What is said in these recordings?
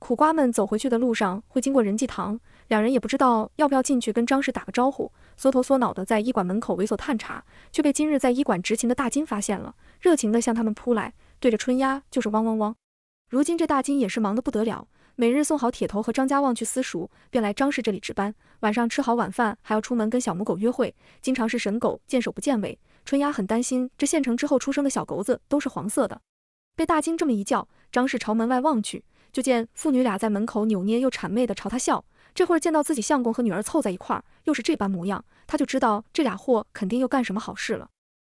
苦瓜们走回去的路上会经过仁济堂，两人也不知道要不要进去跟张氏打个招呼，缩头缩脑的在医馆门口猥琐探查，却被今日在医馆执勤的大金发现了，热情的向他们扑来，对着春丫就是汪汪汪。如今这大金也是忙得不得了，每日送好铁头和张家旺去私塾，便来张氏这里值班，晚上吃好晚饭还要出门跟小母狗约会，经常是神狗见首不见尾。春丫很担心这县城之后出生的小狗子都是黄色的，被大金这么一叫，张氏朝门外望去。就见父女俩在门口扭捏又谄媚地朝他笑，这会儿见到自己相公和女儿凑在一块儿，又是这般模样，他就知道这俩货肯定又干什么好事了。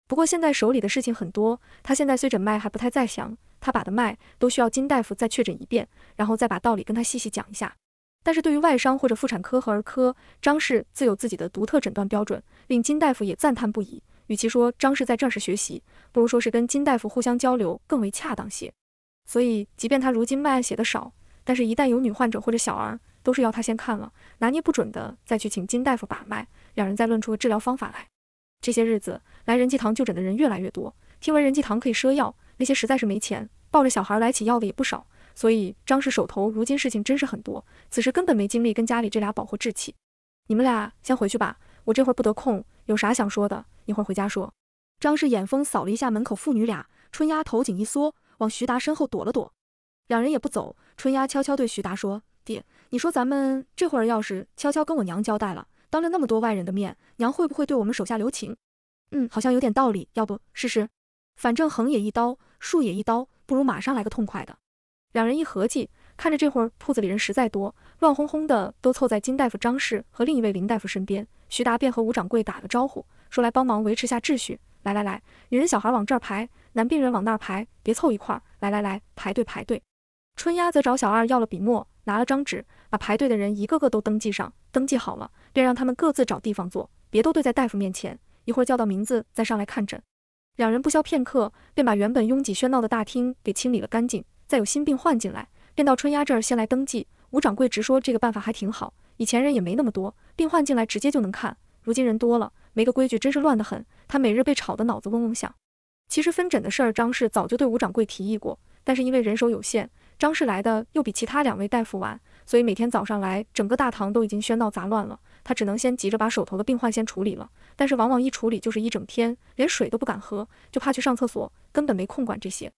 不过现在手里的事情很多，他现在虽诊脉还不太在详，他把的脉都需要金大夫再确诊一遍，然后再把道理跟他细细讲一下。但是对于外伤或者妇产科和儿科，张氏自有自己的独特诊断标准，令金大夫也赞叹不已。与其说张氏在这儿是学习，不如说是跟金大夫互相交流更为恰当些。所以，即便他如今脉案写的少，但是一旦有女患者或者小儿，都是要他先看了，拿捏不准的再去请金大夫把脉，两人再论出个治疗方法来。这些日子来仁济堂就诊的人越来越多，听闻仁济堂可以赊药，那些实在是没钱抱着小孩来起药的也不少，所以张氏手头如今事情真是很多，此时根本没精力跟家里这俩保货置气。你们俩先回去吧，我这会儿不得空，有啥想说的，一会儿回家说。张氏眼风扫了一下门口父女俩，春丫头颈一缩。往徐达身后躲了躲，两人也不走。春丫悄悄对徐达说：“爹，你说咱们这会儿要是悄悄跟我娘交代了，当着那么多外人的面，娘会不会对我们手下留情？”嗯，好像有点道理，要不试试？反正横也一刀，竖也一刀，不如马上来个痛快的。两人一合计，看着这会儿铺子里人实在多，乱哄哄的都凑在金大夫张氏和另一位林大夫身边，徐达便和吴掌柜打个招呼，说来帮忙维持下秩序。来来来，女人小孩往这儿排。男病人往那儿排，别凑一块儿。来来来，排队排队。春丫则找小二要了笔墨，拿了张纸，把排队的人一个个都登记上。登记好了，便让他们各自找地方坐，别都对在大夫面前。一会儿叫到名字，再上来看诊。两人不消片刻，便把原本拥挤喧闹的大厅给清理了干净。再有新病患进来，便到春丫这儿先来登记。吴掌柜直说这个办法还挺好，以前人也没那么多，病患进来直接就能看。如今人多了，没个规矩，真是乱得很。他每日被吵得脑子嗡嗡响。其实分诊的事儿，张氏早就对吴掌柜提议过，但是因为人手有限，张氏来的又比其他两位大夫晚，所以每天早上来，整个大堂都已经喧闹杂乱了。他只能先急着把手头的病患先处理了，但是往往一处理就是一整天，连水都不敢喝，就怕去上厕所，根本没空管这些。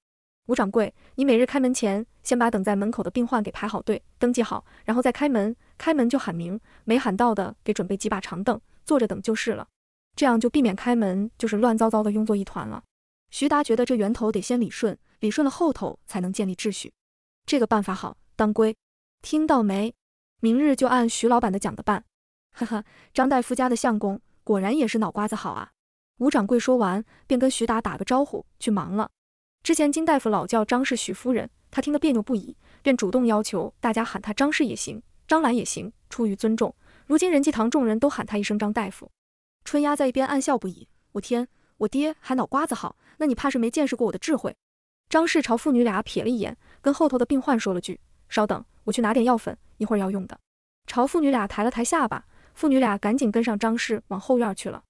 吴掌柜，你每日开门前，先把等在门口的病患给排好队，登记好，然后再开门。开门就喊名，没喊到的给准备几把长凳，坐着等就是了。这样就避免开门就是乱糟糟的拥作一团了。徐达觉得这源头得先理顺，理顺了后头才能建立秩序。这个办法好，当归，听到没？明日就按徐老板的讲的办。呵呵，张大夫家的相公果然也是脑瓜子好啊。吴掌柜说完，便跟徐达打个招呼，去忙了。之前金大夫老叫张氏许夫人，他听得别扭不已，便主动要求大家喊他张氏也行，张兰也行，出于尊重。如今仁济堂众人都喊他一声张大夫。春丫在一边暗笑不已，我天，我爹还脑瓜子好。那你怕是没见识过我的智慧。张氏朝父女俩瞥了一眼，跟后头的病患说了句：“稍等，我去拿点药粉，一会儿要用的。”朝父女俩抬了抬下巴，父女俩赶紧跟上张氏往后院去了。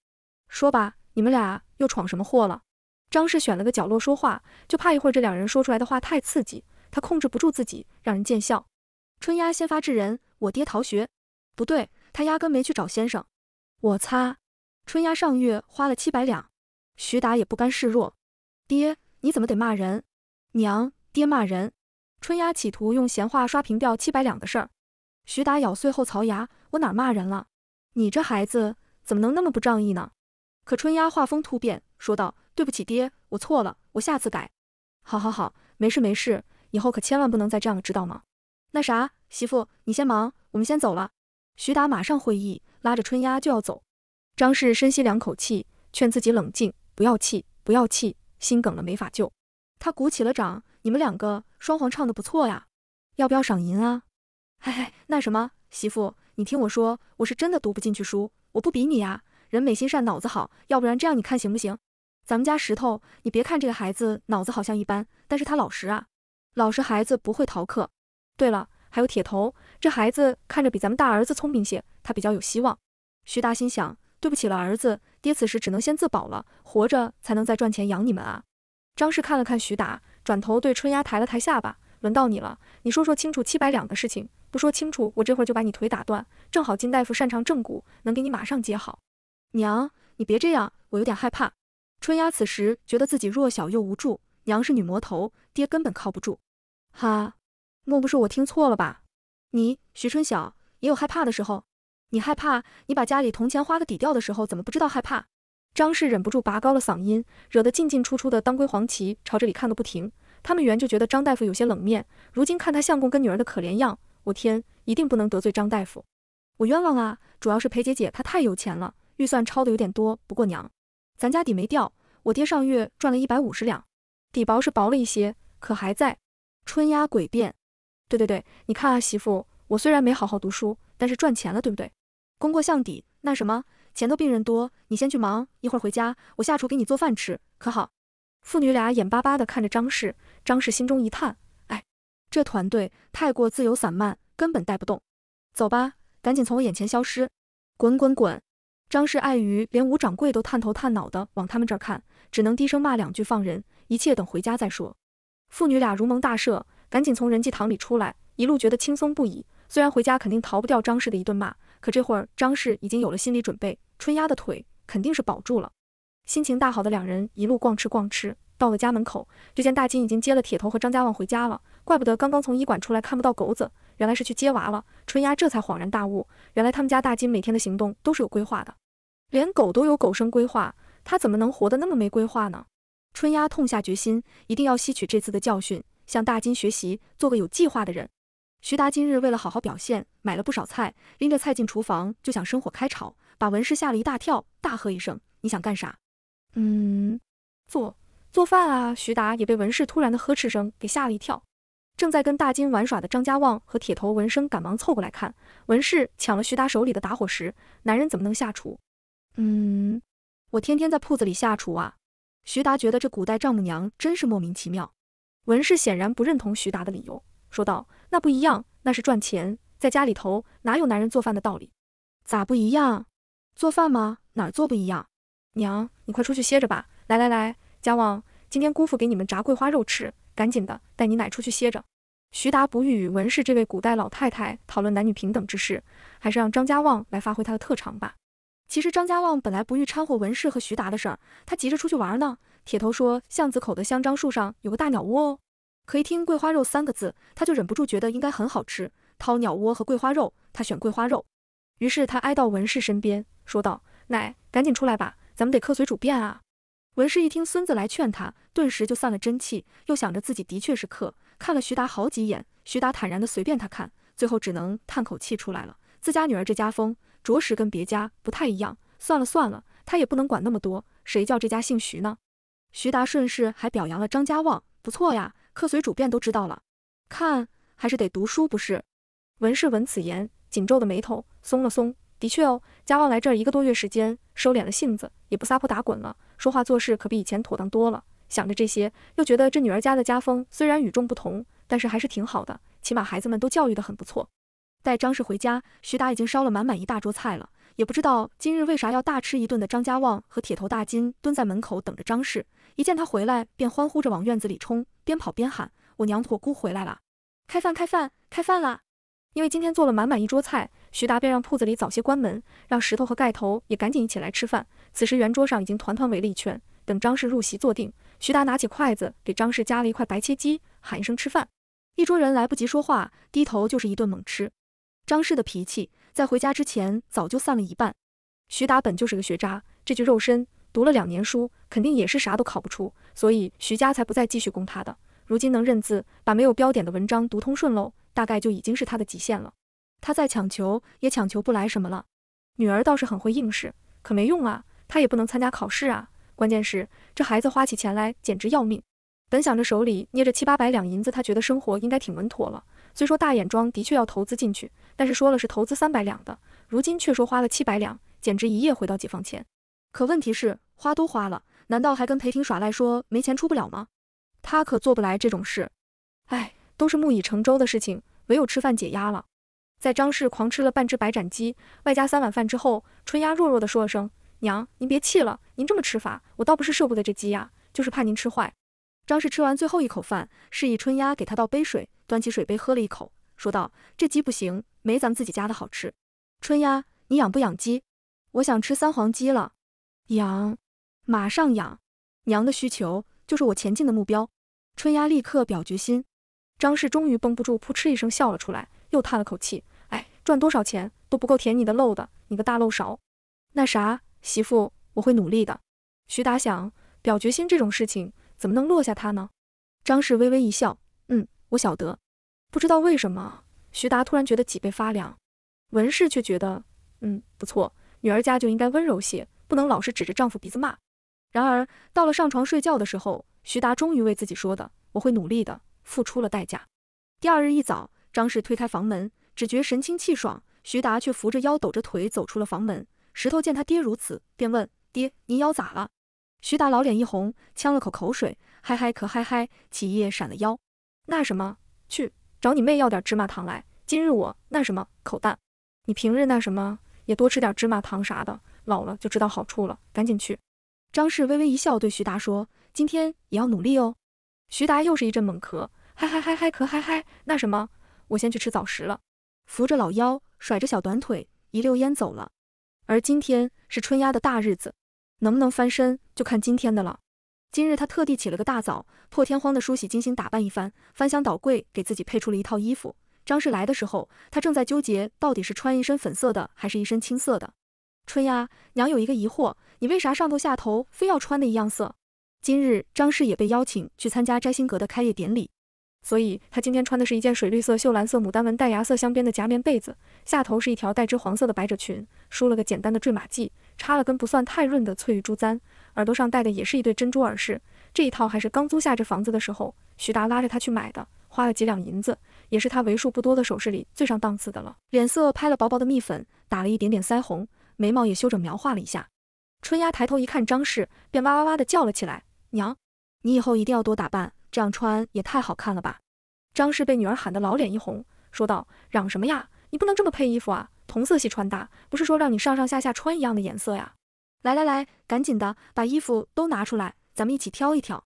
说吧，你们俩又闯什么祸了？张氏选了个角落说话，就怕一会儿这两人说出来的话太刺激，他控制不住自己，让人见笑。春丫先发制人：“我爹逃学，不对，他压根没去找先生。我擦，春丫上月花了七百两。”徐达也不甘示弱。爹，你怎么得骂人？娘，爹骂人。春丫企图用闲话刷屏掉七百两的事儿。徐达咬碎后槽牙，我哪骂人了？你这孩子怎么能那么不仗义呢？可春丫话锋突变，说道：“对不起，爹，我错了，我下次改。好，好，好，没事，没事，以后可千万不能再这样了，知道吗？那啥，媳妇，你先忙，我们先走了。”徐达马上会意，拉着春丫就要走。张氏深吸两口气，劝自己冷静，不要气，不要气。心梗了没法救，他鼓起了掌。你们两个双簧唱的不错呀，要不要赏银啊？嘿嘿，那什么，媳妇，你听我说，我是真的读不进去书，我不比你呀。人美心善，脑子好，要不然这样你看行不行？咱们家石头，你别看这个孩子脑子好像一般，但是他老实啊，老实孩子不会逃课。对了，还有铁头，这孩子看着比咱们大儿子聪明些，他比较有希望。徐达心想。对不起了，儿子，爹此时只能先自保了，活着才能再赚钱养你们啊。张氏看了看徐达，转头对春丫抬了抬下巴，轮到你了，你说说清楚七百两的事情。不说清楚，我这会儿就把你腿打断。正好金大夫擅长正骨，能给你马上接好。娘，你别这样，我有点害怕。春丫此时觉得自己弱小又无助，娘是女魔头，爹根本靠不住。哈，莫不是我听错了吧？你徐春晓也有害怕的时候？你害怕？你把家里铜钱花个底掉的时候，怎么不知道害怕？张氏忍不住拔高了嗓音，惹得进进出出的当归黄旗朝这里看个不停。他们原就觉得张大夫有些冷面，如今看他相公跟女儿的可怜样，我天，一定不能得罪张大夫。我冤枉啊！主要是裴姐姐她太有钱了，预算超的有点多。不过娘，咱家底没掉，我爹上月赚了一百五十两，底薄是薄了一些，可还在。春丫诡辩，对对对，你看啊，媳妇，我虽然没好好读书，但是赚钱了，对不对？功过相抵，那什么，前头病人多，你先去忙，一会儿回家，我下厨给你做饭吃，可好？父女俩眼巴巴地看着张氏，张氏心中一叹，哎，这团队太过自由散漫，根本带不动。走吧。赶紧从我眼前消失！滚滚滚！张氏碍于连吴掌柜都探头探脑的往他们这儿看，只能低声骂两句放人，一切等回家再说。父女俩如蒙大赦，赶紧从人祭堂里出来，一路觉得轻松不已。虽然回家肯定逃不掉张氏的一顿骂，可这会儿张氏已经有了心理准备，春丫的腿肯定是保住了。心情大好的两人一路逛吃逛吃，到了家门口，就见大金已经接了铁头和张家旺回家了。怪不得刚刚从医馆出来看不到狗子。原来是去接娃了，春丫这才恍然大悟，原来他们家大金每天的行动都是有规划的，连狗都有狗生规划，他怎么能活得那么没规划呢？春丫痛下决心，一定要吸取这次的教训，向大金学习，做个有计划的人。徐达今日为了好好表现，买了不少菜，拎着菜进厨房就想生火开炒，把文氏吓了一大跳，大喝一声：“你想干啥？”“嗯，做做饭啊。”徐达也被文氏突然的呵斥声给吓了一跳。正在跟大金玩耍的张家旺和铁头文生赶忙凑过来看，文氏抢了徐达手里的打火石，男人怎么能下厨？嗯，我天天在铺子里下厨啊。徐达觉得这古代丈母娘真是莫名其妙。文氏显然不认同徐达的理由，说道：“那不一样，那是赚钱，在家里头哪有男人做饭的道理？咋不一样？做饭吗？哪儿做不一样？娘，你快出去歇着吧。来来来，家旺，今天姑父给你们炸桂花肉吃。”赶紧的，带你奶出去歇着。徐达不欲与文氏这位古代老太太讨论男女平等之事，还是让张家旺来发挥他的特长吧。其实张家旺本来不欲掺和文氏和徐达的事儿，他急着出去玩呢。铁头说巷子口的香樟树上有个大鸟窝哦，可一听桂花肉三个字，他就忍不住觉得应该很好吃。掏鸟窝和桂花肉，他选桂花肉。于是他挨到文氏身边，说道：“奶，赶紧出来吧，咱们得客随主便啊。”文氏一听孙子来劝他，顿时就散了真气，又想着自己的确是客，看了徐达好几眼，徐达坦然的随便他看，最后只能叹口气出来了。自家女儿这家风，着实跟别家不太一样。算了算了，他也不能管那么多，谁叫这家姓徐呢？徐达顺势还表扬了张家旺，不错呀，客随主便都知道了，看还是得读书不是？文氏闻此言，紧皱的眉头松了松，的确哦，家旺来这儿一个多月时间，收敛了性子，也不撒泼打滚了。说话做事可比以前妥当多了。想着这些，又觉得这女儿家的家风虽然与众不同，但是还是挺好的，起码孩子们都教育得很不错。待张氏回家，徐达已经烧了满满一大桌菜了。也不知道今日为啥要大吃一顿的张家旺和铁头大金蹲在门口等着张氏，一见他回来便欢呼着往院子里冲，边跑边喊：“我娘托姑回来了，开饭开饭开饭啦！”因为今天做了满满一桌菜，徐达便让铺子里早些关门，让石头和盖头也赶紧一起来吃饭。此时圆桌上已经团团围了一圈，等张氏入席坐定，徐达拿起筷子给张氏夹了一块白切鸡，喊一声吃饭。一桌人来不及说话，低头就是一顿猛吃。张氏的脾气在回家之前早就散了一半。徐达本就是个学渣，这具肉身读了两年书，肯定也是啥都考不出，所以徐家才不再继续供他的。如今能认字，把没有标点的文章读通顺喽，大概就已经是他的极限了。他再强求也强求不来什么了。女儿倒是很会应试，可没用啊。他也不能参加考试啊！关键是这孩子花起钱来简直要命。本想着手里捏着七八百两银子，他觉得生活应该挺稳妥了。虽说大眼庄的确要投资进去，但是说了是投资三百两的，如今却说花了七百两，简直一夜回到解放前。可问题是花都花了，难道还跟裴婷耍赖说没钱出不了吗？他可做不来这种事。哎，都是木已成舟的事情，唯有吃饭解压了。在张氏狂吃了半只白斩鸡，外加三碗饭之后，春丫弱弱地说了声。娘，您别气了，您这么吃法，我倒不是舍不得这鸡呀，就是怕您吃坏。张氏吃完最后一口饭，示意春丫给他倒杯水，端起水杯喝了一口，说道：“这鸡不行，没咱们自己家的好吃。”春丫，你养不养鸡？我想吃三黄鸡了。养，马上养。娘的需求就是我前进的目标。春丫立刻表决心。张氏终于绷不住，噗嗤一声笑了出来，又叹了口气：“哎，赚多少钱都不够填你的漏的，你个大漏勺。那啥，媳妇，我会努力的。”徐达想，表决心这种事情。怎么能落下他呢？张氏微微一笑，我晓得。不知道为什么，徐达突然觉得脊背发凉。文氏却觉得，嗯，不错，女儿家就应该温柔些，不能老是指着丈夫鼻子骂。然而到了上床睡觉的时候，徐达终于为自己说的“我会努力的”付出了代价。第二日一早，张氏推开房门，只觉神清气爽，徐达却扶着腰，抖着腿走出了房门。石头见他爹如此，便问：“爹，您腰咋了？”徐达老脸一红，呛了口口水，嗨嗨咳嗨嗨，起夜闪了腰。那什么，去找你妹要点芝麻糖来。今日我那什么口淡，你平日那什么也多吃点芝麻糖啥的，老了就知道好处了。赶紧去。张氏微微一笑，对徐达说：“今天也要努力哦。”徐达又是一阵猛咳，嗨嗨嗨嗨咳嗨嗨。那什么，我先去吃早食了。扶着老腰，甩着小短腿，一溜烟走了。而今天是春丫的大日子。能不能翻身，就看今天的了。今日他特地起了个大早，破天荒的梳洗、精心打扮一番，翻箱倒柜给自己配出了一套衣服。张氏来的时候，他正在纠结到底是穿一身粉色的，还是一身青色的。春丫，娘有一个疑惑，你为啥上头下头非要穿的一样色？今日张氏也被邀请去参加摘星阁的开业典礼。所以她今天穿的是一件水绿色绣蓝色牡丹纹带芽色镶边的夹棉被子，下头是一条带枝黄色的百褶裙，梳了个简单的坠马髻，插了根不算太润的翠玉珠簪，耳朵上戴的也是一对珍珠耳饰。这一套还是刚租下这房子的时候，徐达拉着她去买的，花了几两银子，也是他为数不多的首饰里最上档次的了。脸色拍了薄薄的蜜粉，打了一点点腮红，眉毛也修整描画了一下。春丫抬头一看张氏，便哇哇哇的叫了起来：“娘，你以后一定要多打扮。”这样穿也太好看了吧！张氏被女儿喊得老脸一红，说道：“嚷什么呀？你不能这么配衣服啊！同色系穿搭，不是说让你上上下下穿一样的颜色呀？来来来，赶紧的，把衣服都拿出来，咱们一起挑一挑。”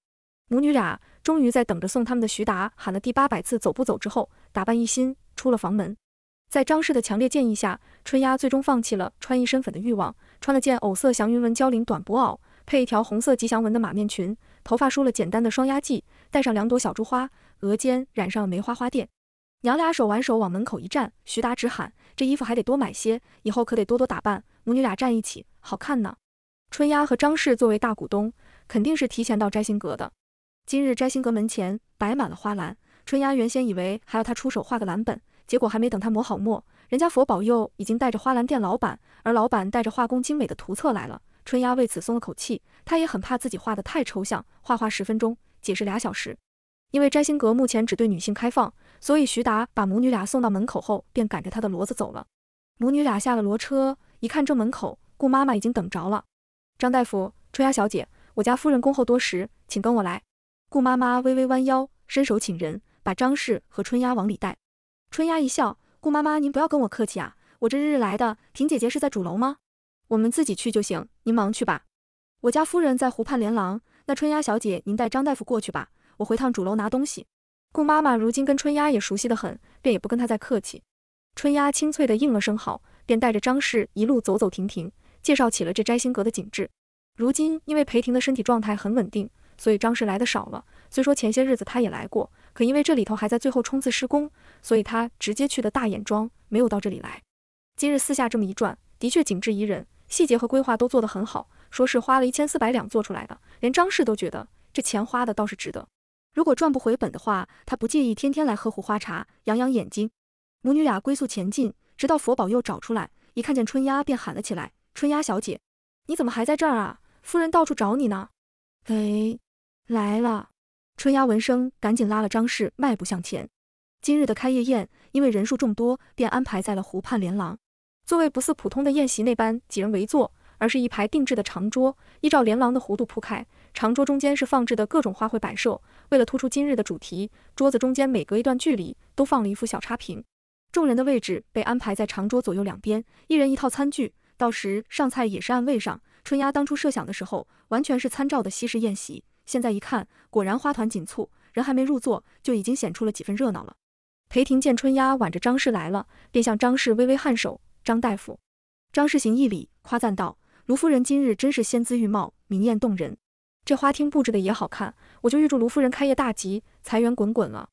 母女俩终于在等着送他们的徐达喊了第八百次走不走之后，打扮一新出了房门。在张氏的强烈建议下，春丫最终放弃了穿一身粉的欲望，穿了件藕色祥云纹交领短薄袄，配一条红色吉祥纹的马面裙。头发梳了简单的双压髻，戴上两朵小珠花，额间染上梅花花钿。娘俩手挽手往门口一站，徐达直喊：“这衣服还得多买些，以后可得多多打扮。母女俩站一起，好看呢。”春丫和张氏作为大股东，肯定是提前到摘星阁的。今日摘星阁门前摆满了花篮，春丫原先以为还要他出手画个蓝本，结果还没等他磨好墨，人家佛保佑已经带着花篮店老板，而老板带着画工精美的图册来了。春丫为此松了口气，她也很怕自己画的太抽象，画画十分钟，解释俩小时。因为摘星阁目前只对女性开放，所以徐达把母女俩送到门口后，便赶着他的骡子走了。母女俩下了骡车，一看正门口，顾妈妈已经等着了。张大夫，春丫小姐，我家夫人恭候多时，请跟我来。顾妈妈微微弯腰，伸手请人，把张氏和春丫往里带。春丫一笑，顾妈妈您不要跟我客气啊，我这日日来的，婷姐姐是在主楼吗？我们自己去就行，您忙去吧。我家夫人在湖畔连廊，那春丫小姐，您带张大夫过去吧。我回趟主楼拿东西。顾妈妈如今跟春丫也熟悉的很，便也不跟她再客气。春丫清脆的应了声好，便带着张氏一路走走停停，介绍起了这摘星阁的景致。如今因为裴婷的身体状态很稳定，所以张氏来的少了。虽说前些日子她也来过，可因为这里头还在最后冲刺施工，所以她直接去的大眼庄，没有到这里来。今日四下这么一转，的确景致宜人。细节和规划都做得很好，说是花了一千四百两做出来的，连张氏都觉得这钱花的倒是值得。如果赚不回本的话，他不介意天天来喝壶花茶，养养眼睛。母女俩龟速前进，直到佛宝又找出来，一看见春丫便喊了起来：“春丫小姐，你怎么还在这儿啊？夫人到处找你呢。”哎，来了。春丫闻声，赶紧拉了张氏迈步向前。今日的开业宴，因为人数众多，便安排在了湖畔连廊。座位不似普通的宴席那般几人围坐，而是一排定制的长桌，依照连廊的弧度铺开。长桌中间是放置的各种花卉摆设。为了突出今日的主题，桌子中间每隔一段距离都放了一副小插屏。众人的位置被安排在长桌左右两边，一人一套餐具。到时上菜也是按位上。春丫当初设想的时候，完全是参照的西式宴席，现在一看，果然花团锦簇，人还没入座，就已经显出了几分热闹了。裴婷见春丫挽着张氏来了，便向张氏微微颔首：“张大夫。”张氏行一礼，夸赞道：“卢夫人今日真是仙姿玉貌，明艳动人。这花厅布置的也好看，我就预祝卢夫人开业大吉，财源滚滚了。”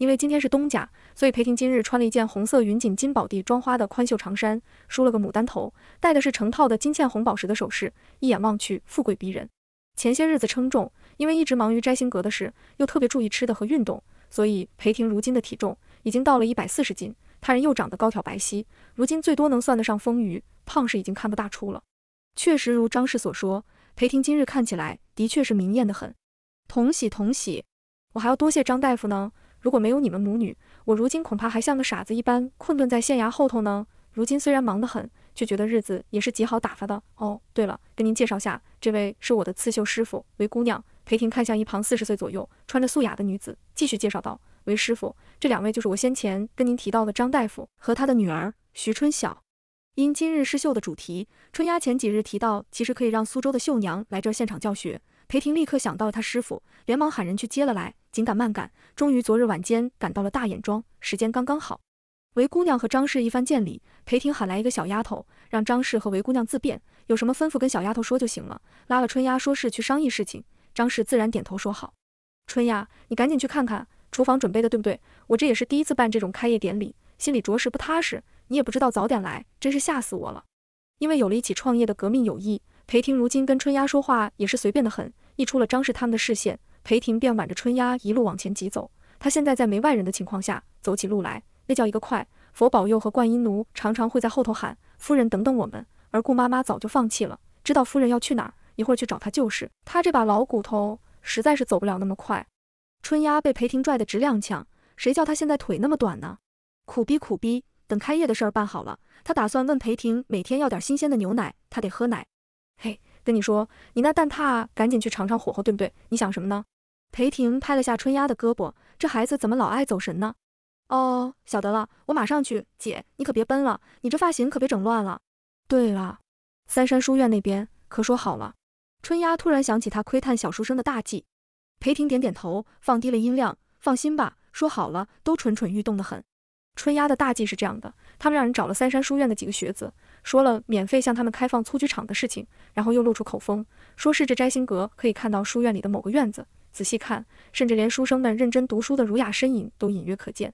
因为今天是东家，所以裴婷今日穿了一件红色云锦金宝地装花的宽袖长衫，梳了个牡丹头，戴的是成套的金嵌红宝石的首饰，一眼望去富贵逼人。前些日子称重，因为一直忙于摘星阁的事，又特别注意吃的和运动，所以裴婷如今的体重。已经到了一百四十斤，他人又长得高挑白皙，如今最多能算得上丰腴，胖是已经看不大出了。确实如张氏所说，裴婷今日看起来的确是明艳的很。同喜同喜，我还要多谢张大夫呢。如果没有你们母女，我如今恐怕还像个傻子一般困顿在县衙后头呢。如今虽然忙得很，却觉得日子也是极好打发的。哦，对了，跟您介绍下，这位是我的刺绣师傅韦姑娘。裴婷看向一旁四十岁左右、穿着素雅的女子，继续介绍道。韦师傅，这两位就是我先前跟您提到的张大夫和他的女儿徐春晓。因今日试绣的主题，春丫前几日提到，其实可以让苏州的绣娘来这儿现场教学。裴婷立刻想到了他师傅，连忙喊人去接了来。紧赶慢赶，终于昨日晚间赶到了大眼庄，时间刚刚好。韦姑娘和张氏一番见礼，裴婷喊来一个小丫头，让张氏和韦姑娘自便，有什么吩咐跟小丫头说就行了。拉了春丫说是去商议事情，张氏自然点头说好。春丫，你赶紧去看看。厨房准备的对不对？我这也是第一次办这种开业典礼，心里着实不踏实。你也不知道早点来，真是吓死我了。因为有了一起创业的革命友谊，裴婷如今跟春丫说话也是随便的很。一出了张氏他们的视线，裴婷便挽着春丫一路往前疾走。她现在在没外人的情况下走起路来，那叫一个快。佛保佑和冠音奴常常会在后头喊：“夫人等等我们。”而顾妈妈早就放弃了，知道夫人要去哪儿，一会儿去找她就是。她这把老骨头实在是走不了那么快。春丫被裴婷拽得直踉跄，谁叫她现在腿那么短呢？苦逼苦逼！等开业的事儿办好了，她打算问裴婷每天要点新鲜的牛奶，她得喝奶。嘿，跟你说，你那蛋挞赶紧去尝尝火候，对不对？你想什么呢？裴婷拍了下春丫的胳膊，这孩子怎么老爱走神呢？哦，晓得了，我马上去。姐，你可别奔了，你这发型可别整乱了。对了，三山书院那边可说好了？春丫突然想起她窥探小书生的大计。裴婷点点头，放低了音量。放心吧，说好了，都蠢蠢欲动的很。春丫的大计是这样的：他们让人找了三山书院的几个学子，说了免费向他们开放蹴鞠场的事情，然后又露出口风，说是这摘星阁可以看到书院里的某个院子。仔细看，甚至连书生们认真读书的儒雅身影都隐约可见。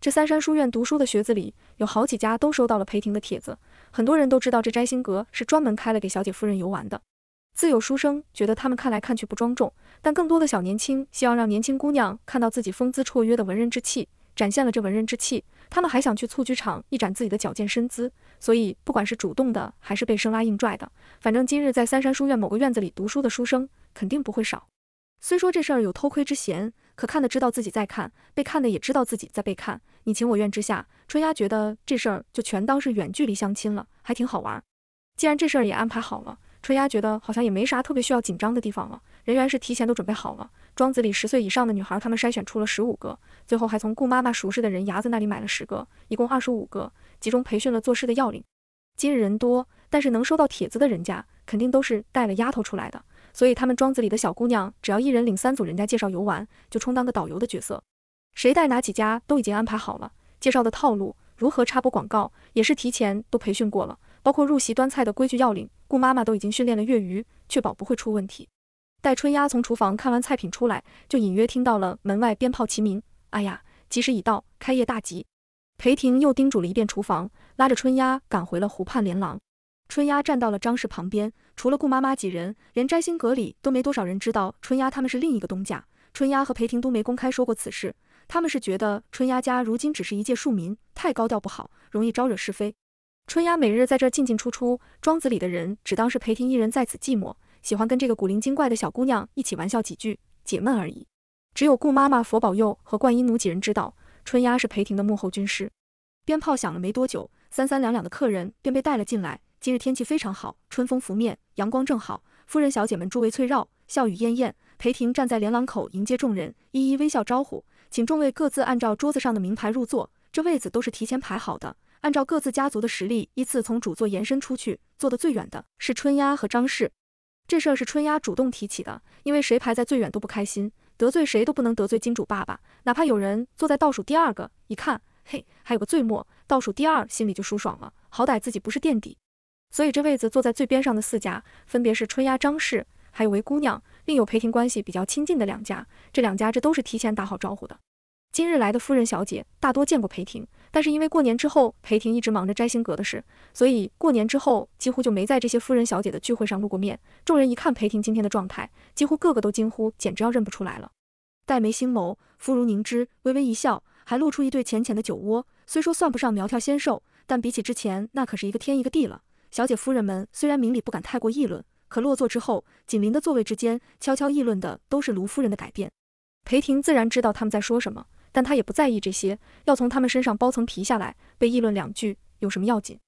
这三山书院读书的学子里，有好几家都收到了裴婷的帖子，很多人都知道这摘星阁是专门开了给小姐夫人游玩的。自有书生觉得他们看来看去不庄重，但更多的小年轻希望让年轻姑娘看到自己风姿绰约的文人之气，展现了这文人之气，他们还想去蹴鞠场一展自己的矫健身姿。所以，不管是主动的还是被生拉硬拽的，反正今日在三山书院某个院子里读书的书生肯定不会少。虽说这事儿有偷窥之嫌，可看的知道自己在看，被看的也知道自己在被看，你情我愿之下，春丫觉得这事儿就全当是远距离相亲了，还挺好玩。既然这事儿也安排好了。春丫觉得好像也没啥特别需要紧张的地方了，人员是提前都准备好了。庄子里十岁以上的女孩，他们筛选出了十五个，最后还从顾妈妈熟识的人牙子那里买了十个，一共二十五个，集中培训了做事的要领。今日人多，但是能收到帖子的人家肯定都是带了丫头出来的，所以他们庄子里的小姑娘只要一人领三组人家介绍游玩，就充当个导游的角色。谁带哪几家都已经安排好了，介绍的套路，如何插播广告，也是提前都培训过了。包括入席端菜的规矩要领，顾妈妈都已经训练了粤语，确保不会出问题。待春丫从厨房看完菜品出来，就隐约听到了门外鞭炮齐鸣。哎呀，吉时已到，开业大吉！裴婷又叮嘱了一遍厨房，拉着春丫赶回了湖畔连廊。春丫站到了张氏旁边，除了顾妈妈几人，连摘星阁里都没多少人知道春丫他们是另一个东家。春丫和裴婷都没公开说过此事，他们是觉得春丫家如今只是一介庶民，太高调不好，容易招惹是非。春丫每日在这进进出出，庄子里的人只当是裴婷一人在此寂寞，喜欢跟这个古灵精怪的小姑娘一起玩笑几句，解闷而已。只有顾妈妈、佛保佑和冠音奴几人知道，春丫是裴婷的幕后军师。鞭炮响了没多久，三三两两的客人便被带了进来。今日天气非常好，春风拂面，阳光正好，夫人小姐们诸围翠绕，笑语晏晏。裴婷站在连廊口迎接众人，一一微笑招呼，请众位各自按照桌子上的名牌入座。这位子都是提前排好的。按照各自家族的实力，依次从主座延伸出去，坐得最远的是春丫和张氏。这事儿是春丫主动提起的，因为谁排在最远都不开心，得罪谁都不能得罪金主爸爸，哪怕有人坐在倒数第二个，一看，嘿，还有个最末倒数第二，心里就舒爽了，好歹自己不是垫底。所以这位子坐在最边上的四家，分别是春丫、张氏，还有韦姑娘，另有裴婷关系比较亲近的两家，这两家这都是提前打好招呼的。今日来的夫人小姐大多见过裴婷，但是因为过年之后裴婷一直忙着摘星阁的事，所以过年之后几乎就没在这些夫人小姐的聚会上露过面。众人一看裴婷今天的状态，几乎个个都惊呼，简直要认不出来了。黛眉星眸，肤如凝脂，微微一笑，还露出一对浅浅的酒窝。虽说算不上苗条纤瘦，但比起之前那可是一个天一个地了。小姐夫人们虽然明里不敢太过议论，可落座之后，紧邻的座位之间悄悄议论的都是卢夫人的改变。裴婷自然知道他们在说什么。但他也不在意这些，要从他们身上剥层皮下来，被议论两句有什么要紧？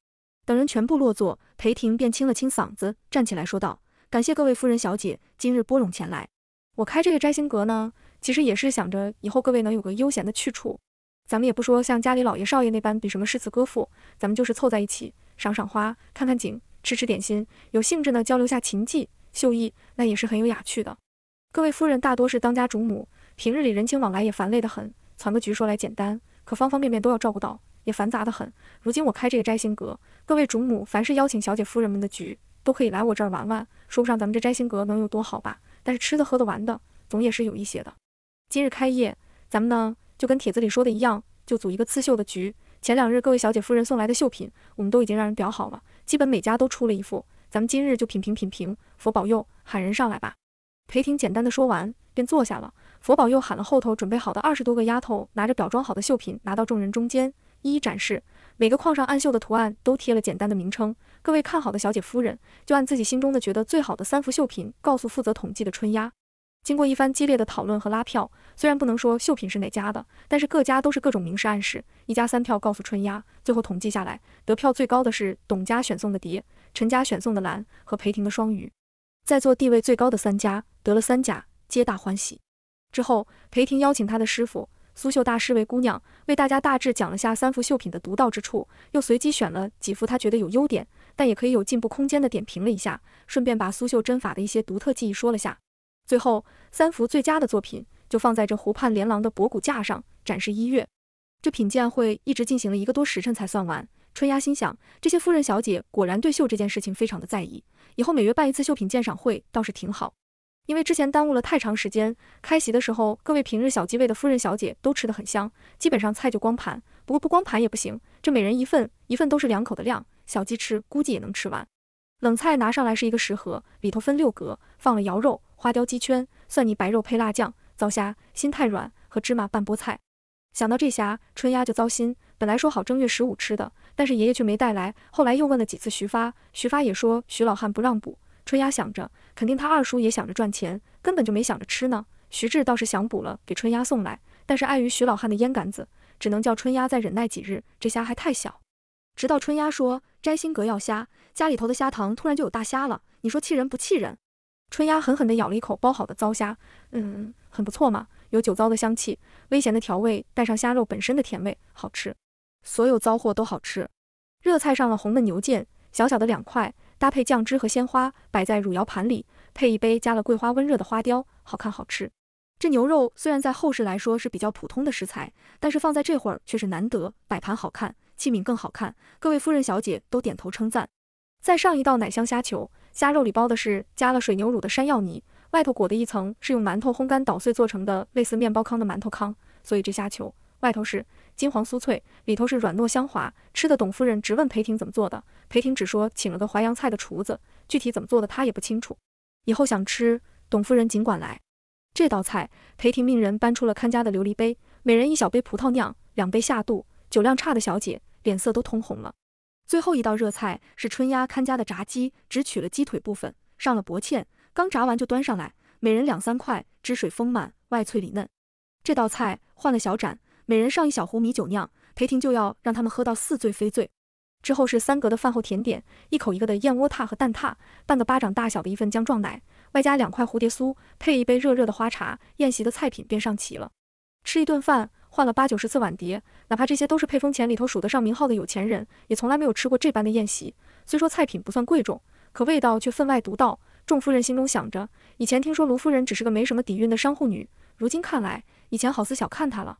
等人全部落座，裴婷便清了清嗓子，站起来说道：“感谢各位夫人小姐今日拨冗前来。我开这个摘星阁呢，其实也是想着以后各位能有个悠闲的去处。咱们也不说像家里老爷少爷那般比什么诗词歌赋，咱们就是凑在一起赏赏花，看看景，吃吃点心，有兴致呢交流下琴技绣艺，那也是很有雅趣的。各位夫人大多是当家主母，平日里人情往来也烦累得很。”攒个局说来简单，可方方面面都要照顾到，也繁杂的很。如今我开这个摘星阁，各位主母凡是邀请小姐夫人们的局，都可以来我这儿玩玩。说不上咱们这摘星阁能有多好吧，但是吃的喝的玩的总也是有一些的。今日开业，咱们呢就跟帖子里说的一样，就组一个刺绣的局。前两日各位小姐夫人送来的绣品，我们都已经让人裱好了，基本每家都出了一副。咱们今日就品评品评，佛保佑，喊人上来吧。裴婷简单的说完，便坐下了。佛宝又喊了后头准备好的二十多个丫头，拿着裱装好的绣品，拿到众人中间，一一展示。每个框上暗绣的图案都贴了简单的名称。各位看好的小姐夫人，就按自己心中的觉得最好的三幅绣品，告诉负责统计的春丫。经过一番激烈的讨论和拉票，虽然不能说绣品是哪家的，但是各家都是各种明示暗示，一家三票告诉春丫。最后统计下来，得票最高的是董家选送的蝶，陈家选送的兰和裴婷的双鱼。在座地位最高的三家得了三甲，皆大欢喜。之后，裴婷邀请他的师傅苏绣大师为姑娘，为大家大致讲了下三幅绣品的独到之处，又随机选了几幅他觉得有优点，但也可以有进步空间的点评了一下，顺便把苏绣针法的一些独特技艺说了下。最后，三幅最佳的作品就放在这湖畔连廊的博古架上展示一月。这品鉴会一直进行了一个多时辰才算完。春丫心想，这些夫人小姐果然对绣这件事情非常的在意，以后每月办一次绣品鉴赏会倒是挺好。因为之前耽误了太长时间，开席的时候，各位平日小鸡位的夫人小姐都吃得很香，基本上菜就光盘。不过不光盘也不行，这每人一份，一份都是两口的量，小鸡吃估计也能吃完。冷菜拿上来是一个食盒，里头分六格，放了瑶肉、花雕鸡圈、蒜泥白肉配辣酱、糟虾、心太软和芝麻拌菠菜。想到这下，春丫就糟心。本来说好正月十五吃的，但是爷爷却没带来。后来又问了几次徐发，徐发也说徐老汉不让补。春丫想着，肯定他二叔也想着赚钱，根本就没想着吃呢。徐志倒是想补了，给春丫送来，但是碍于徐老汉的烟杆子，只能叫春丫再忍耐几日。这虾还太小。直到春丫说摘星阁要虾，家里头的虾塘突然就有大虾了。你说气人不气人？春丫狠狠地咬了一口包好的糟虾，嗯，很不错嘛，有酒糟的香气，微咸的调味，带上虾肉本身的甜味，好吃。所有糟货都好吃。热菜上了红焖牛腱，小小的两块。搭配酱汁和鲜花，摆在汝窑盘里，配一杯加了桂花温热的花雕，好看好吃。这牛肉虽然在后世来说是比较普通的食材，但是放在这会儿却是难得，摆盘好看，器皿更好看，各位夫人小姐都点头称赞。再上一道奶香虾球，虾肉里包的是加了水牛乳的山药泥，外头裹的一层是用馒头烘干捣碎做成的类似面包糠的馒头糠，所以这虾球外头是。金黄酥脆，里头是软糯香滑，吃的董夫人直问裴婷怎么做的，裴婷只说请了个淮扬菜的厨子，具体怎么做的她也不清楚。以后想吃，董夫人尽管来。这道菜，裴婷命人搬出了看家的琉璃杯，每人一小杯葡萄酿，两杯下肚，酒量差的小姐脸色都通红了。最后一道热菜是春丫看家的炸鸡，只取了鸡腿部分，上了薄芡，刚炸完就端上来，每人两三块，汁水丰满，外脆里嫩。这道菜换了小盏。每人上一小壶米酒酿，裴婷就要让他们喝到似醉非醉。之后是三格的饭后甜点，一口一个的燕窝挞和蛋挞，半个巴掌大小的一份姜撞奶，外加两块蝴蝶酥，配一杯热热的花茶，宴席的菜品便上齐了。吃一顿饭换了八九十次碗碟，哪怕这些都是沛丰钱里头数得上名号的有钱人，也从来没有吃过这般的宴席。虽说菜品不算贵重，可味道却分外独到。众夫人心中想着，以前听说卢夫人只是个没什么底蕴的商户女，如今看来，以前好似小看她了。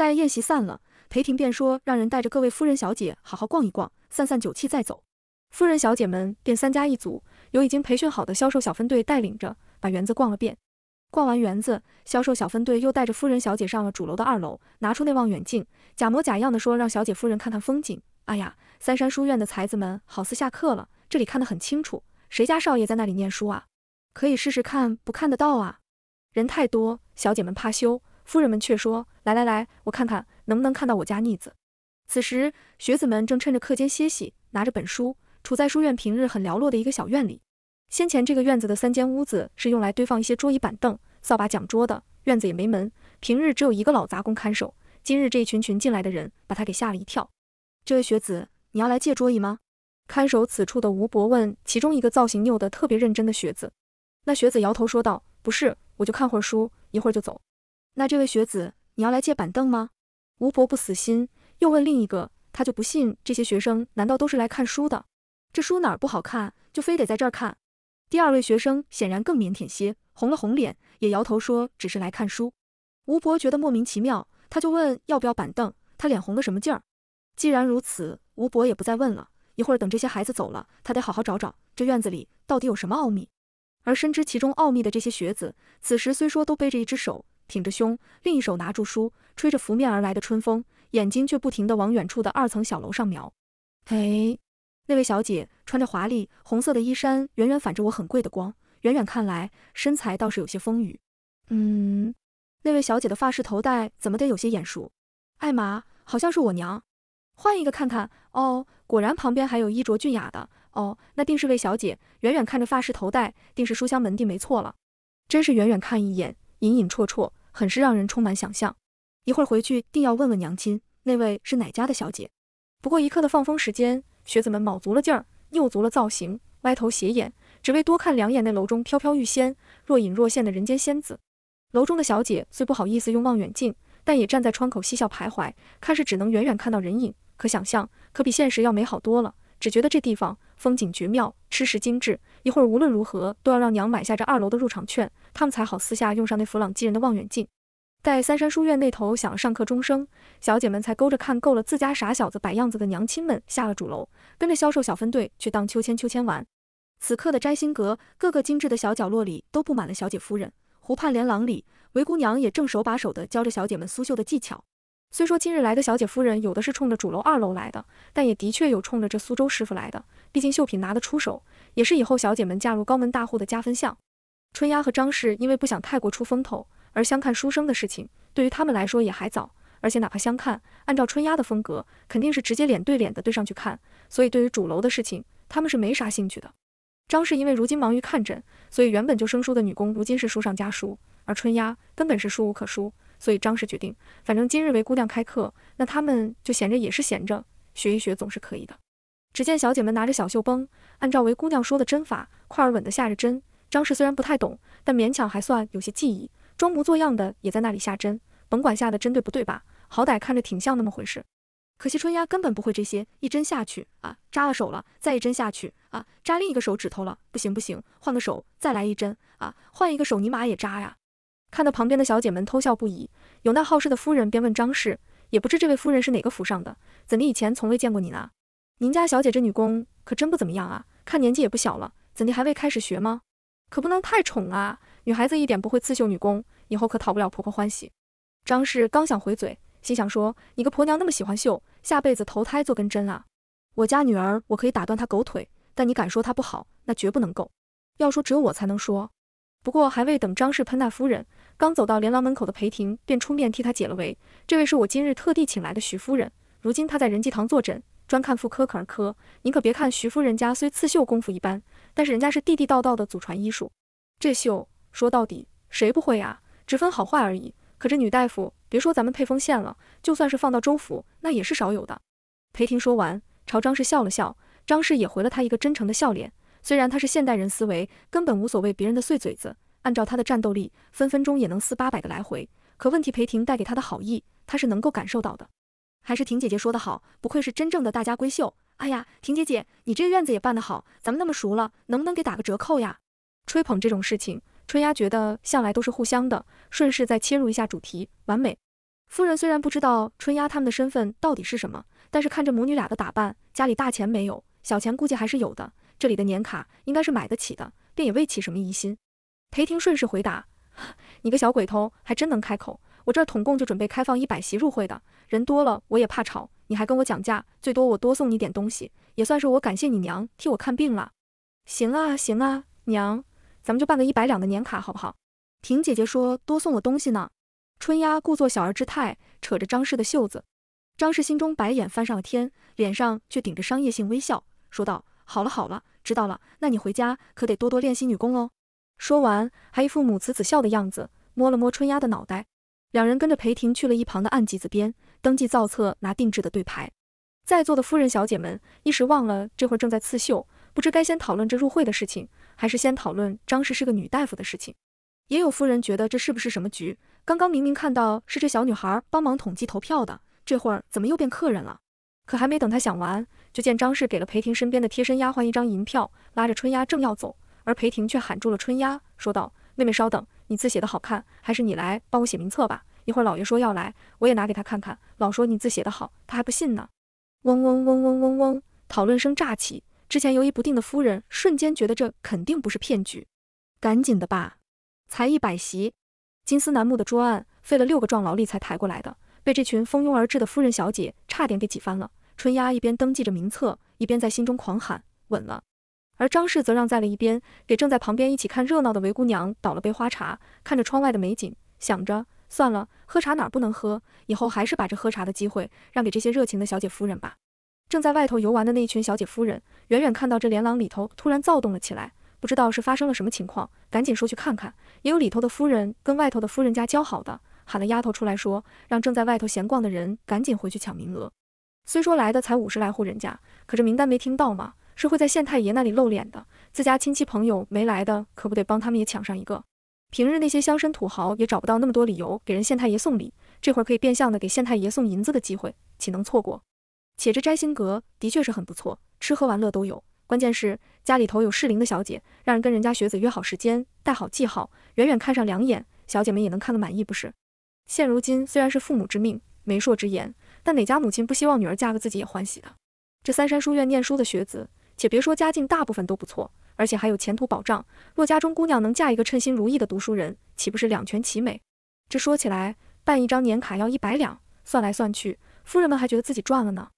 待宴席散了，裴婷便说让人带着各位夫人小姐好好逛一逛，散散酒气再走。夫人小姐们便三家一组，由已经培训好的销售小分队带领着，把园子逛了遍。逛完园子，销售小分队又带着夫人小姐上了主楼的二楼，拿出那望远镜，假模假样的说让小姐夫人看看风景。哎呀，三山书院的才子们好似下课了，这里看得很清楚，谁家少爷在那里念书啊？可以试试看，不看得到啊？人太多，小姐们怕羞，夫人们却说来来来，我看看能不能看到我家逆子。此时，学子们正趁着课间歇息，拿着本书，处在书院平日很寥落的一个小院里。先前这个院子的三间屋子是用来堆放一些桌椅板凳、扫把讲桌的，院子也没门，平日只有一个老杂工看守。今日这一群群进来的人，把他给吓了一跳。这位学子，你要来借桌椅吗？看守此处的吴伯问其中一个造型拗得特别认真的学子。那学子摇头说道：“不是，我就看会儿书，一会儿就走。”那这位学子，你要来借板凳吗？吴伯不死心，又问另一个，他就不信这些学生难道都是来看书的？这书哪儿不好看，就非得在这儿看？第二位学生显然更腼腆些，红了红脸，也摇头说只是来看书。吴伯觉得莫名其妙，他就问要不要板凳。他脸红个什么劲儿？既然如此，吴伯也不再问了。一会儿等这些孩子走了，他得好好找找这院子里到底有什么奥秘。而深知其中奥秘的这些学子，此时虽说都背着一只手挺着胸，另一手拿住书，吹着拂面而来的春风，眼睛却不停地往远处的二层小楼上瞄。哎。那位小姐穿着华丽红色的衣衫，远远反着我很贵的光，远远看来身材倒是有些丰腴。嗯，那位小姐的发饰头戴怎么得有些眼熟？艾玛，好像是我娘。换一个看看。哦，果然旁边还有衣着俊雅的。哦，那定是位小姐。远远看着发饰头戴，定是书香门第没错了。真是远远看一眼，隐隐绰绰，很是让人充满想象。一会儿回去定要问问娘亲，那位是哪家的小姐。不过一刻的放风时间。学子们卯足了劲儿，拗足了造型，歪头斜眼，只为多看两眼那楼中飘飘欲仙、若隐若现的人间仙子。楼中的小姐虽不好意思用望远镜，但也站在窗口嬉笑徘徊，看是只能远远看到人影，可想象，可比现实要美好多了。只觉得这地方风景绝妙，吃食精致。一会儿无论如何都要让娘买下这二楼的入场券，他们才好私下用上那弗朗基人的望远镜。待三山书院那头响了上课钟声，小姐们才勾着看够了自家傻小子摆样子的娘亲们下了主楼，跟着销售小分队去荡秋千。秋千玩。此刻的摘星阁各个精致的小角落里都布满了小姐夫人。湖畔连廊里，韦姑娘也正手把手地教着小姐们苏绣的技巧。虽说今日来的小姐夫人有的是冲着主楼二楼来的，但也的确有冲着这苏州师傅来的。毕竟绣品拿得出手，也是以后小姐们嫁入高门大户的加分项。春丫和张氏因为不想太过出风头。而相看书生的事情，对于他们来说也还早，而且哪怕相看，按照春丫的风格，肯定是直接脸对脸的对上去看，所以对于主楼的事情，他们是没啥兴趣的。张氏因为如今忙于看诊，所以原本就生疏的女工，如今是书上加书，而春丫根本是书无可书，所以张氏决定，反正今日为姑娘开课，那他们就闲着也是闲着，学一学总是可以的。只见小姐们拿着小绣绷，按照为姑娘说的针法，快而稳地下着针。张氏虽然不太懂，但勉强还算有些技艺。装模作样的也在那里下针，甭管下的针对不对吧，好歹看着挺像那么回事。可惜春丫根本不会这些，一针下去啊，扎了手了，再一针下去啊，扎另一个手指头了，不行不行，换个手再来一针啊，换一个手尼玛也扎呀。看到旁边的小姐们偷笑不已，有那好事的夫人便问张氏，也不知这位夫人是哪个府上的，怎地以前从未见过你呢？您家小姐这女工可真不怎么样啊，看年纪也不小了，怎地还未开始学吗？可不能太宠啊。女孩子一点不会刺绣女工，以后可讨不了婆婆欢喜。张氏刚想回嘴，心想说：“你个婆娘那么喜欢绣，下辈子投胎做根针啊！我家女儿，我可以打断她狗腿，但你敢说她不好，那绝不能够。要说只有我才能说。”不过还未等张氏喷那夫人，刚走到连廊门口的裴婷便出面替她解了围：“这位是我今日特地请来的徐夫人，如今她在仁济堂坐诊，专看妇科儿科。您可别看徐夫人家虽刺绣功夫一般，但是人家是地地道道的祖传医术，这绣。”说到底，谁不会啊？只分好坏而已。可这女大夫，别说咱们沛丰县了，就算是放到州府，那也是少有的。裴婷说完，朝张氏笑了笑，张氏也回了他一个真诚的笑脸。虽然他是现代人思维，根本无所谓别人的碎嘴子，按照他的战斗力，分分钟也能撕八百个来回。可问题，裴婷带给他的好意，他是能够感受到的。还是婷姐姐说的好，不愧是真正的大家闺秀。哎呀，婷姐姐，你这个院子也办得好，咱们那么熟了，能不能给打个折扣呀？吹捧这种事情，春丫觉得向来都是互相的，顺势再切入一下主题，完美。夫人虽然不知道春丫他们的身份到底是什么，但是看着母女俩的打扮，家里大钱没有，小钱估计还是有的。这里的年卡应该是买得起的，便也未起什么疑心。裴婷顺势回答：“你个小鬼头，还真能开口。我这儿统共就准备开放一百席入会的，人多了我也怕吵，你还跟我讲价，最多我多送你点东西，也算是我感谢你娘替我看病了。行啊行啊，娘，咱们就办个一百两的年卡好不好？婷姐姐说多送我东西呢。”春丫故作小儿之态，扯着张氏的袖子。张氏心中白眼翻上了天，脸上却顶着商业性微笑，说道：“好了好了。”知道了，那你回家可得多多练习女工哦。说完，还一副母慈子孝的样子，摸了摸春丫的脑袋。两人跟着裴婷去了一旁的案几子边，登记造册，拿定制的对牌。在座的夫人小姐们一时忘了这会儿正在刺绣，不知该先讨论这入会的事情，还是先讨论张氏是个女大夫的事情。也有夫人觉得这是不是什么局？刚刚明明看到是这小女孩帮忙统计投票的，这会儿怎么又变客人了？可还没等她想完。就见张氏给了裴婷身边的贴身丫鬟一张银票，拉着春丫正要走，而裴婷却喊住了春丫，说道：“妹妹稍等，你字写得好看，还是你来帮我写名册吧。一会儿老爷说要来，我也拿给他看看。老说你字写得好，他还不信呢。”嗡嗡嗡嗡嗡嗡，讨论声乍起，之前犹疑不定的夫人瞬间觉得这肯定不是骗局，赶紧的吧，才一百席，金丝楠木的桌案费了六个壮劳力才抬过来的，被这群蜂拥而至的夫人小姐差点给挤翻了。春丫一边登记着名册，一边在心中狂喊稳了，而张氏则让在了一边，给正在旁边一起看热闹的韦姑娘倒了杯花茶，看着窗外的美景，想着算了，喝茶哪儿不能喝，以后还是把这喝茶的机会让给这些热情的小姐夫人吧。正在外头游玩的那一群小姐夫人，远远看到这连廊里头突然躁动了起来，不知道是发生了什么情况，赶紧说去看看。也有里头的夫人跟外头的夫人家交好的，喊了丫头出来说，让正在外头闲逛的人赶紧回去抢名额。虽说来的才五十来户人家，可这名单没听到吗？是会在县太爷那里露脸的。自家亲戚朋友没来的，可不得帮他们也抢上一个。平日那些乡绅土豪也找不到那么多理由给人县太爷送礼，这会儿可以变相的给县太爷送银子的机会，岂能错过？且这摘星阁的确是很不错，吃喝玩乐都有。关键是家里头有适龄的小姐，让人跟人家学子约好时间，带好记号，远远看上两眼，小姐们也能看个满意，不是？现如今虽然是父母之命，媒妁之言。但哪家母亲不希望女儿嫁个自己也欢喜的？这三山书院念书的学子，且别说家境大部分都不错，而且还有前途保障。若家中姑娘能嫁一个称心如意的读书人，岂不是两全其美？这说起来，办一张年卡要一百两，算来算去，夫人们还觉得自己赚了呢。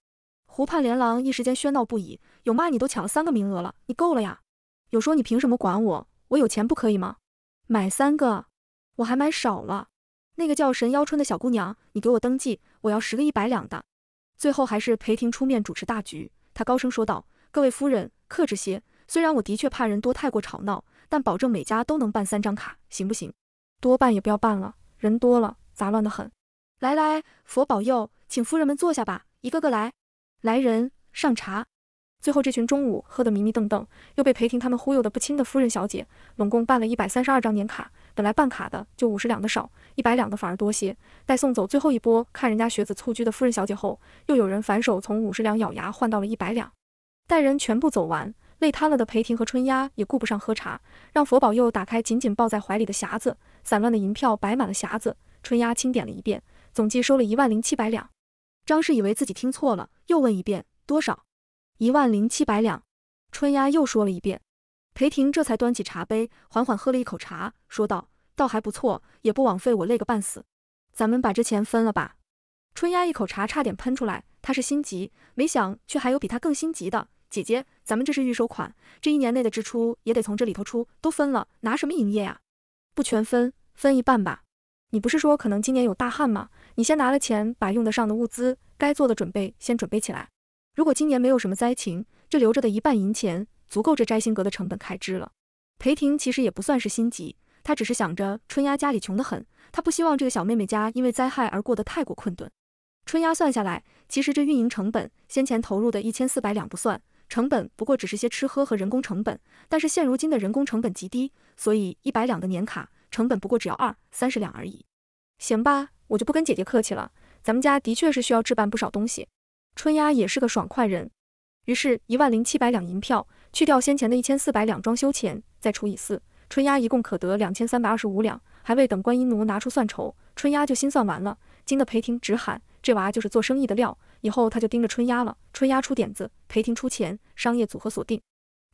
湖畔连郎一时间喧闹不已，有骂你都抢了三个名额了，你够了呀？有说你凭什么管我？我有钱不可以吗？买三个，我还买少了。那个叫神妖春的小姑娘，你给我登记，我要十个一百两的。最后还是裴婷出面主持大局，她高声说道：“各位夫人，克制些。虽然我的确怕人多，太过吵闹，但保证每家都能办三张卡，行不行？多办也不要办了，人多了杂乱的很。来来，佛保佑，请夫人们坐下吧，一个个来。来人，上茶。”最后，这群中午喝得迷迷瞪瞪，又被裴婷他们忽悠得不轻的夫人小姐，拢共办了一百三十二张年卡。本来办卡的就五十两的少，一百两的反而多些。待送走最后一波看人家学子蹴鞠的夫人小姐后，又有人反手从五十两咬牙换到了一百两。待人全部走完，累瘫了的裴婷和春丫也顾不上喝茶，让佛保佑打开紧紧抱在怀里的匣子，散乱的银票摆满了匣子。春丫清点了一遍，总计收了一万零七百两。张氏以为自己听错了，又问一遍多少。一万零七百两，春丫又说了一遍，裴婷这才端起茶杯，缓缓喝了一口茶，说道：“倒还不错，也不枉费我累个半死。咱们把这钱分了吧。”春丫一口茶差点喷出来，她是心急，没想却还有比她更心急的姐姐。咱们这是预收款，这一年内的支出也得从这里头出，都分了，拿什么营业呀？不全分，分一半吧。你不是说可能今年有大旱吗？你先拿了钱，把用得上的物资、该做的准备先准备起来。如果今年没有什么灾情，这留着的一半银钱足够这摘星阁的成本开支了。裴婷其实也不算是心急，她只是想着春丫家里穷得很，她不希望这个小妹妹家因为灾害而过得太过困顿。春丫算下来，其实这运营成本先前投入的一千四百两不算，成本不过只是些吃喝和人工成本。但是现如今的人工成本极低，所以一百两的年卡成本不过只要二三十两而已。行吧，我就不跟姐姐客气了，咱们家的确是需要置办不少东西。春丫也是个爽快人，于是，一万零七百两银票去掉先前的一千四百两装修钱，再除以四，春丫一共可得两千三百二十五两，还未等观音奴拿出算筹，春丫就心算完了，惊得裴婷直喊：“这娃就是做生意的料，以后他就盯着春丫了。”春丫出点子，裴婷出钱，商业组合锁定。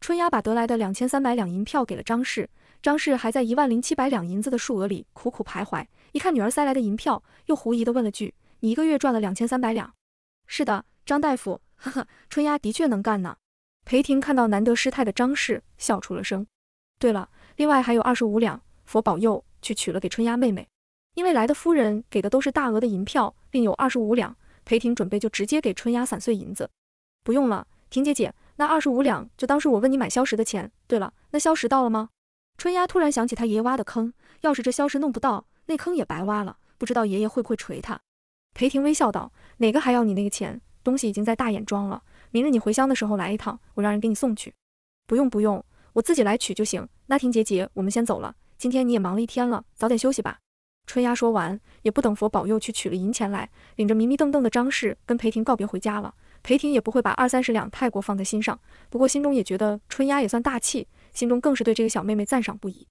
春丫把得来的两千三百两银票给了张氏，张氏还在一万零七百两银子的数额里苦苦徘徊，一看女儿塞来的银票，又狐疑地问了句：“你一个月赚了两千三百两？”“是的，张大夫，呵呵，春丫的确能干呢。”裴婷看到难得失态的张氏，笑出了声。对了，另外还有二十五两，佛保佑，去取了给春丫妹妹。因为来的夫人给的都是大额的银票，另有二十五两，裴婷准备就直接给春丫散碎银子。不用了，婷姐姐，那二十五两就当是我问你买消食的钱。对了，那消食到了吗？春丫突然想起他爷爷挖的坑，要是这消食弄不到，那坑也白挖了，不知道爷爷会不会锤他。裴婷微笑道：“哪个还要你那个钱？东西已经在大眼庄了。”明日你回乡的时候来一趟，我让人给你送去。不用不用，我自己来取就行。那婷姐姐，我们先走了。今天你也忙了一天了，早点休息吧。春丫说完，也不等佛保佑去取了银钱来，领着迷迷瞪瞪的张氏跟裴婷告别回家了。裴婷也不会把二三十两太过放在心上，不过心中也觉得春丫也算大气，心中更是对这个小妹妹赞赏不已。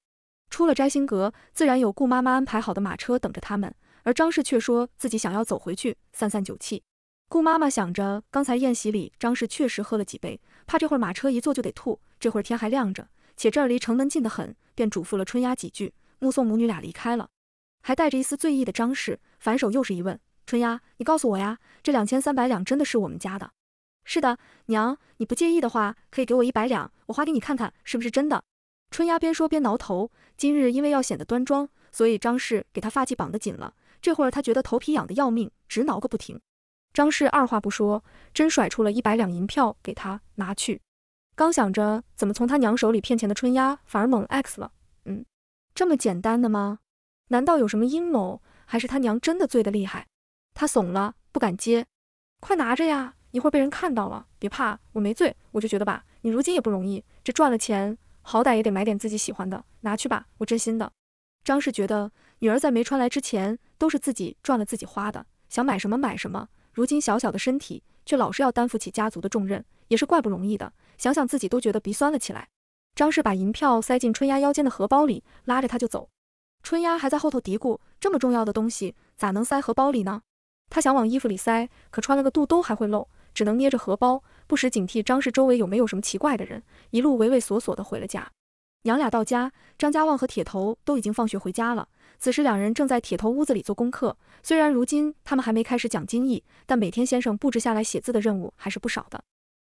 出了摘星阁，自然有顾妈妈安排好的马车等着他们，而张氏却说自己想要走回去散散酒气。顾妈妈想着，刚才宴席里张氏确实喝了几杯，怕这会儿马车一坐就得吐。这会儿天还亮着，且这儿离城门近得很，便嘱咐了春丫几句，目送母女俩离开了。还带着一丝醉意的张氏反手又是一问：“春丫，你告诉我呀，这两千三百两真的是我们家的？”“是的，娘，你不介意的话，可以给我一百两，我花给你看看是不是真的。”春丫边说边挠头。今日因为要显得端庄，所以张氏给她发髻绑得紧了。这会儿她觉得头皮痒得要命，直挠个不停。张氏二话不说，真甩出了一百两银票给她拿去。刚想着怎么从他娘手里骗钱的春丫，反而猛 X 了。嗯，这么简单的吗？难道有什么阴谋？还是他娘真的醉得厉害？他怂了，不敢接。快拿着呀，一会儿被人看到了。别怕，我没醉。我就觉得吧，你如今也不容易，这赚了钱，好歹也得买点自己喜欢的，拿去吧，我真心的。张氏觉得女儿在没穿来之前，都是自己赚了自己花的，想买什么买什么。如今小小的身体，却老是要担负起家族的重任，也是怪不容易的。想想自己都觉得鼻酸了起来。张氏把银票塞进春丫腰间的荷包里，拉着她就走。春丫还在后头嘀咕：这么重要的东西，咋能塞荷包里呢？她想往衣服里塞，可穿了个肚兜还会漏，只能捏着荷包，不时警惕张氏周围有没有什么奇怪的人。一路畏畏缩缩的回了家。娘俩到家，张家旺和铁头都已经放学回家了。此时两人正在铁头屋子里做功课。虽然如今他们还没开始讲经义，但每天先生布置下来写字的任务还是不少的。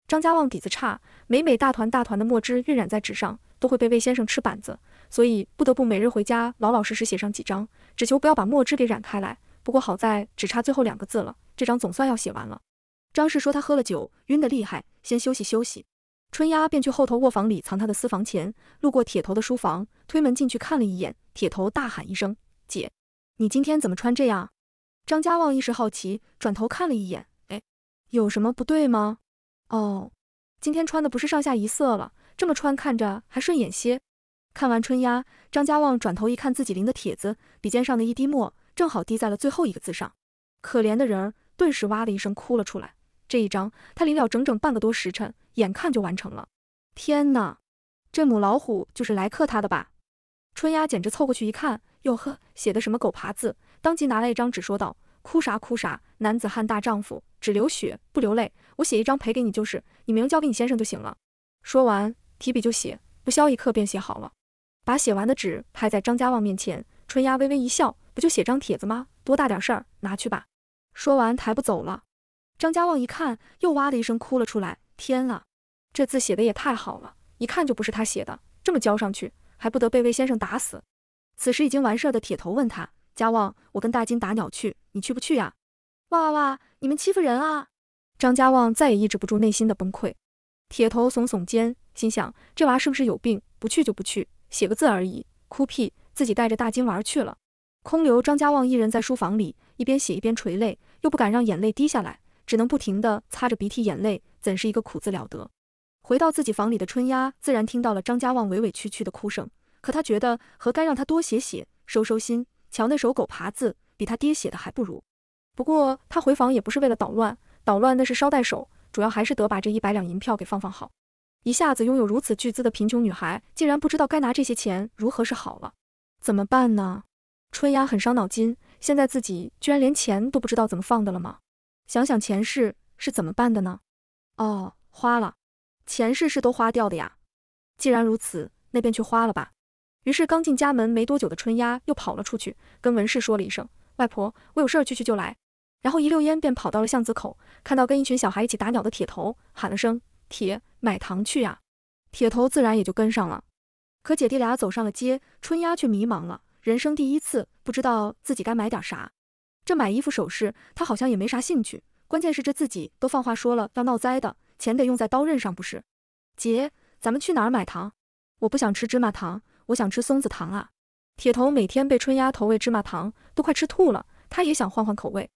张家旺底子差，每每大团大团的墨汁晕染在纸上，都会被魏先生吃板子，所以不得不每日回家老老实实写上几张，只求不要把墨汁给染开来。不过好在只差最后两个字了，这张总算要写完了。张氏说他喝了酒，晕得厉害，先休息休息。春丫便去后头卧房里藏他的私房钱，路过铁头的书房，推门进去看了一眼。铁头大喊一声：“姐，你今天怎么穿这样？”张家旺一时好奇，转头看了一眼，哎，有什么不对吗？哦，今天穿的不是上下一色了，这么穿看着还顺眼些。看完春丫，张家旺转头一看自己临的帖子，笔尖上的一滴墨正好滴在了最后一个字上。可怜的人儿顿时哇的一声哭了出来。这一章他临了整整半个多时辰，眼看就完成了。天哪，这母老虎就是来克他的吧？春丫简直凑过去一看，哟呵，写的什么狗爬字？当即拿来一张纸，说道：“哭啥哭啥，男子汉大丈夫，只流血不流泪。我写一张赔给你就是，你明交给你先生就行了。”说完，提笔就写，不消一刻便写好了。把写完的纸拍在张家旺面前，春丫微微一笑：“不就写张帖子吗？多大点事儿，拿去吧。”说完，抬步走了。张家旺一看，又哇的一声哭了出来：“天啊，这字写的也太好了，一看就不是他写的，这么交上去。”还不得被魏先生打死。此时已经完事儿的铁头问他：“家旺，我跟大金打鸟去，你去不去呀？”“哇哇哇！你们欺负人啊！”张家旺再也抑制不住内心的崩溃。铁头耸耸肩，心想：这娃是不是有病？不去就不去，写个字而已，哭屁！自己带着大金玩去了，空留张家旺一人在书房里，一边写一边垂泪，又不敢让眼泪滴下来，只能不停地擦着鼻涕眼泪，怎是一个苦字了得？回到自己房里的春丫，自然听到了张家旺委委屈屈的哭声。可他觉得何该让他多写写，收收心。瞧那手狗爬字，比他爹写的还不如。不过他回房也不是为了捣乱，捣乱那是捎带手，主要还是得把这一百两银票给放放好。一下子拥有如此巨资的贫穷女孩，竟然不知道该拿这些钱如何是好了。怎么办呢？春丫很伤脑筋，现在自己居然连钱都不知道怎么放的了吗？想想前世是怎么办的呢？哦，花了，前世是都花掉的呀。既然如此，那便去花了吧。于是刚进家门没多久的春丫又跑了出去，跟文氏说了一声：“外婆，我有事儿去去就来。”然后一溜烟便跑到了巷子口，看到跟一群小孩一起打鸟的铁头，喊了声：“铁，买糖去呀！”铁头自然也就跟上了。可姐弟俩走上了街，春丫却迷茫了，人生第一次不知道自己该买点啥。这买衣服首饰，她好像也没啥兴趣。关键是这自己都放话说了要闹灾的，钱得用在刀刃上不是？姐，咱们去哪儿买糖？我不想吃芝麻糖，我想吃松子糖啊！铁头每天被春丫投喂芝麻糖，都快吃吐了，他也想换换口味。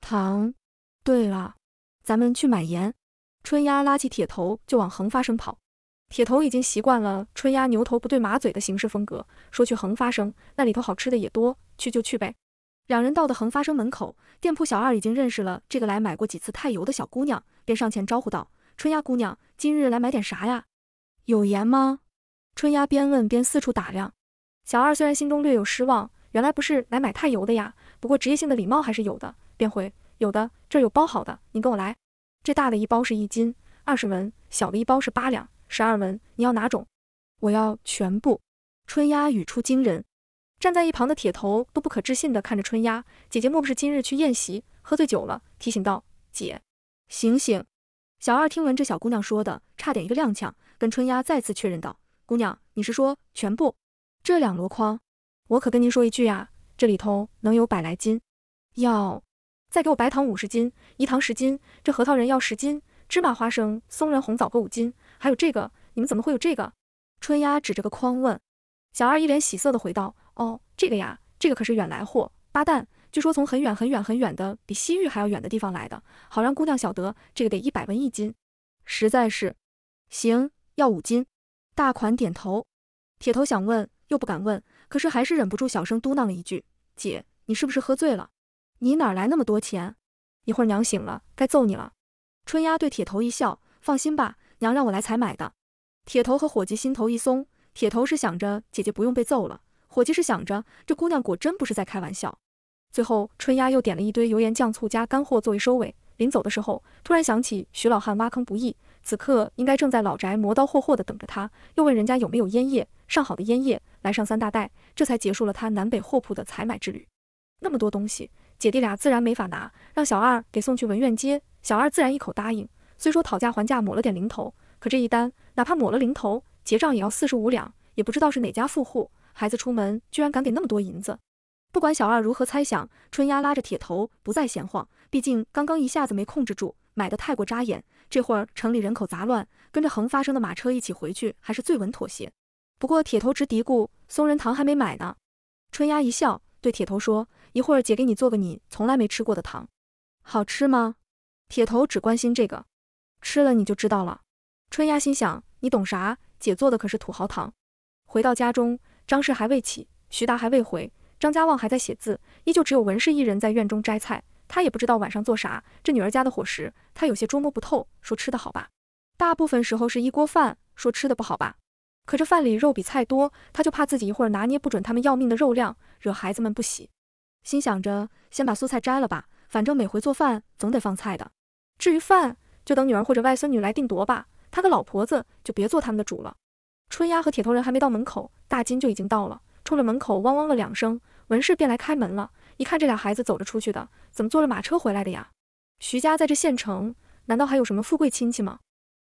糖，对了，咱们去买盐。春丫拉起铁头就往恒发生跑。铁头已经习惯了春丫牛头不对马嘴的行事风格，说去恒发生，那里头好吃的也多，去就去呗。两人到的恒发生门口，店铺小二已经认识了这个来买过几次太油的小姑娘，便上前招呼道：“春丫姑娘，今日来买点啥呀？有盐吗？”春丫边问边四处打量。小二虽然心中略有失望，原来不是来买太油的呀，不过职业性的礼貌还是有的，便回：“有的，这儿有包好的，你跟我来。这大的一包是一斤，二十文；小的一包是八两，十二文。你要哪种？我要全部。”春丫语出惊人。站在一旁的铁头都不可置信地看着春丫姐姐，莫不是今日去宴席喝醉酒了？提醒道：“姐，醒醒！”小二听闻这小姑娘说的，差点一个踉跄，跟春丫再次确认道：“姑娘，你是说全部这两箩筐？我可跟您说一句啊，这里头能有百来斤。要再给我白糖五十斤，饴糖十斤，这核桃仁要十斤，芝麻花生松仁红枣各五斤，还有这个，你们怎么会有这个？”春丫指着个筐问。小二一脸喜色的回道。哦，这个呀，这个可是远来货，八蛋，据说从很远很远很远的，比西域还要远的地方来的，好让姑娘晓得，这个得一百文一斤，实在是，行，要五斤。大款点头，铁头想问又不敢问，可是还是忍不住小声嘟囔了一句：“姐，你是不是喝醉了？你哪来那么多钱？一会儿娘醒了，该揍你了。”春丫对铁头一笑，放心吧，娘让我来采买的。铁头和伙计心头一松，铁头是想着姐姐不用被揍了。伙计是想着，这姑娘果真不是在开玩笑。最后，春丫又点了一堆油盐酱醋加干货作为收尾。临走的时候，突然想起徐老汉挖坑不易，此刻应该正在老宅磨刀霍霍的等着他。又问人家有没有烟叶，上好的烟叶来上三大袋，这才结束了他南北货铺的采买之旅。那么多东西，姐弟俩自然没法拿，让小二给送去文苑街。小二自然一口答应。虽说讨价还价抹了点零头，可这一单哪怕抹了零头，结账也要四十五两，也不知道是哪家富户。孩子出门居然敢给那么多银子，不管小二如何猜想，春丫拉着铁头不再闲晃，毕竟刚刚一下子没控制住，买的太过扎眼，这会儿城里人口杂乱，跟着横发生的马车一起回去还是最稳妥些。不过铁头直嘀咕，松仁糖还没买呢。春丫一笑，对铁头说：“一会儿姐给你做个你从来没吃过的糖，好吃吗？”铁头只关心这个，吃了你就知道了。春丫心想：你懂啥？姐做的可是土豪糖。回到家中。张氏还未起，徐达还未回，张家旺还在写字，依旧只有文氏一人在院中摘菜。他也不知道晚上做啥，这女儿家的伙食，他有些捉摸不透。说吃的好吧，大部分时候是一锅饭；说吃的不好吧，可这饭里肉比菜多，他就怕自己一会儿拿捏不准他们要命的肉量，惹孩子们不喜。心想着先把蔬菜摘了吧，反正每回做饭总得放菜的。至于饭，就等女儿或者外孙女来定夺吧。他个老婆子就别做他们的主了。春丫和铁头人还没到门口，大金就已经到了，冲着门口汪汪了两声，文氏便来开门了。一看这俩孩子走着出去的，怎么坐着马车回来的呀？徐家在这县城，难道还有什么富贵亲戚吗？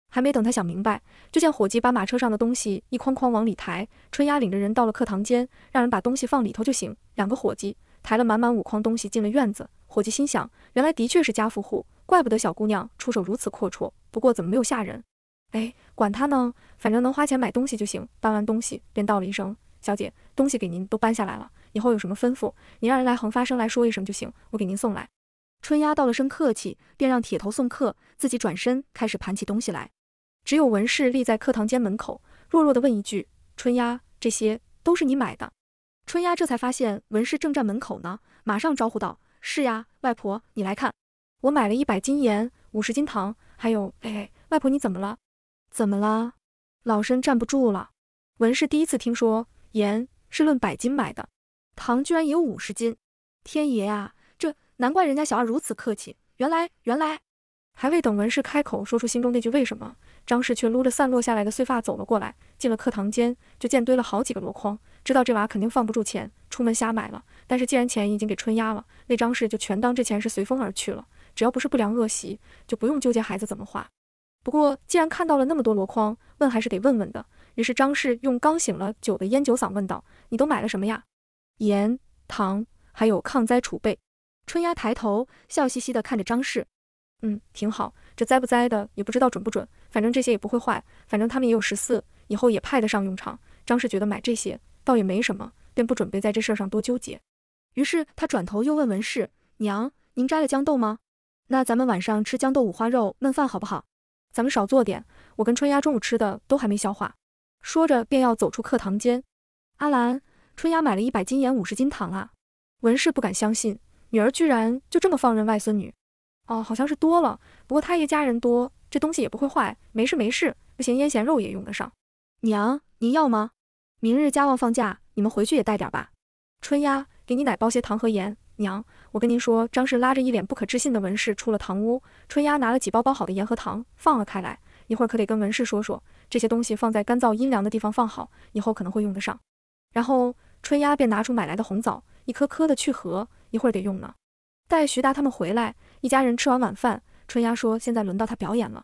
还没等他想明白，就见伙计把马车上的东西一筐筐往里抬。春丫领着人到了课堂间，让人把东西放里头就行。两个伙计抬了满满五筐东西进了院子。伙计心想，原来的确是家富户，怪不得小姑娘出手如此阔绰。不过怎么没有下人？哎，管他呢，反正能花钱买东西就行。搬完东西，便道了一声：“小姐，东西给您都搬下来了，以后有什么吩咐，您让人来横发生来说一声就行，我给您送来。”春丫道了声客气，便让铁头送客，自己转身开始盘起东西来。只有文氏立在课堂间门口，弱弱的问一句：“春丫，这些都是你买的？”春丫这才发现文氏正站门口呢，马上招呼道：“是呀，外婆，你来看，我买了一百斤盐，五十斤糖，还有……哎，外婆你怎么了？”怎么了？老身站不住了。文氏第一次听说盐是论百斤买的，糖居然也有五十斤。天爷呀，这难怪人家小二如此客气。原来，原来，还未等文氏开口说出心中那句为什么，张氏却撸着散落下来的碎发走了过来，进了客堂间，就见堆了好几个箩筐，知道这娃肯定放不住钱，出门瞎买了。但是既然钱已经给春丫了，那张氏就全当这钱是随风而去了。只要不是不良恶习，就不用纠结孩子怎么花。不过既然看到了那么多箩筐，问还是得问问的。于是张氏用刚醒了酒的烟酒嗓问道：“你都买了什么呀？盐、糖，还有抗灾储备。”春丫抬头笑嘻嘻地看着张氏：“嗯，挺好。这栽不栽的也不知道准不准，反正这些也不会坏。反正他们也有十四，以后也派得上用场。”张氏觉得买这些倒也没什么，便不准备在这事儿上多纠结。于是他转头又问文氏：“娘，您摘了豇豆吗？那咱们晚上吃豇豆五花肉焖饭好不好？咱们少做点，我跟春丫中午吃的都还没消化。”说着便要走出课堂间。阿兰，春丫买了一百斤盐，五十斤糖啊！文氏不敢相信，女儿居然就这么放任外孙女。哦，好像是多了，不过他爷家人多，这东西也不会坏，没事没事。不行，腌咸肉也用得上。娘，您要吗？明日家旺放假，你们回去也带点吧。春丫，给你奶包些糖和盐。娘，我跟您说，张氏拉着一脸不可置信的文氏出了堂屋。春丫拿了几包包好的盐和糖放了开来，一会儿可得跟文氏说说。这些东西放在干燥阴凉的地方放好，以后可能会用得上。然后春丫便拿出买来的红枣，一颗颗的去核，一会儿得用呢。待徐达他们回来，一家人吃完晚饭，春丫说：“现在轮到他表演了。”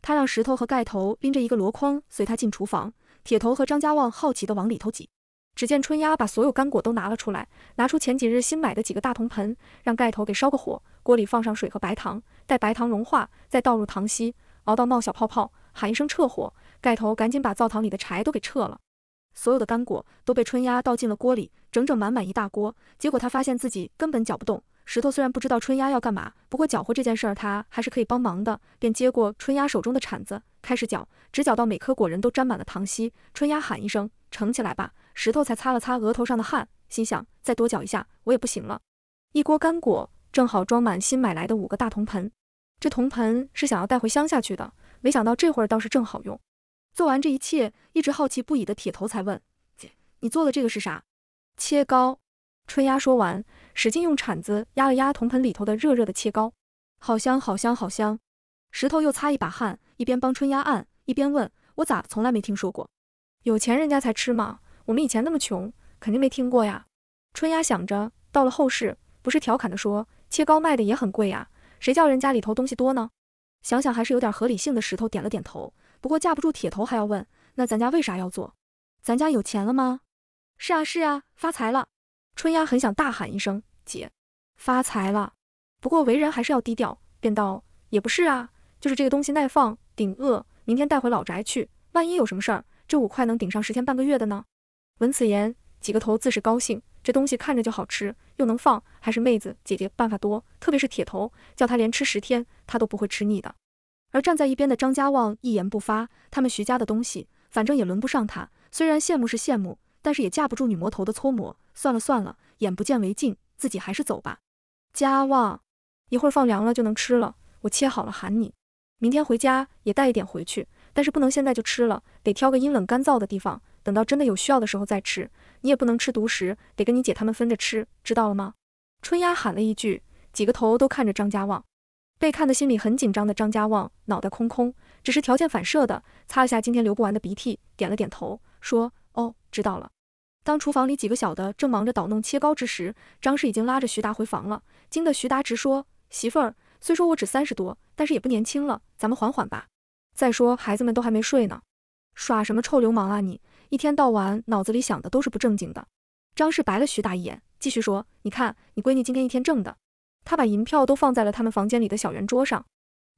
他让石头和盖头拎着一个箩筐随他进厨房，铁头和张家旺好奇地往里头挤。只见春丫把所有干果都拿了出来，拿出前几日新买的几个大铜盆，让盖头给烧个火，锅里放上水和白糖，待白糖融化，再倒入糖稀，熬到冒小泡泡，喊一声撤火。盖头赶紧把灶堂里的柴都给撤了，所有的干果都被春丫倒进了锅里，整整满满一大锅。结果他发现自己根本搅不动。石头虽然不知道春丫要干嘛，不过搅和这件事儿他还是可以帮忙的，便接过春丫手中的铲子开始搅，直搅到每颗果仁都沾满了糖稀。春丫喊一声：“盛起来吧！”石头才擦了擦额头上的汗，心想：再多搅一下我也不行了。一锅干果正好装满新买来的五个大铜盆，这铜盆是想要带回乡下去的，没想到这会儿倒是正好用。做完这一切，一直好奇不已的铁头才问：“姐，你做的这个是啥？”切糕。春丫说完，使劲用铲子压了压铜盆里头的热热的切糕，好香，好香，好香。石头又擦一把汗，一边帮春丫按，一边问：“我咋从来没听说过？有钱人家才吃嘛，我们以前那么穷，肯定没听过呀。”春丫想着，到了后世，不是调侃的说切糕卖的也很贵呀，谁叫人家里头东西多呢？想想还是有点合理性的。石头点了点头。不过架不住铁头还要问，那咱家为啥要做？咱家有钱了吗？是啊是啊，发财了！春丫很想大喊一声姐，发财了。不过为人还是要低调，便道也不是啊，就是这个东西耐放，顶饿，明天带回老宅去，万一有什么事儿，这五块能顶上十天半个月的呢。闻此言，几个头自是高兴，这东西看着就好吃，又能放，还是妹子姐姐办法多，特别是铁头，叫他连吃十天，他都不会吃腻的。而站在一边的张家旺一言不发，他们徐家的东西，反正也轮不上他。虽然羡慕是羡慕，但是也架不住女魔头的搓磨。算了算了，眼不见为净，自己还是走吧。家旺，一会儿放凉了就能吃了。我切好了喊你，明天回家也带一点回去，但是不能现在就吃了，得挑个阴冷干燥的地方，等到真的有需要的时候再吃。你也不能吃独食，得跟你姐他们分着吃，知道了吗？春丫喊了一句，几个头都看着张家旺。被看的心里很紧张的张家旺脑袋空空，只是条件反射的擦了下今天流不完的鼻涕，点了点头，说：“哦，知道了。”当厨房里几个小的正忙着捣弄切糕之时，张氏已经拉着徐达回房了，惊得徐达直说：“媳妇儿，虽说我只三十多，但是也不年轻了，咱们缓缓吧。再说孩子们都还没睡呢，耍什么臭流氓啊你！一天到晚脑子里想的都是不正经的。”张氏白了徐达一眼，继续说：“你看你闺女今天一天挣的。”她把银票都放在了他们房间里的小圆桌上。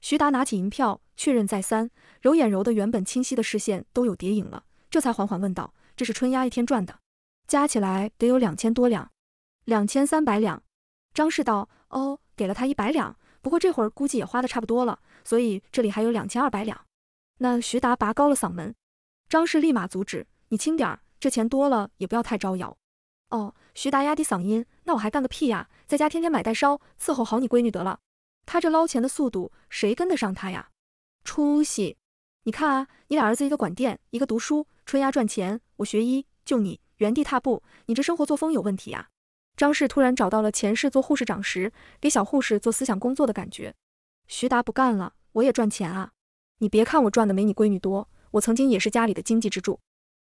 徐达拿起银票，确认再三，揉眼揉的原本清晰的视线都有叠影了，这才缓缓问道：“这是春丫一天赚的，加起来得有两千多两，两千三百两。”张氏道：“哦，给了他一百两，不过这会儿估计也花的差不多了，所以这里还有两千二百两。”那徐达拔高了嗓门，张氏立马阻止：“你轻点儿，这钱多了也不要太招摇。”哦，徐达压低嗓音，那我还干个屁呀！在家天天买袋烧，伺候好你闺女得了。他这捞钱的速度，谁跟得上他呀？出息！你看啊，你俩儿子一个管店，一个读书，春丫赚钱，我学医，就你原地踏步，你这生活作风有问题呀！张氏突然找到了前世做护士长时给小护士做思想工作的感觉。徐达不干了，我也赚钱啊！你别看我赚的没你闺女多，我曾经也是家里的经济支柱。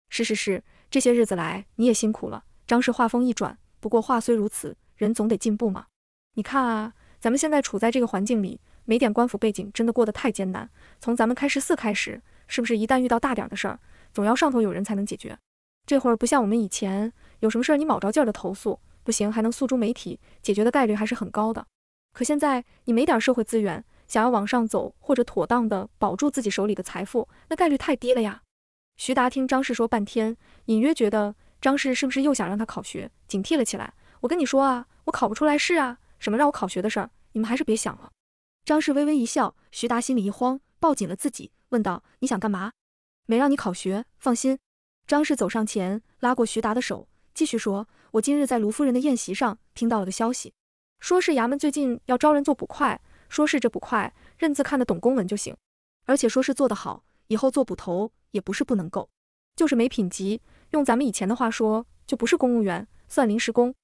是是是，这些日子来你也辛苦了。张氏话锋一转，不过话虽如此，人总得进步嘛。你看啊，咱们现在处在这个环境里。没点官府背景，真的过得太艰难。从咱们开十四开始，是不是一旦遇到大点的事儿，总要上头有人才能解决？这会儿不像我们以前，有什么事儿你卯着劲儿的投诉，不行还能诉诸媒体，解决的概率还是很高的。可现在你没点社会资源，想要往上走或者妥当的保住自己手里的财富，那概率太低了呀。徐达听张氏说半天，隐约觉得张氏是不是又想让他考学，警惕了起来。我跟你说啊，我考不出来是啊，什么让我考学的事儿，你们还是别想了。张氏微微一笑，徐达心里一慌，抱紧了自己，问道：“你想干嘛？没让你考学，放心。”张氏走上前，拉过徐达的手，继续说：“我今日在卢夫人的宴席上听到了个消息，说是衙门最近要招人做捕快，说是这捕快认字看得懂公文就行，而且说是做得好，以后做捕头也不是不能够，就是没品级。用咱们以前的话说，就不是公务员，算临时工。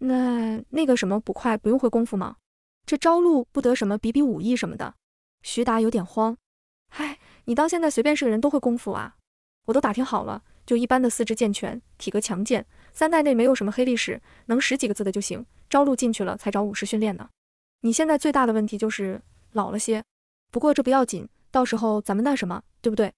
那那个什么捕快不用会功夫吗？”这招录不得什么比比武艺什么的，徐达有点慌。嗨，你当现在随便是个人都会功夫啊？我都打听好了，就一般的四肢健全、体格强健，三代内没有什么黑历史，能识几个字的就行。招录进去了才找武士训练呢。你现在最大的问题就是老了些，不过这不要紧，到时候咱们那什么，对不对？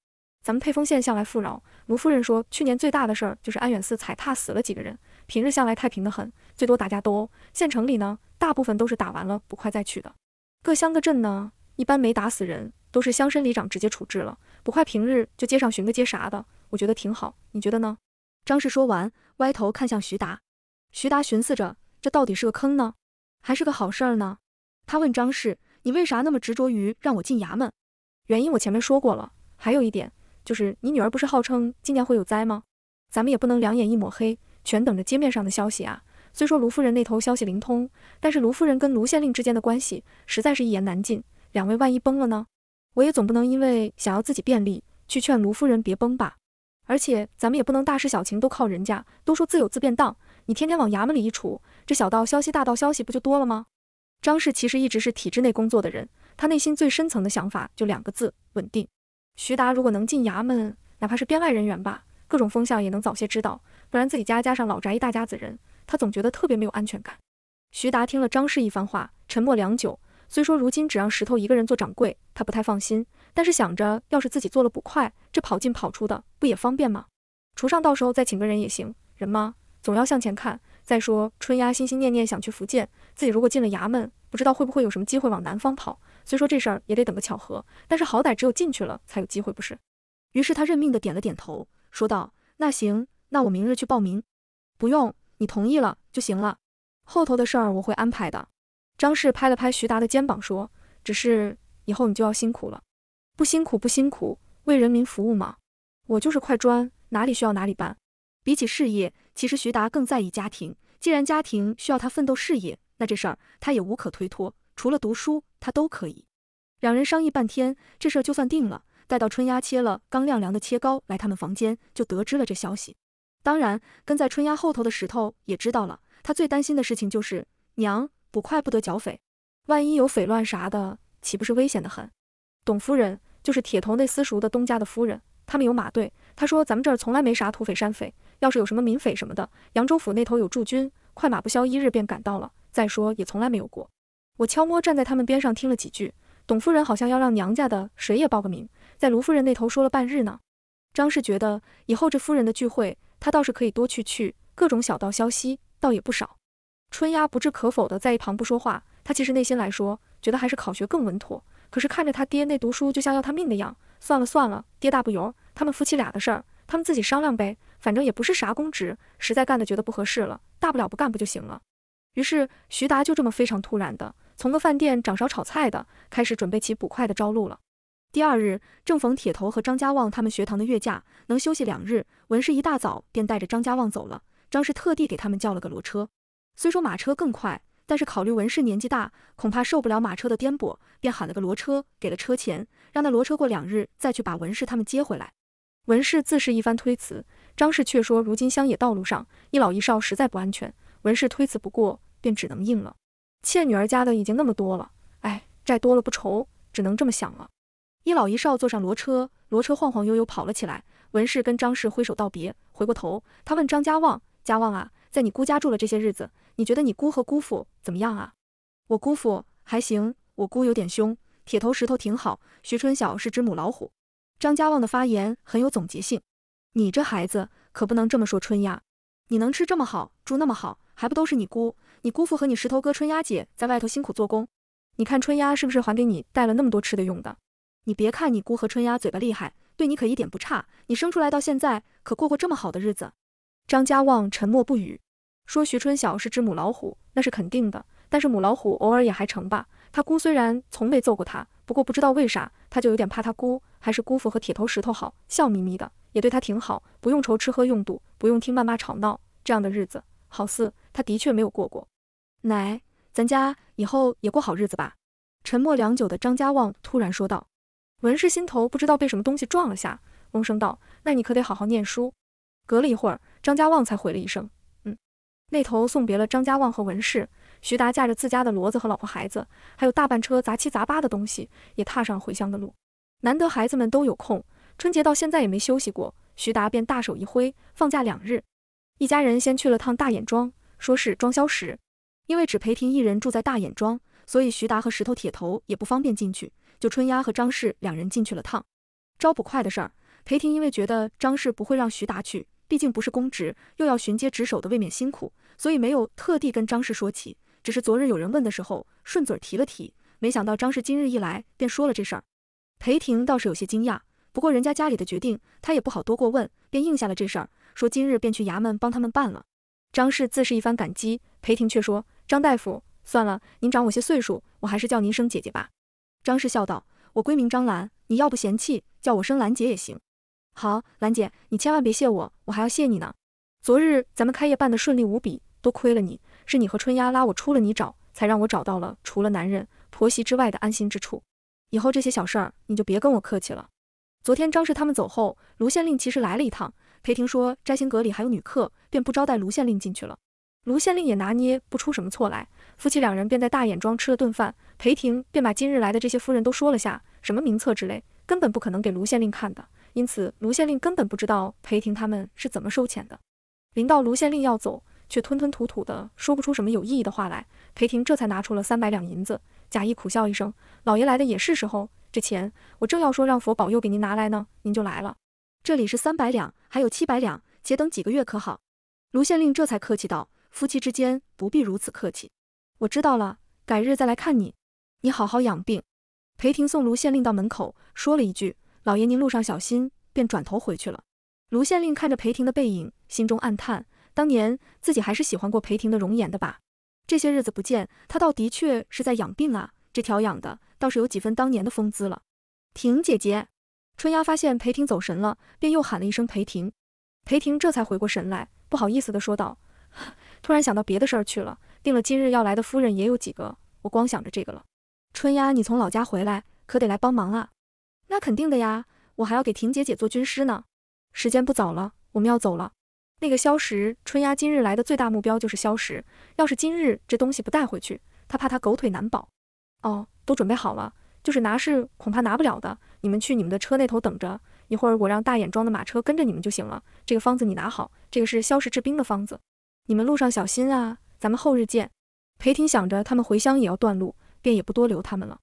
咱们沛丰县向来富饶，卢夫人说去年最大的事儿就是安远寺踩踏死了几个人，平日向来太平的很，最多打架斗殴。县城里呢？大部分都是打完了捕快再去的，各乡各镇呢，一般没打死人，都是乡绅里长直接处置了。捕快平日就街上巡个街啥的，我觉得挺好，你觉得呢？张氏说完，歪头看向徐达。徐达寻思着，这到底是个坑呢，还是个好事儿呢？他问张氏：“你为啥那么执着于让我进衙门？”原因我前面说过了，还有一点就是你女儿不是号称今年会有灾吗？咱们也不能两眼一抹黑，全等着街面上的消息啊。虽说卢夫人那头消息灵通，但是卢夫人跟卢县令之间的关系实在是一言难尽。两位万一崩了呢？我也总不能因为想要自己便利去劝卢夫人别崩吧。而且咱们也不能大事小情都靠人家。都说自有自便当，你天天往衙门里一杵，这小道消息、大道消息不就多了吗？张氏其实一直是体制内工作的人，他内心最深层的想法就两个字：稳定。徐达如果能进衙门，哪怕是编外人员吧，各种风向也能早些知道，不然自己家加上老宅一大家子人。他总觉得特别没有安全感。徐达听了张氏一番话，沉默良久。虽说如今只让石头一个人做掌柜，他不太放心，但是想着要是自己做了捕快，这跑进跑出的不也方便吗？厨上到时候再请个人也行，人嘛，总要向前看。再说春丫心心念念想去福建，自己如果进了衙门，不知道会不会有什么机会往南方跑。虽说这事儿也得等个巧合，但是好歹只有进去了才有机会，不是？于是他认命的点了点头，说道：“那行，那我明日去报名。不用。”你同意了就行了，后头的事儿我会安排的。张氏拍了拍徐达的肩膀说：“只是以后你就要辛苦了，不辛苦不辛苦，为人民服务嘛。我就是块砖，哪里需要哪里搬。比起事业，其实徐达更在意家庭。既然家庭需要他奋斗事业，那这事儿他也无可推脱。除了读书，他都可以。两人商议半天，这事儿就算定了。待到春丫切了刚晾凉的切糕来他们房间，就得知了这消息。当然，跟在春丫后头的石头也知道了。他最担心的事情就是娘捕快不得剿匪，万一有匪乱啥的，岂不是危险的很？董夫人就是铁头那私塾的东家的夫人，他们有马队。他说咱们这儿从来没啥土匪山匪，要是有什么民匪什么的，扬州府那头有驻军，快马不消一日便赶到了。再说也从来没有过。我悄摸站在他们边上听了几句，董夫人好像要让娘家的谁也报个名，在卢夫人那头说了半日呢。张氏觉得以后这夫人的聚会。他倒是可以多去去，各种小道消息倒也不少。春丫不置可否的在一旁不说话，他其实内心来说觉得还是考学更稳妥。可是看着他爹那读书就像要他命的样，算了算了，爹大不由他们夫妻俩的事儿，他们自己商量呗，反正也不是啥公职，实在干的觉得不合适了，大不了不干不就行了。于是徐达就这么非常突然的从个饭店掌勺炒菜的开始准备起捕快的招录了。第二日正逢铁头和张家旺他们学堂的月假，能休息两日。文氏一大早便带着张家旺走了。张氏特地给他们叫了个骡车，虽说马车更快，但是考虑文氏年纪大，恐怕受不了马车的颠簸，便喊了个骡车，给了车钱，让那骡车过两日再去把文氏他们接回来。文氏自是一番推辞，张氏却说如今乡野道路上一老一少实在不安全，文氏推辞不过，便只能应了。欠女儿家的已经那么多了，哎，债多了不愁，只能这么想了。一老一少坐上骡车，骡车晃晃悠悠跑了起来。文氏跟张氏挥手道别，回过头，他问张家旺：“家旺啊，在你姑家住了这些日子，你觉得你姑和姑父怎么样啊？”“我姑父还行，我姑有点凶，铁头石头挺好。徐春晓是只母老虎。”张家旺的发言很有总结性。你这孩子可不能这么说春丫，你能吃这么好，住那么好，还不都是你姑、你姑父和你石头哥春丫姐在外头辛苦做工？你看春丫是不是还给你带了那么多吃的用的？你别看你姑和春丫嘴巴厉害。对你可一点不差，你生出来到现在可过过这么好的日子？张家旺沉默不语，说徐春晓是只母老虎，那是肯定的。但是母老虎偶尔也还成吧。他姑虽然从没揍过他，不过不知道为啥，他就有点怕他姑。还是姑父和铁头石头好，笑眯眯的，也对他挺好，不用愁吃喝用度，不用听谩骂吵闹，这样的日子好似他的确没有过过。奶，咱家以后也过好日子吧？沉默良久的张家旺突然说道。文氏心头不知道被什么东西撞了下，嗡声道：“那你可得好好念书。”隔了一会儿，张家旺才回了一声：“。”那头送别了张家旺和文氏，徐达驾着自家的骡子和老婆孩子，还有大半车杂七杂八的东西，也踏上回乡的路。难得孩子们都有空，春节到现在也没休息过，徐达便大手一挥，放假两日。一家人先去了趟大眼庄，说是装消食，因为只裴婷一人住在大眼庄，所以徐达和石头铁头也不方便进去。就春丫和张氏两人进去了趟，招捕快的事儿。裴婷因为觉得张氏不会让徐达去，毕竟不是公职，又要巡街值守的，未免辛苦，所以没有特地跟张氏说起。只是昨日有人问的时候，顺嘴提了提。没想到张氏今日一来，便说了这事儿。裴婷倒是有些惊讶，不过人家家里的决定，他也不好多过问，便应下了这事儿，说今日便去衙门帮他们办了。张氏自是一番感激，裴婷却说：“张大夫，算了，您长我些岁数，我还是叫您声姐姐吧。”张氏笑道：“我闺名张兰，你要不嫌弃，叫我声兰姐也行。”“好，兰姐，你千万别谢我，我还要谢你呢。昨日咱们开业办得顺利无比，多亏了你，是你和春丫拉我出了泥沼，才让我找到了除了男人婆媳之外的安心之处。以后这些小事儿你就别跟我客气了。”昨天张氏他们走后，卢县令其实来了一趟，裴婷说摘星阁里还有女客，便不招待卢县令进去了。卢县令也拿捏不出什么错来，夫妻两人便在大眼庄吃了顿饭。裴婷便把今日来的这些夫人都说了下，什么名册之类，根本不可能给卢县令看的。因此，卢县令根本不知道裴婷他们是怎么收钱的。临到卢县令要走，却吞吞吐吐的说不出什么有意义的话来。裴婷这才拿出了三百两银子，假意苦笑一声：“老爷来的也是时候，这钱我正要说让佛保佑给您拿来呢，您就来了。这里是三百两，还有七百两，且等几个月可好？”卢县令这才客气道：“夫妻之间不必如此客气，我知道了，改日再来看你。”你好好养病。裴婷送卢县令到门口，说了一句：“老爷您路上小心。”便转头回去了。卢县令看着裴婷的背影，心中暗叹：当年自己还是喜欢过裴婷的容颜的吧？这些日子不见，他倒的确是在养病啊。这调养的倒是有几分当年的风姿了。婷姐姐，春丫发现裴婷走神了，便又喊了一声裴婷。裴婷这才回过神来，不好意思的说道：“ 突然想到别的事儿去了，定了今日要来的夫人也有几个，我光想着这个了。”春丫，你从老家回来，可得来帮忙啊！那肯定的呀，我还要给婷姐姐做军师呢。时间不早了，我们要走了。那个萧石，春丫今日来的最大目标就是萧石。要是今日这东西不带回去，她怕她狗腿难保。哦，都准备好了，就是拿是恐怕拿不了的。你们去你们的车那头等着，一会儿我让大眼庄的马车跟着你们就行了。这个方子你拿好，这个是萧石治兵的方子。你们路上小心啊，咱们后日见。裴婷想着他们回乡也要断路。便也不多留他们了。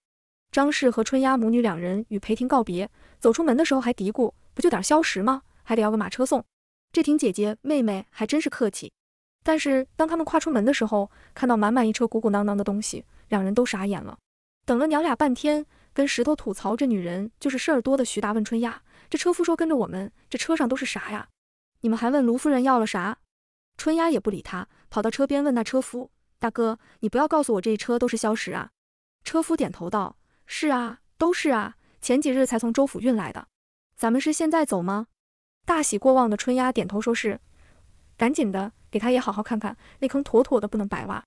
张氏和春丫母女两人与裴婷告别，走出门的时候还嘀咕：“不就点消食吗？还得要个马车送。”这婷姐姐妹妹还真是客气。但是当他们跨出门的时候，看到满满一车鼓鼓囊囊的东西，两人都傻眼了。等了娘俩半天，跟石头吐槽这女人就是事儿多的。徐达问春丫：“这车夫说跟着我们，这车上都是啥呀？你们还问卢夫人要了啥？”春丫也不理他，跑到车边问那车夫：“大哥，你不要告诉我这一车都是消食啊？”车夫点头道：“是啊，都是啊，前几日才从州府运来的。咱们是现在走吗？”大喜过望的春丫点头说是。赶紧的，给他也好好看看，那坑妥妥的不能白挖。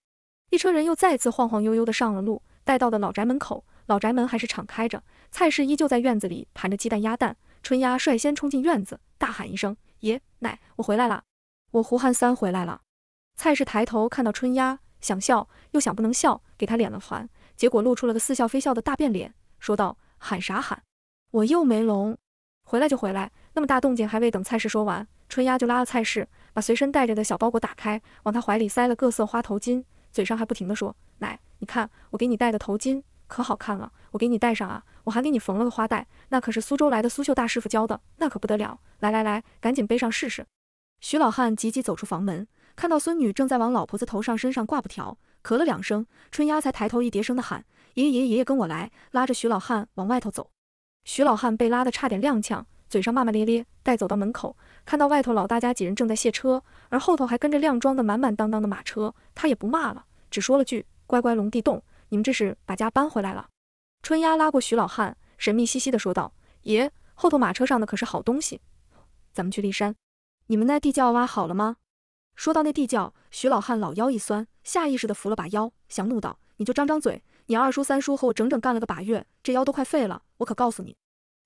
一车人又再次晃晃悠悠地上了路，带到的老宅门口，老宅门还是敞开着，蔡氏依旧在院子里盘着鸡蛋鸭蛋。春丫率先冲进院子，大喊一声：“爷奶，我回来了，我胡汉三回来了。”蔡氏抬头看到春丫，想笑又想不能笑，给他脸了环，结果露出了个似笑非笑的大变脸，说道：“喊啥喊？我又没聋，回来就回来。”那么大动静还未等蔡氏说完，春丫就拉了蔡氏，把随身带着的小包裹打开，往他怀里塞了各色花头巾，嘴上还不停地说：“奶，你看我给你戴的头巾。”可好看了，我给你戴上啊！我还给你缝了个花带，那可是苏州来的苏绣大师傅教的，那可不得了。来来来，赶紧背上试试。徐老汉急急走出房门，看到孙女正在往老婆子头上身上挂布条，咳了两声，春丫才抬头一叠声的喊：“爷爷爷爷爷跟我来！”拉着徐老汉往外头走。徐老汉被拉得差点踉跄，嘴上骂骂咧咧，带走到门口，看到外头老大家几人正在卸车，而后头还跟着辆装的满满当当的马车，他也不骂了，只说了句：“乖乖龙地洞。”你们这是把家搬回来了？春丫拉过徐老汉，神秘兮兮地说道：“爷，后头马车上的可是好东西，咱们去骊山。你们那地窖挖好了吗？”说到那地窖，徐老汉老腰一酸，下意识地扶了把腰，想怒道：“你就张张嘴！你二叔三叔和我整整干了个把月，这腰都快废了。我可告诉你！”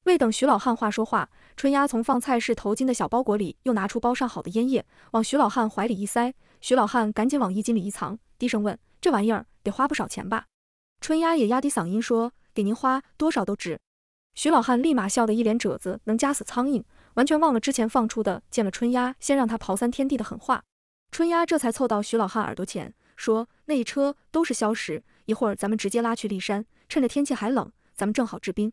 未等徐老汉话说话，春丫从放蔡氏头巾的小包裹里又拿出包上好的烟叶，往徐老汉怀里一塞。徐老汉赶紧往衣襟里一藏，低声问：“这玩意儿得花不少钱吧？”春丫也压低嗓音说：“给您花多少都值。”徐老汉立马笑得一脸褶子，能夹死苍蝇，完全忘了之前放出的见了春丫先让他刨三天地的狠话。春丫这才凑到徐老汉耳朵前说：“那一车都是硝石，一会儿咱们直接拉去骊山，趁着天气还冷，咱们正好制冰。”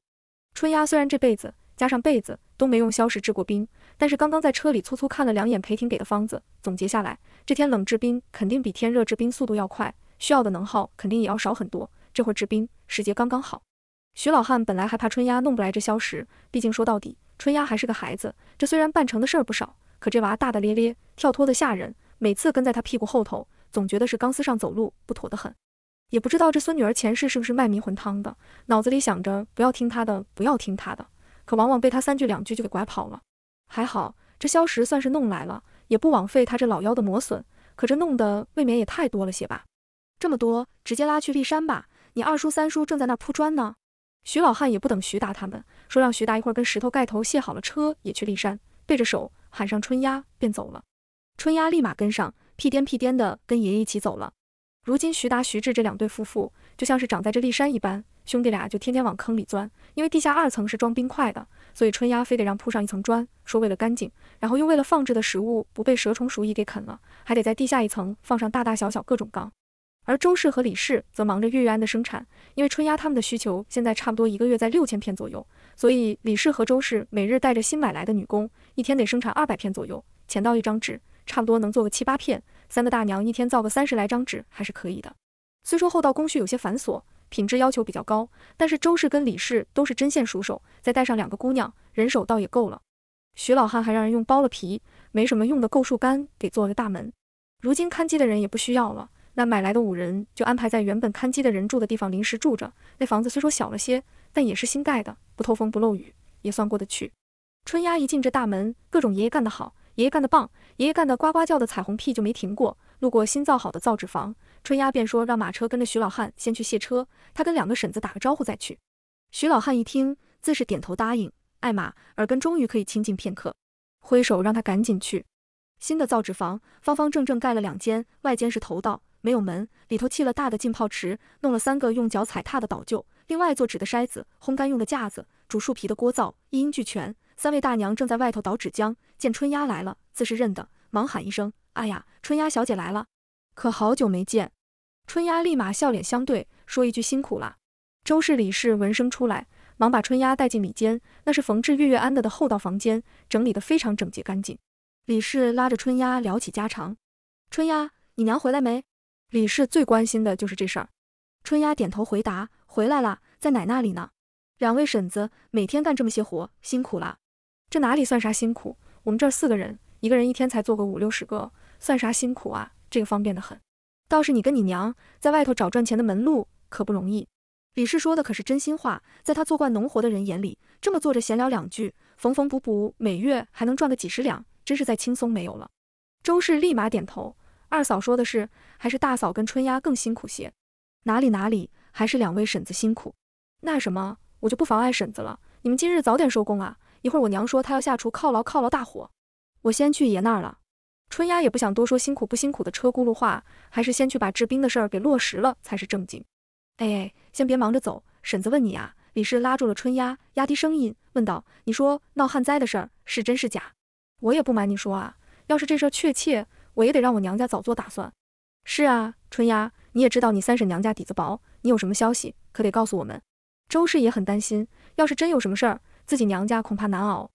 春丫虽然这辈子加上被子都没用硝石制过冰，但是刚刚在车里粗粗看了两眼裴婷给的方子，总结下来，这天冷制冰肯定比天热制冰速度要快，需要的能耗肯定也要少很多。这会儿制冰时节刚刚好，徐老汉本来还怕春丫弄不来这硝石，毕竟说到底，春丫还是个孩子。这虽然办成的事儿不少，可这娃大大咧咧，跳脱的吓人。每次跟在他屁股后头，总觉得是钢丝上走路，不妥得很。也不知道这孙女儿前世是不是卖迷魂汤的，脑子里想着不要听他的，不要听他的，可往往被他三句两句就给拐跑了。还好这消食算是弄来了，也不枉费他这老腰的磨损。可这弄的未免也太多了些吧？这么多，直接拉去骊山吧。你二叔三叔正在那铺砖呢。徐老汉也不等徐达他们，说让徐达一会儿跟石头盖头卸好了车，也去骊山，背着手喊上春丫便走了。春丫立马跟上，屁颠屁颠的跟爷爷一起走了。如今徐达、徐志这两对夫妇就像是长在这骊山一般，兄弟俩就天天往坑里钻。因为地下二层是装冰块的，所以春丫非得让铺上一层砖，说为了干净，然后又为了放置的食物不被蛇虫鼠蚁给啃了，还得在地下一层放上大大小小各种缸。而周氏和李氏则忙着月月安的生产，因为春丫他们的需求现在差不多一个月在六千片左右，所以李氏和周氏每日带着新买来的女工，一天得生产二百片左右，钱到一张纸，差不多能做个七八片。三个大娘一天造个三十来张纸还是可以的。虽说后道工序有些繁琐，品质要求比较高，但是周氏跟李氏都是针线熟手，再带上两个姑娘，人手倒也够了。徐老汉还让人用剥了皮、没什么用的构树干给做了个大门。如今看机的人也不需要了。那买来的五人就安排在原本看机的人住的地方临时住着。那房子虽说小了些，但也是新盖的，不透风不漏雨，也算过得去。春丫一进这大门，各种爷爷干得好，爷爷干得棒，爷爷干的呱呱叫的彩虹屁就没停过。路过新造好的造纸房，春丫便说让马车跟着徐老汉先去卸车，他跟两个婶子打个招呼再去。徐老汉一听，自是点头答应。艾玛耳根终于可以清静片刻，挥手让他赶紧去。新的造纸房方方正正盖了两间，外间是头道。没有门，里头砌了大的浸泡池，弄了三个用脚踩踏的倒臼，另外做纸的筛子，烘干用的架子，煮树皮的锅灶，一应俱全。三位大娘正在外头捣纸浆，见春丫来了，自是认得，忙喊一声：“哎呀，春丫小姐来了，可好久没见。”春丫立马笑脸相对，说一句辛苦了。周氏、李氏闻声出来，忙把春丫带进里间，那是缝制月月安的的后道房间，整理得非常整洁干净。李氏拉着春丫聊起家常：“春丫，你娘回来没？”李氏最关心的就是这事儿，春丫点头回答：“回来了，在奶那里呢。”两位婶子每天干这么些活，辛苦了。这哪里算啥辛苦？我们这儿四个人，一个人一天才做个五六十个，算啥辛苦啊？这个方便的很。倒是你跟你娘在外头找赚钱的门路可不容易。李氏说的可是真心话，在他做惯农活的人眼里，这么坐着闲聊两句，缝缝补补，每月还能赚个几十两，真是再轻松没有了。周氏立马点头。二嫂说的是，还是大嫂跟春丫更辛苦些？哪里哪里，还是两位婶子辛苦。那什么，我就不妨碍婶子了。你们今日早点收工啊，一会儿我娘说她要下厨犒劳犒劳大伙。我先去爷那儿了。春丫也不想多说辛苦不辛苦的车轱辘话，还是先去把治兵的事儿给落实了才是正经。哎哎，先别忙着走，婶子问你啊。李氏拉住了春丫，压低声音问道：“你说闹旱灾的事儿是真是假？”我也不瞒你说啊，要是这事儿确切，我也得让我娘家早做打算。是啊，春丫，你也知道你三婶娘家底子薄，你有什么消息可得告诉我们。周氏也很担心，要是真有什么事儿，自己娘家恐怕难熬。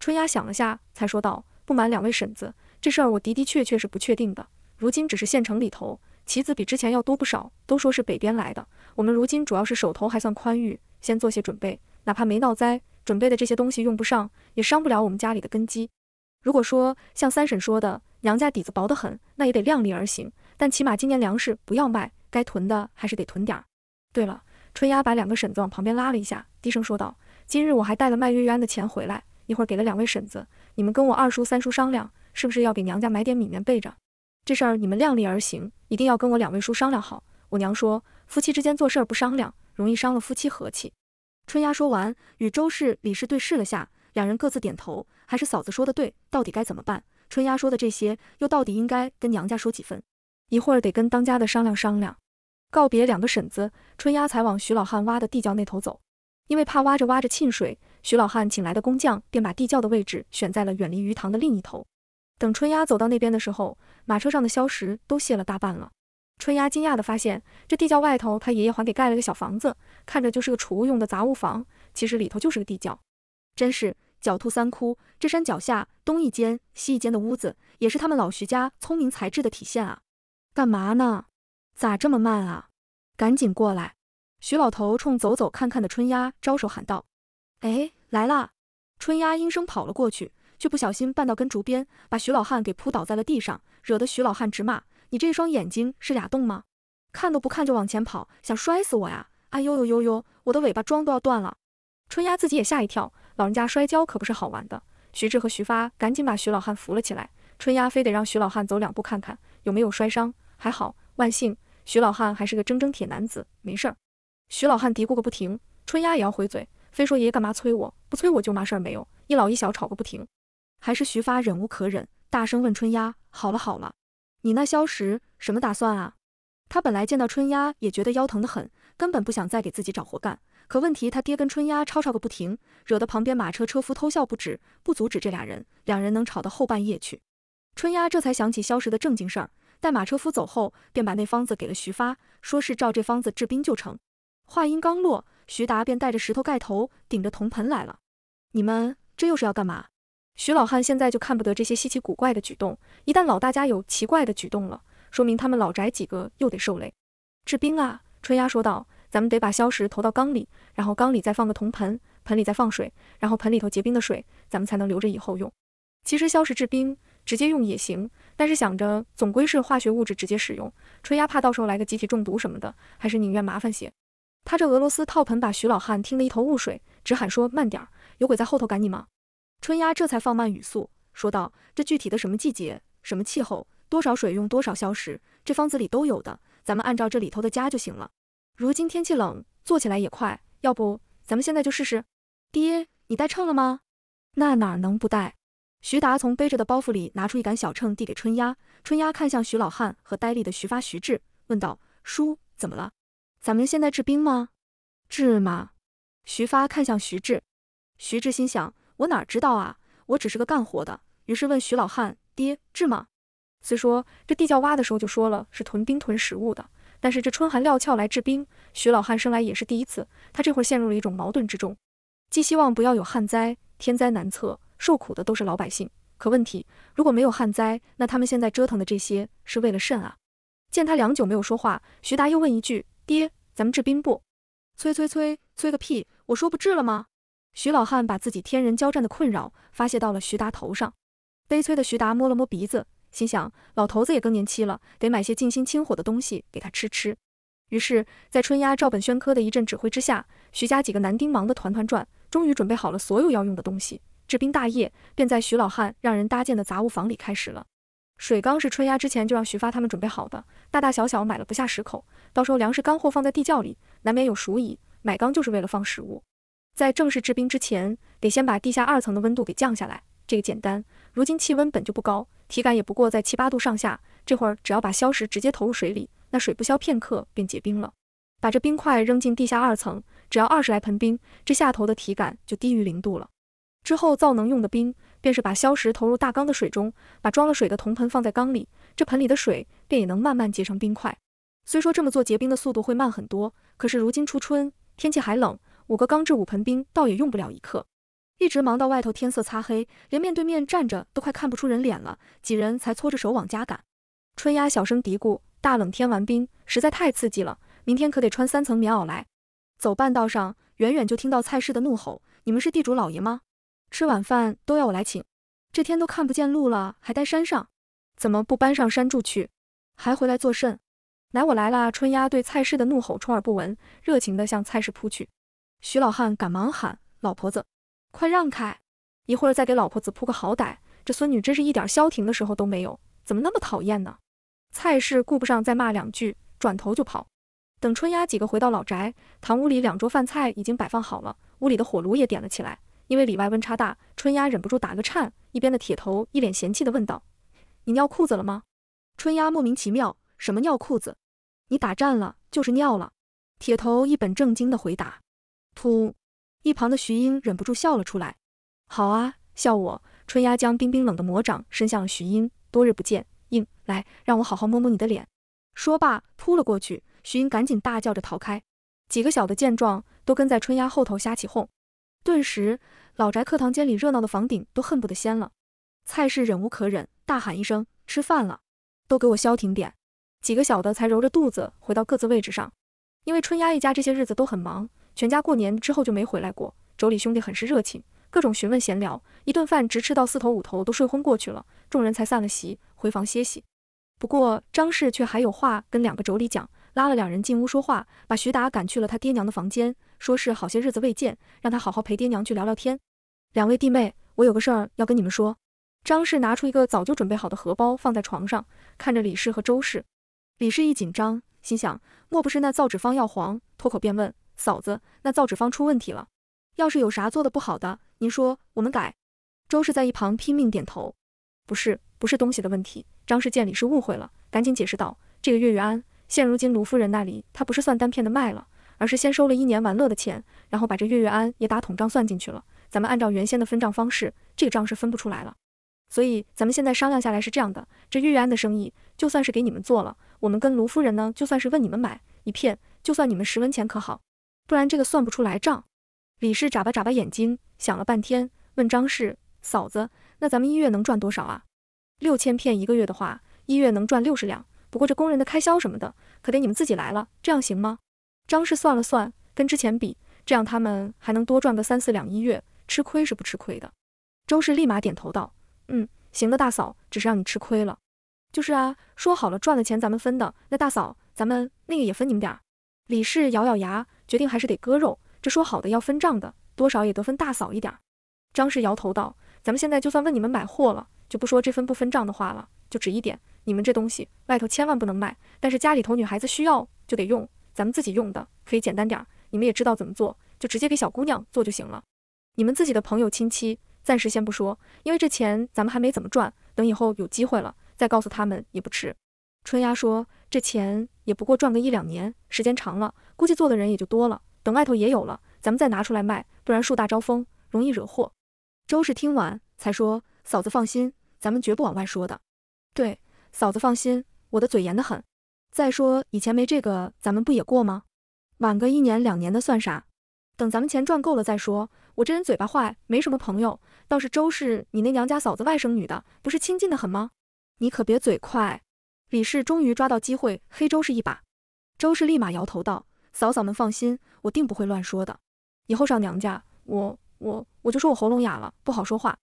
春丫想了下，才说道：“不瞒两位婶子，这事儿我的的确确是不确定的。如今只是县城里头棋子比之前要多不少，都说是北边来的。我们如今主要是手头还算宽裕。”先做些准备，哪怕没闹灾，准备的这些东西用不上，也伤不了我们家里的根基。如果说像三婶说的，娘家底子薄得很，那也得量力而行。但起码今年粮食不要卖，该囤的还是得囤点儿。对了，春丫把两个婶子往旁边拉了一下，低声说道：“今日我还带了卖月月安的钱回来，一会儿给了两位婶子，你们跟我二叔、三叔商量，是不是要给娘家买点米面备着？这事儿你们量力而行，一定要跟我两位叔商量好。我娘说，夫妻之间做事儿不商量。”容易伤了夫妻和气。春丫说完，与周氏、李氏对视了下，两人各自点头。还是嫂子说的对，到底该怎么办？春丫说的这些，又到底应该跟娘家说几分？一会儿得跟当家的商量商量。告别两个婶子，春丫才往徐老汉挖的地窖那头走。因为怕挖着挖着沁水，徐老汉请来的工匠便把地窖的位置选在了远离鱼塘的另一头。等春丫走到那边的时候，马车上的硝石都卸了大半了。春丫惊讶地发现，这地窖外头他爷爷还给盖了个小房子，看着就是个储物用的杂物房，其实里头就是个地窖。真是狡兔三窟，这山脚下东一间西一间的屋子，也是他们老徐家聪明才智的体现啊！干嘛呢？咋这么慢啊？赶紧过来！徐老头冲走走看看的春丫招手喊道：“哎，来啦！”春丫应声跑了过去，却不小心绊到根竹鞭，把徐老汉给扑倒在了地上，惹得徐老汉直骂。你这双眼睛是俩洞吗？看都不看就往前跑，想摔死我呀！哎呦呦呦呦，我的尾巴桩都要断了。春丫自己也吓一跳，老人家摔跤可不是好玩的。徐志和徐发赶紧把徐老汉扶了起来，春丫非得让徐老汉走两步看看有没有摔伤。还好，万幸，徐老汉还是个铮铮铁男子，没事儿。徐老汉嘀咕个不停，春丫也要回嘴，非说爷爷干嘛催我，不催我就嘛事儿没有。一老一小吵个不停，还是徐发忍无可忍，大声问春丫：好了好了。你那消食什么打算啊？他本来见到春丫也觉得腰疼得很，根本不想再给自己找活干。可问题他爹跟春丫吵吵个不停，惹得旁边马车车夫偷笑不止，不阻止这俩人，两人能吵到后半夜去。春丫这才想起消食的正经事儿，待马车夫走后，便把那方子给了徐发，说是照这方子治病就成。话音刚落，徐达便带着石头盖头，顶着铜盆来了。你们这又是要干嘛？徐老汉现在就看不得这些稀奇古怪的举动，一旦老大家有奇怪的举动了，说明他们老宅几个又得受累。治冰啊，春丫说道，咱们得把硝石投到缸里，然后缸里再放个铜盆，盆里再放水，然后盆里头结冰的水，咱们才能留着以后用。其实硝石治冰直接用也行，但是想着总归是化学物质直接使用，春丫怕到时候来个集体中毒什么的，还是宁愿麻烦些。他这俄罗斯套盆把徐老汉听得一头雾水，直喊说慢点，有鬼在后头赶你吗？春丫这才放慢语速说道：“这具体的什么季节、什么气候、多少水用多少消食，这方子里都有的，咱们按照这里头的加就行了。如今天气冷，做起来也快，要不咱们现在就试试？爹，你带秤了吗？那哪能不带？”徐达从背着的包袱里拿出一杆小秤，递给春丫。春丫看向徐老汉和呆立的徐发、徐志，问道：“叔，怎么了？咱们现在治兵吗？治吗？”徐发看向徐志，徐志心想。我哪知道啊！我只是个干活的，于是问徐老汉：“爹，治吗？”虽说这地窖挖的时候就说了是囤兵囤食物的，但是这春寒料峭来治兵，徐老汉生来也是第一次。他这会儿陷入了一种矛盾之中，既希望不要有旱灾，天灾难测，受苦的都是老百姓。可问题，如果没有旱灾，那他们现在折腾的这些是为了甚啊？见他良久没有说话，徐达又问一句：“爹，咱们治兵不？”催催催催个屁！我说不治了吗？徐老汉把自己天人交战的困扰发泄到了徐达头上，悲催的徐达摸了摸鼻子，心想老头子也更年期了，得买些静心清火的东西给他吃吃。于是，在春丫照本宣科的一阵指挥之下，徐家几个男丁忙得团团转，终于准备好了所有要用的东西。治兵大业便在徐老汉让人搭建的杂物房里开始了。水缸是春丫之前就让徐发他们准备好的，大大小小买了不下十口，到时候粮食干货放在地窖里，难免有鼠蚁。买缸就是为了放食物。在正式制冰之前，得先把地下二层的温度给降下来，这个简单。如今气温本就不高，体感也不过在七八度上下，这会儿只要把硝石直接投入水里，那水不消片刻便结冰了。把这冰块扔进地下二层，只要二十来盆冰，这下头的体感就低于零度了。之后造能用的冰，便是把硝石投入大缸的水中，把装了水的铜盆放在缸里，这盆里的水便也能慢慢结成冰块。虽说这么做结冰的速度会慢很多，可是如今初春，天气还冷，五个缸制五盆冰倒也用不了一刻。一直忙到外头天色擦黑，连面对面站着都快看不出人脸了，几人才搓着手往家赶。春丫小声嘀咕：“大冷天玩冰，实在太刺激了，明天可得穿三层棉袄来。”走半道上，远远就听到蔡氏的怒吼：“你们是地主老爷吗？”吃晚饭都要我来请，这天都看不见路了，还待山上？怎么不搬上山住去？还回来作甚？乃我来啦！春丫对蔡氏的怒吼充耳不闻，热情地向蔡氏扑去。徐老汉赶忙喊：“老婆子，快让开！一会儿再给老婆子扑个好歹。这孙女真是一点消停的时候都没有，怎么那么讨厌呢？”蔡氏顾不上再骂两句，转头就跑。等春丫几个回到老宅，堂屋里两桌饭菜已经摆放好了，屋里的火炉也点了起来。因为里外温差大，春丫忍不住打个颤，一边的铁头一脸嫌弃地问道：“你尿裤子了吗？”春丫莫名其妙：“什么尿裤子？你打战了就是尿了。”铁头一本正经地回答。噗！一旁的徐英忍不住笑了出来：“好啊，笑我！”春丫将冰冰冷的魔掌伸向了徐英：“多日不见，英，来，让我好好摸摸你的脸。”说罢扑了过去，徐英赶紧大叫着逃开。几个小的见状，都跟在春丫后头瞎起哄。顿时，老宅客堂间里热闹的房顶都恨不得掀了。蔡氏忍无可忍，大喊一声：“吃饭了，都给我消停点！”几个小的才揉着肚子回到各自位置上。因为春丫一家这些日子都很忙，全家过年之后就没回来过。妯娌兄弟很是热情，各种询问闲聊，一顿饭直吃到四头五头都睡昏过去了。众人才散了席，回房歇息。不过张氏却还有话跟两个妯娌讲。拉了两人进屋说话，把徐达赶去了他爹娘的房间，说是好些日子未见，让他好好陪爹娘去聊聊天。两位弟妹，我有个事儿要跟你们说。张氏拿出一个早就准备好的荷包放在床上，看着李氏和周氏。李氏一紧张，心想莫不是那造纸坊要黄，脱口便问嫂子：“那造纸坊出问题了？要是有啥做的不好的，您说我们改。”周氏在一旁拼命点头：“不是，不是东西的问题。”张氏见李氏误会了，赶紧解释道：“这个月月安。”现如今卢夫人那里，他不是算单片的卖了，而是先收了一年玩乐的钱，然后把这月月安也打统账算进去了。咱们按照原先的分账方式，这个账是分不出来了。所以咱们现在商量下来是这样的：这月月安的生意就算是给你们做了，我们跟卢夫人呢，就算是问你们买一片，就算你们十文钱可好？不然这个算不出来账。李氏眨巴眨巴眼睛，想了半天，问张氏嫂子：“那咱们一月能赚多少啊？六千片一个月的话，一月能赚六十两。”不过这工人的开销什么的，可得你们自己来了，这样行吗？张氏算了算，跟之前比，这样他们还能多赚个三四两一月，吃亏是不吃亏的。周氏立马点头道：“嗯，行的，大嫂，只是让你吃亏了。就是啊，说好了赚的钱咱们分的，那大嫂，咱们那个也分你们点儿。”李氏咬咬牙，决定还是得割肉，这说好的要分账的，多少也得分大嫂一点。张氏摇头道：“咱们现在就算问你们买货了，就不说这分不分账的话了，就只一点。”你们这东西外头千万不能卖，但是家里头女孩子需要就得用，咱们自己用的可以简单点，你们也知道怎么做，就直接给小姑娘做就行了。你们自己的朋友亲戚暂时先不说，因为这钱咱们还没怎么赚，等以后有机会了再告诉他们也不迟。春丫说这钱也不过赚个一两年，时间长了估计做的人也就多了，等外头也有了，咱们再拿出来卖，不然树大招风，容易惹祸。周氏听完才说嫂子放心，咱们绝不往外说的。对。嫂子放心，我的嘴严得很。再说以前没这个，咱们不也过吗？晚个一年两年的算啥？等咱们钱赚够了再说。我这人嘴巴坏，没什么朋友。倒是周氏，你那娘家嫂子外甥女的，不是亲近的很吗？你可别嘴快。李氏终于抓到机会黑周氏一把。周氏立马摇头道：“嫂嫂们放心，我定不会乱说的。以后上娘家，我我我就说我喉咙哑了，不好说话。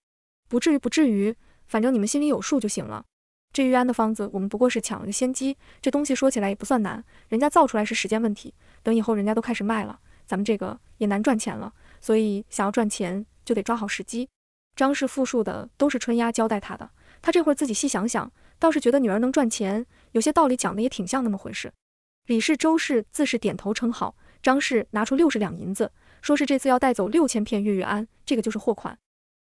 不至于不至于，反正你们心里有数就行了。”这玉安的方子，我们不过是抢了个先机。这东西说起来也不算难，人家造出来是时间问题。等以后人家都开始卖了，咱们这个也难赚钱了。所以想要赚钱，就得抓好时机。张氏复述的都是春丫交代他的，他这会儿自己细想想，倒是觉得女儿能赚钱，有些道理讲的也挺像那么回事。李氏、周氏自是点头称好，张氏拿出六十两银子，说是这次要带走六千片月月安，这个就是货款。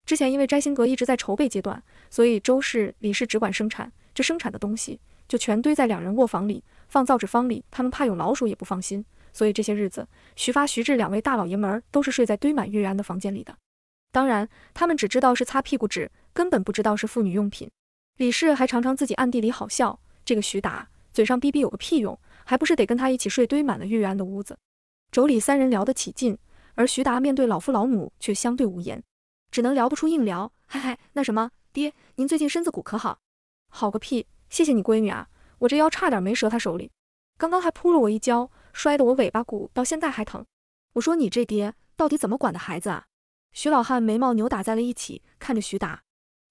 之前因为摘星阁一直在筹备阶段，所以周氏、李氏只管生产，这生产的东西就全堆在两人卧房里，放造纸坊里，他们怕有老鼠也不放心。所以这些日子，徐发、徐志两位大老爷们儿都是睡在堆满月圆的房间里的。当然，他们只知道是擦屁股纸，根本不知道是妇女用品。李氏还常常自己暗地里好笑，这个徐达嘴上逼逼有个屁用，还不是得跟他一起睡堆满了月圆的屋子。妯娌三人聊得起劲，而徐达面对老父老母却相对无言，只能聊不出硬聊。嗨嗨，那什么，爹，您最近身子骨可好？好个屁！谢谢你闺女啊，我这腰差点没折他手里，刚刚还扑了我一跤。摔得我尾巴骨到现在还疼。我说你这爹到底怎么管的孩子啊？徐老汉眉毛扭打在了一起，看着徐达，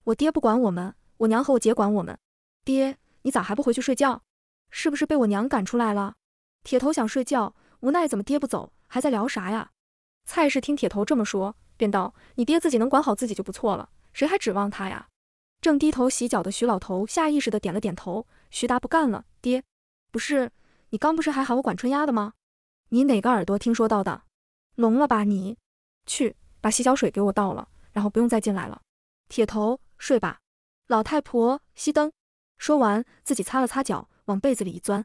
我爹不管我们，我娘和我姐管我们。爹，你咋还不回去睡觉？是不是被我娘赶出来了？铁头想睡觉，无奈怎么爹不走，还在聊啥呀？蔡氏听铁头这么说，便道：你爹自己能管好自己就不错了，谁还指望他呀？正低头洗脚的徐老头下意识的点了点头。徐达不干了，爹，不是。你刚不是还喊我管春丫的吗？你哪个耳朵听说到的？聋了吧你？去把洗脚水给我倒了，然后不用再进来了。铁头，睡吧。老太婆，熄灯。说完，自己擦了擦脚，往被子里一钻。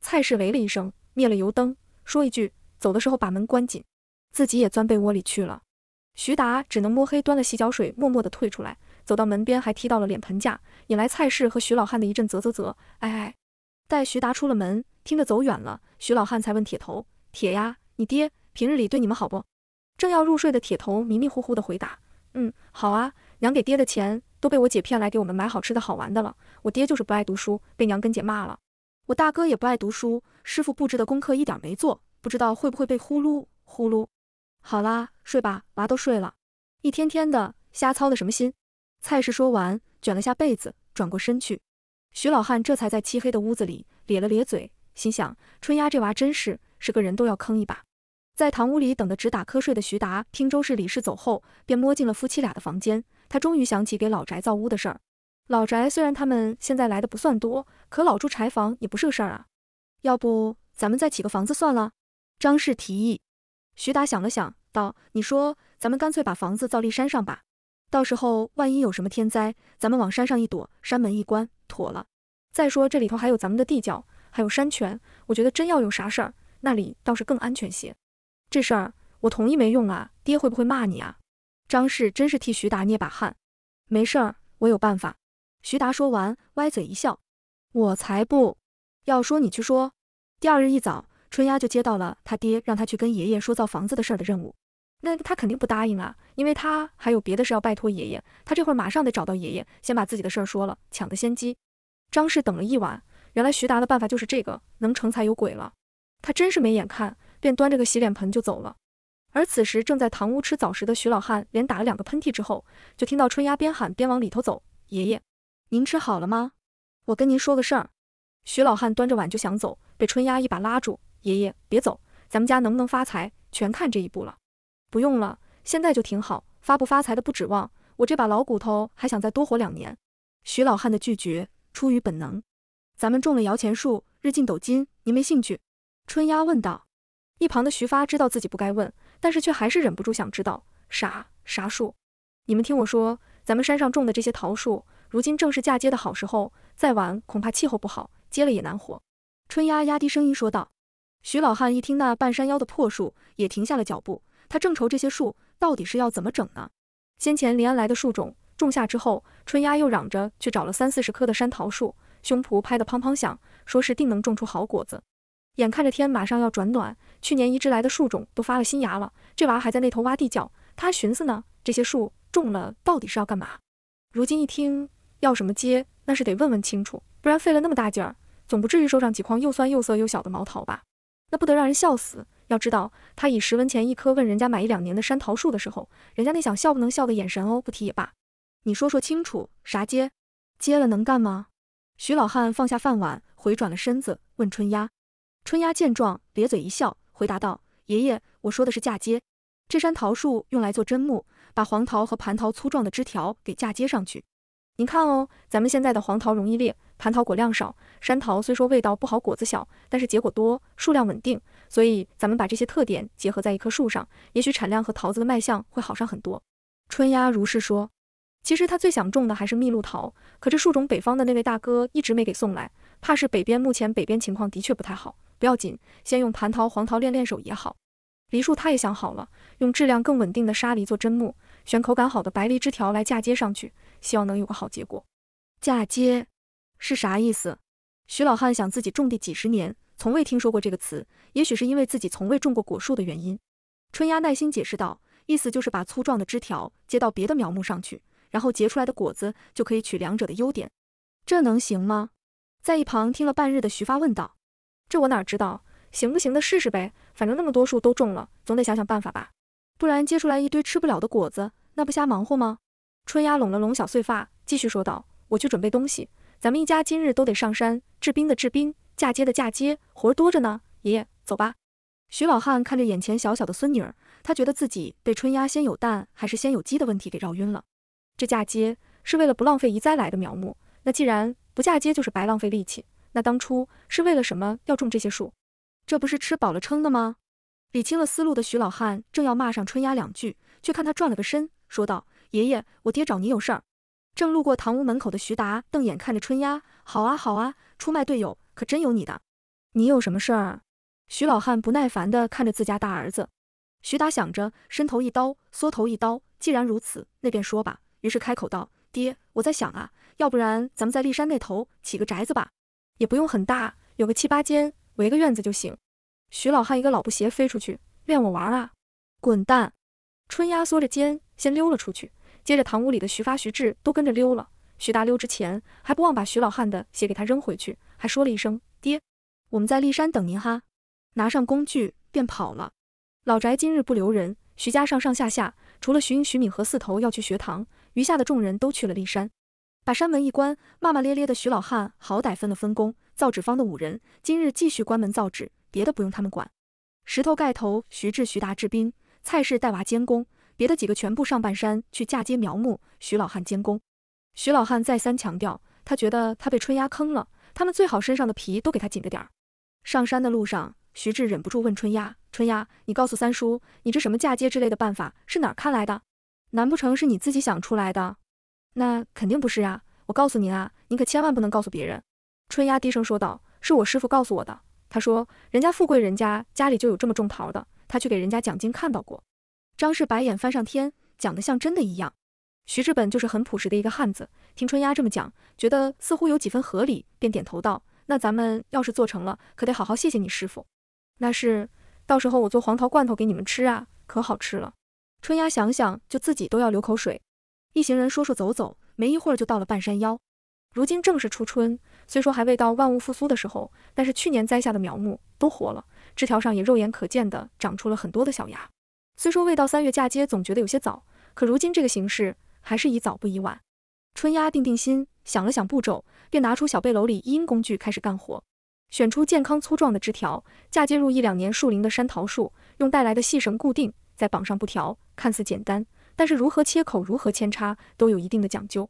蔡氏喂了一声，灭了油灯，说一句：“走的时候把门关紧。”自己也钻被窝里去了。徐达只能摸黑端了洗脚水，默默地退出来，走到门边还踢到了脸盆架，引来蔡氏和徐老汉的一阵啧啧啧。哎哎。待徐达出了门。听着走远了，徐老汉才问铁头：“铁呀，你爹平日里对你们好不？”正要入睡的铁头迷迷糊糊的回答：“嗯，好啊，娘给爹的钱都被我姐骗来给我们买好吃的好玩的了。我爹就是不爱读书，被娘跟姐骂了。我大哥也不爱读书，师傅布置的功课一点没做，不知道会不会被呼噜呼噜。好啦，睡吧，娃都睡了，一天天的瞎操的什么心？”蔡氏说完，卷了下被子，转过身去。徐老汉这才在漆黑的屋子里咧了咧嘴。心想春丫这娃真是是个人都要坑一把。在堂屋里等得直打瞌睡的徐达，听周氏李氏走后，便摸进了夫妻俩的房间。他终于想起给老宅造屋的事儿。老宅虽然他们现在来的不算多，可老住柴房也不是个事儿啊。要不咱们再起个房子算了？张氏提议。徐达想了想，道：“你说咱们干脆把房子造立山上吧，到时候万一有什么天灾，咱们往山上一躲，山门一关，妥了。再说这里头还有咱们的地窖。”还有山泉，我觉得真要有啥事儿，那里倒是更安全些。这事儿我同意没用啊，爹会不会骂你啊？张氏真是替徐达捏把汗。没事儿，我有办法。徐达说完，歪嘴一笑。我才不要说，你去说。第二日一早，春丫就接到了他爹让他去跟爷爷说造房子的事儿的任务。那他肯定不答应啊，因为他还有别的事要拜托爷爷。他这会儿马上得找到爷爷，先把自己的事儿说了，抢个先机。张氏等了一晚。原来徐达的办法就是这个，能成才有鬼了。他真是没眼看，便端着个洗脸盆就走了。而此时正在堂屋吃早食的徐老汉，连打了两个喷嚏之后，就听到春丫边喊边往里头走：“爷爷，您吃好了吗？我跟您说个事儿。”徐老汉端着碗就想走，被春丫一把拉住：“爷爷别走，咱们家能不能发财，全看这一步了。不用了，现在就挺好，发不发财的不指望，我这把老骨头还想再多活两年。”徐老汉的拒绝出于本能。咱们种了摇钱树，日进斗金，您没兴趣？春丫问道。一旁的徐发知道自己不该问，但是却还是忍不住想知道啥啥树。你们听我说，咱们山上种的这些桃树，如今正是嫁接的好时候，再晚恐怕气候不好，接了也难活。春丫压低声音说道。徐老汉一听那半山腰的破树，也停下了脚步。他正愁这些树到底是要怎么整呢？先前临安来的树种种下之后，春丫又嚷着去找了三四十棵的山桃树。胸脯拍得砰砰响，说是定能种出好果子。眼看着天马上要转暖，去年移植来的树种都发了新芽了。这娃还在那头挖地窖，他寻思呢，这些树种了到底是要干嘛？如今一听要什么接，那是得问问清楚，不然费了那么大劲儿，总不至于收上几筐又酸又涩又小的毛桃吧？那不得让人笑死！要知道，他以十文钱一棵问人家买一两年的山桃树的时候，人家那想笑不能笑的眼神哦，不提也罢。你说说清楚，啥接？接了能干吗？徐老汉放下饭碗，回转了身子，问春丫。春丫见状，咧嘴一笑，回答道：“爷爷，我说的是嫁接。这山桃树用来做砧木，把黄桃和蟠桃粗壮的枝条给嫁接上去。您看哦，咱们现在的黄桃容易裂，蟠桃果量少，山桃虽说味道不好，果子小，但是结果多，数量稳定。所以咱们把这些特点结合在一棵树上，也许产量和桃子的卖相会好上很多。春丫如是说。其实他最想种的还是蜜露桃，可这树种北方的那位大哥一直没给送来，怕是北边目前北边情况的确不太好。不要紧，先用蟠桃、黄桃练练手也好。梨树他也想好了，用质量更稳定的沙梨做砧木，选口感好的白梨枝条来嫁接上去，希望能有个好结果。嫁接是啥意思？徐老汉想自己种地几十年，从未听说过这个词，也许是因为自己从未种过果树的原因。春丫耐心解释道，意思就是把粗壮的枝条接到别的苗木上去。然后结出来的果子就可以取两者的优点，这能行吗？在一旁听了半日的徐发问道：“这我哪知道，行不行的试试呗。反正那么多树都种了，总得想想办法吧。不然结出来一堆吃不了的果子，那不瞎忙活吗？”春丫拢了拢小碎发，继续说道：“我去准备东西，咱们一家今日都得上山制冰的制冰，嫁接的嫁接，活儿多着呢。爷爷，走吧。”徐老汉看着眼前小小的孙女儿，他觉得自己被春丫先有蛋还是先有鸡的问题给绕晕了。这嫁接是为了不浪费移栽来的苗木，那既然不嫁接就是白浪费力气，那当初是为了什么要种这些树？这不是吃饱了撑的吗？理清了思路的徐老汉正要骂上春丫两句，却看他转了个身，说道：“爷爷，我爹找你有事儿。”正路过堂屋门口的徐达瞪眼看着春丫：“好啊好啊，出卖队友可真有你的。你有什么事儿？”徐老汉不耐烦地看着自家大儿子。徐达想着，伸头一刀，缩头一刀，既然如此，那便说吧。于是开口道：“爹，我在想啊，要不然咱们在骊山那头起个宅子吧，也不用很大，有个七八间，围个院子就行。”徐老汉一个老布鞋飞出去，练我玩啊！滚蛋！春丫缩着肩先溜了出去，接着堂屋里的徐发、徐志都跟着溜了。徐达溜之前还不忘把徐老汉的鞋给他扔回去，还说了一声：“爹，我们在骊山等您哈。”拿上工具便跑了。老宅今日不留人，徐家上上下下除了徐英、徐敏和四头要去学堂。余下的众人都去了骊山，把山门一关，骂骂咧咧的徐老汉好歹分了分工，造纸坊的五人今日继续关门造纸，别的不用他们管。石头盖头，徐志、徐达制冰，蔡氏带娃监工，别的几个全部上半山去嫁接苗木，徐老汉监工。徐老汉再三强调，他觉得他被春丫坑了，他们最好身上的皮都给他紧着点儿。上山的路上，徐志忍不住问春丫：“春丫，你告诉三叔，你这什么嫁接之类的办法是哪儿看来的？”难不成是你自己想出来的？那肯定不是啊！我告诉您啊，您可千万不能告诉别人。春丫低声说道：“是我师傅告诉我的。他说人家富贵人家家里就有这么种桃的，他去给人家讲经看到过。”张氏白眼翻上天，讲得像真的一样。徐志本就是很朴实的一个汉子，听春丫这么讲，觉得似乎有几分合理，便点头道：“那咱们要是做成了，可得好好谢谢你师傅。那是，到时候我做黄桃罐头给你们吃啊，可好吃了。”春丫想想就自己都要流口水。一行人说说走走，没一会儿就到了半山腰。如今正是初春，虽说还未到万物复苏的时候，但是去年栽下的苗木都活了，枝条上也肉眼可见的长出了很多的小芽。虽说未到三月嫁接，总觉得有些早，可如今这个形势还是宜早不宜晚。春丫定定心，想了想步骤，便拿出小背篓里一应工具开始干活，选出健康粗壮的枝条，嫁接入一两年树龄的山桃树，用带来的细绳固定。再绑上布条，看似简单，但是如何切口、如何扦插，都有一定的讲究。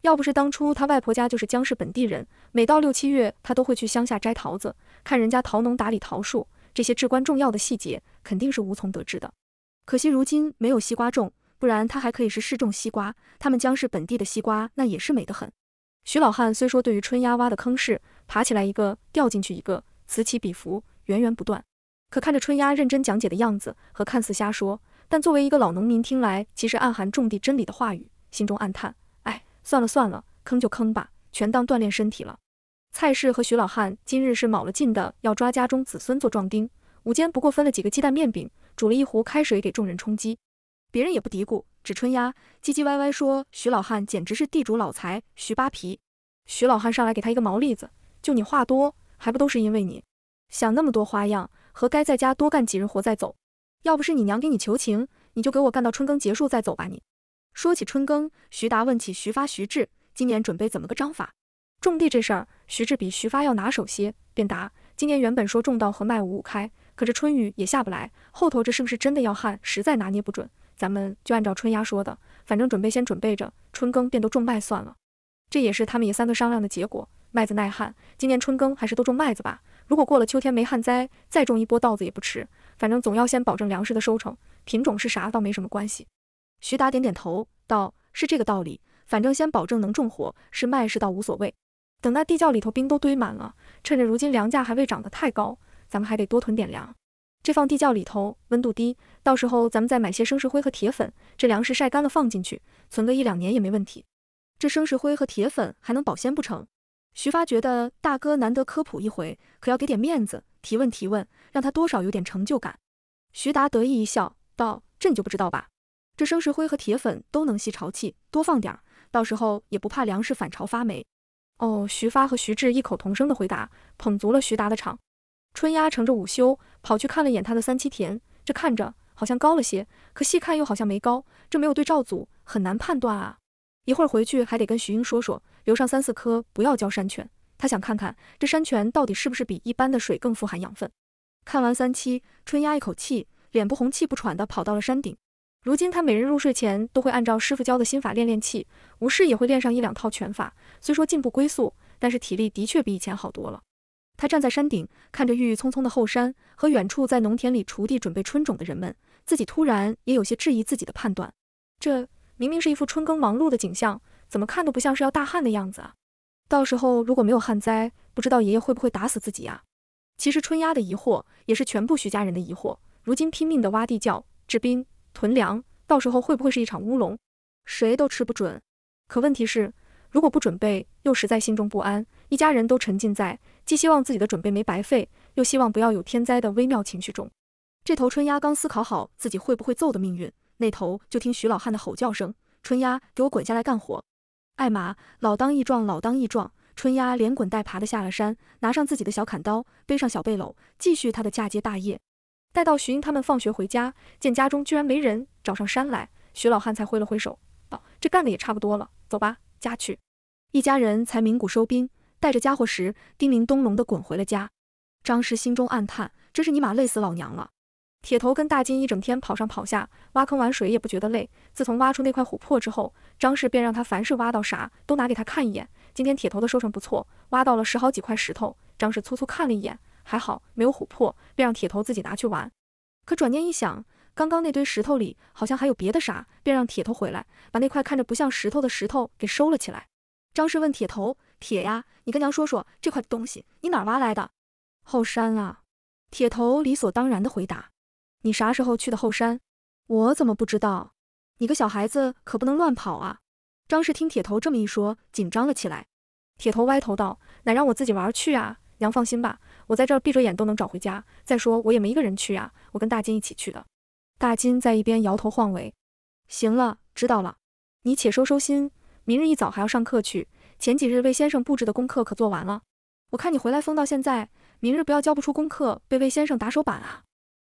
要不是当初他外婆家就是江氏本地人，每到六七月，他都会去乡下摘桃子，看人家桃农打理桃树，这些至关重要的细节，肯定是无从得知的。可惜如今没有西瓜种，不然他还可以是试种西瓜。他们江氏本地的西瓜，那也是美得很。徐老汉虽说对于春丫挖的坑是爬起来一个掉进去一个，此起彼伏，源源不断。可看着春丫认真讲解的样子和看似瞎说，但作为一个老农民听来其实暗含种地真理的话语，心中暗叹：哎，算了算了，坑就坑吧，全当锻炼身体了。蔡氏和徐老汉今日是卯了劲的要抓家中子孙做壮丁，午间不过分了几个鸡蛋面饼，煮了一壶开水给众人充饥。别人也不嘀咕，只春丫唧唧歪歪说：徐老汉简直是地主老财，徐扒皮。徐老汉上来给他一个毛栗子，就你话多，还不都是因为你想那么多花样。和该在家多干几日活再走，要不是你娘给你求情，你就给我干到春耕结束再走吧。你说起春耕，徐达问起徐发、徐志今年准备怎么个章法？种地这事儿，徐志比徐发要拿手些，便答：今年原本说种到和麦五五开，可这春雨也下不来，后头这是不是真的要旱，实在拿捏不准。咱们就按照春丫说的，反正准备先准备着，春耕便都种麦算了。这也是他们爷三个商量的结果。麦子耐旱，今年春耕还是都种麦子吧。如果过了秋天没旱灾，再种一波稻子也不迟。反正总要先保证粮食的收成，品种是啥倒没什么关系。徐达点点头道：“是这个道理。反正先保证能种活，是麦是倒无所谓。等那地窖里头冰都堆满了，趁着如今粮价还未涨得太高，咱们还得多囤点粮。这放地窖里头，温度低，到时候咱们再买些生石灰和铁粉，这粮食晒干了放进去，存个一两年也没问题。这生石灰和铁粉还能保鲜不成？”徐发觉得大哥难得科普一回，可要给点面子，提问提问，让他多少有点成就感。徐达得意一笑，道：“这你就不知道吧？这生石灰和铁粉都能吸潮气，多放点，到时候也不怕粮食反潮发霉。”哦，徐发和徐志异口同声的回答，捧足了徐达的场。春丫乘着午休跑去看了眼他的三七田，这看着好像高了些，可细看又好像没高，这没有对照组，很难判断啊。一会儿回去还得跟徐英说说，留上三四颗，不要浇山泉。他想看看这山泉到底是不是比一般的水更富含养分。看完三七，春压一口气，脸不红气不喘的跑到了山顶。如今他每日入睡前都会按照师傅教的心法练练气，无事也会练上一两套拳法。虽说进步龟速，但是体力的确比以前好多了。他站在山顶，看着郁郁葱葱的后山和远处在农田里锄地准备春种的人们，自己突然也有些质疑自己的判断。这。明明是一副春耕忙碌的景象，怎么看都不像是要大旱的样子啊！到时候如果没有旱灾，不知道爷爷会不会打死自己呀？其实春丫的疑惑也是全部徐家人的疑惑。如今拼命的挖地窖、制冰、囤粮，到时候会不会是一场乌龙？谁都吃不准。可问题是，如果不准备，又实在心中不安。一家人都沉浸在既希望自己的准备没白费，又希望不要有天灾的微妙情绪中。这头春丫刚思考好自己会不会揍的命运。那头就听徐老汉的吼叫声：“春丫，给我滚下来干活！”艾玛，老当益壮，老当益壮。春丫连滚带爬的下了山，拿上自己的小砍刀，背上小背篓，继续他的嫁接大业。待到徐英他们放学回家，见家中居然没人，找上山来，徐老汉才挥了挥手，道：“这干的也差不多了，走吧，家去。”一家人才鸣鼓收兵，带着家伙时，叮铃咚隆的滚回了家。张氏心中暗叹：“真是尼玛累死老娘了。”铁头跟大金一整天跑上跑下，挖坑玩水也不觉得累。自从挖出那块琥珀之后，张氏便让他凡是挖到啥都拿给他看一眼。今天铁头的收成不错，挖到了十好几块石头。张氏粗粗看了一眼，还好没有琥珀，便让铁头自己拿去玩。可转念一想，刚刚那堆石头里好像还有别的啥，便让铁头回来把那块看着不像石头的石头给收了起来。张氏问铁头：“铁呀，你跟娘说说，这块东西你哪挖来的？”后山啊。铁头理所当然的回答。你啥时候去的后山？我怎么不知道？你个小孩子可不能乱跑啊！张氏听铁头这么一说，紧张了起来。铁头歪头道：“哪让我自己玩去啊？娘放心吧，我在这儿闭着眼都能找回家。再说我也没一个人去啊，我跟大金一起去的。”大金在一边摇头晃尾。行了，知道了。你且收收心，明日一早还要上课去。前几日魏先生布置的功课可做完了？我看你回来疯到现在，明日不要交不出功课，被魏先生打手板啊！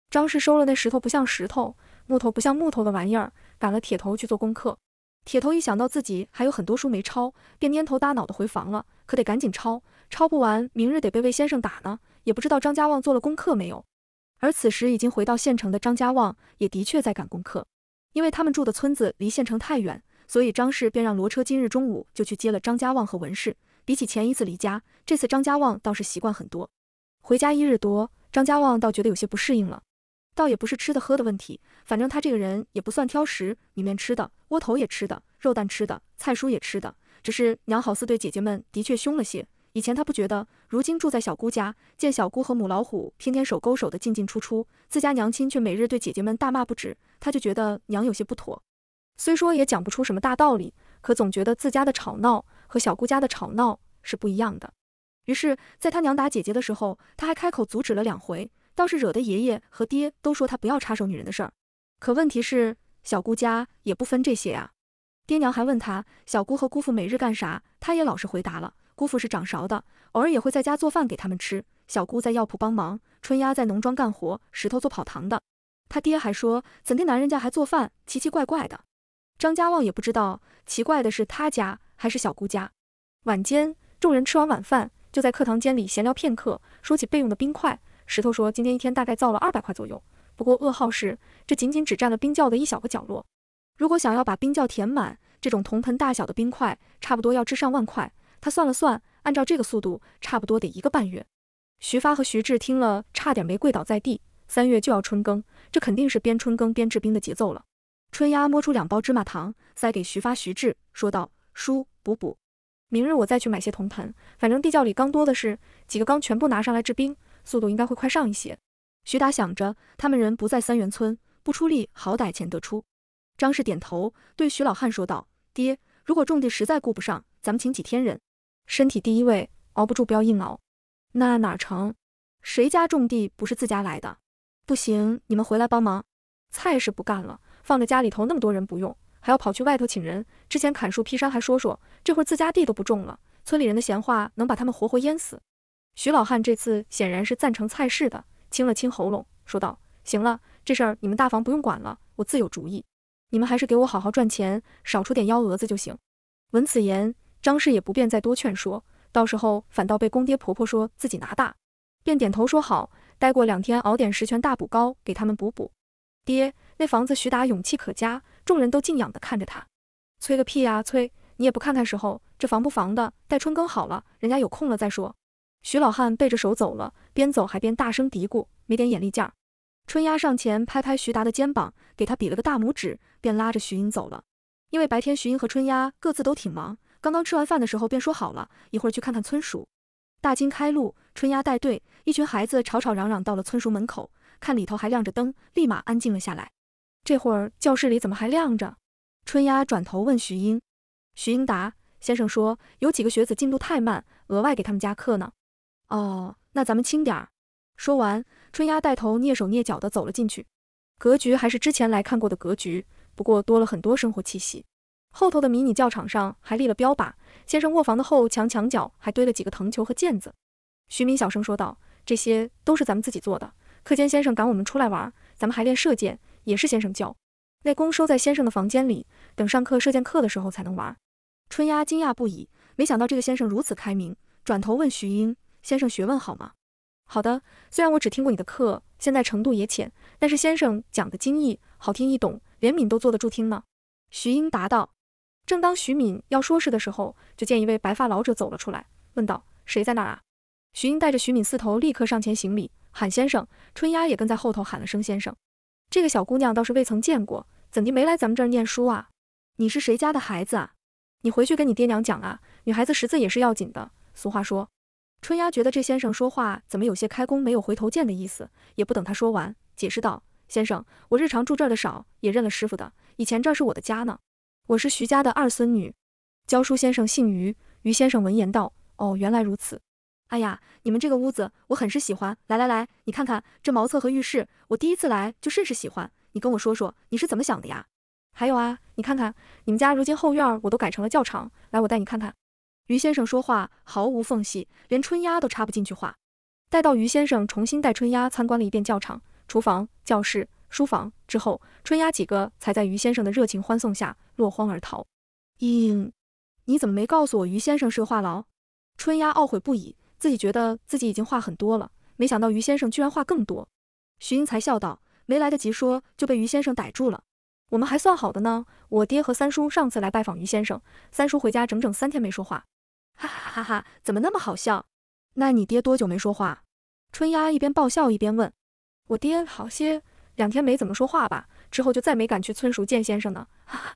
张氏收了那石头不像石头，木头不像木头的玩意儿，赶了铁头去做功课。铁头一想到自己还有很多书没抄，便蔫头耷脑的回房了。可得赶紧抄，抄不完，明日得被魏先生打呢。也不知道张家旺做了功课没有。而此时已经回到县城的张家旺，也的确在赶功课。因为他们住的村子离县城太远，所以张氏便让罗车今日中午就去接了张家旺和文氏。比起前一次离家，这次张家旺倒是习惯很多。回家一日多，张家旺倒觉得有些不适应了。倒也不是吃的喝的问题，反正他这个人也不算挑食，米面吃的，窝头也吃的，肉蛋吃的，菜蔬也吃的。只是娘好似对姐姐们的确凶了些。以前他不觉得，如今住在小姑家，见小姑和母老虎天天手勾手的进进出出，自家娘亲却每日对姐姐们大骂不止，他就觉得娘有些不妥。虽说也讲不出什么大道理，可总觉得自家的吵闹和小姑家的吵闹是不一样的。于是，在他娘打姐姐的时候，他还开口阻止了两回。倒是惹得爷爷和爹都说他不要插手女人的事儿，可问题是小姑家也不分这些啊。爹娘还问他小姑和姑父每日干啥，他也老实回答了。姑父是掌勺的，偶尔也会在家做饭给他们吃。小姑在药铺帮忙，春丫在农庄干活，石头做跑堂的。他爹还说怎地男人家还做饭，奇奇怪怪的。张家旺也不知道奇怪的是他家还是小姑家。晚间，众人吃完晚饭，就在课堂间里闲聊片刻，说起备用的冰块。石头说：“今天一天大概造了二百块左右，不过噩耗是，这仅仅只占了冰窖的一小个角落。如果想要把冰窖填满，这种铜盆大小的冰块，差不多要值上万块。他算了算，按照这个速度，差不多得一个半月。徐发和徐志听了，差点没跪倒在地。三月就要春耕，这肯定是边春耕边制冰的节奏了。春丫摸出两包芝麻糖，塞给徐发、徐志，说道：“叔，补补。明日我再去买些铜盆，反正地窖里缸多的是，几个缸全部拿上来制冰，速度应该会快上一些。”徐达想着，他们人不在三元村，不出力，好歹钱得出。张氏点头，对徐老汉说道：“爹，如果种地实在顾不上，咱们请几天人，身体第一位，熬不住不要硬熬。那哪成？谁家种地不是自家来的？不行，你们回来帮忙。菜是不干了。”放在家里头那么多人不用，还要跑去外头请人。之前砍树劈山还说说，这会儿自家地都不种了，村里人的闲话能把他们活活淹死。徐老汉这次显然是赞成蔡氏的，清了清喉咙，说道：“行了，这事儿你们大房不用管了，我自有主意。你们还是给我好好赚钱，少出点幺蛾子就行。”闻此言，张氏也不便再多劝说，到时候反倒被公爹婆婆说自己拿大，便点头说好。待过两天，熬点十全大补膏给他们补补。爹。那房子，徐达勇气可嘉，众人都敬仰地看着他。催个屁呀，催！你也不看看时候，这防不防的？待春耕好了，人家有空了再说。徐老汉背着手走了，边走还边大声嘀咕，没点眼力劲儿。春丫上前拍拍徐达的肩膀，给他比了个大拇指，便拉着徐英走了。因为白天徐英和春丫各自都挺忙，刚刚吃完饭的时候便说好了，一会儿去看看村叔。大金开路，春丫带队，一群孩子吵吵嚷嚷到了村叔门口，看里头还亮着灯，立马安静了下来。这会儿教室里怎么还亮着？春丫转头问徐英。徐英答：“先生说有几个学子进度太慢，额外给他们加课呢。”哦，那咱们轻点儿。说完，春丫带头蹑手蹑脚地走了进去。格局还是之前来看过的格局，不过多了很多生活气息。后头的迷你教场上还立了标靶，先生卧房的后墙墙角还堆了几个藤球和毽子。徐敏小声说道：“这些都是咱们自己做的。课间先生赶我们出来玩，咱们还练射箭。”也是先生教，内功收在先生的房间里，等上课射箭课的时候才能玩。春丫惊讶不已，没想到这个先生如此开明，转头问徐英：“先生学问好吗？”“好的，虽然我只听过你的课，现在程度也浅，但是先生讲的精义，好听易懂，连敏都坐得住听呢。”徐英答道。正当徐敏要说是的时候，就见一位白发老者走了出来，问道：“谁在那儿啊？”徐英带着徐敏四头立刻上前行礼，喊先生。春丫也跟在后头喊了声先生。这个小姑娘倒是未曾见过，怎地没来咱们这儿念书啊？你是谁家的孩子啊？你回去跟你爹娘讲啊，女孩子识字也是要紧的。俗话说，春丫觉得这先生说话怎么有些开弓没有回头箭的意思，也不等他说完，解释道：“先生，我日常住这儿的少，也认了师傅的，以前这儿是我的家呢。我是徐家的二孙女。教书先生姓于，于先生闻言道：哦，原来如此。”哎呀，你们这个屋子我很是喜欢。来来来，你看看这茅厕和浴室，我第一次来就甚是喜欢。你跟我说说你是怎么想的呀？还有啊，你看看你们家如今后院我都改成了教场，来我带你看看。于先生说话毫无缝隙，连春丫都插不进去话。待到于先生重新带春丫参观了一遍教场、厨房、教室、书房之后，春丫几个才在于先生的热情欢送下落荒而逃。嘤，你怎么没告诉我于先生是个话痨？春丫懊悔不已。自己觉得自己已经话很多了，没想到于先生居然话更多。徐英才笑道：“没来得及说，就被于先生逮住了。我们还算好的呢。我爹和三叔上次来拜访于先生，三叔回家整整三天没说话。哈哈哈哈！怎么那么好笑？那你爹多久没说话？”春丫一边爆笑一边问。我爹好些两天没怎么说话吧，之后就再没敢去村塾见先生呢。哈哈！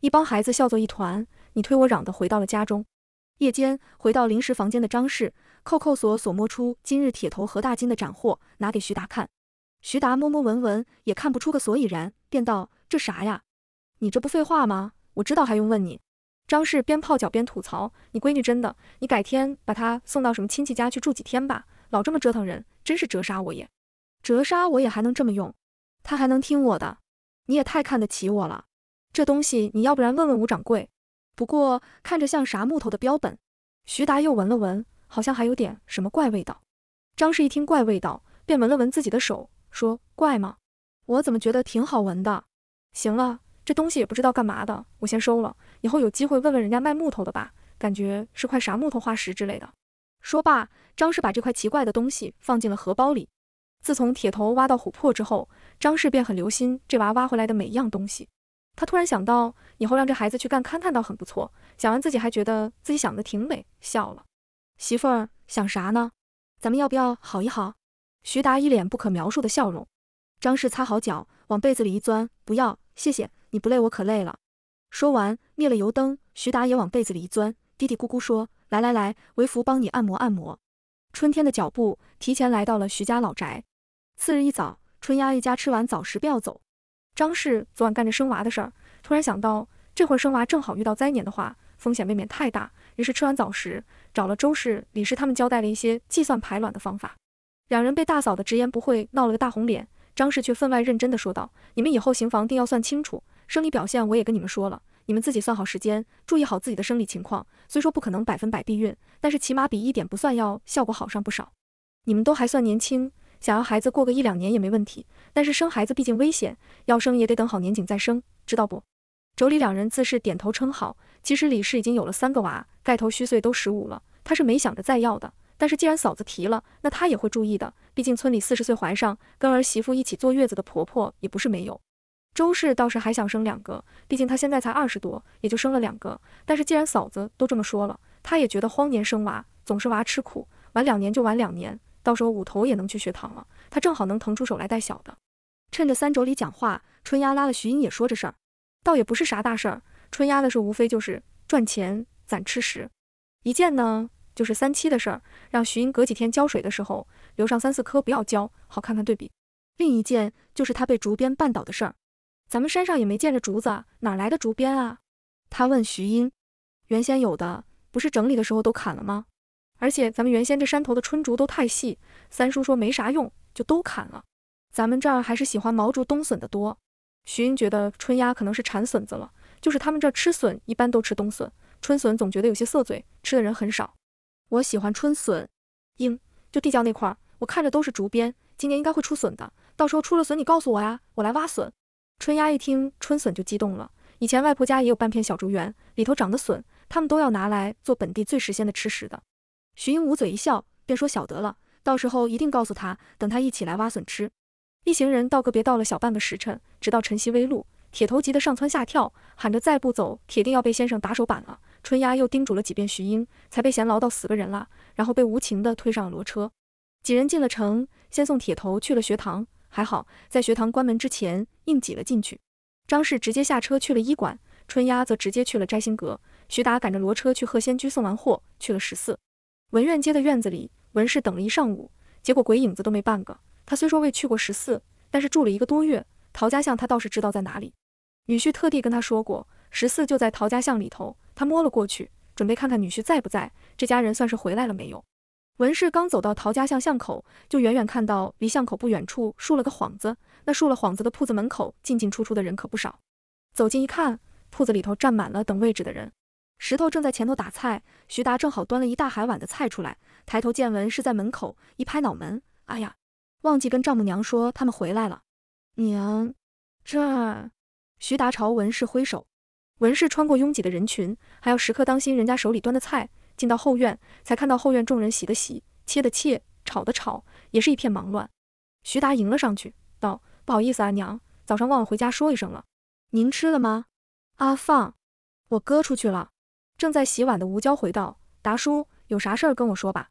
一帮孩子笑作一团，你推我嚷的回到了家中。夜间回到临时房间的张氏，扣扣锁锁摸出今日铁头何大金的斩获，拿给徐达看。徐达摸摸闻闻，也看不出个所以然，便道：“这啥呀？你这不废话吗？我知道还用问你。”张氏边泡脚边吐槽：“你闺女真的，你改天把她送到什么亲戚家去住几天吧，老这么折腾人，真是折杀我也。折杀我也还能这么用，她还能听我的？你也太看得起我了。这东西你要不然问问吴掌柜。”不过看着像啥木头的标本，徐达又闻了闻，好像还有点什么怪味道。张氏一听怪味道，便闻了闻自己的手，说：“怪吗？我怎么觉得挺好闻的？行了，这东西也不知道干嘛的，我先收了。以后有机会问问人家卖木头的吧，感觉是块啥木头化石之类的。”说罢，张氏把这块奇怪的东西放进了荷包里。自从铁头挖到琥珀之后，张氏便很留心这娃挖回来的每一样东西。他突然想到，以后让这孩子去干勘探倒很不错。想完自己还觉得自己想的挺美，笑了。媳妇儿想啥呢？咱们要不要好一好？徐达一脸不可描述的笑容。张氏擦好脚，往被子里一钻，不要，谢谢，你不累我可累了。说完灭了油灯，徐达也往被子里一钻，嘀嘀咕咕说：“来来来，为福帮你按摩按摩。”春天的脚步提前来到了徐家老宅。次日一早，春丫一家吃完早食便要走。张氏昨晚干着生娃的事儿，突然想到这会儿生娃正好遇到灾年的话，风险未免太大，于是吃完早食，找了周氏、李氏他们交代了一些计算排卵的方法。两人被大嫂的直言不讳闹了个大红脸，张氏却分外认真地说道：“你们以后行房定要算清楚，生理表现我也跟你们说了，你们自己算好时间，注意好自己的生理情况。虽说不可能百分百避孕，但是起码比一点不算要效果好上不少。你们都还算年轻。”想要孩子过个一两年也没问题，但是生孩子毕竟危险，要生也得等好年景再生，知道不？妯娌两人自是点头称好。其实李氏已经有了三个娃，盖头虚岁都十五了，他是没想着再要的。但是既然嫂子提了，那他也会注意的。毕竟村里四十岁怀上跟儿媳妇一起坐月子的婆婆也不是没有。周氏倒是还想生两个，毕竟她现在才二十多，也就生了两个。但是既然嫂子都这么说了，她也觉得荒年生娃总是娃吃苦，晚两年就晚两年。到时候五头也能去学堂了，她正好能腾出手来带小的。趁着三妯娌讲话，春丫拉了徐英也说这事儿，倒也不是啥大事儿。春丫的事无非就是赚钱攒吃食。一件呢就是三七的事儿，让徐英隔几天浇水的时候留上三四颗不要浇，好看看对比。另一件就是他被竹鞭绊倒的事儿。咱们山上也没见着竹子，哪来的竹鞭啊？他问徐英。原先有的，不是整理的时候都砍了吗？而且咱们原先这山头的春竹都太细，三叔说没啥用，就都砍了。咱们这儿还是喜欢毛竹冬笋的多。徐英觉得春丫可能是馋笋子了，就是他们这吃笋一般都吃冬笋，春笋总觉得有些涩嘴，吃的人很少。我喜欢春笋。英，就地窖那块，我看着都是竹编，今年应该会出笋的。到时候出了笋你告诉我呀，我来挖笋。春丫一听春笋就激动了，以前外婆家也有半片小竹园，里头长的笋，他们都要拿来做本地最时鲜的吃食的。徐英捂嘴一笑，便说：“晓得了，到时候一定告诉他，等他一起来挖笋吃。”一行人道个别，到了小半个时辰，直到晨曦微露，铁头急得上蹿下跳，喊着再不走，铁定要被先生打手板了。春丫又叮嘱了几遍徐英，才被嫌唠叨死个人了，然后被无情的推上了骡车。几人进了城，先送铁头去了学堂，还好在学堂关门之前硬挤了进去。张氏直接下车去了医馆，春丫则直接去了摘星阁。徐达赶着骡车去鹤仙居送完货，去了十四。文苑街的院子里，文氏等了一上午，结果鬼影子都没半个。他虽说未去过十四，但是住了一个多月，陶家巷他倒是知道在哪里。女婿特地跟他说过，十四就在陶家巷里头。他摸了过去，准备看看女婿在不在，这家人算是回来了没有。文氏刚走到陶家巷巷口，就远远看到离巷口不远处竖了个幌子，那竖了幌子的铺子门口进进出出的人可不少。走近一看，铺子里头站满了等位置的人。石头正在前头打菜，徐达正好端了一大海碗的菜出来，抬头见文氏在门口，一拍脑门，哎呀，忘记跟丈母娘说他们回来了。娘，这儿。徐达朝文氏挥手，文氏穿过拥挤的人群，还要时刻当心人家手里端的菜。进到后院，才看到后院众人洗的洗，切的切，炒的炒，也是一片忙乱。徐达迎了上去，道：“不好意思啊，娘，早上忘了回家说一声了。您吃了吗？阿放，我哥出去了。”正在洗碗的吴娇回道：“达叔，有啥事儿跟我说吧。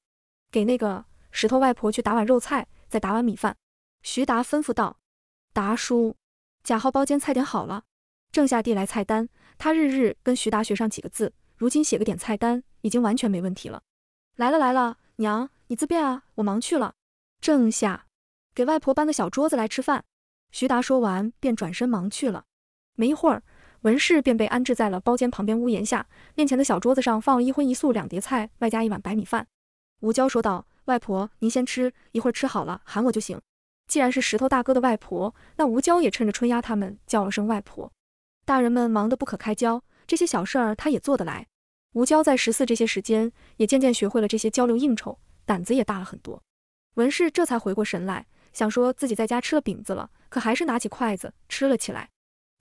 给那个石头外婆去打碗肉菜，再打碗米饭。”徐达吩咐道：“达叔，贾浩包间菜点好了，正下递来菜单。他日日跟徐达学上几个字，如今写个点菜单已经完全没问题了。来了来了，娘，你自便啊，我忙去了。正下，给外婆搬个小桌子来吃饭。”徐达说完便转身忙去了。没一会儿。文氏便被安置在了包间旁边屋檐下，面前的小桌子上放了一荤一素两碟菜，外加一碗白米饭。吴娇说道：“外婆，您先吃，一会儿吃好了喊我就行。”既然是石头大哥的外婆，那吴娇也趁着春丫他们叫了声外婆。大人们忙得不可开交，这些小事儿他也做得来。吴娇在十四这些时间，也渐渐学会了这些交流应酬，胆子也大了很多。文氏这才回过神来，想说自己在家吃了饼子了，可还是拿起筷子吃了起来。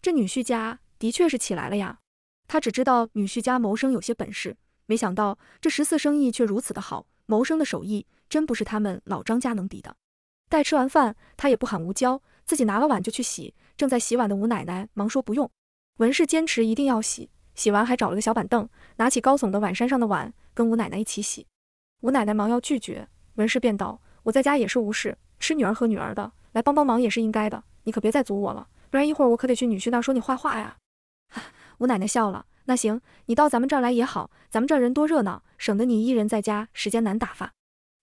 这女婿家。的确是起来了呀，他只知道女婿家谋生有些本事，没想到这十四生意却如此的好，谋生的手艺真不是他们老张家能比的。待吃完饭，他也不喊吴娇，自己拿了碗就去洗。正在洗碗的吴奶奶忙说不用。文氏坚持一定要洗，洗完还找了个小板凳，拿起高耸的碗山上的碗，跟吴奶奶一起洗。吴奶奶忙要拒绝，文氏便道：“我在家也是无事，吃女儿和女儿的，来帮帮忙也是应该的，你可别再阻我了，不然一会儿我可得去女婿那说你坏话呀。” 吴奶奶笑了，那行，你到咱们这儿来也好，咱们这儿人多热闹，省得你一人在家，时间难打发。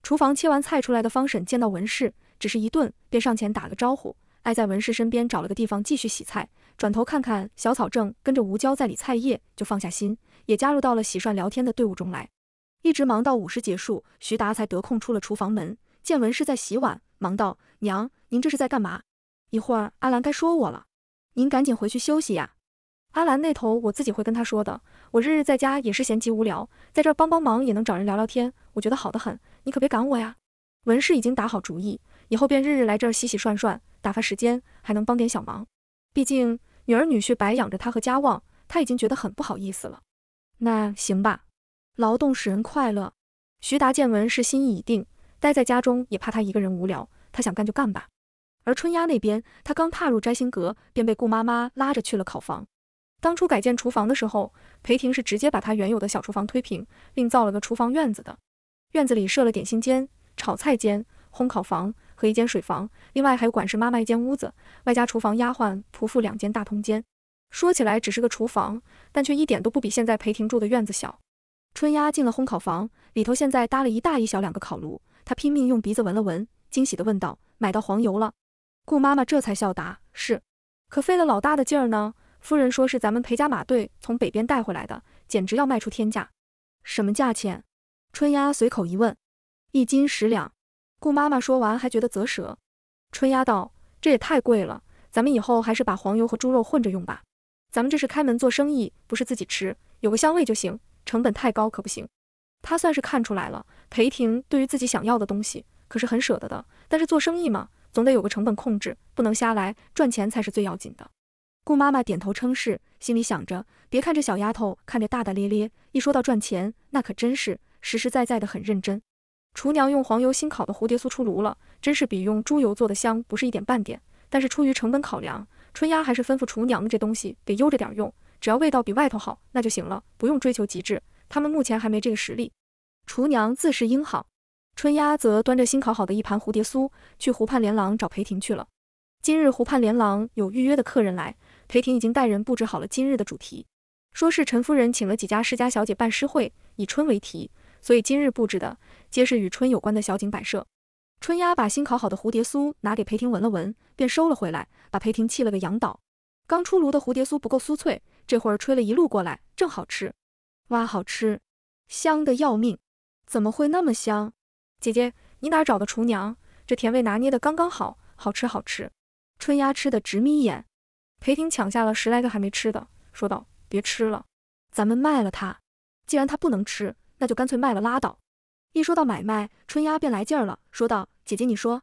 厨房切完菜出来的方婶见到文氏，只是一顿，便上前打了招呼，挨在文氏身边找了个地方继续洗菜，转头看看小草正跟着吴娇在理菜叶，就放下心，也加入到了洗涮聊天的队伍中来。一直忙到午时结束，徐达才得空出了厨房门，见文氏在洗碗，忙道：“娘，您这是在干嘛？一会儿阿兰该说我了，您赶紧回去休息呀。”阿兰那头我自己会跟他说的，我日日在家也是闲极无聊，在这儿帮帮忙也能找人聊聊天，我觉得好得很。你可别赶我呀。文氏已经打好主意，以后便日日来这儿洗洗涮涮，打发时间，还能帮点小忙。毕竟女儿女婿白养着他和家旺，他已经觉得很不好意思了。那行吧。劳动使人快乐。徐达见文氏心意已定，待在家中也怕他一个人无聊，他想干就干吧。而春丫那边，他刚踏入摘星阁，便被顾妈妈拉着去了烤房。当初改建厨房的时候，裴婷是直接把他原有的小厨房推平，另造了个厨房院子的。院子里设了点心间、炒菜间、烘烤房和一间水房，另外还有管事妈妈一间屋子，外加厨房丫鬟、仆妇两间大通间。说起来只是个厨房，但却一点都不比现在裴婷住的院子小。春丫进了烘烤房，里头现在搭了一大一小两个烤炉。她拼命用鼻子闻了闻，惊喜地问道：“买到黄油了？”顾妈妈这才笑答：“是，可费了老大的劲儿呢。夫人说是咱们裴家马队从北边带回来的，简直要卖出天价。什么价钱？”春丫随口一问：“一斤十两。”顾妈妈说完还觉得啧舌。春丫道：“这也太贵了，咱们以后还是把黄油和猪肉混着用吧。咱们这是开门做生意，不是自己吃，有个香味就行。”成本太高可不行，他算是看出来了。裴婷对于自己想要的东西可是很舍得的，但是做生意嘛，总得有个成本控制，不能瞎来，赚钱才是最要紧的。顾妈妈点头称是，心里想着，别看这小丫头看着大大咧咧，一说到赚钱，那可真是实实在在的很认真。厨娘用黄油新烤的蝴蝶酥出炉了，真是比用猪油做的香，不是一点半点。但是出于成本考量，春丫还是吩咐厨娘这东西得悠着点用。只要味道比外头好，那就行了，不用追求极致。他们目前还没这个实力。厨娘自是应好，春丫则端着新烤好的一盘蝴蝶酥去湖畔连廊找裴婷去了。今日湖畔连廊有预约的客人来，裴婷已经带人布置好了今日的主题，说是陈夫人请了几家世家小姐办诗会，以春为题，所以今日布置的皆是与春有关的小景摆设。春丫把新烤好的蝴蝶酥拿给裴婷闻了闻，便收了回来，把裴婷气了个仰倒。刚出炉的蝴蝶酥不够酥脆。这会儿吹了一路过来，正好吃，哇，好吃，香的要命，怎么会那么香？姐姐，你哪找的厨娘？这甜味拿捏的刚刚好，好吃好吃。春丫吃的直眯眼，裴婷抢下了十来个还没吃的，说道：“别吃了，咱们卖了它。既然它不能吃，那就干脆卖了拉倒。”一说到买卖，春丫便来劲儿了，说道：“姐姐，你说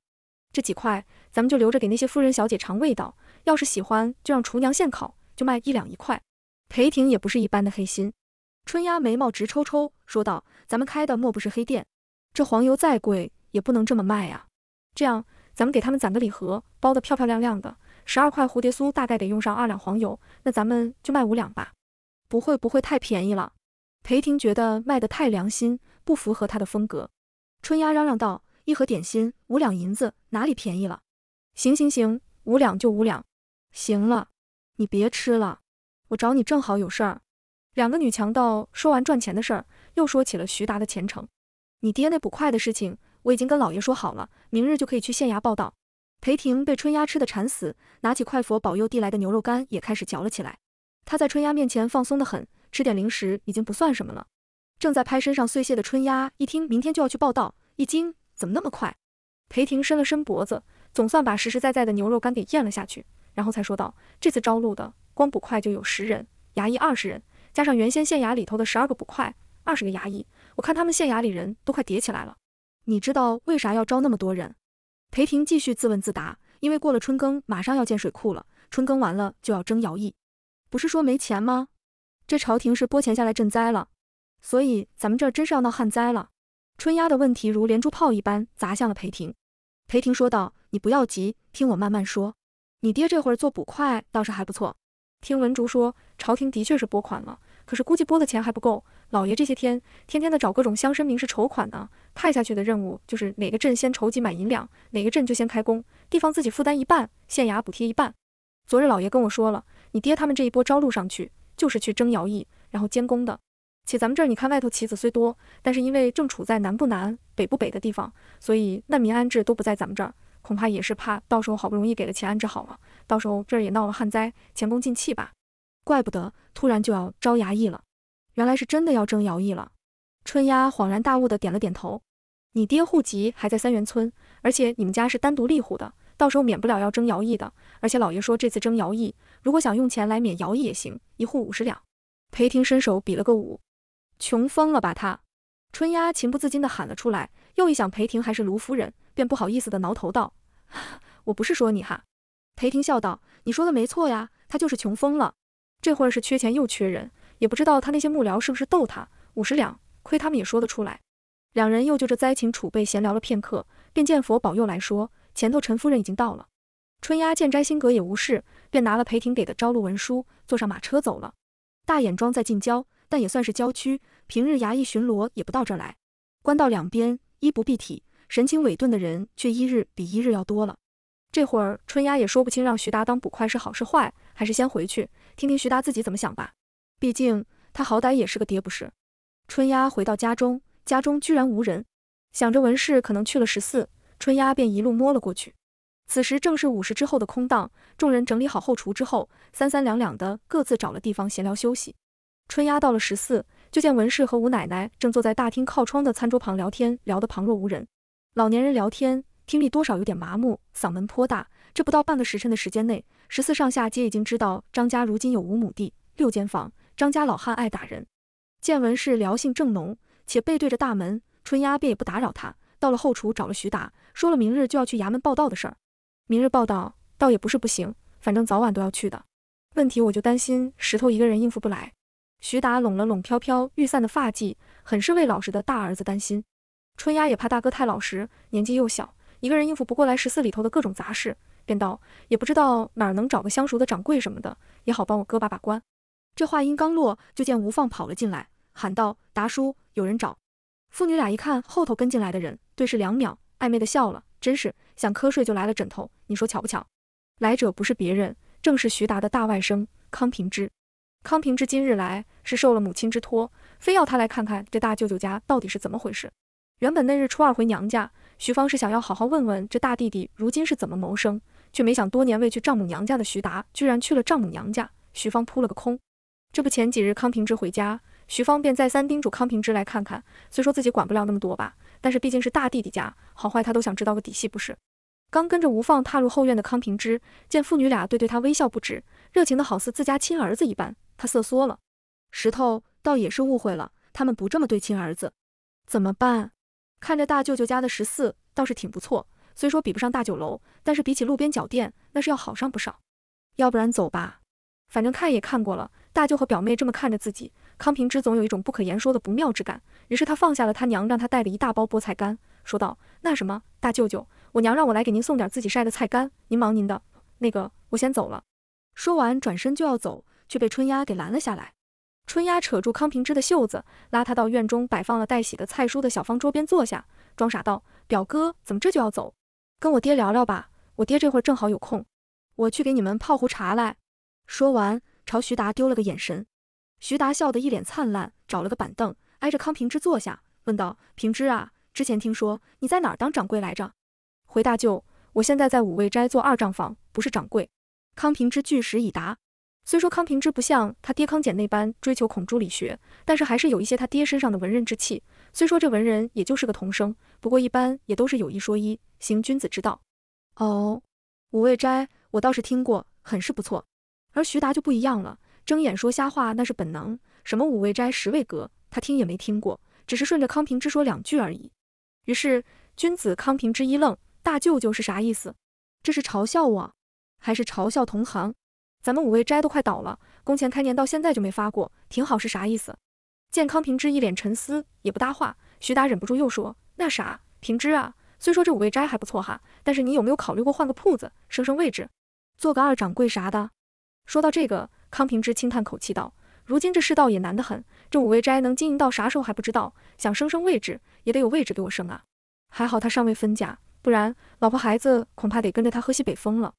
这几块，咱们就留着给那些夫人小姐尝味道，要是喜欢，就让厨娘现烤，就卖一两一块。”裴婷也不是一般的黑心，春丫眉毛直抽抽，说道：“咱们开的莫不是黑店？这黄油再贵也不能这么卖呀。这样，咱们给他们攒个礼盒，包的漂漂亮亮的。十二块蝴蝶酥大概得用上二两黄油，那咱们就卖五两吧。不会不会太便宜了？”裴婷觉得卖的太良心，不符合她的风格。春丫嚷嚷道：“一盒点心五两银子，哪里便宜了？行行行，五两就五两。行了，你别吃了。”我找你正好有事儿。两个女强盗说完赚钱的事儿，又说起了徐达的前程。你爹那捕快的事情，我已经跟老爷说好了，明日就可以去县衙报道。裴婷被春丫吃的馋死，拿起快佛保佑递来的牛肉干也开始嚼了起来。她在春丫面前放松的很，吃点零食已经不算什么了。正在拍身上碎屑的春丫一听明天就要去报道，一惊，怎么那么快？裴婷伸了伸脖子，总算把实实在在的牛肉干给咽了下去，然后才说道：“这次招录的。”光捕快就有十人，衙役二十人，加上原先县衙里头的十二个捕快，二十个衙役，我看他们县衙里人都快叠起来了。你知道为啥要招那么多人？裴婷继续自问自答，因为过了春耕，马上要建水库了，春耕完了就要征徭役，不是说没钱吗？这朝廷是拨钱下来赈灾了，所以咱们这儿真是要闹旱灾了。春丫的问题如连珠炮一般砸向了裴婷。裴婷说道：“你不要急，听我慢慢说。你爹这会儿做捕快倒是还不错。”听文竹说，朝廷的确是拨款了，可是估计拨的钱还不够。老爷这些天天天的找各种乡绅名士筹款呢，派下去的任务就是哪个镇先筹集满银两，哪个镇就先开工，地方自己负担一半，县衙补贴一半。昨日老爷跟我说了，你爹他们这一波招录上去，就是去征徭役，然后监工的。且咱们这儿你看外头旗子虽多，但是因为正处在南不南北不北的地方，所以难民安置都不在咱们这儿，恐怕也是怕到时候好不容易给了钱安置好了，到时候这儿也闹了旱灾，前功尽弃吧。怪不得突然就要招衙役了。原来是真的要征徭役了，春丫恍然大悟的点了点头。你爹户籍还在三元村，而且你们家是单独立户的，到时候免不了要征徭役的。而且老爷说这次征徭役，如果想用钱来免徭役也行，一户五十两。裴婷伸手比了个五，穷疯了吧他？春丫情不自禁的喊了出来，又一想裴婷还是卢夫人，便不好意思的挠头道：“ 我不是说你哈。”裴婷笑道：“你说的没错呀，他就是穷疯了，这会儿是缺钱又缺人。”也不知道他那些幕僚是不是逗他五十两，亏他们也说得出来。两人又就这灾情储备闲聊了片刻，便见佛保佑来说，前头陈夫人已经到了。春丫见摘星阁也无事，便拿了裴婷给的招录文书，坐上马车走了。大眼庄在近郊，但也算是郊区，平日衙役巡逻也不到这儿来。官道两边衣不蔽体，神情萎顿的人却一日比一日要多了。这会儿春丫也说不清让徐达当捕快是好是坏，还是先回去听听徐达自己怎么想吧。毕竟他好歹也是个爹，不是？春丫回到家中，家中居然无人。想着文氏可能去了十四，春丫便一路摸了过去。此时正是午时之后的空档，众人整理好后厨之后，三三两两的各自找了地方闲聊休息。春丫到了十四，就见文氏和吴奶奶正坐在大厅靠窗的餐桌旁聊天，聊得旁若无人。老年人聊天，听力多少有点麻木，嗓门颇大。这不到半个时辰的时间内，十四上下皆已经知道张家如今有五亩地、六间房。张家老汉爱打人，见闻氏聊性正浓，且背对着大门，春丫便也不打扰他。到了后厨，找了徐达，说了明日就要去衙门报道的事儿。明日报道倒也不是不行，反正早晚都要去的。问题我就担心石头一个人应付不来。徐达拢了拢飘飘欲散的发髻，很是为老实的大儿子担心。春丫也怕大哥太老实，年纪又小，一个人应付不过来十四里头的各种杂事，便道也不知道哪儿能找个相熟的掌柜什么的，也好帮我哥把把关。这话音刚落，就见吴放跑了进来，喊道：“达叔，有人找。”父女俩一看后头跟进来的人，对视两秒，暧昧的笑了。真是想瞌睡就来了枕头，你说巧不巧？来者不是别人，正是徐达的大外甥康平之。康平之今日来，是受了母亲之托，非要他来看看这大舅舅家到底是怎么回事。原本那日初二回娘家，徐芳是想要好好问问这大弟弟如今是怎么谋生，却没想多年未去丈母娘家的徐达，居然去了丈母娘家，徐芳扑了个空。这不，前几日康平之回家，徐芳便再三叮嘱康平之来看看。虽说自己管不了那么多吧，但是毕竟是大弟弟家，好坏他都想知道个底细，不是？刚跟着吴放踏入后院的康平之，见父女俩对对他微笑不止，热情的好似自家亲儿子一般，他瑟缩了。石头倒也是误会了，他们不这么对亲儿子，怎么办？看着大舅舅家的十四倒是挺不错，虽说比不上大酒楼，但是比起路边脚店，那是要好上不少。要不然走吧，反正看也看过了。大舅和表妹这么看着自己，康平之总有一种不可言说的不妙之感。于是他放下了他娘让他带的一大包菠菜干，说道：“那什么，大舅舅，我娘让我来给您送点自己晒的菜干，您忙您的。那个，我先走了。”说完转身就要走，却被春丫给拦了下来。春丫扯住康平之的袖子，拉他到院中摆放了待洗的菜蔬的小方桌边坐下，装傻道：“表哥，怎么这就要走？跟我爹聊聊吧，我爹这会儿正好有空，我去给你们泡壶茶来。”说完。朝徐达丢了个眼神，徐达笑得一脸灿烂，找了个板凳挨着康平之坐下，问道：“平之啊，之前听说你在哪儿当掌柜来着？”回大舅：“我现在在五味斋做二账房，不是掌柜。”康平之据实以答。虽说康平之不像他爹康简那般追求孔朱理学，但是还是有一些他爹身上的文人之气。虽说这文人也就是个童生，不过一般也都是有一说一，行君子之道。哦，五味斋我倒是听过，很是不错。而徐达就不一样了，睁眼说瞎话那是本能。什么五味斋、十味阁，他听也没听过，只是顺着康平之说两句而已。于是君子康平之一愣：“大舅舅是啥意思？这是嘲笑我，还是嘲笑同行？咱们五味斋都快倒了，工钱开年到现在就没发过，挺好是啥意思？”见康平之一脸沉思，也不搭话，徐达忍不住又说：“那啥，平之啊，虽说这五味斋还不错哈，但是你有没有考虑过换个铺子，升升位置，做个二掌柜啥的？”说到这个，康平之轻叹口气道：“如今这世道也难得很，这五味斋能经营到啥时候还不知道。想升升位置，也得有位置给我升啊。还好他尚未分家，不然老婆孩子恐怕得跟着他喝西北风了。”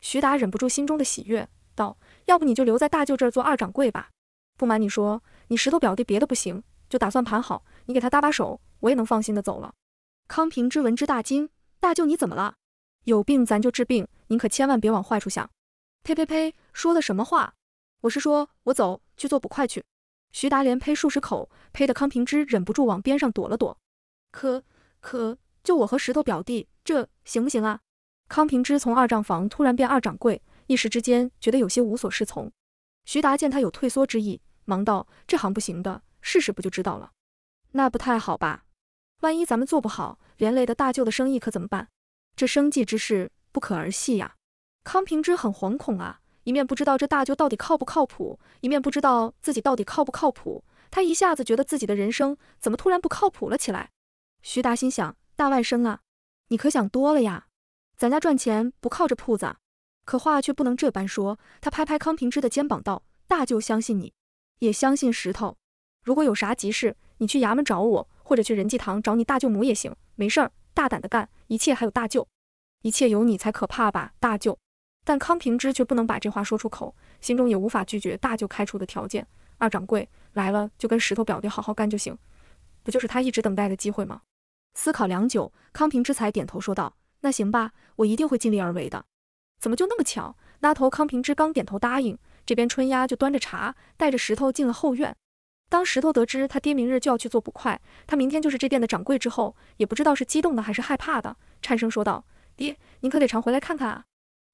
徐达忍不住心中的喜悦，道：“要不你就留在大舅这儿做二掌柜吧。不瞒你说，你石头表弟别的不行，就打算盘好，你给他搭把手，我也能放心的走了。”康平之闻之大惊：“大舅你怎么了？有病咱就治病，您可千万别往坏处想。”呸呸呸，说的什么话？我是说，我走去做捕快去。徐达连呸数十口，呸的康平之忍不住往边上躲了躲。可可，就我和石头表弟，这行不行啊？康平之从二账房突然变二掌柜，一时之间觉得有些无所适从。徐达见他有退缩之意，忙道：“这行不行的，试试不就知道了。”那不太好吧？万一咱们做不好，连累的大舅的生意可怎么办？这生计之事不可儿戏呀！康平之很惶恐啊，一面不知道这大舅到底靠不靠谱，一面不知道自己到底靠不靠谱。他一下子觉得自己的人生怎么突然不靠谱了起来。徐达心想：大外甥啊，你可想多了呀！咱家赚钱不靠这铺子，可话却不能这般说。他拍拍康平之的肩膀道：“大舅相信你，也相信石头。如果有啥急事，你去衙门找我，或者去仁济堂找你大舅母也行。没事儿，大胆的干，一切还有大舅，一切有你才可怕吧，大舅。”但康平之却不能把这话说出口，心中也无法拒绝大舅开出的条件。二掌柜来了，就跟石头表弟好好干就行，不就是他一直等待的机会吗？思考良久，康平之才点头说道。那行吧，我一定会尽力而为的。怎么就那么巧？那头康平之刚点头答应，这边春丫就端着茶，带着石头进了后院。当石头得知他爹明日就要去做捕快，他明天就是这店的掌柜之后，也不知道是激动的还是害怕的，颤声说道：“爹，您可得常回来看看啊。”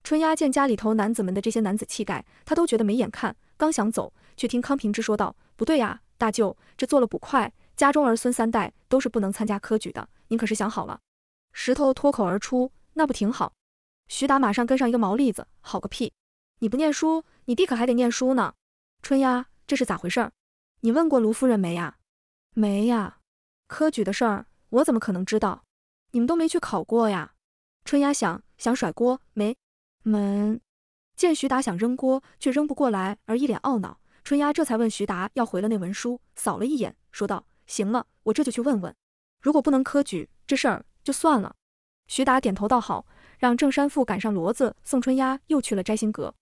春丫见家里头男子们的这些男子气概，她都觉得没眼看，刚想走，却听康平之说道：“不对呀，大舅，这做了捕快，家中儿孙三代都是不能参加科举的，您可是想好了？”石头脱口而出：“那不挺好？”徐达马上跟上一个毛栗子：“好个屁！你不念书，你弟可还得念书呢。”春丫，这是咋回事？你问过卢夫人没呀？没呀。科举的事儿，我怎么可能知道？你们都没去考过呀？春丫想想甩锅，没门。见徐达想扔锅，却扔不过来，而一脸懊恼，春丫这才问徐达要回了那文书，扫了一眼，说道：“行了，我这就去问问。如果不能科举，这事儿……”就算了，徐达点头道好，让郑山富赶上骡子送春丫，又去了摘星阁。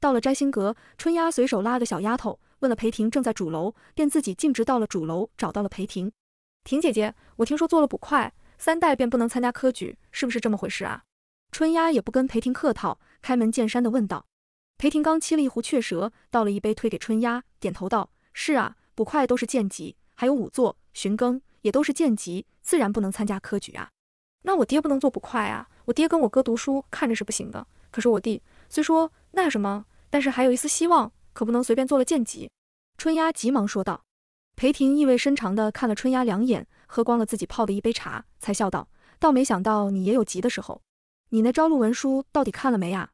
到了摘星阁，春丫随手拉个小丫头，问了裴婷正在主楼，便自己径直到了主楼，找到了裴婷。婷姐姐，我听说做了捕快，三代便不能参加科举，是不是这么回事啊？春丫也不跟裴婷客套，开门见山的问道。裴婷刚沏了一壶雀舌，倒了一杯推给春丫，点头道：“是啊，捕快都是贱籍，还有仵作、巡更也都是贱籍，自然不能参加科举啊。”那我爹不能做捕快啊！我爹跟我哥读书看着是不行的，可是我弟虽说那什么，但是还有一丝希望，可不能随便做了贱籍。春丫急忙说道。裴婷意味深长地看了春丫两眼，喝光了自己泡的一杯茶，才笑道：“倒没想到你也有急的时候。你那招录文书到底看了没啊？”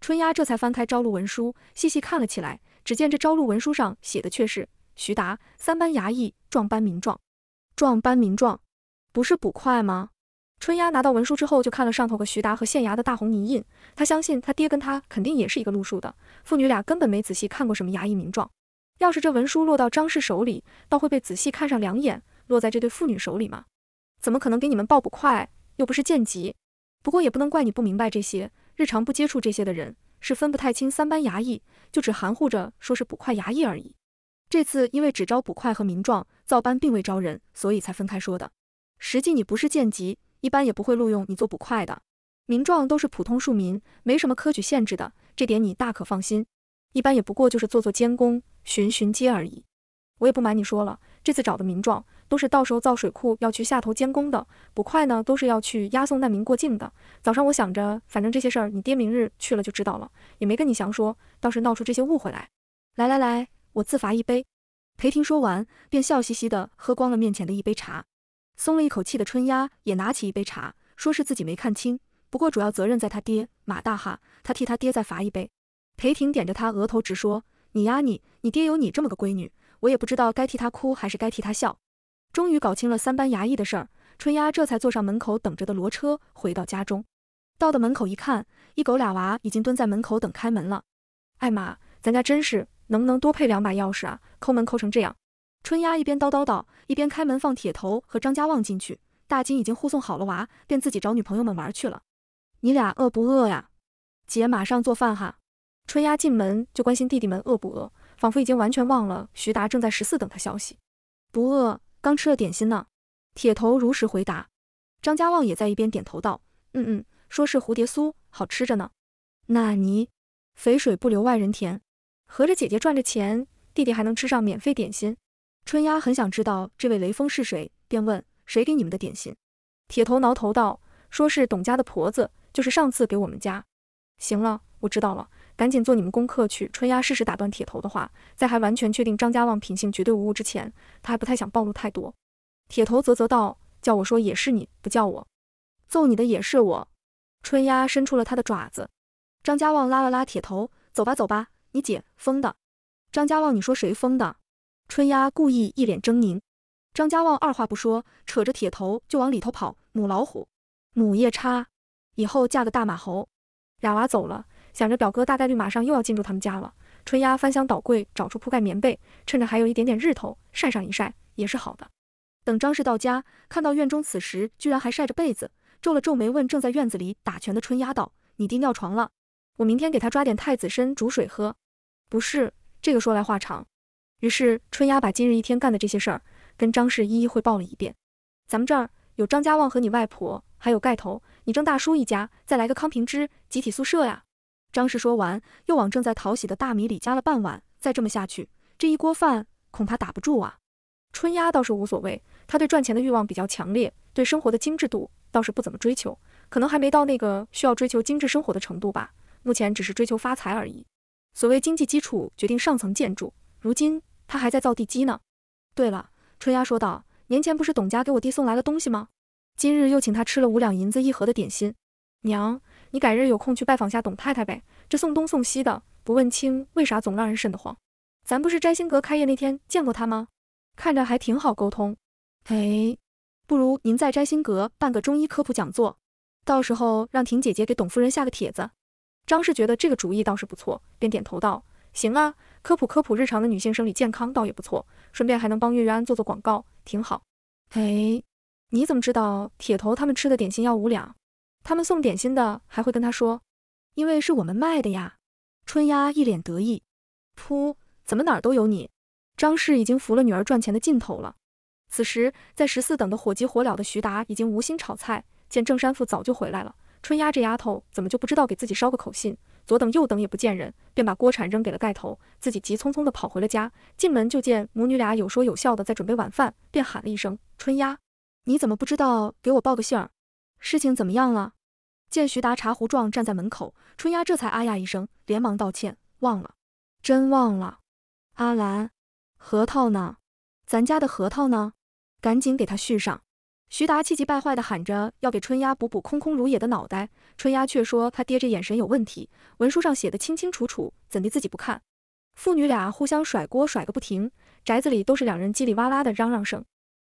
春丫这才翻开招录文书，细细看了起来。只见这招录文书上写的却是徐达三班衙役壮班民状，壮班民状，不是捕快吗？春丫拿到文书之后，就看了上头个徐达和县衙的大红泥印。他相信他爹跟他肯定也是一个路数的，父女俩根本没仔细看过什么衙役民状。要是这文书落到张氏手里，倒会被仔细看上两眼；落在这对父女手里吗？怎么可能给你们报捕快？又不是贱籍。不过也不能怪你不明白这些，日常不接触这些的人是分不太清三班衙役，就只含糊着说是捕快衙役而已。这次因为只招捕快和民状，造班并未招人，所以才分开说的。实际你不是贱籍。一般也不会录用你做捕快的，民状都是普通庶民，没什么科举限制的，这点你大可放心。一般也不过就是做做监工、巡巡街而已。我也不瞒你说了，这次找的民状都是到时候造水库要去下头监工的，捕快呢都是要去押送难民过境的。早上我想着，反正这些事儿你爹明日去了就知道了，也没跟你详说，倒是闹出这些误会来。来来来，我自罚一杯。裴婷说完，便笑嘻嘻的喝光了面前的一杯茶。松了一口气的春丫也拿起一杯茶，说是自己没看清，不过主要责任在他爹马大哈，他替他爹再罚一杯。裴婷点着他额头直说：“你呀你，你爹有你这么个闺女，我也不知道该替他哭还是该替他笑。”终于搞清了三班衙役的事儿，春丫这才坐上门口等着的骡车回到家中。到的门口一看，一狗俩娃已经蹲在门口等开门了。哎妈！咱家真是能不能多配两把钥匙啊？抠门抠成这样。春丫一边叨叨道，一边开门放铁头和张家旺进去。大金已经护送好了娃，便自己找女朋友们玩去了。你俩饿不饿呀？姐马上做饭哈。春丫进门就关心弟弟们饿不饿，仿佛已经完全忘了徐达正在十四等他消息。不饿，刚吃了点心呢。铁头如实回答。张家旺也在一边点头道：“嗯嗯，说是蝴蝶酥，好吃着呢。”那你，肥水不流外人田，合着姐姐赚着钱，弟弟还能吃上免费点心。春丫很想知道这位雷锋是谁，便问：“谁给你们的点心？”铁头挠头道：“说是董家的婆子，就是上次给我们家。”行了，我知道了，赶紧做你们功课去。春丫适时打断铁头的话，在还完全确定张家旺品性绝对无误之前，他还不太想暴露太多。铁头啧啧道：“叫我说也是你，不叫我揍你的也是我。”春丫伸出了他的爪子。张家旺拉了拉铁头：“走吧，走吧，你姐疯的。”张家旺，你说谁疯的？春丫故意一脸狰狞，张家旺二话不说，扯着铁头就往里头跑。母老虎，母夜叉，以后嫁个大马猴。俩娃走了，想着表哥大概率马上又要进入他们家了。春丫翻箱倒柜，找出铺盖棉被，趁着还有一点点日头，晒上一晒也是好的。等张氏到家，看到院中此时居然还晒着被子，皱了皱眉，问正在院子里打拳的春丫道：“你弟尿床了？我明天给他抓点太子参煮水喝。”不是，这个说来话长。于是春丫把今日一天干的这些事儿跟张氏一一汇报了一遍。咱们这儿有张家旺和你外婆，还有盖头，你郑大叔一家，再来个康平之，集体宿舍呀。张氏说完，又往正在淘洗的大米里加了半碗。再这么下去，这一锅饭恐怕打不住啊。春丫倒是无所谓，她对赚钱的欲望比较强烈，对生活的精致度倒是不怎么追求，可能还没到那个需要追求精致生活的程度吧。目前只是追求发财而已。所谓经济基础决定上层建筑，如今。他还在造地基呢。对了，春丫说道：“年前不是董家给我弟送来了东西吗？今日又请他吃了五两银子一盒的点心。娘，你改日有空去拜访下董太太呗。这送东送西的，不问清，为啥总让人瘆得慌？咱不是摘星阁开业那天见过他吗？看着还挺好沟通。哎，不如您在摘星阁办个中医科普讲座，到时候让婷姐姐给董夫人下个帖子。”张氏觉得这个主意倒是不错，便点头道：“行啊。”科普科普日常的女性生理健康倒也不错，顺便还能帮月月安做做广告，挺好。哎，你怎么知道铁头他们吃的点心要五两？他们送点心的还会跟他说，因为是我们卖的呀。春丫一脸得意，噗，怎么哪儿都有你？张氏已经服了女儿赚钱的劲头了。此时在十四等的火急火燎的徐达已经无心炒菜，见郑山富早就回来了，春丫这丫头怎么就不知道给自己捎个口信？左等右等也不见人，便把锅铲扔给了盖头，自己急匆匆地跑回了家。进门就见母女俩有说有笑的在准备晚饭，便喊了一声：“春丫，你怎么不知道给我报个信儿？事情怎么样了？”见徐达茶壶状站在门口，春丫这才啊呀一声，连忙道歉：“忘了，真忘了。”阿兰，核桃呢？咱家的核桃呢？赶紧给他续上。徐达气急败坏地喊着要给春丫补补空空如也的脑袋，春丫却说他爹这眼神有问题，文书上写的清清楚楚，怎地自己不看？父女俩互相甩锅甩个不停，宅子里都是两人叽里哇啦的嚷嚷声。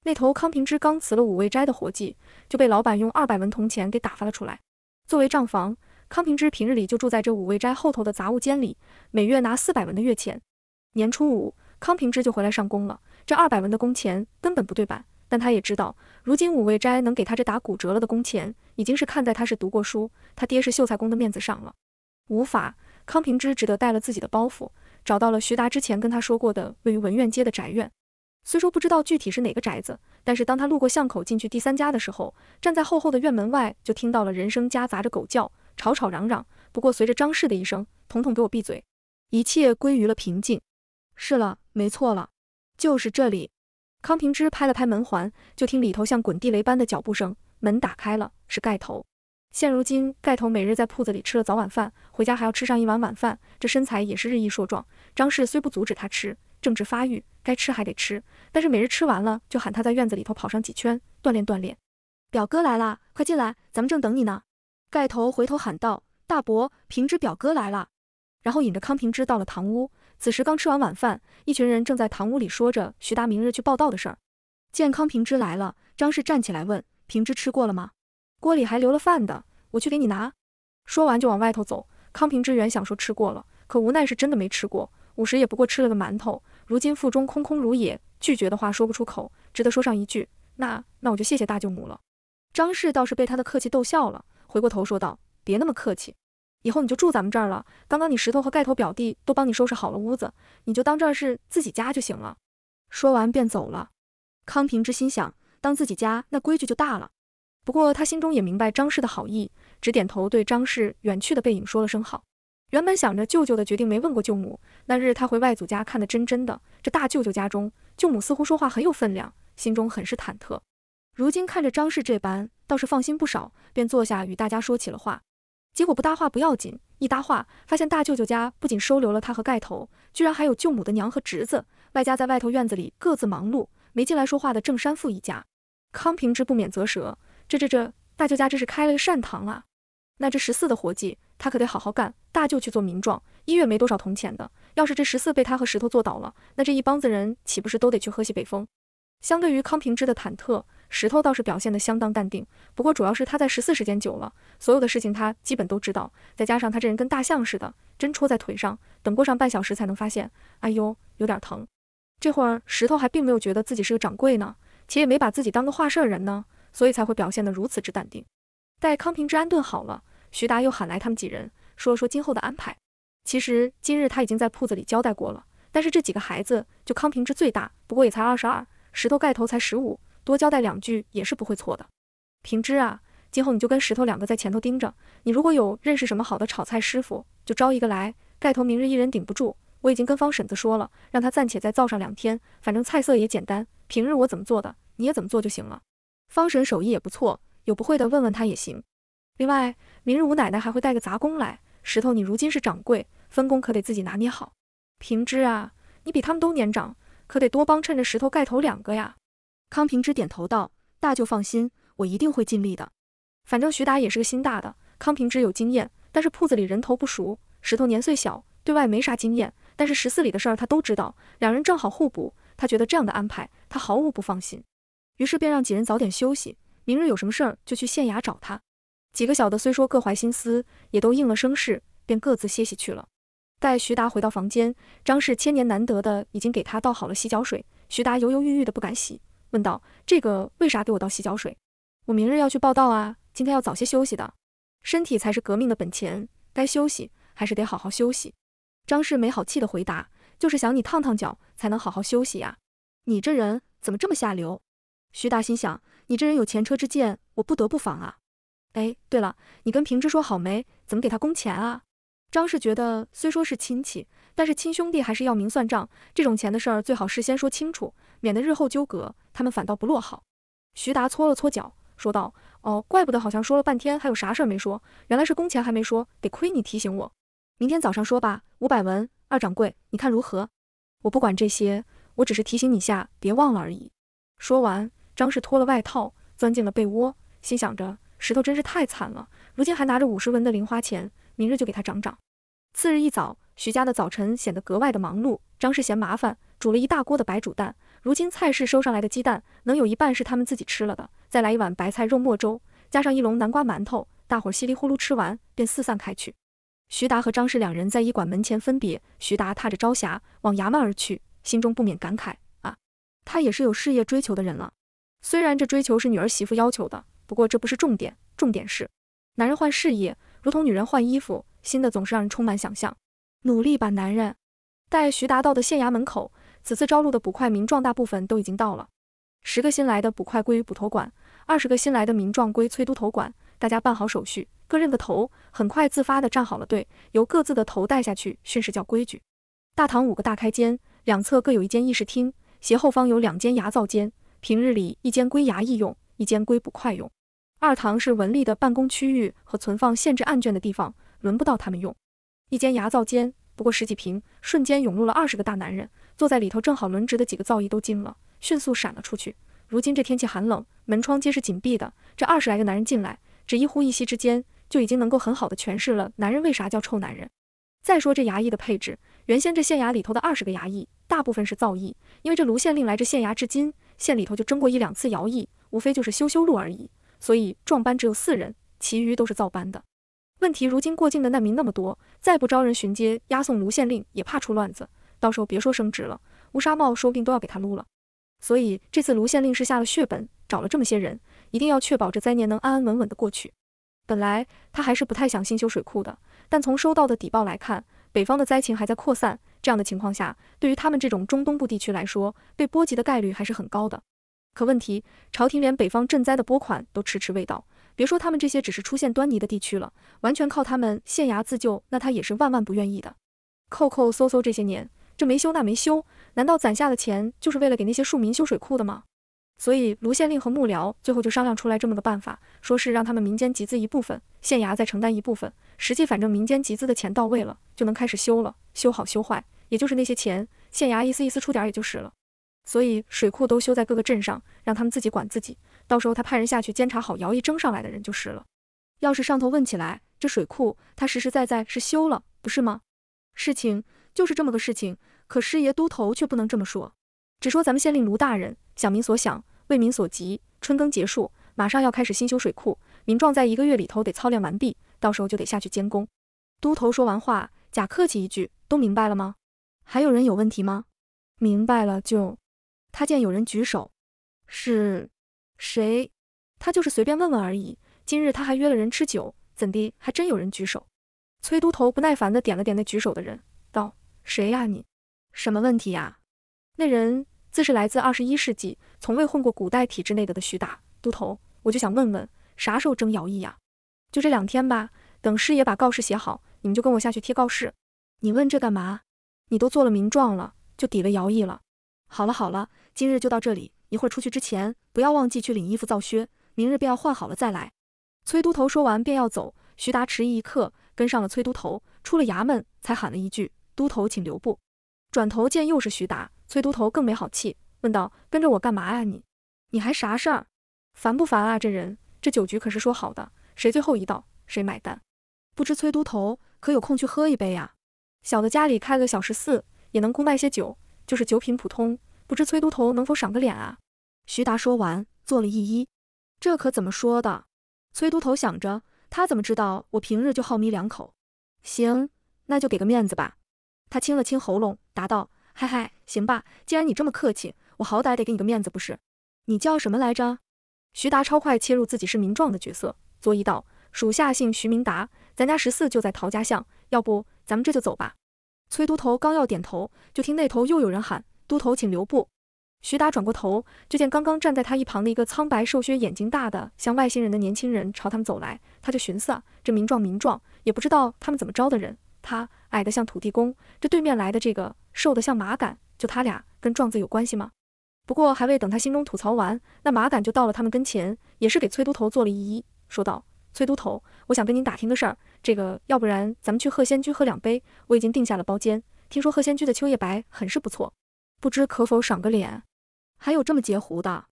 那头康平之刚辞了五味斋的活计，就被老板用二百文铜钱给打发了出来。作为账房，康平之平日里就住在这五味斋后头的杂物间里，每月拿四百文的月钱。年初五，康平之就回来上工了，这二百文的工钱根本不对版。但他也知道，如今五味斋能给他这打骨折了的工钱，已经是看在他是读过书，他爹是秀才公的面子上了。无法，康平之只得带了自己的包袱，找到了徐达之前跟他说过的位于文苑街的宅院。虽说不知道具体是哪个宅子，但是当他路过巷口进去第三家的时候，站在厚厚的院门外，就听到了人声夹杂着狗叫，吵吵嚷嚷。不过随着张氏的一声“统统给我闭嘴”，一切归于了平静。是了，没错了，就是这里。康平之拍了拍门环，就听里头像滚地雷般的脚步声，门打开了，是盖头。现如今，盖头每日在铺子里吃了早晚饭，回家还要吃上一碗晚饭，这身材也是日益硕壮。张氏虽不阻止他吃，正值发育，该吃还得吃，但是每日吃完了就喊他在院子里头跑上几圈，锻炼锻炼。表哥来了，快进来，咱们正等你呢。盖头回头喊道：“大伯，平之表哥来了。”然后引着康平之到了堂屋。此时刚吃完晚饭，一群人正在堂屋里说着徐达明日去报道的事儿。见康平之来了，张氏站起来问：“平之吃过了吗？锅里还留了饭的，我去给你拿。”说完就往外头走。康平之原想说吃过了，可无奈是真的没吃过，午时也不过吃了个馒头，如今腹中空空如也，拒绝的话说不出口，只得说上一句：“那那我就谢谢大舅母了。”张氏倒是被他的客气逗笑了，回过头说道：“别那么客气，以后你就住咱们这儿了。刚刚你石头和盖头表弟都帮你收拾好了屋子，你就当这儿是自己家就行了。”说完便走了。康平之心想，当自己家那规矩就大了。不过他心中也明白张氏的好意，只点头对张氏远去的背影说了声好。原本想着舅舅的决定没问过舅母，那日他回外祖家看得真真的，这大舅舅家中舅母似乎说话很有分量，心中很是忐忑。如今看着张氏这般，倒是放心不少，便坐下与大家说起了话。结果不搭话不要紧，一搭话，发现大舅舅家不仅收留了他和盖头，居然还有舅母的娘和侄子，外加在外头院子里各自忙碌，没进来说话的郑山富一家。康平之不免啧舌，这这这，大舅家这是开了个善堂啊！那这十四的活计，他可得好好干。大舅去做民壮，一月没多少铜钱的，要是这十四被他和石头做倒了，那这一帮子人岂不是都得去喝西北风？相对于康平之的忐忑。石头倒是表现得相当淡定，不过主要是他在十四时间久了，所有的事情他基本都知道，再加上他这人跟大象似的，针戳在腿上，等过上半小时才能发现，哎呦，有点疼。这会儿石头还并没有觉得自己是个掌柜呢，且也没把自己当个话事人呢，所以才会表现得如此之淡定。待康平之安顿好了，徐达又喊来他们几人，说了说今后的安排。其实今日他已经在铺子里交代过了，但是这几个孩子，就康平之最大，不过也才二十二，石头盖头才十五。多交代两句也是不会错的。平之啊，今后你就跟石头两个在前头盯着。你如果有认识什么好的炒菜师傅，就招一个来。盖头明日一人顶不住，我已经跟方婶子说了，让他暂且再造上两天。反正菜色也简单，平日我怎么做的，你也怎么做就行了。方婶手艺也不错，有不会的问问他也行。另外，明日吴奶奶还会带个杂工来。石头，你如今是掌柜，分工可得自己拿捏好。平之啊，你比他们都年长，可得多帮衬着石头盖头两个呀。康平之点头道：“大舅放心，我一定会尽力的。反正徐达也是个心大的，康平之有经验，但是铺子里人头不熟，石头年岁小，对外没啥经验。但是十四里的事儿他都知道，两人正好互补。他觉得这样的安排，他毫无不放心。于是便让几人早点休息，明日有什么事儿就去县衙找他。几个小的虽说各怀心思，也都应了声势，便各自歇息去了。待徐达回到房间，张氏千年难得的已经给他倒好了洗脚水，徐达犹犹豫豫的不敢洗。”问道：“这个为啥给我倒洗脚水？我明日要去报道啊，今天要早些休息的。身体才是革命的本钱，该休息还是得好好休息。”张氏没好气的回答：“就是想你烫烫脚，才能好好休息呀。你这人怎么这么下流？”徐达心想：“你这人有前车之鉴，我不得不防啊。哎，对了，你跟平之说好没？怎么给他工钱啊？”张氏觉得虽说是亲戚，但是亲兄弟还是要明算账，这种钱的事儿最好事先说清楚，免得日后纠葛。他们反倒不落好。徐达搓了搓脚，说道：“哦，怪不得好像说了半天，还有啥事儿没说，原来是工钱还没说，得亏你提醒我。明天早上说吧，五百文。二掌柜，你看如何？我不管这些，我只是提醒你下，别忘了而已。”说完，张氏脱了外套，钻进了被窝，心想着石头真是太惨了，如今还拿着五十文的零花钱，明日就给他涨涨。次日一早，徐家的早晨显得格外的忙碌。张氏嫌麻烦，煮了一大锅的白煮蛋。如今菜市收上来的鸡蛋，能有一半是他们自己吃了的。再来一碗白菜肉末粥，加上一笼南瓜馒头，大伙稀里呼噜吃完，便四散开去。徐达和张氏两人在医馆门前分别。徐达踏着朝霞往衙门而去，心中不免感慨：啊，他也是有事业追求的人了。虽然这追求是女儿媳妇要求的，不过这不是重点，重点是，男人换事业，如同女人换衣服，新的总是让人充满想象。努力吧，男人。待徐达到的县衙门口。此次招录的捕快民壮大部分都已经到了，十个新来的捕快归于捕头管，二十个新来的民壮归崔都头管。大家办好手续，各认个头，很快自发的站好了队，由各自的头带下去训示教规矩。大堂五个大开间，两侧各有一间议事厅，斜后方有两间衙造间，平日里一间归衙役用，一间归捕快用。二堂是文吏的办公区域和存放限制案卷的地方，轮不到他们用。一间衙造间不过十几平，瞬间涌入了二十个大男人。坐在里头正好轮值的几个造诣都惊了，迅速闪了出去。如今这天气寒冷，门窗皆是紧闭的，这二十来个男人进来，只一呼一吸之间，就已经能够很好的诠释了男人为啥叫臭男人。再说这衙役的配置，原先这县衙里头的二十个衙役，大部分是造诣，因为这卢县令来这县衙至今，县里头就征过一两次徭役，无非就是修修路而已，所以壮班只有四人，其余都是造班的。问题如今过境的难民那么多，再不招人巡街押送卢县令，也怕出乱子。到时候别说升职了，乌纱帽说不定都要给他撸了。所以这次卢县令是下了血本，找了这么些人，一定要确保这灾年能安安稳稳的过去。本来他还是不太想新修水库的，但从收到的底报来看，北方的灾情还在扩散。这样的情况下，对于他们这种中东部地区来说，被波及的概率还是很高的。可问题，朝廷连北方赈灾的拨款都迟迟未到，别说他们这些只是出现端倪的地区了，完全靠他们县衙自救，那他也是万万不愿意的。扣扣搜搜这些年。这没修那没修，难道攒下的钱就是为了给那些庶民修水库的吗？所以卢县令和幕僚最后就商量出来这么个办法，说是让他们民间集资一部分，县衙再承担一部分。实际反正民间集资的钱到位了，就能开始修了，修好修坏，也就是那些钱，县衙一丝一丝出点也就是了。所以水库都修在各个镇上，让他们自己管自己，到时候他派人下去监察好徭役征上来的人就是了。要是上头问起来，这水库他实实在在是修了，不是吗？事情。就是这么个事情，可师爷都头却不能这么说，只说咱们县令卢大人想民所想，为民所急。春耕结束，马上要开始新修水库，民壮在一个月里头得操练完毕，到时候就得下去监工。都头说完话，假客气一句：“都明白了吗？还有人有问题吗？”明白了就。他见有人举手，是谁？他就是随便问问而已。今日他还约了人吃酒，怎地还真有人举手？崔都头不耐烦地点了点那举手的人，道。谁呀你？什么问题呀？那人自是来自二十一世纪，从未混过古代体制内的的徐达都头，我就想问问，啥时候征徭役呀？就这两天吧。等师爷把告示写好，你们就跟我下去贴告示。你问这干嘛？你都做了民状了，就抵了徭役了。好了好了，今日就到这里，一会儿出去之前不要忘记去领衣服造靴，明日便要换好了再来。崔都头说完便要走，徐达迟疑一刻，跟上了崔都头，出了衙门才喊了一句。都头，请留步。转头见又是徐达，崔都头更没好气，问道：“跟着我干嘛呀？你，你还啥事儿？烦不烦啊？这人，这酒局可是说好的，谁最后一道谁买单。不知崔都头可有空去喝一杯呀？小的家里开个小食肆，也能供卖些酒，就是酒品普通，不知崔都头能否赏个脸啊？”徐达说完，做了一揖。这可怎么说的？崔都头想着，他怎么知道我平日就好眯两口？行，那就给个面子吧。他清了清喉咙，答道：“嗨嗨，行吧，既然你这么客气，我好歹得给你个面子不是？你叫什么来着？”徐达超快切入自己是民壮的角色，作揖道：“属下姓徐，名达，咱家十四就在陶家巷，要不咱们这就走吧。”崔都头刚要点头，就听那头又有人喊：“都头，请留步。”徐达转过头，就见刚刚站在他一旁的一个苍白瘦削、眼睛大的像外星人的年轻人朝他们走来，他就寻思：这民壮民壮，也不知道他们怎么招的人。他矮得像土地公，这对面来的这个瘦得像马杆，就他俩跟壮子有关系吗？不过还未等他心中吐槽完，那马杆就到了他们跟前，也是给崔都头做了一揖，说道：“崔都头，我想跟您打听个事儿，这个要不然咱们去鹤仙居喝两杯，我已经订下了包间，听说鹤仙居的秋叶白很是不错，不知可否赏个脸？还有这么截胡的？”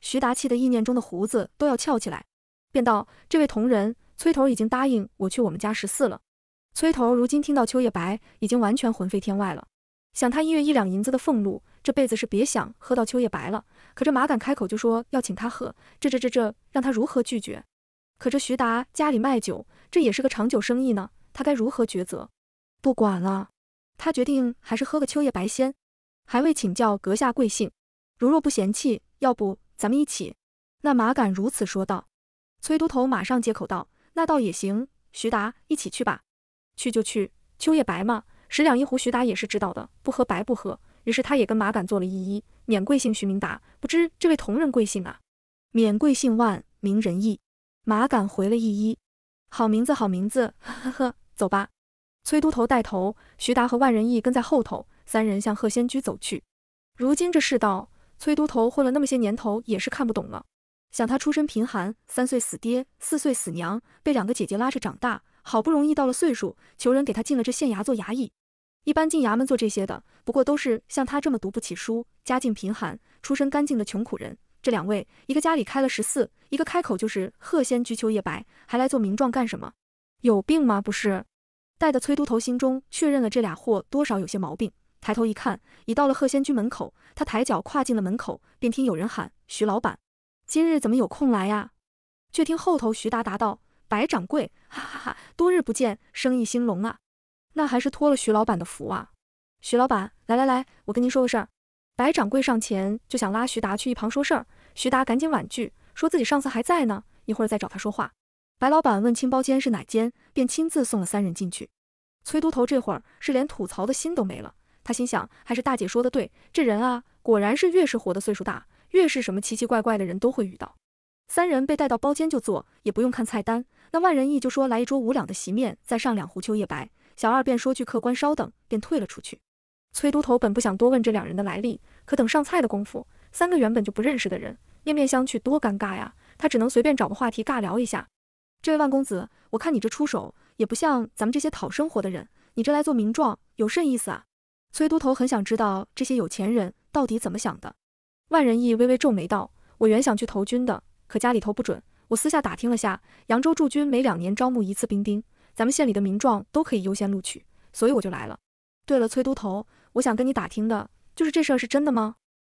徐达气的意念中的胡子都要翘起来，便道：“这位同仁，崔头已经答应我去我们家十四了。”崔头如今听到秋叶白，已经完全魂飞天外了。想他一月一两银子的俸禄，这辈子是别想喝到秋叶白了。可这马敢开口就说要请他喝，这这这这，让他如何拒绝？可这徐达家里卖酒，这也是个长久生意呢，他该如何抉择？不管了，他决定还是喝个秋叶白先。还未请教阁下贵姓？如若不嫌弃，要不咱们一起？那马敢如此说道。崔都头马上接口道：“那倒也行，徐达一起去吧。”去就去，秋叶白嘛，十两一壶。徐达也是知道的，不喝白不喝。于是他也跟马杆做了一揖，免贵姓徐明达，不知这位同仁贵姓啊？免贵姓万，名仁义。马杆回了一揖，好名字，好名字，呵呵呵。走吧。崔都头带头，徐达和万仁义跟在后头，三人向鹤仙居走去。如今这世道，崔都头混了那么些年头，也是看不懂了。想他出身贫寒，三岁死爹，四岁死娘，被两个姐姐拉着长大。好不容易到了岁数，求人给他进了这县衙做衙役。一般进衙门做这些的，不过都是像他这么读不起书、家境贫寒、出身干净的穷苦人。这两位，一个家里开了十四，一个开口就是鹤仙居秋叶白，还来做名状干什么？有病吗？不是。带的崔都头心中确认了这俩货多少有些毛病，抬头一看，已到了鹤仙居门口。他抬脚跨进了门口，便听有人喊：“徐老板，今日怎么有空来呀？”却听后头徐达答道。白掌柜，哈哈哈，多日不见，生意兴隆啊！那还是托了徐老板的福啊。徐老板，来来来，我跟您说个事儿。白掌柜上前就想拉徐达去一旁说事儿，徐达赶紧婉拒，说自己上司还在呢，一会儿再找他说话。白老板问清包间是哪间，便亲自送了三人进去。崔都头这会儿是连吐槽的心都没了，他心想，还是大姐说的对，这人啊，果然是越是活的岁数大，越是什么奇奇怪怪的人都会遇到。三人被带到包间就坐，也不用看菜单，那万人义就说来一桌五两的席面，再上两壶秋叶白。小二便说句客官稍等，便退了出去。崔都头本不想多问这两人的来历，可等上菜的功夫，三个原本就不认识的人面面相觑，多尴尬呀！他只能随便找个话题尬聊一下。这位万公子，我看你这出手也不像咱们这些讨生活的人，你这来做名状有甚意思啊？崔都头很想知道这些有钱人到底怎么想的。万人义微微皱眉道：“我原想去投军的，可家里头不准。我私下打听了下，扬州驻军每两年招募一次兵丁，咱们县里的民状都可以优先录取，所以我就来了。对了，崔都头。”我想跟你打听的就是这事儿是真的吗？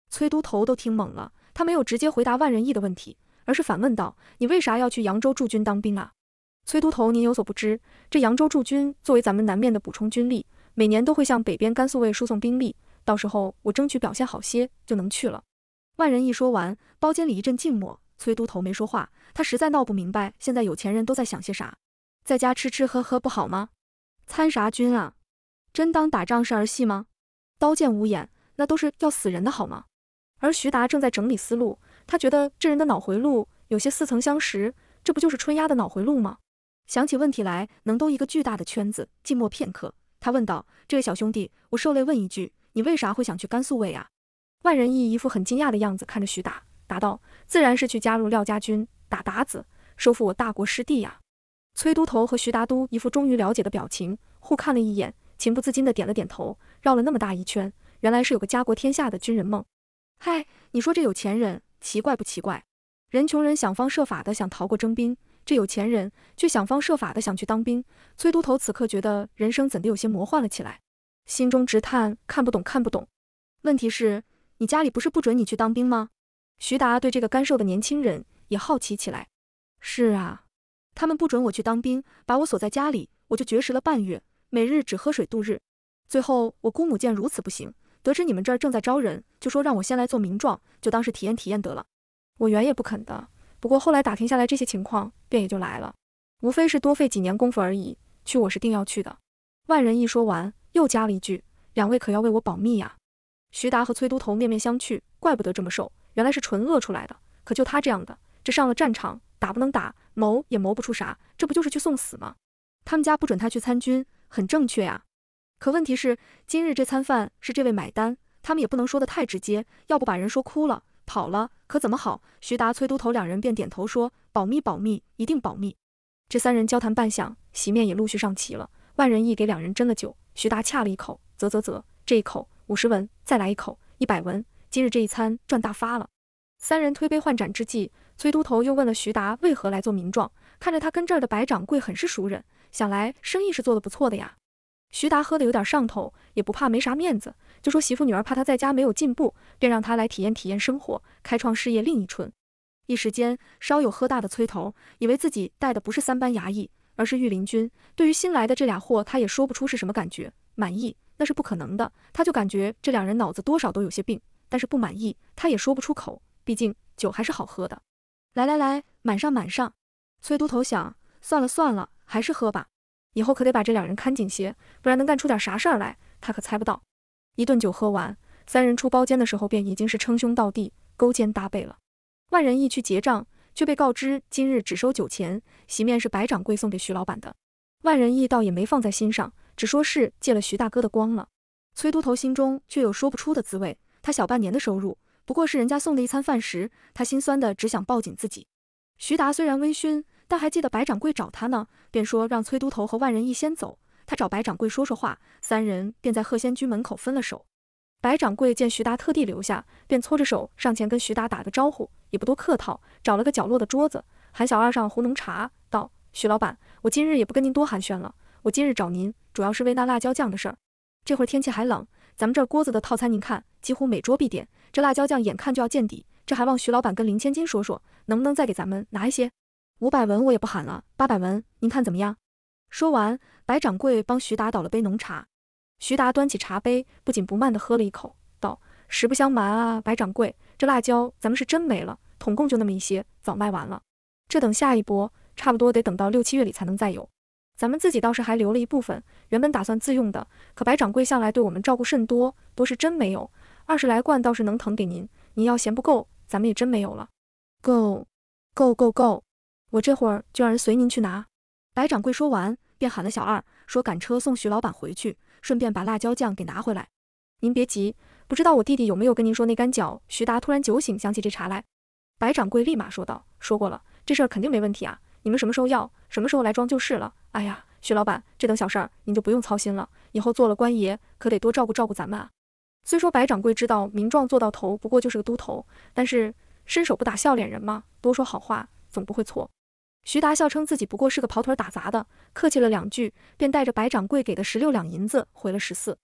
崔都头都听懵了，他没有直接回答万人义的问题，而是反问道：“你为啥要去扬州驻军当兵啊？”崔都头，您有所不知，这扬州驻军作为咱们南面的补充军力，每年都会向北边甘肃卫输送兵力，到时候我争取表现好些就能去了。万人义说完，包间里一阵静默，崔都头没说话，他实在闹不明白，现在有钱人都在想些啥？在家吃吃喝喝不好吗？参啥军啊？真当打仗是儿戏吗？刀剑无眼，那都是要死人的好吗？而徐达正在整理思路，他觉得这人的脑回路有些似曾相识，这不就是春丫的脑回路吗？想起问题来，能兜一个巨大的圈子。静默片刻，他问道：“这位小兄弟，我受累问一句，你为啥会想去甘肃卫啊？”万人义一副很惊讶的样子看着徐达，答道：“自然是去加入廖家军，打鞑子，收复我大国师弟呀。”崔都头和徐达都一副终于了解的表情，互看了一眼，情不自禁的点了点头。绕了那么大一圈，原来是有个家国天下的军人梦。嗨，你说这有钱人奇怪不奇怪？人穷人想方设法的想逃过征兵，这有钱人却想方设法的想去当兵。崔都头此刻觉得人生怎的有些魔幻了起来，心中直叹看不懂看不懂。问题是，你家里不是不准你去当兵吗？徐达对这个干瘦的年轻人也好奇起来。是啊，他们不准我去当兵，把我锁在家里，我就绝食了半月，每日只喝水度日。最后，我姑母见如此不行，得知你们这儿正在招人，就说让我先来做名状，就当是体验体验得了。我原也不肯的，不过后来打听下来这些情况，便也就来了。无非是多费几年功夫而已。去我是定要去的。万人一说完，又加了一句：“两位可要为我保密呀。”徐达和崔都头面面相觑，怪不得这么瘦，原来是纯饿出来的。可就他这样的，这上了战场，打不能打，谋也谋不出啥，这不就是去送死吗？他们家不准他去参军，很正确呀。可问题是，今日这餐饭是这位买单，他们也不能说的太直接，要不把人说哭了跑了，可怎么好？徐达、崔都头两人便点头说：“保密，保密，一定保密。”这三人交谈半晌，席面也陆续上齐了。万人义给两人斟了酒，徐达恰了一口，啧啧啧，这一口五十文，再来一口一百文，今日这一餐赚大发了。三人推杯换盏之际，崔都头又问了徐达为何来做名状，看着他跟这儿的白掌柜很是熟人，想来生意是做的不错的呀。徐达喝得有点上头，也不怕没啥面子，就说媳妇女儿怕他在家没有进步，便让他来体验体验生活，开创事业另一春。一时间，稍有喝大的崔头以为自己带的不是三班衙役，而是御林军。对于新来的这俩货，他也说不出是什么感觉，满意那是不可能的。他就感觉这两人脑子多少都有些病，但是不满意他也说不出口，毕竟酒还是好喝的。来来来，满上满上。崔都头想，算了算了，还是喝吧。以后可得把这两人看紧些，不然能干出点啥事儿来，他可猜不到。一顿酒喝完，三人出包间的时候，便已经是称兄道弟、勾肩搭背了。万人义去结账，却被告知今日只收酒钱，席面是白掌柜送给徐老板的。万人义倒也没放在心上，只说是借了徐大哥的光了。崔都头心中却有说不出的滋味，他小半年的收入不过是人家送的一餐饭食，他心酸的只想抱紧自己。徐达虽然微醺。但还记得白掌柜找他呢，便说让崔都头和万人一先走，他找白掌柜说说话。三人便在鹤仙居门口分了手。白掌柜见徐达特地留下，便搓着手上前跟徐达打个招呼，也不多客套，找了个角落的桌子，喊小二上壶浓茶，道：“徐老板，我今日也不跟您多寒暄了，我今日找您主要是为那辣椒酱的事儿。这会儿天气还冷，咱们这锅子的套餐您看，几乎每桌必点，这辣椒酱眼看就要见底，这还望徐老板跟林千金说说，能不能再给咱们拿一些。”五百文我也不喊了，八百文，您看怎么样？说完，白掌柜帮徐达倒了杯浓茶。徐达端起茶杯，不紧不慢地喝了一口，道：“实不相瞒啊，白掌柜，这辣椒咱们是真没了，统共就那么一些，早卖完了。这等下一波，差不多得等到六七月里才能再有。咱们自己倒是还留了一部分，原本打算自用的，可白掌柜向来对我们照顾甚多，都是真没有。二十来罐倒是能腾给您，您要嫌不够，咱们也真没有了。够，够，够，够！我这会儿就让人随您去拿。”白掌柜说完，便喊了小二，说赶车送徐老板回去。顺便把辣椒酱给拿回来。您别急，不知道我弟弟有没有跟您说那干脚？徐达突然酒醒，想起这茬来。白掌柜立马说道：“说过了，这事儿肯定没问题啊。你们什么时候要，什么时候来装就是了。哎呀，徐老板，这等小事儿您就不用操心了。以后做了官爷，可得多照顾照顾咱们啊。”虽说白掌柜知道名状做到头不过就是个都头，但是伸手不打笑脸人嘛，多说好话总不会错。徐达笑称自己不过是个跑腿打杂的，客气了两句，便带着白掌柜给的十六两银子回了十四。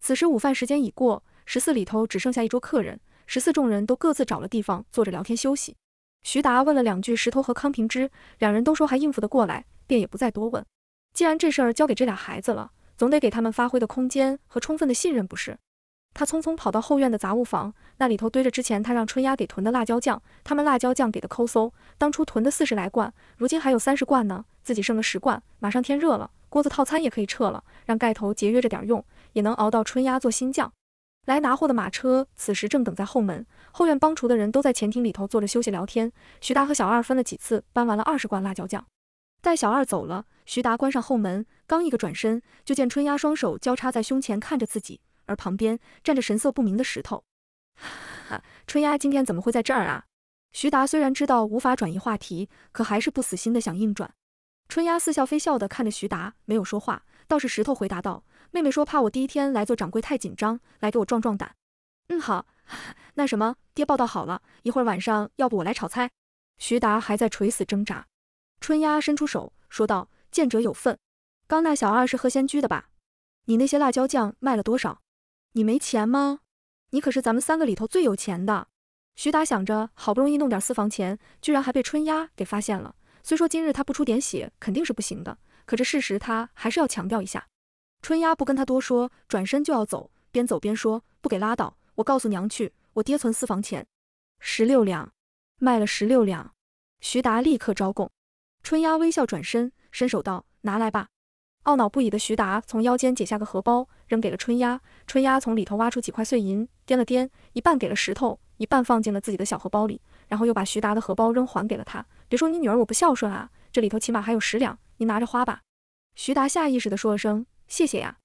此时午饭时间已过，十四里头只剩下一桌客人，十四众人都各自找了地方坐着聊天休息。徐达问了两句石头和康平之，两人都说还应付得过来，便也不再多问。既然这事儿交给这俩孩子了，总得给他们发挥的空间和充分的信任，不是？他匆匆跑到后院的杂物房，那里头堆着之前他让春丫给囤的辣椒酱，他们辣椒酱给的抠搜，当初囤的四十来罐，如今还有三十罐呢，自己剩了十罐，马上天热了，锅子套餐也可以撤了，让盖头节约着点用，也能熬到春丫做新酱。来拿货的马车此时正等在后门，后院帮厨的人都在前厅里头坐着休息聊天。徐达和小二分了几次，搬完了二十罐辣椒酱。待小二走了，徐达关上后门，刚一个转身，就见春丫双手交叉在胸前看着自己。而旁边站着神色不明的石头，春丫今天怎么会在这儿啊？徐达虽然知道无法转移话题，可还是不死心的想硬转。春丫似笑非笑的看着徐达，没有说话。倒是石头回答道：“妹妹说怕我第一天来做掌柜太紧张，来给我壮壮胆。”嗯，好。那什么，爹报道好了，一会儿晚上要不我来炒菜？徐达还在垂死挣扎。春丫伸出手说道：“见者有份。刚那小二是贺仙居的吧？你那些辣椒酱卖了多少？”你没钱吗？你可是咱们三个里头最有钱的。徐达想着，好不容易弄点私房钱，居然还被春丫给发现了。虽说今日他不出点血肯定是不行的，可这事实他还是要强调一下。春丫不跟他多说，转身就要走，边走边说：“不给拉倒，我告诉娘去，我爹存私房钱，十六两，卖了十六两。”徐达立刻招供。春丫微笑转身，伸手道：“拿来吧。”懊恼不已的徐达从腰间解下个荷包，扔给了春丫。春丫从里头挖出几块碎银，掂了掂，一半给了石头，一半放进了自己的小荷包里，然后又把徐达的荷包扔还给了他。别说你女儿我不孝顺啊，这里头起码还有十两，你拿着花吧。徐达下意识地说了声谢谢呀。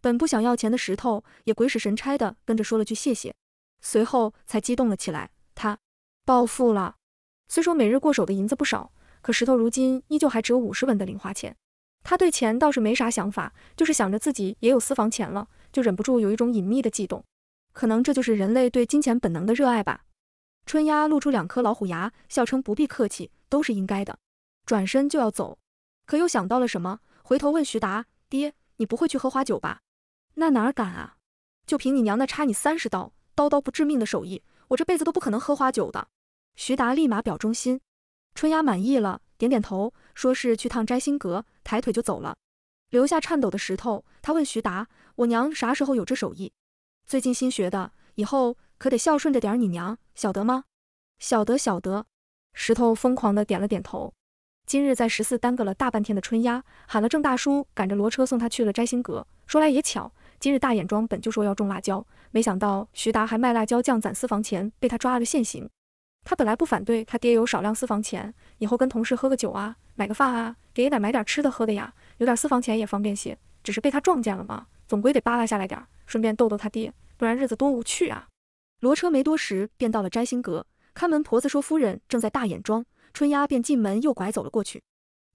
本不想要钱的石头也鬼使神差的跟着说了句谢谢，随后才激动了起来。他暴富了。虽说每日过手的银子不少，可石头如今依旧还只有五十文的零花钱。他对钱倒是没啥想法，就是想着自己也有私房钱了，就忍不住有一种隐秘的悸动。可能这就是人类对金钱本能的热爱吧。春丫露出两颗老虎牙，笑称不必客气，都是应该的。转身就要走，可又想到了什么，回头问徐达：“爹，你不会去喝花酒吧？”“那哪敢啊！就凭你娘那插你三十刀，刀刀不致命的手艺，我这辈子都不可能喝花酒的。”徐达立马表忠心。春丫满意了。点点头，说是去趟摘星阁，抬腿就走了，留下颤抖的石头。他问徐达：“我娘啥时候有这手艺？最近新学的，以后可得孝顺着点你娘，晓得吗？”“晓得，晓得。”石头疯狂的点了点头。今日在十四耽搁了大半天的春丫，喊了郑大叔赶着骡车送他去了摘星阁。说来也巧，今日大眼庄本就说要种辣椒，没想到徐达还卖辣椒酱攒私房钱，被他抓了个现行。他本来不反对他爹有少量私房钱，以后跟同事喝个酒啊，买个饭啊，给爷奶买点吃的喝的呀，有点私房钱也方便些。只是被他撞见了嘛，总归得扒拉下来点，顺便逗逗他爹，不然日子多无趣啊。骡车没多时便到了摘星阁，看门婆子说夫人正在大眼庄，春丫便进门右拐走了过去。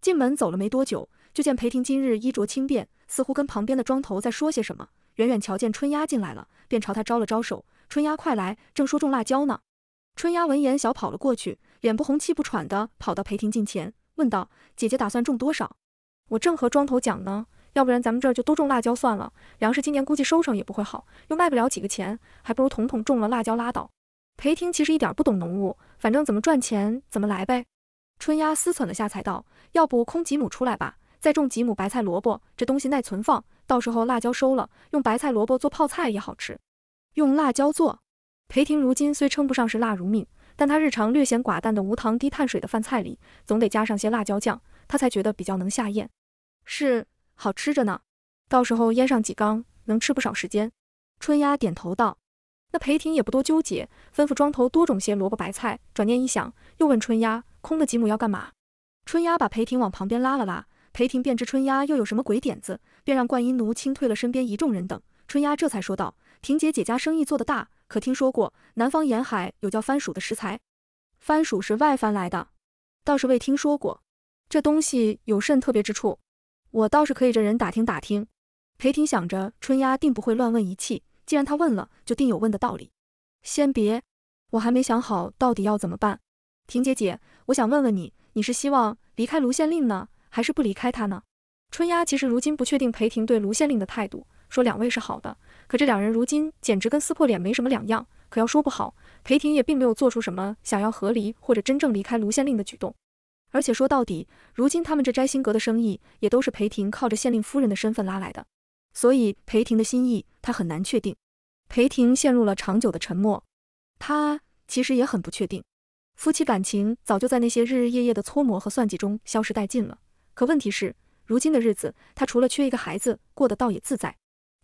进门走了没多久，就见裴婷今日衣着轻便，似乎跟旁边的庄头在说些什么。远远瞧见春丫进来了，便朝他招了招手：“春丫快来，正说种辣椒呢。”春丫闻言，小跑了过去，脸不红气不喘的跑到裴婷近前，问道：“姐姐打算种多少？我正和庄头讲呢，要不然咱们这儿就多种辣椒算了。粮食今年估计收成也不会好，又卖不了几个钱，还不如统统种了辣椒拉倒。”裴婷其实一点不懂农务，反正怎么赚钱怎么来呗。春丫思忖了下，才道：“要不空几亩出来吧，再种几亩白菜萝卜，这东西耐存放，到时候辣椒收了，用白菜萝卜做泡菜也好吃。用辣椒做。”裴婷如今虽称不上是辣如命，但她日常略显寡淡的无糖低碳水的饭菜里，总得加上些辣椒酱，她才觉得比较能下咽。是，好吃着呢。到时候腌上几缸，能吃不少时间。春丫点头道。那裴婷也不多纠结，吩咐庄头多种些萝卜白菜。转念一想，又问春丫。空的几亩要干嘛？春丫把裴婷往旁边拉了拉，裴婷便知春丫又有什么鬼点子，便让冠音奴清退了身边一众人等。春丫这才说道：“婷姐姐家生意做得大，可听说过南方沿海有叫番薯的食材？番薯是外番来的，倒是未听说过。这东西有甚特别之处？我倒是可以这人打听打听。”裴婷想着春丫定不会乱问一气，既然他问了，就定有问的道理。先别，我还没想好到底要怎么办。婷姐姐。我想问问你，你是希望离开卢县令呢，还是不离开他呢？春丫其实如今不确定裴婷对卢县令的态度，说两位是好的，可这两人如今简直跟撕破脸没什么两样。可要说不好，裴婷也并没有做出什么想要和离或者真正离开卢县令的举动。而且说到底，如今他们这摘星阁的生意也都是裴婷靠着县令夫人的身份拉来的，所以裴婷的心意他很难确定。裴婷陷入了长久的沉默，他其实也很不确定。夫妻感情早就在那些日日夜夜的搓磨和算计中消失殆尽了。可问题是，如今的日子，他除了缺一个孩子，过得倒也自在。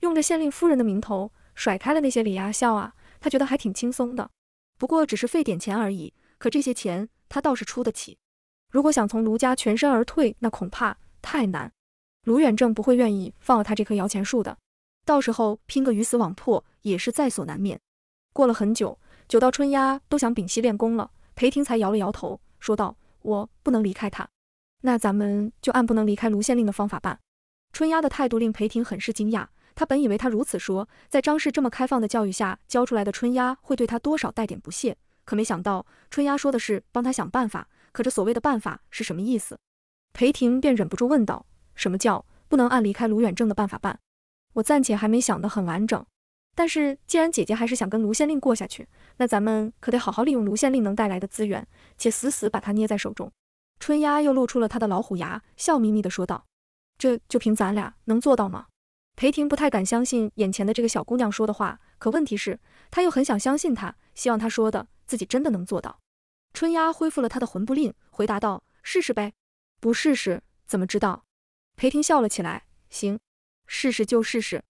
用着县令夫人的名头，甩开了那些李亚笑啊，他觉得还挺轻松的。不过只是费点钱而已，可这些钱他倒是出得起。如果想从卢家全身而退，那恐怕太难。卢远正不会愿意放了他这棵摇钱树的，到时候拼个鱼死网破也是在所难免。过了很久，久到春丫都想屏息练功了。裴婷才摇了摇头，说道：“我不能离开他，那咱们就按不能离开卢县令的方法办。”春丫的态度令裴婷很是惊讶，他本以为他如此说，在张氏这么开放的教育下教出来的春丫会对他多少带点不屑，可没想到春丫说的是帮他想办法。可这所谓的办法是什么意思？裴婷便忍不住问道：“什么叫不能按离开卢远正的办法办？我暂且还没想得很完整。”但是，既然姐姐还是想跟卢县令过下去，那咱们可得好好利用卢县令能带来的资源，且死死把他捏在手中。春丫又露出了她的老虎牙，笑眯眯地说道：“这就凭咱俩能做到吗？”裴婷不太敢相信眼前的这个小姑娘说的话，可问题是，她又很想相信她，希望她说的自己真的能做到。春丫恢复了她的魂不吝，回答道：“试试呗，不试试怎么知道？”裴婷笑了起来：“行，试试就试试。”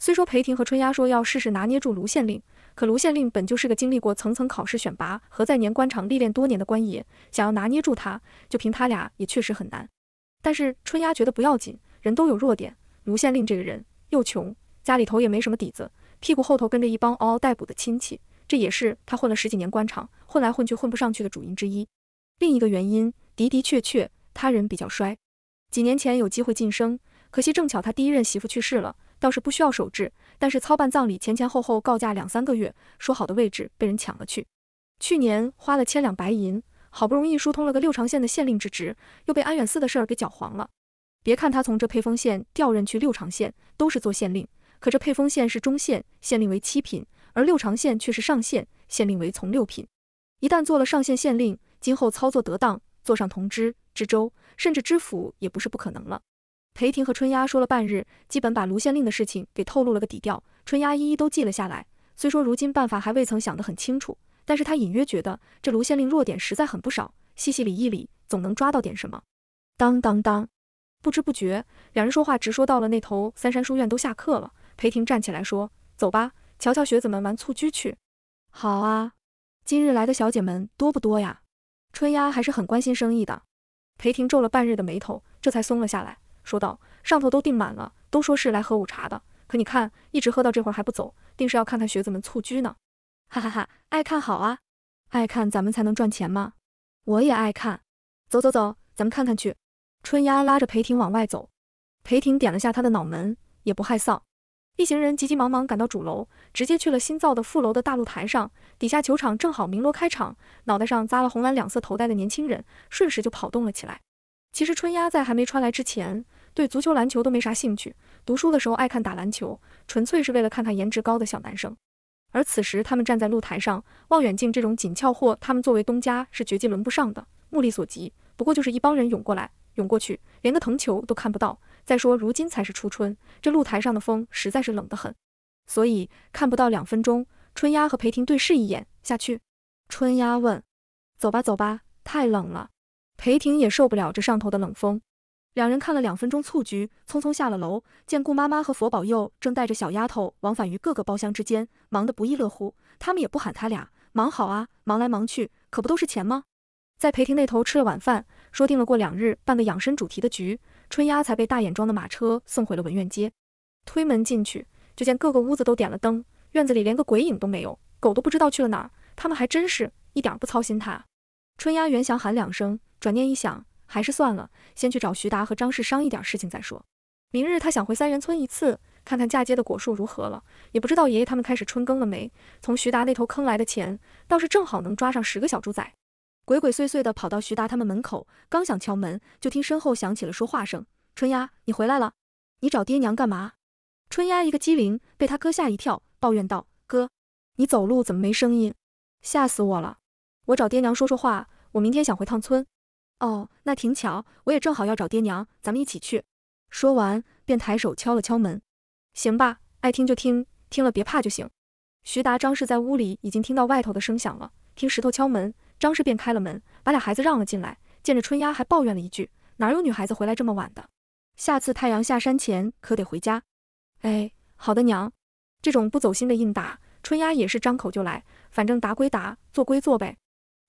虽说裴婷和春丫说要试试拿捏住卢县令，可卢县令本就是个经历过层层考试选拔和在年关场历练多年的官爷，想要拿捏住他，就凭他俩也确实很难。但是春丫觉得不要紧，人都有弱点。卢县令这个人又穷，家里头也没什么底子，屁股后头跟着一帮嗷嗷待哺的亲戚，这也是他混了十几年官场，混来混去混不上去的主因之一。另一个原因的的确确，他人比较衰。几年前有机会晋升，可惜正巧他第一任媳妇去世了。倒是不需要守制，但是操办葬礼前前后后告假两三个月，说好的位置被人抢了去。去年花了千两白银，好不容易疏通了个六常县的县令之职，又被安远寺的事儿给搅黄了。别看他从这沛丰县调任去六常县，都是做县令，可这沛丰县是中县，县令为七品，而六常县却是上县，县令为从六品。一旦做了上县县令，今后操作得当，做上同知、知州，甚至知府，也不是不可能了。裴婷和春丫说了半日，基本把卢县令的事情给透露了个底调。春丫一一都记了下来。虽说如今办法还未曾想得很清楚，但是他隐约觉得这卢县令弱点实在很不少，细细理一理，总能抓到点什么。当当当，不知不觉，两人说话直说到了那头三山书院都下课了。裴婷站起来说：“走吧，瞧瞧学子们玩蹴鞠去。”好啊，今日来的小姐们多不多呀？春丫还是很关心生意的。裴婷皱了半日的眉头，这才松了下来。说道：“上头都订满了，都说是来喝午茶的。可你看，一直喝到这会儿还不走，定是要看看学子们蹴鞠呢。”哈哈哈，爱看好啊，爱看咱们才能赚钱嘛？我也爱看。走走走，咱们看看去。春丫拉着裴婷往外走，裴婷点了下他的脑门，也不害臊。一行人急急忙忙赶到主楼，直接去了新造的副楼的大露台上。底下球场正好鸣锣开场，脑袋上扎了红蓝两色头带的年轻人顺势就跑动了起来。其实春丫在还没穿来之前。对足球、篮球都没啥兴趣，读书的时候爱看打篮球，纯粹是为了看看颜值高的小男生。而此时他们站在露台上，望远镜这种紧俏货，他们作为东家是绝技轮不上的。目力所及，不过就是一帮人涌过来，涌过去，连个藤球都看不到。再说如今才是初春，这露台上的风实在是冷得很，所以看不到两分钟。春丫和裴婷对视一眼，下去。春丫问：“走吧，走吧，太冷了。”裴婷也受不了这上头的冷风。两人看了两分钟蹴鞠，匆匆下了楼，见顾妈妈和佛保佑正带着小丫头往返于各个包厢之间，忙得不亦乐乎。他们也不喊他俩忙好啊，忙来忙去，可不都是钱吗？在裴婷那头吃了晚饭，说定了过两日办个养生主题的局，春丫才被大眼庄的马车送回了文苑街。推门进去，就见各个屋子都点了灯，院子里连个鬼影都没有，狗都不知道去了哪儿。他们还真是一点不操心他。春丫原想喊两声，转念一想。还是算了，先去找徐达和张氏商议点事情再说。明日他想回三元村一次，看看嫁接的果树如何了。也不知道爷爷他们开始春耕了没。从徐达那头坑来的钱，倒是正好能抓上十个小猪仔。鬼鬼祟祟地跑到徐达他们门口，刚想敲门，就听身后响起了说话声：“春丫，你回来了？你找爹娘干嘛？”春丫一个机灵，被他哥吓一跳，抱怨道：“哥，你走路怎么没声音？吓死我了！我找爹娘说说话，我明天想回趟村。”哦，那挺巧，我也正好要找爹娘，咱们一起去。说完，便抬手敲了敲门。行吧，爱听就听，听了别怕就行。徐达、张氏在屋里已经听到外头的声响了，听石头敲门，张氏便开了门，把俩孩子让了进来。见着春丫，还抱怨了一句：“哪有女孩子回来这么晚的？下次太阳下山前可得回家。”哎，好的，娘。这种不走心的应答，春丫也是张口就来，反正答归答，做归做呗。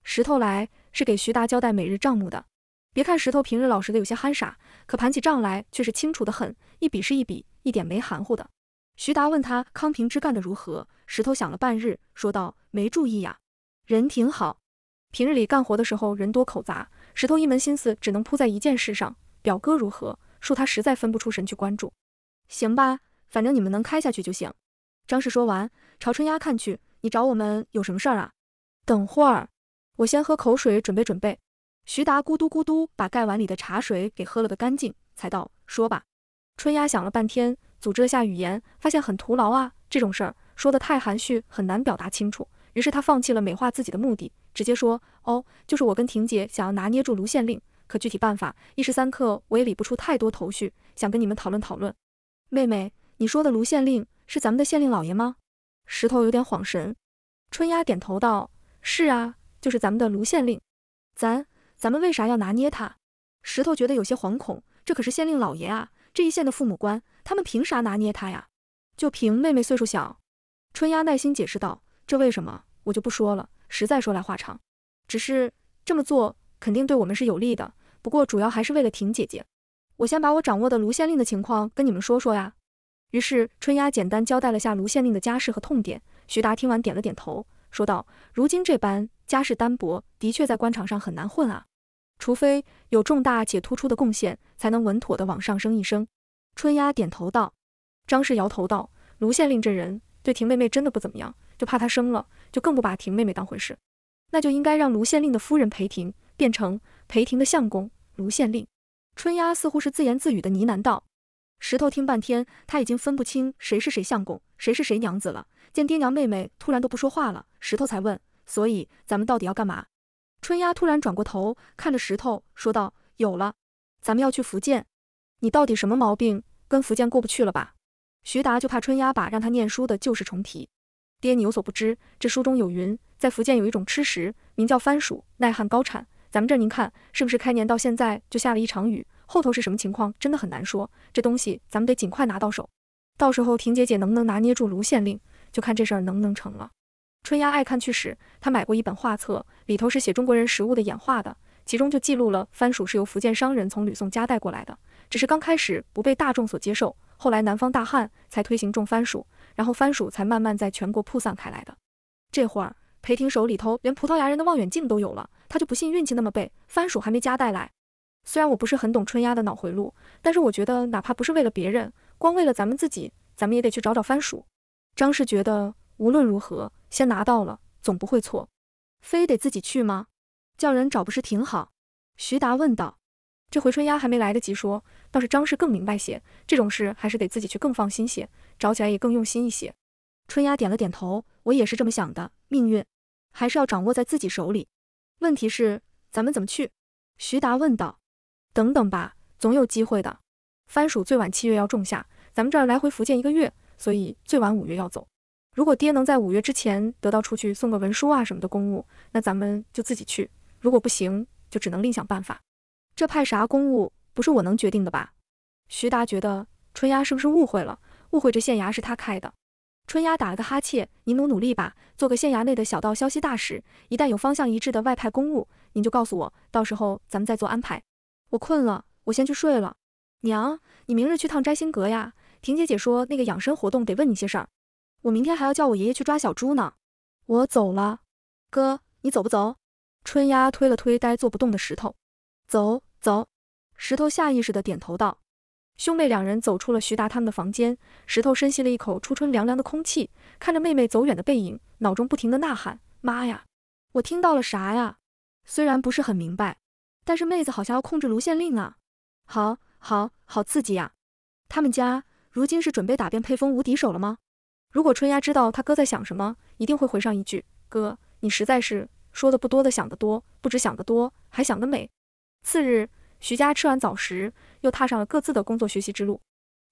石头来。是给徐达交代每日账目的。别看石头平日老实的有些憨傻，可盘起账来却是清楚的很，一笔是一笔，一点没含糊的。徐达问他康平之干的如何，石头想了半日，说道：“没注意呀，人挺好。平日里干活的时候人多口杂，石头一门心思只能扑在一件事上。表哥如何，恕他实在分不出神去关注。行吧，反正你们能开下去就行。”张氏说完，朝春丫看去：“你找我们有什么事儿啊？等会儿。”我先喝口水，准备准备。徐达咕嘟咕嘟把盖碗里的茶水给喝了个干净，才道：“说吧。”春丫想了半天，组织了下语言，发现很徒劳啊。这种事儿说的太含蓄，很难表达清楚。于是他放弃了美化自己的目的，直接说：“哦，就是我跟婷姐想要拿捏住卢县令，可具体办法一时三刻我也理不出太多头绪，想跟你们讨论讨论。”妹妹，你说的卢县令是咱们的县令老爷吗？石头有点恍神。春丫点头道：“是啊。”就是咱们的卢县令，咱咱们为啥要拿捏他？石头觉得有些惶恐，这可是县令老爷啊，这一县的父母官，他们凭啥拿捏他呀？就凭妹妹岁数小。春丫耐心解释道：“这为什么，我就不说了，实在说来话长。只是这么做肯定对我们是有利的，不过主要还是为了婷姐姐。我先把我掌握的卢县令的情况跟你们说说呀。”于是春丫简单交代了下卢县令的家世和痛点。徐达听完点了点头，说道：“如今这般。”家世单薄，的确在官场上很难混啊。除非有重大且突出的贡献，才能稳妥的往上升一升。春丫点头道。张氏摇头道：“卢县令这人对婷妹妹真的不怎么样，就怕她生了，就更不把婷妹妹当回事。那就应该让卢县令的夫人裴婷变成裴婷的相公卢县令。”春丫似乎是自言自语的呢喃道。石头听半天，他已经分不清谁是谁相公，谁是谁娘子了。见爹娘妹妹突然都不说话了，石头才问。所以咱们到底要干嘛？春丫突然转过头看着石头说道：“有了，咱们要去福建。你到底什么毛病？跟福建过不去了吧？”徐达就怕春丫把让他念书的旧事重提。爹，你有所不知，这书中有云，在福建有一种吃食，名叫番薯，耐旱高产。咱们这儿您看，是不是开年到现在就下了一场雨？后头是什么情况？真的很难说。这东西咱们得尽快拿到手，到时候婷姐姐能不能拿捏住卢县令，就看这事儿能不能成了。春丫爱看趣史，她买过一本画册，里头是写中国人食物的演化的，其中就记录了番薯是由福建商人从吕宋夹带过来的，只是刚开始不被大众所接受，后来南方大旱才推行种番薯，然后番薯才慢慢在全国铺散开来的。这会儿裴婷手里头连葡萄牙人的望远镜都有了，他就不信运气那么背，番薯还没夹带来。虽然我不是很懂春丫的脑回路，但是我觉得哪怕不是为了别人，光为了咱们自己，咱们也得去找找番薯。张氏觉得无论如何。先拿到了，总不会错，非得自己去吗？叫人找不是挺好？徐达问道。这回春丫还没来得及说，倒是张氏更明白些，这种事还是得自己去更放心些，找起来也更用心一些。春丫点了点头，我也是这么想的，命运还是要掌握在自己手里。问题是咱们怎么去？徐达问道。等等吧，总有机会的。番薯最晚七月要种下，咱们这儿来回福建一个月，所以最晚五月要走。如果爹能在五月之前得到出去送个文书啊什么的公务，那咱们就自己去；如果不行，就只能另想办法。这派啥公务，不是我能决定的吧？徐达觉得春丫是不是误会了，误会这县衙是他开的。春丫打了个哈欠，您努努力吧，做个县衙内的小道消息大使。一旦有方向一致的外派公务，您就告诉我，到时候咱们再做安排。我困了，我先去睡了。娘，你明日去趟摘星阁呀？婷姐姐说那个养生活动得问你些事儿。我明天还要叫我爷爷去抓小猪呢。我走了，哥，你走不走？春丫推了推呆坐不动的石头，走走。石头下意识的点头道。兄妹两人走出了徐达他们的房间，石头深吸了一口初春凉凉的空气，看着妹妹走远的背影，脑中不停的呐喊：妈呀，我听到了啥呀？虽然不是很明白。但是妹子好像要控制卢县令啊，好，好，好刺激呀！他们家如今是准备打遍沛丰无敌手了吗？如果春丫知道他哥在想什么，一定会回上一句：哥，你实在是说的不多的想得多，不止想得多，还想得美。次日，徐家吃完早食，又踏上了各自的工作学习之路。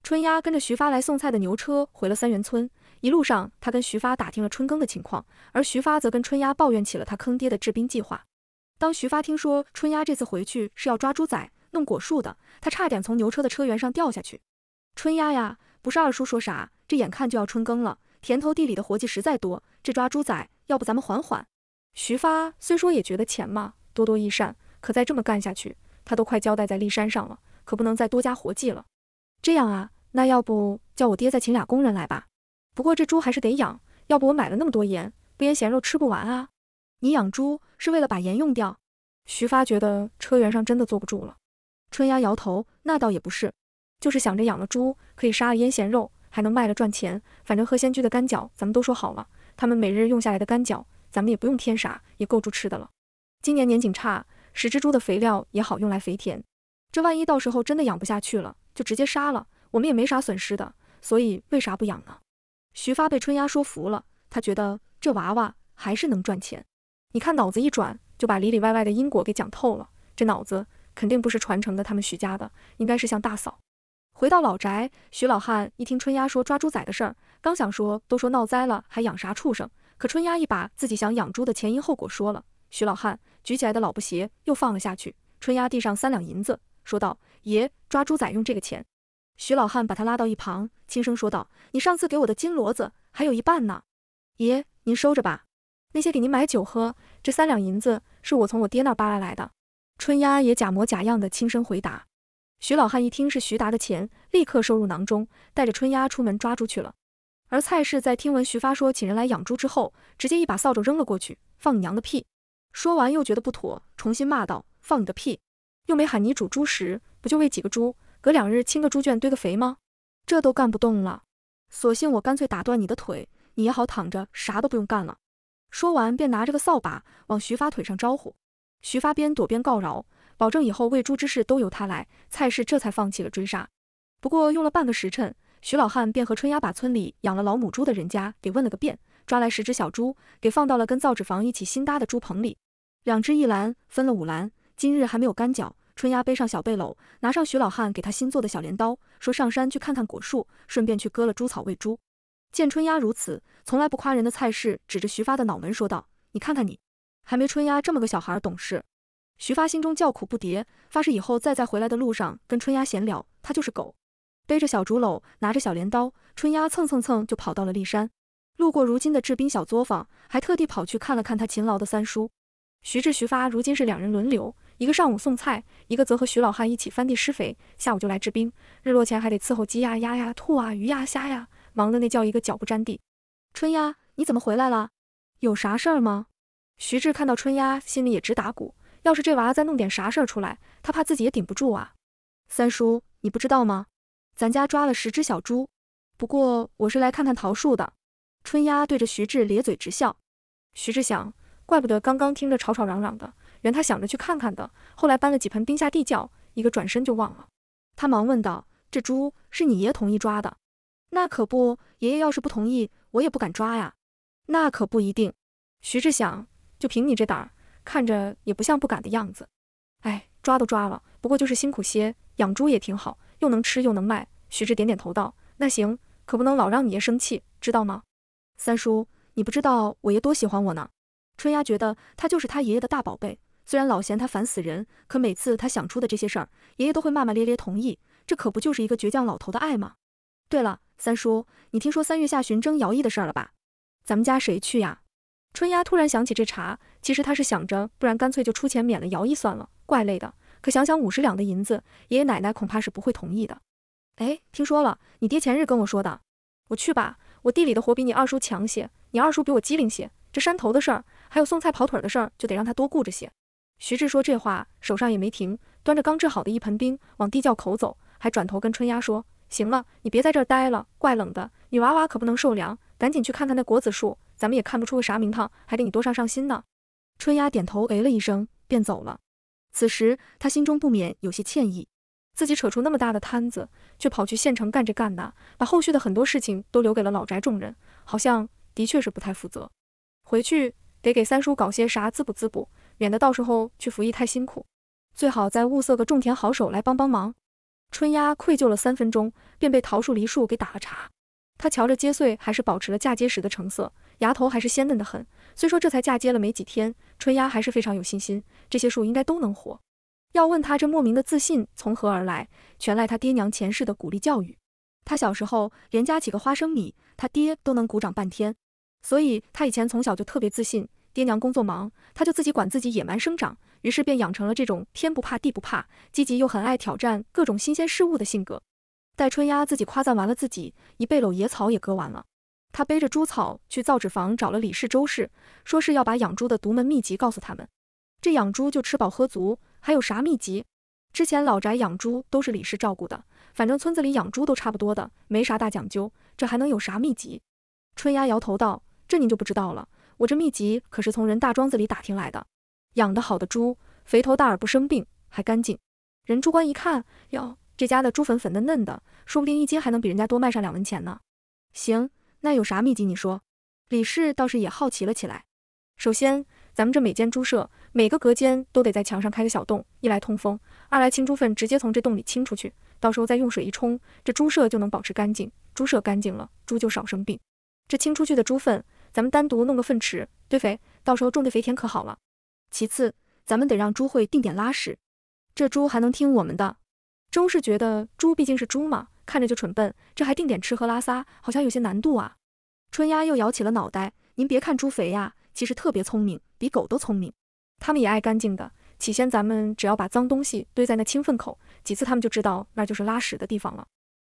春丫跟着徐发来送菜的牛车回了三元村，一路上他跟徐发打听了春耕的情况，而徐发则跟春丫抱怨起了他坑爹的治兵计划。当徐发听说春丫这次回去是要抓猪仔、弄果树的，他差点从牛车的车辕上掉下去。春丫呀，不是二叔说啥，这眼看就要春耕了，田头地里的活计实在多，这抓猪仔，要不咱们缓缓？徐发虽说也觉得钱嘛多多益善，可再这么干下去，他都快交代在骊山上了，可不能再多加活计了。这样啊，那要不叫我爹再请俩工人来吧？不过这猪还是得养，要不我买了那么多盐，不腌咸肉吃不完啊。你养猪是为了把盐用掉？徐发觉得车辕上真的坐不住了。春丫摇头，那倒也不是，就是想着养了猪可以杀了腌咸肉，还能卖了赚钱。反正喝仙居的干角咱们都说好了，他们每日用下来的干角，咱们也不用添啥，也够猪吃的了。今年年景差，十只猪的肥料也好用来肥田。这万一到时候真的养不下去了，就直接杀了，我们也没啥损失的。所以为啥不养呢？徐发被春丫说服了，他觉得这娃娃还是能赚钱。你看脑子一转，就把里里外外的因果给讲透了。这脑子肯定不是传承的，他们徐家的，应该是像大嫂。回到老宅，徐老汉一听春丫说抓猪仔的事儿，刚想说都说闹灾了，还养啥畜生？可春丫一把自己想养猪的前因后果说了，徐老汉举起来的老布鞋又放了下去。春丫递上三两银子，说道：“爷，抓猪仔用这个钱。”徐老汉把他拉到一旁，轻声说道：“你上次给我的金骡子还有一半呢，爷您收着吧。”那些给您买酒喝，这三两银子是我从我爹那儿扒拉来的。春丫也假模假样的轻声回答。徐老汉一听是徐达的钱，立刻收入囊中，带着春丫出门抓猪去了。而蔡氏在听闻徐发说请人来养猪之后，直接一把扫帚扔了过去，放你娘的屁！说完又觉得不妥，重新骂道：放你的屁！又没喊你煮猪食，不就喂几个猪，隔两日清个猪圈堆个肥吗？这都干不动了，索性我干脆打断你的腿，你也好躺着，啥都不用干了。说完，便拿着个扫把往徐发腿上招呼。徐发边躲边告饶，保证以后喂猪之事都由他来。蔡氏这才放弃了追杀。不过用了半个时辰，徐老汉便和春丫把村里养了老母猪的人家给问了个遍，抓来十只小猪，给放到了跟造纸房一起新搭的猪棚里。两只一篮，分了五篮。今日还没有干脚，春丫背上小背篓，拿上徐老汉给他新做的小镰刀，说上山去看看果树，顺便去割了猪草喂猪。见春丫如此，从来不夸人的蔡氏指着徐发的脑门说道：“你看看你，还没春丫这么个小孩懂事。”徐发心中叫苦不迭，发誓以后再在回来的路上跟春丫闲聊，他就是狗。背着小竹篓，拿着小镰刀，春丫蹭蹭蹭就跑到了骊山。路过如今的制冰小作坊，还特地跑去看了看他勤劳的三叔徐志、徐发。如今是两人轮流，一个上午送菜，一个则和徐老汉一起翻地施肥，下午就来制冰。日落前还得伺候鸡呀、鸭呀、兔啊、鱼呀、虾呀。忙的那叫一个脚不沾地。春丫，你怎么回来了？有啥事儿吗？徐志看到春丫，心里也直打鼓。要是这娃再弄点啥事儿出来，他怕自己也顶不住啊。三叔，你不知道吗？咱家抓了十只小猪。不过我是来看看桃树的。春丫对着徐志咧嘴直笑。徐志想，怪不得刚刚听着吵吵嚷嚷的，原他想着去看看的。后来搬了几盆冰下地窖，一个转身就忘了。他忙问道：“这猪是你爷同意抓的？”那可不，爷爷要是不同意，我也不敢抓呀。那可不一定。徐志想，就凭你这胆儿，看着也不像不敢的样子。哎，抓都抓了，不过就是辛苦些。养猪也挺好，又能吃又能卖。徐志点点头道：“那行，可不能老让你爷生气，知道吗？”三叔，你不知道我爷多喜欢我呢。春丫觉得他就是他爷爷的大宝贝，虽然老嫌他烦死人，可每次他想出的这些事儿，爷爷都会骂骂咧咧同意。这可不就是一个倔强老头的爱吗？对了，三叔，你听说三月下旬征徭役的事儿了吧？咱们家谁去呀？春丫突然想起这茬，其实她是想着，不然干脆就出钱免了徭役算了，怪累的。可想想五十两的银子，爷爷奶奶恐怕是不会同意的。哎，听说了，你爹前日跟我说的，我去吧。我地里的活比你二叔强些，你二叔比我机灵些。这山头的事儿，还有送菜跑腿的事儿，就得让他多顾着些。徐志说这话，手上也没停，端着刚制好的一盆冰往地窖口走，还转头跟春丫说：“行了，你别在这儿待了，怪冷的，女娃娃可不能受凉，赶紧去看看那果子树。咱们也看不出个啥名堂，还得你多上上心呢。”春丫点头哎了一声，便走了。此时他心中不免有些歉意，自己扯出那么大的摊子，却跑去县城干这干那，把后续的很多事情都留给了老宅众人，好像的确是不太负责。回去得给三叔搞些啥滋补滋补，免得到时候去服役太辛苦。最好再物色个种田好手来帮帮忙。春丫愧疚了三分钟，便被桃树梨树给打了岔。她瞧着接穗还是保持了嫁接时的成色，芽头还是鲜嫩的很。虽说这才嫁接了没几天，春丫还是非常有信心，这些树应该都能活。要问他这莫名的自信从何而来，全赖他爹娘前世的鼓励教育。他小时候连夹起个花生米，他爹都能鼓掌半天，所以他以前从小就特别自信。爹娘工作忙，他就自己管自己野蛮生长，于是便养成了这种天不怕地不怕，积极又很爱挑战各种新鲜事物的性格。戴春丫自己夸赞完了自己，一背篓野草也割完了。他背着猪草去造纸坊找了李氏、周氏，说是要把养猪的独门秘籍告诉他们。这养猪就吃饱喝足，还有啥秘籍？之前老宅养猪都是李氏照顾的，反正村子里养猪都差不多的，没啥大讲究，这还能有啥秘籍？春丫摇头道：“这您就不知道了，我这秘籍可是从人大庄子里打听来的。养得好的猪，肥头大耳不生病，还干净。人猪官一看，哟，这家的猪粉粉嫩嫩的，说不定一斤还能比人家多卖上两文钱呢。行。”那有啥秘籍？你说，李氏倒是也好奇了起来。首先，咱们这每间猪舍，每个隔间都得在墙上开个小洞，一来通风，二来清猪粪直接从这洞里清出去，到时候再用水一冲，这猪舍就能保持干净。猪舍干净了，猪就少生病。这清出去的猪粪，咱们单独弄个粪池堆肥，到时候种这肥田可好了。其次，咱们得让猪会定点拉屎，这猪还能听我们的。周氏觉得猪毕竟是猪嘛。看着就蠢笨，这还定点吃喝拉撒，好像有些难度啊。春丫又摇起了脑袋，您别看猪肥呀，其实特别聪明，比狗都聪明。它们也爱干净的。起先咱们只要把脏东西堆在那清粪口，几次它们就知道那就是拉屎的地方了。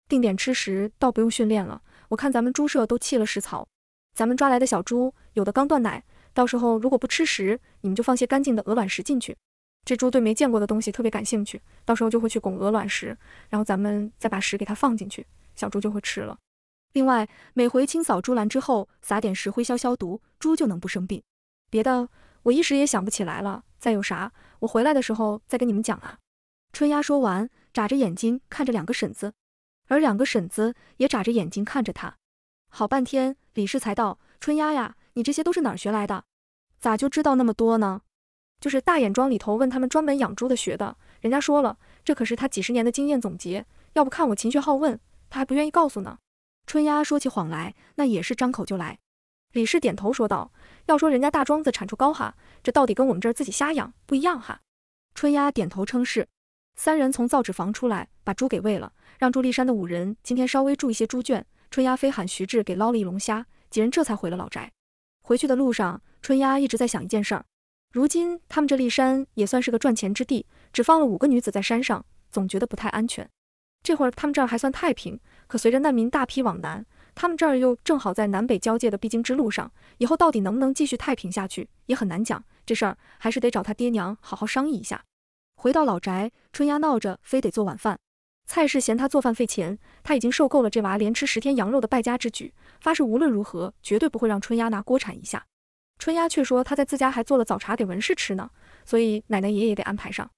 定点吃食倒不用训练了，我看咱们猪舍都砌了食槽，咱们抓来的小猪有的刚断奶，到时候如果不吃食，你们就放些干净的鹅卵石进去。这猪对没见过的东西特别感兴趣，到时候就会去拱鹅卵石，然后咱们再把食给它放进去，小猪就会吃了。另外，每回清扫猪栏之后，撒点石灰消消毒，猪就能不生病。别的我一时也想不起来了，再有啥我回来的时候再跟你们讲啊。春丫说完，眨着眼睛看着两个婶子，而两个婶子也眨着眼睛看着他。好半天，李氏才道：“春丫呀，你这些都是哪儿学来的？咋就知道那么多呢？”就是大眼庄里头问他们专门养猪的学的，人家说了，这可是他几十年的经验总结。要不看我勤学好问，他还不愿意告诉呢。春丫说起谎来，那也是张口就来。李氏点头说道：“要说人家大庄子产出高哈，这到底跟我们这儿自己瞎养不一样哈。”春丫点头称是。三人从造纸房出来，把猪给喂了，让朱立山的五人今天稍微住一些猪圈。春丫飞喊徐志给捞了一笼虾，几人这才回了老宅。回去的路上，春丫一直在想一件事儿。如今他们这立山也算是个赚钱之地，只放了五个女子在山上，总觉得不太安全。这会儿他们这儿还算太平，可随着难民大批往南，他们这儿又正好在南北交界的必经之路上，以后到底能不能继续太平下去，也很难讲。这事儿还是得找他爹娘好好商议一下。回到老宅，春丫闹着非得做晚饭，蔡氏嫌他做饭费钱，他已经受够了这娃连吃十天羊肉的败家之举，发誓无论如何绝对不会让春丫拿锅铲一下。春丫却说她在自家还做了早茶给文氏吃呢，所以奶奶爷爷也得安排上。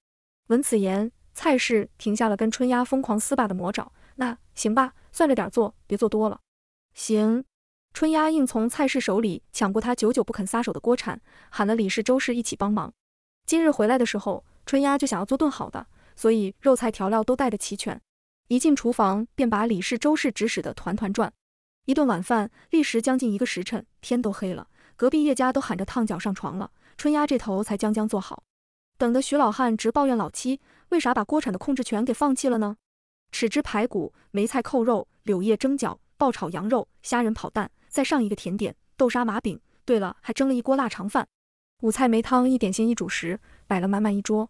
闻此言，蔡氏停下了跟春丫疯狂撕巴的魔爪。那行吧，算着点做，别做多了。行。春丫硬从蔡氏手里抢过他久久不肯撒手的锅铲，喊了李氏、周氏一起帮忙。今日回来的时候，春丫就想要做顿好的，所以肉菜调料都带得齐全。一进厨房，便把李氏、周氏指使得团团转。一顿晚饭历时将近一个时辰，天都黑了，隔壁叶家都喊着烫脚上床了，春丫这头才将将做好。等得徐老汉直抱怨老七，为啥把锅铲的控制权给放弃了呢？豉汁排骨、梅菜扣肉、柳叶蒸饺、爆炒羊肉、虾仁跑蛋，再上一个甜点豆沙麻饼。对了，还蒸了一锅腊肠饭，五菜没汤，一点心一主食，摆了满满一桌。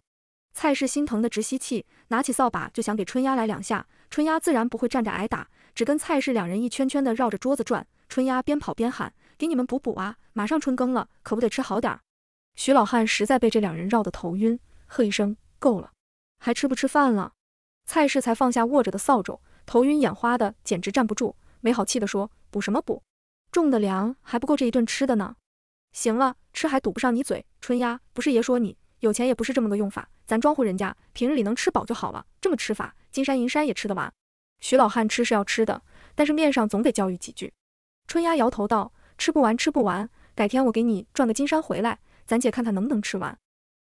蔡氏心疼的直吸气，拿起扫把就想给春丫来两下。春丫自然不会站着挨打，只跟蔡氏两人一圈圈的绕着桌子转。春丫边跑边喊：“给你们补补啊，马上春耕了，可不得吃好点儿。”徐老汉实在被这两人绕得头晕，喝一声：“够了，还吃不吃饭了？”蔡氏才放下握着的扫帚，头晕眼花的，简直站不住，没好气地说：“补什么补？种的粮还不够这一顿吃的呢。行了，吃还堵不上你嘴。春丫，不是爷说你有钱也不是这么个用法。”咱庄户人家平日里能吃饱就好了，这么吃法，金山银山也吃得完。徐老汉吃是要吃的，但是面上总得教育几句。春丫摇头道：“吃不完，吃不完，改天我给你赚个金山回来，咱姐看看能不能吃完。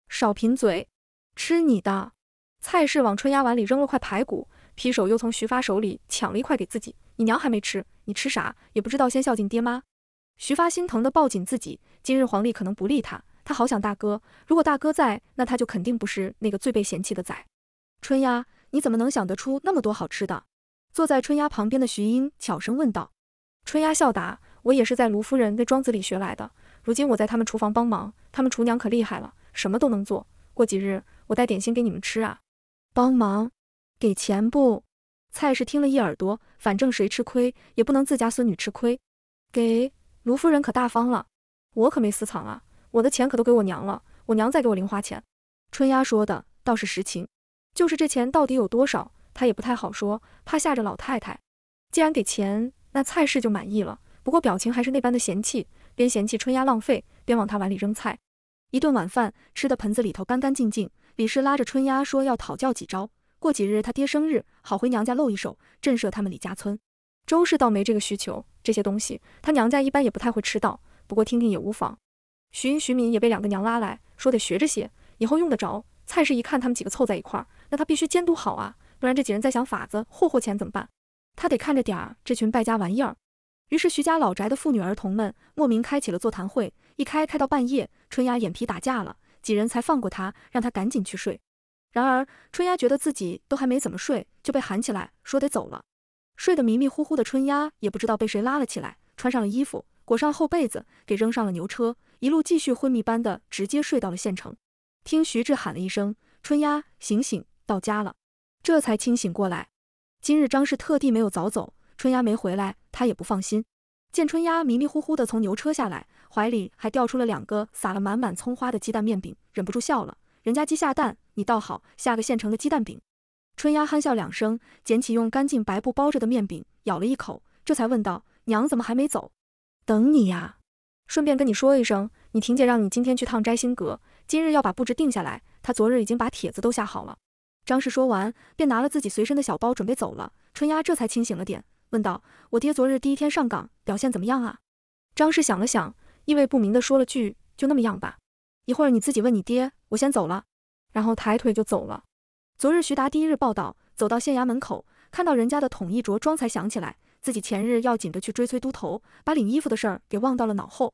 少贫嘴，吃你的。”蔡氏往春丫碗里扔了块排骨，劈手又从徐发手里抢了一块给自己。你娘还没吃，你吃啥？也不知道先孝敬爹妈。徐发心疼的抱紧自己，今日黄历可能不利他。他好想大哥，如果大哥在，那他就肯定不是那个最被嫌弃的崽。春丫，你怎么能想得出那么多好吃的？坐在春丫旁边的徐英悄声问道。春丫笑答：“我也是在卢夫人那庄子里学来的。如今我在他们厨房帮忙，他们厨娘可厉害了，什么都能做。过几日我带点心给你们吃啊。帮忙，给钱不？”蔡氏听了一耳朵，反正谁吃亏也不能自家孙女吃亏。给卢夫人可大方了，我可没私藏啊。我的钱可都给我娘了，我娘再给我零花钱。春丫说的倒是实情，就是这钱到底有多少，她也不太好说，怕吓着老太太。既然给钱，那蔡氏就满意了，不过表情还是那般的嫌弃，边嫌弃春丫浪费，边往她碗里扔菜。一顿晚饭吃的盆子里头干干净净。李氏拉着春丫说要讨教几招，过几日他爹生日，好回娘家露一手，震慑他们李家村。周氏倒没这个需求，这些东西他娘家一般也不太会吃到，不过听听也无妨。徐英、徐敏也被两个娘拉来说得学着些，以后用得着。蔡氏一看他们几个凑在一块儿，那他必须监督好啊，不然这几人再想法子霍霍钱怎么办？他得看着点儿这群败家玩意儿。于是徐家老宅的妇女儿童们莫名开起了座谈会，一开开到半夜，春丫眼皮打架了，几人才放过他，让他赶紧去睡。然而春丫觉得自己都还没怎么睡，就被喊起来说得走了。睡得迷迷糊糊的春丫也不知道被谁拉了起来，穿上了衣服，裹上厚被子，给扔上了牛车。一路继续昏迷般的直接睡到了县城，听徐志喊了一声：“春丫，醒醒，到家了。”这才清醒过来。今日张氏特地没有早走，春丫没回来，他也不放心。见春丫迷迷糊糊的从牛车下来，怀里还掉出了两个撒了满满葱花的鸡蛋面饼，忍不住笑了：“人家鸡下蛋，你倒好，下个现成的鸡蛋饼。”春丫憨笑两声，捡起用干净白布包着的面饼，咬了一口，这才问道：“娘怎么还没走？等你呀。”顺便跟你说一声，你婷姐让你今天去趟摘星阁，今日要把布置定下来。她昨日已经把帖子都下好了。张氏说完，便拿了自己随身的小包准备走了。春丫这才清醒了点，问道：“我爹昨日第一天上岗，表现怎么样啊？”张氏想了想，意味不明的说了句：“就那么样吧。一会儿你自己问你爹，我先走了。”然后抬腿就走了。昨日徐达第一日报道，走到县衙门口，看到人家的统一着装，才想起来。自己前日要紧着去追崔都头，把领衣服的事儿给忘到了脑后，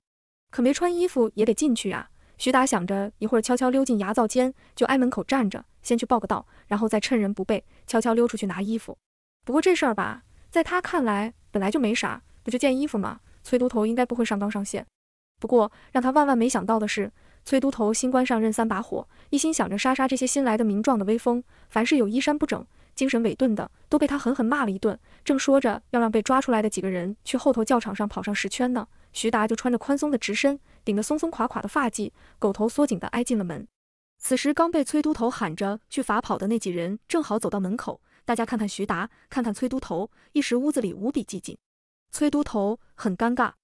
可没穿衣服也得进去啊。徐达想着，一会儿悄悄溜进牙灶间，就挨门口站着，先去报个到，然后再趁人不备，悄悄溜出去拿衣服。不过这事儿吧，在他看来本来就没啥，不就件衣服吗？崔都头应该不会上纲上线。不过让他万万没想到的是，崔都头新官上任三把火，一心想着杀杀这些新来的民壮的威风，凡是有衣衫不整。精神萎顿的都被他狠狠骂了一顿，正说着要让被抓出来的几个人去后头教场上跑上十圈呢，徐达就穿着宽松的直身，顶着松松垮垮的发髻，狗头缩紧的挨进了门。此时刚被崔都头喊着去罚跑的那几人正好走到门口，大家看看徐达，看看崔都头，一时屋子里无比寂静。崔都头很尴尬，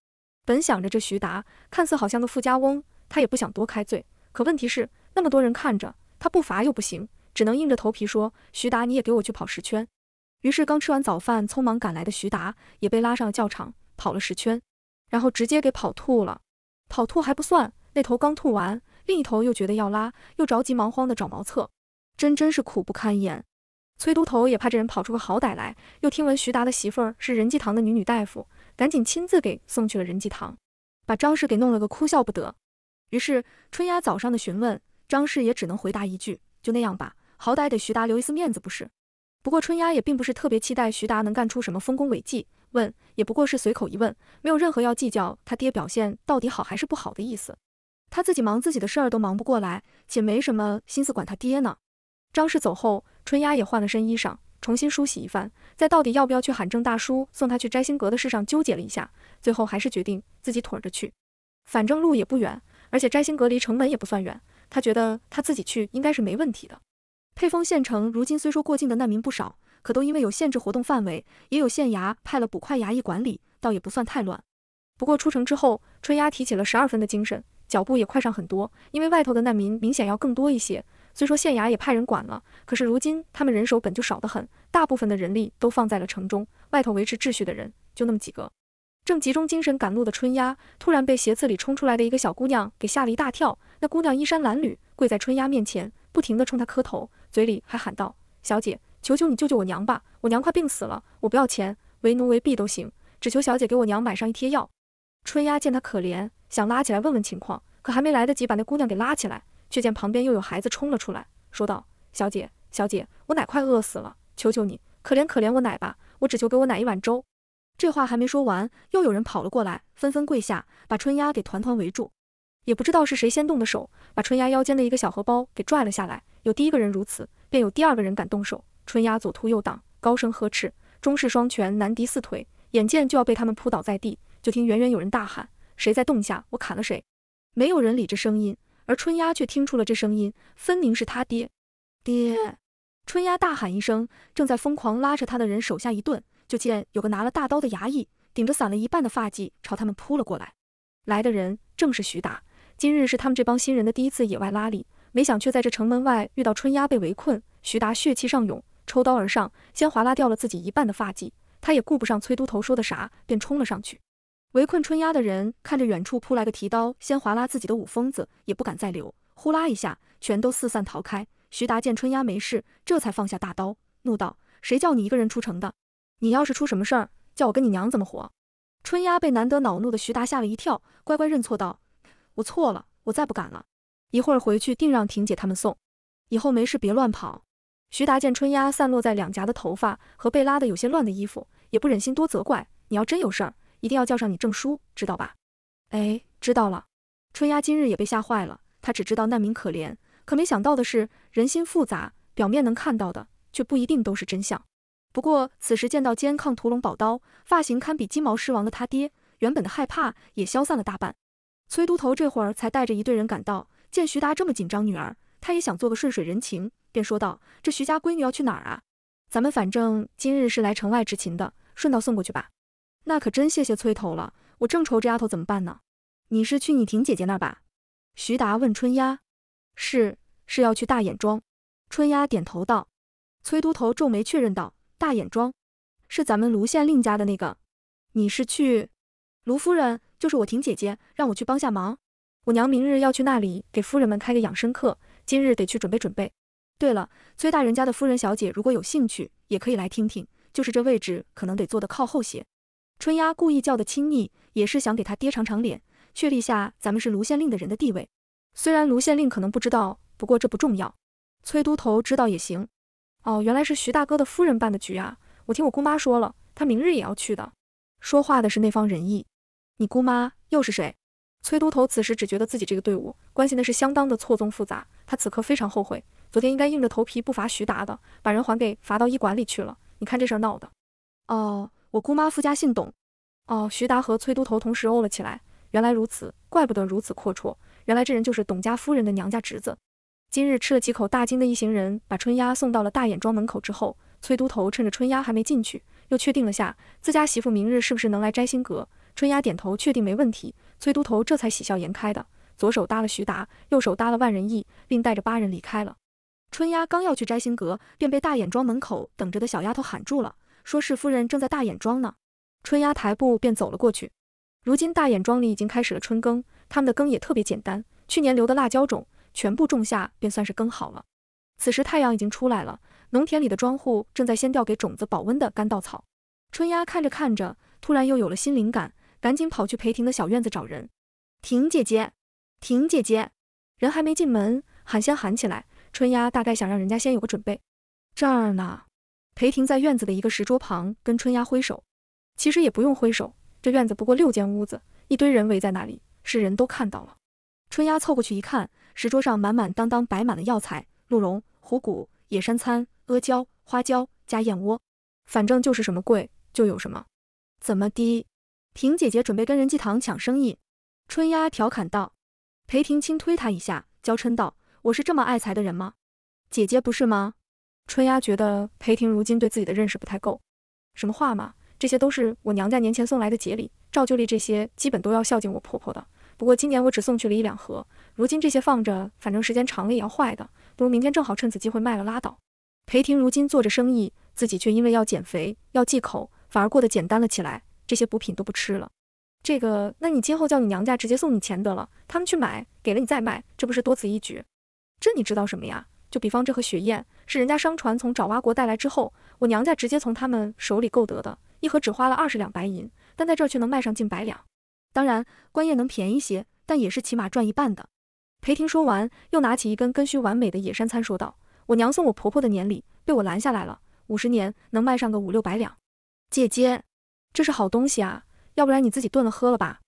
本想着这徐达看似好像个富家翁，他也不想多开罪，可问题是那么多人看着，他不罚又不行。只能硬着头皮说：“徐达，你也给我去跑十圈。”于是刚吃完早饭，匆忙赶来的徐达也被拉上了教场，跑了十圈，然后直接给跑吐了。跑吐还不算，那头刚吐完，另一头又觉得要拉，又着急忙慌的找茅厕，真真是苦不堪言。崔都头也怕这人跑出个好歹来，又听闻徐达的媳妇儿是仁济堂的女女大夫，赶紧亲自给送去了仁济堂，把张氏给弄了个哭笑不得。于是春丫早上的询问，张氏也只能回答一句：就那样吧，好歹得徐达留一丝面子不是？不过春丫也并不是特别期待徐达能干出什么丰功伟绩，问也不过是随口一问，没有任何要计较他爹表现到底好还是不好的意思。他自己忙自己的事儿都忙不过来，且没什么心思管他爹呢。张氏走后，春丫也换了身衣裳，重新梳洗一番，在到底要不要去喊郑大叔送他去摘星阁的事上纠结了一下，最后还是决定自己腿着去。反正路也不远，而且摘星阁离城门也不算远，他觉得他自己去应该是没问题的。沛丰县城如今虽说过境的难民不少，可都因为有限制活动范围，也有县衙派了捕快衙役管理，倒也不算太乱。不过出城之后，春丫提起了十二分的精神，脚步也快上很多，因为外头的难民明显要更多一些。虽说县衙也派人管了，可是如今他们人手本就少得很，大部分的人力都放在了城中，外头维持秩序的人就那么几个。正集中精神赶路的春丫，突然被斜刺里冲出来的一个小姑娘给吓了一大跳。那姑娘衣衫褴褛，跪在春丫面前，不停地冲她磕头，嘴里还喊道：“小姐，求求你救救我娘吧！我娘快病死了，我不要钱，为奴为婢都行，只求小姐给我娘买上一贴药。”春丫见她可怜，想拉起来问问情况，可还没来得及把那姑娘给拉起来。却见旁边又有孩子冲了出来，说道：“小姐，小姐，我奶快饿死了，求求你，可怜可怜我奶吧！我只求给我奶一碗粥。”这话还没说完，又有人跑了过来，纷纷跪下，把春丫给团团围住。也不知道是谁先动的手，把春丫腰间的一个小荷包给拽了下来。有第一个人如此，便有第二个人敢动手。春丫左突右挡，高声呵斥，中式双拳难敌四腿，眼见就要被他们扑倒在地，就听远远有人大喊：“谁再动下，我砍了谁！”没有人理这声音。而春丫却听出了这声音，分明是他爹。爹！春丫大喊一声，正在疯狂拉着他的人手下一顿，就见有个拿了大刀的衙役，顶着散了一半的发髻，朝他们扑了过来。来的人正是徐达。今日是他们这帮新人的第一次野外拉力，没想却在这城门外遇到春丫被围困。徐达血气上涌，抽刀而上，先划拉掉了自己一半的发髻。他也顾不上崔都头说的啥，便冲了上去。围困春丫的人看着远处扑来个提刀，先划拉自己的武疯子，也不敢再留，呼啦一下，全都四散逃开。徐达见春丫没事，这才放下大刀，怒道：“谁叫你一个人出城的？你要是出什么事儿，叫我跟你娘怎么活？”春丫被难得恼怒的徐达吓了一跳，乖乖认错道：“我错了，我再不敢了。一会儿回去定让婷姐他们送，以后没事别乱跑。”徐达见春丫散落在两颊的头发和被拉得有些乱的衣服，也不忍心多责怪：“你要真有事儿。”一定要叫上你证书，知道吧？哎，知道了。春丫今日也被吓坏了，她只知道难民可怜，可没想到的是人心复杂，表面能看到的却不一定都是真相。不过此时见到肩抗屠龙宝刀，发型堪比金毛狮王的他爹，原本的害怕也消散了大半。崔都头这会儿才带着一队人赶到，见徐达这么紧张女儿，他也想做个顺水人情，便说道：“这徐家闺女要去哪儿啊？咱们反正今日是来城外执勤的，顺道送过去吧。”那可真谢谢崔头了，我正愁这丫头怎么办呢。你是去你婷姐姐那儿吧？徐达问春丫。是，是要去大眼庄。春丫点头道。崔都头皱眉确认道：大眼庄，是咱们卢县令家的那个。你是去？卢夫人就是我婷姐姐，让我去帮下忙。我娘明日要去那里给夫人们开个养生课，今日得去准备准备。对了，崔大人家的夫人小姐如果有兴趣，也可以来听听，就是这位置可能得坐得靠后些。春丫故意叫的亲昵，也是想给他爹长长脸，确立下咱们是卢县令的人的地位。虽然卢县令可能不知道，不过这不重要。崔都头知道也行。哦，原来是徐大哥的夫人办的局啊！我听我姑妈说了，她明日也要去的。说话的是那方仁义。你姑妈又是谁？崔都头此时只觉得自己这个队伍关系那是相当的错综复杂。他此刻非常后悔，昨天应该硬着头皮不罚徐达的，把人还给罚到医馆里去了。你看这事儿闹的。哦。我姑妈夫家姓董，哦，徐达和崔都头同时哦了起来。原来如此，怪不得如此阔绰。原来这人就是董家夫人的娘家侄子。今日吃了几口大惊的一行人把春丫送到了大眼庄门口之后，崔都头趁着春丫还没进去，又确定了下自家媳妇明日是不是能来摘星阁。春丫点头确定没问题，崔都头这才喜笑颜开的，左手搭了徐达，右手搭了万人义，并带着八人离开了。春丫刚要去摘星阁，便被大眼庄门口等着的小丫头喊住了。说是夫人正在大眼庄呢，春丫抬步便走了过去。如今大眼庄里已经开始了春耕，他们的耕也特别简单，去年留的辣椒种全部种下，便算是耕好了。此时太阳已经出来了，农田里的庄户正在先调给种子保温的干稻草。春丫看着看着，突然又有了新灵感，赶紧跑去裴婷的小院子找人。婷姐姐，婷姐姐，人还没进门，喊先喊起来。春丫大概想让人家先有个准备。这儿呢，裴婷在院子的一个石桌旁跟春丫挥手。其实也不用挥手，这院子不过六间屋子，一堆人围在那里，是人都看到了。春丫凑过去一看，石桌上满满当当摆满了药材：鹿茸、虎骨、野山参、阿胶、花椒加燕窝，反正就是什么贵就有什么。怎么的？婷姐姐准备跟任继堂抢生意？春丫调侃道。裴婷轻推她一下，娇嗔道：“我是这么爱财的人吗？姐姐不是吗？”春丫觉得裴婷如今对自己的认识不太够。什么话嘛，这些都是我娘家年前送来的节礼，照旧例这些基本都要孝敬我婆婆的。不过今年我只送去了一两盒，如今这些放着，反正时间长了也要坏的，不如明天正好趁此机会卖了拉倒。裴婷如今做着生意，自己却因为要减肥要忌口，反而过得简单了起来，这些补品都不吃了。这个，那你今后叫你娘家直接送你钱得了，他们去买，给了你再卖，这不是多此一举？这你知道什么呀？就比方这盒雪燕，是人家商船从爪哇国带来之后，我娘家直接从他们手里购得的，一盒只花了二十两白银，但在这儿却能卖上近百两。当然，官业能便宜些，但也是起码赚一半的。裴婷说完，又拿起一根根须完美的野山参，说道：“我娘送我婆婆的年礼，被我拦下来了，五十年能卖上个五六百两。姐姐，这是好东西啊，要不然你自己炖了喝了吧。”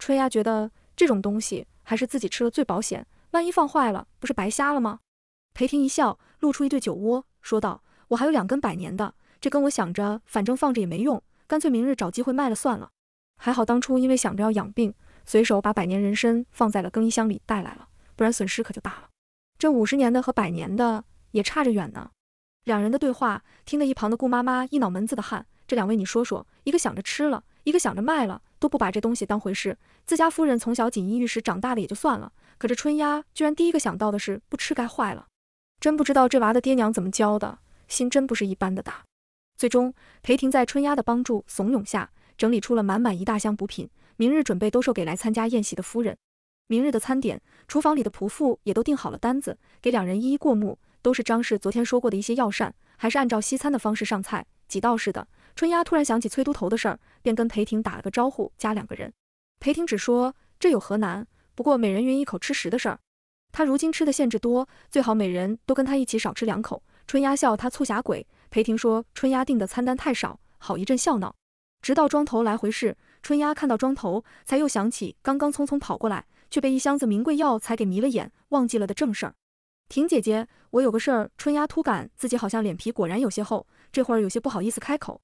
春丫觉得这种东西还是自己吃了最保险，万一放坏了，不是白瞎了吗？裴婷一笑，露出一对酒窝，说道：“我还有两根百年的，这根我想着反正放着也没用，干脆明日找机会卖了算了。还好当初因为想着要养病，随手把百年人参放在了更衣箱里带来了，不然损失可就大了。这五十年的和百年的也差着远呢。”两人的对话听得一旁的顾妈妈一脑门子的汗。这两位你说说，一个想着吃了，一个想着卖了，都不把这东西当回事。自家夫人从小锦衣玉食长大了也就算了，可这春丫居然第一个想到的是不吃该坏了。真不知道这娃的爹娘怎么教的，心真不是一般的大。最终，裴婷在春丫的帮助怂恿下，整理出了满满一大箱补品，明日准备兜售给来参加宴席的夫人。明日的餐点，厨房里的仆妇也都订好了单子，给两人一一过目，都是张氏昨天说过的一些药膳，还是按照西餐的方式上菜，几道似的。春丫突然想起崔都头的事儿，便跟裴婷打了个招呼，加两个人。裴婷只说这有何难，不过每人匀一口吃食的事儿。他如今吃的限制多，最好每人都跟他一起少吃两口。春丫笑他促狭鬼，裴婷说春丫订的餐单太少，好一阵笑闹。直到庄头来回事，春丫看到庄头，才又想起刚刚匆匆跑过来，却被一箱子名贵药材给迷了眼，忘记了的正事儿。婷姐姐，我有个事儿。春丫突感自己好像脸皮果然有些厚，这会儿有些不好意思开口。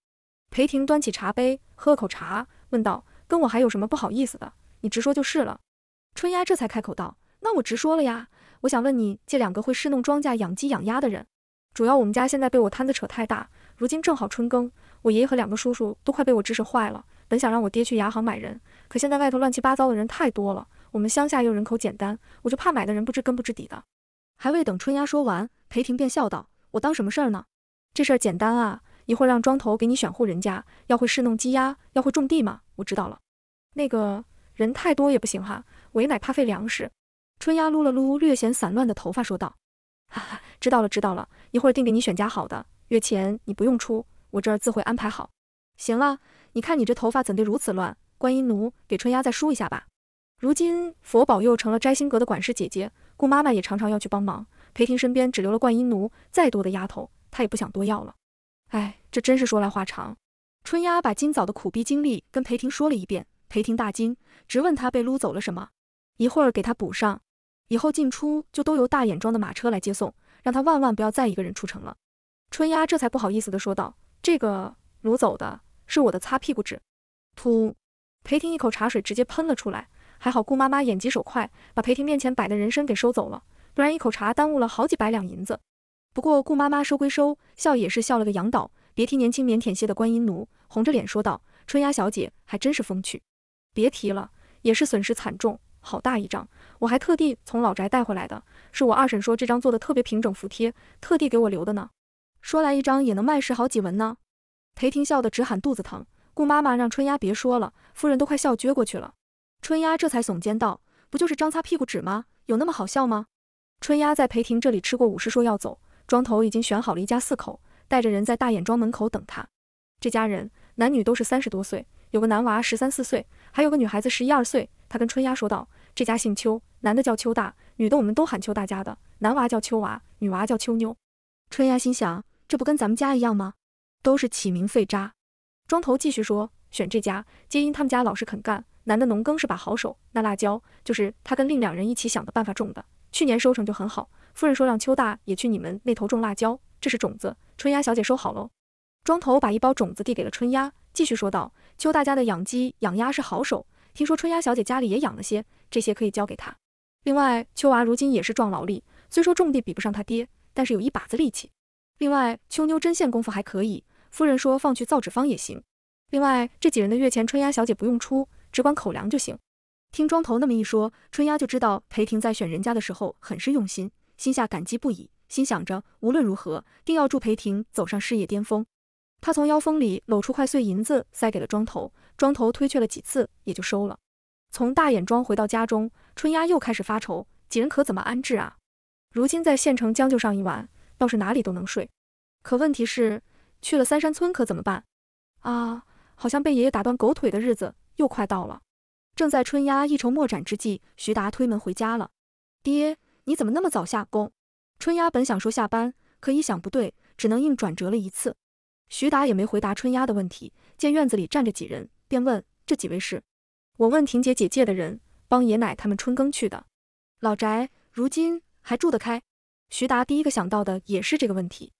裴婷端起茶杯，喝了口茶，问道：“跟我还有什么不好意思的？你直说就是了。”春丫这才开口道。那我直说了呀，我想问你借两个会侍弄庄稼、养鸡养鸭的人。主要我们家现在被我摊子扯太大，如今正好春耕，我爷爷和两个叔叔都快被我指使坏了。本想让我爹去牙行买人，可现在外头乱七八糟的人太多了，我们乡下又人口简单，我就怕买的人不知根不知底的。还未等春丫说完，裴婷便笑道：“我当什么事儿呢？这事儿简单啊，一会儿让庄头给你选户人家，要会侍弄鸡鸭，要会种地吗？我知道了。那个人太多也不行哈，我也乃怕费粮食。”春丫撸了撸略显散乱的头发，说道：“哈哈，知道了，知道了，一会儿定给你选家好的，月钱你不用出，我这儿自会安排好。行了，你看你这头发怎地如此乱？观音奴，给春丫再梳一下吧。如今佛宝又成了摘星阁的管事姐姐，顾妈妈也常常要去帮忙。裴婷身边只留了观音奴，再多的丫头她也不想多要了。哎，这真是说来话长。春丫把今早的苦逼经历跟裴婷说了一遍，裴婷大惊，直问她被撸走了什么，一会儿给她补上。”以后进出就都由大眼庄的马车来接送，让他万万不要再一个人出城了。春丫这才不好意思的说道：“这个掳走的是我的擦屁股纸。”噗！裴婷一口茶水直接喷了出来，还好顾妈妈眼疾手快，把裴婷面前摆的人参给收走了，不然一口茶耽误了好几百两银子。不过顾妈妈收归收，笑也是笑了个仰倒。别提年轻腼腆些的观音奴，红着脸说道：“春丫小姐还真是风趣。”别提了，也是损失惨重。好大一张，我还特地从老宅带回来的，是我二婶说这张做的特别平整服帖，特地给我留的呢。说来一张也能卖十好几文呢。裴婷笑得直喊肚子疼，顾妈妈让春丫别说了，夫人都快笑撅过去了。春丫这才耸肩道：“不就是张擦屁股纸吗？有那么好笑吗？春丫在裴婷这里吃过午时，说要走，庄头已经选好了一家四口，带着人在大眼庄门口等他。这家人男女都是三十多岁，有个男娃十三四岁，还有个女孩子十一二岁。他跟春丫说道：“这家姓邱，男的叫邱大，女的我们都喊邱大家的，男娃叫邱娃，女娃叫邱妞。”春丫心想，这不跟咱们家一样吗？都是起名费渣。庄头继续说：“选这家，皆因他们家老实肯干，男的农耕是把好手。那辣椒就是他跟另两人一起想的办法种的，去年收成就很好。夫人说让邱大也去你们那头种辣椒，这是种子，春丫小姐收好喽。”庄头把一包种子递给了春丫，继续说道：“邱大家的养鸡养鸭是好手，听说春丫小姐家里也养了些，这些可以交给他。另外，邱娃如今也是壮劳力，虽说种地比不上他爹，但是有一把子力气。另外，秋妞针线功夫还可以，夫人说放去造纸坊也行。另外，这几人的月钱春丫小姐不用出，只管口粮就行。”听庄头那么一说，春丫就知道裴婷在选人家的时候很是用心，心下感激不已，心想着无论如何定要助裴婷走上事业巅峰。他从腰封里搂出块碎银子，塞给了庄头。庄头推却了几次，也就收了。从大眼庄回到家中，春丫又开始发愁：几人可怎么安置啊？如今在县城将就上一晚，倒是哪里都能睡。可问题是，去了三山村可怎么办？啊，好像被爷爷打断狗腿的日子又快到了。正在春丫一筹莫展之际，徐达推门回家了。爹，你怎么那么早下工？春丫本想说下班，可一想不对，只能硬转折了一次。徐达也没回答春丫的问题，见院子里站着几人，便问：“这几位是？”我问婷姐姐借的人，帮爷奶他们春耕去的。老宅如今还住得开？徐达第一个想到的也是这个问题。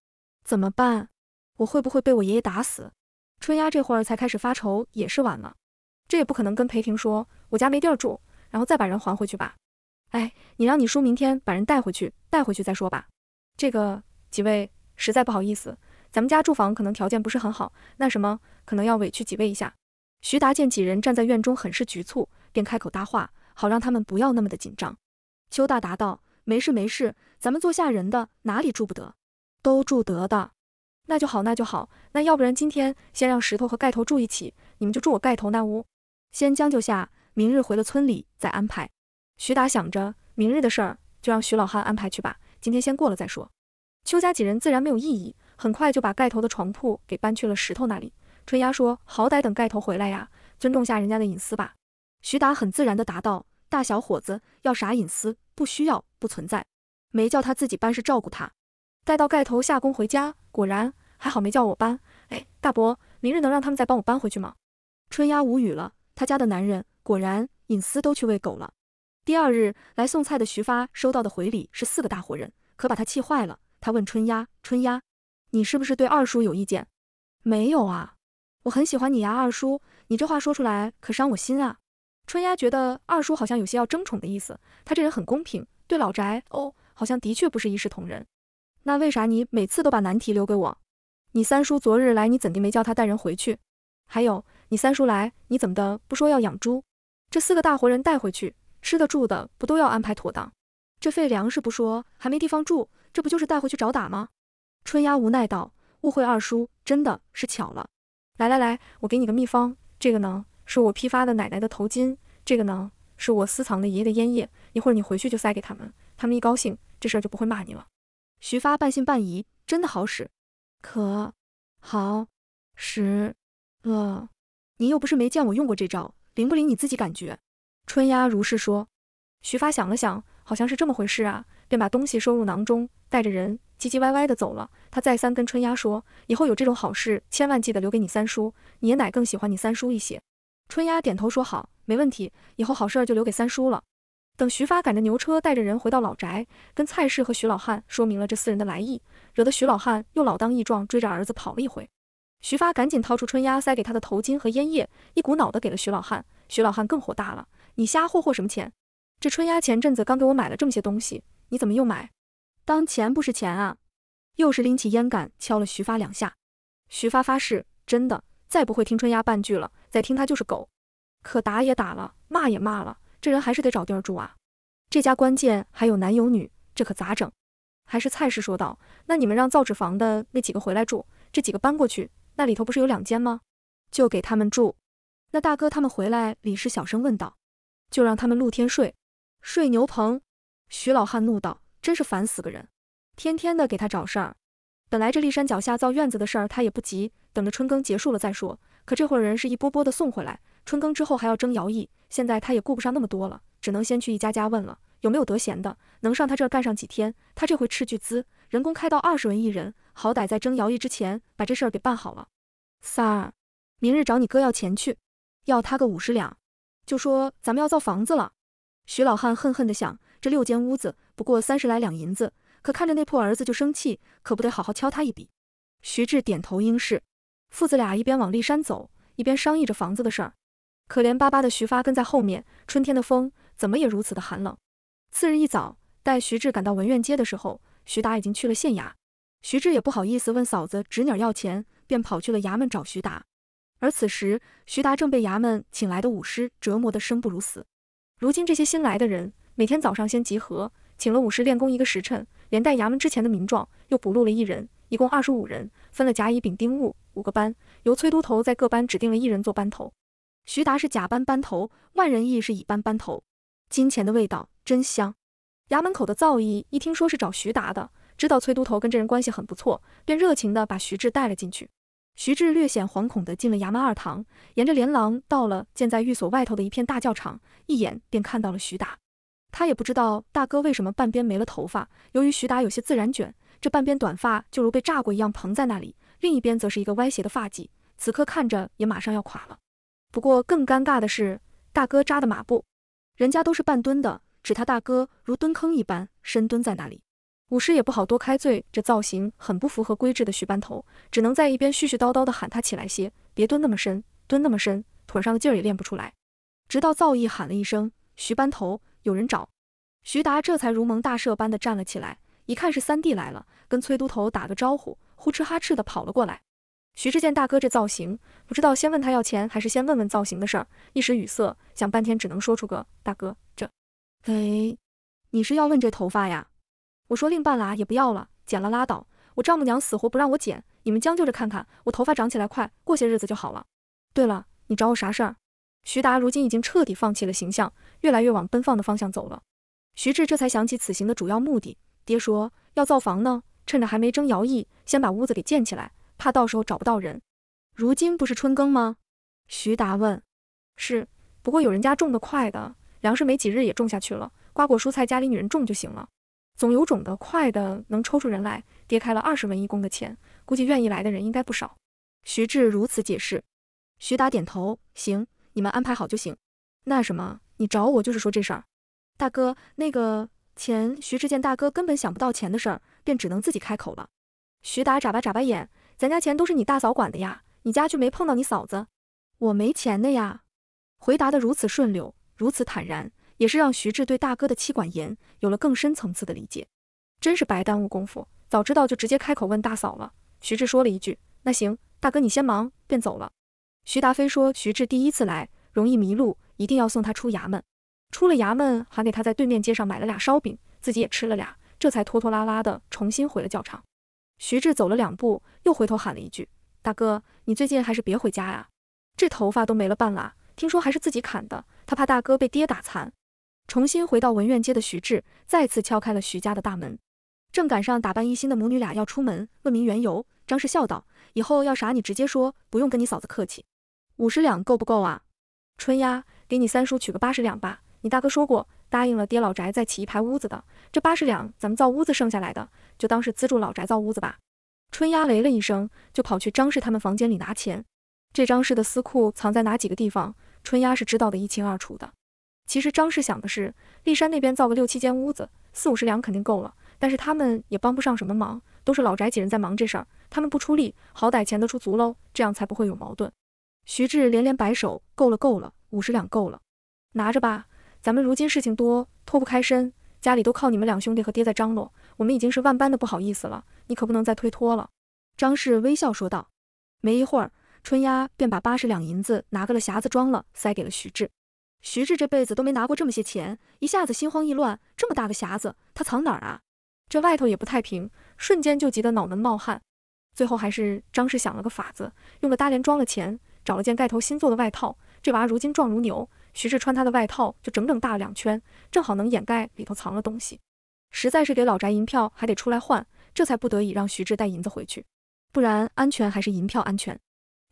怎么办？我会不会被我爷爷打死？春丫这会儿才开始发愁，也是晚了。这也不可能跟裴婷说，我家没地儿住，然后再把人还回去吧。哎，你让你叔明天把人带回去，带回去再说吧。这个几位实在不好意思。咱们家住房可能条件不是很好，那什么可能要委屈几位一下。徐达见几人站在院中很是局促，便开口搭话，好让他们不要那么的紧张。邱大答道：“没事没事，咱们做下人的哪里住不得，都住得的。那就好那就好，那要不然今天先让石头和盖头住一起，你们就住我盖头那屋，先将就下，明日回了村里再安排。”徐达想着明日的事儿就让徐老汉安排去吧，今天先过了再说。邱家几人自然没有异议。很快就把盖头的床铺给搬去了石头那里。春丫说：“好歹等盖头回来呀，尊重下人家的隐私吧。”徐达很自然地答道：“大小伙子要啥隐私？不需要，不存在。没叫他自己搬是照顾他。”待到盖头下工回家，果然还好没叫我搬。哎，大伯，明日能让他们再帮我搬回去吗？春丫无语了，他家的男人果然隐私都去喂狗了。第二日来送菜的徐发收到的回礼是四个大活人，可把他气坏了。他问春丫：“春丫。”你是不是对二叔有意见？没有啊，我很喜欢你呀，二叔。你这话说出来可伤我心啊。春丫觉得二叔好像有些要争宠的意思。他这人很公平，对老宅哦，好像的确不是一视同仁。那为啥你每次都把难题留给我？你三叔昨日来，你怎地没叫他带人回去？还有你三叔来，你怎么的不说要养猪？这四个大活人带回去，吃的住的不都要安排妥当？这废粮食不说，还没地方住，这不就是带回去找打吗？春丫无奈道：“误会二叔，真的是巧了。来来来，我给你个秘方。这个呢，是我批发的奶奶的头巾；这个呢，是我私藏的爷爷的烟叶。一会儿你回去就塞给他们，他们一高兴，这事儿就不会骂你了。”徐发半信半疑，真的好使，可好使了？你又不是没见我用过这招，灵不灵你自己感觉。春丫如是说。徐发想了想，好像是这么回事啊，便把东西收入囊中，带着人。唧唧歪歪的走了。他再三跟春丫说：“以后有这种好事，千万记得留给你三叔。你爷奶更喜欢你三叔一些。”春丫点头说：“好，没问题。以后好事就留给三叔了。”等徐发赶着牛车带着人回到老宅，跟蔡氏和徐老汉说明了这四人的来意，惹得徐老汉又老当益壮，追着儿子跑了一回。徐发赶紧掏出春丫塞给他的头巾和烟叶，一股脑的给了徐老汉。徐老汉更火大了：“你瞎霍霍什么钱？这春丫前阵子刚给我买了这么些东西，你怎么又买？”当钱不是钱啊！又是拎起烟杆敲了徐发两下。徐发发誓，真的再不会听春丫半句了，再听他就是狗。可打也打了，骂也骂了，这人还是得找地儿住啊。这家关键还有男有女，这可咋整？还是蔡氏说道：“那你们让造纸坊的那几个回来住，这几个搬过去，那里头不是有两间吗？就给他们住。那大哥他们回来。”李氏小声问道：“就让他们露天睡，睡牛棚？徐老汉怒道：“真是烦死个人，天天的给他找事儿。本来这骊山脚下造院子的事儿他也不急，等着春耕结束了再说。可这会儿人是一波波的送回来，春耕之后还要征徭役，现在他也顾不上那么多了，只能先去一家家问了，有没有得闲的，能上他这儿干上几天。他这回斥巨资，人工开到二十文一人，好歹在征徭役之前把这事儿给办好了。三儿，明日找你哥要钱去，要他个五十两，就说咱们要造房子了。徐老汉恨恨地想。这六间屋子不过三十来两银子，可看着那破儿子就生气，可不得好好敲他一笔。徐志点头应是，父子俩一边往骊山走，一边商议着房子的事儿。可怜巴巴的徐发跟在后面，春天的风怎么也如此的寒冷。次日一早，待徐志赶到文苑街的时候，徐达已经去了县衙。徐志也不好意思问嫂子侄女儿要钱，便跑去了衙门找徐达。而此时，徐达正被衙门请来的武师折磨得生不如死。如今这些新来的人。每天早上先集合，请了武士练功一个时辰，连带衙门之前的民壮又补录了一人，一共二十五人，分了甲乙丙丁戊五个班，由崔都头在各班指定了一人做班头。徐达是甲班班头，万人义是乙班班头。金钱的味道真香。衙门口的造诣一听说是找徐达的，知道崔都头跟这人关系很不错，便热情地把徐志带了进去。徐志略显惶恐地进了衙门二堂，沿着连廊到了建在寓所外头的一片大教场，一眼便看到了徐达。他也不知道大哥为什么半边没了头发，由于徐达有些自然卷，这半边短发就如被炸过一样蓬在那里，另一边则是一个歪斜的发髻，此刻看着也马上要垮了。不过更尴尬的是，大哥扎的马步，人家都是半蹲的，只他大哥如蹲坑一般深蹲在那里。武师也不好多开罪，这造型很不符合规制的徐班头，只能在一边絮絮叨叨的喊他起来些，别蹲那么深，蹲那么深，腿上的劲儿也练不出来。直到造诣喊了一声徐班头。有人找，徐达这才如蒙大赦般的站了起来，一看是三弟来了，跟崔都头打个招呼，呼哧哈哧的跑了过来。徐志见大哥这造型，不知道先问他要钱，还是先问问造型的事儿，一时语塞，想半天只能说出个大哥。哎，你是要问这头发呀？我说另办啦，也不要了，剪了拉倒。我丈母娘死活不让我剪，你们将就着看看，我头发长起来快，过些日子就好了。对了，你找我啥事儿？徐达如今已经彻底放弃了形象，越来越往奔放的方向走了。徐志这才想起此行的主要目的。爹说要造房呢，趁着还没征徭役，先把屋子给建起来，怕到时候找不到人。如今不是春耕吗？徐达问。是，不过有人家种得快的，粮食没几日也种下去了。瓜果蔬菜家里女人种就行了。总有种的快的，能抽出人来。爹开了二十文一工的钱，估计愿意来的人应该不少。徐志如此解释。徐达点头，行。你们安排好就行。那什么，你找我就是说这事儿。大哥，那个钱，徐志见大哥根本想不到钱的事儿，便只能自己开口了。徐达眨巴眨巴眼，咱家钱都是你大嫂管的呀，你家就没碰到你嫂子？我没钱的呀。回答的如此顺溜，如此坦然，也是让徐志对大哥的妻管严有了更深层次的理解。真是白耽误功夫，早知道就直接开口问大嫂了。徐志说了一句：“那行，大哥你先忙。”便走了。徐达飞说：“徐志第一次来，容易迷路，一定要送他出衙门。出了衙门，还给他在对面街上买了俩烧饼，自己也吃了俩，这才拖拖拉拉的重新回了教场。”徐志走了两步，又回头喊了一句：“大哥，你最近还是别回家呀，这头发都没了半拉，听说还是自己砍的，他怕大哥被爹打残。”重新回到文苑街的徐志，再次敲开了徐家的大门，正赶上打扮一新的母女俩要出门，问明缘由。张氏笑道：“以后要啥你直接说，不用跟你嫂子客气。”五十两够不够啊？春丫，给你三叔取个八十两吧。你大哥说过，答应了爹老宅再起一排屋子的。这八十两，咱们造屋子剩下来的，就当是资助老宅造屋子吧。春丫雷了一声，就跑去张氏他们房间里拿钱。这张氏的私库藏在哪几个地方，春丫是知道的一清二楚的。其实张氏想的是，骊山那边造个六七间屋子，四五十两肯定够了。但是他们也帮不上什么忙，都是老宅几人在忙这事儿，他们不出力，好歹钱得出足喽，这样才不会有矛盾。徐志连连摆手，够了够了，五十两够了，拿着吧。咱们如今事情多，脱不开身，家里都靠你们两兄弟和爹在张罗，我们已经是万般的不好意思了，你可不能再推脱了。张氏微笑说道。没一会儿，春丫便把八十两银子拿个了匣子装了，塞给了徐志。徐志这辈子都没拿过这么些钱，一下子心慌意乱，这么大个匣子，他藏哪儿啊？这外头也不太平，瞬间就急得脑门冒汗。最后还是张氏想了个法子，用个搭帘装了钱。找了件盖头新做的外套，这娃如今壮如牛，徐志穿他的外套就整整大了两圈，正好能掩盖里头藏了东西。实在是给老宅银票还得出来换，这才不得已让徐志带银子回去，不然安全还是银票安全。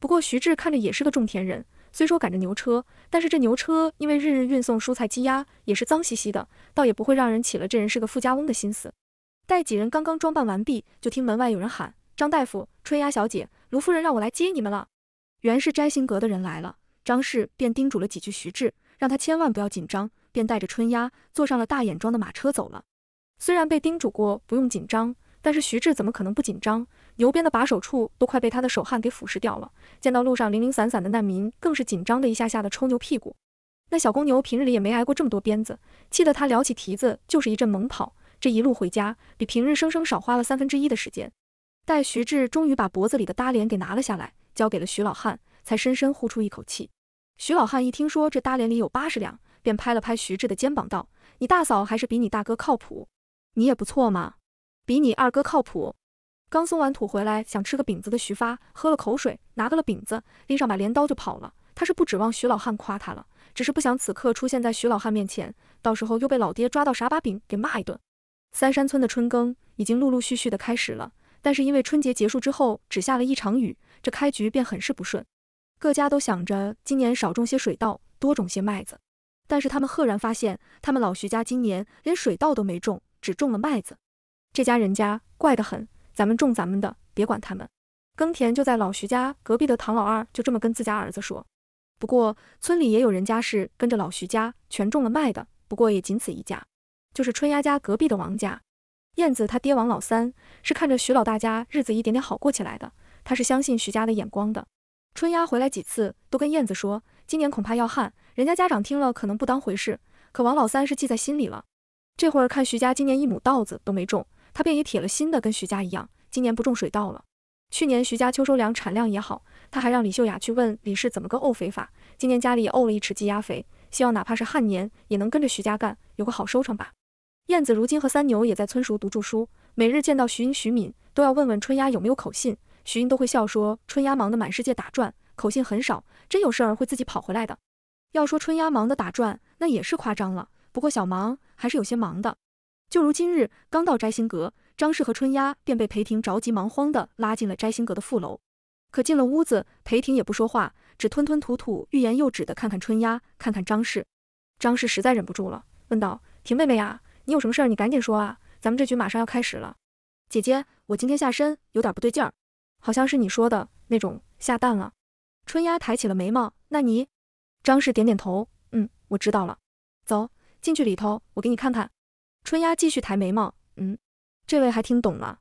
不过徐志看着也是个种田人，虽说赶着牛车，但是这牛车因为日日运送蔬菜鸡鸭，也是脏兮兮的，倒也不会让人起了这人是个富家翁的心思。待几人刚刚装扮完毕，就听门外有人喊：“张大夫，春丫小姐，卢夫人让我来接你们了。”原是摘星阁的人来了，张氏便叮嘱了几句徐志，让他千万不要紧张，便带着春丫坐上了大眼庄的马车走了。虽然被叮嘱过不用紧张，但是徐志怎么可能不紧张？牛鞭的把手处都快被他的手汗给腐蚀掉了。见到路上零零散散的难民，更是紧张的一下下的抽牛屁股。那小公牛平日里也没挨过这么多鞭子，气得他撩起蹄子就是一阵猛跑。这一路回家，比平日生生少花了三分之一的时间。待徐志终于把脖子里的搭帘给拿了下来。交给了徐老汉，才深深呼出一口气。徐老汉一听说这搭帘里有八十两，便拍了拍徐志的肩膀，道：“你大嫂还是比你大哥靠谱，你也不错嘛，比你二哥靠谱。”刚松完土回来，想吃个饼子的徐发喝了口水，拿个了饼子，拎上把镰刀就跑了。他是不指望徐老汉夸他了，只是不想此刻出现在徐老汉面前，到时候又被老爹抓到傻把柄给骂一顿。三山村的春耕已经陆陆续续的开始了，但是因为春节结束之后只下了一场雨。这开局便很是不顺，各家都想着今年少种些水稻，多种些麦子。但是他们赫然发现，他们老徐家今年连水稻都没种，只种了麦子。这家人家怪得很，咱们种咱们的，别管他们。耕田就在老徐家隔壁的唐老二就这么跟自家儿子说。不过村里也有人家是跟着老徐家全种了麦的，不过也仅此一家，就是春丫家隔壁的王家。燕子他爹王老三是看着徐老大家日子一点点好过起来的。他是相信徐家的眼光的。春丫回来几次，都跟燕子说，今年恐怕要旱。人家家长听了可能不当回事，可王老三是记在心里了。这会儿看徐家今年一亩稻子都没种，他便也铁了心的跟徐家一样，今年不种水稻了。去年徐家秋收粮产量也好，他还让李秀雅去问李氏怎么个沤肥法。今年家里也沤了一尺鸡鸭肥，希望哪怕是旱年也能跟着徐家干，有个好收成吧。燕子如今和三牛也在村塾读著书，每日见到徐英、徐敏，都要问问春丫有没有口信。徐英都会笑说：“春丫忙得满世界打转，口信很少，真有事儿会自己跑回来的。要说春丫忙得打转，那也是夸张了。不过小忙还是有些忙的。就如今日刚到摘星阁，张氏和春丫便被裴婷着急忙慌地拉进了摘星阁的副楼。可进了屋子，裴婷也不说话，只吞吞吐吐，欲言又止地看看春丫，看看张氏。张氏实在忍不住了，问道：婷妹妹呀，你有什么事儿？你赶紧说啊，咱们这局马上要开始了。姐姐，我今天下身有点不对劲儿。”好像是你说的那种下蛋了。春丫抬起了眉毛，那你？张氏点点头，嗯，我知道了。走进去里头，我给你看看。春丫继续抬眉毛，嗯，这位还听懂了。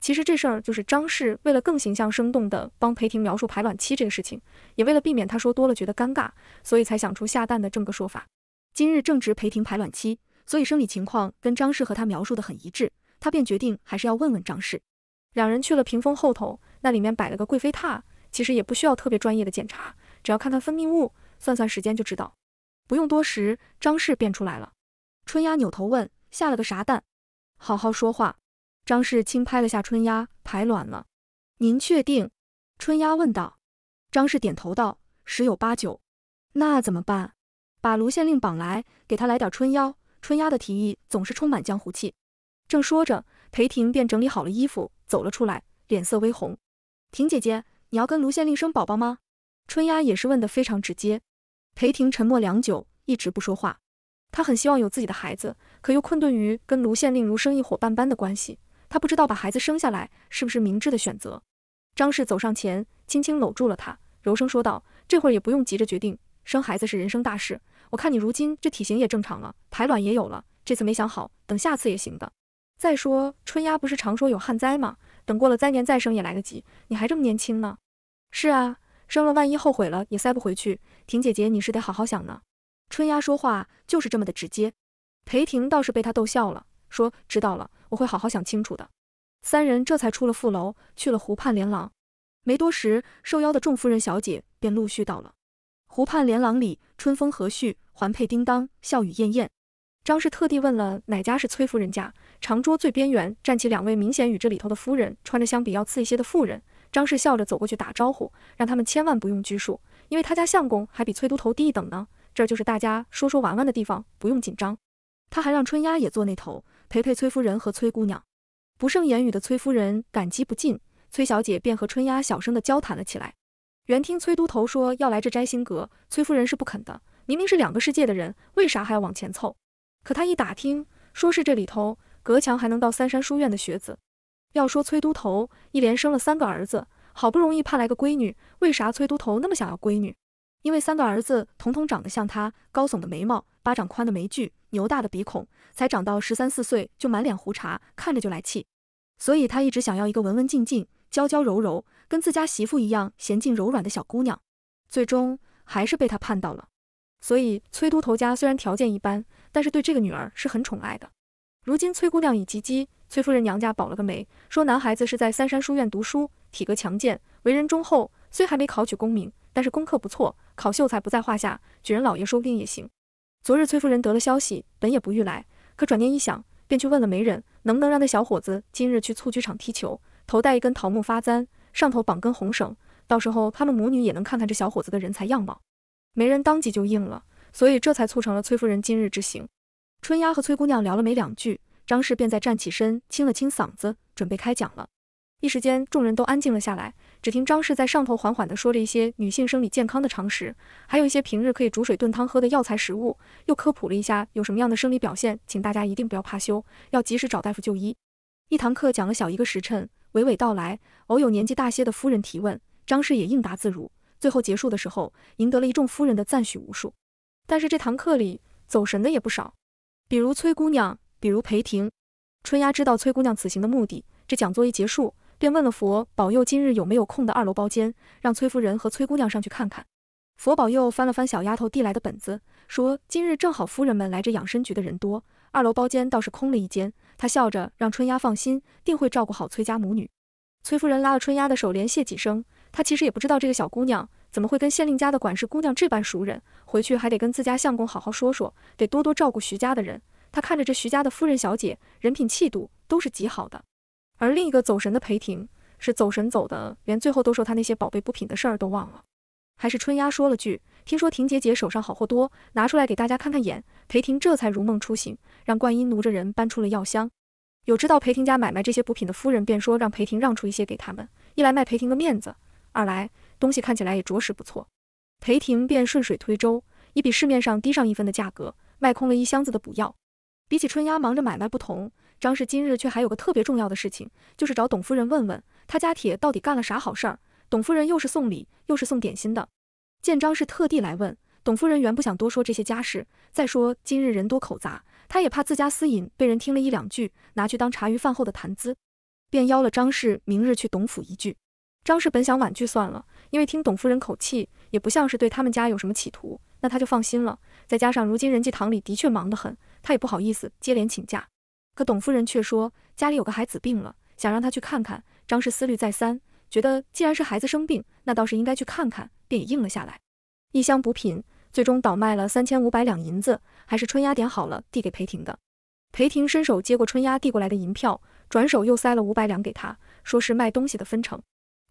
其实这事儿就是张氏为了更形象生动的帮裴婷描述排卵期这个事情，也为了避免她说多了觉得尴尬，所以才想出下蛋的这么个说法。今日正值裴婷排卵期，所以生理情况跟张氏和她描述的很一致，她便决定还是要问问张氏。两人去了屏风后头。那里面摆了个贵妃榻，其实也不需要特别专业的检查，只要看看分泌物，算算时间就知道。不用多时，张氏便出来了。春丫扭头问：“下了个啥蛋？”好好说话。张氏轻拍了下春丫：“排卵了。”您确定？春丫问道。张氏点头道：“十有八九。”那怎么办？把卢县令绑来，给他来点春药。春丫的提议总是充满江湖气。正说着，裴婷便整理好了衣服，走了出来，脸色微红。婷姐姐，你要跟卢县令生宝宝吗？春丫也是问得非常直接。裴婷沉默良久，一直不说话。她很希望有自己的孩子，可又困顿于跟卢县令如生意伙伴般的关系。她不知道把孩子生下来是不是明智的选择。张氏走上前，轻轻搂住了她，柔声说道：“这会儿也不用急着决定，生孩子是人生大事。我看你如今这体型也正常了，排卵也有了，这次没想好，等下次也行的。再说春丫不是常说有旱灾吗？”等过了灾年再生也来得及，你还这么年轻呢。是啊，生了万一后悔了也塞不回去。婷姐姐，你是得好好想呢。春丫说话就是这么的直接，裴婷倒是被他逗笑了，说知道了，我会好好想清楚的。三人这才出了副楼，去了湖畔连廊。没多时，受邀的众夫人小姐便陆续到了。湖畔连廊里，春风和煦，环佩叮当，笑语艳艳。张氏特地问了哪家是崔夫人家。长桌最边缘站起两位明显与这里头的夫人穿着相比要次一些的妇人。张氏笑着走过去打招呼，让他们千万不用拘束，因为他家相公还比崔都头低一等呢。这就是大家说说玩玩的地方，不用紧张。他还让春丫也坐那头，陪陪崔夫人和崔姑娘。不胜言语的崔夫人感激不尽，崔小姐便和春丫小声的交谈了起来。原听崔都头说要来这摘星阁，崔夫人是不肯的。明明是两个世界的人，为啥还要往前凑？可他一打听，说是这里头隔墙还能到三山书院的学子。要说崔都头一连生了三个儿子，好不容易盼来个闺女，为啥崔都头那么想要闺女？因为三个儿子统统长得像他，高耸的眉毛，巴掌宽的眉距，牛大的鼻孔，才长到十三四岁就满脸胡茬，看着就来气。所以他一直想要一个文文静静、娇娇柔柔，跟自家媳妇一样娴静柔软的小姑娘。最终还是被他盼到了。所以崔都头家虽然条件一般，但是对这个女儿是很宠爱的。如今崔姑娘已及笄，崔夫人娘家保了个媒，说男孩子是在三山书院读书，体格强健，为人忠厚，虽还没考取功名，但是功课不错，考秀才不在话下，举人老爷说不定也行。昨日崔夫人得了消息，本也不欲来，可转念一想，便去问了媒人，能不能让那小伙子今日去蹴鞠场踢球，头戴一根桃木发簪，上头绑根红绳，到时候他们母女也能看看这小伙子的人才样貌。媒人当即就应了，所以这才促成了崔夫人今日之行。春丫和崔姑娘聊了没两句，张氏便在站起身，清了清嗓子，准备开讲了。一时间，众人都安静了下来，只听张氏在上头缓缓地说着一些女性生理健康的常识，还有一些平日可以煮水炖汤喝的药材食物，又科普了一下有什么样的生理表现，请大家一定不要怕羞，要及时找大夫就医。一堂课讲了小一个时辰，娓娓道来，偶有年纪大些的夫人提问，张氏也应答自如。最后结束的时候，赢得了一众夫人的赞许无数。但是这堂课里走神的也不少，比如崔姑娘，比如裴婷。春丫知道崔姑娘此行的目的，这讲座一结束，便问了佛保佑今日有没有空的二楼包间，让崔夫人和崔姑娘上去看看。佛保佑翻了翻小丫头递来的本子，说今日正好夫人们来这养生局的人多，二楼包间倒是空了一间。他笑着让春丫放心，定会照顾好崔家母女。崔夫人拉了春丫的手，连谢几声。她其实也不知道这个小姑娘怎么会跟县令家的管事姑娘这般熟人，回去还得跟自家相公好好说说，得多多照顾徐家的人。她看着这徐家的夫人小姐，人品气度都是极好的。而另一个走神的裴婷，是走神走的，连最后都说她那些宝贝补品的事儿都忘了。还是春丫说了句：“听说婷姐姐手上好货多，拿出来给大家看看眼。”裴婷这才如梦初醒，让冠英奴着人搬出了药箱。有知道裴婷家买卖这些补品的夫人，便说让裴婷让出一些给他们，一来卖裴婷的面子。二来，东西看起来也着实不错，裴婷便顺水推舟，以比市面上低上一分的价格卖空了一箱子的补药。比起春丫忙着买卖不同，张氏今日却还有个特别重要的事情，就是找董夫人问问他家铁到底干了啥好事儿。董夫人又是送礼又是送点心的，见张氏特地来问，董夫人原不想多说这些家事，再说今日人多口杂，她也怕自家私隐被人听了一两句，拿去当茶余饭后的谈资，便邀了张氏明日去董府一聚。张氏本想婉拒算了，因为听董夫人口气也不像是对他们家有什么企图，那他就放心了。再加上如今仁济堂里的确忙得很，他也不好意思接连请假。可董夫人却说家里有个孩子病了，想让他去看看。张氏思虑再三，觉得既然是孩子生病，那倒是应该去看看，便也应了下来。一箱补品最终倒卖了三千五百两银子，还是春丫点好了递给裴婷的。裴婷伸手接过春丫递过来的银票，转手又塞了五百两给他，说是卖东西的分成。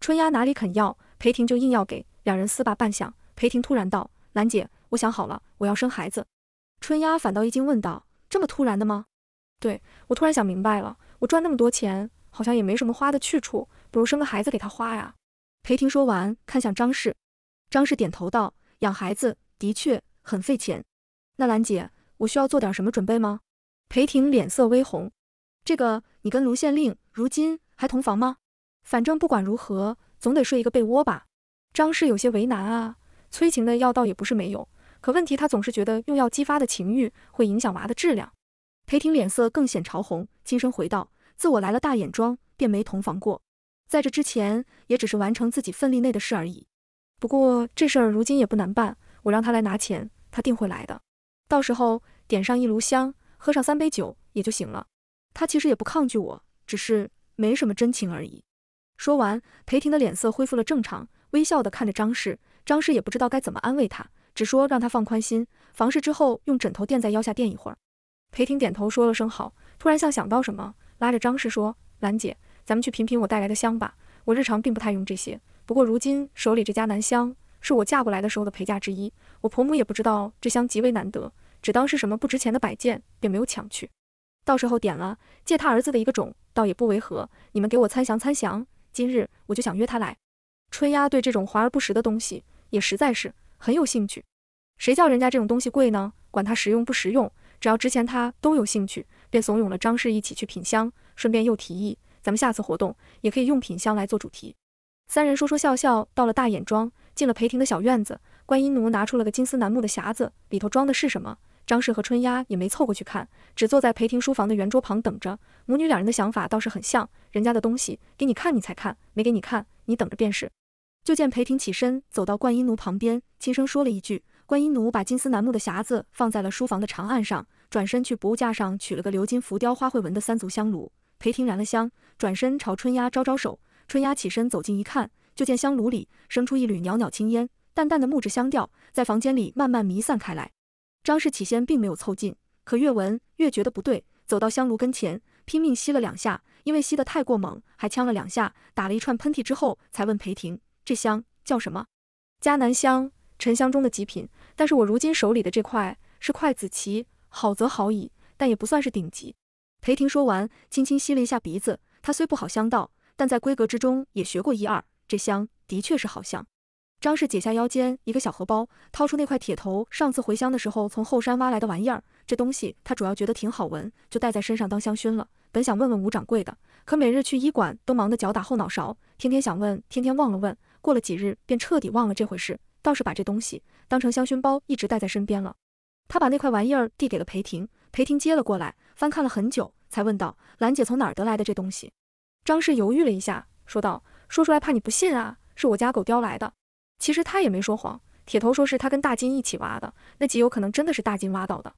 春丫哪里肯要，裴婷就硬要给，两人撕巴半晌。裴婷突然道：“兰姐，我想好了，我要生孩子。”春丫反倒一惊，问道：“这么突然的吗？”“对，我突然想明白了，我赚那么多钱，好像也没什么花的去处，不如生个孩子给他花呀。”裴婷说完，看向张氏，张氏点头道：“养孩子的确很费钱。那兰姐，我需要做点什么准备吗？”裴婷脸色微红：“这个，你跟卢县令如今还同房吗？”反正不管如何，总得睡一个被窝吧。张氏有些为难啊，催情的药倒也不是没有，可问题他总是觉得用药激发的情欲会影响娃的质量。裴婷脸色更显潮红，轻声回道：“自我来了大眼妆，便没同房过，在这之前也只是完成自己分力内的事而已。不过这事儿如今也不难办，我让他来拿钱，他定会来的。到时候点上一炉香，喝上三杯酒也就行了。他其实也不抗拒我，只是没什么真情而已。”说完，裴婷的脸色恢复了正常，微笑的看着张氏。张氏也不知道该怎么安慰他，只说让他放宽心，房事之后用枕头垫在腰下垫一会儿。裴婷点头说了声好，突然像想到什么，拉着张氏说：“兰姐，咱们去品品我带来的香吧。我日常并不太用这些，不过如今手里这家南香，是我嫁过来的时候的陪嫁之一。我婆母也不知道这香极为难得，只当是什么不值钱的摆件，便没有抢去。到时候点了，借他儿子的一个种，倒也不违和。你们给我参详参详。今日我就想约他来。春丫对这种华而不实的东西，也实在是很有兴趣。谁叫人家这种东西贵呢？管它实用不实用，只要值钱，他都有兴趣，便怂恿了张氏一起去品香。顺便又提议，咱们下次活动也可以用品香来做主题。三人说说笑笑，到了大眼庄，进了裴婷的小院子。观音奴拿出了个金丝楠木的匣子，里头装的是什么？张氏和春丫也没凑过去看，只坐在裴婷书房的圆桌旁等着。母女两人的想法倒是很像，人家的东西给你看你才看，没给你看你等着便是。就见裴婷起身走到观音奴旁边，轻声说了一句。观音奴把金丝楠木的匣子放在了书房的长案上，转身去博物架上取了个鎏金浮雕花卉纹的三足香炉。裴婷燃了香，转身朝春丫招招手。春丫起身走近一看，就见香炉里生出一缕袅袅青烟，淡淡的木质香调在房间里慢慢弥散开来。张氏起先并没有凑近，可越闻越觉得不对，走到香炉跟前，拼命吸了两下，因为吸得太过猛，还呛了两下，打了一串喷嚏之后，才问裴婷：“这香叫什么？”迦南香，沉香中的极品。但是我如今手里的这块是块紫旗，好则好矣，但也不算是顶级。裴婷说完，轻轻吸了一下鼻子，他虽不好香道，但在规格之中也学过一二，这香的确是好香。张氏解下腰间一个小荷包，掏出那块铁头，上次回乡的时候从后山挖来的玩意儿。这东西他主要觉得挺好闻，就带在身上当香薰了。本想问问吴掌柜的，可每日去医馆都忙得脚打后脑勺，天天想问，天天忘了问。过了几日，便彻底忘了这回事，倒是把这东西当成香薰包一直带在身边了。他把那块玩意儿递给了裴婷，裴婷接了过来，翻看了很久，才问道：“兰姐从哪儿得来的这东西？”张氏犹豫了一下，说道：“说出来怕你不信啊，是我家狗叼来的。”其实他也没说谎，铁头说是他跟大金一起挖的，那极有可能真的是大金挖到的。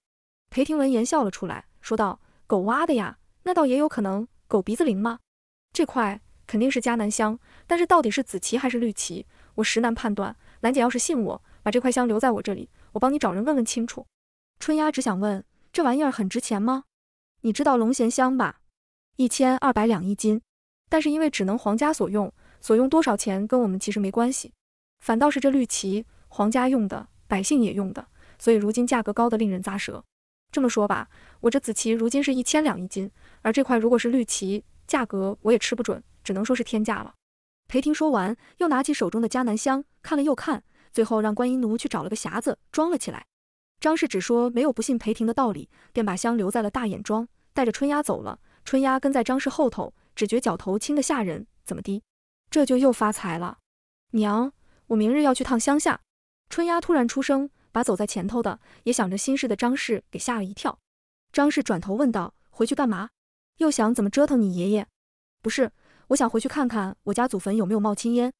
裴婷闻言笑了出来，说道：“狗挖的呀，那倒也有可能，狗鼻子灵吗？这块肯定是迦南香，但是到底是紫旗还是绿旗，我实难判断。兰姐要是信我，把这块香留在我这里，我帮你找人问问清楚。”春丫只想问，这玩意儿很值钱吗？你知道龙涎香吧？一千二百两一斤，但是因为只能皇家所用，所用多少钱跟我们其实没关系。反倒是这绿旗，皇家用的，百姓也用的，所以如今价格高的令人咂舌。这么说吧，我这紫旗如今是一千两一斤，而这块如果是绿旗，价格我也吃不准，只能说是天价了。裴婷说完，又拿起手中的迦南香，看了又看，最后让观音奴去找了个匣子装了起来。张氏只说没有不信裴婷的道理，便把香留在了大眼庄，带着春丫走了。春丫跟在张氏后头，只觉脚头轻得吓人。怎么的，这就又发财了，娘。我明日要去趟乡下。春丫突然出声，把走在前头的也想着心事的张氏给吓了一跳。张氏转头问道：“回去干嘛？又想怎么折腾你爷爷？”“不是，我想回去看看我家祖坟有没有冒青烟，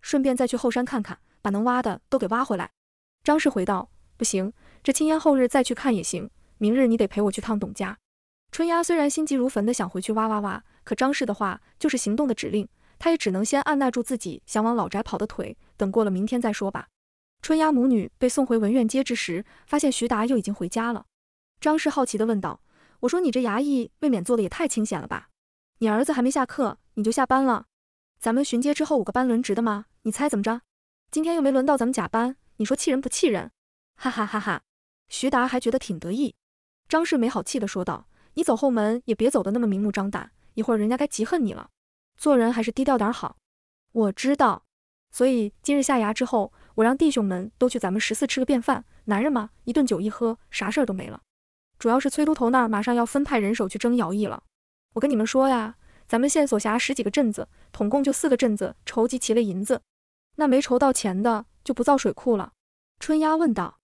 顺便再去后山看看，把能挖的都给挖回来。”张氏回道：“不行，这青烟后日再去看也行。明日你得陪我去趟董家。”春丫虽然心急如焚的想回去挖挖挖，可张氏的话就是行动的指令。她也只能先按捺住自己想往老宅跑的腿，等过了明天再说吧。春丫母女被送回文苑街之时，发现徐达又已经回家了。张氏好奇地问道：“我说你这衙役未免做的也太清闲了吧？你儿子还没下课，你就下班了？咱们巡街之后五个班轮值的吗？你猜怎么着？今天又没轮到咱们甲班，你说气人不气人？哈哈哈哈！”徐达还觉得挺得意。张氏没好气地说道：“你走后门也别走的那么明目张胆，一会儿人家该嫉恨你了。”做人还是低调点好，我知道。所以今日下衙之后，我让弟兄们都去咱们十四吃个便饭。男人嘛，一顿酒一喝，啥事儿都没了。主要是崔都头那儿马上要分派人手去征徭役了。我跟你们说呀，咱们县所辖十几个镇子，统共就四个镇子筹集齐了银子，那没筹到钱的就不造水库了。春丫问道。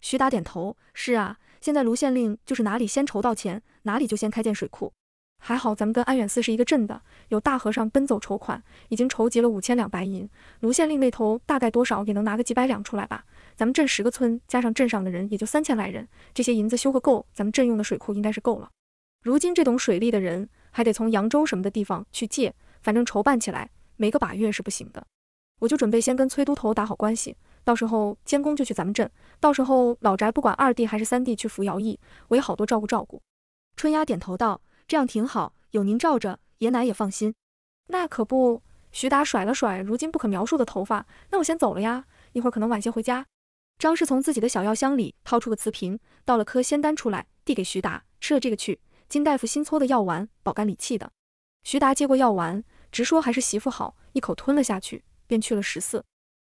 徐达点头，是啊，现在卢县令就是哪里先筹到钱，哪里就先开建水库。还好咱们跟安远寺是一个镇的，有大和尚奔走筹款，已经筹集了五千两白银。卢县令那头大概多少也能拿个几百两出来吧。咱们镇十个村，加上镇上的人，也就三千来人。这些银子修个够，咱们镇用的水库应该是够了。如今这懂水利的人还得从扬州什么的地方去借，反正筹办起来没个把月是不行的。我就准备先跟崔都头打好关系，到时候监工就去咱们镇，到时候老宅不管二弟还是三弟去服徭役，我也好多照顾照顾。春丫点头道。这样挺好，有您罩着，爷奶也放心。那可不，徐达甩了甩如今不可描述的头发。那我先走了呀，一会儿可能晚些回家。张氏从自己的小药箱里掏出个瓷瓶，倒了颗仙丹出来，递给徐达，吃了这个去。金大夫新搓的药丸，保肝理气的。徐达接过药丸，直说还是媳妇好，一口吞了下去，便去了十四。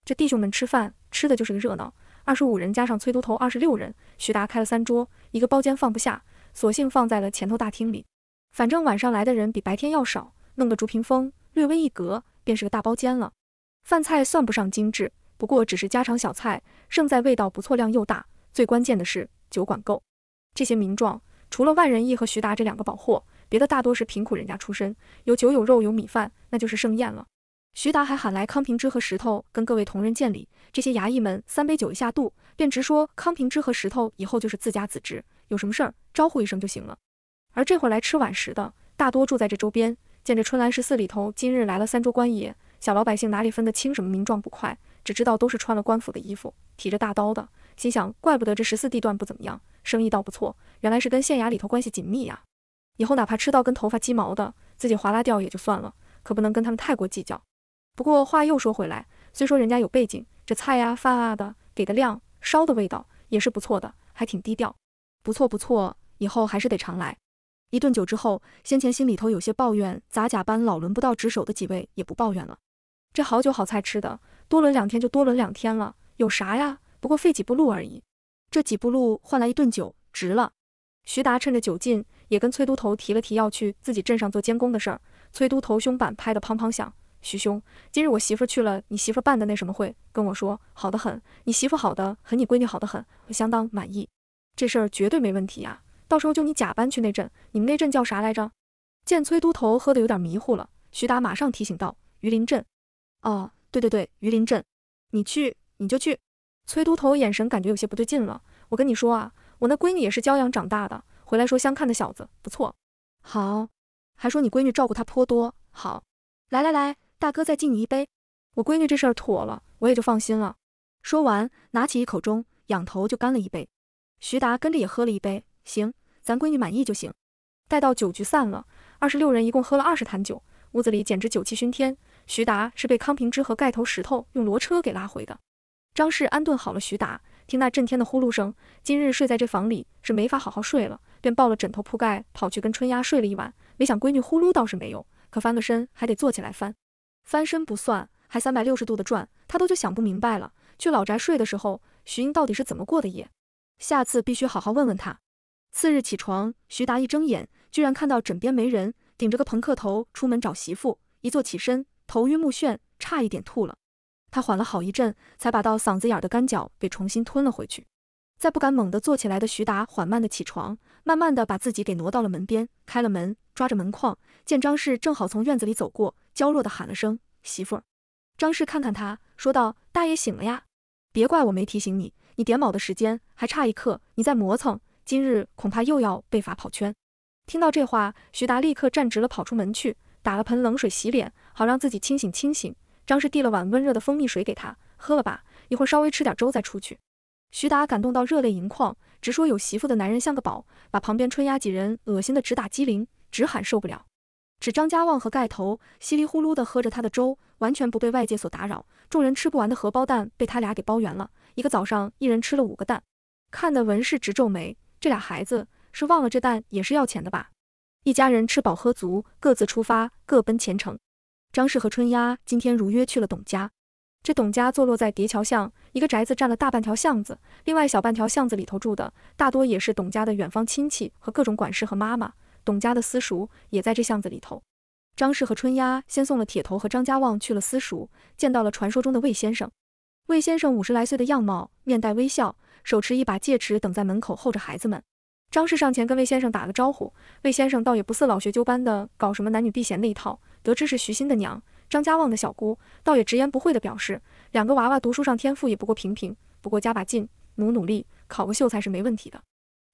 这弟兄们吃饭吃的就是个热闹，二十五人加上崔都头二十六人，徐达开了三桌，一个包间放不下，索性放在了前头大厅里。反正晚上来的人比白天要少，弄个竹屏风，略微一隔，便是个大包间了。饭菜算不上精致，不过只是家常小菜，胜在味道不错，量又大。最关键的是酒管够。这些名状，除了万人义和徐达这两个宝货，别的大多是贫苦人家出身，有酒有肉有米饭，那就是盛宴了。徐达还喊来康平之和石头，跟各位同仁见礼。这些衙役们三杯酒一下肚，便直说康平之和石头以后就是自家子侄，有什么事儿招呼一声就行了。而这会儿来吃晚食的，大多住在这周边。见这春兰十四里头今日来了三桌官爷，小老百姓哪里分得清什么名状捕快，只知道都是穿了官府的衣服，提着大刀的。心想，怪不得这十四地段不怎么样，生意倒不错，原来是跟县衙里头关系紧密呀。以后哪怕吃到跟头发鸡毛的，自己划拉掉也就算了，可不能跟他们太过计较。不过话又说回来，虽说人家有背景，这菜呀饭啊的给的量，烧的味道也是不错的，还挺低调。不错不错，以后还是得常来。一顿酒之后，先前心里头有些抱怨杂甲班老轮不到值守的几位也不抱怨了。这好酒好菜吃的，多轮两天就多轮两天了，有啥呀？不过费几步路而已。这几步路换来一顿酒，值了。徐达趁着酒劲，也跟崔都头提了提要去自己镇上做监工的事儿。崔都头胸板拍得砰砰响。徐兄，今日我媳妇去了你媳妇办的那什么会，跟我说好的很，你媳妇好的很，你闺女好的很，我相当满意。这事儿绝对没问题呀，到时候就你假搬去那镇，你们那镇叫啥来着？见崔都头喝得有点迷糊了，徐达马上提醒道：榆林镇。哦，对对对，榆林镇，你去你就去。崔都头眼神感觉有些不对劲了，我跟你说啊，我那闺女也是娇养长大的，回来说相看的小子不错，好，还说你闺女照顾他颇多，好，来来来。大哥再敬你一杯，我闺女这事儿妥了，我也就放心了。说完，拿起一口盅，仰头就干了一杯。徐达跟着也喝了一杯，行，咱闺女满意就行。待到酒局散了，二十六人一共喝了二十坛酒，屋子里简直酒气熏天。徐达是被康平之和盖头石头用骡车给拉回的。张氏安顿好了徐达，听那震天的呼噜声，今日睡在这房里是没法好好睡了，便抱了枕头铺盖跑去跟春丫睡了一晚。没想闺女呼噜倒是没有，可翻个身还得坐起来翻。翻身不算，还三百六十度的转，他都就想不明白了。去老宅睡的时候，徐英到底是怎么过的夜？下次必须好好问问他。次日起床，徐达一睁眼，居然看到枕边没人，顶着个朋克头出门找媳妇，一坐起身，头晕目眩，差一点吐了。他缓了好一阵，才把到嗓子眼的干脚给重新吞了回去。再不敢猛地坐起来的徐达，缓慢地起床，慢慢地把自己给挪到了门边，开了门，抓着门框，见张氏正好从院子里走过。娇弱地喊了声“媳妇儿”，张氏看看他，说道：“大爷醒了呀，别怪我没提醒你，你点卯的时间还差一刻，你再磨蹭，今日恐怕又要被罚跑圈。”听到这话，徐达立刻站直了，跑出门去，打了盆冷水洗脸，好让自己清醒清醒。张氏递了碗温热的蜂蜜水给他，喝了吧，一会儿稍微吃点粥再出去。徐达感动到热泪盈眶，直说有媳妇的男人像个宝，把旁边春丫几人恶心的直打机灵，直喊受不了。只张家旺和盖头稀里呼噜的喝着他的粥，完全不被外界所打扰。众人吃不完的荷包蛋被他俩给包圆了，一个早上一人吃了五个蛋，看得文氏直皱眉。这俩孩子是忘了这蛋也是要钱的吧？一家人吃饱喝足，各自出发，各奔前程。张氏和春丫今天如约去了董家。这董家坐落在叠桥巷，一个宅子占了大半条巷子，另外小半条巷子里头住的大多也是董家的远方亲戚和各种管事和妈妈。董家的私塾也在这巷子里头。张氏和春丫先送了铁头和张家旺去了私塾，见到了传说中的魏先生。魏先生五十来岁的样貌，面带微笑，手持一把戒尺，等在门口候着孩子们。张氏上前跟魏先生打了招呼，魏先生倒也不似老学究般的搞什么男女避嫌那一套。得知是徐新的娘，张家旺的小姑，倒也直言不讳的表示，两个娃娃读书上天赋也不过平平，不过加把劲，努努力，考个秀才是没问题的。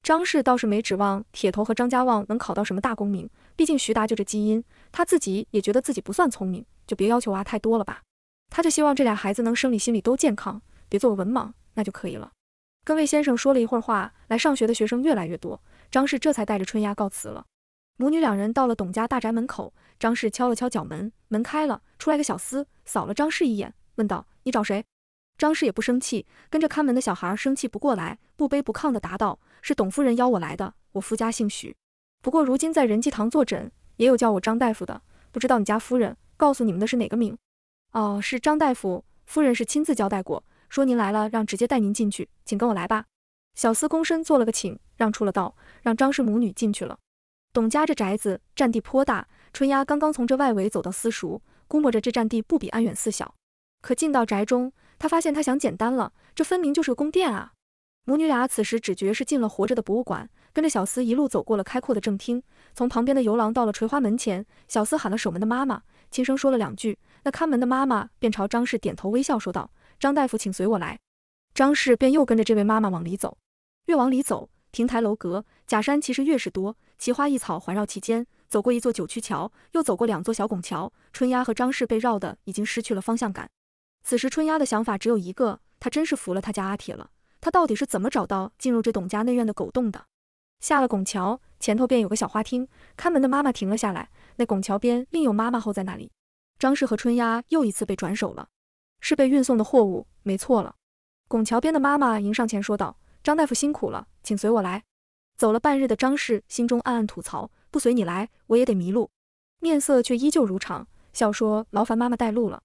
张氏倒是没指望铁头和张家旺能考到什么大功名，毕竟徐达就这基因，他自己也觉得自己不算聪明，就别要求娃太多了吧。他就希望这俩孩子能生理心理都健康，别做个文盲，那就可以了。跟魏先生说了一会儿话，来上学的学生越来越多，张氏这才带着春丫告辞了。母女两人到了董家大宅门口，张氏敲了敲角门，门开了，出来个小厮，扫了张氏一眼，问道：“你找谁？”张氏也不生气，跟着看门的小孩生气不过来，不卑不亢地答道：“是董夫人邀我来的，我夫家姓许，不过如今在仁济堂坐诊，也有叫我张大夫的，不知道你家夫人告诉你们的是哪个名？”“哦，是张大夫，夫人是亲自交代过，说您来了，让直接带您进去，请跟我来吧。”小厮躬身做了个请，让出了道，让张氏母女进去了。董家这宅子占地颇大，春丫刚刚从这外围走到私塾，估摸着这占地不比安远寺小，可进到宅中。她发现她想简单了，这分明就是个宫殿啊！母女俩此时只觉是进了活着的博物馆，跟着小厮一路走过了开阔的正厅，从旁边的游廊到了垂花门前。小厮喊了守门的妈妈，轻声说了两句，那看门的妈妈便朝张氏点头微笑说道：“张大夫，请随我来。”张氏便又跟着这位妈妈往里走，越往里走，亭台楼阁、假山其实越是多，奇花异草环绕其间。走过一座九曲桥，又走过两座小拱桥，春丫和张氏被绕的已经失去了方向感。此时春丫的想法只有一个，她真是服了他家阿铁了。他到底是怎么找到进入这董家内院的狗洞的？下了拱桥，前头便有个小花厅。看门的妈妈停了下来，那拱桥边另有妈妈候在那里。张氏和春丫又一次被转手了，是被运送的货物，没错了。拱桥边的妈妈迎上前说道：“张大夫辛苦了，请随我来。”走了半日的张氏心中暗暗吐槽：“不随你来，我也得迷路。”面色却依旧如常，笑说：“劳烦妈妈带路了。”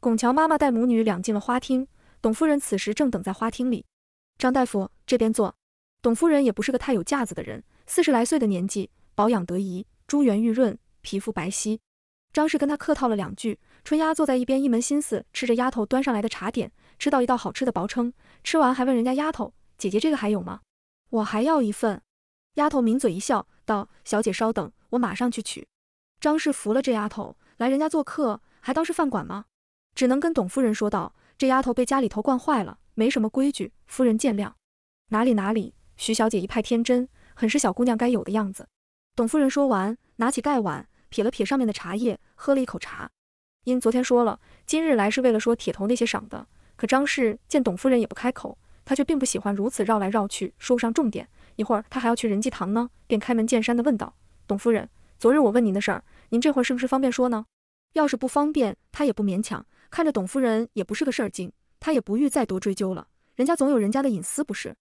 拱桥妈妈带母女两进了花厅，董夫人此时正等在花厅里。张大夫这边坐。董夫人也不是个太有架子的人，四十来岁的年纪，保养得宜，珠圆玉润，皮肤白皙。张氏跟她客套了两句，春丫坐在一边，一门心思吃着丫头端上来的茶点，吃到一道好吃的薄撑，吃完还问人家丫头：“姐姐这个还有吗？我还要一份。”丫头抿嘴一笑，道：“小姐稍等，我马上去取。”张氏服了这丫头，来人家做客，还当是饭馆吗？只能跟董夫人说道：“这丫头被家里头惯坏了，没什么规矩，夫人见谅。”哪里哪里，徐小姐一派天真，很是小姑娘该有的样子。董夫人说完，拿起盖碗，撇了撇上面的茶叶，喝了一口茶。因昨天说了，今日来是为了说铁头那些赏的。可张氏见董夫人也不开口，她却并不喜欢如此绕来绕去，说不上重点。一会儿她还要去仁济堂呢，便开门见山的问道：“董夫人，昨日我问您的事儿，您这会儿是不是方便说呢？要是不方便，她也不勉强。”看着董夫人也不是个事儿精，他也不欲再多追究了。人家总有人家的隐私，不是？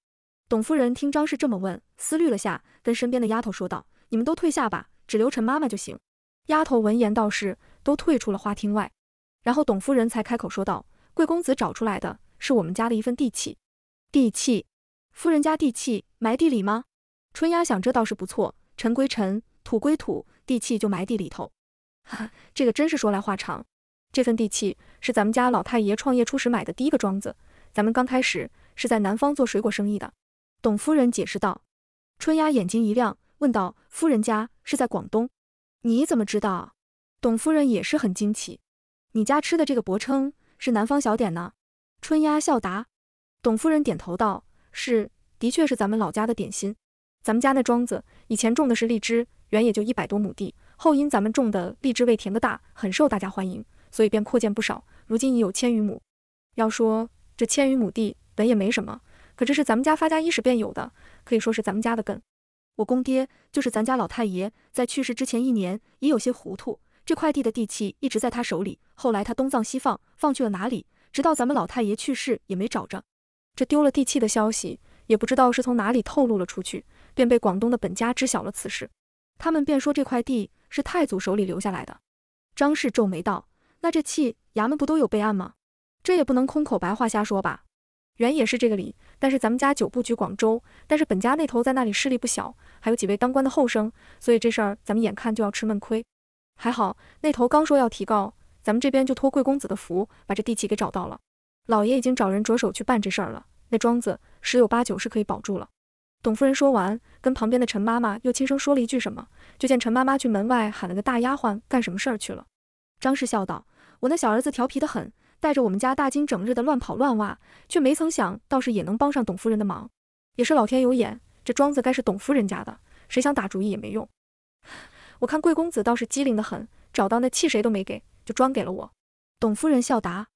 董夫人听张氏这么问，思虑了下，跟身边的丫头说道：“你们都退下吧，只留陈妈妈就行。”丫头闻言道是，都退出了花厅外。然后董夫人才开口说道：“贵公子找出来的是我们家的一份地契。地契？夫人家地契埋地里吗？”春丫想，这倒是不错。尘归尘，土归土，地契就埋地里头。哈哈，这个真是说来话长。这份地契是咱们家老太爷创业初始买的第一个庄子，咱们刚开始是在南方做水果生意的。董夫人解释道。春丫眼睛一亮，问道：“夫人家是在广东？你怎么知道？”董夫人也是很惊奇：“你家吃的这个薄撑是南方小点呢？”春丫笑答。董夫人点头道：“是，的确是咱们老家的点心。咱们家那庄子以前种的是荔枝，原也就一百多亩地，后因咱们种的荔枝味甜的大，很受大家欢迎。”所以便扩建不少，如今已有千余亩。要说这千余亩地本也没什么，可这是咱们家发家伊始便有的，可以说是咱们家的根。我公爹就是咱家老太爷，在去世之前一年也有些糊涂，这块地的地契一直在他手里。后来他东藏西放，放去了哪里？直到咱们老太爷去世也没找着。这丢了地契的消息，也不知道是从哪里透露了出去，便被广东的本家知晓了此事。他们便说这块地是太祖手里留下来的。张氏皱眉道。那这契衙门不都有备案吗？这也不能空口白话瞎说吧？原也是这个理，但是咱们家久不居广州，但是本家那头在那里势力不小，还有几位当官的后生，所以这事儿咱们眼看就要吃闷亏。还好那头刚说要提告，咱们这边就托贵公子的福，把这地契给找到了。老爷已经找人着手去办这事儿了，那庄子十有八九是可以保住了。董夫人说完，跟旁边的陈妈妈又轻声说了一句什么，就见陈妈妈去门外喊了个大丫鬟干什么事儿去了。张氏笑道。我那小儿子调皮得很，带着我们家大金整日的乱跑乱挖，却没曾想倒是也能帮上董夫人的忙。也是老天有眼，这庄子该是董夫人家的，谁想打主意也没用。我看贵公子倒是机灵得很，找到那气谁都没给，就装给了我。董夫人笑答。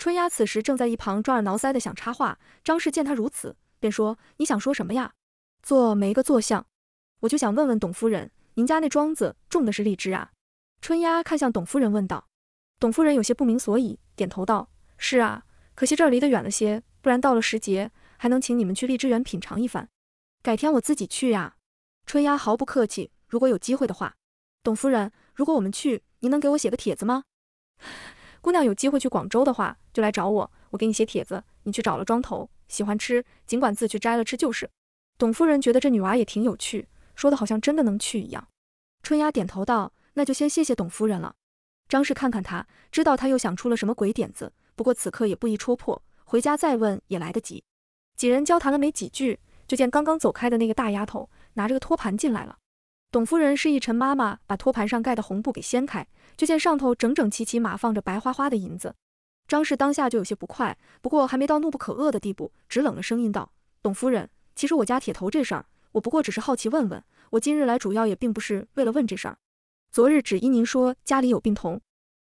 春丫此时正在一旁抓耳挠腮的想插话，张氏见他如此，便说：“你想说什么呀？做没个坐相。我就想问问董夫人，您家那庄子种的是荔枝啊？”春丫看向董夫人问道。董夫人有些不明所以，点头道：“是啊，可惜这儿离得远了些，不然到了时节，还能请你们去荔枝园品尝一番。改天我自己去呀。春丫毫不客气，如果有机会的话，董夫人，如果我们去，您能给我写个帖子吗？姑娘有机会去广州的话，就来找我，我给你写帖子。你去找了庄头，喜欢吃，尽管自去摘了吃就是。董夫人觉得这女娃也挺有趣，说的好像真的能去一样。春丫点头道：“那就先谢谢董夫人了。”张氏看看她，知道她又想出了什么鬼点子，不过此刻也不宜戳破，回家再问也来得及。几人交谈了没几句，就见刚刚走开的那个大丫头拿着个托盘进来了。董夫人示意陈妈妈把托盘上盖的红布给掀开，就见上头整整齐齐码放着白花花的银子。张氏当下就有些不快，不过还没到怒不可遏的地步，只冷了声音道：“董夫人，其实我家铁头这事儿，我不过只是好奇问问。我今日来主要也并不是为了问这事儿。昨日只因您说家里有病童，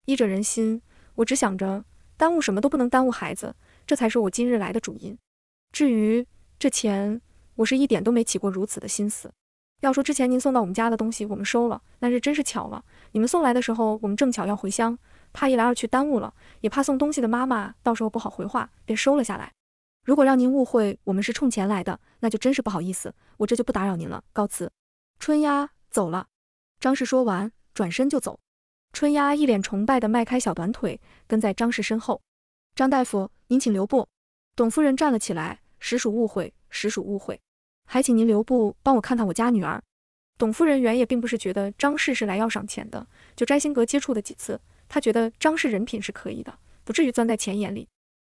医者仁心，我只想着耽误什么都不能耽误孩子，这才是我今日来的主因。至于这钱，我是一点都没起过如此的心思。”要说之前您送到我们家的东西，我们收了，那是真是巧了。你们送来的时候，我们正巧要回乡，怕一来二去耽误了，也怕送东西的妈妈到时候不好回话，便收了下来。如果让您误会我们是冲钱来的，那就真是不好意思，我这就不打扰您了，告辞。春丫走了。张氏说完，转身就走。春丫一脸崇拜地迈开小短腿，跟在张氏身后。张大夫，您请留步。董夫人站了起来，实属误会，实属误会。还请您留步，帮我看看我家女儿。董夫人原也并不是觉得张氏是来要赏钱的，就摘星阁接触的几次，她觉得张氏人品是可以的，不至于钻在钱眼里。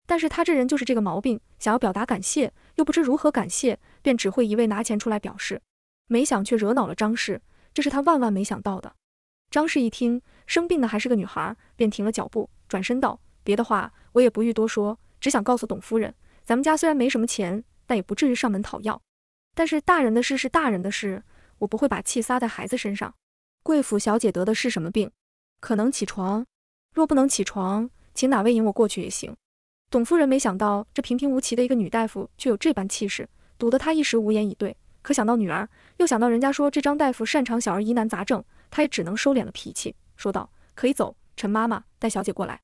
但是她这人就是这个毛病，想要表达感谢，又不知如何感谢，便只会一味拿钱出来表示，没想却惹恼了张氏，这是他万万没想到的。张氏一听生病的还是个女孩，便停了脚步，转身道：“别的话我也不欲多说，只想告诉董夫人，咱们家虽然没什么钱，但也不至于上门讨要。”但是大人的事是大人的事，我不会把气撒在孩子身上。贵府小姐得的是什么病？可能起床？若不能起床，请哪位引我过去也行。董夫人没想到这平平无奇的一个女大夫，却有这般气势，堵得她一时无言以对。可想到女儿，又想到人家说这张大夫擅长小儿疑难杂症，她也只能收敛了脾气，说道：“可以走，陈妈妈带小姐过来。”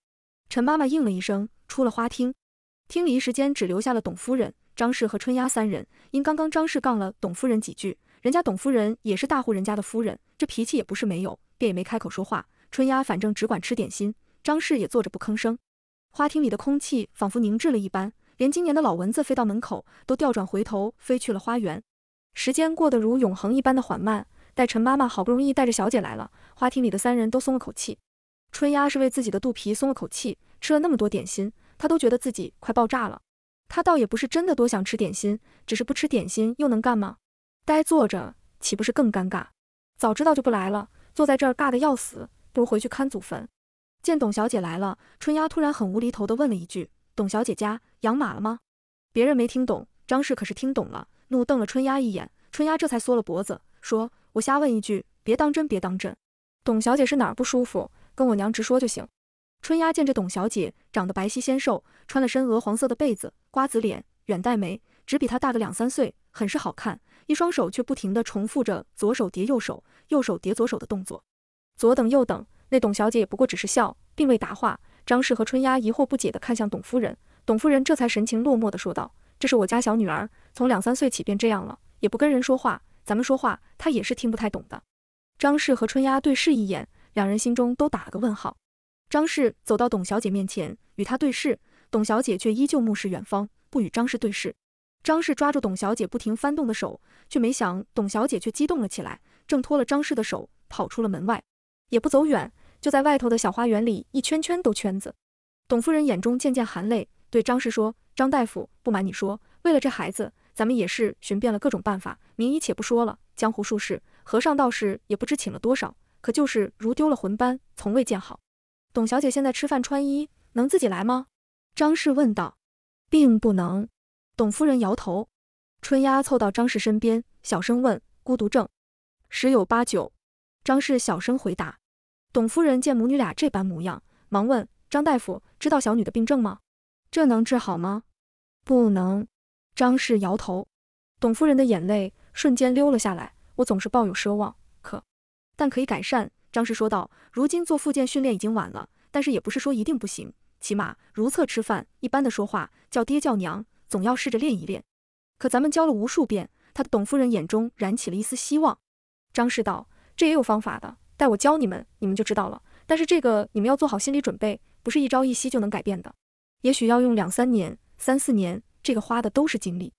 陈妈妈应了一声，出了花厅。厅里一时间只留下了董夫人。张氏和春丫三人，因刚刚张氏杠了董夫人几句，人家董夫人也是大户人家的夫人，这脾气也不是没有，便也没开口说话。春丫反正只管吃点心，张氏也坐着不吭声。花厅里的空气仿佛凝滞了一般，连今年的老蚊子飞到门口都调转回头飞去了花园。时间过得如永恒一般的缓慢。待陈妈妈好不容易带着小姐来了，花厅里的三人都松了口气。春丫是为自己的肚皮松了口气，吃了那么多点心，她都觉得自己快爆炸了。他倒也不是真的多想吃点心，只是不吃点心又能干嘛？呆坐着岂不是更尴尬？早知道就不来了，坐在这儿尬的要死，不如回去看祖坟。见董小姐来了，春丫突然很无厘头地问了一句：“董小姐家养马了吗？”别人没听懂，张氏可是听懂了，怒瞪了春丫一眼。春丫这才缩了脖子，说：“我瞎问一句，别当真，别当真。董小姐是哪儿不舒服，跟我娘直说就行。”春丫见这董小姐长得白皙纤瘦，穿了身鹅黄色的被子，瓜子脸，远黛眉，只比她大个两三岁，很是好看。一双手却不停地重复着左手叠右手，右手叠左手的动作，左等右等。那董小姐也不过只是笑，并未答话。张氏和春丫疑惑不解地看向董夫人，董夫人这才神情落寞地说道：“这是我家小女儿，从两三岁起便这样了，也不跟人说话，咱们说话她也是听不太懂的。”张氏和春丫对视一眼，两人心中都打了个问号。张氏走到董小姐面前，与她对视，董小姐却依旧目视远方，不与张氏对视。张氏抓住董小姐不停翻动的手，却没想董小姐却激动了起来，挣脱了张氏的手，跑出了门外，也不走远，就在外头的小花园里一圈圈兜圈子。董夫人眼中渐渐含泪，对张氏说：“张大夫，不瞒你说，为了这孩子，咱们也是寻遍了各种办法。名医且不说了，江湖术士、和尚、道士也不知请了多少，可就是如丢了魂般，从未见好。”董小姐现在吃饭穿衣能自己来吗？张氏问道。并不能。董夫人摇头。春丫凑到张氏身边，小声问：“孤独症？”十有八九。张氏小声回答。董夫人见母女俩这般模样，忙问：“张大夫，知道小女的病症吗？这能治好吗？”不能。张氏摇头。董夫人的眼泪瞬间溜了下来。我总是抱有奢望，可，但可以改善。张氏说道：“如今做复健训练已经晚了，但是也不是说一定不行。起码如厕吃饭一般的说话，叫爹叫娘，总要试着练一练。可咱们教了无数遍，他的董夫人眼中燃起了一丝希望。张氏道：“这也有方法的，待我教你们，你们就知道了。但是这个你们要做好心理准备，不是一朝一夕就能改变的，也许要用两三年、三四年，这个花的都是精力。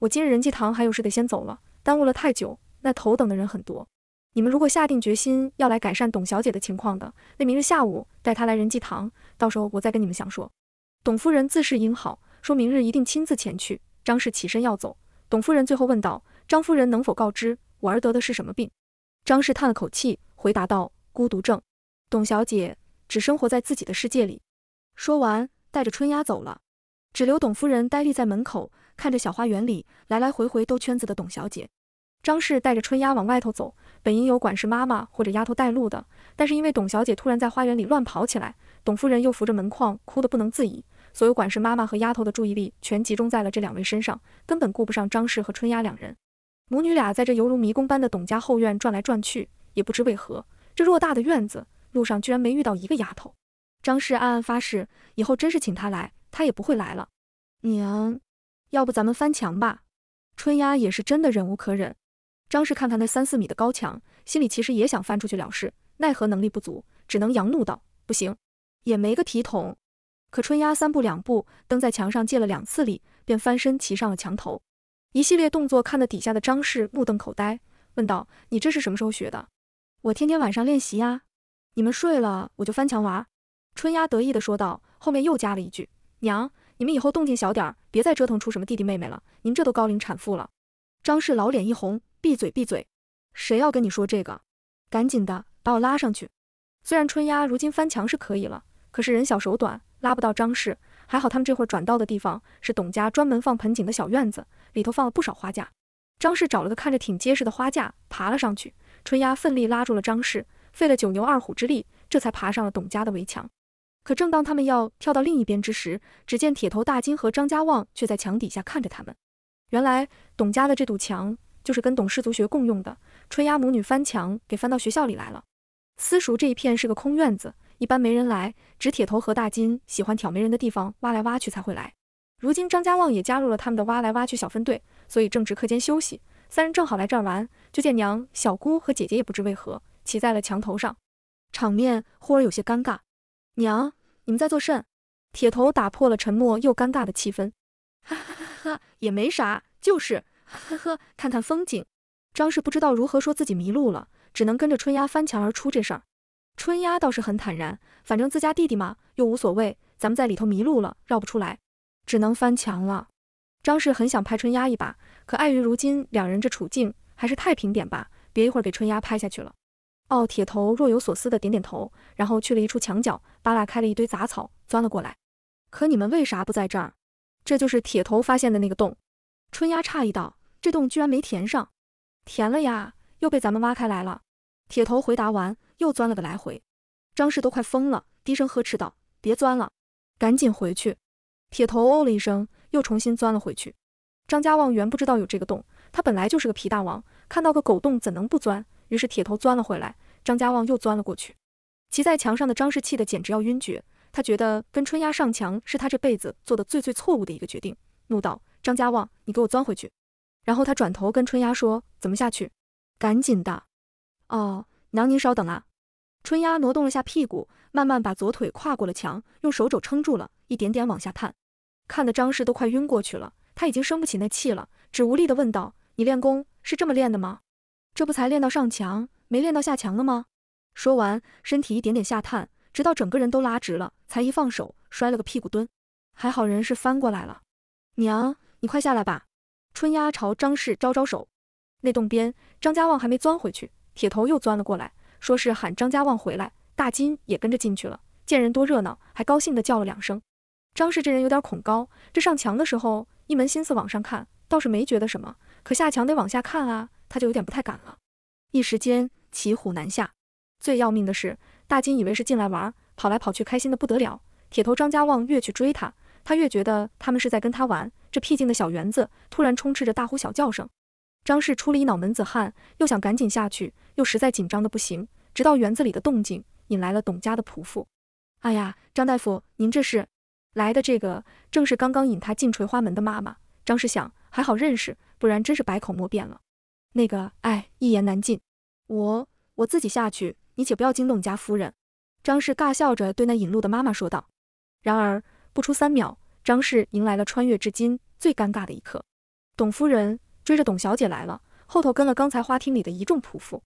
我今日人济堂还有事得先走了，耽误了太久，那头等的人很多。你们如果下定决心要来改善董小姐的情况的，那明日下午带她来仁济堂，到时候我再跟你们详说。”董夫人自是应好，说明日一定亲自前去。张氏起身要走，董夫人最后问道：“张夫人能否告知我儿得的是什么病？”张氏叹了口气，回答道：“孤独症。董小姐只生活在自己的世界里。”说完，带着春丫走了，只留董夫人呆立在门口，看着小花园里来来回回兜圈子的董小姐。张氏带着春丫往外头走，本应有管事妈妈或者丫头带路的，但是因为董小姐突然在花园里乱跑起来，董夫人又扶着门框哭得不能自已。所有管事妈妈和丫头的注意力全集中在了这两位身上，根本顾不上张氏和春丫两人。母女俩在这犹如迷宫般的董家后院转来转去，也不知为何，这偌大的院子路上居然没遇到一个丫头。张氏暗暗发誓，以后真是请她来，她也不会来了。娘，要不咱们翻墙吧？春丫也是真的忍无可忍。张氏看看那三四米的高墙，心里其实也想翻出去了事，奈何能力不足，只能扬怒道：“不行，也没个体统。”可春丫三步两步蹬在墙上借了两次力，便翻身骑上了墙头。一系列动作看得底下的张氏目瞪口呆，问道：“你这是什么时候学的？”“我天天晚上练习呀，你们睡了我就翻墙玩。”春丫得意地说道，后面又加了一句：“娘，你们以后动静小点，别再折腾出什么弟弟妹妹了。您这都高龄产妇了。”张氏老脸一红：“闭嘴闭嘴，谁要跟你说这个？赶紧的把我拉上去。”虽然春丫如今翻墙是可以了，可是人小手短。拉不到张氏，还好他们这会儿转到的地方是董家专门放盆景的小院子，里头放了不少花架。张氏找了个看着挺结实的花架，爬了上去。春丫奋力拉住了张氏，费了九牛二虎之力，这才爬上了董家的围墙。可正当他们要跳到另一边之时，只见铁头大金和张家旺却在墙底下看着他们。原来董家的这堵墙就是跟董氏族学共用的，春丫母女翻墙给翻到学校里来了。私塾这一片是个空院子。一般没人来，只铁头和大金喜欢挑没人的地方挖来挖去才会来。如今张家旺也加入了他们的挖来挖去小分队，所以正值课间休息，三人正好来这儿玩，就见娘、小姑和姐姐也不知为何骑在了墙头上，场面忽而有些尴尬。娘，你们在做甚？铁头打破了沉默又尴尬的气氛。哈哈哈哈，也没啥，就是呵呵看看风景。张氏不知道如何说自己迷路了，只能跟着春丫翻墙而出这事儿。春丫倒是很坦然，反正自家弟弟嘛，又无所谓。咱们在里头迷路了，绕不出来，只能翻墙了。张氏很想拍春丫一把，可碍于如今两人这处境，还是太平点吧，别一会儿给春丫拍下去了。哦，铁头若有所思的点点头，然后去了一处墙角，扒拉开了一堆杂草，钻了过来。可你们为啥不在这儿？这就是铁头发现的那个洞。春丫诧异道：“这洞居然没填上？填了呀，又被咱们挖开来了。”铁头回答完。又钻了个来回，张氏都快疯了，低声呵斥道：“别钻了，赶紧回去！”铁头哦了一声，又重新钻了回去。张家旺原不知道有这个洞，他本来就是个皮大王，看到个狗洞怎能不钻？于是铁头钻了回来，张家旺又钻了过去。骑在墙上的张氏气得简直要晕厥，他觉得跟春丫上墙是他这辈子做的最最错误的一个决定，怒道：“张家旺，你给我钻回去！”然后他转头跟春丫说：“怎么下去？赶紧的！”哦，娘您稍等啊。春丫挪动了下屁股，慢慢把左腿跨过了墙，用手肘撑住了，一点点往下探，看得张氏都快晕过去了。他已经生不起那气了，只无力地问道：“你练功是这么练的吗？这不才练到上墙，没练到下墙了吗？”说完，身体一点点下探，直到整个人都拉直了，才一放手，摔了个屁股蹲。还好人是翻过来了。娘，你快下来吧。春丫朝张氏招招手。那洞边，张家旺还没钻回去，铁头又钻了过来。说是喊张家旺回来，大金也跟着进去了。见人多热闹，还高兴地叫了两声。张氏这人有点恐高，这上墙的时候一门心思往上看，倒是没觉得什么，可下墙得往下看啊，他就有点不太敢了。一时间骑虎难下。最要命的是，大金以为是进来玩，跑来跑去，开心的不得了。铁头张家旺越去追他，他越觉得他们是在跟他玩。这僻静的小园子突然充斥着大呼小叫声。张氏出了一脑门子汗，又想赶紧下去，又实在紧张的不行。直到园子里的动静引来了董家的仆妇，哎呀，张大夫，您这是来的？这个正是刚刚引他进垂花门的妈妈。张氏想，还好认识，不然真是百口莫辩了。那个，哎，一言难尽。我我自己下去，你且不要惊动你家夫人。张氏尬笑着对那引路的妈妈说道。然而不出三秒，张氏迎来了穿越至今最尴尬的一刻。董夫人追着董小姐来了，后头跟了刚才花厅里的一众仆妇。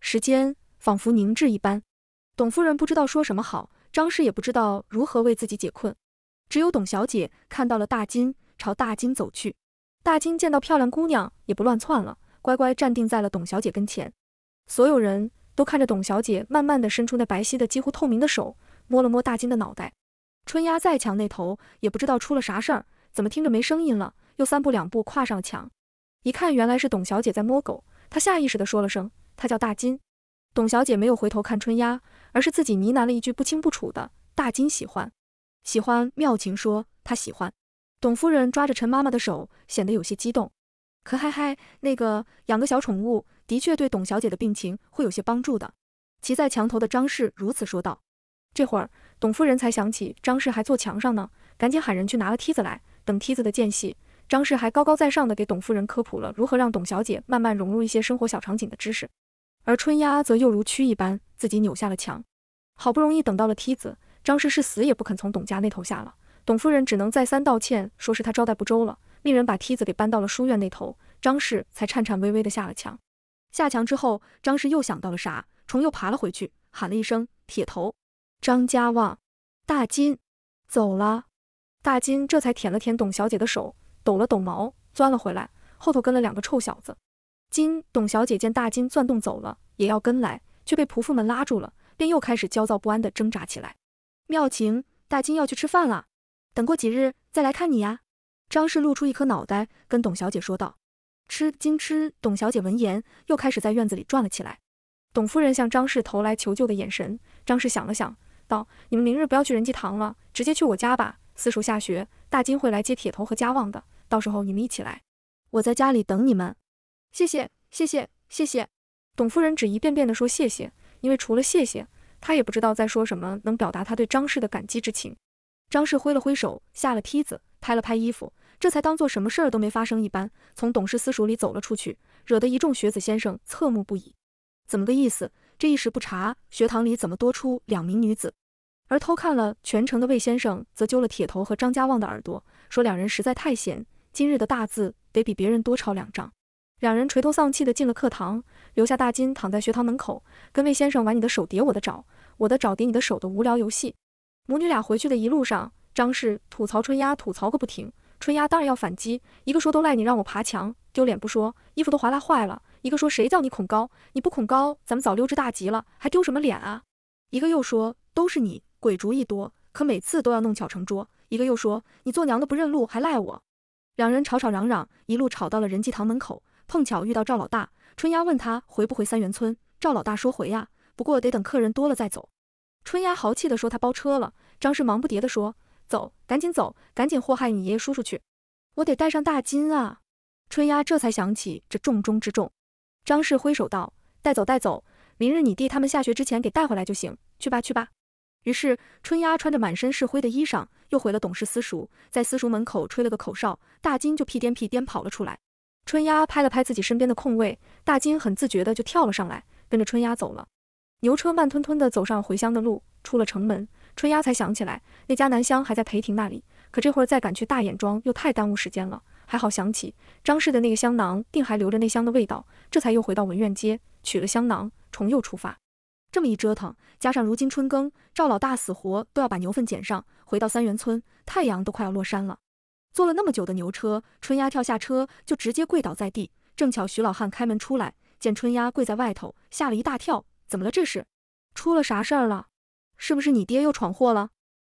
时间仿佛凝滞一般，董夫人不知道说什么好，张氏也不知道如何为自己解困。只有董小姐看到了大金，朝大金走去。大金见到漂亮姑娘，也不乱窜了，乖乖站定在了董小姐跟前。所有人都看着董小姐慢慢的伸出那白皙的几乎透明的手，摸了摸大金的脑袋。春丫在墙那头也不知道出了啥事儿，怎么听着没声音了，又三步两步跨上墙。一看原来是董小姐在摸狗，她下意识的说了声。他叫大金，董小姐没有回头看春丫，而是自己呢喃了一句不清不楚的：“大金喜欢，喜欢。”妙琴说：“她喜欢。”董夫人抓着陈妈妈的手，显得有些激动。可嗨嗨，那个养个小宠物，的确对董小姐的病情会有些帮助的。骑在墙头的张氏如此说道。这会儿，董夫人才想起张氏还坐墙上呢，赶紧喊人去拿了梯子来。等梯子的间隙，张氏还高高在上的给董夫人科普了如何让董小姐慢慢融入一些生活小场景的知识。而春丫则又如蛆一般，自己扭下了墙。好不容易等到了梯子，张氏是死也不肯从董家那头下了。董夫人只能再三道歉，说是她招待不周了，命人把梯子给搬到了书院那头。张氏才颤颤巍巍地下了墙。下墙之后，张氏又想到了啥，重又爬了回去，喊了一声：“铁头，张家旺，大金，走了。”大金这才舔了舔董小姐的手，抖了抖毛，钻了回来，后头跟了两个臭小子。金董小姐见大金钻洞走了，也要跟来，却被仆妇们拉住了，便又开始焦躁不安地挣扎起来。妙情，大金要去吃饭了，等过几日再来看你呀。张氏露出一颗脑袋，跟董小姐说道：“吃惊吃。”董小姐闻言，又开始在院子里转了起来。董夫人向张氏投来求救的眼神。张氏想了想，道：“你们明日不要去仁济堂了，直接去我家吧。私塾下学，大金会来接铁头和家旺的，到时候你们一起来，我在家里等你们。”谢谢谢谢谢谢，董夫人只一遍遍地说谢谢，因为除了谢谢，她也不知道再说什么能表达她对张氏的感激之情。张氏挥了挥手，下了梯子，拍了拍衣服，这才当做什么事儿都没发生一般，从董事私塾里走了出去，惹得一众学子先生侧目不已。怎么个意思？这一时不查，学堂里怎么多出两名女子？而偷看了全程的魏先生则揪了铁头和张家旺的耳朵，说两人实在太闲，今日的大字得比别人多抄两张。两人垂头丧气地进了课堂，留下大金躺在学堂门口，跟魏先生玩你的手叠我的爪，我的爪叠你的手的无聊游戏。母女俩回去的一路上，张氏吐槽春丫，吐槽个不停。春丫当然要反击，一个说都赖你让我爬墙，丢脸不说，衣服都划拉坏了；一个说谁叫你恐高，你不恐高，咱们早溜之大吉了，还丢什么脸啊？一个又说都是你鬼主意多，可每次都要弄巧成拙；一个又说你做娘的不认路，还赖我。两人吵吵嚷嚷，一路吵到了仁济堂门口。碰巧遇到赵老大，春丫问他回不回三元村，赵老大说回呀，不过得等客人多了再走。春丫豪气地说他包车了。张氏忙不迭地说走，赶紧走，赶紧祸害你爷爷叔叔去。我得带上大金啊！春丫这才想起这重中之重。张氏挥手道带走带走，明日你弟他们下学之前给带回来就行。去吧去吧。于是春丫穿着满身是灰的衣裳，又回了董氏私塾，在私塾门口吹了个口哨，大金就屁颠屁颠跑了出来。春丫拍了拍自己身边的空位，大金很自觉的就跳了上来，跟着春丫走了。牛车慢吞吞的走上回乡的路，出了城门，春丫才想起来那家南香还在裴亭那里。可这会儿再赶去大眼庄又太耽误时间了。还好想起张氏的那个香囊，定还留着那香的味道，这才又回到文苑街取了香囊，重又出发。这么一折腾，加上如今春耕，赵老大死活都要把牛粪捡上，回到三元村，太阳都快要落山了。坐了那么久的牛车，春丫跳下车就直接跪倒在地。正巧徐老汉开门出来，见春丫跪在外头，吓了一大跳。怎么了？这是出了啥事儿了？是不是你爹又闯祸了？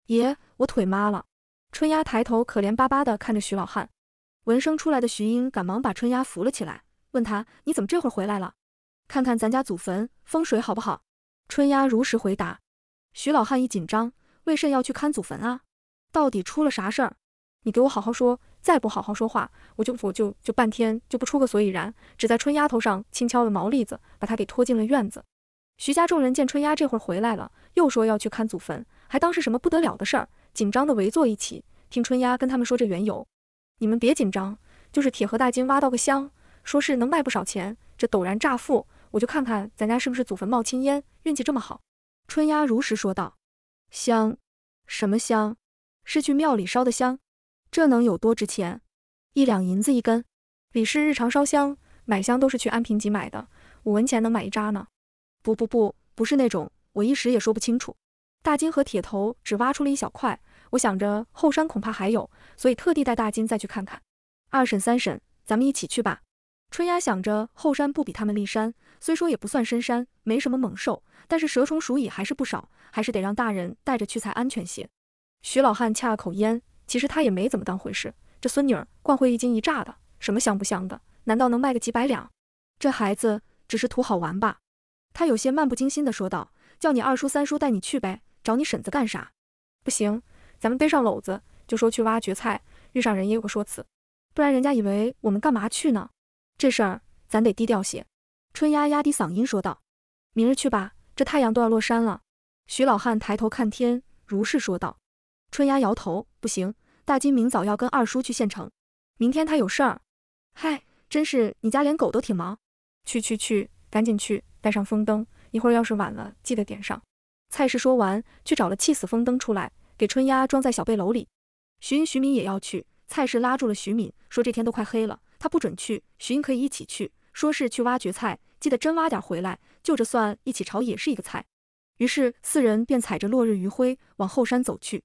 爷，我腿麻了。春丫抬头可怜巴巴地看着徐老汉。闻声出来的徐英赶忙把春丫扶了起来，问他：“你怎么这会儿回来了？看看咱家祖坟风水好不好？”春丫如实回答。徐老汉一紧张，为甚要去看祖坟啊？到底出了啥事儿？你给我好好说，再不好好说话，我就我就就半天就不出个所以然。只在春丫头上轻敲了毛栗子，把她给拖进了院子。徐家众人见春丫这会儿回来了，又说要去看祖坟，还当是什么不得了的事儿，紧张的围坐一起，听春丫跟他们说这缘由。你们别紧张，就是铁盒大金挖到个香，说是能卖不少钱，这陡然乍富，我就看看咱家是不是祖坟冒青烟，运气这么好。春丫如实说道：“香，什么香？是去庙里烧的香？这能有多值钱？一两银子一根。李氏日常烧香买香都是去安平集买的，五文钱能买一扎呢。不不不，不是那种，我一时也说不清楚。大金和铁头只挖出了一小块，我想着后山恐怕还有，所以特地带大金再去看看。二婶三婶，咱们一起去吧。”春丫想着后山不比他们骊山，虽说也不算深山，没什么猛兽，但是蛇虫鼠蚁还是不少，还是得让大人带着去才安全些。徐老汉掐了口烟，其实他也没怎么当回事。这孙女儿惯会一惊一乍的，什么香不香的，难道能卖个几百两？这孩子只是图好玩吧？他有些漫不经心地说道：“叫你二叔三叔带你去呗，找你婶子干啥？不行，咱们背上篓子就说去挖蕨菜，遇上人也有个说辞，不然人家以为我们干嘛去呢？”这事儿咱得低调些。”春丫压低嗓音说道，“明日去吧，这太阳都要落山了。”徐老汉抬头看天，如是说道。春丫摇头，不行，大金明早要跟二叔去县城，明天他有事儿。嗨，真是你家连狗都挺忙。去去去，赶紧去，带上风灯，一会儿要是晚了，记得点上。蔡氏说完，去找了气死风灯出来，给春丫装在小背篓里。徐英、徐敏也要去，蔡氏拉住了徐敏，说这天都快黑了。他不准去，徐英可以一起去，说是去挖蕨菜，记得真挖点回来，就着蒜一起炒也是一个菜。于是四人便踩着落日余晖往后山走去。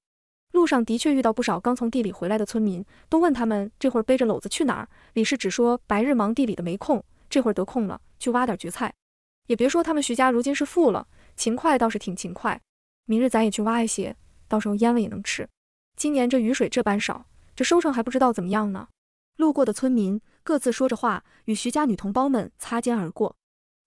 路上的确遇到不少刚从地里回来的村民，都问他们这会儿背着篓子去哪儿。李氏只说白日忙地里的没空，这会儿得空了去挖点蕨菜。也别说他们徐家如今是富了，勤快倒是挺勤快。明日咱也去挖一些，到时候腌了也能吃。今年这雨水这般少，这收成还不知道怎么样呢。路过的村民各自说着话，与徐家女同胞们擦肩而过。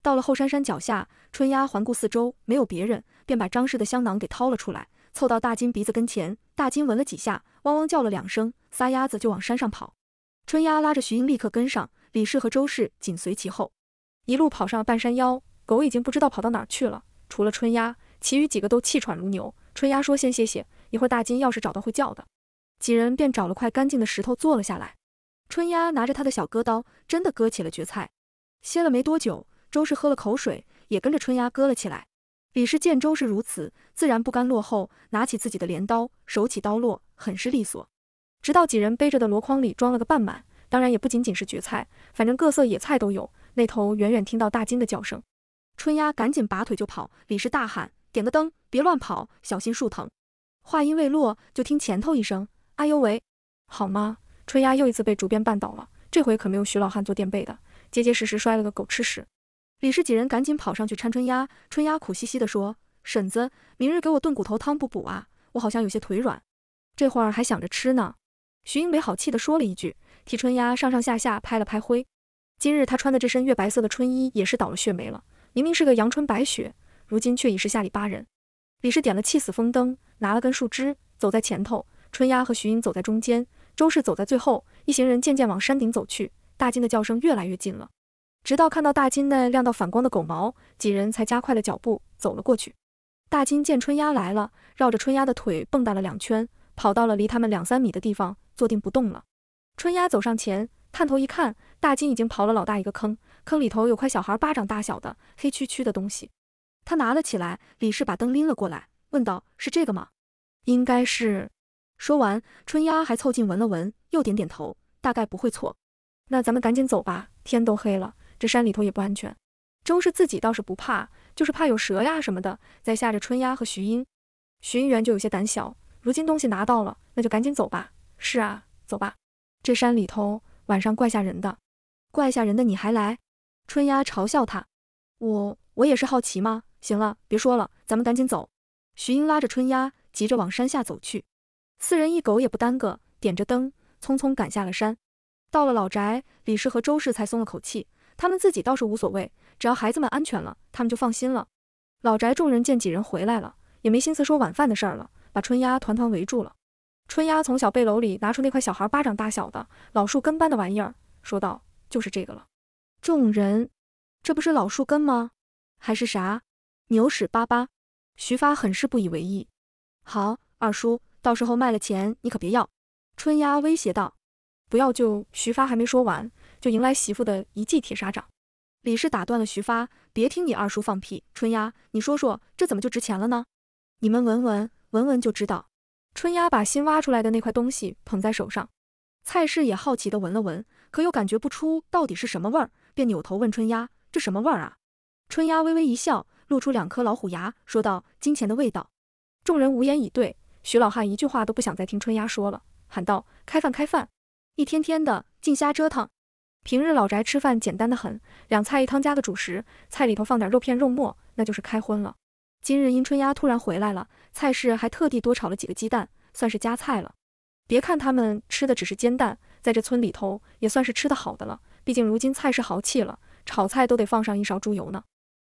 到了后山山脚下，春丫环顾四周，没有别人，便把张氏的香囊给掏了出来，凑到大金鼻子跟前。大金闻了几下，汪汪叫了两声，撒丫子就往山上跑。春丫拉着徐英立刻跟上，李氏和周氏紧随其后，一路跑上了半山腰。狗已经不知道跑到哪儿去了，除了春丫，其余几个都气喘如牛。春丫说：“先歇歇，一会儿大金要是找到会叫的。”几人便找了块干净的石头坐了下来。春丫拿着他的小割刀，真的割起了蕨菜。歇了没多久，周氏喝了口水，也跟着春丫割了起来。李氏见周氏如此，自然不甘落后，拿起自己的镰刀，手起刀落，很是利索。直到几人背着的箩筐里装了个半满，当然也不仅仅是蕨菜，反正各色野菜都有。那头远远听到大金的叫声，春丫赶紧拔腿就跑。李氏大喊：“点个灯，别乱跑，小心树疼。”话音未落，就听前头一声：“哎呦喂，好吗？”春丫又一次被竹鞭绊倒了，这回可没有徐老汉做垫背的，结结实实摔了个狗吃屎。李氏几人赶紧跑上去搀春丫，春丫苦兮兮地说：“婶子，明日给我炖骨头汤补补啊，我好像有些腿软，这会儿还想着吃呢。”徐英没好气地说了一句，替春丫上上下下拍了拍灰。今日她穿的这身月白色的春衣也是倒了血霉了，明明是个阳春白雪，如今却已是下里巴人。李氏点了气死风灯，拿了根树枝，走在前头，春丫和徐英走在中间。周氏走在最后，一行人渐渐往山顶走去。大金的叫声越来越近了，直到看到大金那亮到反光的狗毛，几人才加快了脚步走了过去。大金见春丫来了，绕着春丫的腿蹦跶了两圈，跑到了离他们两三米的地方，坐定不动了。春丫走上前，探头一看，大金已经刨了老大一个坑，坑里头有块小孩巴掌大小的黑黢黢的东西。他拿了起来，李氏把灯拎了过来，问道：“是这个吗？”“应该是。”说完，春丫还凑近闻了闻，又点点头，大概不会错。那咱们赶紧走吧，天都黑了，这山里头也不安全。周氏自己倒是不怕，就是怕有蛇呀什么的，在吓着春丫和徐英。徐英元就有些胆小，如今东西拿到了，那就赶紧走吧。是啊，走吧。这山里头晚上怪吓人的，怪吓人的你还来？春丫嘲笑他。我我也是好奇嘛。行了，别说了，咱们赶紧走。徐英拉着春丫，急着往山下走去。四人一狗也不耽搁，点着灯，匆匆赶下了山。到了老宅，李氏和周氏才松了口气。他们自己倒是无所谓，只要孩子们安全了，他们就放心了。老宅众人见几人回来了，也没心思说晚饭的事儿了，把春丫团团围住了。春丫从小背篓里拿出那块小孩巴掌大小的老树根般的玩意儿，说道：“就是这个了。”众人，这不是老树根吗？还是啥？牛屎巴巴。徐发很是不以为意。好，二叔，到时候卖了钱你可别要。春丫威胁道。不要就……徐发还没说完，就迎来媳妇的一记铁砂掌。李氏打断了徐发，别听你二叔放屁。春丫，你说说，这怎么就值钱了呢？你们闻闻，闻闻就知道。春丫把新挖出来的那块东西捧在手上，蔡氏也好奇地闻了闻，可又感觉不出到底是什么味儿，便扭头问春丫：“这什么味儿啊？”春丫微微一笑，露出两颗老虎牙，说道：“金钱的味道。”众人无言以对。徐老汉一句话都不想再听春丫说了，喊道：“开饭，开饭！一天天的净瞎折腾。平日老宅吃饭简单的很，两菜一汤加个主食，菜里头放点肉片肉末，那就是开荤了。今日因春丫突然回来了，菜市还特地多炒了几个鸡蛋，算是加菜了。别看他们吃的只是煎蛋，在这村里头也算是吃的好的了。毕竟如今菜是豪气了，炒菜都得放上一勺猪油呢。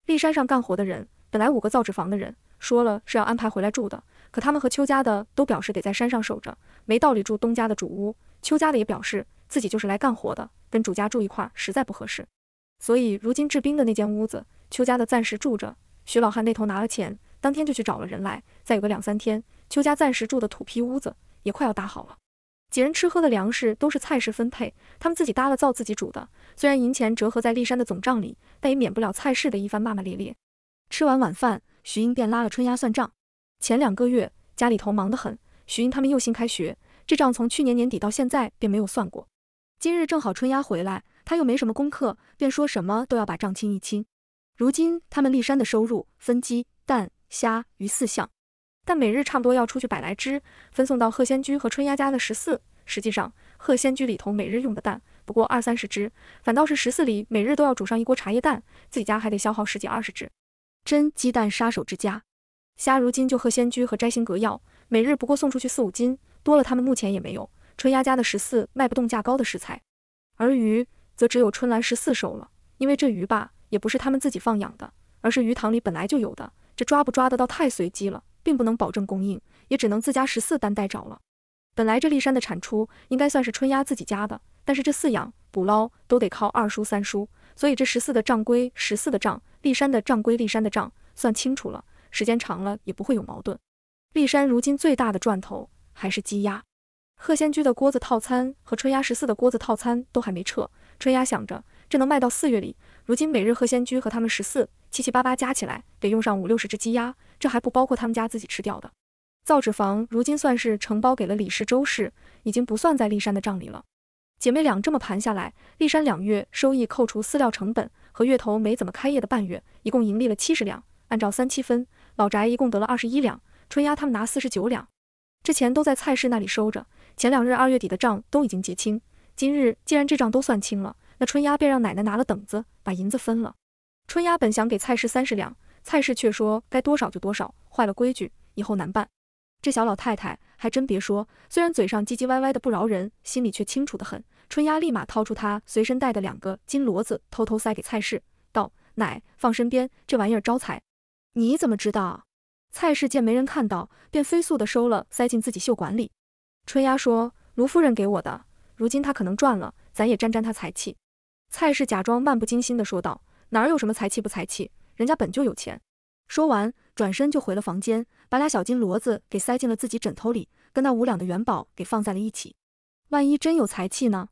骊山上干活的人本来五个造纸坊的人说了是要安排回来住的，可他们和邱家的都表示得在山上守着，没道理住东家的主屋。邱家的也表示自己就是来干活的，跟主家住一块实在不合适。所以如今治兵的那间屋子，邱家的暂时住着。徐老汉那头拿了钱，当天就去找了人来。再有个两三天，邱家暂时住的土坯屋子也快要搭好了。几人吃喝的粮食都是菜市分配，他们自己搭了灶，自己煮的。虽然银钱折合在骊山的总账里，但也免不了菜市的一番骂骂咧咧。吃完晚饭，徐英便拉了春丫算账。前两个月家里头忙得很，徐英他们又新开学，这账从去年年底到现在便没有算过。今日正好春丫回来，他又没什么功课，便说什么都要把账清一清。如今他们骊山的收入分鸡、蛋、虾、鱼四项，但每日差不多要出去百来只，分送到鹤仙居和春丫家的十四。实际上，鹤仙居里头每日用的蛋不过二三十只，反倒是十四里每日都要煮上一锅茶叶蛋，自己家还得消耗十几二十只。真鸡蛋杀手之家，虾如今就鹤仙居和摘星阁要，每日不过送出去四五斤，多了他们目前也没有。春丫家的十四卖不动价高的食材，而鱼则只有春兰十四收了，因为这鱼吧。也不是他们自己放养的，而是鱼塘里本来就有的。这抓不抓得到太随机了，并不能保证供应，也只能自家十四担待着了。本来这骊山的产出应该算是春丫自己家的，但是这饲养捕捞都得靠二叔三叔，所以这十四的账归十四的账，骊山的账归骊山的账，算清楚了，时间长了也不会有矛盾。骊山如今最大的赚头还是鸡鸭，鹤仙居的锅子套餐和春丫十四的锅子套餐都还没撤，春丫想着这能卖到四月里。如今每日鹤仙居和他们十四七七八八加起来得用上五六十只鸡鸭，这还不包括他们家自己吃掉的。造纸坊如今算是承包给了李氏、周氏，已经不算在骊山的账里了。姐妹俩这么盘下来，骊山两月收益扣除饲料成本和月头没怎么开业的半月，一共盈利了七十两。按照三七分，老宅一共得了二十一两，春丫他们拿四十九两。这钱都在蔡氏那里收着，前两日二月底的账都已经结清。今日既然这账都算清了。那春丫便让奶奶拿了等子，把银子分了。春丫本想给蔡氏三十两，蔡氏却说该多少就多少，坏了规矩，以后难办。这小老太太还真别说，虽然嘴上唧唧歪歪的不饶人，心里却清楚的很。春丫立马掏出她随身带的两个金骡子，偷偷塞给蔡氏，道：“奶，放身边，这玩意儿招财。”你怎么知道？蔡氏见没人看到，便飞速的收了，塞进自己袖管里。春丫说：“卢夫人给我的，如今她可能赚了，咱也沾沾她财气。”蔡氏假装漫不经心地说道：“哪儿有什么财气不财气，人家本就有钱。”说完，转身就回了房间，把俩小金骡子给塞进了自己枕头里，跟那五两的元宝给放在了一起。万一真有财气呢？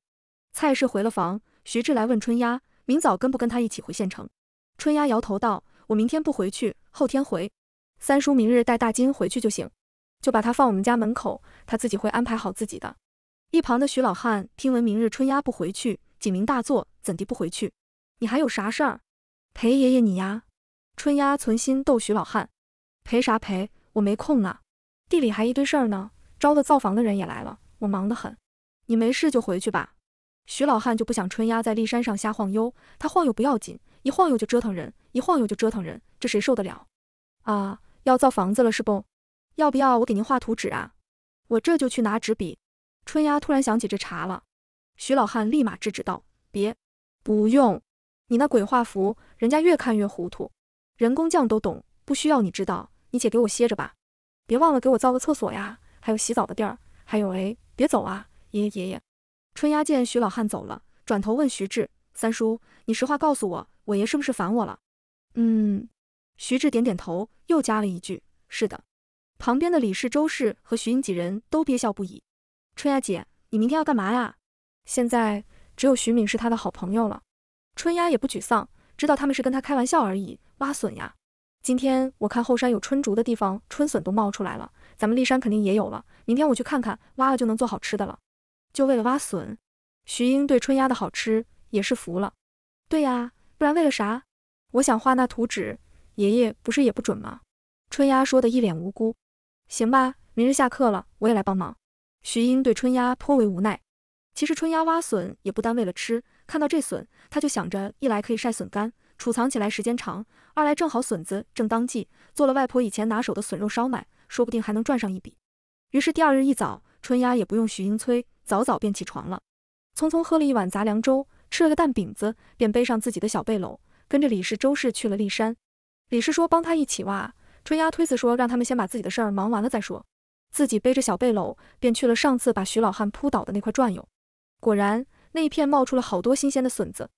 蔡氏回了房，徐志来问春丫：“明早跟不跟他一起回县城？”春丫摇头道：“我明天不回去，后天回。三叔明日带大金回去就行，就把他放我们家门口，他自己会安排好自己的。”一旁的徐老汉听闻明日春丫不回去。警铃大作，怎地不回去？你还有啥事儿？陪爷爷你呀？春丫存心逗徐老汉，陪啥陪？我没空呢，地里还一堆事儿呢，招的造房的人也来了，我忙得很。你没事就回去吧。徐老汉就不想春丫在骊山上瞎晃悠，他晃悠不要紧，一晃悠就折腾人，一晃悠就折腾人，这谁受得了？啊，要造房子了是不？要不要我给您画图纸啊？我这就去拿纸笔。春丫突然想起这茬了。徐老汉立马制止道：“别，不用，你那鬼画符，人家越看越糊涂，人工匠都懂，不需要你知道。你且给我歇着吧，别忘了给我造个厕所呀，还有洗澡的地儿。还有，哎，别走啊，爷爷爷爷。”春丫见徐老汉走了，转头问徐志：“三叔，你实话告诉我，我爷是不是烦我了？”“嗯。”徐志点点头，又加了一句：“是的。”旁边的李氏、周氏和徐英几人都憋笑不已。春丫姐，你明天要干嘛呀？现在只有徐敏是他的好朋友了。春丫也不沮丧，知道他们是跟他开玩笑而已。挖笋呀！今天我看后山有春竹的地方，春笋都冒出来了，咱们骊山肯定也有了。明天我去看看，挖了就能做好吃的了。就为了挖笋，徐英对春丫的好吃也是服了。对呀，不然为了啥？我想画那图纸，爷爷不是也不准吗？春丫说的一脸无辜。行吧，明日下课了，我也来帮忙。徐英对春丫颇为无奈。其实春丫挖笋也不单为了吃，看到这笋，他就想着一来可以晒笋干，储藏起来时间长；二来正好笋子正当季，做了外婆以前拿手的笋肉烧麦，说不定还能赚上一笔。于是第二日一早，春丫也不用徐英催，早早便起床了，匆匆喝了一碗杂粮粥，吃了个蛋饼子，便背上自己的小背篓，跟着李氏、周氏去了骊山。李氏说帮他一起挖。春丫推辞说：“让他们先把自己的事儿忙完了再说。”自己背着小背篓，便去了上次把徐老汉扑倒的那块转悠。果然，那一片冒出了好多新鲜的笋子。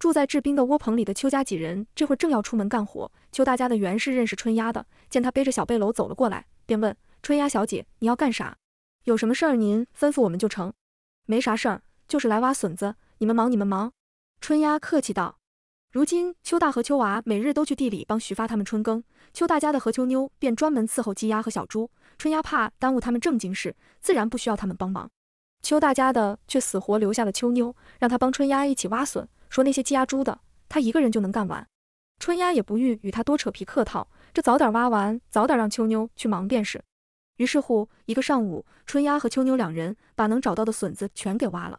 住在制冰的窝棚里的邱家几人，这会儿正要出门干活。邱大家的袁氏认识春丫的，见她背着小背篓走了过来，便问：“春丫小姐，你要干啥？有什么事儿您吩咐我们就成。”“没啥事儿，就是来挖笋子。你们忙你们忙。”春丫客气道。如今邱大和邱娃每日都去地里帮徐发他们春耕，邱大家的何秋妞便专门伺候鸡鸭和小猪。春丫怕耽误他们正经事，自然不需要他们帮忙。邱大家的却死活留下了秋妞，让他帮春丫一起挖笋，说那些鸡鸭猪的他一个人就能干完。春丫也不欲与他多扯皮客套，这早点挖完，早点让秋妞去忙便是。于是乎，一个上午，春丫和秋妞两人把能找到的笋子全给挖了。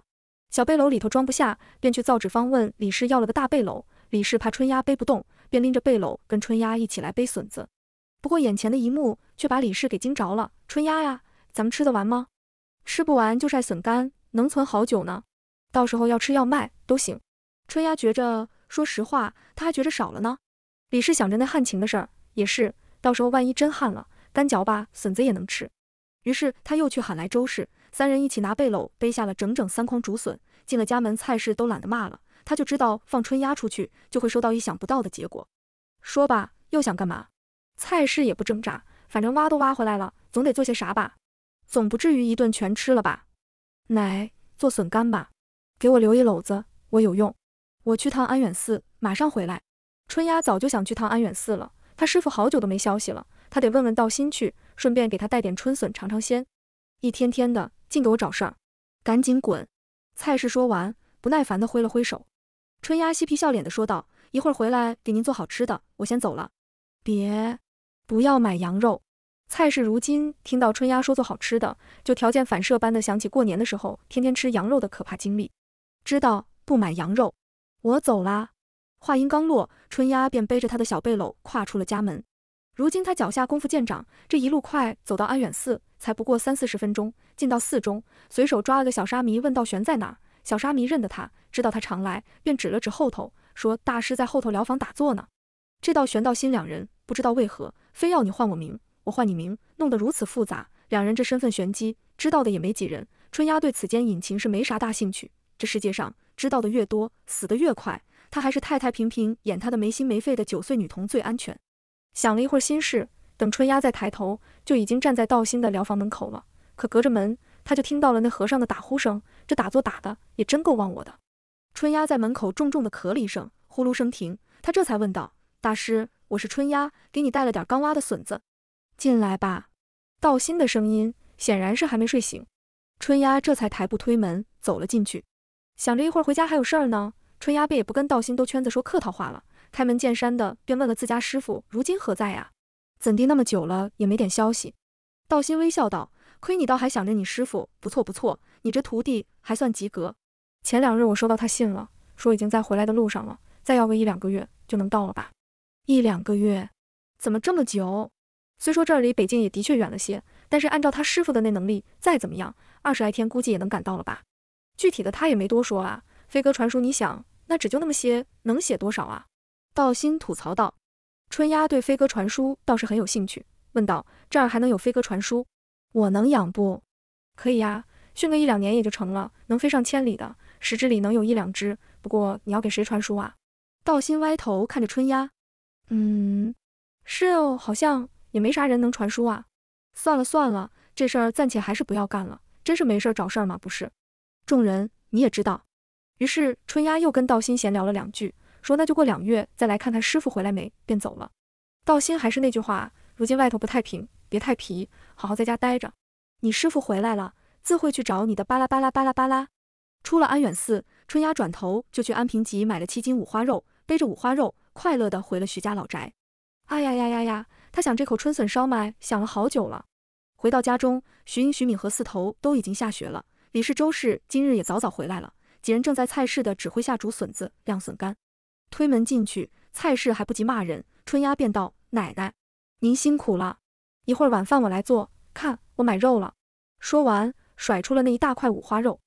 小背篓里头装不下，便去造纸坊问李氏要了个大背篓。李氏怕春丫背不动，便拎着背篓跟春丫一起来背笋子。不过眼前的一幕却把李氏给惊着了。春丫呀，咱们吃得完吗？吃不完就晒笋干，能存好久呢。到时候要吃要卖都行。春丫觉着，说实话，她还觉着少了呢。李氏想着那旱情的事儿，也是，到时候万一真旱了，干嚼吧，笋子也能吃。于是他又去喊来周氏，三人一起拿背篓背下了整整三筐竹笋。进了家门，菜市都懒得骂了。他就知道放春丫出去就会收到意想不到的结果。说吧，又想干嘛？蔡氏也不挣扎，反正挖都挖回来了，总得做些啥吧？总不至于一顿全吃了吧？奶，做笋干吧，给我留一篓子，我有用。我去趟安远寺，马上回来。春丫早就想去趟安远寺了，他师傅好久都没消息了，他得问问道心去，顺便给他带点春笋尝尝鲜。一天天的，净给我找事儿，赶紧滚！蔡氏说完，不耐烦地挥了挥手。春丫嬉皮笑脸的说道：“一会儿回来给您做好吃的，我先走了。别，不要买羊肉。”蔡氏如今听到春丫说做好吃的，就条件反射般的想起过年的时候天天吃羊肉的可怕经历。知道不买羊肉，我走啦。话音刚落，春丫便背着他的小背篓跨出了家门。如今他脚下功夫见长，这一路快走到安远寺，才不过三四十分钟。进到寺中，随手抓了个小沙弥，问道：“玄在哪儿？”小沙弥认得他，知道他常来，便指了指后头，说：“大师在后头疗房打坐呢。”这道玄道心两人不知道为何，非要你唤我名，我换你名，弄得如此复杂。两人这身份玄机，知道的也没几人。春丫对此间隐情是没啥大兴趣。这世界上知道的越多，死得越快。她还是太太平平演她的没心没肺的九岁女童最安全。想了一会儿心事，等春丫再抬头，就已经站在道心的疗房门口了。可隔着门。他就听到了那和尚的打呼声，这打坐打的也真够忘我的。春丫在门口重重的咳了一声，呼噜声停，他这才问道：“大师，我是春丫，给你带了点刚挖的笋子，进来吧。”道心的声音显然是还没睡醒，春丫这才抬步推门走了进去，想着一会儿回家还有事儿呢。春丫便也不跟道心兜圈子说客套话了，开门见山的便问了自家师傅如今何在呀？怎地那么久了也没点消息？道心微笑道。亏你倒还想着你师傅，不错不错，你这徒弟还算及格。前两日我收到他信了，说已经在回来的路上了，再要个一两个月就能到了吧？一两个月？怎么这么久？虽说这儿离北京也的确远了些，但是按照他师傅的那能力，再怎么样，二十来天估计也能赶到了吧？具体的他也没多说啊。飞鸽传书，你想，那纸就那么些，能写多少啊？道心吐槽道。春丫对飞鸽传书倒是很有兴趣，问道：这儿还能有飞鸽传书？我能养不？可以呀，训个一两年也就成了，能飞上千里的，十只里能有一两只。不过你要给谁传书啊？道心歪头看着春丫，嗯，是哦，好像也没啥人能传书啊。算了算了，这事儿暂且还是不要干了。真是没事找事儿吗？不是。众人你也知道。于是春丫又跟道心闲聊了两句，说那就过两月再来看看师傅回来没，便走了。道心还是那句话，如今外头不太平，别太皮，好好在家待着。你师傅回来了，自会去找你的。巴拉巴拉巴拉巴拉。出了安远寺，春丫转头就去安平集买了七斤五花肉，背着五花肉，快乐的回了徐家老宅。哎呀呀呀呀！他想这口春笋烧麦想了好久了。回到家中，徐英、徐敏和四头都已经下学了。李氏、周氏今日也早早回来了，几人正在菜市的指挥下煮笋子、晾笋干。推门进去，菜市还不及骂人，春丫便道：“奶奶，您辛苦了，一会儿晚饭我来做。看，我买肉了。”说完，甩出了那一大块五花肉，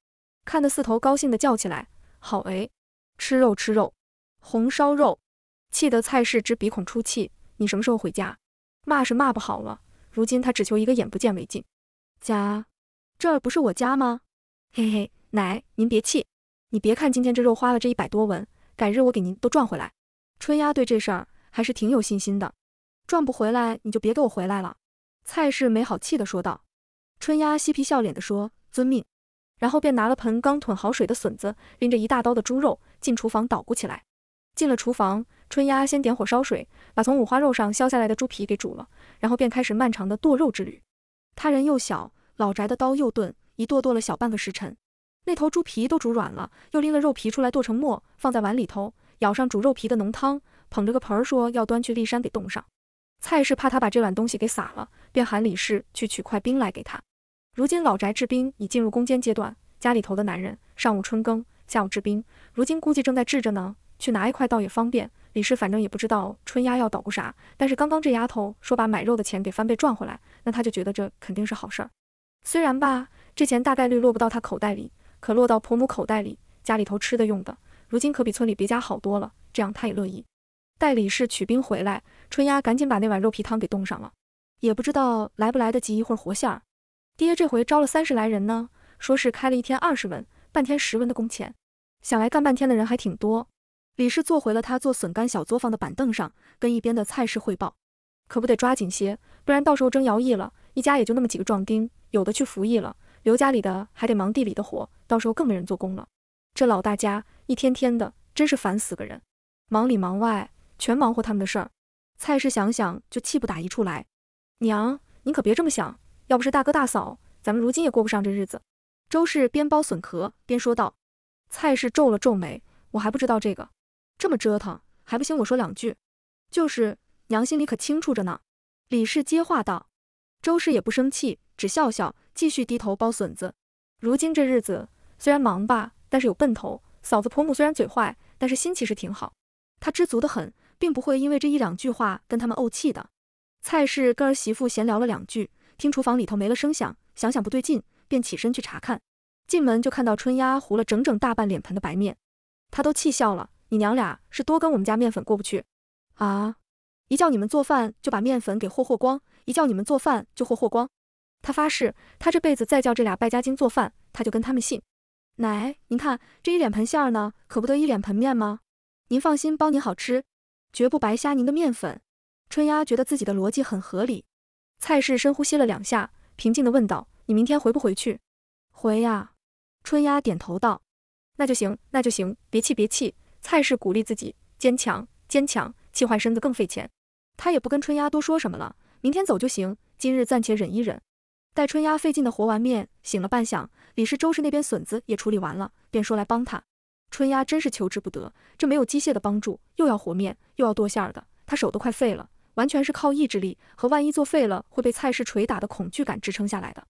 看得四头高兴的叫起来：“好哎，吃肉吃肉，红烧肉！”气得菜市直鼻孔出气。你什么时候回家？骂是骂不好了，如今他只求一个眼不见为净。家，这儿不是我家吗？嘿嘿，奶，您别气。你别看今天这肉花了这一百多文，改日我给您都赚回来。春丫对这事儿还是挺有信心的，赚不回来你就别给我回来了。蔡氏没好气的说道。春丫嬉皮笑脸的说：“遵命。”然后便拿了盆刚囤好水的笋子，拎着一大刀的猪肉进厨房捣鼓起来。进了厨房，春丫先点火烧水，把从五花肉上削下来的猪皮给煮了，然后便开始漫长的剁肉之旅。他人又小，老宅的刀又钝，一剁剁了小半个时辰。那头猪皮都煮软了，又拎了肉皮出来剁成末，放在碗里头，舀上煮肉皮的浓汤，捧着个盆儿说要端去骊山给冻上。蔡氏怕他把这碗东西给洒了，便喊李氏去取块冰来给他。如今老宅制冰已进入攻坚阶段，家里头的男人上午春耕，下午制冰，如今估计正在制着呢。去拿一块倒也方便。李氏反正也不知道春丫要捣鼓啥，但是刚刚这丫头说把买肉的钱给翻倍赚回来，那他就觉得这肯定是好事儿。虽然吧，这钱大概率落不到他口袋里，可落到婆母口袋里，家里头吃的用的，如今可比村里别家好多了。这样他也乐意。待李氏取兵回来，春丫赶紧把那碗肉皮汤给冻上了，也不知道来不来得及一会儿活馅儿。爹这回招了三十来人呢，说是开了一天二十文，半天十文的工钱，想来干半天的人还挺多。李氏坐回了他做笋干小作坊的板凳上，跟一边的蔡氏汇报：“可不得抓紧些，不然到时候争徭役了，一家也就那么几个壮丁，有的去服役了，刘家里的还得忙地里的活，到时候更没人做工了。这老大家一天天的，真是烦死个人，忙里忙外，全忙活他们的事儿。”蔡氏想想就气不打一处来：“娘，您可别这么想，要不是大哥大嫂，咱们如今也过不上这日子。”周氏边剥笋壳边说道。蔡氏皱了皱眉：“我还不知道这个。”这么折腾还不行，我说两句，就是娘心里可清楚着呢。李氏接话道。周氏也不生气，只笑笑，继续低头剥笋子。如今这日子虽然忙吧，但是有奔头。嫂子婆母虽然嘴坏，但是心其实挺好。她知足的很，并不会因为这一两句话跟他们怄气的。蔡氏跟儿媳妇闲聊了两句，听厨房里头没了声响，想想不对劲，便起身去查看。进门就看到春丫糊了整整大半脸盆的白面，她都气笑了。你娘俩是多跟我们家面粉过不去啊！一叫你们做饭就把面粉给霍霍光，一叫你们做饭就霍霍光。他发誓，他这辈子再叫这俩败家精做饭，他就跟他们姓。奶，您看这一脸盆馅儿呢，可不得一脸盆面吗？您放心，包您好吃，绝不白瞎您的面粉。春丫觉得自己的逻辑很合理。蔡氏深呼吸了两下，平静地问道：“你明天回不回去？”回呀。春丫点头道：“那就行，那就行，别气，别气。”蔡氏鼓励自己坚强，坚强，气坏身子更费钱。他也不跟春丫多说什么了，明天走就行，今日暂且忍一忍。待春丫费劲的和完面，醒了半晌，李氏、周氏那边笋子也处理完了，便说来帮他。春丫真是求之不得，这没有机械的帮助，又要和面，又要剁馅儿的，她手都快废了，完全是靠意志力和万一做废了会被蔡氏捶打的恐惧感支撑下来的。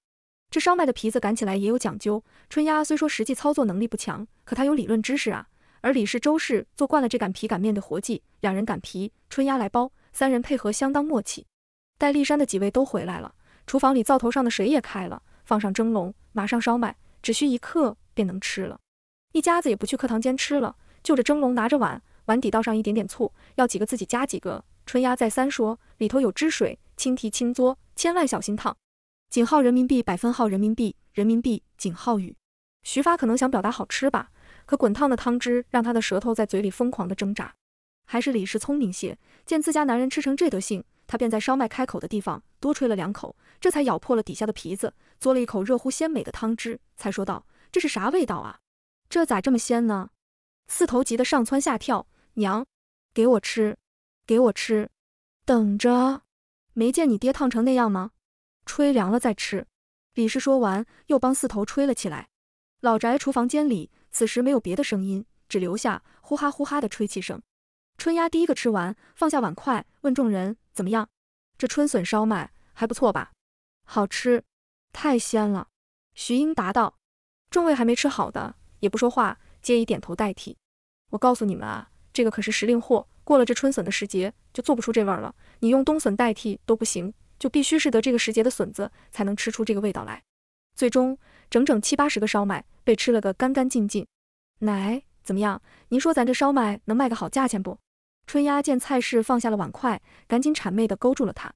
这烧麦的皮子擀起来也有讲究，春丫虽说实际操作能力不强，可她有理论知识啊。而李氏、周氏做惯了这擀皮擀面的活计，两人擀皮，春丫来包，三人配合相当默契。待骊山的几位都回来了，厨房里灶头上的水也开了，放上蒸笼，马上烧麦，只需一刻便能吃了。一家子也不去课堂间吃了，就着蒸笼，拿着碗，碗底倒上一点点醋，要几个自己加几个。春丫再三说，里头有汁水，轻提轻嘬，千万小心烫。井号人民币，百分号人民币，人民币井号语。徐发可能想表达好吃吧。可滚烫的汤汁让他的舌头在嘴里疯狂地挣扎。还是李氏聪明些，见自家男人吃成这德性，他便在烧麦开口的地方多吹了两口，这才咬破了底下的皮子，嘬了一口热乎鲜美的汤汁，才说道：“这是啥味道啊？这咋这么鲜呢？”四头急得上蹿下跳，娘，给我吃，给我吃，等着，没见你爹烫成那样吗？吹凉了再吃。李氏说完，又帮四头吹了起来。老宅厨房间里此时没有别的声音，只留下呼哈呼哈的吹气声。春丫第一个吃完，放下碗筷，问众人怎么样？这春笋烧麦还不错吧？好吃，太鲜了。徐英答道。众位还没吃好的，也不说话，皆以点头代替。我告诉你们啊，这个可是时令货，过了这春笋的时节，就做不出这味儿了。你用冬笋代替都不行，就必须是得这个时节的笋子，才能吃出这个味道来。最终，整整七八十个烧麦被吃了个干干净净。奶，怎么样？您说咱这烧麦能卖个好价钱不？春丫见蔡氏放下了碗筷，赶紧谄媚地勾住了他。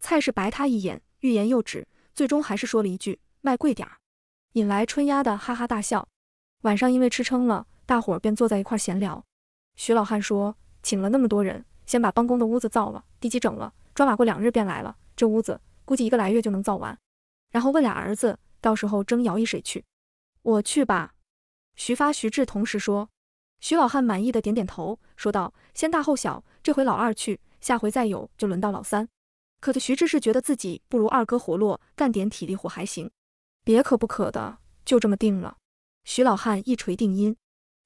蔡氏白他一眼，欲言又止，最终还是说了一句：“卖贵点儿。”引来春丫的哈哈大笑。晚上因为吃撑了。大伙儿便坐在一块闲聊。徐老汉说：“请了那么多人，先把帮工的屋子造了，地基整了，砖瓦过两日便来了。这屋子估计一个来月就能造完。然后问俩儿子，到时候争摇曳谁去？我去吧。”徐发、徐志同时说。徐老汉满意的点点头，说道：“先大后小，这回老二去，下回再有就轮到老三。”可这徐志是觉得自己不如二哥活络，干点体力活还行。别可不可的，就这么定了。徐老汉一锤定音。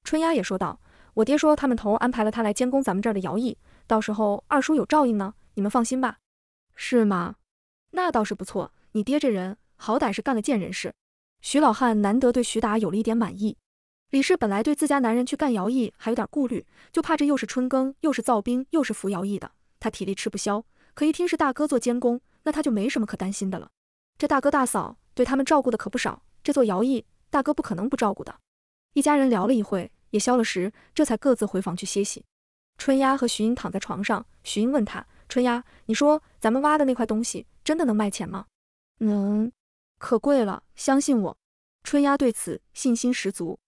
春丫也说道：“我爹说他们头安排了他来监工咱们这儿的徭役，到时候二叔有照应呢，你们放心吧。”是吗？那倒是不错。你爹这人好歹是干了件人事。徐老汉难得对徐达有了一点满意。李氏本来对自家男人去干徭役还有点顾虑，就怕这又是春耕，又是造兵，又是服徭役的，他体力吃不消。可一听是大哥做监工，那他就没什么可担心的了。这大哥大嫂对他们照顾的可不少，这做徭役，大哥不可能不照顾的。一家人聊了一会，也消了食，这才各自回房去歇息。春丫和徐英躺在床上，徐英问他：“春丫，你说咱们挖的那块东西真的能卖钱吗？”“能，可贵了，相信我。”春丫对此信心十足。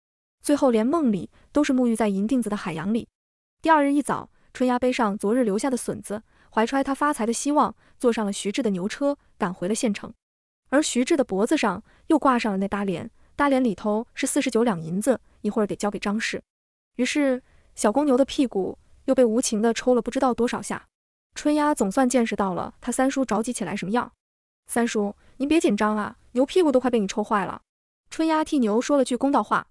最后连梦里都是沐浴在银锭子的海洋里。第二日一早，春丫背上昨日留下的笋子，怀揣他发财的希望，坐上了徐志的牛车，赶回了县城。而徐志的脖子上又挂上了那搭帘。大脸里头是四十九两银子，一会儿得交给张氏。于是小公牛的屁股又被无情的抽了不知道多少下。春丫总算见识到了他三叔着急起来什么样。三叔，您别紧张啊，牛屁股都快被你抽坏了。春丫替牛说了句公道话。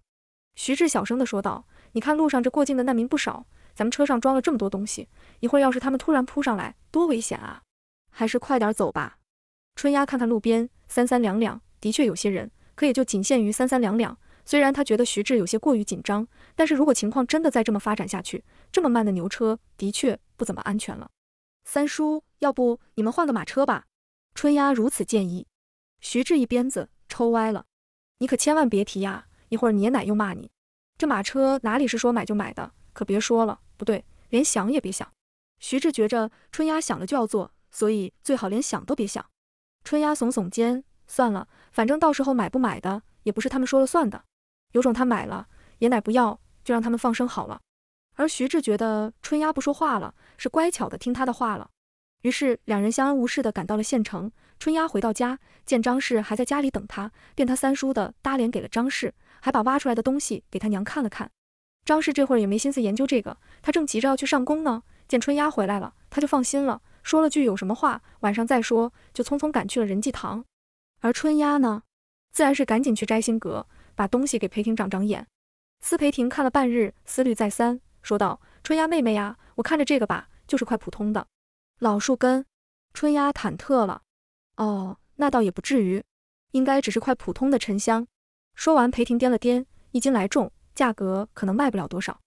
徐志小声的说道：“你看路上这过境的难民不少，咱们车上装了这么多东西，一会儿要是他们突然扑上来，多危险啊！还是快点走吧。”春丫看看路边三三两两，的确有些人。可也就仅限于三三两两。虽然他觉得徐志有些过于紧张，但是如果情况真的再这么发展下去，这么慢的牛车的确不怎么安全了。三叔，要不你们换个马车吧？春丫如此建议。徐志一鞭子抽歪了。你可千万别提呀，一会儿你爷奶又骂你。这马车哪里是说买就买的？可别说了，不对，连想也别想。徐志觉着春丫想了就要做，所以最好连想都别想。春丫耸耸肩。算了，反正到时候买不买的也不是他们说了算的，有种他买了，爷奶不要，就让他们放生好了。而徐志觉得春丫不说话了，是乖巧的听他的话了。于是两人相安无事的赶到了县城。春丫回到家，见张氏还在家里等他，便他三叔的搭脸给了张氏，还把挖出来的东西给他娘看了看。张氏这会儿也没心思研究这个，他正急着要去上工呢。见春丫回来了，他就放心了，说了句有什么话晚上再说，就匆匆赶去了仁济堂。而春丫呢，自然是赶紧去摘星阁，把东西给裴婷长长眼。司裴婷看了半日，思虑再三，说道：“春丫妹妹呀，我看着这个吧，就是块普通的老树根。”春丫忐忑了：“哦，那倒也不至于，应该只是块普通的沉香。”说完，裴婷掂了掂，一斤来重，价格可能卖不了多少。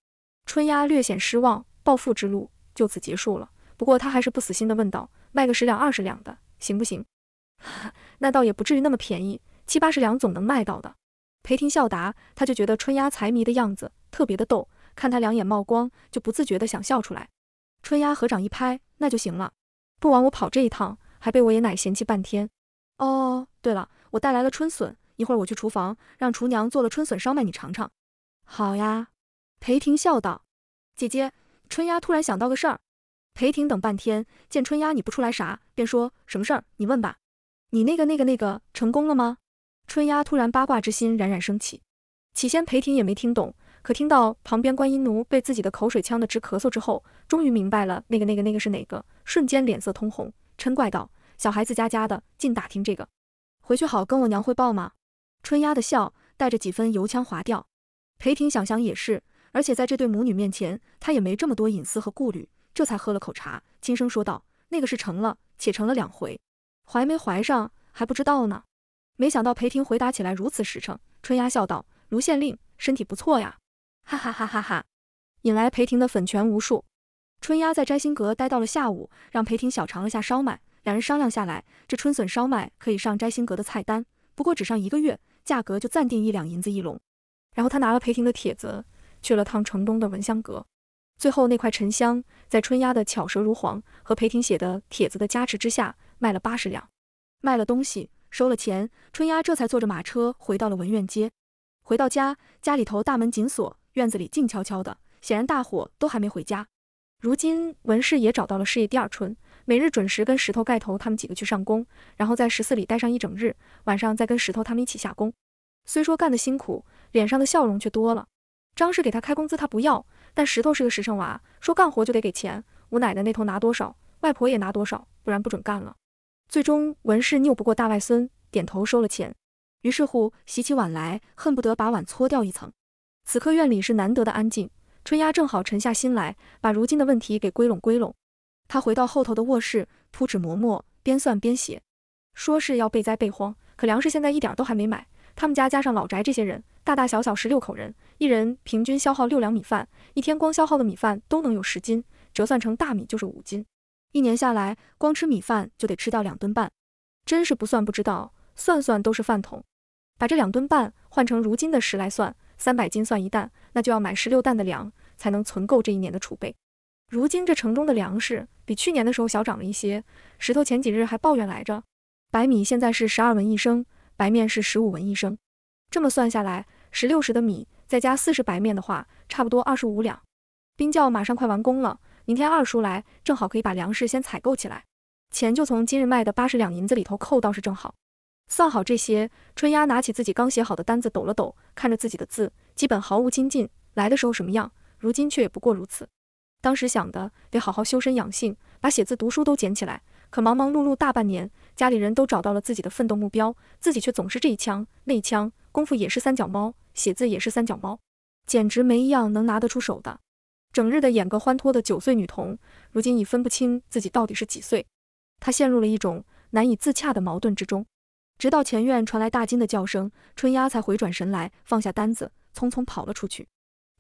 春丫略显失望，暴富之路就此结束了。不过她还是不死心的问道：“卖个十两二十两的，行不行？” 那倒也不至于那么便宜，七八十两总能卖到的。裴婷笑答，他就觉得春丫财迷的样子特别的逗，看他两眼冒光，就不自觉的想笑出来。春丫合掌一拍，那就行了，不枉我跑这一趟，还被我爷奶嫌弃半天。哦，对了，我带来了春笋，一会儿我去厨房让厨娘做了春笋烧麦，你尝尝。好呀，裴婷笑道。姐姐，春丫突然想到个事儿，裴婷等半天，见春丫你不出来啥，便说什么事儿？你问吧。你那个那个那个成功了吗？春丫突然八卦之心冉冉升起。起先裴婷也没听懂，可听到旁边观音奴被自己的口水呛得直咳嗽之后，终于明白了那个那个那个是哪个，瞬间脸色通红，嗔怪道：“小孩子家家的，尽打听这个，回去好跟我娘汇报吗？”春丫的笑带着几分油腔滑调。裴婷想想也是，而且在这对母女面前，她也没这么多隐私和顾虑。这才喝了口茶，轻声说道：“那个是成了，且成了两回，怀没怀上还不知道呢。”没想到裴婷回答起来如此实诚。春丫笑道：“卢县令身体不错呀，哈哈哈哈哈！”引来裴婷的粉拳无数。春丫在摘星阁待到了下午，让裴婷小尝了下烧麦。两人商量下来，这春笋烧麦可以上摘星阁的菜单，不过只上一个月，价格就暂定一两银子一笼。然后他拿了裴婷的帖子，去了趟城东的闻香阁。最后那块沉香，在春丫的巧舌如簧和裴婷写的帖子的加持之下，卖了八十两。卖了东西，收了钱，春丫这才坐着马车回到了文苑街。回到家，家里头大门紧锁，院子里静悄悄的，显然大伙都还没回家。如今文氏也找到了事业第二春，每日准时跟石头、盖头他们几个去上工，然后在十四里待上一整日，晚上再跟石头他们一起下工。虽说干得辛苦，脸上的笑容却多了。张氏给他开工资，他不要。但石头是个实诚娃，说干活就得给钱，我奶奶那头拿多少，外婆也拿多少，不然不准干了。最终文氏拗不过大外孙，点头收了钱。于是乎洗起碗来，恨不得把碗搓掉一层。此刻院里是难得的安静，春丫正好沉下心来，把如今的问题给归拢归拢。他回到后头的卧室，铺纸磨墨，边算边写，说是要备灾备荒，可粮食现在一点都还没买。他们家加上老宅这些人，大大小小十六口人，一人平均消耗六两米饭，一天光消耗的米饭都能有十斤，折算成大米就是五斤，一年下来，光吃米饭就得吃掉两吨半，真是不算不知道，算算都是饭桶。把这两吨半换成如今的十来算，三百斤算一担，那就要买十六担的粮，才能存够这一年的储备。如今这城中的粮食比去年的时候小涨了一些，石头前几日还抱怨来着，白米现在是十二文一升。白面是十五文一升，这么算下来，十六石的米再加四十白面的话，差不多二十五两。冰窖马上快完工了，明天二叔来，正好可以把粮食先采购起来，钱就从今日卖的八十两银子里头扣，倒是正好。算好这些，春丫拿起自己刚写好的单子抖了抖，看着自己的字，基本毫无精进。来的时候什么样，如今却也不过如此。当时想的得好好修身养性，把写字读书都捡起来。可忙忙碌碌大半年，家里人都找到了自己的奋斗目标，自己却总是这一枪那一枪，功夫也是三脚猫，写字也是三脚猫，简直没一样能拿得出手的。整日的演个欢脱的九岁女童，如今已分不清自己到底是几岁。她陷入了一种难以自洽的矛盾之中。直到前院传来大金的叫声，春丫才回转神来，放下单子，匆匆跑了出去。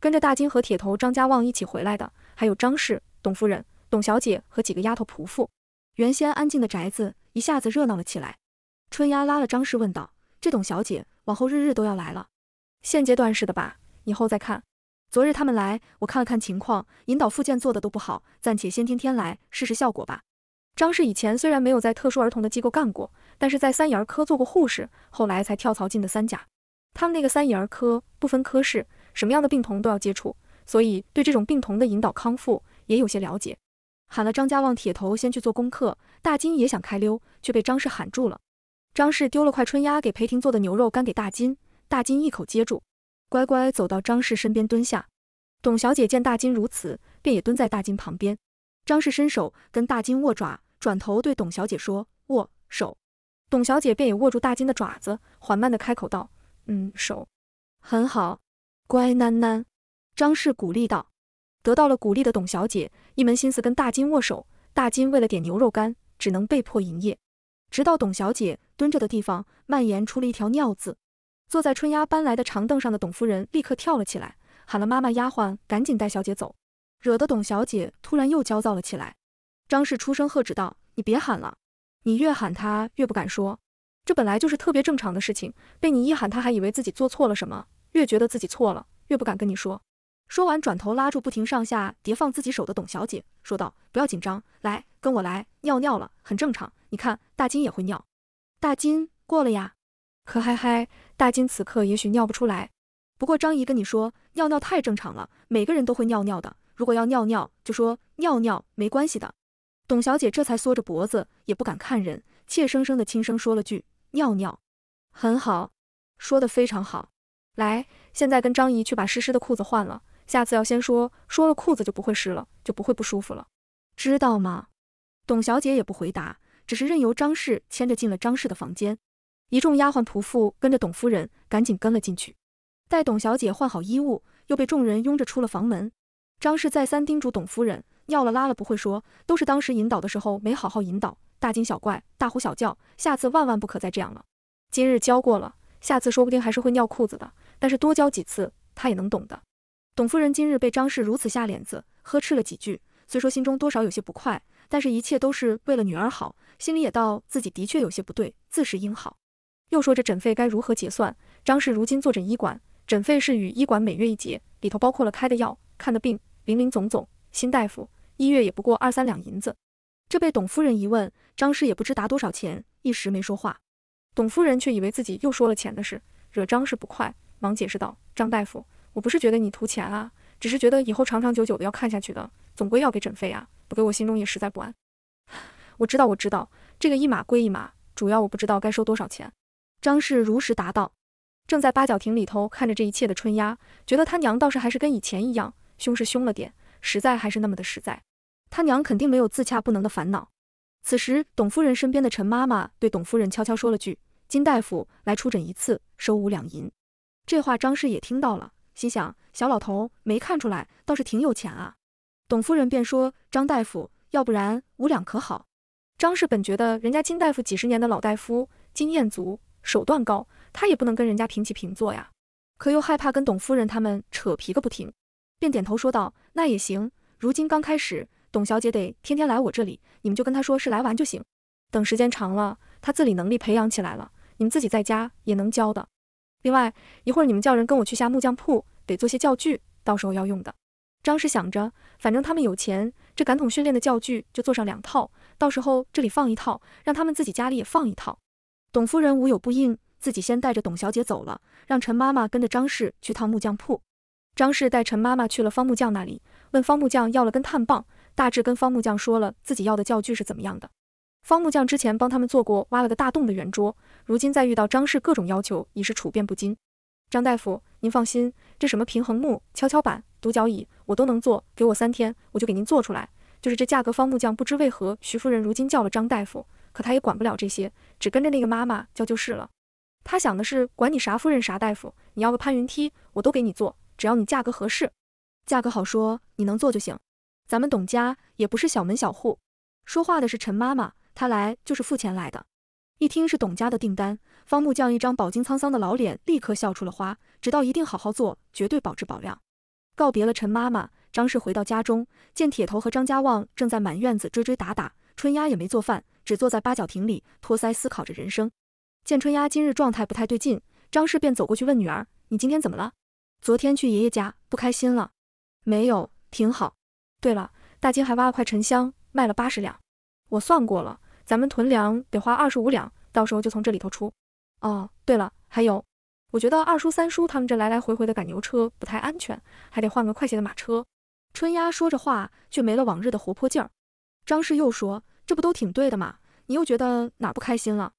跟着大金和铁头张家旺一起回来的，还有张氏、董夫人、董小姐和几个丫头仆妇。原先安静的宅子一下子热闹了起来。春丫拉了张氏问道：“这董小姐往后日日都要来了？现阶段是的吧？以后再看。昨日他们来，我看了看情况，引导复健做的都不好，暂且先天天来试试效果吧。”张氏以前虽然没有在特殊儿童的机构干过，但是在三眼儿科做过护士，后来才跳槽进的三甲。他们那个三眼儿科不分科室，什么样的病童都要接触，所以对这种病童的引导康复也有些了解。喊了张家旺铁头先去做功课，大金也想开溜，却被张氏喊住了。张氏丢了块春鸭给裴婷做的牛肉干给大金，大金一口接住，乖乖走到张氏身边蹲下。董小姐见大金如此，便也蹲在大金旁边。张氏伸手跟大金握爪，转头对董小姐说：“握手。”董小姐便也握住大金的爪子，缓慢地开口道：“嗯，手很好，乖囡囡。”张氏鼓励道。得到了鼓励的董小姐一门心思跟大金握手，大金为了点牛肉干，只能被迫营业。直到董小姐蹲着的地方蔓延出了一条尿渍，坐在春丫搬来的长凳上的董夫人立刻跳了起来，喊了妈妈丫鬟赶紧带小姐走，惹得董小姐突然又焦躁了起来。张氏出声喝止道：“你别喊了，你越喊她越不敢说，这本来就是特别正常的事情，被你一喊，她还以为自己做错了什么，越觉得自己错了，越不敢跟你说。”说完，转头拉住不停上下叠放自己手的董小姐，说道：“不要紧张，来，跟我来，尿尿了，很正常。你看，大金也会尿。大金过了呀？可嗨嗨，大金此刻也许尿不出来。不过张姨跟你说，尿尿太正常了，每个人都会尿尿的。如果要尿尿，就说尿尿，没关系的。董小姐这才缩着脖子，也不敢看人，怯生生的轻声说了句尿尿。很好，说的非常好。来，现在跟张姨去把湿湿的裤子换了。下次要先说，说了裤子就不会湿了，就不会不舒服了，知道吗？董小姐也不回答，只是任由张氏牵着进了张氏的房间。一众丫鬟仆妇跟着董夫人赶紧跟了进去。待董小姐换好衣物，又被众人拥着出了房门。张氏再三叮嘱董夫人，尿了拉了不会说，都是当时引导的时候没好好引导，大惊小怪，大呼小叫，下次万万不可再这样了。今日教过了，下次说不定还是会尿裤子的，但是多教几次，他也能懂的。董夫人今日被张氏如此下脸子，呵斥了几句，虽说心中多少有些不快，但是一切都是为了女儿好，心里也道自己的确有些不对，自是应好。又说这诊费该如何结算？张氏如今坐诊医馆，诊费是与医馆每月一结，里头包括了开的药、看的病，零零总总，新大夫一月也不过二三两银子。这被董夫人一问，张氏也不知答多少钱，一时没说话。董夫人却以为自己又说了钱的事，惹张氏不快，忙解释道：“张大夫。”我不是觉得你图钱啊，只是觉得以后长长久久的要看下去的，总归要给诊费啊，不给我心中也实在不安。我知道，我知道，这个一码归一码，主要我不知道该收多少钱。张氏如实答道。正在八角亭里头看着这一切的春丫，觉得他娘倒是还是跟以前一样，凶是凶了点，实在还是那么的实在。他娘肯定没有自洽不能的烦恼。此时，董夫人身边的陈妈妈对董夫人悄悄说了句：“金大夫来出诊一次，收五两银。”这话张氏也听到了。心想，小老头没看出来，倒是挺有钱啊。董夫人便说：“张大夫，要不然五两可好？”张氏本觉得人家金大夫几十年的老大夫，经验足，手段高，他也不能跟人家平起平坐呀。可又害怕跟董夫人他们扯皮个不停，便点头说道：“那也行。如今刚开始，董小姐得天天来我这里，你们就跟她说是来玩就行。等时间长了，她自理能力培养起来了，你们自己在家也能教的。”另外一会儿你们叫人跟我去下木匠铺，得做些教具，到时候要用的。张氏想着，反正他们有钱，这感统训练的教具就做上两套，到时候这里放一套，让他们自己家里也放一套。董夫人无有不应，自己先带着董小姐走了，让陈妈妈跟着张氏去趟木匠铺。张氏带陈妈妈去了方木匠那里，问方木匠要了根炭棒，大致跟方木匠说了自己要的教具是怎么样的。方木匠之前帮他们做过挖了个大洞的圆桌，如今再遇到张氏各种要求，已是处变不惊。张大夫，您放心，这什么平衡木、跷跷板、独角椅，我都能做，给我三天，我就给您做出来。就是这价格，方木匠不知为何，徐夫人如今叫了张大夫，可他也管不了这些，只跟着那个妈妈叫就是了。他想的是，管你啥夫人啥大夫，你要个攀云梯，我都给你做，只要你价格合适，价格好说，你能做就行。咱们董家也不是小门小户。说话的是陈妈妈。他来就是付钱来的，一听是董家的订单，方木匠一张饱经沧桑的老脸立刻笑出了花，直到一定好好做，绝对保质保量。告别了陈妈妈，张氏回到家中，见铁头和张家旺正在满院子追追打打，春丫也没做饭，只坐在八角亭里托腮思考着人生。见春丫今日状态不太对劲，张氏便走过去问女儿：“你今天怎么了？昨天去爷爷家不开心了？”“没有，挺好。对了，大金还挖了块沉香，卖了八十两，我算过了。”咱们囤粮得花二十五两，到时候就从这里头出。哦，对了，还有，我觉得二叔三叔他们这来来回回的赶牛车不太安全，还得换个快些的马车。春丫说着话，却没了往日的活泼劲儿。张氏又说：“这不都挺对的吗？你又觉得哪不开心了？”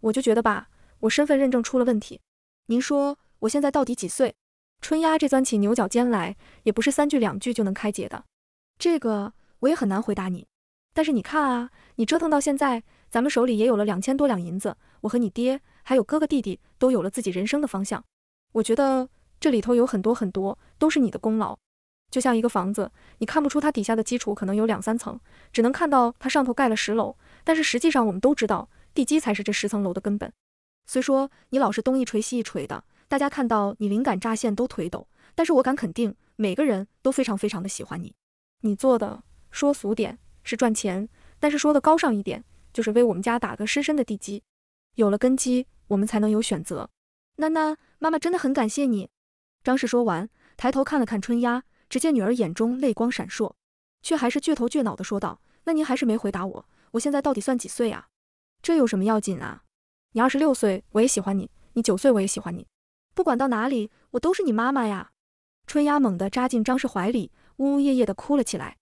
我就觉得吧，我身份认证出了问题。您说我现在到底几岁？春丫这钻起牛角尖来，也不是三句两句就能开解的。这个我也很难回答你。但是你看啊，你折腾到现在，咱们手里也有了两千多两银子，我和你爹还有哥哥弟弟都有了自己人生的方向。我觉得这里头有很多很多都是你的功劳。就像一个房子，你看不出它底下的基础可能有两三层，只能看到它上头盖了十楼，但是实际上我们都知道，地基才是这十层楼的根本。虽说你老是东一锤西一锤的，大家看到你灵感乍现都腿抖，但是我敢肯定，每个人都非常非常的喜欢你。你做的说俗点。是赚钱，但是说的高尚一点，就是为我们家打个深深的地基。有了根基，我们才能有选择。囡囡，妈妈真的很感谢你。张氏说完，抬头看了看春丫，只见女儿眼中泪光闪烁，却还是倔头倔脑的说道：“那您还是没回答我，我现在到底算几岁啊？这有什么要紧啊？你二十六岁，我也喜欢你；你九岁，我也喜欢你。不管到哪里，我都是你妈妈呀。”春丫猛地扎进张氏怀里，呜呜咽咽地哭了起来。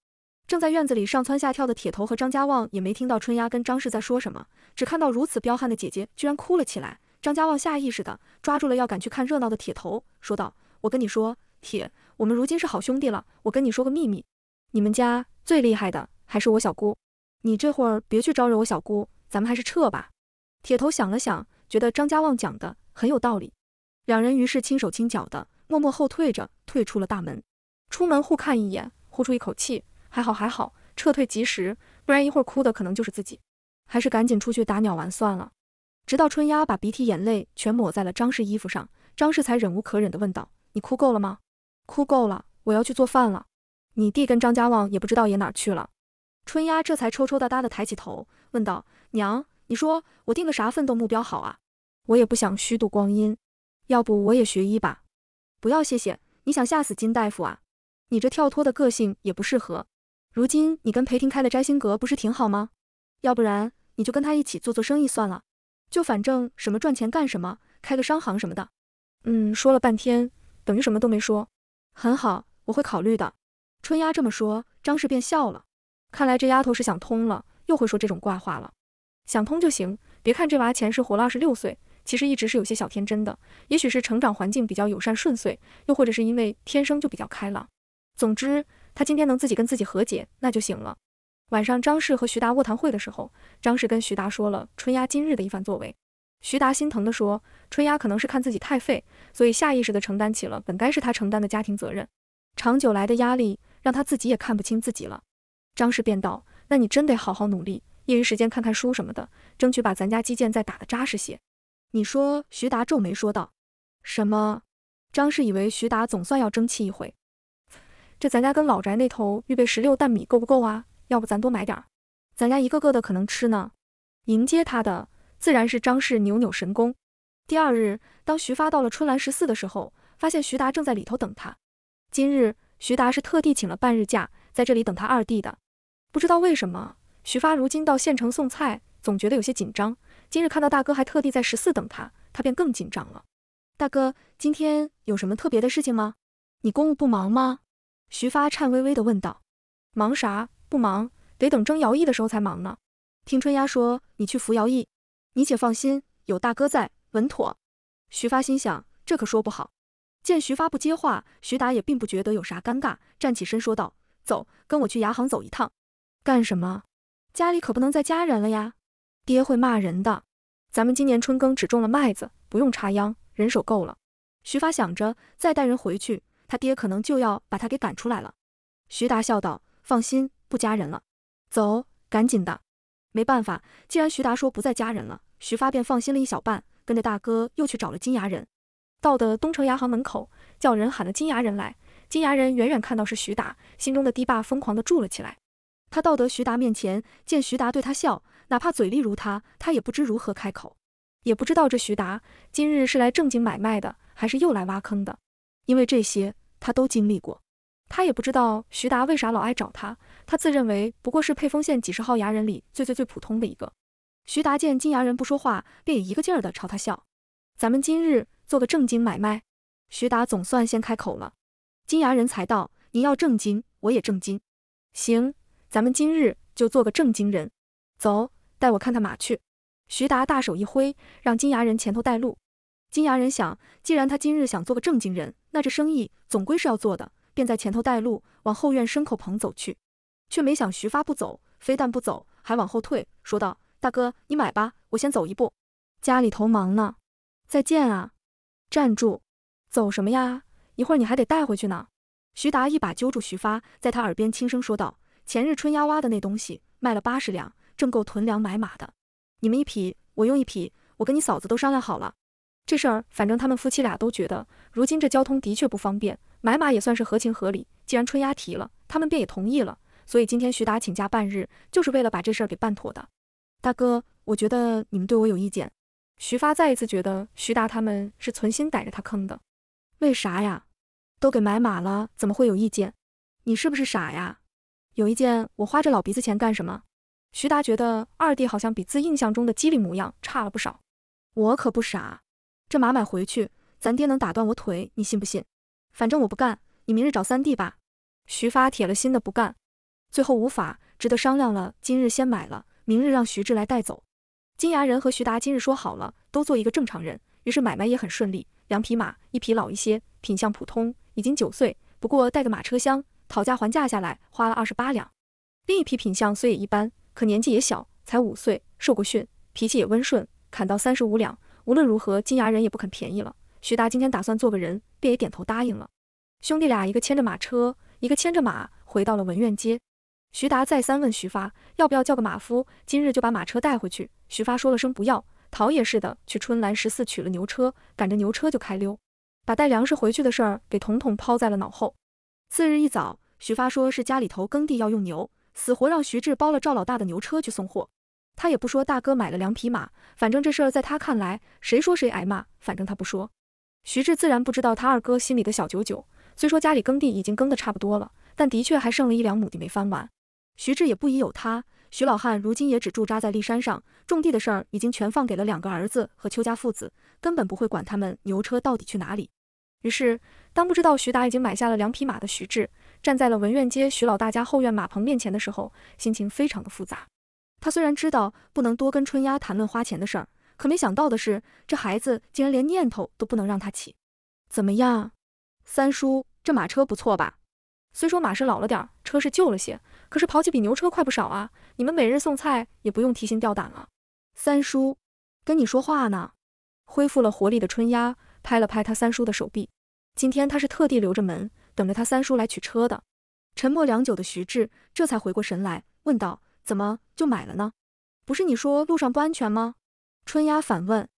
正在院子里上蹿下跳的铁头和张家旺也没听到春丫跟张氏在说什么，只看到如此彪悍的姐姐居然哭了起来。张家旺下意识地抓住了要赶去看热闹的铁头，说道：“我跟你说，铁，我们如今是好兄弟了。我跟你说个秘密，你们家最厉害的还是我小姑。你这会儿别去招惹我小姑，咱们还是撤吧。”铁头想了想，觉得张家旺讲的很有道理，两人于是轻手轻脚的默默后退着退出了大门。出门互看一眼，呼出一口气。还好还好，撤退及时，不然一会儿哭的可能就是自己。还是赶紧出去打鸟丸算了。直到春丫把鼻涕眼泪全抹在了张氏衣服上，张氏才忍无可忍地问道：“你哭够了吗？”“哭够了，我要去做饭了。”“你弟跟张家旺也不知道爷哪儿去了。”春丫这才抽抽搭搭地抬起头，问道：“娘，你说我定个啥奋斗目标好啊？我也不想虚度光阴，要不我也学医吧？”“不要谢谢，你想吓死金大夫啊？你这跳脱的个性也不适合。”如今你跟裴婷开的摘星阁不是挺好吗？要不然你就跟他一起做做生意算了，就反正什么赚钱干什么，开个商行什么的。嗯，说了半天等于什么都没说。很好，我会考虑的。春丫这么说，张氏便笑了。看来这丫头是想通了，又会说这种怪话了。想通就行。别看这娃前世活了二十六岁，其实一直是有些小天真的。也许是成长环境比较友善顺遂，又或者是因为天生就比较开朗。总之。他今天能自己跟自己和解，那就行了。晚上，张氏和徐达卧谈会的时候，张氏跟徐达说了春丫今日的一番作为。徐达心疼地说，春丫可能是看自己太废，所以下意识地承担起了本该是他承担的家庭责任。长久来的压力，让他自己也看不清自己了。张氏便道：“那你真得好好努力，业余时间看看书什么的，争取把咱家基建再打得扎实些。”你说？徐达皱眉说道：“什么？”张氏以为徐达总算要争气一回。这咱家跟老宅那头预备十六担米够不够啊？要不咱多买点儿，咱家一个个的可能吃呢。迎接他的自然是张氏扭扭神功。第二日，当徐发到了春兰十四的时候，发现徐达正在里头等他。今日徐达是特地请了半日假，在这里等他二弟的。不知道为什么，徐发如今到县城送菜，总觉得有些紧张。今日看到大哥还特地在十四等他，他便更紧张了。大哥，今天有什么特别的事情吗？你公务不忙吗？徐发颤巍巍地问道：“忙啥？不忙，得等征徭役的时候才忙呢。听春丫说你去服徭役，你且放心，有大哥在，稳妥。”徐发心想，这可说不好。见徐发不接话，徐达也并不觉得有啥尴尬，站起身说道：“走，跟我去牙行走一趟。干什么？家里可不能再加人了呀，爹会骂人的。咱们今年春耕只种了麦子，不用插秧，人手够了。”徐发想着再带人回去。他爹可能就要把他给赶出来了。徐达笑道：“放心，不加人了。走，赶紧的。”没办法，既然徐达说不再加人了，徐发便放心了一小半，跟着大哥又去找了金牙人。到的东城牙行门口，叫人喊了金牙人来。金牙人远远看到是徐达，心中的堤坝疯狂地筑了起来。他到得徐达面前，见徐达对他笑，哪怕嘴利如他，他也不知如何开口，也不知道这徐达今日是来正经买卖的，还是又来挖坑的，因为这些。他都经历过，他也不知道徐达为啥老爱找他。他自认为不过是沛丰县几十号牙人里最最最普通的一个。徐达见金牙人不说话，便也一个劲儿的朝他笑。咱们今日做个正经买卖。徐达总算先开口了。金牙人才道：“您要正经，我也正经。行，咱们今日就做个正经人。走，带我看看马去。”徐达大手一挥，让金牙人前头带路。金牙人想，既然他今日想做个正经人，那这生意总归是要做的，便在前头带路，往后院牲口棚走去。却没想徐发不走，非但不走，还往后退，说道：“大哥，你买吧，我先走一步，家里头忙呢。再见啊！”站住！走什么呀？一会儿你还得带回去呢。徐达一把揪住徐发，在他耳边轻声说道：“前日春丫挖的那东西卖了八十两，正够囤粮买马的。你们一匹，我用一匹，我跟你嫂子都商量好了。”这事儿，反正他们夫妻俩都觉得，如今这交通的确不方便，买马也算是合情合理。既然春丫提了，他们便也同意了。所以今天徐达请假半日，就是为了把这事儿给办妥的。大哥，我觉得你们对我有意见。徐发再一次觉得徐达他们是存心逮着他坑的。为啥呀？都给买马了，怎么会有意见？你是不是傻呀？有意见，我花这老鼻子钱干什么？徐达觉得二弟好像比自印象中的机灵模样差了不少。我可不傻。这马买回去，咱爹能打断我腿，你信不信？反正我不干，你明日找三弟吧。徐发铁了心的不干，最后无法，只得商量了，今日先买了，明日让徐志来带走。金牙人和徐达今日说好了，都做一个正常人，于是买卖也很顺利。两匹马，一匹老一些，品相普通，已经九岁，不过带个马车厢，讨价还价下来花了二十八两。另一匹品相虽也一般，可年纪也小，才五岁，受过训，脾气也温顺，砍到三十五两。无论如何，金牙人也不肯便宜了。徐达今天打算做个人，便也点头答应了。兄弟俩一个牵着马车，一个牵着马，回到了文苑街。徐达再三问徐发要不要叫个马夫，今日就把马车带回去。徐发说了声不要，逃也似的去春兰十四取了牛车，赶着牛车就开溜，把带粮食回去的事儿给统统抛在了脑后。次日一早，徐发说是家里头耕地要用牛，死活让徐志包了赵老大的牛车去送货。他也不说大哥买了两匹马，反正这事儿在他看来，谁说谁挨骂，反正他不说。徐志自然不知道他二哥心里的小九九，虽说家里耕地已经耕得差不多了，但的确还剩了一两亩地没翻完。徐志也不疑有他，徐老汉如今也只驻扎在骊山上，种地的事儿已经全放给了两个儿子和邱家父子，根本不会管他们牛车到底去哪里。于是，当不知道徐达已经买下了两匹马的徐志，站在了文苑街徐老大家后院马棚面前的时候，心情非常的复杂。他虽然知道不能多跟春丫谈论花钱的事儿，可没想到的是，这孩子竟然连念头都不能让他起。怎么样，三叔，这马车不错吧？虽说马是老了点，车是旧了些，可是跑起比牛车快不少啊！你们每日送菜也不用提心吊胆了。三叔，跟你说话呢。恢复了活力的春丫拍了拍他三叔的手臂。今天他是特地留着门，等着他三叔来取车的。沉默良久的徐志这才回过神来，问道：“怎么就买了呢？不是你说路上不安全吗？”春丫反问。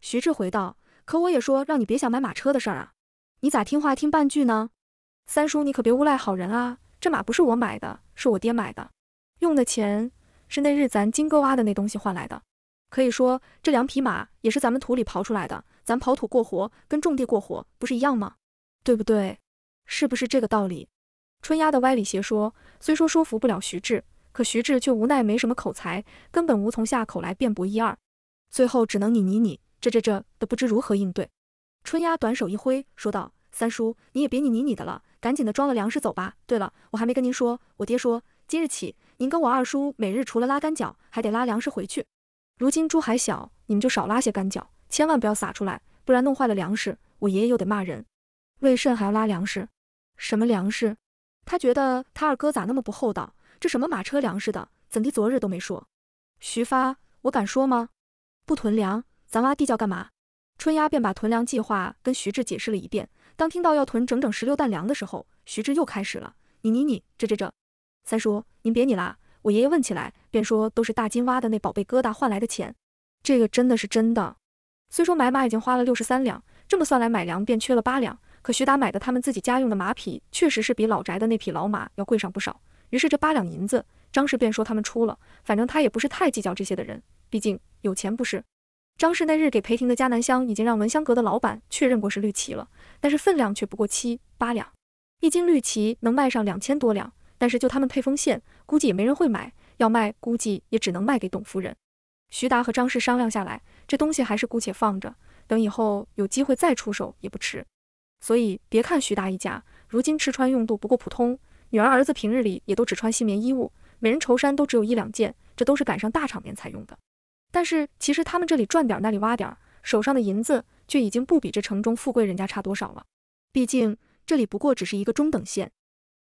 徐志回道：“可我也说让你别想买马车的事儿啊，你咋听话听半句呢？”三叔，你可别诬赖好人啊！这马不是我买的，是我爹买的，用的钱是那日咱金哥挖的那东西换来的。可以说这两匹马也是咱们土里刨出来的。咱刨土过活，跟种地过活不是一样吗？对不对？是不是这个道理？春丫的歪理邪说，虽说说服不了徐志，可徐志却无奈没什么口才，根本无从下口来辩驳一二，最后只能你你你这这这的不知如何应对。春丫短手一挥，说道：“三叔，你也别你你你的了。”赶紧的装了粮食走吧。对了，我还没跟您说，我爹说今日起，您跟我二叔每日除了拉干脚，还得拉粮食回去。如今猪还小，你们就少拉些干脚，千万不要撒出来，不然弄坏了粮食，我爷爷又得骂人。为甚还要拉粮食？什么粮食？他觉得他二哥咋那么不厚道？这什么马车粮食的，怎地昨日都没说？徐发，我敢说吗？不囤粮，咱挖地窖干嘛？春丫便把囤粮计划跟徐志解释了一遍。当听到要囤整整十六担粮的时候，徐志又开始了：“你你你，这这这，三叔您别你啦！我爷爷问起来，便说都是大金挖的那宝贝疙瘩换来的钱，这个真的是真的。虽说买马已经花了六十三两，这么算来买粮便缺了八两，可徐达买的他们自己家用的马匹，确实是比老宅的那匹老马要贵上不少。于是这八两银子，张氏便说他们出了，反正他也不是太计较这些的人，毕竟有钱不是。”张氏那日给裴婷的迦南香已经让文香阁的老板确认过是绿旗了，但是分量却不过七八两，一斤绿旗能卖上两千多两，但是就他们配丰县，估计也没人会买，要卖估计也只能卖给董夫人。徐达和张氏商量下来，这东西还是姑且放着，等以后有机会再出手也不迟。所以别看徐达一家如今吃穿用度不过普通，女儿儿子平日里也都只穿细棉衣物，每人绸衫都只有一两件，这都是赶上大场面才用的。但是其实他们这里赚点，那里挖点，手上的银子却已经不比这城中富贵人家差多少了。毕竟这里不过只是一个中等县。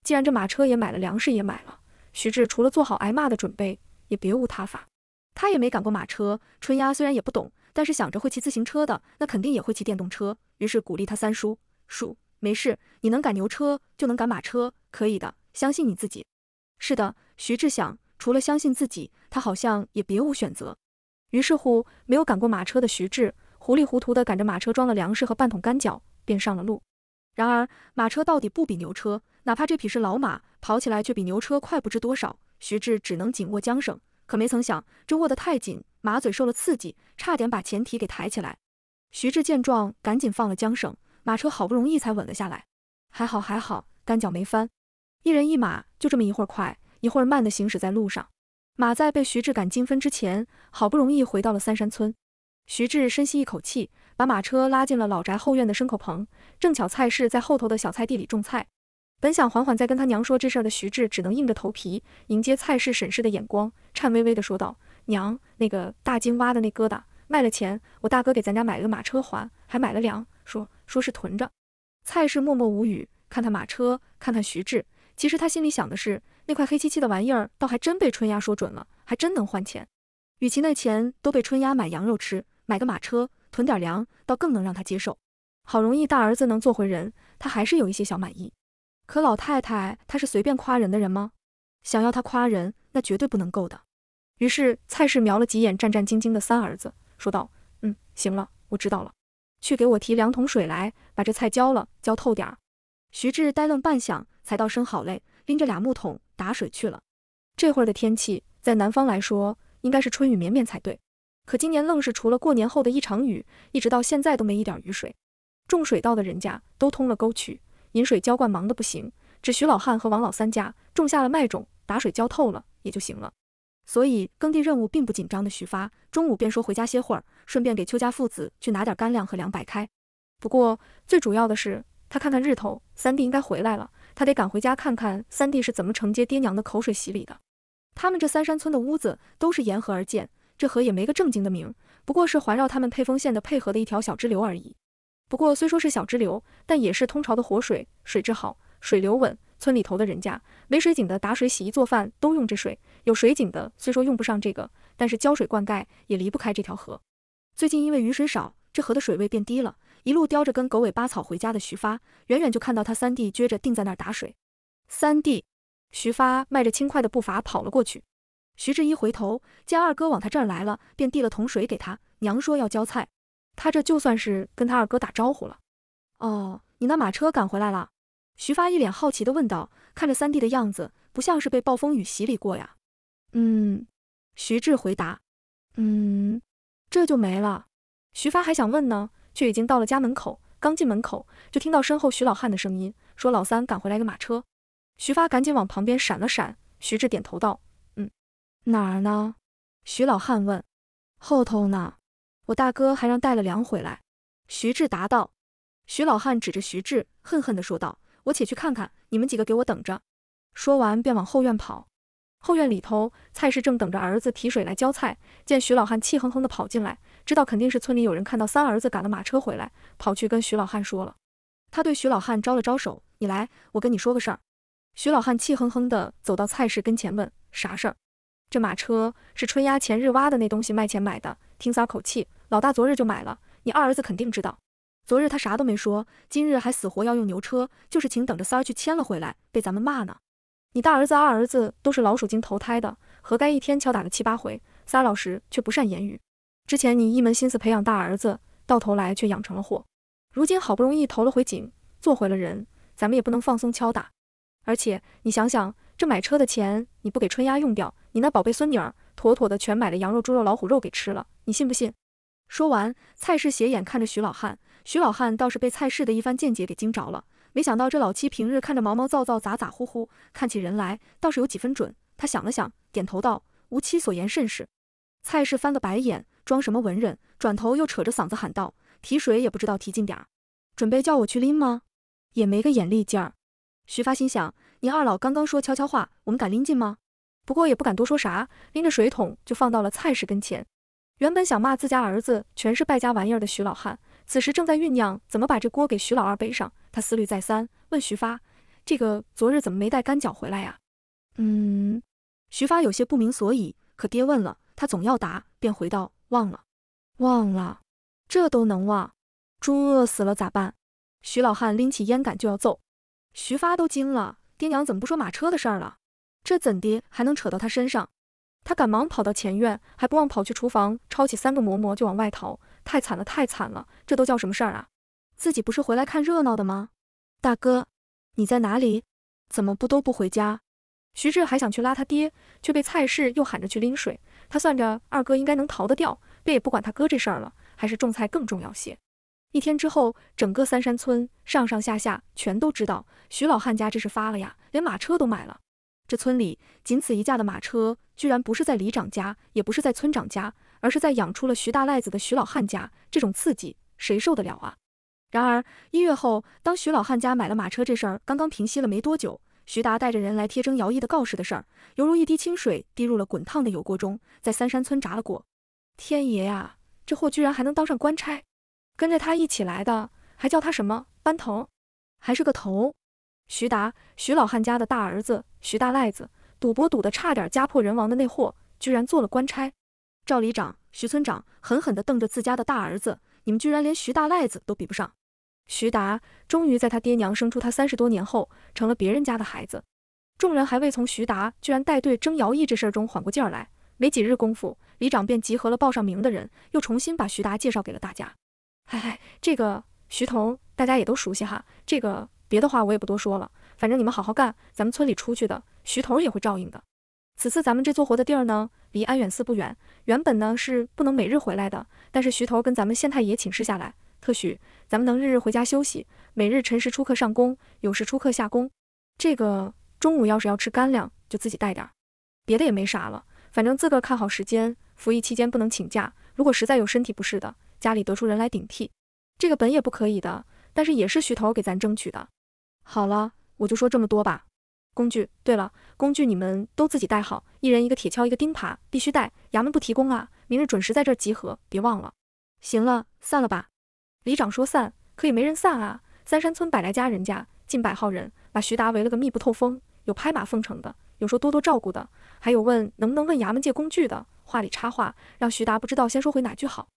既然这马车也买了，粮食也买了，徐志除了做好挨骂的准备，也别无他法。他也没赶过马车，春丫虽然也不懂，但是想着会骑自行车的，那肯定也会骑电动车。于是鼓励他三叔：“叔，没事，你能赶牛车，就能赶马车，可以的，相信你自己。”是的，徐志想，除了相信自己，他好像也别无选择。于是乎，没有赶过马车的徐志，糊里糊涂地赶着马车装了粮食和半桶干脚，便上了路。然而，马车到底不比牛车，哪怕这匹是老马，跑起来却比牛车快不知多少。徐志只能紧握缰绳，可没曾想，这握得太紧，马嘴受了刺激，差点把前蹄给抬起来。徐志见状，赶紧放了缰绳，马车好不容易才稳了下来。还好还好，干脚没翻。一人一马，就这么一会儿快，一会儿慢地行驶在路上。马在被徐志赶金分之前，好不容易回到了三山村。徐志深吸一口气，把马车拉进了老宅后院的牲口棚。正巧蔡氏在后头的小菜地里种菜。本想缓缓再跟他娘说这事儿的徐志，只能硬着头皮迎接蔡氏审视的眼光，颤巍巍地说道：“娘，那个大金挖的那疙瘩卖了钱，我大哥给咱家买了个马车还，还买了粮，说说是囤着。”蔡氏默默无语，看他马车，看看徐志，其实他心里想的是，那块黑漆漆的玩意儿，倒还真被春丫说准了，还真能换钱。与其那钱都被春丫买羊肉吃，买个马车，囤点粮，倒更能让他接受。好容易大儿子能做回人，他还是有一些小满意。可老太太她是随便夸人的人吗？想要她夸人，那绝对不能够的。于是蔡氏瞄了几眼战战兢兢的三儿子，说道：“嗯，行了，我知道了。去给我提两桶水来，把这菜浇了，浇透点儿。”徐志呆愣半晌，才道声好嘞，拎着俩木桶打水去了。这会儿的天气，在南方来说，应该是春雨绵绵才对。可今年愣是除了过年后的一场雨，一直到现在都没一点雨水。种水稻的人家都通了沟渠。引水浇灌忙得不行，只徐老汉和王老三家种下了麦种，打水浇透了也就行了。所以耕地任务并不紧张的徐发，中午便说回家歇会儿，顺便给邱家父子去拿点干粮和凉白开。不过最主要的是，他看看日头，三弟应该回来了，他得赶回家看看三弟是怎么承接爹娘的口水洗礼的。他们这三山村的屋子都是沿河而建，这河也没个正经的名，不过是环绕他们配丰县的配合的一条小支流而已。不过虽说是小支流，但也是通潮的活水，水质好，水流稳。村里头的人家没水井的，打水、洗衣、做饭都用这水；有水井的，虽说用不上这个，但是浇水灌溉也离不开这条河。最近因为雨水少，这河的水位变低了。一路叼着根狗尾巴草回家的徐发，远远就看到他三弟撅着定在那儿打水。三弟，徐发迈着轻快的步伐跑了过去。徐志一回头，见二哥往他这儿来了，便递了桶水给他。娘说要浇菜。他这就算是跟他二哥打招呼了。哦，你那马车赶回来了？徐发一脸好奇地问道，看着三弟的样子，不像是被暴风雨洗礼过呀。嗯，徐志回答。嗯，这就没了。徐发还想问呢，却已经到了家门口。刚进门口，就听到身后徐老汉的声音，说老三赶回来个马车。徐发赶紧往旁边闪了闪。徐志点头道：“嗯，哪儿呢？”徐老汉问：“后头呢？”我大哥还让带了粮回来，徐志答道。徐老汉指着徐志，恨恨地说道：“我且去看看，你们几个给我等着。”说完便往后院跑。后院里头，蔡氏正等着儿子提水来浇菜，见徐老汉气哼哼地跑进来，知道肯定是村里有人看到三儿子赶了马车回来，跑去跟徐老汉说了。他对徐老汉招了招手：“你来，我跟你说个事儿。”徐老汉气哼哼地走到蔡氏跟前问：“啥事儿？”这马车是春丫前日挖的那东西卖钱买的。听三口气，老大昨日就买了。你二儿子肯定知道，昨日他啥都没说，今日还死活要用牛车，就是请等着三儿去牵了回来，被咱们骂呢。你大儿子、二儿子都是老鼠精投胎的，活该一天敲打了七八回。撒老实，却不善言语。之前你一门心思培养大儿子，到头来却养成了祸。如今好不容易投了回井，做回了人，咱们也不能放松敲打。而且你想想，这买车的钱你不给春丫用掉，你那宝贝孙女儿妥妥的全买了羊肉、猪肉、老虎肉给吃了。你信不信？说完，蔡氏斜眼看着徐老汉，徐老汉倒是被蔡氏的一番见解给惊着了。没想到这老七平日看着毛毛躁躁、咋咋呼呼，看起人来倒是有几分准。他想了想，点头道：“吾妻所言甚是。”蔡氏翻个白眼，装什么文人？转头又扯着嗓子喊道：“提水也不知道提近点儿，准备叫我去拎吗？也没个眼力劲儿。”徐发心想：你二老刚刚说悄悄话，我们敢拎进吗？不过也不敢多说啥，拎着水桶就放到了蔡氏跟前。原本想骂自家儿子全是败家玩意儿的徐老汉，此时正在酝酿怎么把这锅给徐老二背上。他思虑再三，问徐发：“这个昨日怎么没带干脚回来呀？”嗯，徐发有些不明所以，可爹问了，他总要答，便回道：“忘了，忘了，这都能忘？猪饿死了咋办？”徐老汉拎起烟杆就要揍，徐发都惊了，爹娘怎么不说马车的事儿了？这怎的还能扯到他身上？他赶忙跑到前院，还不忘跑去厨房抄起三个馍馍就往外逃。太惨了，太惨了！这都叫什么事儿啊？自己不是回来看热闹的吗？大哥，你在哪里？怎么不都不回家？徐志还想去拉他爹，却被蔡氏又喊着去拎水。他算着二哥应该能逃得掉，便也不管他哥这事儿了，还是种菜更重要些。一天之后，整个三山村上上下下全都知道徐老汉家这是发了呀，连马车都买了。这村里仅此一架的马车，居然不是在里长家，也不是在村长家，而是在养出了徐大赖子的徐老汉家。这种刺激，谁受得了啊？然而一月后，当徐老汉家买了马车这事儿刚刚平息了没多久，徐达带着人来贴征徭役的告示的事儿，犹如一滴清水滴入了滚烫的油锅中，在三山村炸了锅。天爷呀，这货居然还能当上官差！跟着他一起来的，还叫他什么班头？还是个头？徐达，徐老汉家的大儿子，徐大赖子，赌博赌得差点家破人亡的那货，居然做了官差。赵里长、徐村长狠狠地瞪着自家的大儿子：“你们居然连徐大赖子都比不上！”徐达终于在他爹娘生出他三十多年后，成了别人家的孩子。众人还未从徐达居然带队征徭役这事儿中缓过劲儿来，没几日功夫，里长便集合了报上名的人，又重新把徐达介绍给了大家。嗨嗨，这个徐头大家也都熟悉哈，这个。别的话我也不多说了，反正你们好好干，咱们村里出去的徐头也会照应的。此次咱们这做活的地儿呢，离安远寺不远，原本呢是不能每日回来的，但是徐头跟咱们县太爷请示下来，特许咱们能日日回家休息，每日辰时出客上工，酉时出客下工。这个中午要是要吃干粮，就自己带点儿，别的也没啥了，反正自个儿看好时间，服役期间不能请假。如果实在有身体不适的，家里得出人来顶替，这个本也不可以的，但是也是徐头给咱争取的。好了，我就说这么多吧。工具，对了，工具你们都自己带好，一人一个铁锹，一个钉耙，必须带。衙门不提供啊。明日准时在这儿集合，别忘了。行了，散了吧。里长说散，可也没人散啊。三山村百来家人家，近百号人，把徐达围了个密不透风。有拍马奉承的，有说多多照顾的，还有问能不能问衙门借工具的。话里插话，让徐达不知道先说回哪句好。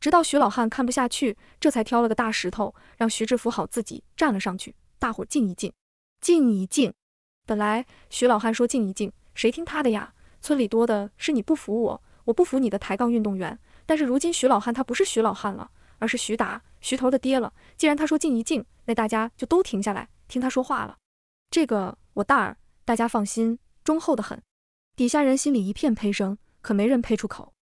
直到徐老汉看不下去，这才挑了个大石头，让徐志扶好自己站了上去。大伙静一静，静一静。本来徐老汉说静一静，谁听他的呀？村里多的是你不服我，我不服你的抬杠运动员。但是如今徐老汉他不是徐老汉了，而是徐达，徐头的爹了。既然他说静一静，那大家就都停下来听他说话了。这个我大儿，大家放心，忠厚的很。底下人心里一片呸声，可没人呸出口。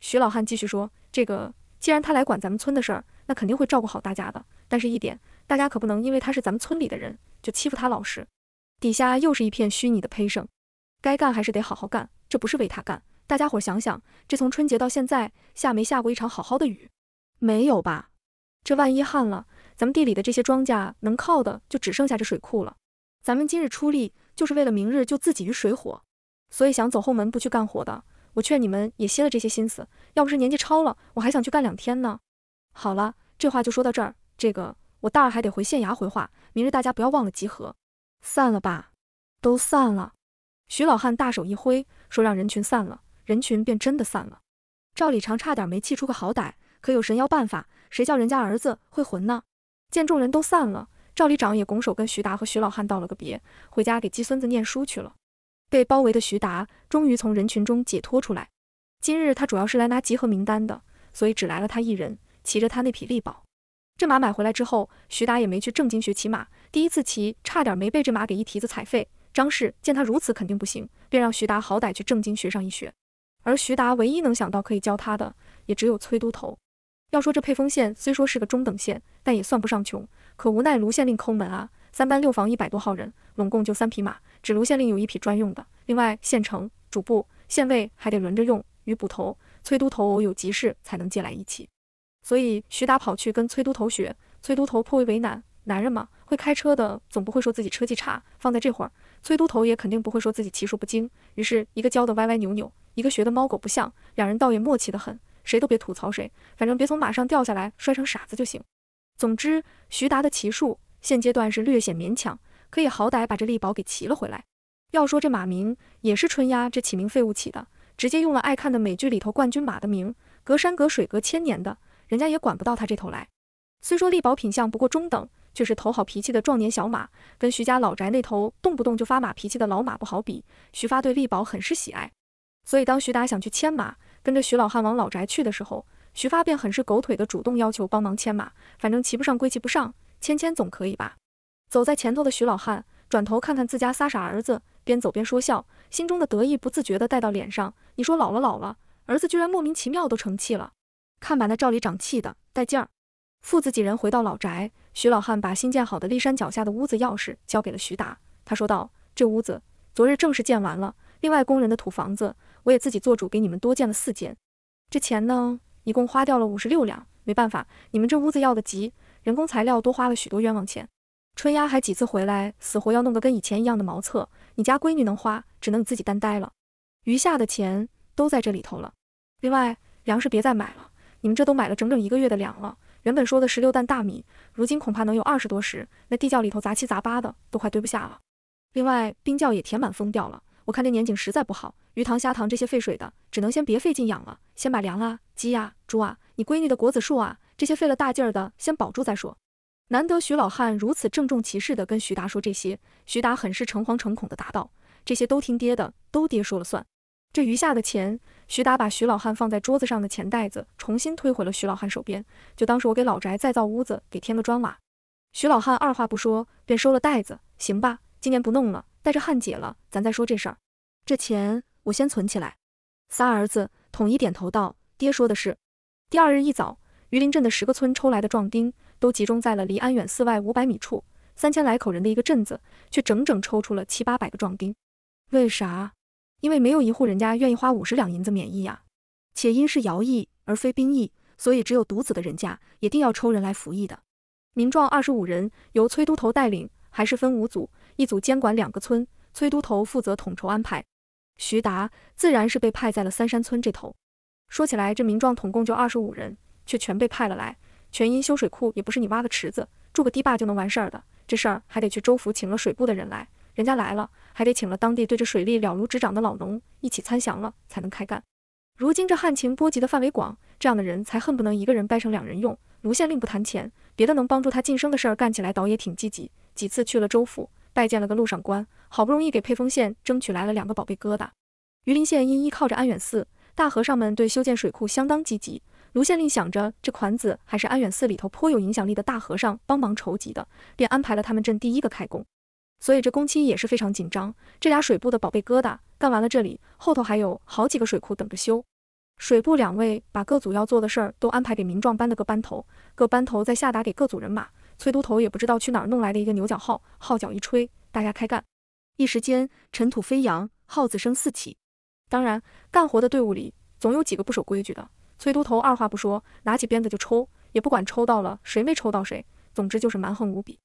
徐老汉继续说：“这个既然他来管咱们村的事儿，那肯定会照顾好大家的。但是一点。”大家可不能因为他是咱们村里的人就欺负他老实。底下又是一片虚拟的呸声。该干还是得好好干，这不是为他干。大家伙想想，这从春节到现在下没下过一场好好的雨？没有吧？这万一旱了，咱们地里的这些庄稼能靠的就只剩下这水库了。咱们今日出力就是为了明日救自己于水火。所以想走后门不去干活的，我劝你们也歇了这些心思。要不是年纪超了，我还想去干两天呢。好了，这话就说到这儿。这个。我大儿还得回县衙回话，明日大家不要忘了集合。散了吧，都散了。徐老汉大手一挥，说让人群散了，人群便真的散了。赵里长差点没气出个好歹，可有神妖办法，谁叫人家儿子会魂呢？见众人都散了，赵里长也拱手跟徐达和徐老汉道了个别，回家给鸡孙子念书去了。被包围的徐达终于从人群中解脱出来。今日他主要是来拿集合名单的，所以只来了他一人，骑着他那匹力宝。这马买回来之后，徐达也没去正经学骑马，第一次骑差点没被这马给一蹄子踩废。张氏见他如此肯定不行，便让徐达好歹去正经学上一学。而徐达唯一能想到可以教他的，也只有崔都头。要说这沛丰县虽说是个中等县，但也算不上穷。可无奈卢县令抠门啊，三班六房一百多号人，拢共就三匹马，只卢县令有一匹专用的。另外县城主簿、县尉还得轮着用，与捕头、崔都头有急事才能借来一起。所以徐达跑去跟崔都头学，崔都头颇为为难。男人嘛，会开车的总不会说自己车技差。放在这会儿，崔都头也肯定不会说自己骑术不精。于是，一个教的歪歪扭扭，一个学的猫狗不像，两人倒也默契的很，谁都别吐槽谁，反正别从马上掉下来摔成傻子就行。总之，徐达的骑术现阶段是略显勉强，可以好歹把这力宝给骑了回来。要说这马名也是春丫这起名废物起的，直接用了爱看的美剧里头冠军马的名，隔山隔水隔千年的。人家也管不到他这头来。虽说力宝品相不过中等，却是头好脾气的壮年小马，跟徐家老宅那头动不动就发马脾气的老马不好比。徐发对力宝很是喜爱，所以当徐达想去牵马，跟着徐老汉往老宅去的时候，徐发便很是狗腿的主动要求帮忙牵马。反正骑不上归骑不上，牵牵总可以吧？走在前头的徐老汉转头看看自家仨傻儿子，边走边说笑，心中的得意不自觉地带到脸上。你说老了老了，儿子居然莫名其妙都成器了。看把那赵里长气的带劲儿，父子几人回到老宅，徐老汉把新建好的骊山脚下的屋子钥匙交给了徐达。他说道：“这屋子昨日正式建完了，另外工人的土房子我也自己做主给你们多建了四间。这钱呢，一共花掉了五十六两。没办法，你们这屋子要的急，人工材料多花了许多冤枉钱。春丫还几次回来，死活要弄个跟以前一样的茅厕。你家闺女能花，只能你自己担待了。余下的钱都在这里头了。另外，粮食别再买了，你们这都买了整整一个月的粮了。原本说的十六担大米，如今恐怕能有二十多石。那地窖里头杂七杂八的，都快堆不下了。另外，冰窖也填满封掉了。我看这年景实在不好，鱼塘、虾塘这些废水的，只能先别费劲养了，先把粮啊、鸡呀、猪啊，你闺女的果子树啊。这些费了大劲儿的，先保住再说。难得徐老汉如此郑重其事地跟徐达说这些，徐达很是诚惶诚恐地答道：“这些都听爹的，都爹说了算。”这余下的钱，徐达把徐老汉放在桌子上的钱袋子重新推回了徐老汉手边，就当是我给老宅再造屋子，给添个砖瓦。徐老汉二话不说便收了袋子，行吧，今年不弄了，待着汉解了，咱再说这事儿。这钱我先存起来。仨儿子统一点头道：“爹说的是。”第二日一早。榆林镇的十个村抽来的壮丁，都集中在了离安远寺外五百米处，三千来口人的一个镇子，却整整抽出了七八百个壮丁。为啥？因为没有一户人家愿意花五十两银子免役呀。且因是徭役而非兵役，所以只有独子的人家也定要抽人来服役的。民壮二十五人，由崔都头带领，还是分五组，一组监管两个村，崔都头负责统筹安排。徐达自然是被派在了三山村这头。说起来，这民壮统共就二十五人。却全被派了来，全因修水库也不是你挖个池子、筑个堤坝就能完事儿的，这事儿还得去州府请了水部的人来，人家来了，还得请了当地对这水利了如指掌的老农一起参详了，才能开干。如今这旱情波及的范围广，这样的人才恨不能一个人掰成两人用。卢县令不谈钱，别的能帮助他晋升的事儿干起来倒也挺积极，几次去了州府拜见了个陆上官，好不容易给沛丰县争取来了两个宝贝疙瘩。榆林县因依靠着安远寺，大和尚们对修建水库相当积极。卢县令想着这款子还是安远寺里头颇有影响力的大和尚帮忙筹集的，便安排了他们镇第一个开工，所以这工期也是非常紧张。这俩水部的宝贝疙瘩干完了，这里后头还有好几个水库等着修。水部两位把各组要做的事儿都安排给民壮班的各班头，各班头再下达给各组人马。崔都头也不知道去哪儿弄来的一个牛角号，号角一吹，大家开干。一时间尘土飞扬，号子声四起。当然，干活的队伍里总有几个不守规矩的。崔都头二话不说，拿起鞭子就抽，也不管抽到了谁没抽到谁，总之就是蛮横无比。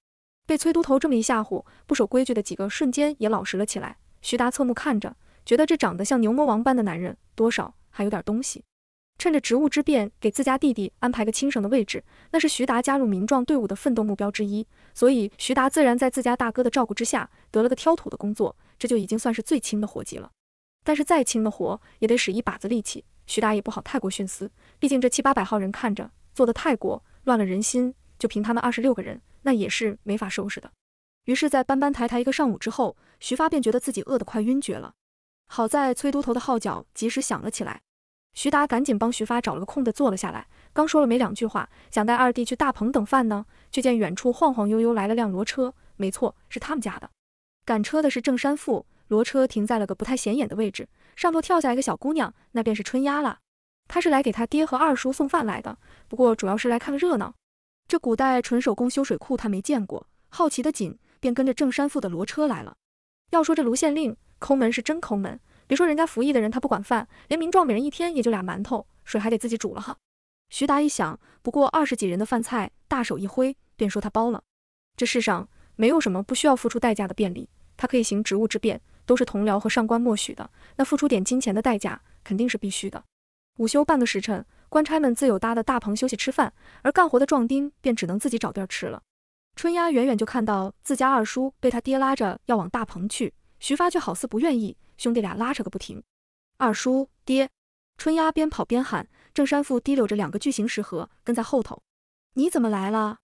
被崔都头这么一吓唬，不守规矩的几个瞬间也老实了起来。徐达侧目看着，觉得这长得像牛魔王般的男人，多少还有点东西。趁着职务之便，给自家弟弟安排个轻省的位置，那是徐达加入民壮队伍的奋斗目标之一。所以徐达自然在自家大哥的照顾之下，得了个挑土的工作，这就已经算是最轻的活计了。但是再轻的活，也得使一把子力气。徐达也不好太过徇私，毕竟这七八百号人看着做的太过乱了人心，就凭他们二十六个人，那也是没法收拾的。于是，在搬搬抬抬一个上午之后，徐发便觉得自己饿得快晕厥了。好在崔都头的号角及时响了起来，徐达赶紧帮徐发找了个空的坐了下来，刚说了没两句话，想带二弟去大棚等饭呢，却见远处晃晃悠悠来了辆骡车，没错，是他们家的。赶车的是郑山富，骡车停在了个不太显眼的位置。上头跳下一个小姑娘，那便是春丫了。她是来给她爹和二叔送饭来的，不过主要是来看个热闹。这古代纯手工修水库，他没见过，好奇的紧，便跟着郑山富的骡车来了。要说这卢县令抠门是真抠门，别说人家服役的人他不管饭，连民壮每人一天也就俩馒头，水还得自己煮了哈。徐达一想，不过二十几人的饭菜，大手一挥便说他包了。这世上没有什么不需要付出代价的便利，他可以行职务之便。都是同僚和上官默许的，那付出点金钱的代价肯定是必须的。午休半个时辰，官差们自有搭的大棚休息吃饭，而干活的壮丁便只能自己找地儿吃了。春丫远远就看到自家二叔被他爹拉着要往大棚去，徐发却好似不愿意，兄弟俩拉扯个不停。二叔爹，春丫边跑边喊，郑山富提溜着两个巨型食盒跟在后头。你怎么来了？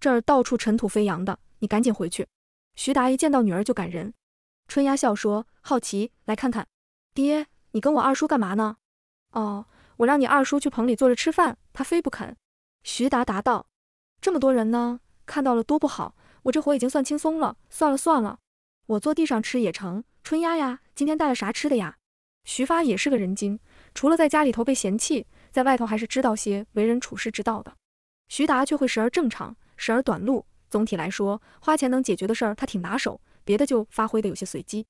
这儿到处尘土飞扬的，你赶紧回去。徐达一见到女儿就赶人。春丫笑说：“好奇，来看看。爹，你跟我二叔干嘛呢？哦，我让你二叔去棚里坐着吃饭，他非不肯。”徐达答道：“这么多人呢，看到了多不好。我这活已经算轻松了，算了算了，我坐地上吃也成。春丫呀，今天带了啥吃的呀？”徐发也是个人精，除了在家里头被嫌弃，在外头还是知道些为人处事之道的。徐达却会时而正常，时而短路。总体来说，花钱能解决的事儿，他挺拿手。别的就发挥的有些随机。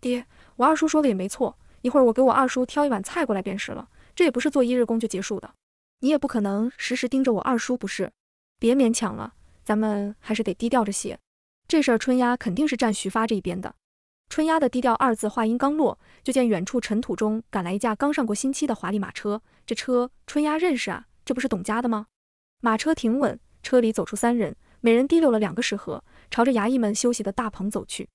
爹，我二叔说的也没错，一会儿我给我二叔挑一碗菜过来便是了。这也不是做一日工就结束的，你也不可能时时盯着我二叔不是？别勉强了，咱们还是得低调着些。这事儿春丫肯定是站徐发这一边的。春丫的低调二字话音刚落，就见远处尘土中赶来一架刚上过新漆的华丽马车。这车春丫认识啊，这不是董家的吗？马车停稳，车里走出三人，每人提溜了两个食盒，朝着衙役们休息的大棚走去。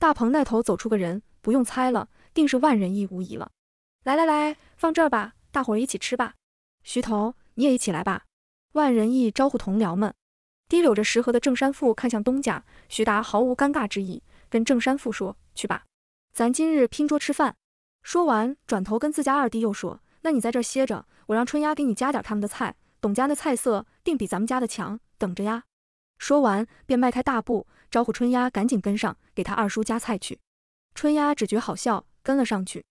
大棚那头走出个人，不用猜了，定是万人义无疑了。来来来，放这儿吧，大伙儿一起吃吧。徐头，你也一起来吧。万人义招呼同僚们。提溜着食盒的郑山富看向东家，徐达毫无尴尬之意，跟郑山富说：“去吧，咱今日拼桌吃饭。”说完，转头跟自家二弟又说：“那你在这歇着，我让春丫给你加点他们的菜。董家那菜色定比咱们家的强，等着呀。”说完，便迈开大步，招呼春丫赶紧跟上，给他二叔夹菜去。春丫只觉好笑，跟了上去。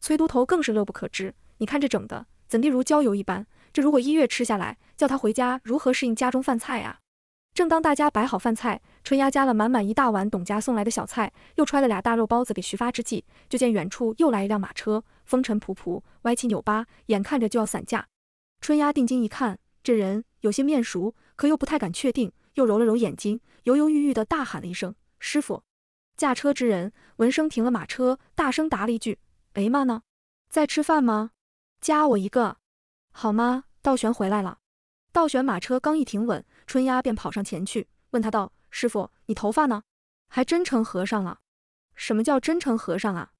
崔都头更是乐不可支，你看这整的，怎地如郊游一般？这如果一月吃下来，叫他回家如何适应家中饭菜呀？正当大家摆好饭菜，春丫夹了满满一大碗董家送来的小菜，又揣了俩大肉包子给徐发之际，就见远处又来一辆马车，风尘仆仆，歪七扭八，眼看着就要散架。春丫定睛一看，这人有些面熟，可又不太敢确定，又揉了揉眼睛，犹犹豫豫的大喊了一声：“师傅！”驾车之人闻声停了马车，大声答了一句：“哎妈呢？在吃饭吗？加我一个，好吗？”道玄回来了。道玄马车刚一停稳，春丫便跑上前去，问他道：“师傅，你头发呢？还真成和尚了？什么叫真成和尚啊？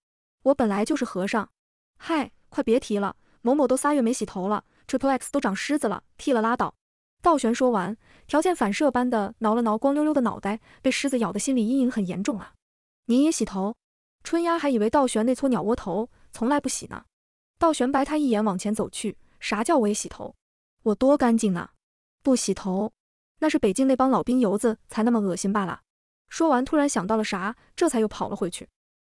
我本来就是和尚。嗨，快别提了，某某都仨月没洗头了，Triple X 都长虱子了，剃了拉倒。”道玄说完，条件反射般的挠了挠光溜溜的脑袋，被虱子咬的心理阴影很严重啊。您也洗头？春丫还以为道玄那撮鸟窝头从来不洗呢。道玄白他一眼，往前走去。啥叫我也洗头？我多干净啊！不洗头，那是北京那帮老兵油子才那么恶心罢了。说完，突然想到了啥，这才又跑了回去。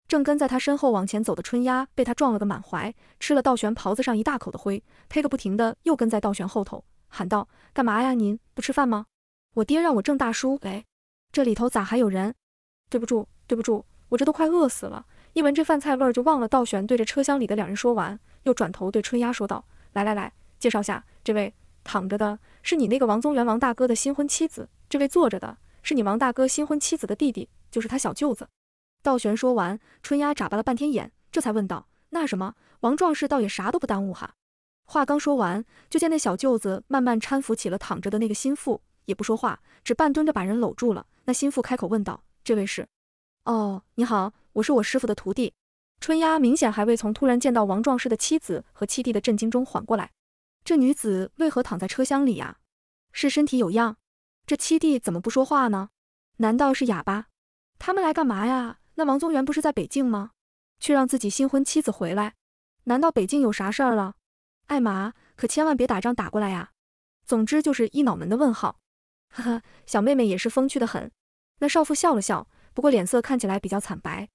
正跟在他身后往前走的春丫被他撞了个满怀，吃了道玄袍子上一大口的灰，呸个不停的又跟在道玄后头，喊道：“干嘛呀？您不吃饭吗？我爹让我郑大叔。哎，这里头咋还有人？对不住，对不住，我这都快饿死了。一闻这饭菜味儿就忘了。”道玄对着车厢里的两人说完，又转头对春丫说道：“来来来，介绍下。”这位躺着的是你那个王宗元王大哥的新婚妻子，这位坐着的是你王大哥新婚妻子的弟弟，就是他小舅子。道玄说完，春丫眨巴了半天眼，这才问道：“那什么，王壮士倒也啥都不耽误哈？”话刚说完，就见那小舅子慢慢搀扶起了躺着的那个心腹，也不说话，只半蹲着把人搂住了。那心腹开口问道：“这位是？哦，你好，我是我师傅的徒弟。”春丫明显还未从突然见到王壮士的妻子和七弟的震惊中缓过来。这女子为何躺在车厢里呀？是身体有恙？这七弟怎么不说话呢？难道是哑巴？他们来干嘛呀？那王宗元不是在北京吗？却让自己新婚妻子回来，难道北京有啥事儿了？艾玛，可千万别打仗打过来呀！总之就是一脑门的问号。呵呵，小妹妹也是风趣的很。那少妇笑了笑，不过脸色看起来比较惨白。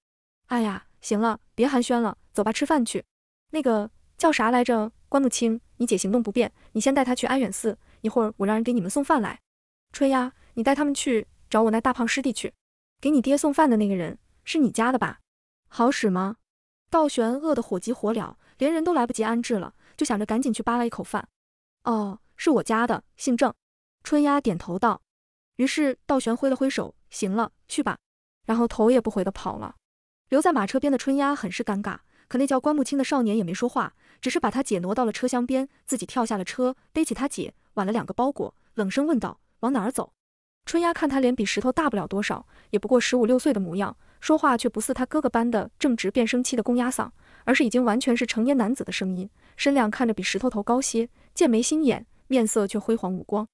哎呀，行了，别寒暄了，走吧，吃饭去。那个叫啥来着？关木清。你姐行动不便，你先带她去安远寺，一会儿我让人给你们送饭来。春丫，你带他们去找我那大胖师弟去。给你爹送饭的那个人是你家的吧？好使吗？道玄饿得火急火燎，连人都来不及安置了，就想着赶紧去扒拉一口饭。哦，是我家的，姓郑。春丫点头道。于是道玄挥了挥手，行了，去吧，然后头也不回的跑了。留在马车边的春丫很是尴尬，可那叫关木清的少年也没说话。只是把他姐挪到了车厢边，自己跳下了车，背起他姐，挽了两个包裹，冷声问道：“往哪儿走？”春丫看他脸比石头大不了多少，也不过十五六岁的模样，说话却不似他哥哥般的正值变声期的公鸭嗓，而是已经完全是成年男子的声音，身量看着比石头头高些，剑眉星眼，面色却辉煌无光。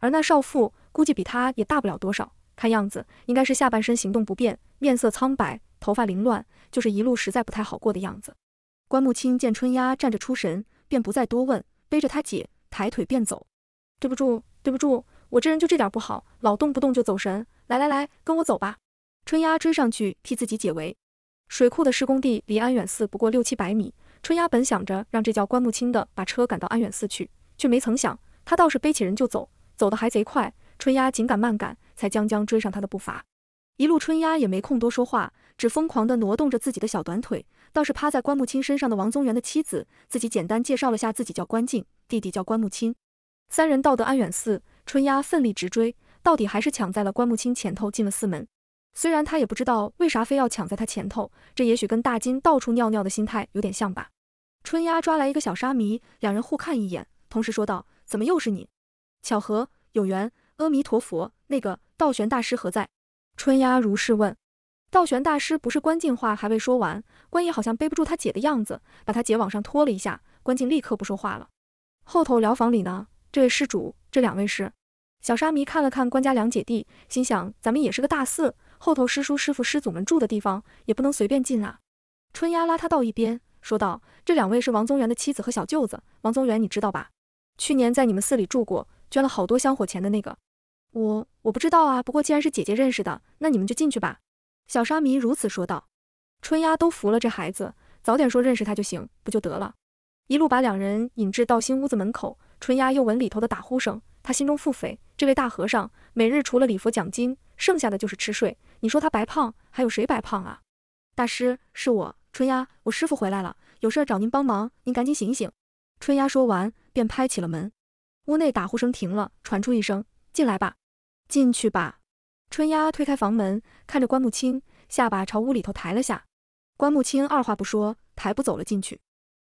而那少妇估计比他也大不了多少，看样子应该是下半身行动不便，面色苍白，头发凌乱，就是一路实在不太好过的样子。关木清见春丫站着出神，便不再多问，背着他姐抬腿便走。对不住，对不住，我这人就这点不好，老动不动就走神。来来来，跟我走吧。春丫追上去替自己解围。水库的施工地离安远寺不过六七百米。春丫本想着让这叫关木清的把车赶到安远寺去，却没曾想他倒是背起人就走，走得还贼快。春丫紧赶慢赶，才将将追上他的步伐。一路春丫也没空多说话，只疯狂地挪动着自己的小短腿。倒是趴在关木清身上的王宗元的妻子，自己简单介绍了下自己叫关静，弟弟叫关木清。三人到得安远寺，春丫奋力直追，到底还是抢在了关木青前头进了寺门。虽然他也不知道为啥非要抢在他前头，这也许跟大金到处尿尿的心态有点像吧。春丫抓来一个小沙弥，两人互看一眼，同时说道：“怎么又是你？巧合，有缘。阿弥陀佛，那个道玄大师何在？”春丫如是问。道玄大师不是关静话还未说完，关爷好像背不住他姐的样子，把他姐往上拖了一下，关静立刻不说话了。后头疗房里呢？这位施主，这两位是？小沙弥看了看关家两姐弟，心想：咱们也是个大寺，后头师叔、师傅、师祖们住的地方，也不能随便进啊。春丫拉他到一边，说道：“这两位是王宗元的妻子和小舅子。王宗元你知道吧？去年在你们寺里住过，捐了好多香火钱的那个。我我不知道啊。不过既然是姐姐认识的，那你们就进去吧。”小沙弥如此说道。春丫都服了这孩子，早点说认识他就行，不就得了？一路把两人引至道心屋子门口，春丫又闻里头的打呼声，他心中腹诽：这位大和尚每日除了礼佛讲经，剩下的就是吃睡。你说他白胖，还有谁白胖啊？大师，是我，春丫，我师傅回来了，有事找您帮忙，您赶紧醒醒。春丫说完，便拍起了门。屋内打呼声停了，传出一声：“进来吧，进去吧。”春丫推开房门，看着关木青，下巴朝屋里头抬了下。关木青二话不说，抬步走了进去。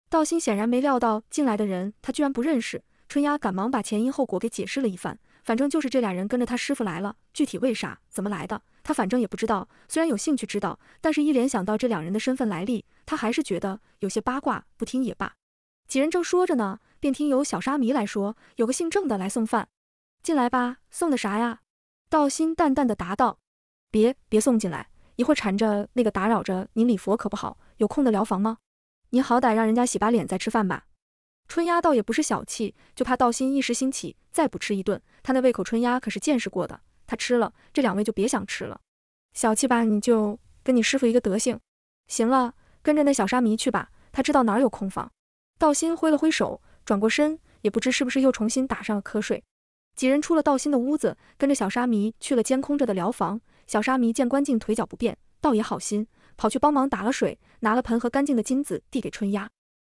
道心显然没料到进来的人他居然不认识，春丫赶忙把前因后果给解释了一番。反正就是这俩人跟着他师傅来了，具体为啥、怎么来的，他反正也不知道。虽然有兴趣知道，但是一联想到这两人的身份来历，他还是觉得有些八卦。不听也罢。几人正说着呢，便听有小沙弥来说，有个姓郑的来送饭，进来吧。送的啥呀？道心淡淡的答道：“别别送进来，一会儿缠着那个打扰着您礼佛可不好。有空的疗房吗？您好歹让人家洗把脸再吃饭吧。”春丫倒也不是小气，就怕道心一时兴起再不吃一顿。他那胃口，春丫可是见识过的。他吃了，这两位就别想吃了。小气吧，你就跟你师傅一个德行。行了，跟着那小沙弥去吧，他知道哪儿有空房。道心挥了挥手，转过身，也不知是不是又重新打上了瞌睡。几人出了道心的屋子，跟着小沙弥去了监空着的疗房。小沙弥见关静腿脚不便，倒也好心，跑去帮忙打了水，拿了盆和干净的金子递给春丫。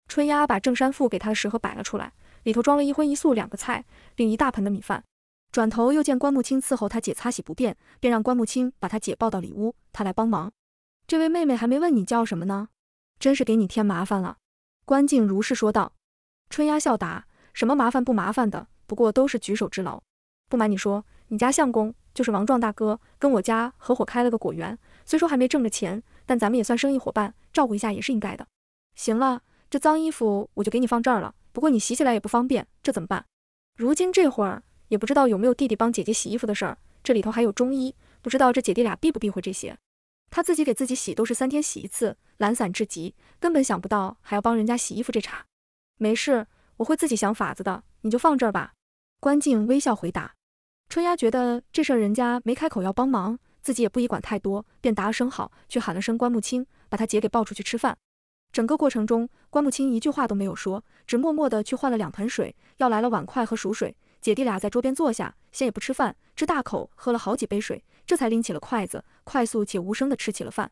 春丫把郑山赋给他的食盒摆了出来，里头装了一荤一素两个菜，并一大盆的米饭。转头又见关木青伺候他姐擦洗不便，便让关木青把他姐抱到里屋，他来帮忙。这位妹妹还没问你叫什么呢，真是给你添麻烦了。关静如是说道。春丫笑答：什么麻烦不麻烦的，不过都是举手之劳。不瞒你说，你家相公就是王壮大哥，跟我家合伙开了个果园，虽说还没挣着钱，但咱们也算生意伙伴，照顾一下也是应该的。行了。这脏衣服我就给你放这儿了，不过你洗起来也不方便，这怎么办？如今这会儿也不知道有没有弟弟帮姐姐洗衣服的事儿，这里头还有中医，不知道这姐弟俩避不避讳这些。他自己给自己洗都是三天洗一次，懒散至极，根本想不到还要帮人家洗衣服这茬。没事，我会自己想法子的，你就放这儿吧。关静微笑回答。春丫觉得这事儿人家没开口要帮忙，自己也不宜管太多，便答了声好，去喊了声关木青，把他姐给抱出去吃饭。整个过程中，关木青一句话都没有说，只默默地去换了两盆水，要来了碗筷和熟水。姐弟俩在桌边坐下，先也不吃饭，只大口喝了好几杯水，这才拎起了筷子，快速且无声地吃起了饭。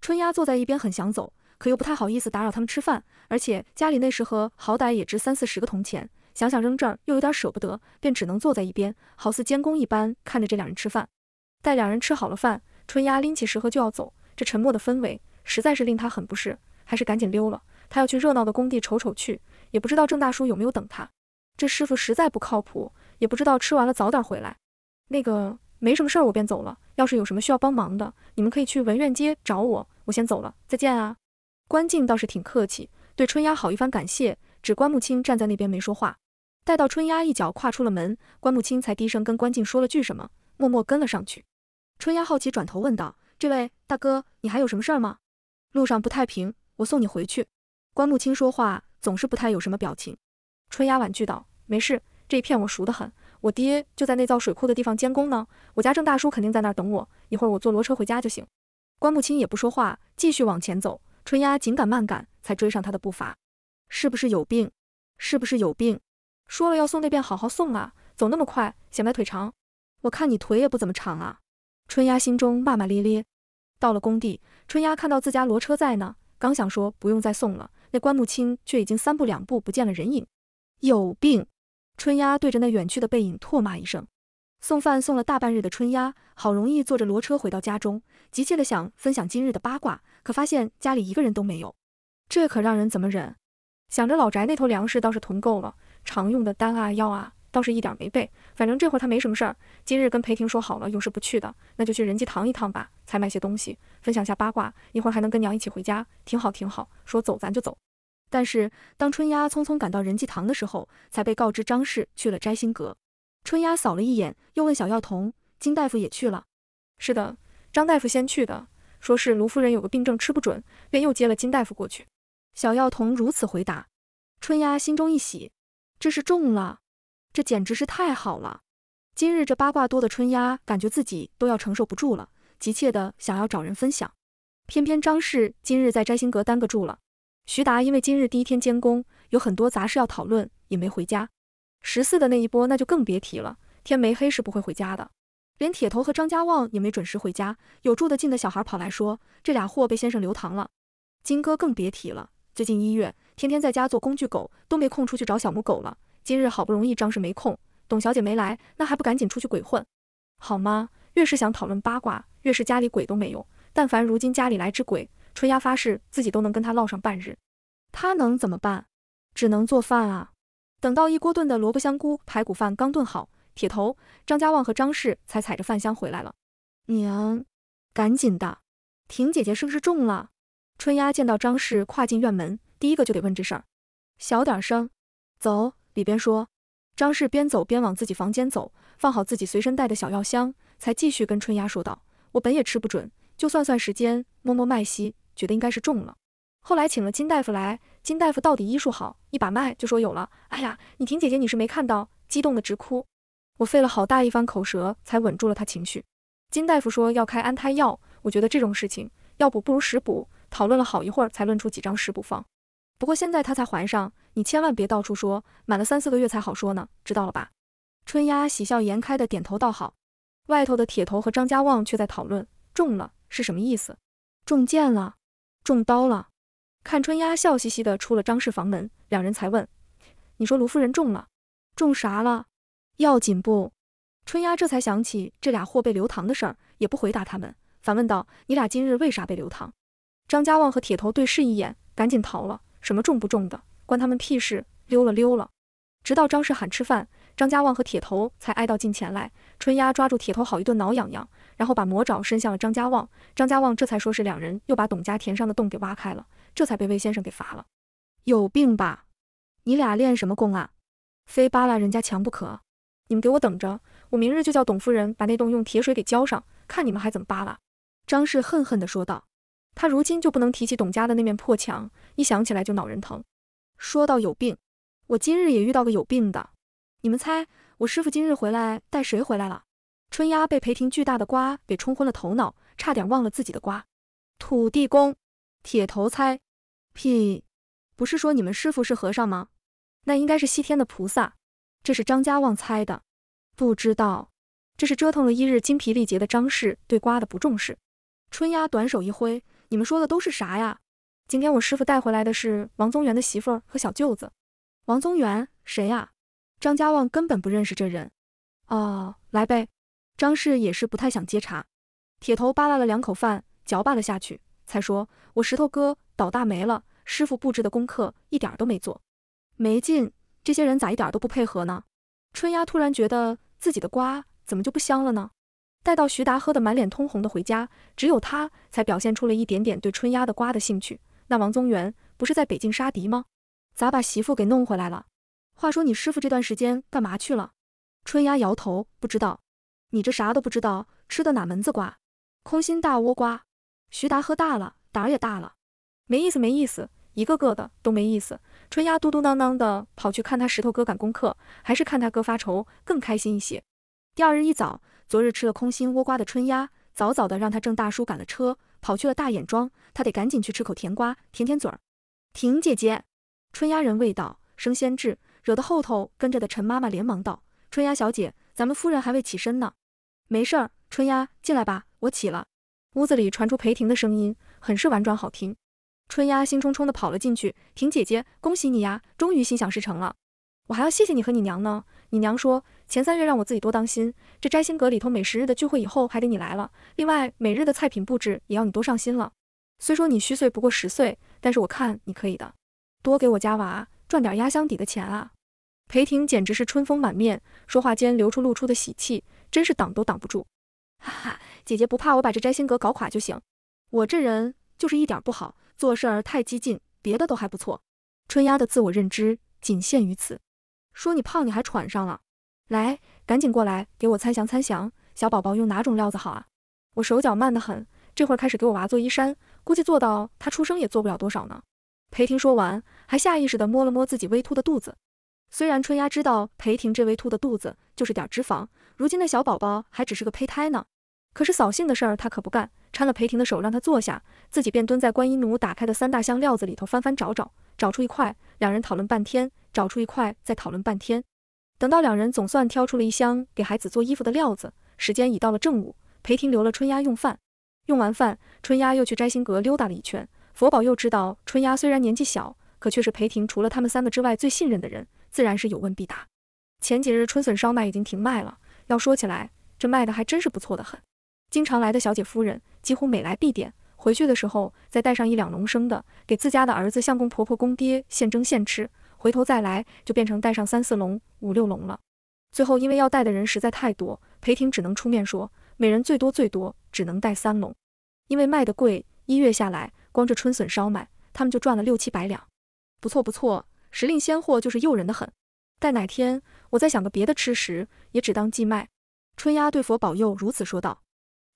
春丫坐在一边很想走，可又不太好意思打扰他们吃饭，而且家里那食盒好歹也值三四十个铜钱，想想扔这儿又有点舍不得，便只能坐在一边，好似监工一般看着这两人吃饭。待两人吃好了饭，春丫拎起食盒就要走，这沉默的氛围实在是令他很不适。还是赶紧溜了，他要去热闹的工地瞅瞅去，也不知道郑大叔有没有等他。这师傅实在不靠谱，也不知道吃完了早点回来。那个没什么事儿，我便走了。要是有什么需要帮忙的，你们可以去文苑街找我。我先走了，再见啊。关静倒是挺客气，对春丫好一番感谢，只关木青站在那边没说话。待到春丫一脚跨出了门，关木青才低声跟关静说了句什么，默默跟了上去。春丫好奇转头问道：“这位大哥，你还有什么事儿吗？路上不太平。”我送你回去。关木青说话总是不太有什么表情。春丫婉拒道：“没事，这一片我熟得很，我爹就在那造水库的地方监工呢。我家郑大叔肯定在那儿等我，一会儿我坐骡车回家就行。”关木青也不说话，继续往前走。春丫紧赶慢赶，才追上他的步伐。是不是有病？是不是有病？说了要送那便好好送啊，走那么快显摆腿长。我看你腿也不怎么长啊。春丫心中骂骂咧咧。到了工地，春丫看到自家骡车在呢。刚想说不用再送了，那关木青却已经三步两步不见了人影。有病！春丫对着那远去的背影唾骂一声。送饭送了大半日的春丫，好容易坐着骡车回到家中，急切的想分享今日的八卦，可发现家里一个人都没有，这可让人怎么忍？想着老宅那头粮食倒是囤够了，常用的丹啊药啊倒是一点没备，反正这会儿他没什么事儿，今日跟裴婷说好了，有事不去的，那就去仁济堂一趟吧，采买些东西，分享下八卦，一会儿还能跟娘一起回家，挺好挺好。说走咱就走。但是当春丫匆匆赶到仁济堂的时候，才被告知张氏去了摘星阁。春丫扫了一眼，又问小药童：“金大夫也去了？”“是的，张大夫先去的，说是卢夫人有个病症吃不准，便又接了金大夫过去。”小药童如此回答，春丫心中一喜，这是中了，这简直是太好了。今日这八卦多的春丫感觉自己都要承受不住了，急切的想要找人分享。偏偏张氏今日在摘星阁耽搁住了，徐达因为今日第一天监工，有很多杂事要讨论，也没回家。十四的那一波，那就更别提了。天没黑是不会回家的，连铁头和张家旺也没准时回家。有住得近的小孩跑来说，这俩货被先生留堂了。金哥更别提了，最近一月天天在家做工具狗，都没空出去找小母狗了。今日好不容易张氏没空，董小姐没来，那还不赶紧出去鬼混，好吗？越是想讨论八卦，越是家里鬼都没有。但凡如今家里来只鬼，春丫发誓自己都能跟他唠上半日。他能怎么办？只能做饭啊。等到一锅炖的萝卜香菇排骨饭刚炖好，铁头、张家旺和张氏才踩着饭香回来了。娘，赶紧的，婷姐姐是不是中了？春丫见到张氏跨进院门，第一个就得问这事儿。小点声，走里边说。张氏边走边往自己房间走，放好自己随身带的小药箱，才继续跟春丫说道：“我本也吃不准，就算算时间，摸摸脉息，觉得应该是中了。后来请了金大夫来。”金大夫到底医术好，一把脉就说有了。哎呀，你婷姐姐你是没看到，激动的直哭。我费了好大一番口舌才稳住了她情绪。金大夫说要开安胎药，我觉得这种事情要补不如食补。讨论了好一会儿才论出几张食补方。不过现在她才怀上，你千万别到处说，满了三四个月才好说呢，知道了吧？春丫喜笑颜开的点头道好。外头的铁头和张家旺却在讨论中了是什么意思？中箭了？中刀了？看春丫笑嘻嘻的出了张氏房门，两人才问：“你说卢夫人中了，中啥了？要紧不？”春丫这才想起这俩货被留堂的事儿，也不回答他们，反问道：“你俩今日为啥被留堂？”张家旺和铁头对视一眼，赶紧逃了。什么中不中的，关他们屁事！溜了溜了。直到张氏喊吃饭，张家旺和铁头才挨到近前来。春丫抓住铁头好一顿挠痒痒，然后把魔爪伸向了张家旺。张家旺这才说是两人又把董家田上的洞给挖开了。这才被魏先生给罚了，有病吧？你俩练什么功啊？非扒拉人家墙不可！你们给我等着，我明日就叫董夫人把那栋用铁水给浇上，看你们还怎么扒拉！张氏恨恨地说道。他如今就不能提起董家的那面破墙，一想起来就脑仁疼。说到有病，我今日也遇到个有病的。你们猜我师傅今日回来带谁回来了？春丫被裴婷巨大的瓜给冲昏了头脑，差点忘了自己的瓜。土地公。铁头猜。屁，不是说你们师傅是和尚吗？那应该是西天的菩萨。这是张家旺猜的，不知道。这是折腾了一日精疲力竭的张氏对瓜的不重视。春丫短手一挥，你们说的都是啥呀？今天我师傅带回来的是王宗元的媳妇儿和小舅子。王宗元谁呀？张家旺根本不认识这人。哦，来呗。张氏也是不太想接茬。铁头扒拉了两口饭，嚼巴了下去，才说：“我石头哥。”倒大霉了！师傅布置的功课一点都没做，没劲！这些人咋一点都不配合呢？春丫突然觉得自己的瓜怎么就不香了呢？待到徐达喝得满脸通红的回家，只有他才表现出了一点点对春丫的瓜的兴趣。那王宗元不是在北京杀敌吗？咋把媳妇给弄回来了？话说你师傅这段时间干嘛去了？春丫摇头，不知道。你这啥都不知道，吃的哪门子瓜？空心大倭瓜。徐达喝大了，胆儿也大了。没意思，没意思，一个个的都没意思。春丫嘟嘟囔囔的跑去看他石头哥赶功课，还是看他哥发愁更开心一些。第二日一早，昨日吃了空心倭瓜的春丫，早早的让他郑大叔赶了车，跑去了大眼庄。他得赶紧去吃口甜瓜，甜甜嘴儿。婷姐姐，春丫人未到，升仙至，惹得后头跟着的陈妈妈连忙道：“春丫小姐，咱们夫人还未起身呢。”没事儿，春丫进来吧，我起了。屋子里传出裴婷的声音，很是婉转好听。春丫兴冲冲地跑了进去，婷姐姐，恭喜你呀，终于心想事成了。我还要谢谢你和你娘呢，你娘说前三月让我自己多当心，这摘星阁里头每十日的聚会以后还得你来了，另外每日的菜品布置也要你多上心了。虽说你虚岁不过十岁，但是我看你可以的，多给我家娃赚点压箱底的钱啊！裴婷简直是春风满面，说话间流出露出的喜气，真是挡都挡不住。哈哈，姐姐不怕我把这摘星阁搞垮就行，我这人就是一点不好，做事儿太激进，别的都还不错。春丫的自我认知仅限于此。说你胖你还喘上了，来，赶紧过来给我参详参详，小宝宝用哪种料子好啊？我手脚慢得很，这会儿开始给我娃做衣衫，估计做到他出生也做不了多少呢。裴婷说完，还下意识地摸了摸自己微凸的肚子。虽然春丫知道裴婷这微凸的肚子就是点脂肪，如今那小宝宝还只是个胚胎呢，可是扫兴的事儿他可不干，搀了裴婷的手让她坐下，自己便蹲在观音奴打开的三大箱料子里头翻翻找找，找出一块，两人讨论半天。找出一块，再讨论半天，等到两人总算挑出了一箱给孩子做衣服的料子，时间已到了正午。裴婷留了春丫用饭，用完饭，春丫又去摘星阁溜达了一圈。佛宝又知道春丫虽然年纪小，可却是裴婷除了他们三个之外最信任的人，自然是有问必答。前几日春笋烧麦已经停卖了，要说起来，这卖的还真是不错的很。经常来的小姐夫人几乎每来必点，回去的时候再带上一两笼生的，给自家的儿子相公婆婆公爹现蒸现吃。回头再来，就变成带上三四笼、五六笼了。最后因为要带的人实在太多，裴婷只能出面说，每人最多最多只能带三笼。因为卖的贵，一月下来，光这春笋烧麦，他们就赚了六七百两。不错不错，时令鲜货就是诱人的很。待哪天我再想个别的吃食，也只当寄卖。春丫对佛保佑如此说道。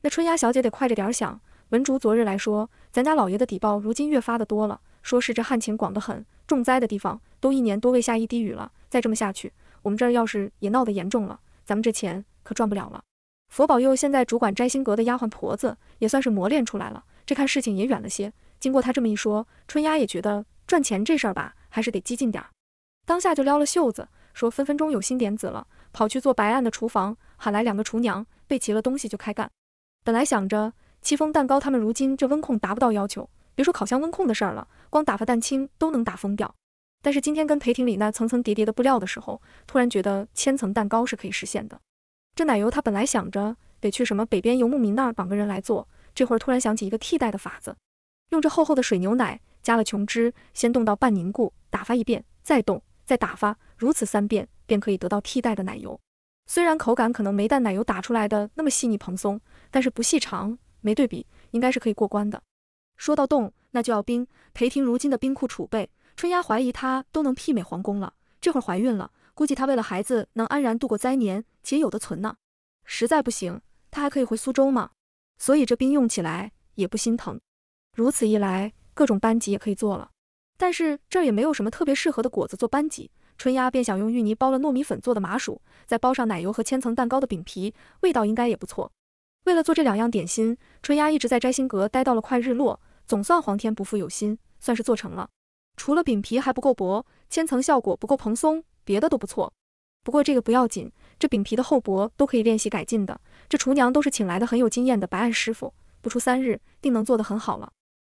那春丫小姐得快着点想。文竹昨日来说，咱家老爷的底报如今越发的多了，说是这旱情广得很，重灾的地方。都一年多未下一滴雨了，再这么下去，我们这儿要是也闹得严重了，咱们这钱可赚不了了。佛保佑现在主管摘星阁的丫鬟婆子也算是磨练出来了，这看事情也远了些。经过他这么一说，春丫也觉得赚钱这事儿吧，还是得激进点儿。当下就撩了袖子，说分分钟有新点子了，跑去做白案的厨房，喊来两个厨娘，备齐了东西就开干。本来想着戚风蛋糕他们如今这温控达不到要求，别说烤箱温控的事儿了，光打发蛋清都能打疯掉。但是今天跟裴婷里那层层叠叠的布料的时候，突然觉得千层蛋糕是可以实现的。这奶油他本来想着得去什么北边游牧民那儿绑个人来做，这会儿突然想起一个替代的法子，用这厚厚的水牛奶加了琼脂，先冻到半凝固，打发一遍，再冻，再打发，如此三遍便可以得到替代的奶油。虽然口感可能没淡奶油打出来的那么细腻蓬松，但是不细长，没对比，应该是可以过关的。说到冻，那就要冰。裴婷如今的冰库储备。春丫怀疑她都能媲美皇宫了，这会儿怀孕了，估计她为了孩子能安然度过灾年，且有的存呢。实在不行，她还可以回苏州嘛。所以这冰用起来也不心疼。如此一来，各种班戟也可以做了。但是这儿也没有什么特别适合的果子做班戟，春丫便想用芋泥包了糯米粉做的麻薯，再包上奶油和千层蛋糕的饼皮，味道应该也不错。为了做这两样点心，春丫一直在摘星阁待到了快日落，总算皇天不负有心，算是做成了。除了饼皮还不够薄，千层效果不够蓬松，别的都不错。不过这个不要紧，这饼皮的厚薄都可以练习改进的。这厨娘都是请来的很有经验的白案师傅，不出三日定能做得很好了。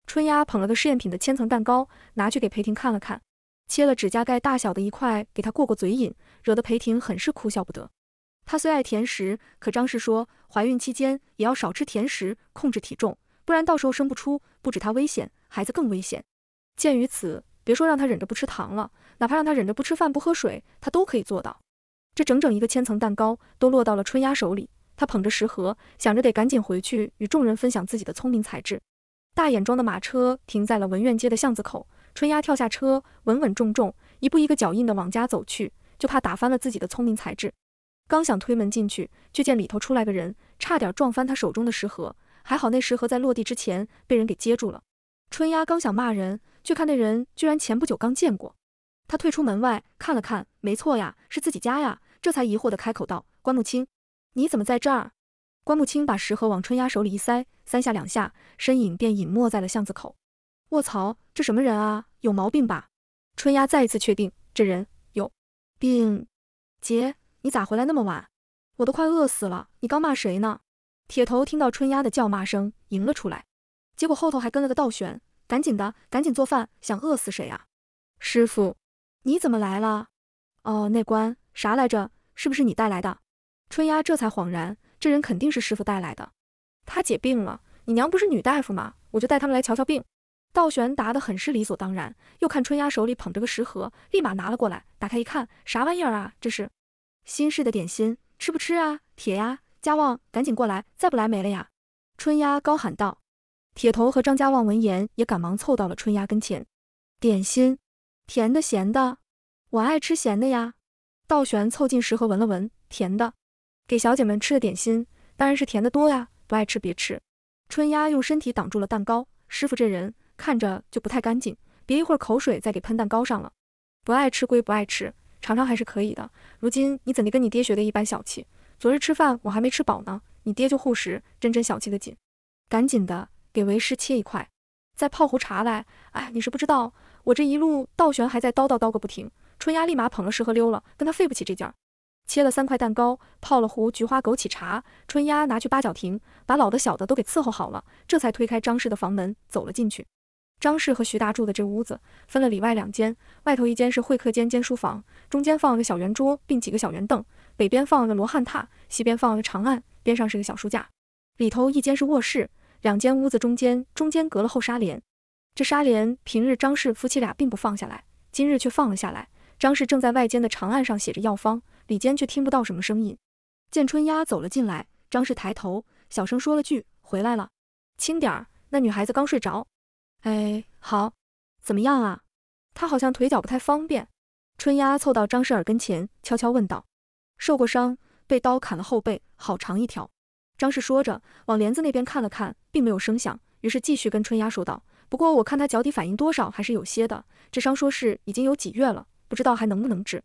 春丫捧了个试验品的千层蛋糕，拿去给裴婷看了看，切了指甲盖大小的一块给她过过嘴瘾，惹得裴婷很是哭笑不得。她虽爱甜食，可张氏说怀孕期间也要少吃甜食，控制体重，不然到时候生不出，不止她危险，孩子更危险。鉴于此。别说让她忍着不吃糖了，哪怕让她忍着不吃饭不喝水，她都可以做到。这整整一个千层蛋糕都落到了春丫手里，她捧着食盒，想着得赶紧回去与众人分享自己的聪明才智。大眼庄的马车停在了文苑街的巷子口，春丫跳下车，稳稳重重，一步一个脚印的往家走去，就怕打翻了自己的聪明才智。刚想推门进去，却见里头出来个人，差点撞翻他手中的食盒，还好那食盒在落地之前被人给接住了。春丫刚想骂人。却看那人居然前不久刚见过，他退出门外看了看，没错呀，是自己家呀，这才疑惑的开口道：“关木青，你怎么在这儿？”关木青把食盒往春丫手里一塞，三下两下，身影便隐没在了巷子口。卧槽，这什么人啊？有毛病吧？春丫再一次确定，这人有病。姐，你咋回来那么晚？我都快饿死了，你刚骂谁呢？铁头听到春丫的叫骂声，迎了出来，结果后头还跟了个倒悬。赶紧的，赶紧做饭，想饿死谁啊？师傅，你怎么来了？哦，那关啥来着？是不是你带来的？春丫这才恍然，这人肯定是师傅带来的。他姐病了，你娘不是女大夫吗？我就带他们来瞧瞧病。道玄答得很是理所当然，又看春丫手里捧着个食盒，立马拿了过来，打开一看，啥玩意儿啊？这是新式的点心，吃不吃啊？铁呀，家旺，赶紧过来，再不来没了呀！春丫高喊道。铁头和张家旺闻言也赶忙凑到了春丫跟前。点心，甜的咸的，我爱吃咸的呀。道玄凑近食盒闻了闻，甜的，给小姐们吃的点心当然是甜的多呀，不爱吃别吃。春丫用身体挡住了蛋糕，师傅这人。看着就不太干净，别一会儿口水再给喷蛋糕上了。不爱吃归不爱吃，尝尝还是可以的。如今你怎地跟你爹学的一般小气？昨日吃饭我还没吃饱呢，你爹就护食，真真小气的紧。赶紧的给为师切一块，再泡壶茶来。哎，你是不知道，我这一路倒悬还在叨叨叨个不停。春丫立马捧了食盒溜了，跟他费不起这劲儿。切了三块蛋糕，泡了壶菊花枸杞茶。春丫拿去八角亭，把老的小的都给伺候好了，这才推开张氏的房门走了进去。张氏和徐达住的这屋子分了里外两间，外头一间是会客间兼书房，中间放了个小圆桌，并几个小圆凳，北边放了个罗汉榻，西边放了个长案，边上是个小书架。里头一间是卧室，两间屋子中间中间隔了厚纱帘。这纱帘平日张氏夫妻俩并不放下来，今日却放了下来。张氏正在外间的长案上写着药方，里间却听不到什么声音。见春丫走了进来，张氏抬头小声说了句：“回来了，轻点儿，那女孩子刚睡着。”哎，好，怎么样啊？他好像腿脚不太方便。春丫凑到张氏耳跟前，悄悄问道：“受过伤，被刀砍了后背，好长一条。”张氏说着，往帘子那边看了看，并没有声响，于是继续跟春丫说道：“不过我看他脚底反应多少还是有些的，这伤说是已经有几月了，不知道还能不能治。”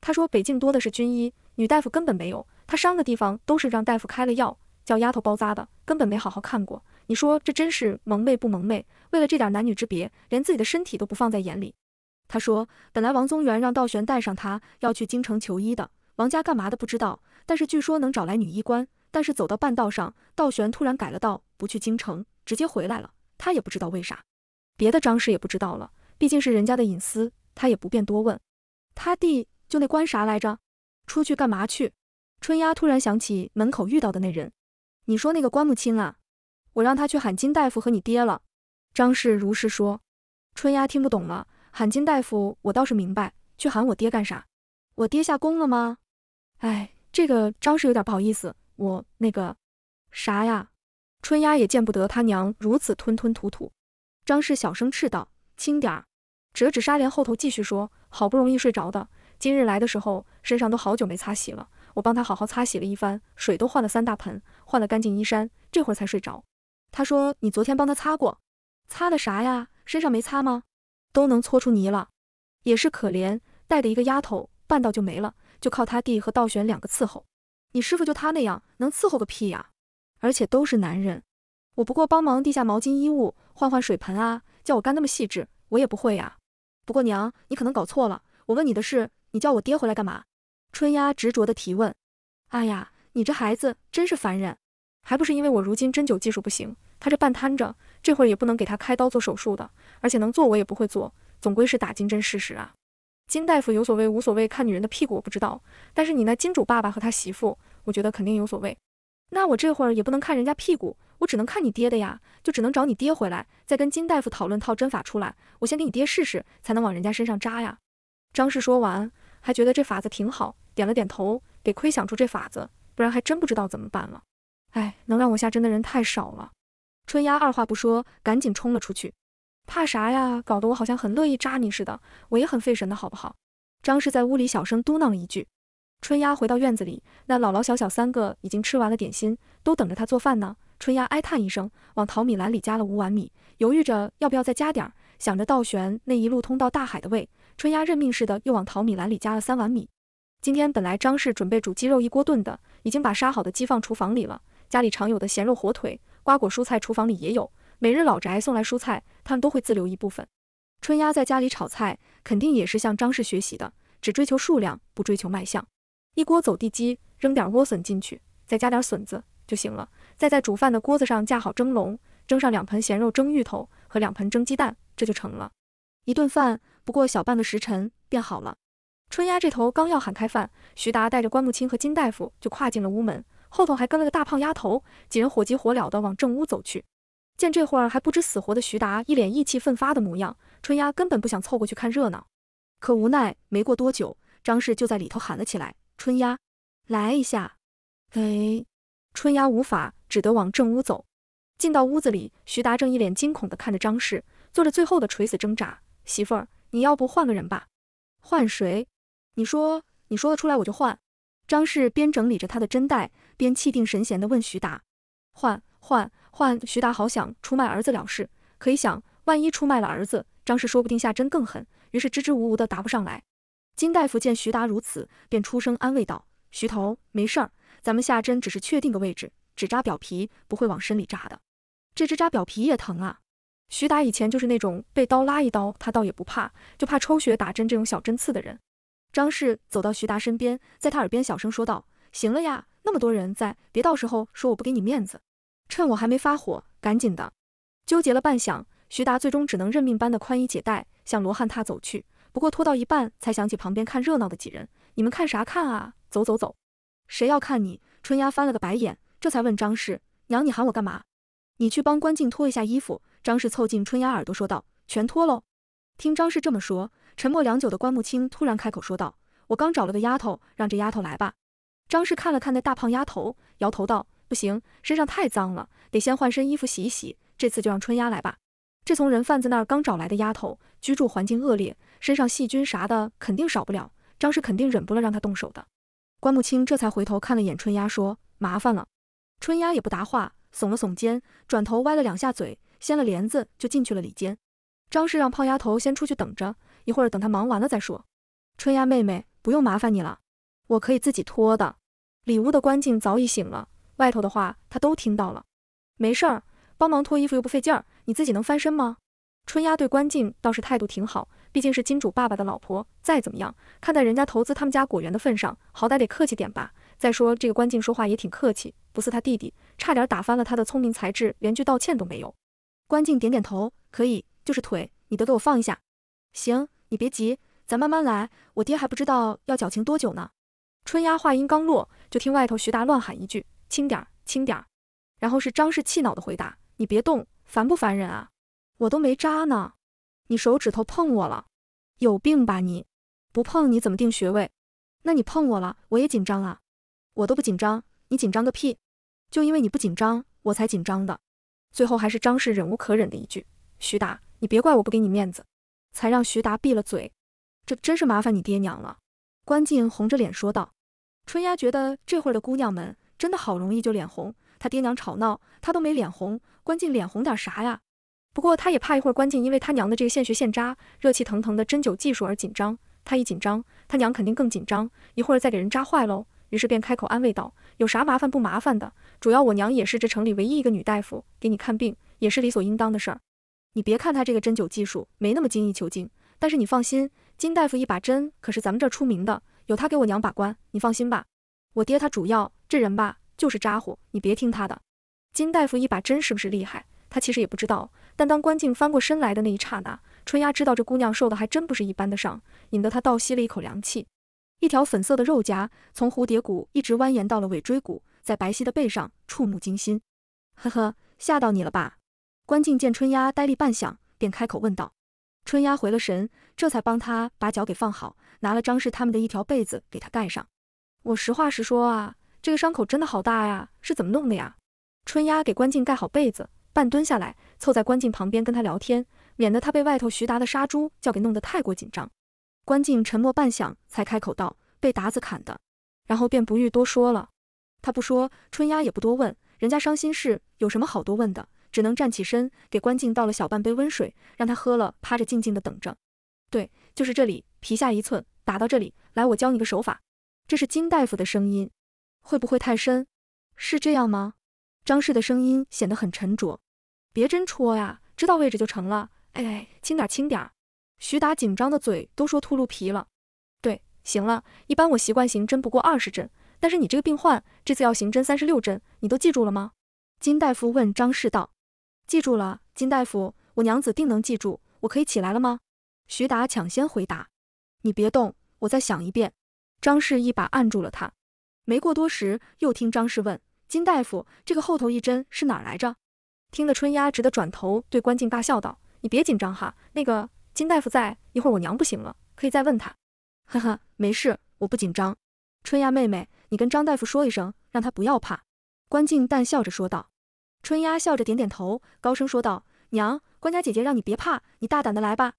他说：“北境多的是军医，女大夫根本没有，他伤的地方都是让大夫开了药，叫丫头包扎的，根本没好好看过。你说这真是蒙昧不蒙昧？”为了这点男女之别，连自己的身体都不放在眼里。他说：“本来王宗元让道玄带上他要去京城求医的，王家干嘛的不知道，但是据说能找来女医官。但是走到半道上，道玄突然改了道，不去京城，直接回来了。他也不知道为啥，别的张氏也不知道了，毕竟是人家的隐私，他也不便多问。他弟就那官啥来着？出去干嘛去？”春丫突然想起门口遇到的那人，你说那个关木清啊？我让他去喊金大夫和你爹了。张氏如实说，春丫听不懂了。喊金大夫，我倒是明白，去喊我爹干啥？我爹下宫了吗？哎，这个张氏有点不好意思。我那个啥呀？春丫也见不得他娘如此吞吞吐吐。张氏小声斥道：“轻点儿。”指了指纱帘后头，继续说：“好不容易睡着的，今日来的时候身上都好久没擦洗了，我帮他好好擦洗了一番，水都换了三大盆，换了干净衣衫，这会儿才睡着。他说你昨天帮他擦过。”擦的啥呀？身上没擦吗？都能搓出泥了，也是可怜，带的一个丫头，半道就没了，就靠他弟和道玄两个伺候。你师傅就他那样，能伺候个屁呀！而且都是男人，我不过帮忙递下毛巾衣物，换换水盆啊，叫我干那么细致，我也不会呀。不过娘，你可能搞错了，我问你的是，你叫我爹回来干嘛？春丫执着的提问。哎呀，你这孩子真是烦人，还不是因为我如今针灸技术不行，他这半瘫着。这会儿也不能给他开刀做手术的，而且能做我也不会做，总归是打金针试试啊。金大夫有所谓无所谓，看女人的屁股我不知道，但是你那金主爸爸和他媳妇，我觉得肯定有所谓。那我这会儿也不能看人家屁股，我只能看你爹的呀，就只能找你爹回来，再跟金大夫讨论套针法出来。我先给你爹试试，才能往人家身上扎呀。张氏说完，还觉得这法子挺好，点了点头。得亏想出这法子，不然还真不知道怎么办了。哎，能让我下针的人太少了。春丫二话不说，赶紧冲了出去。怕啥呀？搞得我好像很乐意扎你似的。我也很费神的，好不好？张氏在屋里小声嘟囔了一句。春丫回到院子里，那老老小小三个已经吃完了点心，都等着她做饭呢。春丫哀叹一声，往淘米篮里加了五碗米，犹豫着要不要再加点儿。想着道玄那一路通到大海的胃，春丫认命似的又往淘米篮里加了三碗米。今天本来张氏准备煮鸡肉一锅炖的，已经把杀好的鸡放厨房里了。家里常有的咸肉、火腿。瓜果蔬菜厨房里也有，每日老宅送来蔬菜，他们都会自留一部分。春丫在家里炒菜，肯定也是向张氏学习的，只追求数量，不追求卖相。一锅走地鸡，扔点莴笋进去，再加点笋子就行了。再在煮饭的锅子上架好蒸笼，蒸上两盆咸肉蒸芋头和两盆蒸鸡蛋，这就成了。一顿饭不过小半个时辰便好了。春丫这头刚要喊开饭，徐达带着关木清和金大夫就跨进了屋门，后头还跟了个大胖丫头，几人火急火燎地往正屋走去。见这会儿还不知死活的徐达一脸意气奋发的模样，春丫根本不想凑过去看热闹。可无奈没过多久，张氏就在里头喊了起来：“春丫，来一下。”哎，春丫无法，只得往正屋走。进到屋子里，徐达正一脸惊恐地看着张氏，做着最后的垂死挣扎：“媳妇儿，你要不换个人吧？换谁？”你说，你说得出来我就换。张氏边整理着他的针带，边气定神闲地问徐达：“换换换！”徐达好想出卖儿子了事，可一想，万一出卖了儿子，张氏说不定下针更狠，于是支支吾吾的答不上来。金大夫见徐达如此，便出声安慰道：“徐头，没事儿，咱们下针只是确定个位置，只扎表皮，不会往深里扎的。这只扎表皮也疼啊！”徐达以前就是那种被刀拉一刀他倒也不怕，就怕抽血打针这种小针刺的人。张氏走到徐达身边，在他耳边小声说道：“行了呀，那么多人在，别到时候说我不给你面子。趁我还没发火，赶紧的。”纠结了半晌，徐达最终只能认命般的宽衣解带，向罗汉榻走去。不过拖到一半，才想起旁边看热闹的几人：“你们看啥看啊？走走走！”“谁要看你？”春丫翻了个白眼，这才问张氏：“娘，你喊我干嘛？”“你去帮关静脱一下衣服。”张氏凑近春丫耳朵说道：“全脱喽。”听张氏这么说。沉默良久的关木青突然开口说道：“我刚找了个丫头，让这丫头来吧。”张氏看了看那大胖丫头，摇头道：“不行，身上太脏了，得先换身衣服洗一洗。这次就让春丫来吧。这从人贩子那儿刚找来的丫头，居住环境恶劣，身上细菌啥的肯定少不了。张氏肯定忍不了让她动手的。”关木青这才回头看了眼春丫，说：“麻烦了。”春丫也不答话，耸了耸肩，转头歪了两下嘴，掀了帘子就进去了里间。张氏让胖丫头先出去等着。一会儿等她忙完了再说。春丫妹妹，不用麻烦你了，我可以自己脱的。里屋的关静早已醒了，外头的话他都听到了。没事儿，帮忙脱衣服又不费劲儿，你自己能翻身吗？春丫对关静倒是态度挺好，毕竟是金主爸爸的老婆，再怎么样，看在人家投资他们家果园的份上，好歹得客气点吧。再说这个关静说话也挺客气，不似他弟弟，差点打翻了他的聪明才智，连句道歉都没有。关静点点头，可以，就是腿，你得给我放一下。行。你别急，咱慢慢来。我爹还不知道要矫情多久呢。春丫话音刚落，就听外头徐达乱喊一句：“轻点儿，轻点儿。”然后是张氏气恼的回答：“你别动，烦不烦人啊？我都没扎呢，你手指头碰我了，有病吧你？不碰你怎么定穴位？那你碰我了，我也紧张啊。我都不紧张，你紧张个屁！就因为你不紧张，我才紧张的。”最后还是张氏忍无可忍的一句：“徐达，你别怪我不给你面子。”才让徐达闭了嘴，这真是麻烦你爹娘了。关静红着脸说道。春丫觉得这会儿的姑娘们真的好容易就脸红，她爹娘吵闹，她都没脸红，关静脸红点啥呀？不过她也怕一会儿关静因为她娘的这个现学现扎、热气腾腾的针灸技术而紧张，她一紧张，她娘肯定更紧张，一会儿再给人扎坏喽。于是便开口安慰道：“有啥麻烦不麻烦的？主要我娘也是这城里唯一一个女大夫，给你看病也是理所应当的事儿。”你别看她这个针灸技术没那么精益求精，但是你放心，金大夫一把针可是咱们这儿出名的，有他给我娘把关，你放心吧。我爹他主要这人吧，就是咋呼，你别听他的。金大夫一把针是不是厉害？他其实也不知道，但当关静翻过身来的那一刹那，春丫知道这姑娘受的还真不是一般的伤，引得她倒吸了一口凉气。一条粉色的肉夹从蝴蝶骨一直蜿蜒到了尾椎骨，在白皙的背上触目惊心。呵呵，吓到你了吧？关静见春丫呆立半晌，便开口问道：“春丫回了神，这才帮他把脚给放好，拿了张氏他们的一条被子给他盖上。我实话实说啊，这个伤口真的好大呀，是怎么弄的呀？”春丫给关静盖好被子，半蹲下来，凑在关静旁边跟他聊天，免得他被外头徐达的杀猪叫给弄得太过紧张。关静沉默半晌，才开口道：“被达子砍的。”然后便不欲多说了。他不说，春丫也不多问，人家伤心事有什么好多问的？只能站起身，给关静倒了小半杯温水，让他喝了，趴着静静的等着。对，就是这里，皮下一寸，打到这里来，我教你个手法。这是金大夫的声音，会不会太深？是这样吗？张氏的声音显得很沉着。别真戳呀，知道位置就成了。哎，轻点，轻点。徐达紧张的嘴都说秃噜皮了。对，行了，一般我习惯行针不过二十针，但是你这个病患这次要行针三十六针，你都记住了吗？金大夫问张氏道。记住了，金大夫，我娘子定能记住。我可以起来了吗？徐达抢先回答：“你别动，我再想一遍。张氏一把按住了他。没过多时，又听张氏问金大夫：“这个后头一针是哪儿来着？”听得春丫只得转头对关静大笑道：“你别紧张哈，那个金大夫在，一会儿我娘不行了，可以再问他。”呵呵，没事，我不紧张。春丫妹妹，你跟张大夫说一声，让他不要怕。”关静淡笑着说道。春丫笑着点点头，高声说道：“娘，官家姐姐让你别怕，你大胆的来吧。”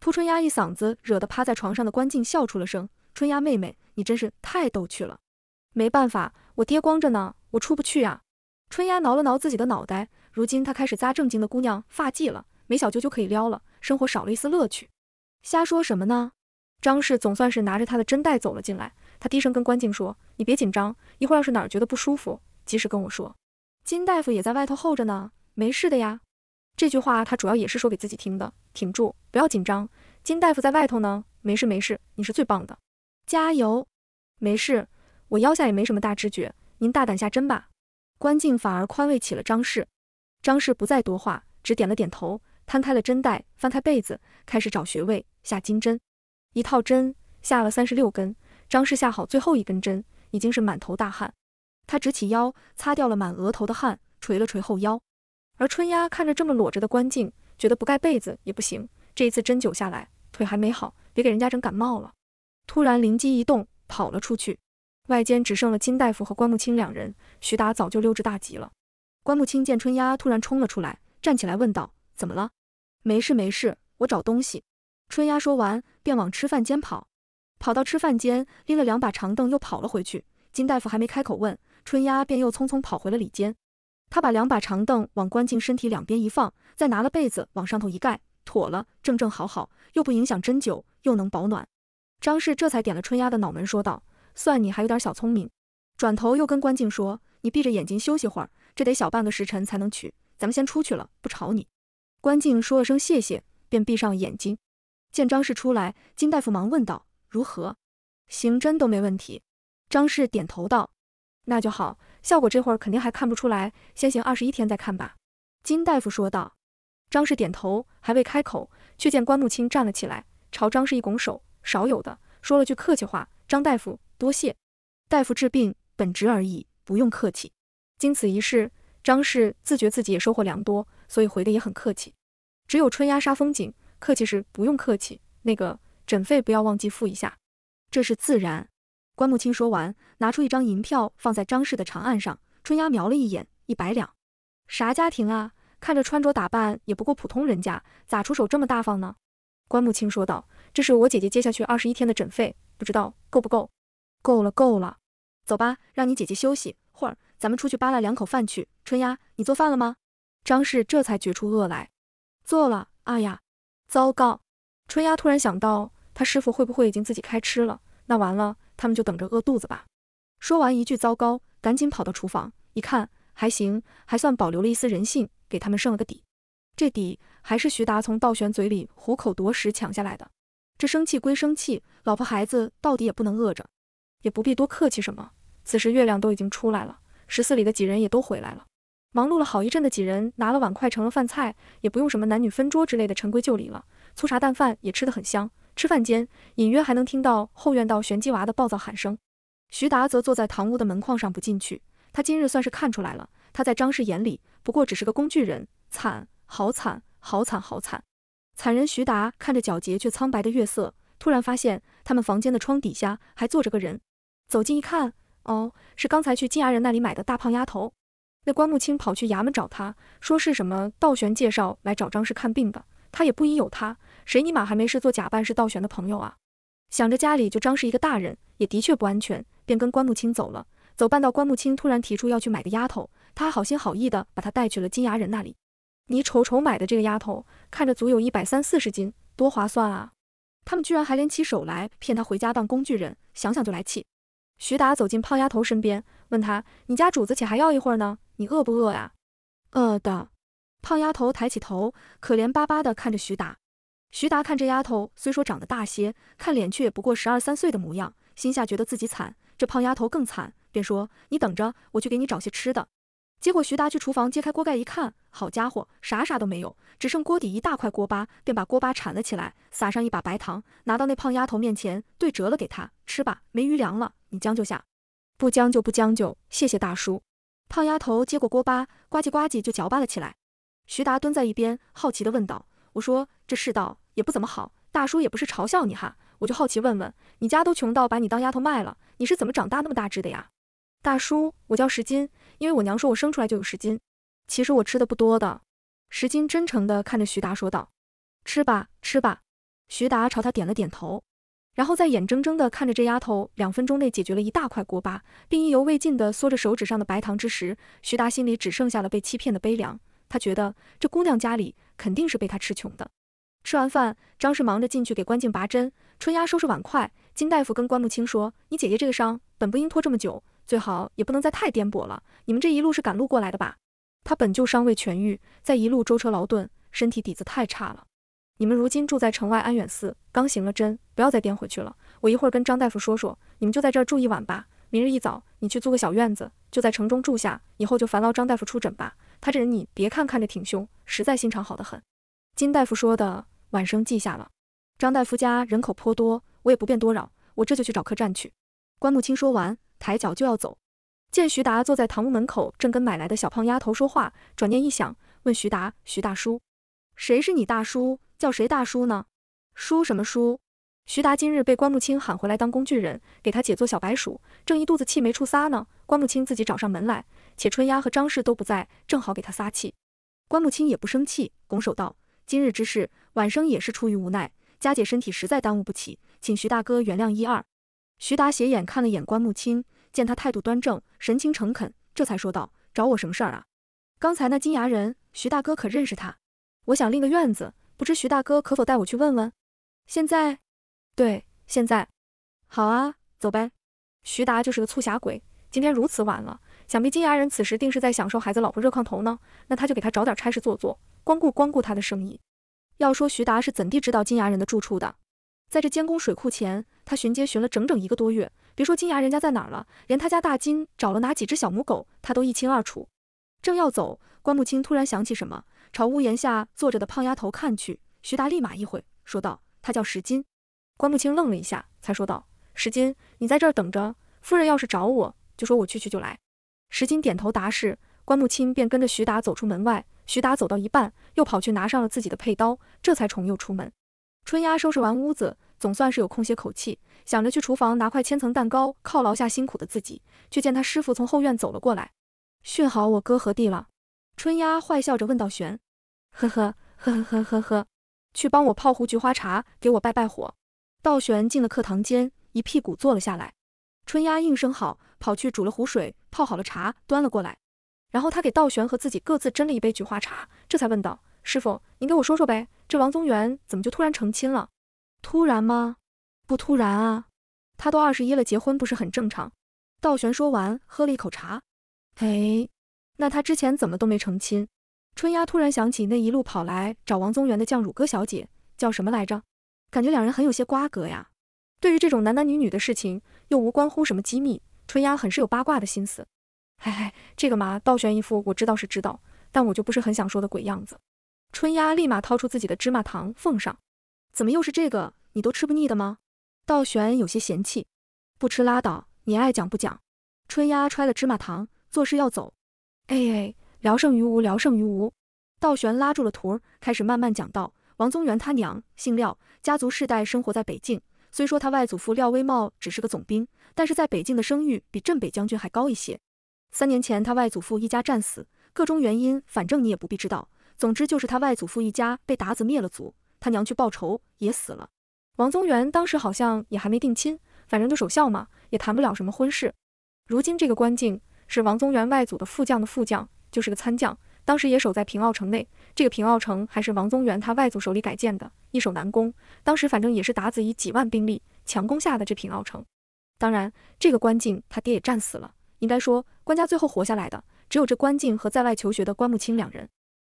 扑春丫一嗓子，惹得趴在床上的关静笑出了声。春丫妹妹，你真是太逗趣了。没办法，我爹光着呢，我出不去啊。春丫挠了挠自己的脑袋，如今她开始扎正经的姑娘发髻了，没小九九可以撩了，生活少了一丝乐趣。瞎说什么呢？张氏总算是拿着他的针带走了进来，他低声跟关静说：“你别紧张，一会儿要是哪儿觉得不舒服，及时跟我说。”金大夫也在外头候着呢，没事的呀。这句话他主要也是说给自己听的，挺住，不要紧张。金大夫在外头呢，没事没事，你是最棒的，加油。没事，我腰下也没什么大知觉，您大胆下针吧。关静反而宽慰起了张氏。张氏不再多话，只点了点头，摊开了针带，翻开被子，开始找穴位下金针。一套针下了三十六根，张氏下好最后一根针，已经是满头大汗。他直起腰，擦掉了满额头的汗，捶了捶后腰。而春丫看着这么裸着的关静，觉得不盖被子也不行。这一次针灸下来，腿还没好，别给人家整感冒了。突然灵机一动，跑了出去。外间只剩了金大夫和关木青两人，徐达早就溜之大吉了。关木青见春丫突然冲了出来，站起来问道：“怎么了？”“没事没事，我找东西。”春丫说完，便往吃饭间跑。跑到吃饭间，拎了两把长凳，又跑了回去。金大夫还没开口问。春丫便又匆匆跑回了里间，他把两把长凳往关静身体两边一放，再拿了被子往上头一盖，妥了，正正好好，又不影响针灸，又能保暖。张氏这才点了春丫的脑门，说道：“算你还有点小聪明。”转头又跟关静说：“你闭着眼睛休息会儿，这得小半个时辰才能取，咱们先出去了，不吵你。”关静说了声谢谢，便闭上眼睛。见张氏出来，金大夫忙问道：“如何？行针都没问题？”张氏点头道。那就好，效果这会儿肯定还看不出来，先行二十一天再看吧。”金大夫说道。张氏点头，还未开口，却见关木青站了起来，朝张氏一拱手，少有的说了句客气话：“张大夫，多谢。大夫治病本职而已，不用客气。”经此一事，张氏自觉自己也收获良多，所以回的也很客气。只有春丫杀风景，客气是不用客气，那个诊费不要忘记付一下，这是自然。关木青说完，拿出一张银票放在张氏的长案上。春丫瞄了一眼，一百两，啥家庭啊？看着穿着打扮也不过普通人家，咋出手这么大方呢？关木青说道：“这是我姐姐接下去二十一天的诊费，不知道够不够？够了，够了。走吧，让你姐姐休息会儿，咱们出去扒拉两口饭去。春丫，你做饭了吗？”张氏这才觉出饿来，做了。啊呀，糟糕！春丫突然想到，他师傅会不会已经自己开吃了？那完了。他们就等着饿肚子吧。说完一句糟糕，赶紧跑到厨房一看，还行，还算保留了一丝人性，给他们剩了个底。这底还是徐达从道玄嘴里虎口夺食抢下来的。这生气归生气，老婆孩子到底也不能饿着，也不必多客气什么。此时月亮都已经出来了，十四里的几人也都回来了。忙碌了好一阵的几人拿了碗筷盛了饭菜，也不用什么男女分桌之类的陈规旧礼了，粗茶淡饭也吃得很香。吃饭间，隐约还能听到后院道玄机娃的暴躁喊声。徐达则坐在堂屋的门框上不进去。他今日算是看出来了，他在张氏眼里不过只是个工具人。惨，好惨，好惨，好惨！惨人徐达看着皎洁却苍白的月色，突然发现他们房间的窗底下还坐着个人。走近一看，哦，是刚才去金牙人那里买的大胖丫头。那关木青跑去衙门找他，说是什么道玄介绍来找张氏看病的。他也不疑有他。谁尼玛还没事做假扮是道玄的朋友啊？想着家里就张氏一个大人，也的确不安全，便跟关木青走了。走半道，关木青突然提出要去买个丫头，他还好心好意的把她带去了金牙人那里。你瞅瞅买的这个丫头，看着足有一百三四十斤，多划算啊！他们居然还连起手来骗她回家当工具人，想想就来气。徐达走进胖丫头身边，问她：“你家主子且还要一会儿呢？你饿不饿呀？”“饿的。”胖丫头抬起头，可怜巴巴的看着徐达。徐达看这丫头虽说长得大些，看脸却也不过十二三岁的模样，心下觉得自己惨，这胖丫头更惨，便说：“你等着，我去给你找些吃的。”结果徐达去厨房揭开锅盖一看，好家伙，啥啥都没有，只剩锅底一大块锅巴，便把锅巴铲了起来，撒上一把白糖，拿到那胖丫头面前，对折了给她吃吧，没余粮了，你将就下。不将就不将就，谢谢大叔。胖丫头接过锅巴，呱唧呱唧就嚼巴了起来。徐达蹲在一边，好奇地问道：“我说这世道也不怎么好，大叔也不是嘲笑你哈，我就好奇问问，你家都穷到把你当丫头卖了，你是怎么长大那么大只的呀？”大叔，我叫石金。因为我娘说我生出来就有十斤，其实我吃的不多的。石金真诚地看着徐达说道：“吃吧，吃吧。”徐达朝他点了点头，然后在眼睁睁地看着这丫头两分钟内解决了一大块锅巴，并意犹未尽地嗦着手指上的白糖之时，徐达心里只剩下了被欺骗的悲凉。他觉得这姑娘家里肯定是被他吃穷的。吃完饭，张氏忙着进去给关静拔针，春丫收拾碗筷。金大夫跟关木青说：“你姐姐这个伤本不应拖这么久。”最好也不能再太颠簸了。你们这一路是赶路过来的吧？他本就伤未痊愈，再一路舟车劳顿，身体底子太差了。你们如今住在城外安远寺，刚行了针，不要再颠回去了。我一会儿跟张大夫说说，你们就在这儿住一晚吧。明日一早，你去租个小院子，就在城中住下。以后就烦劳张大夫出诊吧。他这人你别看看着挺凶，实在心肠好得很。金大夫说的，晚生记下了。张大夫家人口颇多，我也不便多扰，我这就去找客栈去。关木青说完。抬脚就要走，见徐达坐在堂屋门口，正跟买来的小胖丫头说话，转念一想，问徐达：“徐大叔，谁是你大叔？叫谁大叔呢？叔什么叔？”徐达今日被关木青喊回来当工具人，给他姐做小白鼠，正一肚子气没处撒呢。关木青自己找上门来，且春丫和张氏都不在，正好给他撒气。关木青也不生气，拱手道：“今日之事，晚生也是出于无奈，佳姐身体实在耽误不起，请徐大哥原谅一二。”徐达斜眼看了眼关木青。见他态度端正，神情诚恳，这才说道：“找我什么事儿啊？刚才那金牙人，徐大哥可认识他？我想另个院子，不知徐大哥可否带我去问问？现在？对，现在。好啊，走呗。徐达就是个促狭鬼，今天如此晚了，想必金牙人此时定是在享受孩子老婆热炕头呢。那他就给他找点差事做做，光顾光顾他的生意。要说徐达是怎地知道金牙人的住处的？在这监工水库前，他巡街巡了整整一个多月。”别说金牙人家在哪儿了，连他家大金找了哪几只小母狗，他都一清二楚。正要走，关木青突然想起什么，朝屋檐下坐着的胖丫头看去。徐达立马一会，说道：“他叫石金。”关木青愣了一下，才说道：“石金，你在这儿等着，夫人要是找我，就说我去去就来。”石金点头答是。关木青便跟着徐达走出门外。徐达走到一半，又跑去拿上了自己的佩刀，这才重又出门。春丫收拾完屋子，总算是有空些口气。想着去厨房拿块千层蛋糕犒劳下辛苦的自己，却见他师傅从后院走了过来，训好我哥和弟了。春丫坏笑着问道：“玄，呵呵呵呵呵呵呵，去帮我泡壶菊花茶，给我拜拜火。”道玄进了课堂间，一屁股坐了下来。春丫应声好，跑去煮了壶水，泡好了茶，端了过来。然后他给道玄和自己各自斟了一杯菊花茶，这才问道：“师傅，您给我说说呗，这王宗元怎么就突然成亲了？突然吗？”不突然啊，他都二十一了，结婚不是很正常？道玄说完，喝了一口茶。哎，那他之前怎么都没成亲？春丫突然想起那一路跑来找王宗元的绛乳歌小姐叫什么来着？感觉两人很有些瓜葛呀。对于这种男男女女的事情，又无关乎什么机密，春丫很是有八卦的心思。嘿嘿，这个嘛，道玄一副我知道是知道，但我就不是很想说的鬼样子。春丫立马掏出自己的芝麻糖奉上。怎么又是这个？你都吃不腻的吗？道玄有些嫌弃，不吃拉倒，你爱讲不讲。春丫揣了芝麻糖，作势要走。哎哎，聊胜于无，聊胜于无。道玄拉住了徒儿，开始慢慢讲道：王宗元他娘姓廖，家族世代生活在北境。虽说他外祖父廖威茂只是个总兵，但是在北境的声誉比镇北将军还高一些。三年前他外祖父一家战死，各种原因，反正你也不必知道。总之就是他外祖父一家被鞑子灭了族，他娘去报仇也死了。王宗元当时好像也还没定亲，反正就守孝嘛，也谈不了什么婚事。如今这个关境是王宗元外祖的副将的副将，就是个参将，当时也守在平奥城内。这个平奥城还是王宗元他外祖手里改建的，易守难攻。当时反正也是鞑子以几万兵力强攻下的这平奥城。当然，这个关境他爹也战死了，应该说关家最后活下来的只有这关境和在外求学的关木青两人。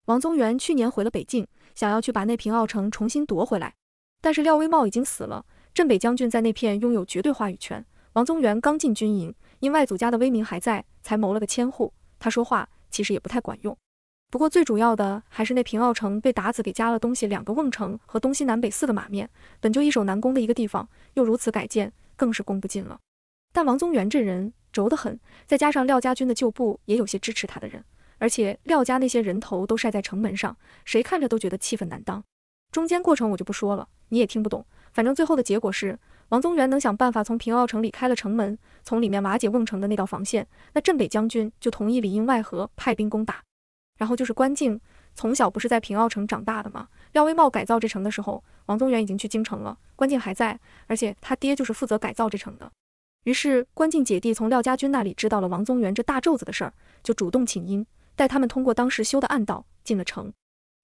王宗元去年回了北境，想要去把那平奥城重新夺回来。但是廖威茂已经死了，镇北将军在那片拥有绝对话语权。王宗元刚进军营，因外祖家的威名还在，才谋了个千户。他说话其实也不太管用。不过最主要的还是那平奥城被达子给加了东西，两个瓮城和东西南北四个马面，本就易守难攻的一个地方，又如此改建，更是攻不进了。但王宗元这人轴得很，再加上廖家军的旧部也有些支持他的人，而且廖家那些人头都晒在城门上，谁看着都觉得气愤难当。中间过程我就不说了，你也听不懂。反正最后的结果是，王宗元能想办法从平奥城里开了城门，从里面瓦解瓮城的那道防线，那镇北将军就同意里应外合，派兵攻打。然后就是关静，从小不是在平奥城长大的吗？廖威茂改造这城的时候，王宗元已经去京城了，关静还在，而且他爹就是负责改造这城的。于是关静姐弟从廖家军那里知道了王宗元这大咒子的事儿，就主动请缨，带他们通过当时修的暗道进了城。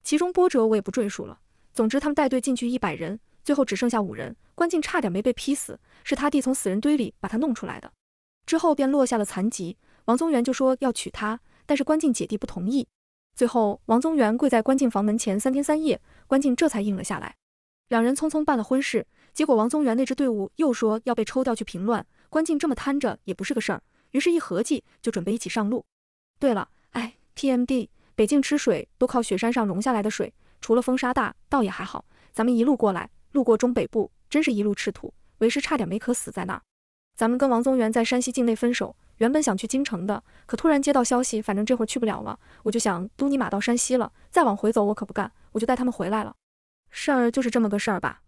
其中波折我也不赘述了。总之他们带队进去一百人，最后只剩下五人，关静差点没被劈死，是他弟从死人堆里把他弄出来的。之后便落下了残疾，王宗元就说要娶她，但是关静姐弟不同意。最后，王宗元跪在关静房门前三天三夜，关静这才应了下来。两人匆匆办了婚事，结果王宗元那支队伍又说要被抽调去平乱，关静这么摊着也不是个事儿，于是，一合计就准备一起上路。对了，哎，TMD，北境吃水都靠雪山上融下来的水，除了风沙大，倒也还好。咱们一路过来，路过中北部，真是一路赤土，为师差点没渴死在那儿。咱们跟王宗元在山西境内分手。原本想去京城的，可突然接到消息，反正这会儿去不了了，我就想嘟尼玛到山西了，再往回走我可不干，我就带他们回来了。事儿就是这么个事儿吧。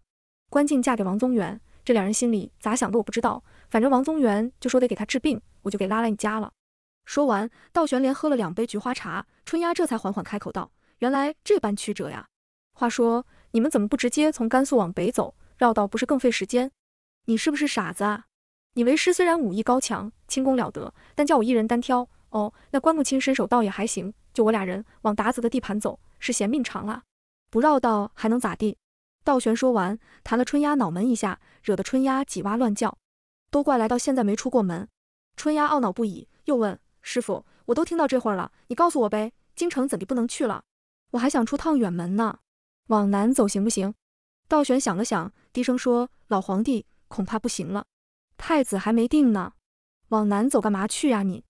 关静嫁给王宗元，这两人心里咋想的我不知道，反正王宗元就说得给他治病，我就给拉来你家了。说完，道玄连喝了两杯菊花茶，春丫这才缓缓开口道：“原来这般曲折呀。话说你们怎么不直接从甘肃往北走，绕道不是更费时间？你是不是傻子啊？”你为师虽然武艺高强，轻功了得，但叫我一人单挑哦，那关木青身手倒也还行，就我俩人往达子的地盘走，是嫌命长了？不绕道还能咋地？道玄说完，弹了春丫脑门一下，惹得春丫几哇乱叫。都怪来到现在没出过门。春丫懊恼不已，又问师傅：“我都听到这会儿了，你告诉我呗，京城怎地不能去了？我还想出趟远门呢，往南走行不行？”道玄想了想，低声说：“老皇帝恐怕不行了。”太子还没定呢，往南走干嘛去呀？你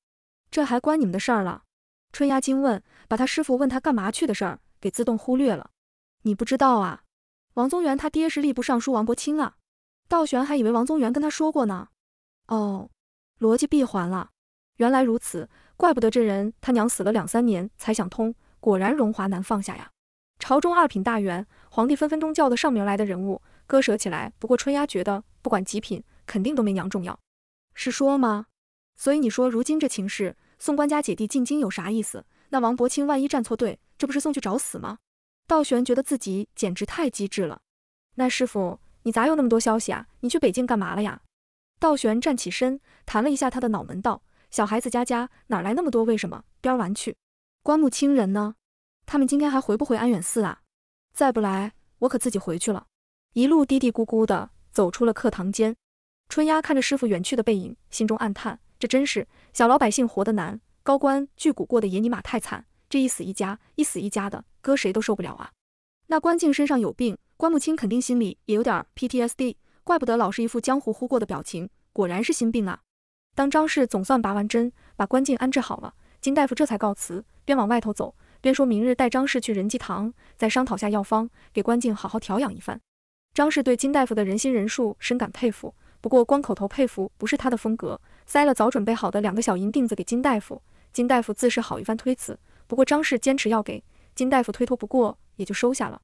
这还关你们的事儿了？春丫惊问，把他师傅问他干嘛去的事儿给自动忽略了。你不知道啊？王宗元他爹是吏部尚书王伯清啊。道玄还以为王宗元跟他说过呢。哦，逻辑闭环了。原来如此，怪不得这人他娘死了两三年才想通，果然荣华难放下呀。朝中二品大员，皇帝分分钟叫得上名来的人物，割舍起来。不过春丫觉得，不管几品。肯定都没娘重要，是说吗？所以你说如今这情势，送官家姐弟进京有啥意思？那王伯清万一站错队，这不是送去找死吗？道玄觉得自己简直太机智了。那师傅，你咋有那么多消息啊？你去北京干嘛了呀？道玄站起身，弹了一下他的脑门，道：“小孩子家家哪来那么多为什么？边玩去。关木清人呢？他们今天还回不回安远寺啊？再不来，我可自己回去了。”一路嘀嘀咕咕的走出了课堂间。春丫看着师傅远去的背影，心中暗叹：这真是小老百姓活得难，高官巨贾过得也尼玛太惨。这一死一家，一死一家的，搁谁都受不了啊！那关静身上有病，关木青肯定心里也有点 PTSD，怪不得老是一副江湖呼过的表情，果然是心病啊！当张氏总算拔完针，把关静安置好了，金大夫这才告辞，边往外头走，边说明日带张氏去仁济堂，再商讨下药方，给关静好好调养一番。张氏对金大夫的人心仁术深感佩服。不过光口头佩服不是他的风格，塞了早准备好的两个小银锭子给金大夫，金大夫自是好一番推辞。不过张氏坚持要给，金大夫推脱不过，也就收下了。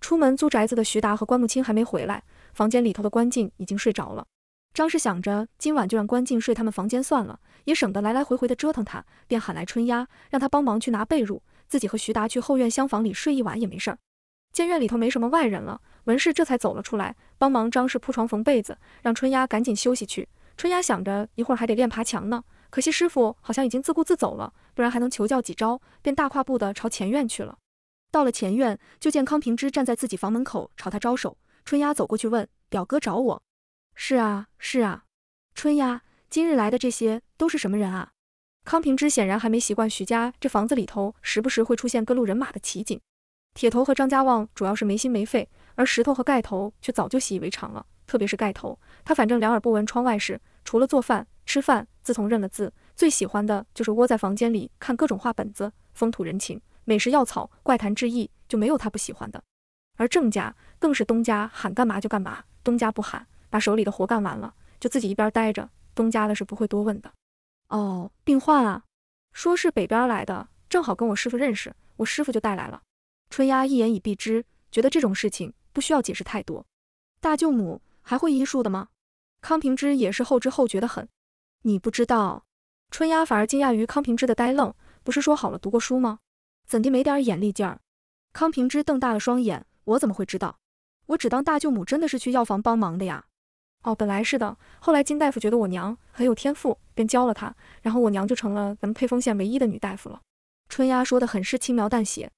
出门租宅子的徐达和关木青还没回来，房间里头的关静已经睡着了。张氏想着今晚就让关静睡他们房间算了，也省得来来回回的折腾他，便喊来春丫，让他帮忙去拿被褥，自己和徐达去后院厢房里睡一晚也没事儿。见院里头没什么外人了。文氏这才走了出来，帮忙张氏铺床缝被子，让春丫赶紧休息去。春丫想着一会儿还得练爬墙呢，可惜师傅好像已经自顾自走了，不然还能求教几招，便大跨步的朝前院去了。到了前院，就见康平之站在自己房门口朝他招手。春丫走过去问：“表哥找我？”“是啊，是啊。”“春丫，今日来的这些都是什么人啊？”康平之显然还没习惯徐家这房子里头时不时会出现各路人马的奇景。铁头和张家旺主要是没心没肺。而石头和盖头却早就习以为常了，特别是盖头，他反正两耳不闻窗外事，除了做饭吃饭。自从认了字，最喜欢的就是窝在房间里看各种画本子，风土人情、美食药草、怪谈志异，就没有他不喜欢的。而郑家更是东家喊干嘛就干嘛，东家不喊，把手里的活干完了，就自己一边待着，东家的是不会多问的。哦，病患啊，说是北边来的，正好跟我师傅认识，我师傅就带来了。春丫一言以蔽之，觉得这种事情不需要解释太多。大舅母还会医术的吗？康平之也是后知后觉的很。你不知道？春丫反而惊讶于康平之的呆愣，不是说好了读过书吗？怎地没点眼力劲儿？康平之瞪大了双眼，我怎么会知道？我只当大舅母真的是去药房帮忙的呀。哦，本来是的，后来金大夫觉得我娘很有天赋，便教了她，然后我娘就成了咱们沛丰县唯一的女大夫了。春丫说的很是轻描淡写。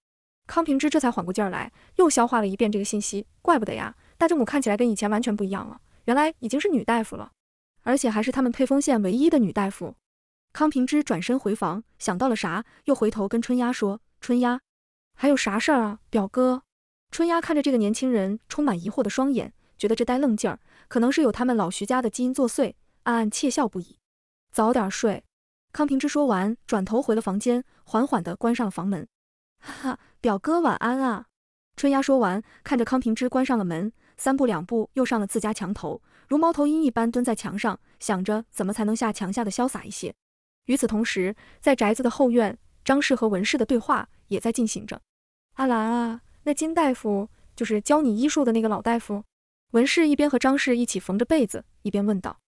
康平之这才缓过劲儿来，又消化了一遍这个信息，怪不得呀，大舅母看起来跟以前完全不一样了，原来已经是女大夫了，而且还是他们沛丰县唯一的女大夫。康平之转身回房，想到了啥，又回头跟春丫说：“春丫，还有啥事儿啊，表哥？”春丫看着这个年轻人充满疑惑的双眼，觉得这呆愣劲儿可能是有他们老徐家的基因作祟，暗暗窃笑不已。早点睡。康平之说完，转头回了房间，缓缓地关上了房门。哈哈，表哥晚安啊！春丫说完，看着康平之关上了门，三步两步又上了自家墙头，如猫头鹰一般蹲在墙上，想着怎么才能下墙下的潇洒一些。与此同时，在宅子的后院，张氏和文氏的对话也在进行着。阿兰啊，那金大夫就是教你医术的那个老大夫？文氏一边和张氏一起缝着被子，一边问道。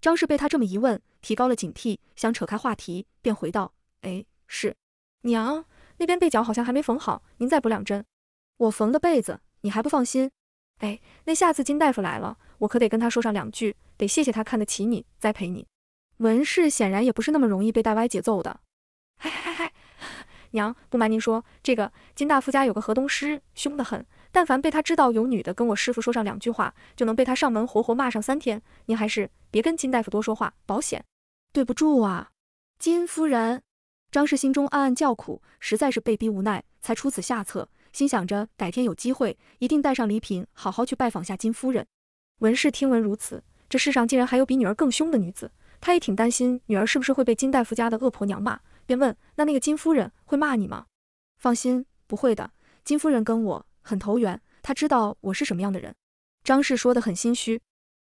张氏被他这么一问，提高了警惕，想扯开话题，便回道：“哎，是，娘，那边被角好像还没缝好，您再补两针。我缝的被子，你还不放心？哎，那下次金大夫来了，我可得跟他说上两句，得谢谢他看得起你，栽培你。”文氏显然也不是那么容易被带歪节奏的。嗨嗨嗨，娘，不瞒您说，这个金大夫家有个河东狮，凶得很。但凡被他知道有女的跟我师傅说上两句话，就能被他上门活活骂上三天。您还是别跟金大夫多说话，保险。对不住啊，金夫人。张氏心中暗暗叫苦，实在是被逼无奈，才出此下策。心想着改天有机会，一定带上礼品，好好去拜访下金夫人。文氏听闻如此，这世上竟然还有比女儿更凶的女子，她也挺担心女儿是不是会被金大夫家的恶婆娘骂，便问：那那个金夫人会骂你吗？放心，不会的。金夫人跟我。很投缘，她知道我是什么样的人。张氏说的很心虚，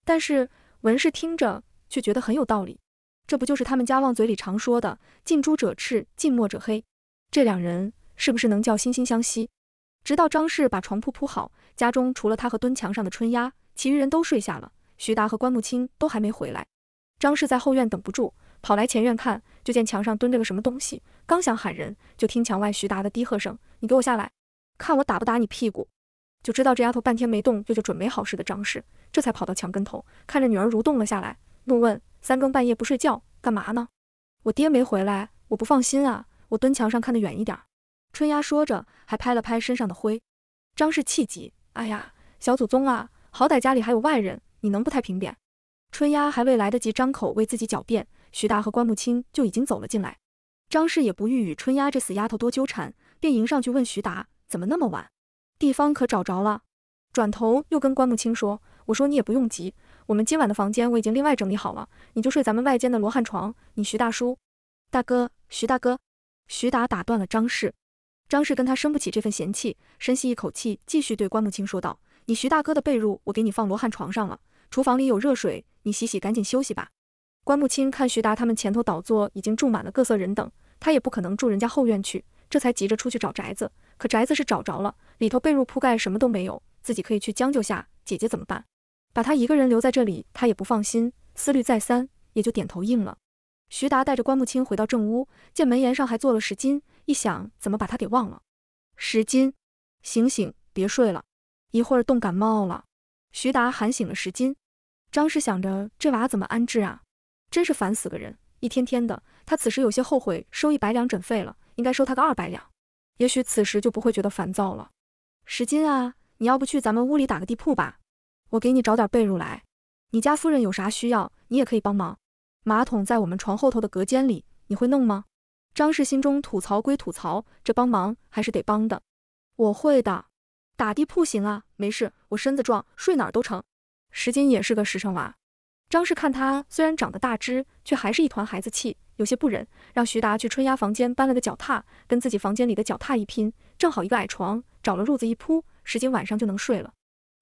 但是文氏听着却觉得很有道理。这不就是他们家旺嘴里常说的“近朱者赤，近墨者黑”？这两人是不是能叫惺惺相惜？直到张氏把床铺铺好，家中除了他和蹲墙上的春丫，其余人都睡下了。徐达和关木青都还没回来。张氏在后院等不住，跑来前院看，就见墙上蹲着个什么东西。刚想喊人，就听墙外徐达的低喝声：“你给我下来！”看我打不打你屁股，就知道这丫头半天没动，就就准没好事的张氏，这才跑到墙跟头，看着女儿蠕动了下来，怒问：三更半夜不睡觉，干嘛呢？我爹没回来，我不放心啊，我蹲墙上看得远一点。春丫说着，还拍了拍身上的灰。张氏气急：哎呀，小祖宗啊，好歹家里还有外人，你能不太平扁？春丫还未来得及张口为自己狡辩，徐达和关木青就已经走了进来。张氏也不欲与春丫这死丫头多纠缠，便迎上去问徐达。怎么那么晚？地方可找着了？转头又跟关木青说：“我说你也不用急，我们今晚的房间我已经另外整理好了，你就睡咱们外间的罗汉床。你徐大叔，大哥，徐大哥。”徐达打断了张氏。张氏跟他生不起这份嫌弃，深吸一口气，继续对关木青说道：“你徐大哥的被褥我给你放罗汉床上了，厨房里有热水，你洗洗，赶紧休息吧。”关木青看徐达他们前头倒座已经住满了各色人等，他也不可能住人家后院去，这才急着出去找宅子。可宅子是找着了，里头被褥铺盖什么都没有，自己可以去将就下。姐姐怎么办？把他一个人留在这里，他也不放心。思虑再三，也就点头应了。徐达带着关木青回到正屋，见门檐上还坐了石金，一想怎么把他给忘了。石金，醒醒，别睡了，一会儿冻感冒了。徐达喊醒了石金。张氏想着这娃怎么安置啊？真是烦死个人，一天天的。他此时有些后悔收一百两诊费了，应该收他个二百两。也许此时就不会觉得烦躁了。石金啊，你要不去咱们屋里打个地铺吧？我给你找点被褥来。你家夫人有啥需要，你也可以帮忙。马桶在我们床后头的隔间里，你会弄吗？张氏心中吐槽归吐槽，这帮忙还是得帮的。我会的，打地铺行啊，没事，我身子壮，睡哪儿都成。石金也是个实诚娃。张氏看他虽然长得大只，却还是一团孩子气，有些不忍，让徐达去春丫房间搬了个脚踏，跟自己房间里的脚踏一拼，正好一个矮床，找了褥子一铺，石金晚上就能睡了。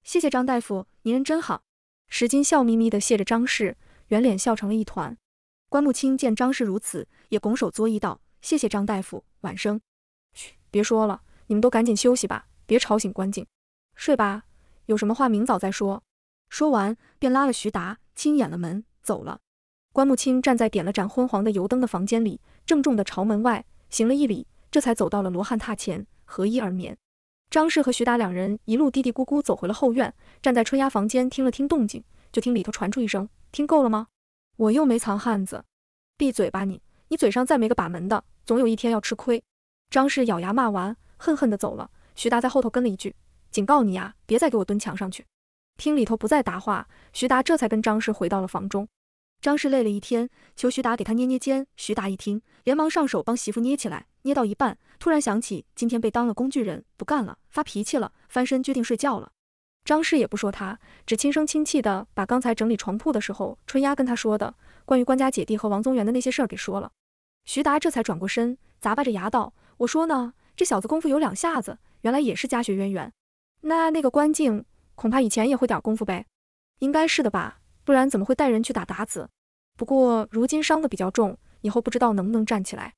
谢谢张大夫，您人真好。石金笑眯眯地谢着张氏，圆脸笑成了一团。关木青见张氏如此，也拱手作揖道：“谢谢张大夫，晚生。”嘘，别说了，你们都赶紧休息吧，别吵醒关静。睡吧，有什么话明早再说。说完，便拉了徐达，轻掩了门，走了。关木青站在点了盏昏黄的油灯的房间里，郑重地朝门外行了一礼，这才走到了罗汉榻前，合衣而眠。张氏和徐达两人一路嘀嘀咕咕走回了后院，站在春丫房间听了听动静，就听里头传出一声：“听够了吗？我又没藏汉子，闭嘴吧你！你嘴上再没个把门的，总有一天要吃亏。”张氏咬牙骂完，恨恨地走了。徐达在后头跟了一句：“警告你呀，别再给我蹲墙上去。”听里头不再答话，徐达这才跟张氏回到了房中。张氏累了一天，求徐达给他捏捏肩。徐达一听，连忙上手帮媳妇捏起来。捏到一半，突然想起今天被当了工具人，不干了，发脾气了，翻身决定睡觉了。张氏也不说他，只轻声轻气的把刚才整理床铺的时候，春丫跟他说的关于关家姐弟和王宗元的那些事儿给说了。徐达这才转过身，咂巴着牙道：“我说呢，这小子功夫有两下子，原来也是家学渊源。那那个关静……”恐怕以前也会点功夫呗，应该是的吧，不然怎么会带人去打鞑子？不过如今伤的比较重，以后不知道能不能站起来。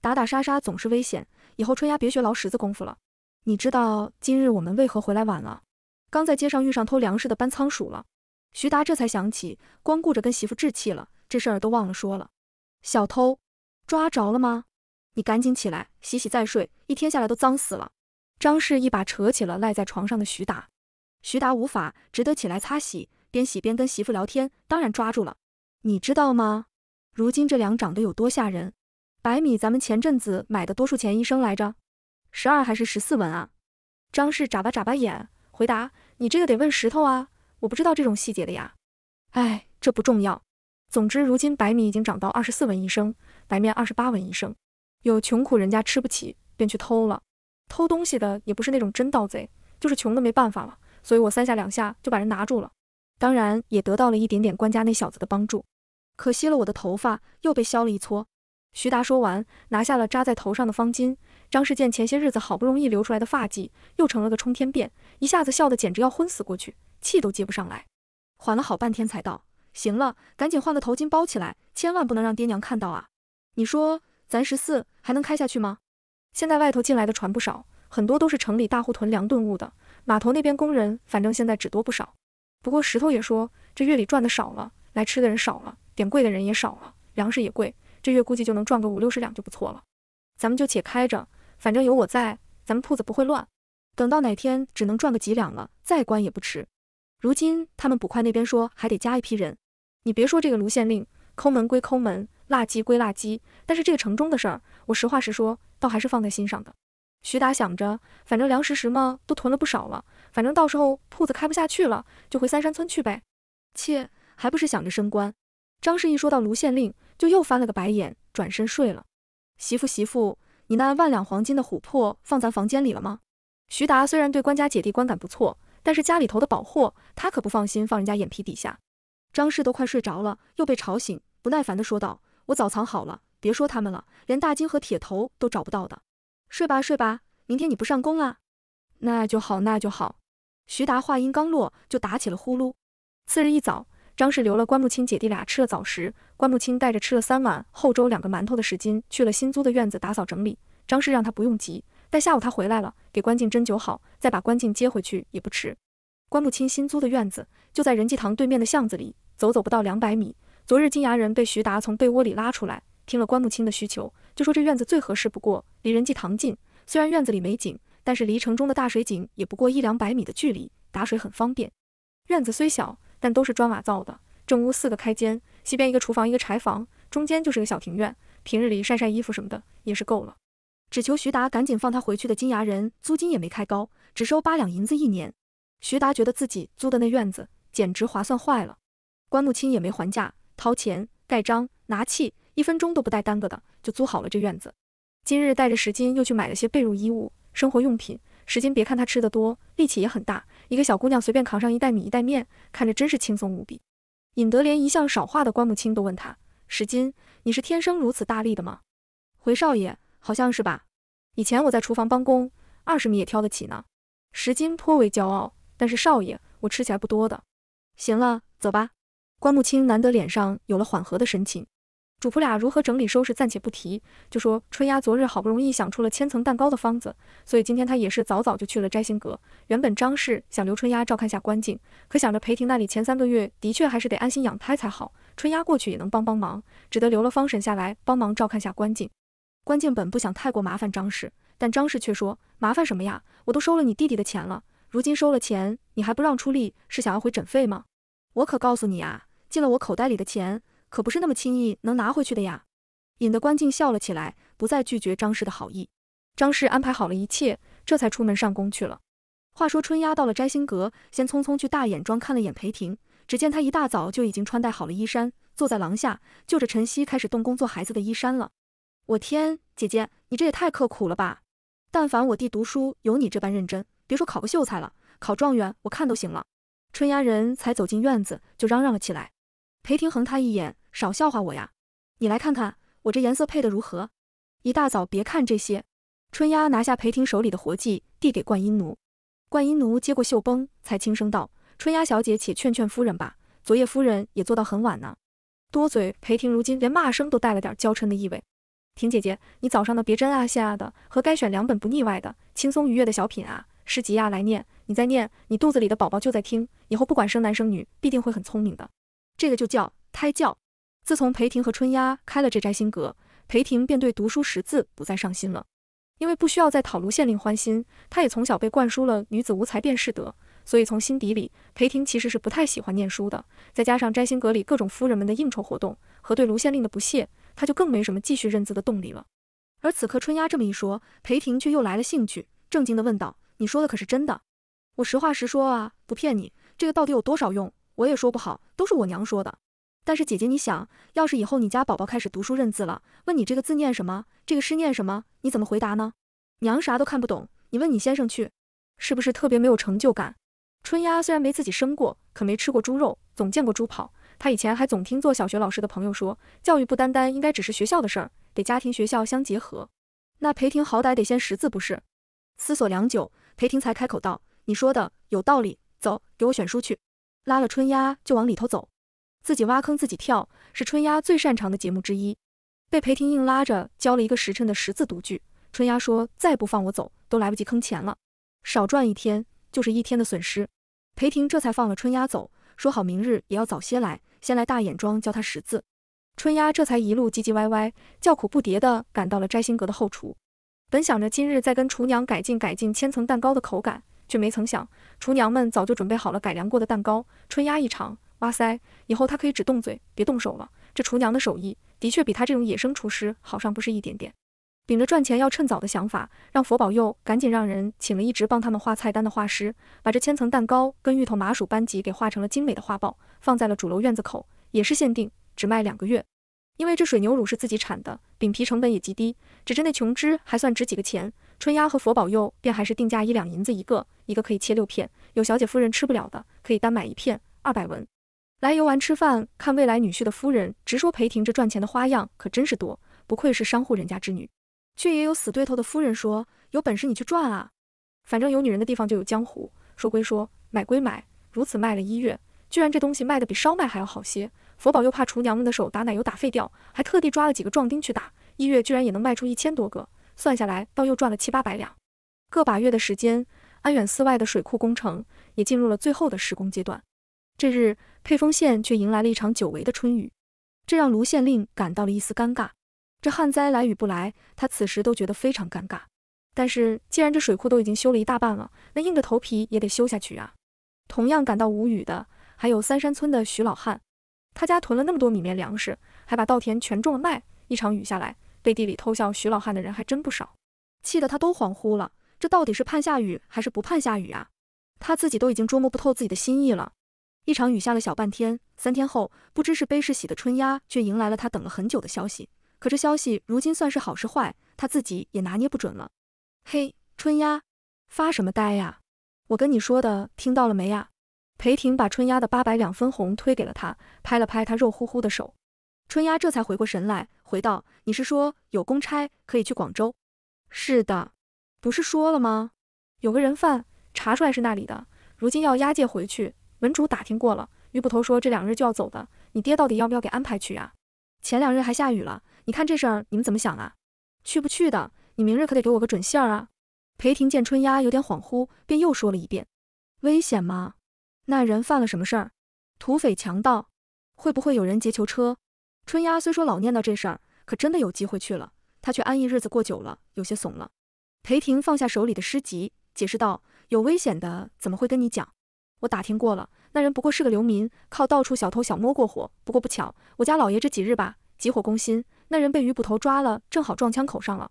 打打杀杀总是危险，以后春丫别学劳什子功夫了。你知道今日我们为何回来晚了？刚在街上遇上偷粮食的搬仓鼠了。徐达这才想起，光顾着跟媳妇置气了，这事儿都忘了说了。小偷抓着了吗？你赶紧起来洗洗再睡，一天下来都脏死了。张氏一把扯起了赖在床上的徐达。徐达无法，只得起来擦洗，边洗边跟媳妇聊天。当然抓住了，你知道吗？如今这粮涨得有多吓人？白米咱们前阵子买的多数钱一升来着？十二还是十四文啊？张氏眨巴眨巴眼，回答：“你这个得问石头啊，我不知道这种细节的呀。”哎，这不重要。总之，如今白米已经涨到二十四文一升，白面二十八文一升。有穷苦人家吃不起，便去偷了。偷东西的也不是那种真盗贼，就是穷的没办法了。所以我三下两下就把人拿住了，当然也得到了一点点官家那小子的帮助。可惜了我的头发又被削了一撮。徐达说完，拿下了扎在头上的方巾。张世建前些日子好不容易留出来的发髻又成了个冲天辫，一下子笑得简直要昏死过去，气都接不上来。缓了好半天才道：“行了，赶紧换个头巾包起来，千万不能让爹娘看到啊！你说咱十四还能开下去吗？现在外头进来的船不少，很多都是城里大户囤粮顿物的。”码头那边工人，反正现在只多不少。不过石头也说，这月里赚的少了，来吃的人少了，点贵的人也少了，粮食也贵，这月估计就能赚个五六十两就不错了。咱们就且开着，反正有我在，咱们铺子不会乱。等到哪天只能赚个几两了，再关也不迟。如今他们捕快那边说还得加一批人。你别说这个卢县令，抠门归抠门，辣鸡归辣鸡，但是这个城中的事儿，我实话实说，倒还是放在心上的。徐达想着，反正粮食什么都囤了不少了，反正到时候铺子开不下去了，就回三山村去呗。切，还不是想着升官。张氏一说到卢县令，就又翻了个白眼，转身睡了。媳妇，媳妇，你那万两黄金的琥珀放咱房间里了吗？徐达虽然对官家姐弟观感不错，但是家里头的宝货，他可不放心放人家眼皮底下。张氏都快睡着了，又被吵醒，不耐烦地说道：“我早藏好了，别说他们了，连大金和铁头都找不到的。”睡吧睡吧，明天你不上工啊？那就好那就好。徐达话音刚落，就打起了呼噜。次日一早，张氏留了关木青姐弟俩吃了早食。关木青带着吃了三碗后粥、两个馒头的史金去了新租的院子打扫整理。张氏让他不用急，待下午他回来了，给关静斟酒好，再把关静接回去也不迟。关木青新租的院子就在仁济堂对面的巷子里，走走不到两百米。昨日金牙人被徐达从被窝里拉出来，听了关木青的需求。就说这院子最合适不过，离仁济堂近。虽然院子里没井，但是离城中的大水井也不过一两百米的距离，打水很方便。院子虽小，但都是砖瓦造的。正屋四个开间，西边一个厨房，一个柴房，中间就是个小庭院。平日里晒晒衣服什么的也是够了。只求徐达赶紧放他回去的金牙人，租金也没开高，只收八两银子一年。徐达觉得自己租的那院子简直划算坏了。关木青也没还价，掏钱盖章拿契。一分钟都不带耽搁的，就租好了这院子。今日带着石金又去买了些被褥、衣物、生活用品。石金别看他吃的多，力气也很大，一个小姑娘随便扛上一袋米、一袋面，看着真是轻松无比。尹德莲一向少话的关木青都问他：“石金，你是天生如此大力的吗？回少爷，好像是吧。以前我在厨房帮工，二十米也挑得起呢。石金颇为骄傲，但是少爷，我吃起来不多的。行了，走吧。关木青难得脸上有了缓和的神情。主仆俩如何整理收拾暂且不提，就说春丫昨日好不容易想出了千层蛋糕的方子，所以今天她也是早早就去了摘星阁。原本张氏想留春丫照看下关静，可想着裴婷那里前三个月的确还是得安心养胎才好，春丫过去也能帮帮忙，只得留了方婶下来帮忙照看下关静。关静本不想太过麻烦张氏，但张氏却说麻烦什么呀？我都收了你弟弟的钱了，如今收了钱你还不让出力，是想要回诊费吗？我可告诉你啊，进了我口袋里的钱。可不是那么轻易能拿回去的呀！引得关静笑了起来，不再拒绝张氏的好意。张氏安排好了一切，这才出门上工去了。话说春丫到了摘星阁，先匆匆去大眼庄看了眼裴婷，只见她一大早就已经穿戴好了衣衫，坐在廊下，就着晨曦开始动工做孩子的衣衫了。我天，姐姐，你这也太刻苦了吧！但凡我弟读书有你这般认真，别说考个秀才了，考状元我看都行了。春丫人才走进院子，就嚷嚷了起来。裴婷横他一眼，少笑话我呀！你来看看我这颜色配的如何？一大早别看这些。春丫拿下裴婷手里的活计，递给冠英奴。冠英奴接过绣绷，才轻声道：“春丫小姐，且劝劝夫人吧。昨夜夫人也做到很晚呢。”多嘴！裴婷如今连骂声都带了点娇嗔的意味。婷姐姐，你早上的别针啊线啊的，和该选两本不腻歪的、轻松愉悦的小品啊、诗集啊来念。你在念，你肚子里的宝宝就在听，以后不管生男生女，必定会很聪明的。这个就叫胎教。自从裴婷和春丫开了这摘星阁，裴婷便对读书识字不再上心了。因为不需要再讨卢县令欢心，她也从小被灌输了“女子无才便是德”，所以从心底里，裴婷其实是不太喜欢念书的。再加上摘星阁里各种夫人们的应酬活动和对卢县令的不屑，她就更没什么继续认字的动力了。而此刻春丫这么一说，裴婷却又来了兴趣，正经地问道：“你说的可是真的？我实话实说啊，不骗你，这个到底有多少用？”我也说不好，都是我娘说的。但是姐姐，你想要是以后你家宝宝开始读书认字了，问你这个字念什么，这个诗念什么，你怎么回答呢？娘啥都看不懂，你问你先生去，是不是特别没有成就感？春丫虽然没自己生过，可没吃过猪肉，总见过猪跑。她以前还总听做小学老师的朋友说，教育不单单应该只是学校的事儿，得家庭学校相结合。那裴婷好歹得先识字不是？思索良久，裴婷才开口道：“你说的有道理，走，给我选书去。”拉了春丫就往里头走，自己挖坑自己跳，是春丫最擅长的节目之一。被裴婷硬拉着教了一个时辰的识字读句，春丫说再不放我走都来不及坑钱了，少赚一天就是一天的损失。裴婷这才放了春丫走，说好明日也要早些来，先来大眼庄教他识字。春丫这才一路唧唧歪歪、叫苦不迭地赶到了摘星阁的后厨，本想着今日再跟厨娘改进改进千层蛋糕的口感。却没曾想，厨娘们早就准备好了改良过的蛋糕。春丫一尝，哇塞！以后她可以只动嘴，别动手了。这厨娘的手艺的确比她这种野生厨师好上不是一点点。秉着赚钱要趁早的想法，让佛保佑赶紧让人请了一直帮他们画菜单的画师，把这千层蛋糕跟芋头麻薯班戟给画成了精美的画报，放在了主楼院子口，也是限定，只卖两个月。因为这水牛乳是自己产的，饼皮成本也极低，只是那琼脂还算值几个钱。春丫和佛保佑便还是定价一两银子一个，一个可以切六片，有小姐夫人吃不了的，可以单买一片，二百文。来游玩吃饭，看未来女婿的夫人直说裴婷这赚钱的花样可真是多，不愧是商户人家之女。却也有死对头的夫人说，有本事你去赚啊，反正有女人的地方就有江湖。说归说，买归买，如此卖了一月，居然这东西卖的比烧麦还要好些。佛宝又怕厨娘们的手打奶油打废掉，还特地抓了几个壮丁去打，一月居然也能卖出一千多个。算下来，倒又赚了七八百两。个把月的时间，安远寺外的水库工程也进入了最后的施工阶段。这日，沛丰县却迎来了一场久违的春雨，这让卢县令感到了一丝尴尬。这旱灾来与不来，他此时都觉得非常尴尬。但是，既然这水库都已经修了一大半了，那硬着头皮也得修下去啊。同样感到无语的，还有三山村的徐老汉，他家囤了那么多米面粮食，还把稻田全种了麦，一场雨下来。背地里偷笑徐老汉的人还真不少，气得他都恍惚了。这到底是盼下雨还是不盼下雨啊？他自己都已经捉摸不透自己的心意了。一场雨下了小半天，三天后，不知是悲是喜的春丫却迎来了他等了很久的消息。可这消息如今算是好是坏，他自己也拿捏不准了。嘿，春丫，发什么呆呀？我跟你说的，听到了没呀？裴婷把春丫的八百两分红推给了他，拍了拍他肉乎乎的手。春丫这才回过神来，回道：“你是说有公差可以去广州？”“是的，不是说了吗？有个人犯查出来是那里的，如今要押解回去。门主打听过了，余捕头说这两日就要走的。你爹到底要不要给安排去啊？前两日还下雨了，你看这事儿你们怎么想啊？去不去的？你明日可得给我个准信儿啊！”裴婷见春丫有点恍惚，便又说了一遍：“危险吗？那人犯了什么事儿？土匪强盗？会不会有人劫囚车？”春丫虽说老念叨这事儿，可真的有机会去了，她却安逸日子过久了，有些怂了。裴婷放下手里的诗集，解释道：“有危险的，怎么会跟你讲？我打听过了，那人不过是个流民，靠到处小偷小摸过活。不过不巧，我家老爷这几日吧，急火攻心，那人被余捕头抓了，正好撞枪口上了。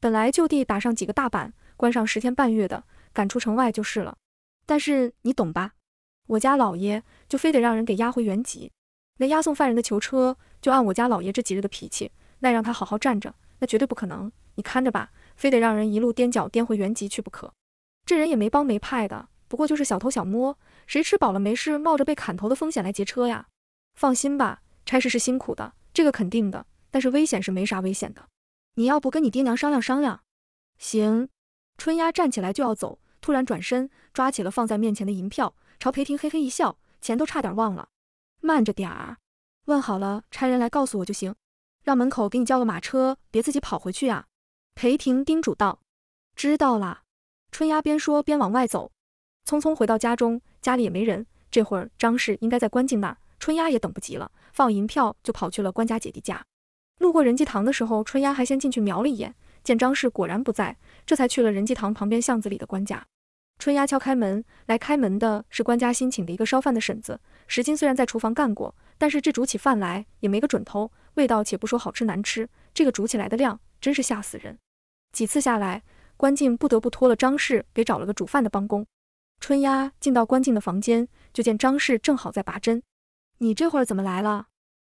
本来就地打上几个大板，关上十天半月的，赶出城外就是了。但是你懂吧？我家老爷就非得让人给押回原籍。”那押送犯人的囚车，就按我家老爷这几日的脾气，那让他好好站着，那绝对不可能。你看着吧，非得让人一路颠脚颠回原籍去不可。这人也没帮没派的，不过就是小偷小摸，谁吃饱了没事，冒着被砍头的风险来劫车呀？放心吧，差事是辛苦的，这个肯定的，但是危险是没啥危险的。你要不跟你爹娘商量商量？行。春丫站起来就要走，突然转身抓起了放在面前的银票，朝裴婷嘿嘿一笑，钱都差点忘了。慢着点儿，问好了，差人来告诉我就行。让门口给你叫个马车，别自己跑回去呀。裴婷叮嘱道。知道了。春丫边说边往外走，匆匆回到家中，家里也没人。这会儿张氏应该在关静那儿，春丫也等不及了，放银票就跑去了关家姐弟家。路过仁济堂的时候，春丫还先进去瞄了一眼，见张氏果然不在，这才去了仁济堂旁边巷子里的关家。春丫敲开门，来开门的是关家新请的一个烧饭的婶子。石金虽然在厨房干过，但是这煮起饭来也没个准头，味道且不说好吃难吃，这个煮起来的量真是吓死人。几次下来，关静不得不托了张氏给找了个煮饭的帮工。春丫进到关静的房间，就见张氏正好在拔针。你这会儿怎么来了？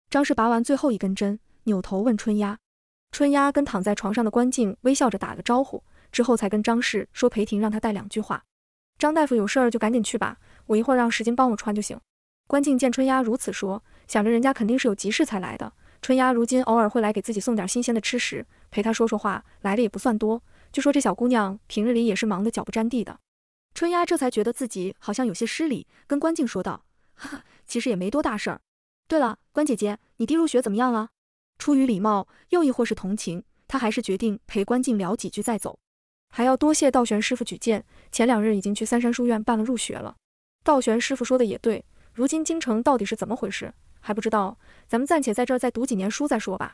张氏拔完最后一根针，扭头问春丫。春丫跟躺在床上的关静微笑着打了个招呼，之后才跟张氏说裴婷让他带两句话。张大夫有事儿就赶紧去吧，我一会儿让石金帮我穿就行。关静见春丫如此说，想着人家肯定是有急事才来的。春丫如今偶尔会来给自己送点新鲜的吃食，陪她说说话，来的也不算多。就说这小姑娘平日里也是忙得脚不沾地的。春丫这才觉得自己好像有些失礼，跟关静说道：“哈哈，其实也没多大事儿。对了，关姐姐，你弟入学怎么样了？”出于礼貌，又亦或是同情，她还是决定陪关静聊几句再走。还要多谢道玄师傅举荐，前两日已经去三山书院办了入学了。道玄师傅说的也对，如今京城到底是怎么回事还不知道，咱们暂且在这儿再读几年书再说吧。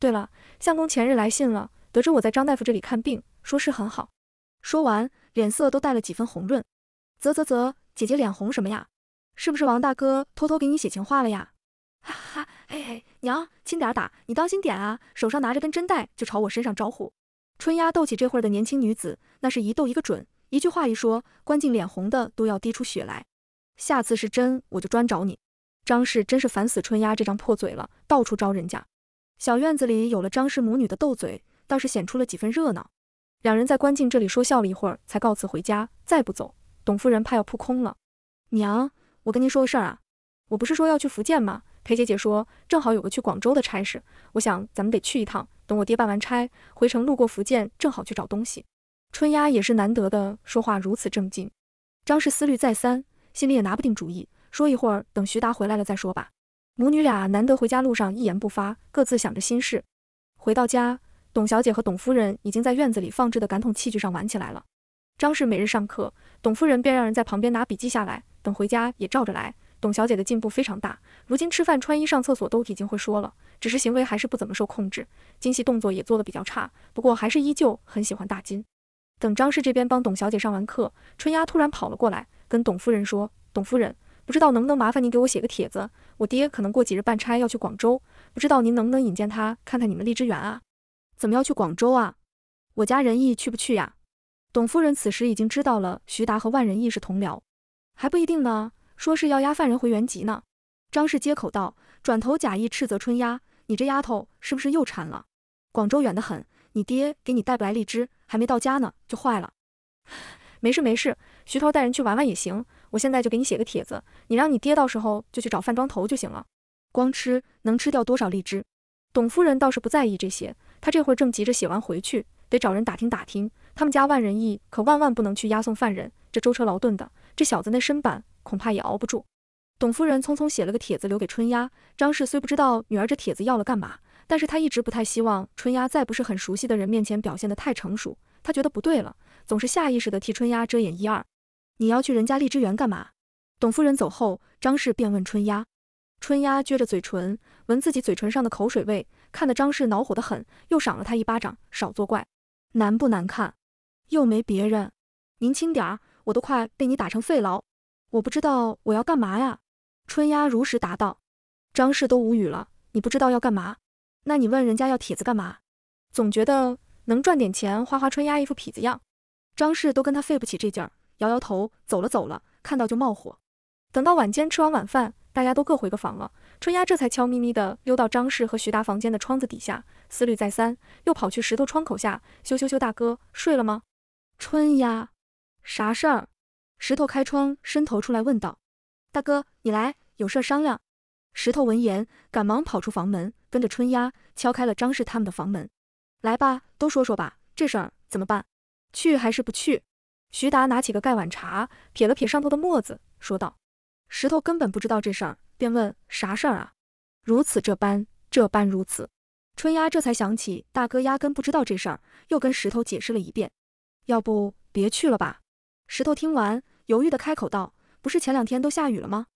对了，相公前日来信了，得知我在张大夫这里看病，说是很好。说完，脸色都带了几分红润。啧啧啧，姐姐脸红什么呀？是不是王大哥偷偷给你写情话了呀？哈哈，嘿嘿，娘，轻点打，你当心点啊！手上拿着根针带就朝我身上招呼。春丫逗起这会儿的年轻女子，那是一逗一个准，一句话一说，关静脸红的都要滴出血来。下次是真，我就专找你。张氏真是烦死春丫这张破嘴了，到处招人家。小院子里有了张氏母女的斗嘴，倒是显出了几分热闹。两人在关静这里说笑了一会儿，才告辞回家。再不走，董夫人怕要扑空了。娘，我跟您说个事儿啊，我不是说要去福建吗？裴姐姐说正好有个去广州的差事，我想咱们得去一趟。等我爹办完差回城，路过福建，正好去找东西。春丫也是难得的，说话如此正经。张氏思虑再三，心里也拿不定主意，说一会儿等徐达回来了再说吧。母女俩难得回家路上一言不发，各自想着心事。回到家，董小姐和董夫人已经在院子里放置的感统器具上玩起来了。张氏每日上课，董夫人便让人在旁边拿笔记下来，等回家也照着来。董小姐的进步非常大，如今吃饭、穿衣、上厕所都已经会说了。只是行为还是不怎么受控制，精细动作也做得比较差，不过还是依旧很喜欢大金。等张氏这边帮董小姐上完课，春丫突然跑了过来，跟董夫人说：“董夫人，不知道能不能麻烦您给我写个帖子？我爹可能过几日办差要去广州，不知道您能不能引荐他看看你们荔枝园啊？怎么要去广州啊？我家仁义去不去呀？”董夫人此时已经知道了徐达和万仁义是同僚，还不一定呢，说是要押犯人回原籍呢。张氏接口道，转头假意斥责春丫。你这丫头是不是又馋了？广州远得很，你爹给你带不来荔枝，还没到家呢就坏了。没事没事，徐涛带人去玩玩也行。我现在就给你写个帖子，你让你爹到时候就去找饭庄头就行了。光吃能吃掉多少荔枝？董夫人倒是不在意这些，她这会儿正急着写完回去，得找人打听打听。他们家万人义，可万万不能去押送犯人，这舟车劳顿的，这小子那身板恐怕也熬不住。董夫人匆匆写了个帖子留给春丫。张氏虽不知道女儿这帖子要了干嘛，但是她一直不太希望春丫在不是很熟悉的人面前表现得太成熟。她觉得不对了，总是下意识地替春丫遮掩一二。你要去人家荔枝园干嘛？董夫人走后，张氏便问春丫。春丫撅着嘴唇，闻自己嘴唇上的口水味，看得张氏恼火得很，又赏了他一巴掌。少作怪，难不难看？又没别人，您轻点儿，我都快被你打成废痨。我不知道我要干嘛呀？春丫如实答道。张氏都无语了，你不知道要干嘛？那你问人家要帖子干嘛？总觉得能赚点钱，花花春丫一副痞子样。张氏都跟他费不起这劲儿，摇摇头，走了走了。看到就冒火。等到晚间吃完晚饭，大家都各回个房了，春丫这才悄咪咪地溜到张氏和徐达房间的窗子底下，思虑再三，又跑去石头窗口下，羞羞羞，大哥睡了吗？春丫，啥事儿？石头开窗，伸头出来问道。大哥，你来，有事商量。石头闻言，赶忙跑出房门，跟着春丫敲开了张氏他们的房门。来吧，都说说吧，这事儿怎么办？去还是不去？徐达拿起个盖碗茶，撇了撇上头的沫子，说道。石头根本不知道这事儿，便问啥事儿啊？如此这般，这般如此。春丫这才想起大哥压根不知道这事儿，又跟石头解释了一遍。要不别去了吧？石头听完，犹豫的开口道：“不是前两天都下雨了吗？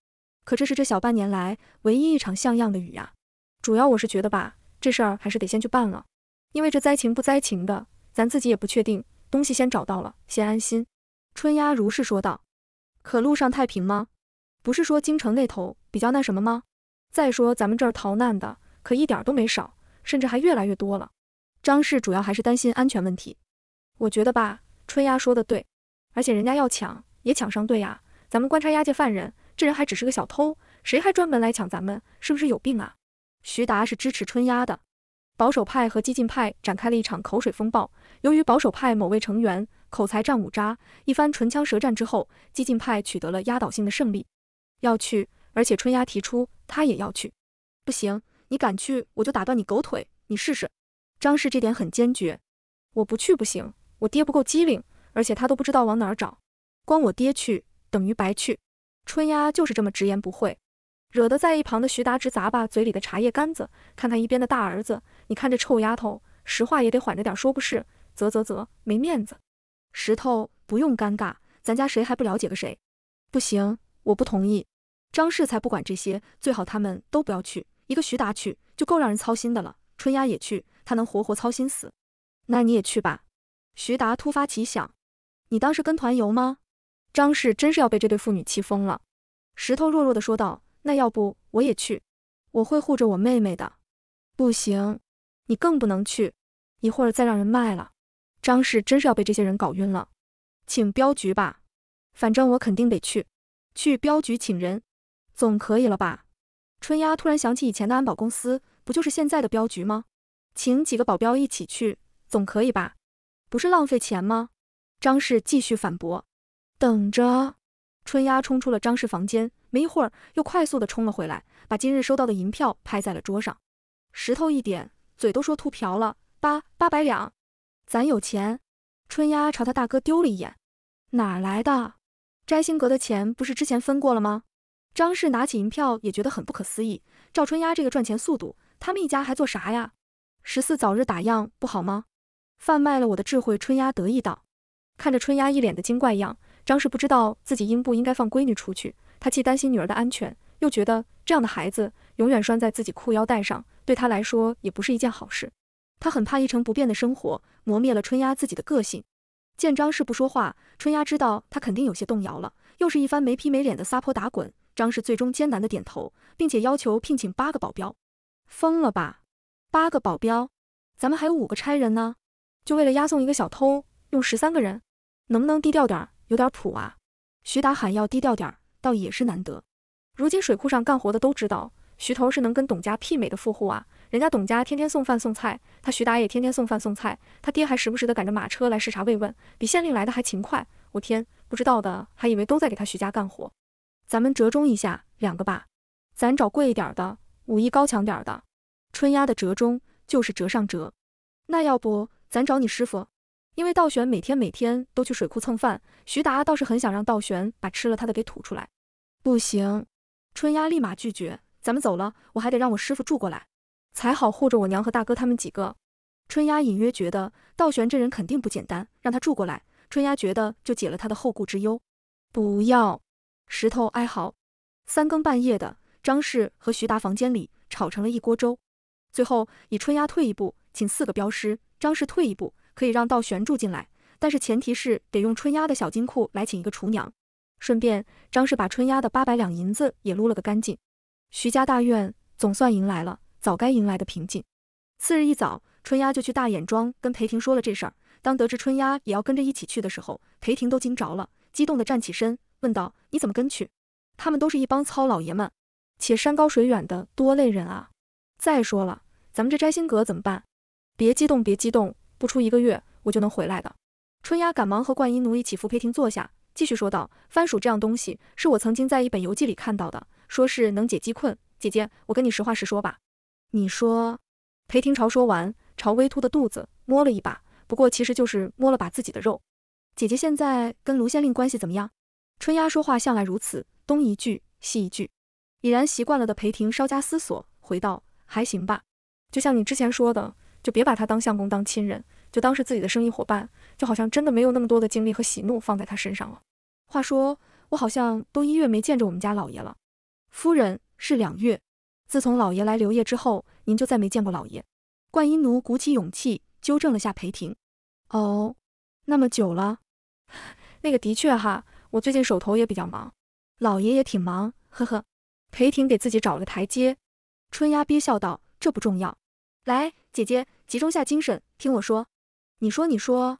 可这是这小半年来唯一一场像样的雨呀。主要我是觉得吧，这事儿还是得先去办了，因为这灾情不灾情的，咱自己也不确定。东西先找到了，先安心。”春丫如是说道。可路上太平吗？不是说京城那头比较那什么吗？再说咱们这儿逃难的可一点都没少，甚至还越来越多了。张氏主要还是担心安全问题。我觉得吧，春丫说的对，而且人家要抢也抢上队呀。咱们观察押解犯人，这人还只是个小偷，谁还专门来抢咱们？是不是有病啊？徐达是支持春丫的，保守派和激进派展开了一场口水风暴。由于保守派某位成员口才战五渣，一番唇枪舌战之后，激进派取得了压倒性的胜利。要去，而且春丫提出她也要去。不行，你敢去，我就打断你狗腿。你试试。张氏这点很坚决，我不去不行。我爹不够机灵，而且他都不知道往哪儿找，光我爹去等于白去。春丫就是这么直言不讳，惹得在一旁的徐达直砸吧嘴里的茶叶杆子，看看一边的大儿子，你看这臭丫头，实话也得缓着点说不是？啧啧啧，没面子。石头不用尴尬，咱家谁还不了解个谁？不行，我不同意。张氏才不管这些，最好他们都不要去，一个徐达去就够让人操心的了。春丫也去，他能活活操心死。那你也去吧。徐达突发奇想：“你当是跟团游吗？”张氏真是要被这对父女气疯了。石头弱弱的说道：“那要不我也去？我会护着我妹妹的。”不行，你更不能去，一会儿再让人卖了。张氏真是要被这些人搞晕了。请镖局吧，反正我肯定得去。去镖局请人，总可以了吧？春丫突然想起以前的安保公司，不就是现在的镖局吗？请几个保镖一起去，总可以吧？不是浪费钱吗？张氏继续反驳。等着，春丫冲出了张氏房间，没一会儿又快速的冲了回来，把今日收到的银票拍在了桌上。石头一点，嘴都说秃瓢了。八八百两，咱有钱。春丫朝他大哥丢了一眼，哪来的？摘星阁的钱不是之前分过了吗？张氏拿起银票也觉得很不可思议。赵春丫这个赚钱速度，他们一家还做啥呀？十四早日打烊不好吗？贩卖了我的智慧，春丫得意道。看着春丫一脸的精怪样，张氏不知道自己应不应该放闺女出去。他既担心女儿的安全，又觉得这样的孩子永远拴在自己裤腰带上，对他来说也不是一件好事。他很怕一成不变的生活磨灭了春丫自己的个性。见张氏不说话，春丫知道他肯定有些动摇了，又是一番没皮没脸的撒泼打滚。张氏最终艰难的点头，并且要求聘请八个保镖。疯了吧？八个保镖？咱们还有五个差人呢。就为了押送一个小偷，用十三个人，能不能低调点，有点谱啊？徐达喊要低调点，倒也是难得。如今水库上干活的都知道，徐头是能跟董家媲美的富户啊。人家董家天天送饭送菜，他徐达也天天送饭送菜，他爹还时不时的赶着马车来视察慰问，比县令来的还勤快。我天，不知道的还以为都在给他徐家干活。咱们折中一下，两个吧。咱找贵一点的，武艺高强点的。春丫的折中就是折上折。那要不咱找你师傅？因为道玄每天每天都去水库蹭饭，徐达倒是很想让道玄把吃了他的给吐出来。不行，春丫立马拒绝。咱们走了，我还得让我师傅住过来，才好护着我娘和大哥他们几个。春丫隐约觉得道玄这人肯定不简单，让他住过来，春丫觉得就解了他的后顾之忧。不要！石头哀嚎。三更半夜的，张氏和徐达房间里吵成了一锅粥。最后以春丫退一步，请四个镖师；张氏退一步，可以让道玄住进来，但是前提是得用春丫的小金库来请一个厨娘。顺便，张氏把春丫的八百两银子也撸了个干净。徐家大院总算迎来了早该迎来的平静。次日一早，春丫就去大眼庄跟裴婷说了这事儿。当得知春丫也要跟着一起去的时候，裴婷都惊着了，激动地站起身，问道：“你怎么跟去？他们都是一帮糙老爷们，且山高水远的，多累人啊！再说了，咱们这摘星阁怎么办？”别激动，别激动，不出一个月，我就能回来的。春丫赶忙和冠英奴一起扶裴婷坐下，继续说道：“番薯这样东西，是我曾经在一本游记里看到的。”说是能解饥困，姐姐，我跟你实话实说吧。你说。裴廷朝说完，朝微凸的肚子摸了一把，不过其实就是摸了把自己的肉。姐姐现在跟卢县令关系怎么样？春丫说话向来如此，东一句西一句。已然习惯了的裴廷稍加思索，回道：还行吧。就像你之前说的，就别把他当相公当亲人，就当是自己的生意伙伴，就好像真的没有那么多的精力和喜怒放在他身上了。话说，我好像都一月没见着我们家老爷了。夫人是两月，自从老爷来留夜之后，您就再没见过老爷。冠衣奴鼓起勇气纠正了下裴婷。哦，那么久了。那个的确哈，我最近手头也比较忙，老爷也挺忙，呵呵。裴婷给自己找了个台阶。春丫憋笑道：“这不重要，来，姐姐集中下精神，听我说。你说，你说，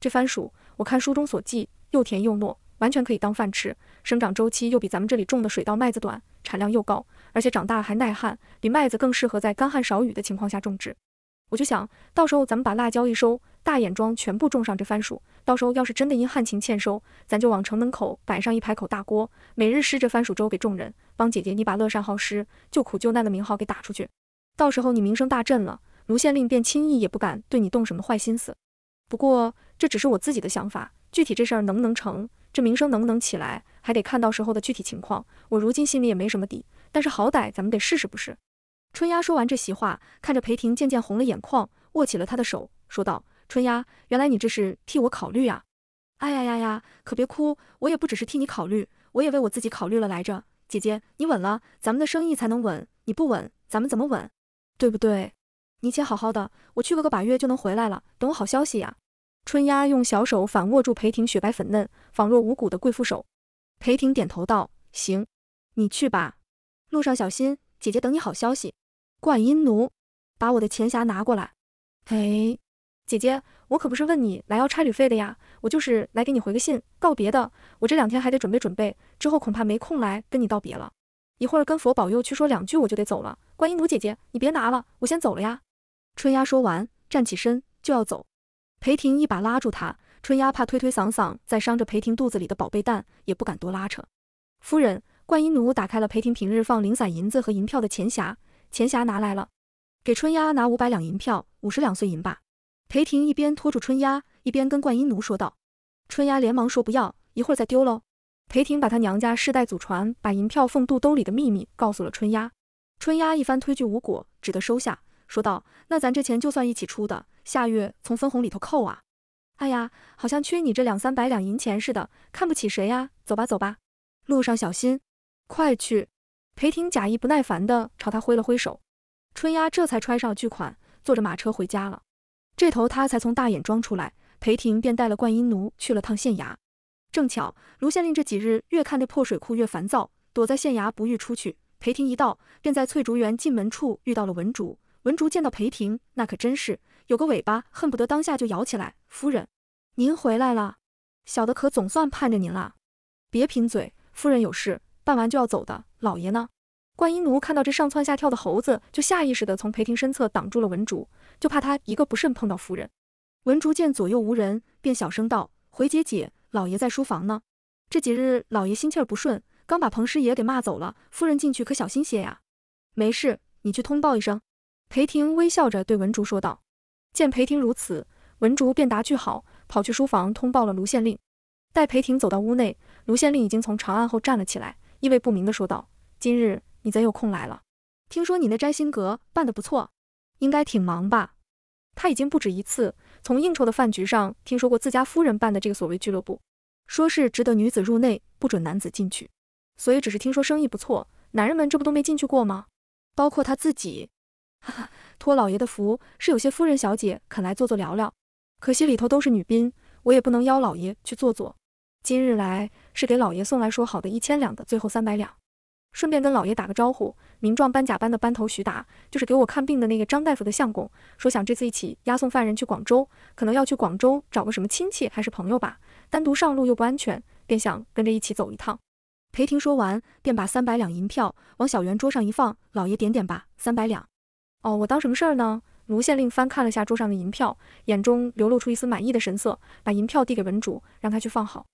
这番薯，我看书中所记，又甜又糯，完全可以当饭吃，生长周期又比咱们这里种的水稻麦子短。”产量又高，而且长大还耐旱，比麦子更适合在干旱少雨的情况下种植。我就想到时候咱们把辣椒一收，大眼庄全部种上这番薯。到时候要是真的因旱情欠收，咱就往城门口摆上一排口大锅，每日施这番薯粥给众人，帮姐姐你把乐善好施、救苦救难的名号给打出去。到时候你名声大振了，卢县令便轻易也不敢对你动什么坏心思。不过这只是我自己的想法，具体这事儿能不能成？这名声能不能起来，还得看到时候的具体情况。我如今心里也没什么底，但是好歹咱们得试试，不是？春丫说完这席话，看着裴婷渐渐红了眼眶，握起了她的手，说道：“春丫，原来你这是替我考虑啊！哎呀呀呀，可别哭，我也不只是替你考虑，我也为我自己考虑了来着。姐姐，你稳了，咱们的生意才能稳；你不稳，咱们怎么稳？对不对？你且好好的，我去个个把月就能回来了，等我好消息呀。”春丫用小手反握住裴婷雪白粉嫩、仿若无骨的贵妇手，裴婷点头道：“行，你去吧，路上小心，姐姐等你好消息。”冠阴奴，把我的钱匣拿过来。哎，姐姐，我可不是问你来要差旅费的呀，我就是来给你回个信告别的。我这两天还得准备准备，之后恐怕没空来跟你道别了。一会儿跟佛保佑去说两句，我就得走了。观音奴姐姐，你别拿了，我先走了呀。春丫说完，站起身就要走。裴婷一把拉住她，春丫怕推推搡搡再伤着裴婷肚子里的宝贝蛋，也不敢多拉扯。夫人，观音奴打开了裴婷平日放零散银子和银票的钱匣，钱匣拿来了，给春丫拿五百两银票，五十两碎银吧。裴婷一边拖住春丫，一边跟冠衣奴说道。春丫连忙说不要，一会儿再丢喽。裴婷把她娘家世代祖传把银票放肚兜里的秘密告诉了春丫，春丫一番推拒无果，只得收下，说道：那咱这钱就算一起出的。下月从分红里头扣啊！哎呀，好像缺你这两三百两银钱似的，看不起谁呀？走吧走吧，路上小心，快去！裴婷假意不耐烦地朝他挥了挥手，春丫这才揣上巨款，坐着马车回家了。这头他才从大眼庄出来，裴婷便带了冠衣奴去了趟县衙。正巧卢县令这几日越看那破水库越烦躁，躲在县衙不欲出去。裴婷一到，便在翠竹园进门处遇到了文竹。文竹见到裴婷，那可真是。有个尾巴，恨不得当下就摇起来。夫人，您回来了，小的可总算盼着您了。别贫嘴，夫人有事，办完就要走的。老爷呢？观音奴看到这上蹿下跳的猴子，就下意识地从裴婷身侧挡住了文竹，就怕他一个不慎碰到夫人。文竹见左右无人，便小声道：“回姐姐，老爷在书房呢。这几日老爷心气儿不顺，刚把彭师爷给骂走了。夫人进去可小心些呀。”没事，你去通报一声。裴婷微笑着对文竹说道。见裴婷如此，文竹便答句好，跑去书房通报了卢县令。待裴婷走到屋内，卢县令已经从长案后站了起来，意味不明的说道：“今日你怎有空来了？听说你那摘星阁办得不错，应该挺忙吧？”他已经不止一次从应酬的饭局上听说过自家夫人办的这个所谓俱乐部，说是只得女子入内，不准男子进去，所以只是听说生意不错。男人们这不都没进去过吗？包括他自己。哈哈，托老爷的福，是有些夫人小姐肯来坐坐聊聊，可惜里头都是女宾，我也不能邀老爷去坐坐。今日来是给老爷送来说好的一千两的最后三百两，顺便跟老爷打个招呼。名状班甲班的班头徐达，就是给我看病的那个张大夫的相公，说想这次一起押送犯人去广州，可能要去广州找个什么亲戚还是朋友吧，单独上路又不安全，便想跟着一起走一趟。裴婷说完，便把三百两银票往小圆桌上一放，老爷点点吧，三百两。哦，我当什么事儿呢？卢县令翻看了下桌上的银票，眼中流露出一丝满意的神色，把银票递给文主，让他去放好。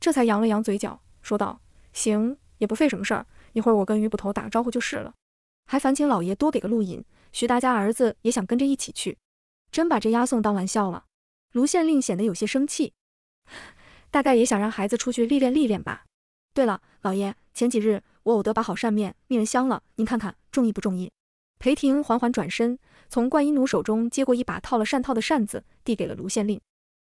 这才扬了扬嘴角，说道：“行，也不费什么事儿，一会儿我跟于捕头打个招呼就是了。还烦请老爷多给个路引，徐达家儿子也想跟着一起去。真把这押送当玩笑了。”卢县令显得有些生气，大概也想让孩子出去历练历练吧。对了，老爷，前几日我偶得把好扇面，命人镶了，您看看中意不中意？裴婷缓缓转身，从冠衣奴手中接过一把套了扇套的扇子，递给了卢县令。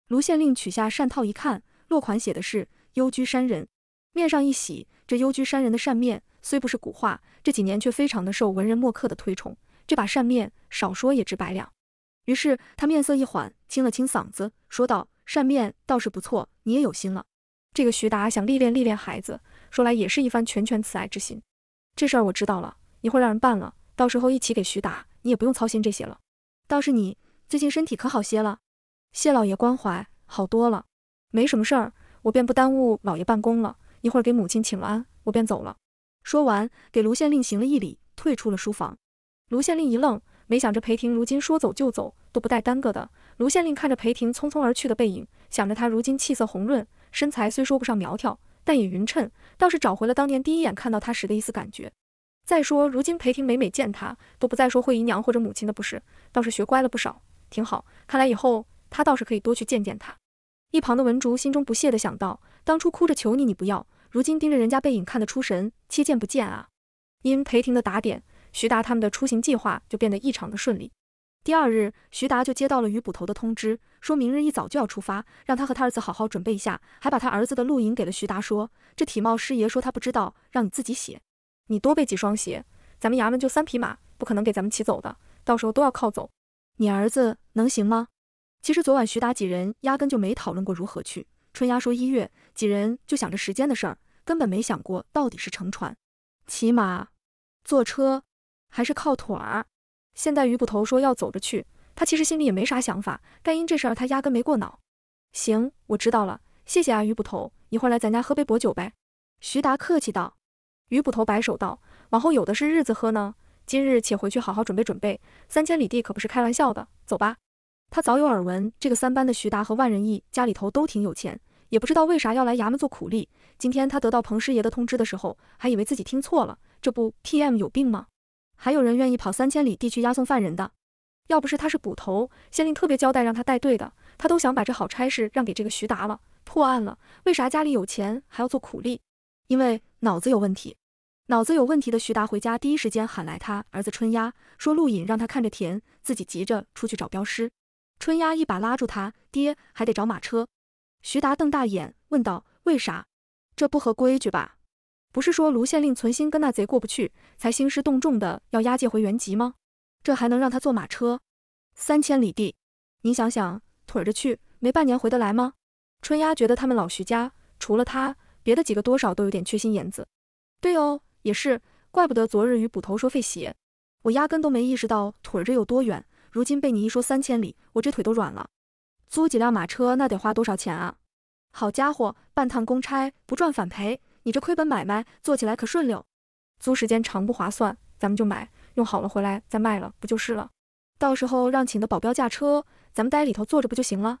卢县令取下扇套一看，落款写的是。幽居山人，面上一喜。这幽居山人的扇面虽不是古画，这几年却非常的受文人墨客的推崇。这把扇面少说也值百两。于是他面色一缓，清了清嗓子，说道：“扇面倒是不错，你也有心了。这个徐达想历练历练孩子，说来也是一番拳拳慈爱之心。这事儿我知道了，一会儿让人办了，到时候一起给徐达，你也不用操心这些了。倒是你最近身体可好些了？谢老爷关怀，好多了，没什么事儿。”我便不耽误老爷办公了，一会儿给母亲请了安，我便走了。说完，给卢县令行了一礼，退出了书房。卢县令一愣，没想着裴婷如今说走就走，都不带耽搁的。卢县令看着裴婷匆匆而去的背影，想着她如今气色红润，身材虽说不上苗条，但也匀称，倒是找回了当年第一眼看到她时的一丝感觉。再说如今裴婷每每见他，都不再说惠姨娘或者母亲的不是，倒是学乖了不少，挺好。看来以后他倒是可以多去见见她。一旁的文竹心中不屑地想到：当初哭着求你，你不要；如今盯着人家背影看得出神，切见不见啊！因裴婷的打点，徐达他们的出行计划就变得异常的顺利。第二日，徐达就接到了于捕头的通知，说明日一早就要出发，让他和他儿子好好准备一下，还把他儿子的录影给了徐达，说：“这体貌师爷说他不知道，让你自己写，你多备几双鞋，咱们衙门就三匹马，不可能给咱们骑走的，到时候都要靠走。你儿子能行吗？”其实昨晚徐达几人压根就没讨论过如何去。春丫说一月，几人就想着时间的事儿，根本没想过到底是乘船、骑马、坐车，还是靠腿儿。现在于捕头说要走着去，他其实心里也没啥想法，但因这事儿他压根没过脑。行，我知道了，谢谢啊，于捕头，一会儿来咱家喝杯薄酒呗。徐达客气道。于捕头摆手道，往后有的是日子喝呢，今日且回去好好准备准备，三千里地可不是开玩笑的，走吧。他早有耳闻，这个三班的徐达和万人义家里头都挺有钱，也不知道为啥要来衙门做苦力。今天他得到彭师爷的通知的时候，还以为自己听错了，这不 PM 有病吗？还有人愿意跑三千里地去押送犯人的？要不是他是捕头，县令特别交代让他带队的，他都想把这好差事让给这个徐达了。破案了，为啥家里有钱还要做苦力？因为脑子有问题。脑子有问题的徐达回家第一时间喊来他儿子春丫，说陆隐让他看着田，自己急着出去找镖师。春丫一把拉住他，爹还得找马车。徐达瞪大眼问道：“为啥？这不合规矩吧？不是说卢县令存心跟那贼过不去，才兴师动众的要押解回原籍吗？这还能让他坐马车？三千里地，你想想，腿着去，没半年回得来吗？”春丫觉得他们老徐家除了他，别的几个多少都有点缺心眼子。对哦，也是，怪不得昨日与捕头说费鞋，我压根都没意识到腿着有多远。如今被你一说三千里，我这腿都软了。租几辆马车那得花多少钱啊？好家伙，半趟公差不赚反赔，你这亏本买卖做起来可顺溜。租时间长不划算，咱们就买，用好了回来再卖了，不就是了？到时候让请的保镖驾车，咱们待里头坐着不就行了？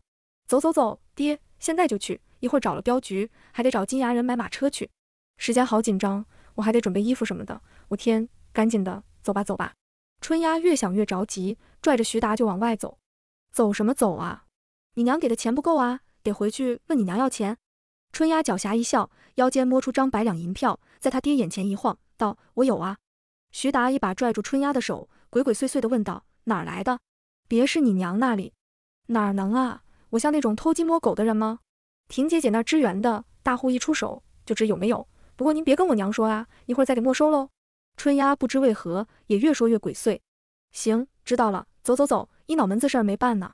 走走走，爹，现在就去。一会儿找了镖局，还得找金牙人买马车去。时间好紧张，我还得准备衣服什么的。我天，赶紧的。走吧走吧。春丫越想越着急，拽着徐达就往外走。走什么走啊？你娘给的钱不够啊，得回去问你娘要钱。春丫狡黠一笑，腰间摸出张百两银票，在他爹眼前一晃，道：“我有啊。”徐达一把拽住春丫的手，鬼鬼祟祟地问道：“哪儿来的？别是你娘那里？哪能啊？我像那种偷鸡摸狗的人吗？婷姐姐那支援的，大户一出手就知有没有。不过您别跟我娘说啊，一会儿再给没收喽。”春丫不知为何也越说越鬼祟。行，知道了，走走走，一脑门子事儿没办呢。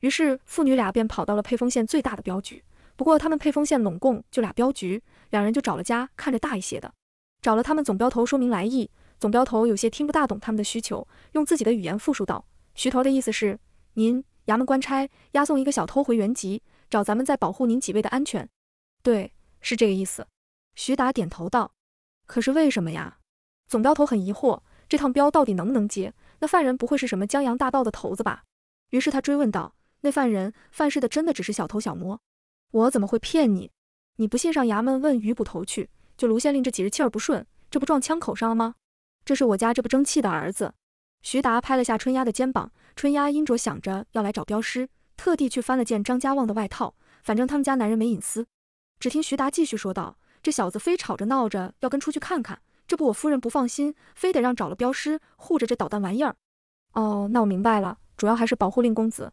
于是父女俩便跑到了沛丰县最大的镖局。不过他们沛丰县拢共就俩镖局，两人就找了家看着大一些的，找了他们总镖头说明来意。总镖头有些听不大懂他们的需求，用自己的语言复述道：“徐头的意思是，您衙门官差押送一个小偷回原籍，找咱们在保护您几位的安全。”对，是这个意思。徐达点头道：“可是为什么呀？”总镖头很疑惑，这趟镖到底能不能接？那犯人不会是什么江洋大盗的头子吧？于是他追问道：“那犯人犯事的真的只是小偷小摸？我怎么会骗你？你不信上衙门问余捕头去。就卢县令这几日气儿不顺，这不撞枪口上了吗？这是我家这不争气的儿子。”徐达拍了下春丫的肩膀，春丫因着想着要来找镖师，特地去翻了件张家旺的外套。反正他们家男人没隐私。只听徐达继续说道：“这小子非吵着闹着要跟出去看看。”这不，我夫人不放心，非得让找了镖师护着这捣蛋玩意儿。哦，那我明白了，主要还是保护令公子。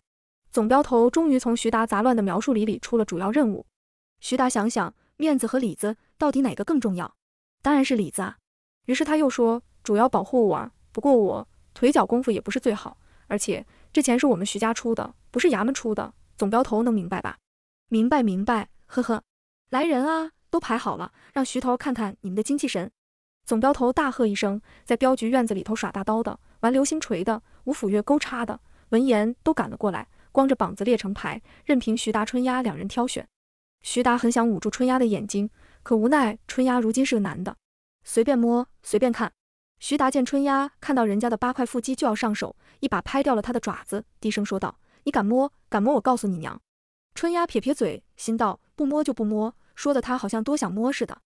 总镖头终于从徐达杂乱的描述里理出了主要任务。徐达想想，面子和里子到底哪个更重要？当然是里子啊。于是他又说，主要保护我，不过我腿脚功夫也不是最好，而且这钱是我们徐家出的，不是衙门出的。总镖头能明白吧？明白，明白。呵呵，来人啊，都排好了，让徐头看看你们的精气神。总镖头大喝一声，在镖局院子里头耍大刀的、玩流星锤的、舞斧钺钩叉的，闻言都赶了过来，光着膀子列成排，任凭徐达、春丫两人挑选。徐达很想捂住春丫的眼睛，可无奈春丫如今是个男的，随便摸，随便看。徐达见春丫看到人家的八块腹肌就要上手，一把拍掉了他的爪子，低声说道：“你敢摸，敢摸，我告诉你娘。”春丫撇撇嘴，心道：“不摸就不摸。”说的他好像多想摸似的。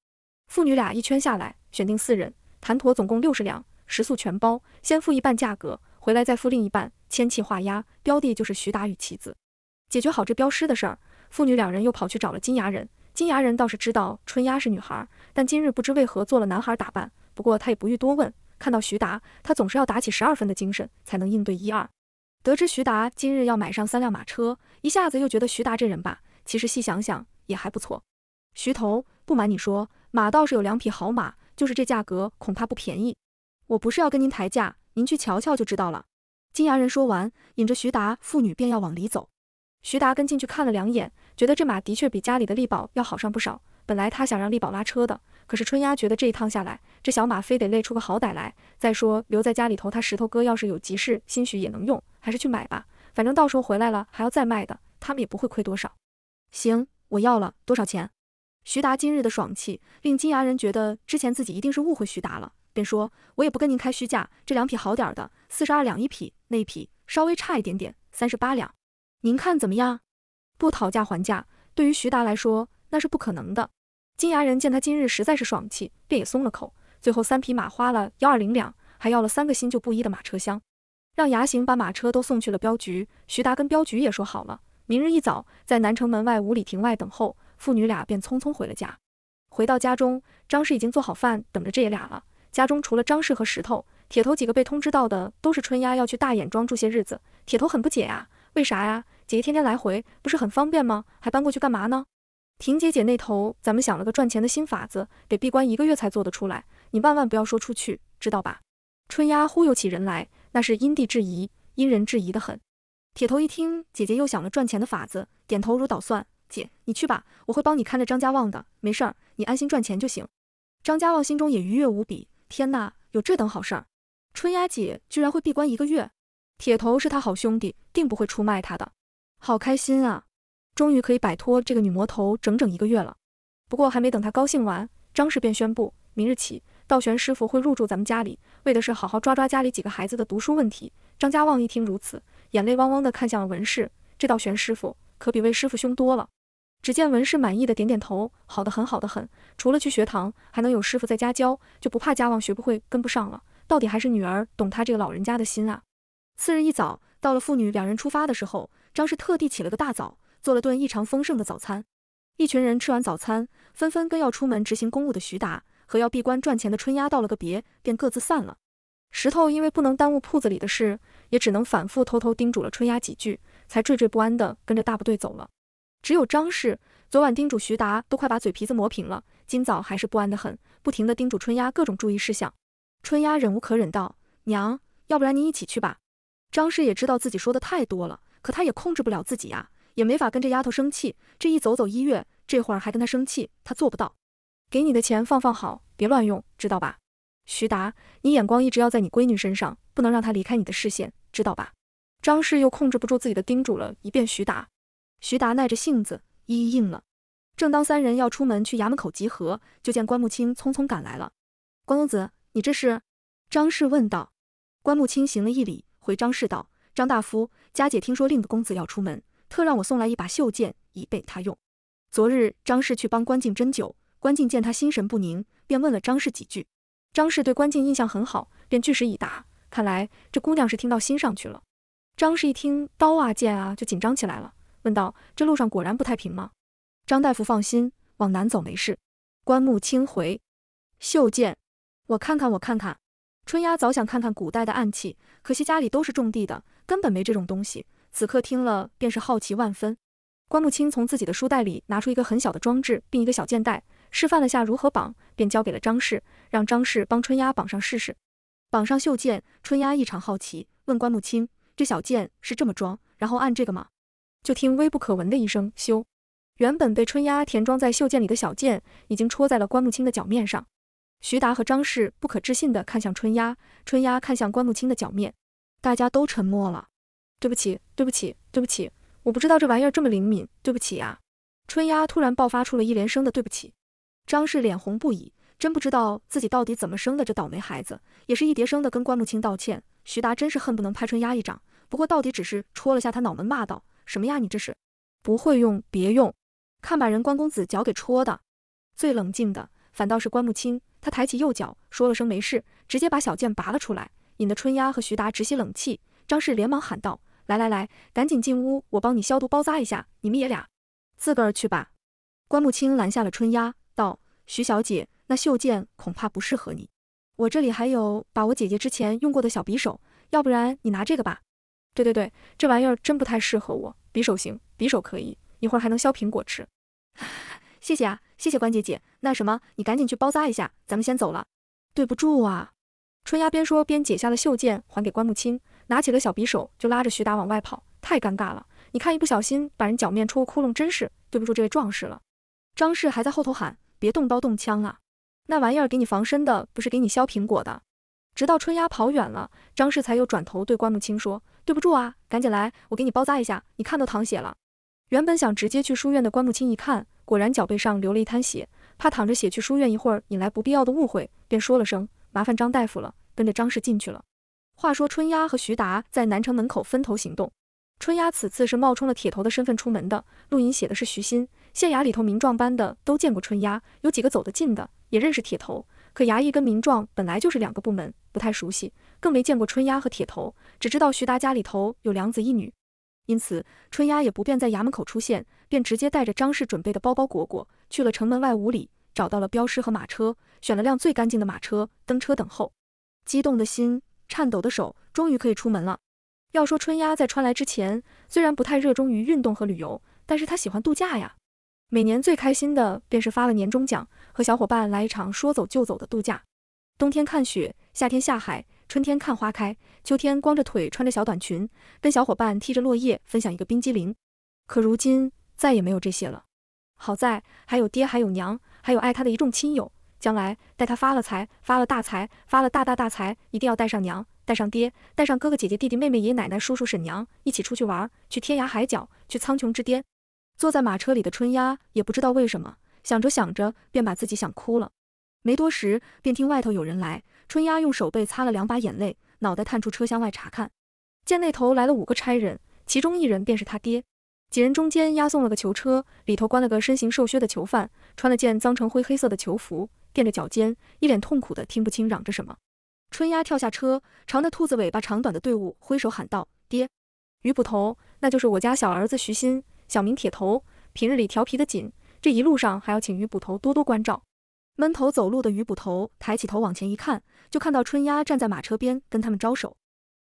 父女俩一圈下来，选定四人，谈妥总共六十两，食宿全包，先付一半价格，回来再付另一半，签契画押，标的就是徐达与妻子。解决好这镖师的事儿，父女两人又跑去找了金牙人。金牙人倒是知道春丫是女孩，但今日不知为何做了男孩打扮。不过他也不欲多问，看到徐达，他总是要打起十二分的精神，才能应对一二。得知徐达今日要买上三辆马车，一下子又觉得徐达这人吧，其实细想想也还不错。徐头，不瞒你说。马倒是有两匹好马，就是这价格恐怕不便宜。我不是要跟您抬价，您去瞧瞧就知道了。金牙人说完，引着徐达父女便要往里走。徐达跟进去看了两眼，觉得这马的确比家里的力宝要好上不少。本来他想让力宝拉车的，可是春丫觉得这一趟下来，这小马非得累出个好歹来。再说留在家里头，他石头哥要是有急事，兴许也能用。还是去买吧，反正到时候回来了还要再卖的，他们也不会亏多少。行，我要了，多少钱？徐达今日的爽气，令金牙人觉得之前自己一定是误会徐达了，便说：“我也不跟您开虚价，这两匹好点的，四十二两一匹，那匹稍微差一点点，三十八两，您看怎么样？”不讨价还价，对于徐达来说那是不可能的。金牙人见他今日实在是爽气，便也松了口。最后三匹马花了幺二零两，还要了三个新旧不一的马车厢，让牙行把马车都送去了镖局。徐达跟镖局也说好了，明日一早在南城门外五里亭外等候。父女俩便匆匆回了家。回到家中，张氏已经做好饭等着这爷俩了。家中除了张氏和石头、铁头几个被通知到的，都是春丫要去大眼庄住些日子。铁头很不解呀，为啥呀？姐姐天天来回，不是很方便吗？还搬过去干嘛呢？婷姐姐那头，咱们想了个赚钱的新法子，得闭关一个月才做得出来。你万万不要说出去，知道吧？春丫忽悠起人来，那是因地制宜，因人制宜的很。铁头一听姐姐又想了赚钱的法子，点头如捣蒜。姐，你去吧，我会帮你看着张家旺的，没事儿，你安心赚钱就行。张家旺心中也愉悦无比，天哪，有这等好事儿！春丫姐居然会闭关一个月，铁头是他好兄弟，定不会出卖他的，好开心啊！终于可以摆脱这个女魔头整整一个月了。不过还没等他高兴完，张氏便宣布，明日起，道玄师傅会入住咱们家里，为的是好好抓抓家里几个孩子的读书问题。张家旺一听如此，眼泪汪汪的看向了文氏，这道玄师傅可比魏师傅凶多了。只见文氏满意的点点头，好的很，好的很。除了去学堂，还能有师傅在家教，就不怕家旺学不会跟不上了。到底还是女儿懂他这个老人家的心啊。次日一早，到了父女两人出发的时候，张氏特地起了个大早，做了顿异常丰盛的早餐。一群人吃完早餐，纷纷跟要出门执行公务的徐达和要闭关赚钱的春丫道了个别，便各自散了。石头因为不能耽误铺子里的事，也只能反复偷偷叮嘱了春丫几句，才惴惴不安地跟着大部队走了。只有张氏昨晚叮嘱徐达，都快把嘴皮子磨平了，今早还是不安得很，不停地叮嘱春丫各种注意事项。春丫忍无可忍道：“娘，要不然您一起去吧。”张氏也知道自己说的太多了，可他也控制不了自己呀，也没法跟这丫头生气。这一走走一月，这会儿还跟她生气，他做不到。给你的钱放放好，别乱用，知道吧？徐达，你眼光一直要在你闺女身上，不能让她离开你的视线，知道吧？张氏又控制不住自己的叮嘱了一遍徐达。徐达耐着性子一一应了。正当三人要出门去衙门口集合，就见关木青匆匆赶来了。关公子。你这是？张氏问道。关木清行了一礼，回张氏道：“张大夫，佳姐听说令的公子要出门，特让我送来一把绣剑，以备他用。”昨日张氏去帮关静针灸，关静见他心神不宁，便问了张氏几句。张氏对关静印象很好，便据实以答。看来这姑娘是听到心上去了。张氏一听刀啊剑啊，就紧张起来了，问道：“这路上果然不太平吗？”张大夫放心，往南走没事。关木清回：“绣剑。”我看看，我看看，春丫早想看看古代的暗器，可惜家里都是种地的，根本没这种东西。此刻听了，便是好奇万分。关木青从自己的书袋里拿出一个很小的装置，并一个小箭袋，示范了下如何绑，便交给了张氏，让张氏帮春丫绑上试试。绑上袖箭，春丫异常好奇，问关木青：“这小箭是这么装，然后按这个吗？”就听微不可闻的一声“咻”，原本被春丫填装在袖箭里的小箭，已经戳在了关木青的脚面上。徐达和张氏不可置信地看向春丫，春丫看向关木青的脚面，大家都沉默了。对不起，对不起，对不起，我不知道这玩意儿这么灵敏，对不起呀！春丫突然爆发出了一连声的对不起。张氏脸红不已，真不知道自己到底怎么生的这倒霉孩子，也是一叠声的跟关木青道歉。徐达真是恨不能拍春丫一掌，不过到底只是戳了下他脑门，骂道：“什么呀，你这是不会用，别用，看把人关公子脚给戳的。”最冷静的反倒是关木青。他抬起右脚，说了声没事，直接把小剑拔了出来，引得春丫和徐达直吸冷气。张氏连忙喊道：“来来来，赶紧进屋，我帮你消毒包扎一下。你们爷俩自个儿去吧。”关木青拦下了春丫，道：“徐小姐，那绣剑恐怕不适合你，我这里还有把我姐姐之前用过的小匕首，要不然你拿这个吧。”“对对对，这玩意儿真不太适合我，匕首行，匕首可以，一会儿还能削苹果吃。”“谢谢啊。”谢谢关姐姐，那什么，你赶紧去包扎一下，咱们先走了。对不住啊，春丫边说边解下了袖剑还给关木青，拿起了小匕首就拉着徐达往外跑，太尴尬了。你看一不小心把人脚面戳个窟窿，真是对不住这位壮士了。张氏还在后头喊，别动刀动枪啊，那玩意儿给你防身的，不是给你削苹果的。直到春丫跑远了，张氏才又转头对关木青说，对不住啊，赶紧来，我给你包扎一下，你看都淌血了。原本想直接去书院的关木青一看。果然脚背上流了一滩血，怕淌着血去书院一会儿引来不必要的误会，便说了声麻烦张大夫了，跟着张氏进去了。话说春丫和徐达在南城门口分头行动，春丫此次是冒充了铁头的身份出门的，录音写的是徐鑫。县衙里头民状班的都见过春丫，有几个走得近的也认识铁头，可衙役跟民状本来就是两个部门，不太熟悉，更没见过春丫和铁头，只知道徐达家里头有两子一女。因此，春丫也不便在衙门口出现，便直接带着张氏准备的包包裹裹去了城门外五里，找到了镖师和马车，选了辆最干净的马车，登车等候。激动的心，颤抖的手，终于可以出门了。要说春丫在川来之前，虽然不太热衷于运动和旅游，但是她喜欢度假呀。每年最开心的便是发了年终奖，和小伙伴来一场说走就走的度假。冬天看雪，夏天下海。春天看花开，秋天光着腿穿着小短裙，跟小伙伴踢着落叶，分享一个冰激凌。可如今再也没有这些了。好在还有爹，还有娘，还有爱他的一众亲友。将来待他发了财，发了大财，发了大大大财，一定要带上娘，带上爹，带上哥哥姐姐弟弟妹妹爷爷奶奶叔叔婶娘，一起出去玩，去天涯海角，去苍穹之巅。坐在马车里的春丫也不知道为什么，想着想着便把自己想哭了。没多时，便听外头有人来。春丫用手背擦了两把眼泪，脑袋探出车厢外查看，见那头来了五个差人，其中一人便是他爹。几人中间押送了个囚车，里头关了个身形瘦削的囚犯，穿了件脏成灰黑色的囚服，垫着脚尖，一脸痛苦的听不清嚷着什么。春丫跳下车，朝那兔子尾巴长短的队伍挥手喊道：“爹，于捕头，那就是我家小儿子徐鑫，小名铁头，平日里调皮的紧，这一路上还要请于捕头多多关照。”闷头走路的于捕头抬起头往前一看，就看到春丫站在马车边跟他们招手。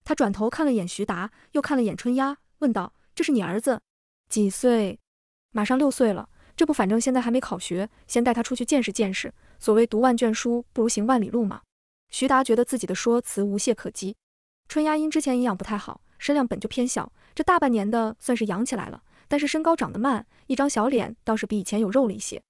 他转头看了眼徐达，又看了眼春丫，问道：“这是你儿子？几岁？马上六岁了。这不，反正现在还没考学，先带他出去见识见识。所谓读万卷书，不如行万里路嘛。”徐达觉得自己的说辞无懈可击。春丫因之前营养不太好，身量本就偏小，这大半年的算是养起来了，但是身高长得慢，一张小脸倒是比以前有肉了一些。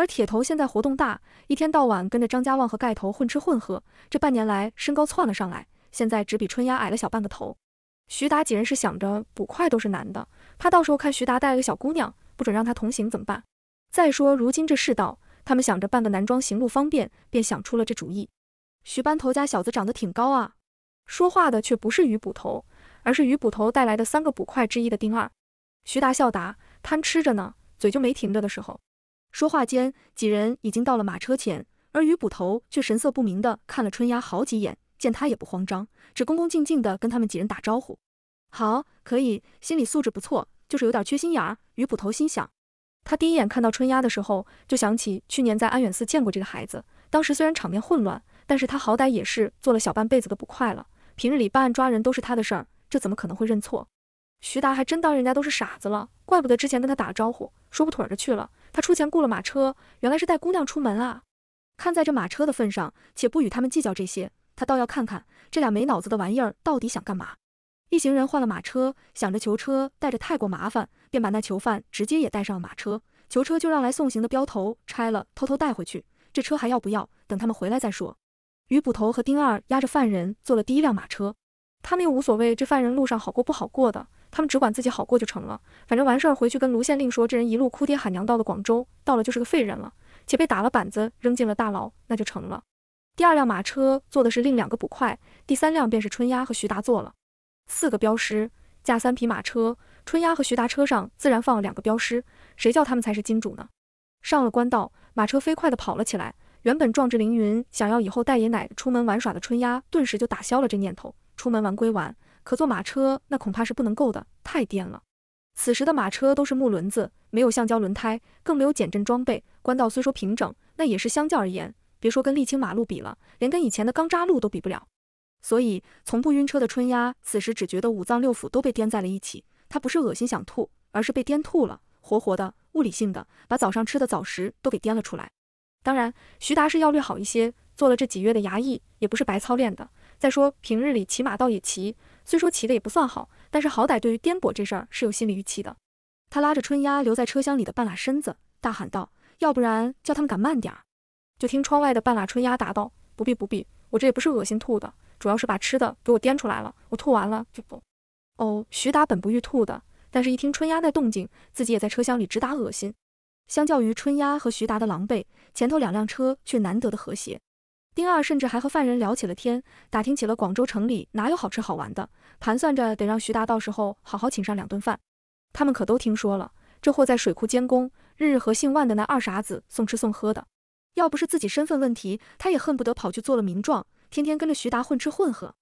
而铁头现在活动大，一天到晚跟着张家旺和盖头混吃混喝，这半年来身高窜了上来，现在只比春丫矮了小半个头。徐达几人是想着捕快都是男的，怕到时候看徐达带了个小姑娘，不准让他同行怎么办？再说如今这世道，他们想着扮个男装行路方便，便想出了这主意。徐班头家小子长得挺高啊，说话的却不是于捕头，而是于捕头带来的三个捕快之一的丁二。徐达笑答，贪吃着呢，嘴就没停着的时候。说话间，几人已经到了马车前，而于捕头却神色不明的看了春丫好几眼，见他也不慌张，只恭恭敬敬的跟他们几人打招呼。好，可以，心理素质不错，就是有点缺心眼儿。于捕头心想，他第一眼看到春丫的时候，就想起去年在安远寺见过这个孩子，当时虽然场面混乱，但是他好歹也是做了小半辈子的捕快了，平日里办案抓人都是他的事儿，这怎么可能会认错？徐达还真当人家都是傻子了，怪不得之前跟他打了招呼，说不腿着去了。他出钱雇了马车，原来是带姑娘出门啊！看在这马车的份上，且不与他们计较这些，他倒要看看这俩没脑子的玩意儿到底想干嘛。一行人换了马车，想着囚车带着太过麻烦，便把那囚犯直接也带上了马车。囚车就让来送行的镖头拆了，偷偷带回去。这车还要不要？等他们回来再说。于捕头和丁二押着犯人坐了第一辆马车，他们又无所谓这犯人路上好过不好过的。他们只管自己好过就成了，反正完事儿回去跟卢县令说，这人一路哭爹喊娘到了广州，到了就是个废人了，且被打了板子扔进了大牢，那就成了。第二辆马车坐的是另两个捕快，第三辆便是春丫和徐达坐了。四个镖师驾三匹马车，春丫和徐达车上自然放了两个镖师，谁叫他们才是金主呢？上了官道，马车飞快地跑了起来。原本壮志凌云，想要以后带爷奶出门玩耍的春丫，顿时就打消了这念头。出门玩归玩。可坐马车那恐怕是不能够的，太颠了。此时的马车都是木轮子，没有橡胶轮胎，更没有减震装备。官道虽说平整，那也是相较而言，别说跟沥青马路比了，连跟以前的钢渣路都比不了。所以从不晕车的春丫，此时只觉得五脏六腑都被颠在了一起。她不是恶心想吐，而是被颠吐了，活活的、物理性的，把早上吃的早食都给颠了出来。当然，徐达是要略好一些，做了这几月的衙役，也不是白操练的。再说平日里骑马倒也骑。虽说骑的也不算好，但是好歹对于颠簸这事儿是有心理预期的。他拉着春丫留在车厢里的半拉身子，大喊道：“要不然叫他们赶慢点儿。”就听窗外的半拉春丫答道：“不必不必，我这也不是恶心吐的，主要是把吃的给我颠出来了，我吐完了就不……”哦，徐达本不欲吐的，但是一听春丫那动静，自己也在车厢里直打恶心。相较于春丫和徐达的狼狈，前头两辆车却难得的和谐。丁二甚至还和犯人聊起了天，打听起了广州城里哪有好吃好玩的，盘算着得让徐达到时候好好请上两顿饭。他们可都听说了，这货在水库监工，日日和姓万的那二傻子送吃送喝的。要不是自己身份问题，他也恨不得跑去做了名状，天天跟着徐达混吃混喝。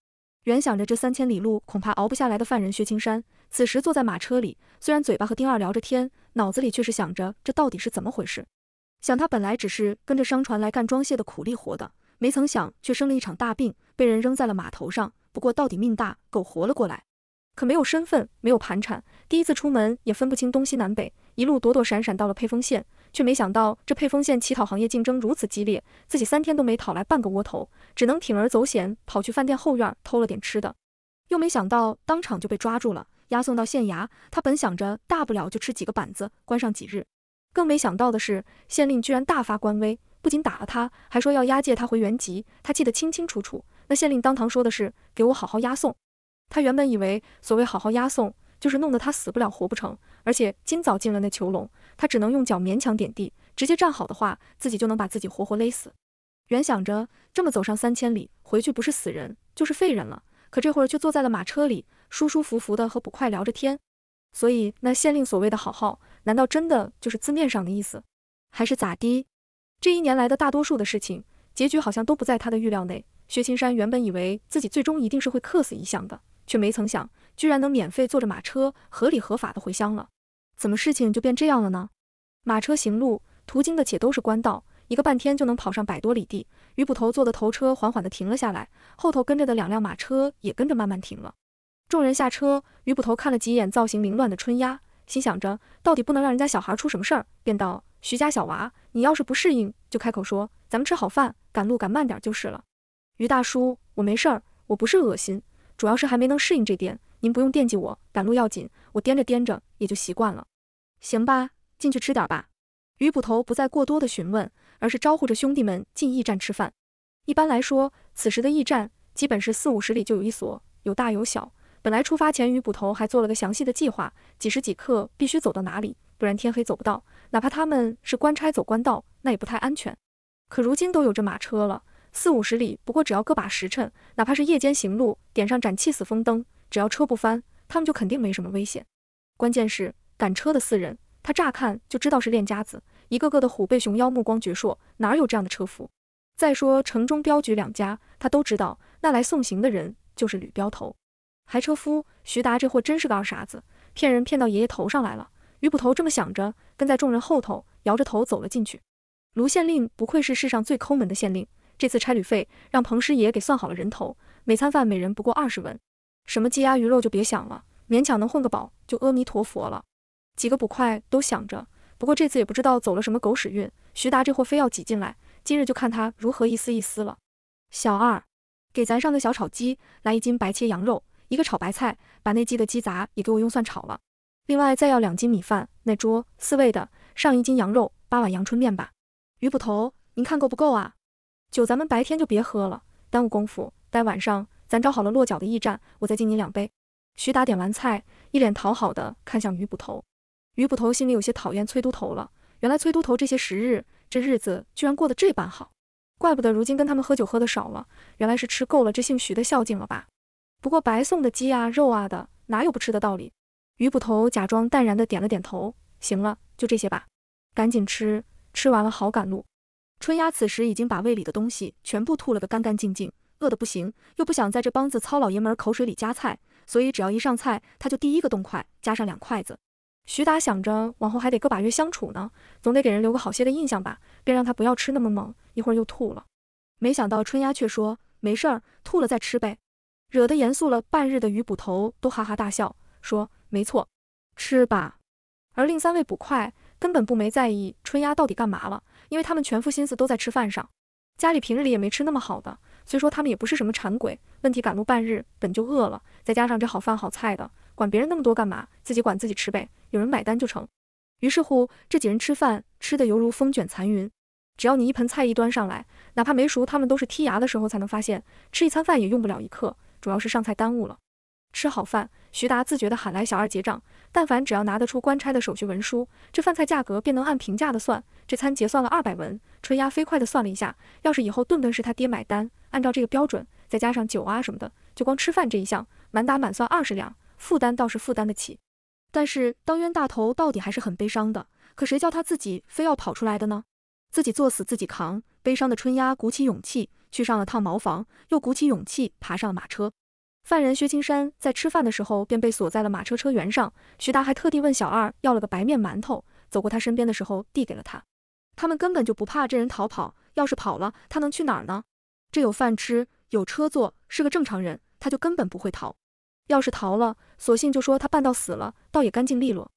原想着这三千里路恐怕熬不下来的犯人薛青山，此时坐在马车里，虽然嘴巴和丁二聊着天，脑子里却是想着这到底是怎么回事。想他本来只是跟着商船来干装卸的苦力活的。没曾想，却生了一场大病，被人扔在了码头上。不过到底命大，狗活了过来。可没有身份，没有盘缠，第一次出门也分不清东西南北，一路躲躲闪闪到了沛丰县，却没想到这沛丰县乞讨行业竞争如此激烈，自己三天都没讨来半个窝头，只能铤而走险，跑去饭店后院偷了点吃的。又没想到当场就被抓住了，押送到县衙。他本想着大不了就吃几个板子，关上几日，更没想到的是，县令居然大发官威。不仅打了他，还说要押解他回原籍。他记得清清楚楚。那县令当堂说的是给我好好押送。他原本以为所谓好好押送，就是弄得他死不了活不成。而且今早进了那囚笼，他只能用脚勉强点地，直接站好的话，自己就能把自己活活勒死。原想着这么走上三千里，回去不是死人就是废人了。可这会儿却坐在了马车里，舒舒服服的和捕快聊着天。所以那县令所谓的好好，难道真的就是字面上的意思，还是咋的？这一年来的大多数的事情，结局好像都不在他的预料内。薛青山原本以为自己最终一定是会客死异乡的，却没曾想，居然能免费坐着马车，合理合法的回乡了。怎么事情就变这样了呢？马车行路，途经的且都是官道，一个半天就能跑上百多里地。于捕头坐的头车缓缓地停了下来，后头跟着的两辆马车也跟着慢慢停了。众人下车，于捕头看了几眼造型凌乱的春丫，心想着到底不能让人家小孩出什么事儿，便道：“徐家小娃，你要是不适应，就开口说，咱们吃好饭，赶路赶慢点就是了。”于大叔，我没事儿，我不是恶心，主要是还没能适应这边，您不用惦记我，赶路要紧，我颠着颠着也就习惯了。行吧，进去吃点吧。于捕头不再过多的询问，而是招呼着兄弟们进驿站吃饭。一般来说，此时的驿站基本是四五十里就有一所，有大有小。本来出发前，于捕头还做了个详细的计划，几时几刻必须走到哪里，不然天黑走不到。哪怕他们是官差走官道，那也不太安全。可如今都有这马车了，四五十里不过只要个把时辰，哪怕是夜间行路，点上盏气死风灯，只要车不翻，他们就肯定没什么危险。关键是赶车的四人，他乍看就知道是练家子，一个个的虎背熊腰，目光矍铄，哪有这样的车夫？再说城中镖局两家，他都知道，那来送行的人就是吕镖头。还车夫徐达这货真是个二傻子，骗人骗到爷爷头上来了。于捕头这么想着，跟在众人后头，摇着头走了进去。卢县令不愧是世上最抠门的县令，这次差旅费让彭师爷给算好了人头，每餐饭每人不过二十文，什么鸡鸭鱼肉就别想了，勉强能混个饱就阿弥陀佛了。几个捕快都想着，不过这次也不知道走了什么狗屎运，徐达这货非要挤进来，今日就看他如何一丝一丝了。小二，给咱上个小炒鸡，来一斤白切羊肉。一个炒白菜，把那鸡的鸡杂也给我用蒜炒了。另外再要两斤米饭，那桌四位的上一斤羊肉，八碗阳春面吧。于捕头，您看够不够啊？酒咱们白天就别喝了，耽误功夫。待晚上咱找好了落脚的驿站，我再敬您两杯。徐达点完菜，一脸讨好的看向于捕头。于捕头心里有些讨厌崔都头了。原来崔都头这些时日，这日子居然过得这般好，怪不得如今跟他们喝酒喝的少了，原来是吃够了这姓徐的孝敬了吧。不过白送的鸡啊肉啊的，哪有不吃的道理？于捕头假装淡然的点了点头，行了，就这些吧，赶紧吃，吃完了好赶路。春丫此时已经把胃里的东西全部吐了个干干净净，饿得不行，又不想在这帮子糙老爷们儿口水里夹菜，所以只要一上菜，他就第一个动筷，加上两筷子。徐达想着往后还得个把月相处呢，总得给人留个好些的印象吧，便让他不要吃那么猛，一会儿又吐了。没想到春丫却说没事儿，吐了再吃呗。惹得严肃了半日的鱼捕头都哈哈大笑，说：“没错，吃吧。”而另三位捕快根本不没在意春丫到底干嘛了，因为他们全副心思都在吃饭上。家里平日里也没吃那么好的，虽说他们也不是什么馋鬼，问题赶路半日本就饿了，再加上这好饭好菜的，管别人那么多干嘛？自己管自己吃呗，有人买单就成。于是乎，这几人吃饭吃得犹如风卷残云。只要你一盆菜一端上来，哪怕没熟，他们都是剔牙的时候才能发现，吃一餐饭也用不了一刻。主要是上菜耽误了，吃好饭，徐达自觉地喊来小二结账。但凡只要拿得出官差的手续文书，这饭菜价格便能按平价的算。这餐结算了二百文。春丫飞快地算了一下，要是以后顿顿是他爹买单，按照这个标准，再加上酒啊什么的，就光吃饭这一项，满打满算二十两，负担倒是负担得起。但是当冤大头到底还是很悲伤的。可谁叫他自己非要跑出来的呢？自己作死自己扛。悲伤的春丫鼓起勇气。去上了趟茅房，又鼓起勇气爬上了马车。犯人薛青山在吃饭的时候便被锁在了马车车辕上。徐达还特地问小二要了个白面馒头，走过他身边的时候递给了他。他们根本就不怕这人逃跑，要是跑了，他能去哪儿呢？这有饭吃，有车坐，是个正常人，他就根本不会逃。要是逃了，索性就说他办到死了，倒也干净利落。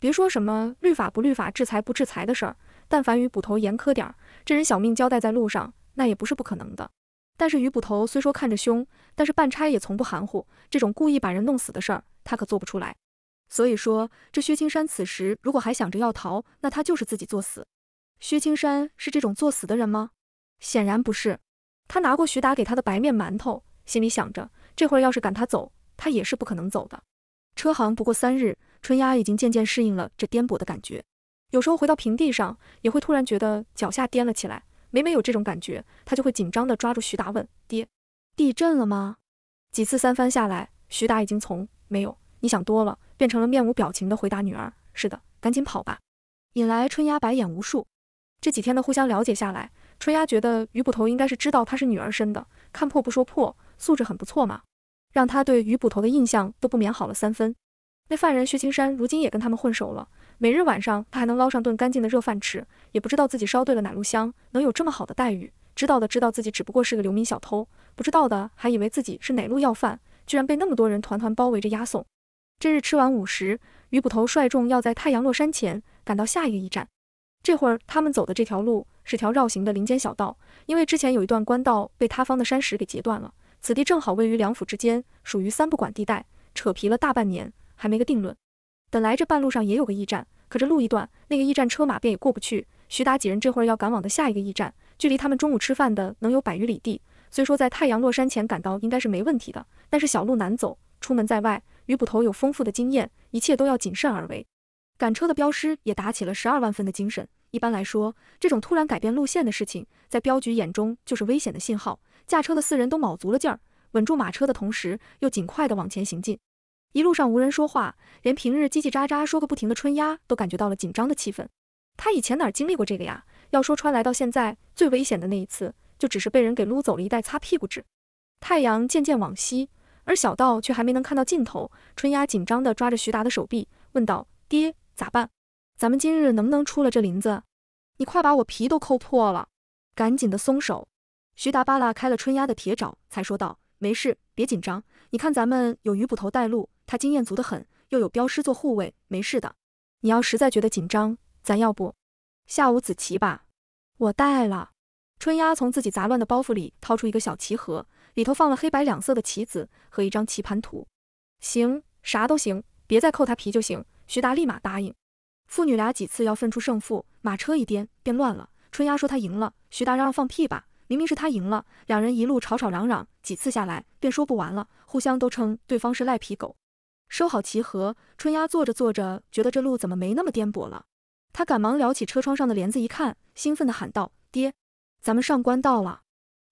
别说什么律法不律法，制裁不制裁的事儿，但凡与捕头严苛点儿，这人小命交代在路上。那也不是不可能的，但是于捕头虽说看着凶，但是办差也从不含糊，这种故意把人弄死的事儿，他可做不出来。所以说，这薛青山此时如果还想着要逃，那他就是自己作死。薛青山是这种作死的人吗？显然不是。他拿过徐达给他的白面馒头，心里想着，这会儿要是赶他走，他也是不可能走的。车行不过三日，春丫已经渐渐适应了这颠簸的感觉，有时候回到平地上，也会突然觉得脚下颠了起来。每每有这种感觉，他就会紧张地抓住徐达问：“爹，地震了吗？”几次三番下来，徐达已经从“没有，你想多了”变成了面无表情地回答女儿：“是的，赶紧跑吧。”引来春丫白眼无数。这几天的互相了解下来，春丫觉得于捕头应该是知道她是女儿生的，看破不说破，素质很不错嘛，让他对于捕头的印象都不免好了三分。那犯人薛青山如今也跟他们混熟了，每日晚上他还能捞上顿干净的热饭吃，也不知道自己烧对了哪路香，能有这么好的待遇。知道的知道自己只不过是个流民小偷，不知道的还以为自己是哪路要饭，居然被那么多人团团包围着押送。这日吃完午时，于捕头率众要在太阳落山前赶到下一个驿站。这会儿他们走的这条路是条绕行的林间小道，因为之前有一段官道被塌方的山石给截断了，此地正好位于两府之间，属于三不管地带，扯皮了大半年。还没个定论。本来这半路上也有个驿站，可这路一断，那个驿站车马便也过不去。徐达几人这会儿要赶往的下一个驿站，距离他们中午吃饭的能有百余里地。虽说在太阳落山前赶到应该是没问题的，但是小路难走，出门在外，于捕头有丰富的经验，一切都要谨慎而为。赶车的镖师也打起了十二万分的精神。一般来说，这种突然改变路线的事情，在镖局眼中就是危险的信号。驾车的四人都卯足了劲儿，稳住马车的同时，又尽快地往前行进。一路上无人说话，连平日叽叽喳喳说个不停的春丫都感觉到了紧张的气氛。他以前哪经历过这个呀？要说穿来到现在最危险的那一次，就只是被人给撸走了一袋擦屁股纸。太阳渐渐往西，而小道却还没能看到尽头。春丫紧张地抓着徐达的手臂，问道：“爹，咋办？咱们今日能不能出了这林子？你快把我皮都抠破了，赶紧的松手。”徐达扒拉开了春丫的铁爪，才说道：“没事，别紧张。你看咱们有鱼捕头带路。”他经验足得很，又有镖师做护卫，没事的。你要实在觉得紧张，咱要不下午子棋吧？我带了。春丫从自己杂乱的包袱里掏出一个小棋盒，里头放了黑白两色的棋子和一张棋盘图。行，啥都行，别再扣他皮就行。徐达立马答应。父女俩几次要分出胜负，马车一颠便乱了。春丫说他赢了，徐达嚷嚷放屁吧，明明是他赢了。两人一路吵吵嚷嚷，几次下来便说不完了，互相都称对方是赖皮狗。收好棋盒，春丫坐着坐着，觉得这路怎么没那么颠簸了？他赶忙撩起车窗上的帘子一看，兴奋地喊道：“爹，咱们上官道了！”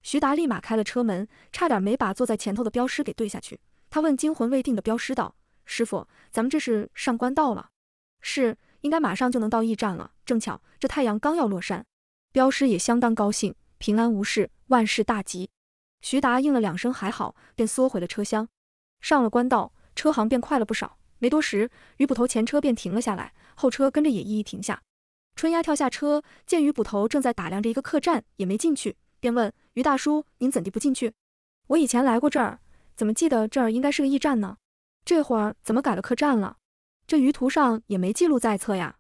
徐达立马开了车门，差点没把坐在前头的镖师给对下去。他问惊魂未定的镖师道：“师傅，咱们这是上官道了？”“是，应该马上就能到驿站了。正巧这太阳刚要落山。”镖师也相当高兴，平安无事，万事大吉。徐达应了两声还好，便缩回了车厢。上了官道。车行变快了不少，没多时，于捕头前车便停了下来，后车跟着也一一停下。春丫跳下车，见于捕头正在打量着一个客栈，也没进去，便问于大叔：“您怎地不进去？我以前来过这儿，怎么记得这儿应该是个驿站呢？这会儿怎么改了客栈了？这舆图上也没记录在册呀。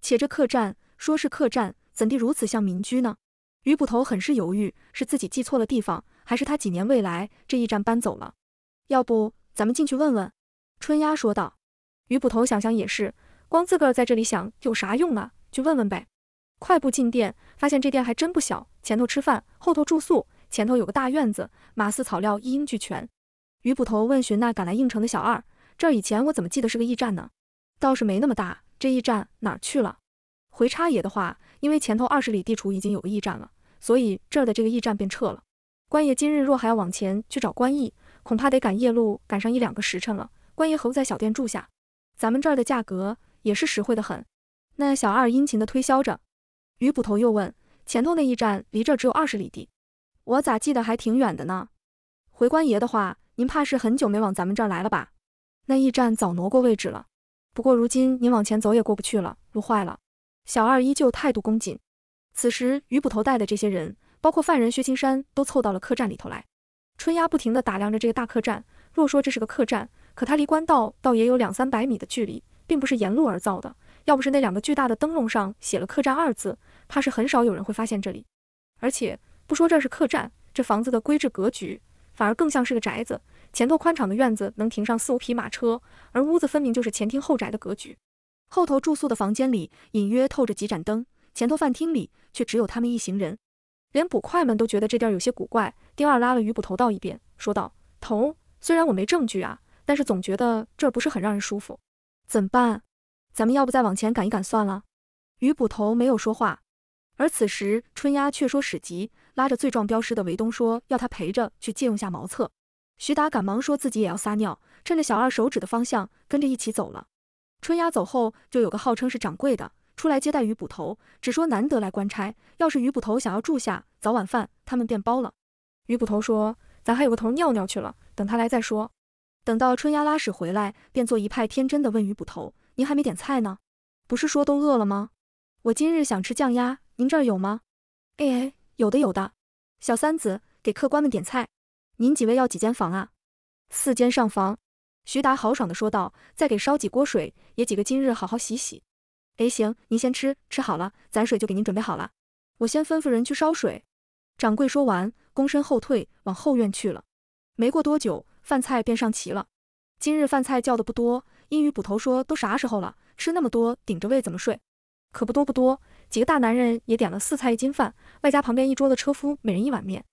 且这客栈说是客栈，怎地如此像民居呢？”于捕头很是犹豫，是自己记错了地方，还是他几年未来这驿站搬走了？要不？咱们进去问问。”春丫说道。于捕头想想也是，光自个儿在这里想有啥用啊？去问问呗。快步进店，发现这店还真不小，前头吃饭，后头住宿，前头有个大院子，马饲草料一应俱全。于捕头问询那赶来应城的小二：“这儿以前我怎么记得是个驿站呢？倒是没那么大，这驿站哪儿去了？”回差爷的话，因为前头二十里地处已经有个驿站了，所以这儿的这个驿站便撤了。官爷今日若还要往前去找官驿。恐怕得赶夜路，赶上一两个时辰了。官爷何不在小店住下？咱们这儿的价格也是实惠的很。那小二殷勤地推销着。于捕头又问：前头那驿站离这儿只有二十里地，我咋记得还挺远的呢？回官爷的话，您怕是很久没往咱们这儿来了吧？那驿站早挪过位置了，不过如今您往前走也过不去了，路坏了。小二依旧态度恭谨。此时，于捕头带的这些人，包括犯人薛青山，都凑到了客栈里头来。春丫不停地打量着这个大客栈。若说这是个客栈，可它离官道倒也有两三百米的距离，并不是沿路而造的。要不是那两个巨大的灯笼上写了“客栈”二字，怕是很少有人会发现这里。而且不说这是客栈，这房子的规制格局反而更像是个宅子。前头宽敞的院子能停上四五匹马车，而屋子分明就是前厅后宅的格局。后头住宿的房间里隐约透着几盏灯，前头饭厅里却只有他们一行人。连捕快们都觉得这地儿有些古怪。丁二拉了于捕头到一边，说道：“头，虽然我没证据啊，但是总觉得这儿不是很让人舒服，怎么办？咱们要不再往前赶一赶算了？”于捕头没有说话。而此时，春丫却说史急，拉着最壮镖师的韦东说要他陪着去借用下茅厕。徐达赶忙说自己也要撒尿，趁着小二手指的方向，跟着一起走了。春丫走后，就有个号称是掌柜的。出来接待于捕头，只说难得来官差，要是于捕头想要住下，早晚饭他们便包了。于捕头说：“咱还有个头尿尿去了，等他来再说。”等到春丫拉屎回来，便做一派天真的问于捕头：“您还没点菜呢？不是说都饿了吗？我今日想吃酱鸭，您这儿有吗？”“哎哎，有的有的。”小三子给客官们点菜。您几位要几间房啊？四间上房。徐达豪爽地说道：“再给烧几锅水，也几个今日好好洗洗。”“哎，行，您先吃，吃好了，咱水就给您准备好了。我先吩咐人去烧水。”掌柜说完，躬身后退，往后院去了。没过多久。饭菜便上齐了。今日饭菜叫的不多，因与捕头说都啥时候了，吃那么多顶着胃怎么睡？可不多不多，几个大男人也点了四菜一斤饭，外加旁边一桌的车夫每人一碗面。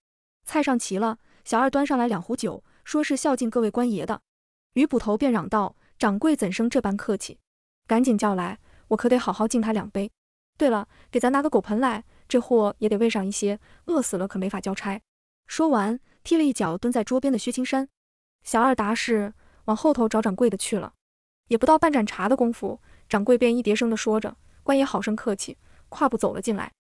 菜上齐了，小二端上来两壶酒，说是孝敬各位官爷的。于捕头便嚷道：“掌柜怎生这般客气？赶紧叫来，我可得好好敬他两杯。对了，给咱拿个狗盆来，这货也得喂上一些，饿死了可没法交差。”说完，踢了一脚蹲在桌边的薛青山。小二答是往后头找掌柜的去了，也不到半盏茶的功夫，掌柜便一叠声的说着：“官爷好生客气。”跨步走了进来。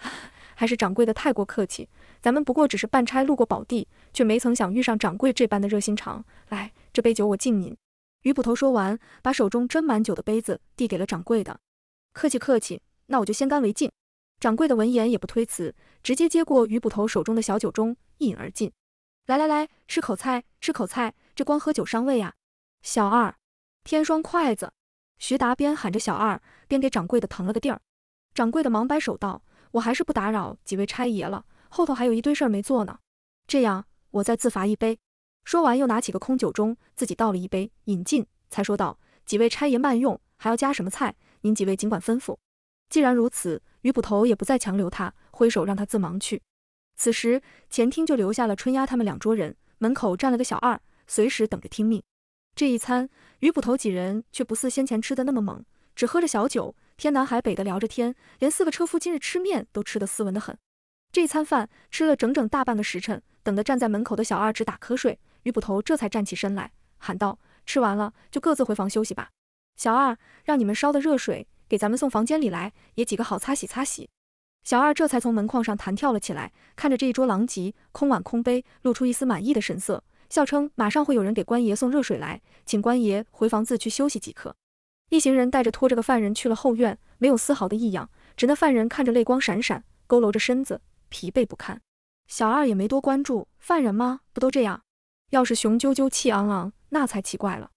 还是掌柜的太过客气，咱们不过只是办差路过宝地，却没曾想遇上掌柜这般的热心肠。来，这杯酒我敬您。于捕头说完，把手中斟满酒的杯子递给了掌柜的。客气客气，那我就先干为敬。掌柜的闻言也不推辞，直接接过于捕头手中的小酒盅，一饮而尽。来来来，吃口菜，吃口菜，这光喝酒伤胃呀。小二，添双筷子。徐达边喊着小二，边给掌柜的腾了个地儿。掌柜的忙摆手道：“我还是不打扰几位差爷了，后头还有一堆事儿没做呢。这样，我再自罚一杯。”说完，又拿起个空酒盅，自己倒了一杯，饮尽，才说道：“几位差爷慢用，还要加什么菜，您几位尽管吩咐。”既然如此，于捕头也不再强留他，挥手让他自忙去。此时前厅就留下了春丫他们两桌人，门口站了个小二，随时等着听命。这一餐，于捕头几人却不似先前吃的那么猛，只喝着小酒，天南海北的聊着天，连四个车夫今日吃面都吃得斯文的很。这餐饭吃了整整大半个时辰，等得站在门口的小二直打瞌睡，于捕头这才站起身来，喊道：“吃完了就各自回房休息吧。小二，让你们烧的热水给咱们送房间里来，也几个好擦洗擦洗。”小二这才从门框上弹跳了起来，看着这一桌狼藉，空碗空杯，露出一丝满意的神色，笑称马上会有人给官爷送热水来，请官爷回房自去休息即可。一行人带着拖着个犯人去了后院，没有丝毫的异样，只那犯人看着泪光闪闪，佝偻着身子，疲惫不堪。小二也没多关注，犯人吗？不都这样？要是雄赳赳气昂昂，那才奇怪了。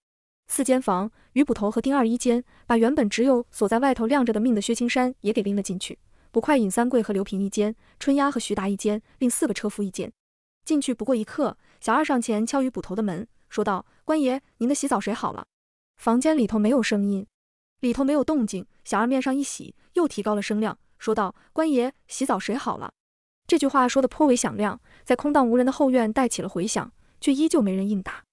四间房，于捕头和丁二一间，把原本只有锁在外头晾着的命的薛青山也给拎了进去。捕快尹三桂和刘平一间，春丫和徐达一间，另四个车夫一间。进去不过一刻，小二上前敲于捕头的门，说道：“官爷，您的洗澡水好了。”房间里头没有声音，里头没有动静。小二面上一喜，又提高了声量，说道：“官爷，洗澡水好了。”这句话说的颇为响亮，在空荡无人的后院带起了回响，却依旧没人应答。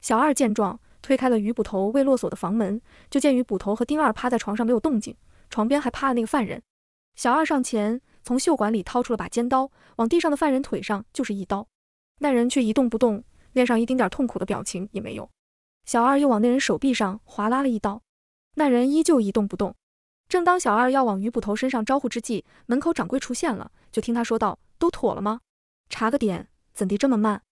小二见状，推开了于捕头未落锁的房门，就见于捕头和丁二趴在床上没有动静，床边还趴了那个犯人。小二上前，从袖管里掏出了把尖刀，往地上的犯人腿上就是一刀。那人却一动不动，脸上一丁点痛苦的表情也没有。小二又往那人手臂上划拉了一刀，那人依旧一动不动。正当小二要往于捕头身上招呼之际，门口掌柜出现了，就听他说道：“都妥了吗？查个点，怎地这么慢？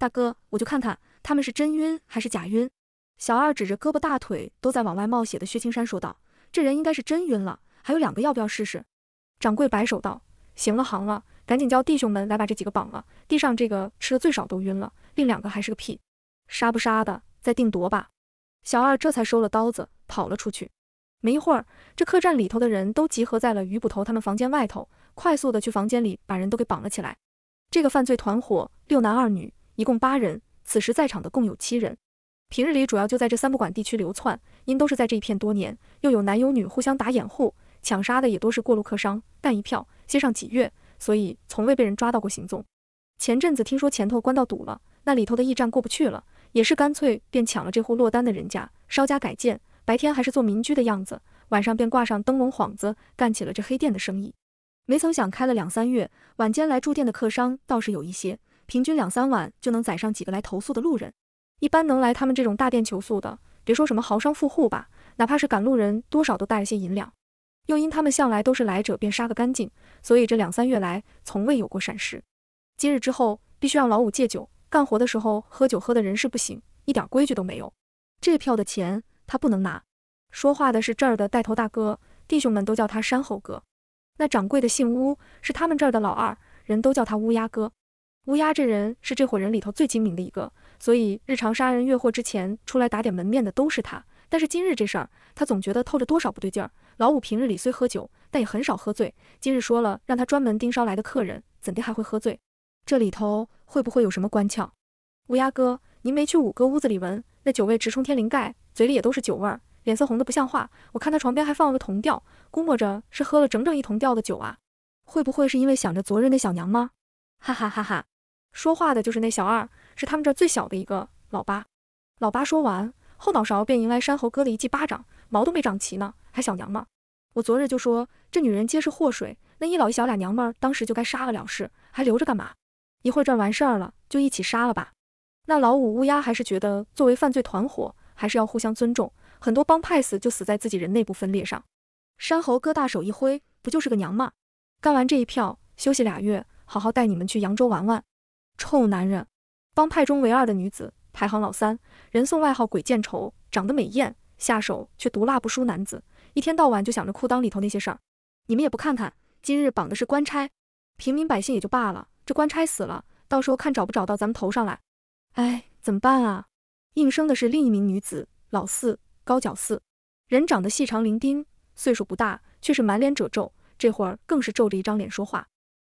大哥，我就看看他们是真晕还是假晕。”小二指着胳膊大腿都在往外冒血的薛青山说道：“这人应该是真晕了，还有两个，要不要试试？”掌柜摆手道：“行了，行了，赶紧叫弟兄们来把这几个绑了。地上这个吃的最少都晕了，另两个还是个屁，杀不杀的再定夺吧。”小二这才收了刀子，跑了出去。没一会儿，这客栈里头的人都集合在了于捕头他们房间外头，快速的去房间里把人都给绑了起来。这个犯罪团伙六男二女，一共八人，此时在场的共有七人。平日里主要就在这三不管地区流窜，因都是在这一片多年，又有男有女互相打掩护。抢杀的也都是过路客商，干一票歇上几月，所以从未被人抓到过行踪。前阵子听说前头官道堵了，那里头的驿站过不去了，也是干脆便抢了这户落单的人家，稍加改建，白天还是做民居的样子，晚上便挂上灯笼幌子，干起了这黑店的生意。没曾想开了两三月，晚间来住店的客商倒是有一些，平均两三晚就能宰上几个来投诉的路人。一般能来他们这种大店求诉的，别说什么豪商富户吧，哪怕是赶路人，多少都带了些银两。又因他们向来都是来者便杀个干净，所以这两三月来从未有过闪失。今日之后，必须让老五戒酒，干活的时候喝酒喝的人事不省，一点规矩都没有。这票的钱他不能拿。说话的是这儿的带头大哥，弟兄们都叫他山猴哥。那掌柜的姓乌，是他们这儿的老二，人都叫他乌鸦哥。乌鸦这人是这伙人里头最精明的一个，所以日常杀人越货之前出来打点门面的都是他。但是今日这事儿，他总觉得透着多少不对劲儿。老五平日里虽喝酒，但也很少喝醉。今日说了让他专门盯梢来的客人，怎地还会喝醉？这里头会不会有什么关窍？乌鸦哥，您没去五哥屋子里闻，那酒味直冲天灵盖，嘴里也都是酒味儿。脸色红的不像话，我看他床边还放了个铜吊，估摸着是喝了整整一铜吊的酒啊！会不会是因为想着昨日那小娘吗？哈哈哈哈！说话的就是那小二，是他们这最小的一个老八。老八说完，后脑勺便迎来山猴哥的一记巴掌，毛都没长齐呢，还小娘们儿！我昨日就说这女人皆是祸水，那一老一小俩娘们儿当时就该杀了了事，还留着干嘛？一会儿这完事儿了，就一起杀了吧。那老五乌鸦还是觉得作为犯罪团伙，还是要互相尊重。很多帮派死就死在自己人内部分裂上。山猴哥大手一挥，不就是个娘吗？干完这一票，休息俩月，好好带你们去扬州玩玩。臭男人！帮派中唯二的女子，排行老三，人送外号鬼见愁，长得美艳，下手却毒辣不输男子，一天到晚就想着裤裆里头那些事儿。你们也不看看，今日绑的是官差，平民百姓也就罢了，这官差死了，到时候看找不找到咱们头上来。哎，怎么办啊？应声的是另一名女子，老四。高脚四人长得细长伶仃，岁数不大，却是满脸褶皱，这会儿更是皱着一张脸说话。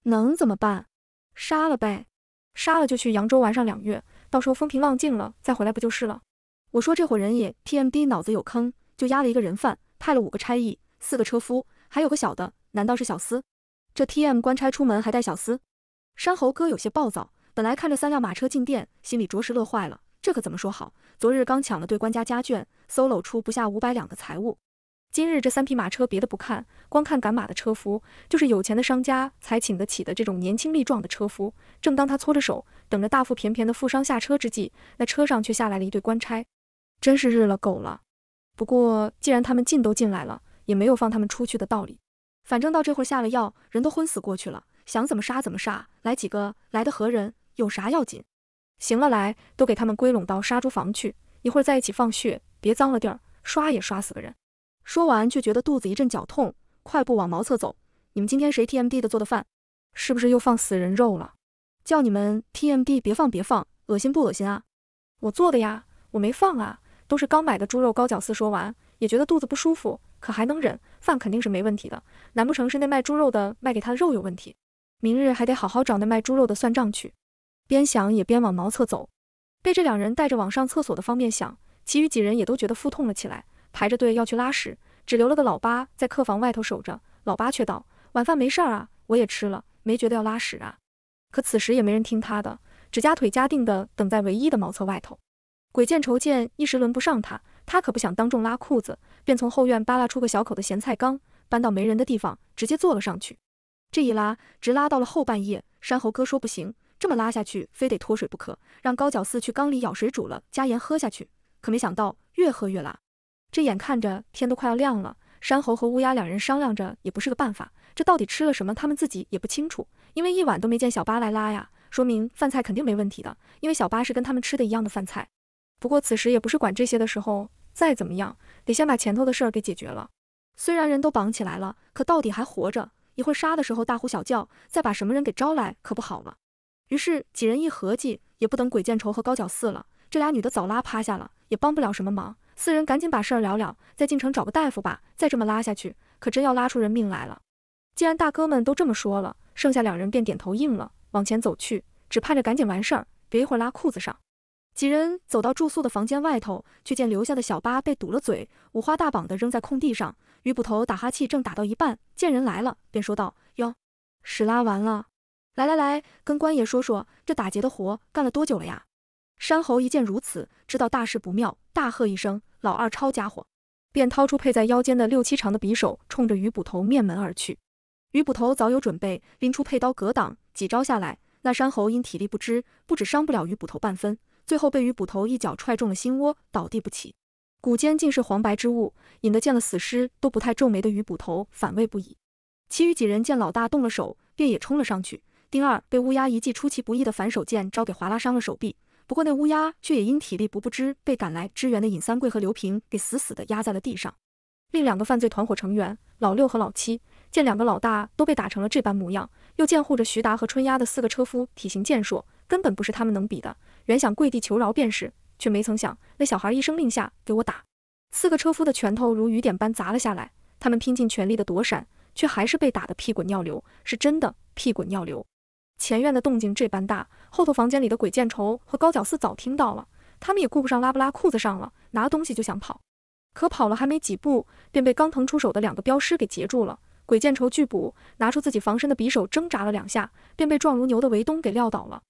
能怎么办？杀了呗！杀了就去扬州玩上两月，到时候风平浪静了再回来不就是了？我说这伙人也 TMD 脑子有坑，就押了一个人犯，派了五个差役，四个车夫，还有个小的，难道是小厮？这 TM 官差出门还带小厮？山猴哥有些暴躁，本来看着三辆马车进店，心里着实乐坏了。这可怎么说好？昨日刚抢了对官家家眷，solo 出不下五百两的财物。今日这三匹马车，别的不看，光看赶马的车夫，就是有钱的商家才请得起的这种年轻力壮的车夫。正当他搓着手等着大腹便便的富商下车之际，那车上却下来了一对官差，真是日了狗了。不过既然他们进都进来了，也没有放他们出去的道理。反正到这会儿下了药，人都昏死过去了，想怎么杀怎么杀。来几个，来的何人？有啥要紧？行了，来，都给他们归拢到杀猪房去，一会儿在一起放血，别脏了地儿，刷也刷死个人。说完，却觉得肚子一阵绞痛，快步往茅厕走。你们今天谁 TMD 的做的饭？是不是又放死人肉了？叫你们 TMD 别放别放，恶心不恶心啊？我做的呀，我没放啊，都是刚买的猪肉。高脚四说完，也觉得肚子不舒服，可还能忍，饭肯定是没问题的。难不成是那卖猪肉的卖给他的肉有问题？明日还得好好找那卖猪肉的算账去。边想也边往茅厕走，被这两人带着往上厕所的方便想，其余几人也都觉得腹痛了起来，排着队要去拉屎，只留了个老八在客房外头守着。老八却道：“晚饭没事儿啊，我也吃了，没觉得要拉屎啊。”可此时也没人听他的，只夹腿夹腚的等在唯一的茅厕外头。鬼见愁见一时轮不上他，他可不想当众拉裤子，便从后院扒拉出个小口的咸菜缸，搬到没人的地方，直接坐了上去。这一拉，直拉到了后半夜。山猴哥说不行。这么拉下去，非得脱水不可。让高脚四去缸里舀水煮了，加盐喝下去。可没想到，越喝越拉。这眼看着天都快要亮了，山猴和乌鸦两人商量着，也不是个办法。这到底吃了什么，他们自己也不清楚。因为一晚都没见小八来拉呀，说明饭菜肯定没问题的。因为小八是跟他们吃的一样的饭菜。不过此时也不是管这些的时候，再怎么样，得先把前头的事儿给解决了。虽然人都绑起来了，可到底还活着。一会儿杀的时候大呼小叫，再把什么人给招来，可不好了。于是几人一合计，也不等鬼见愁和高脚四了，这俩女的早拉趴下了，也帮不了什么忙。四人赶紧把事儿了了，再进城找个大夫吧。再这么拉下去，可真要拉出人命来了。既然大哥们都这么说了，剩下两人便点头应了，往前走去，只盼着赶紧完事儿，别一会儿拉裤子上。几人走到住宿的房间外头，却见留下的小八被堵了嘴，五花大绑的扔在空地上。于捕头打哈气正打到一半，见人来了，便说道：“哟，屎拉完了。”来来来，跟官爷说说，这打劫的活干了多久了呀？山猴一见如此，知道大事不妙，大喝一声：“老二抄家伙！”便掏出佩在腰间的六七长的匕首，冲着于捕头面门而去。于捕头早有准备，拎出佩刀格挡，几招下来，那山猴因体力不支，不止伤不了于捕头半分，最后被于捕头一脚踹中了心窝，倒地不起，骨间尽是黄白之物，引得见了死尸都不太皱眉的于捕头反胃不已。其余几人见老大动了手，便也冲了上去。丁二被乌鸦一记出其不意的反手剑招给划拉伤了手臂，不过那乌鸦却也因体力不不支，被赶来支援的尹三桂和刘平给死死的压在了地上。另两个犯罪团伙成员老六和老七见两个老大都被打成了这般模样，又见护着徐达和春丫的四个车夫体型健硕，根本不是他们能比的，原想跪地求饶便是，却没曾想那小孩一声令下，给我打！四个车夫的拳头如雨点般砸了下来，他们拼尽全力的躲闪，却还是被打得屁滚尿流，是真的屁滚尿流。前院的动静这般大，后头房间里的鬼见愁和高脚四早听到了，他们也顾不上拉不拉裤子上了，拿东西就想跑，可跑了还没几步，便被刚腾出手的两个镖师给截住了。鬼见愁拒捕，拿出自己防身的匕首挣扎了两下，便被壮如牛的围东给撂倒了。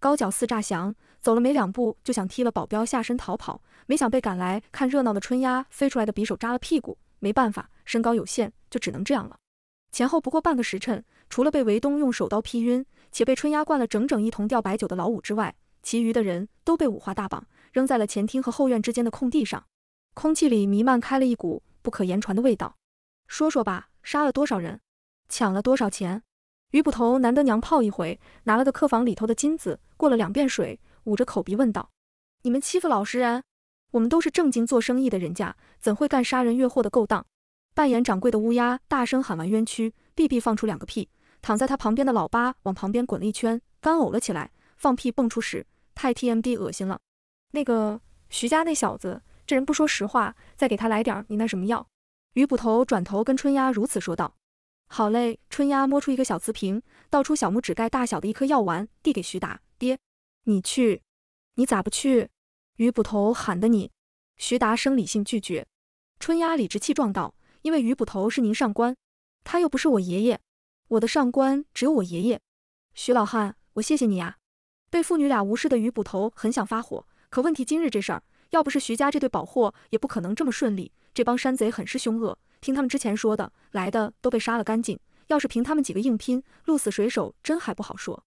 高脚四诈降，走了没两步就想踢了保镖下身逃跑，没想被赶来看热闹的春丫飞出来的匕首扎了屁股，没办法，身高有限，就只能这样了。前后不过半个时辰，除了被围东用手刀劈晕。且被春丫灌了整整一桶吊白酒的老五之外，其余的人都被五花大绑，扔在了前厅和后院之间的空地上。空气里弥漫开了一股不可言传的味道。说说吧，杀了多少人，抢了多少钱？于捕头难得娘炮一回，拿了个客房里头的金子，过了两遍水，捂着口鼻问道：“你们欺负老实人？我们都是正经做生意的人家，怎会干杀人越货的勾当？”扮演掌柜的乌鸦大声喊完冤屈，必必放出两个屁。躺在他旁边的老八往旁边滚了一圈，干呕了起来，放屁蹦出屎，太 TMD 恶心了。那个徐家那小子，这人不说实话，再给他来点你那什么药？于捕头转头跟春丫如此说道。好嘞，春丫摸出一个小瓷瓶，倒出小拇指盖大小的一颗药丸，递给徐达。爹，你去，你咋不去？于捕头喊的你。徐达生理性拒绝。春丫理直气壮道，因为于捕头是您上官，他又不是我爷爷。我的上官只有我爷爷，徐老汉，我谢谢你呀。被父女俩无视的余捕头很想发火，可问题今日这事儿，要不是徐家这对宝货，也不可能这么顺利。这帮山贼很是凶恶，听他们之前说的，来的都被杀了干净。要是凭他们几个硬拼，鹿死谁手真还不好说。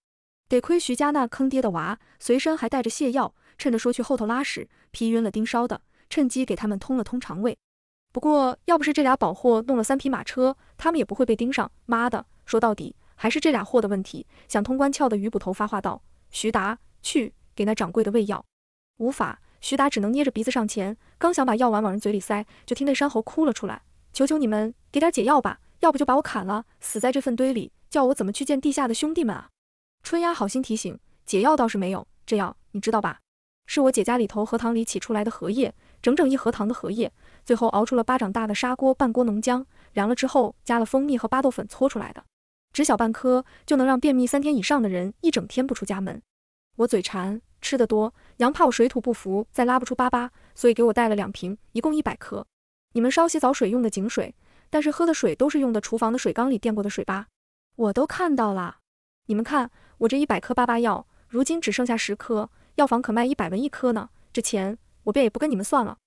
得亏徐家那坑爹的娃随身还带着泻药，趁着说去后头拉屎劈晕了盯梢的，趁机给他们通了通肠胃。不过要不是这俩宝货弄了三匹马车，他们也不会被盯上。妈的！说到底还是这俩货的问题。想通关窍的鱼捕头发话道：“徐达，去给那掌柜的喂药。”无法，徐达只能捏着鼻子上前，刚想把药丸往人嘴里塞，就听那山猴哭了出来：“求求你们给点解药吧，要不就把我砍了，死在这粪堆里，叫我怎么去见地下的兄弟们啊？”春丫好心提醒：“解药倒是没有，这药你知道吧？是我姐家里头荷塘里起出来的荷叶，整整一荷塘的荷叶，最后熬出了巴掌大的砂锅半锅浓浆，凉了之后加了蜂蜜和巴豆粉搓出来的。”只小半颗就能让便秘三天以上的人一整天不出家门。我嘴馋，吃的多，娘怕我水土不服再拉不出粑粑，所以给我带了两瓶，一共一百颗。你们烧洗澡水用的井水，但是喝的水都是用的厨房的水缸里垫过的水吧？我都看到了。你们看，我这一百颗粑粑药，如今只剩下十颗，药房可卖一百文一颗呢。这钱我便也不跟你们算了。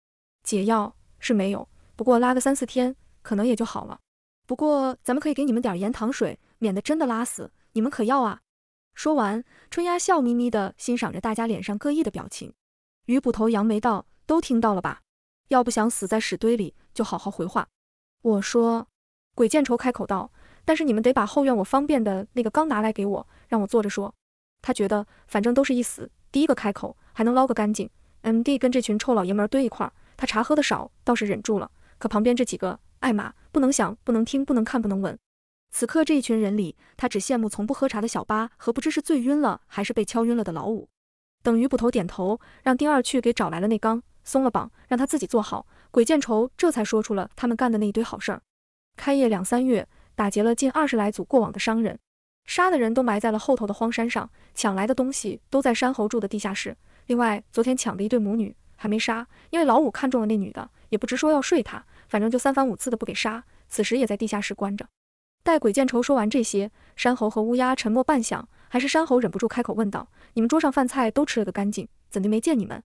解药是没有，不过拉个三四天，可能也就好了。不过咱们可以给你们点盐糖水。免得真的拉死你们可要啊！说完，春丫笑眯眯地欣赏着大家脸上各异的表情。于捕头扬眉道：“都听到了吧？要不想死在屎堆里，就好好回话。”我说。鬼见愁开口道：“但是你们得把后院我方便的那个缸拿来给我，让我坐着说。”他觉得反正都是一死，第一个开口还能捞个干净。M D 跟这群臭老爷们堆一块儿，他茶喝的少，倒是忍住了。可旁边这几个艾玛，不能想，不能听，不能看，不能闻。此刻这一群人里，他只羡慕从不喝茶的小八和不知是醉晕了还是被敲晕了的老五。等于捕头点头，让丁二去给找来了那缸，松了绑，让他自己做好。鬼见愁这才说出了他们干的那一堆好事儿。开业两三月，打劫了近二十来组过往的商人，杀的人都埋在了后头的荒山上，抢来的东西都在山猴住的地下室。另外，昨天抢的一对母女还没杀，因为老五看中了那女的，也不直说要睡她，反正就三番五次的不给杀，此时也在地下室关着。待鬼见愁说完这些，山猴和乌鸦沉默半晌，还是山猴忍不住开口问道：“你们桌上饭菜都吃了个干净，怎的没见你们？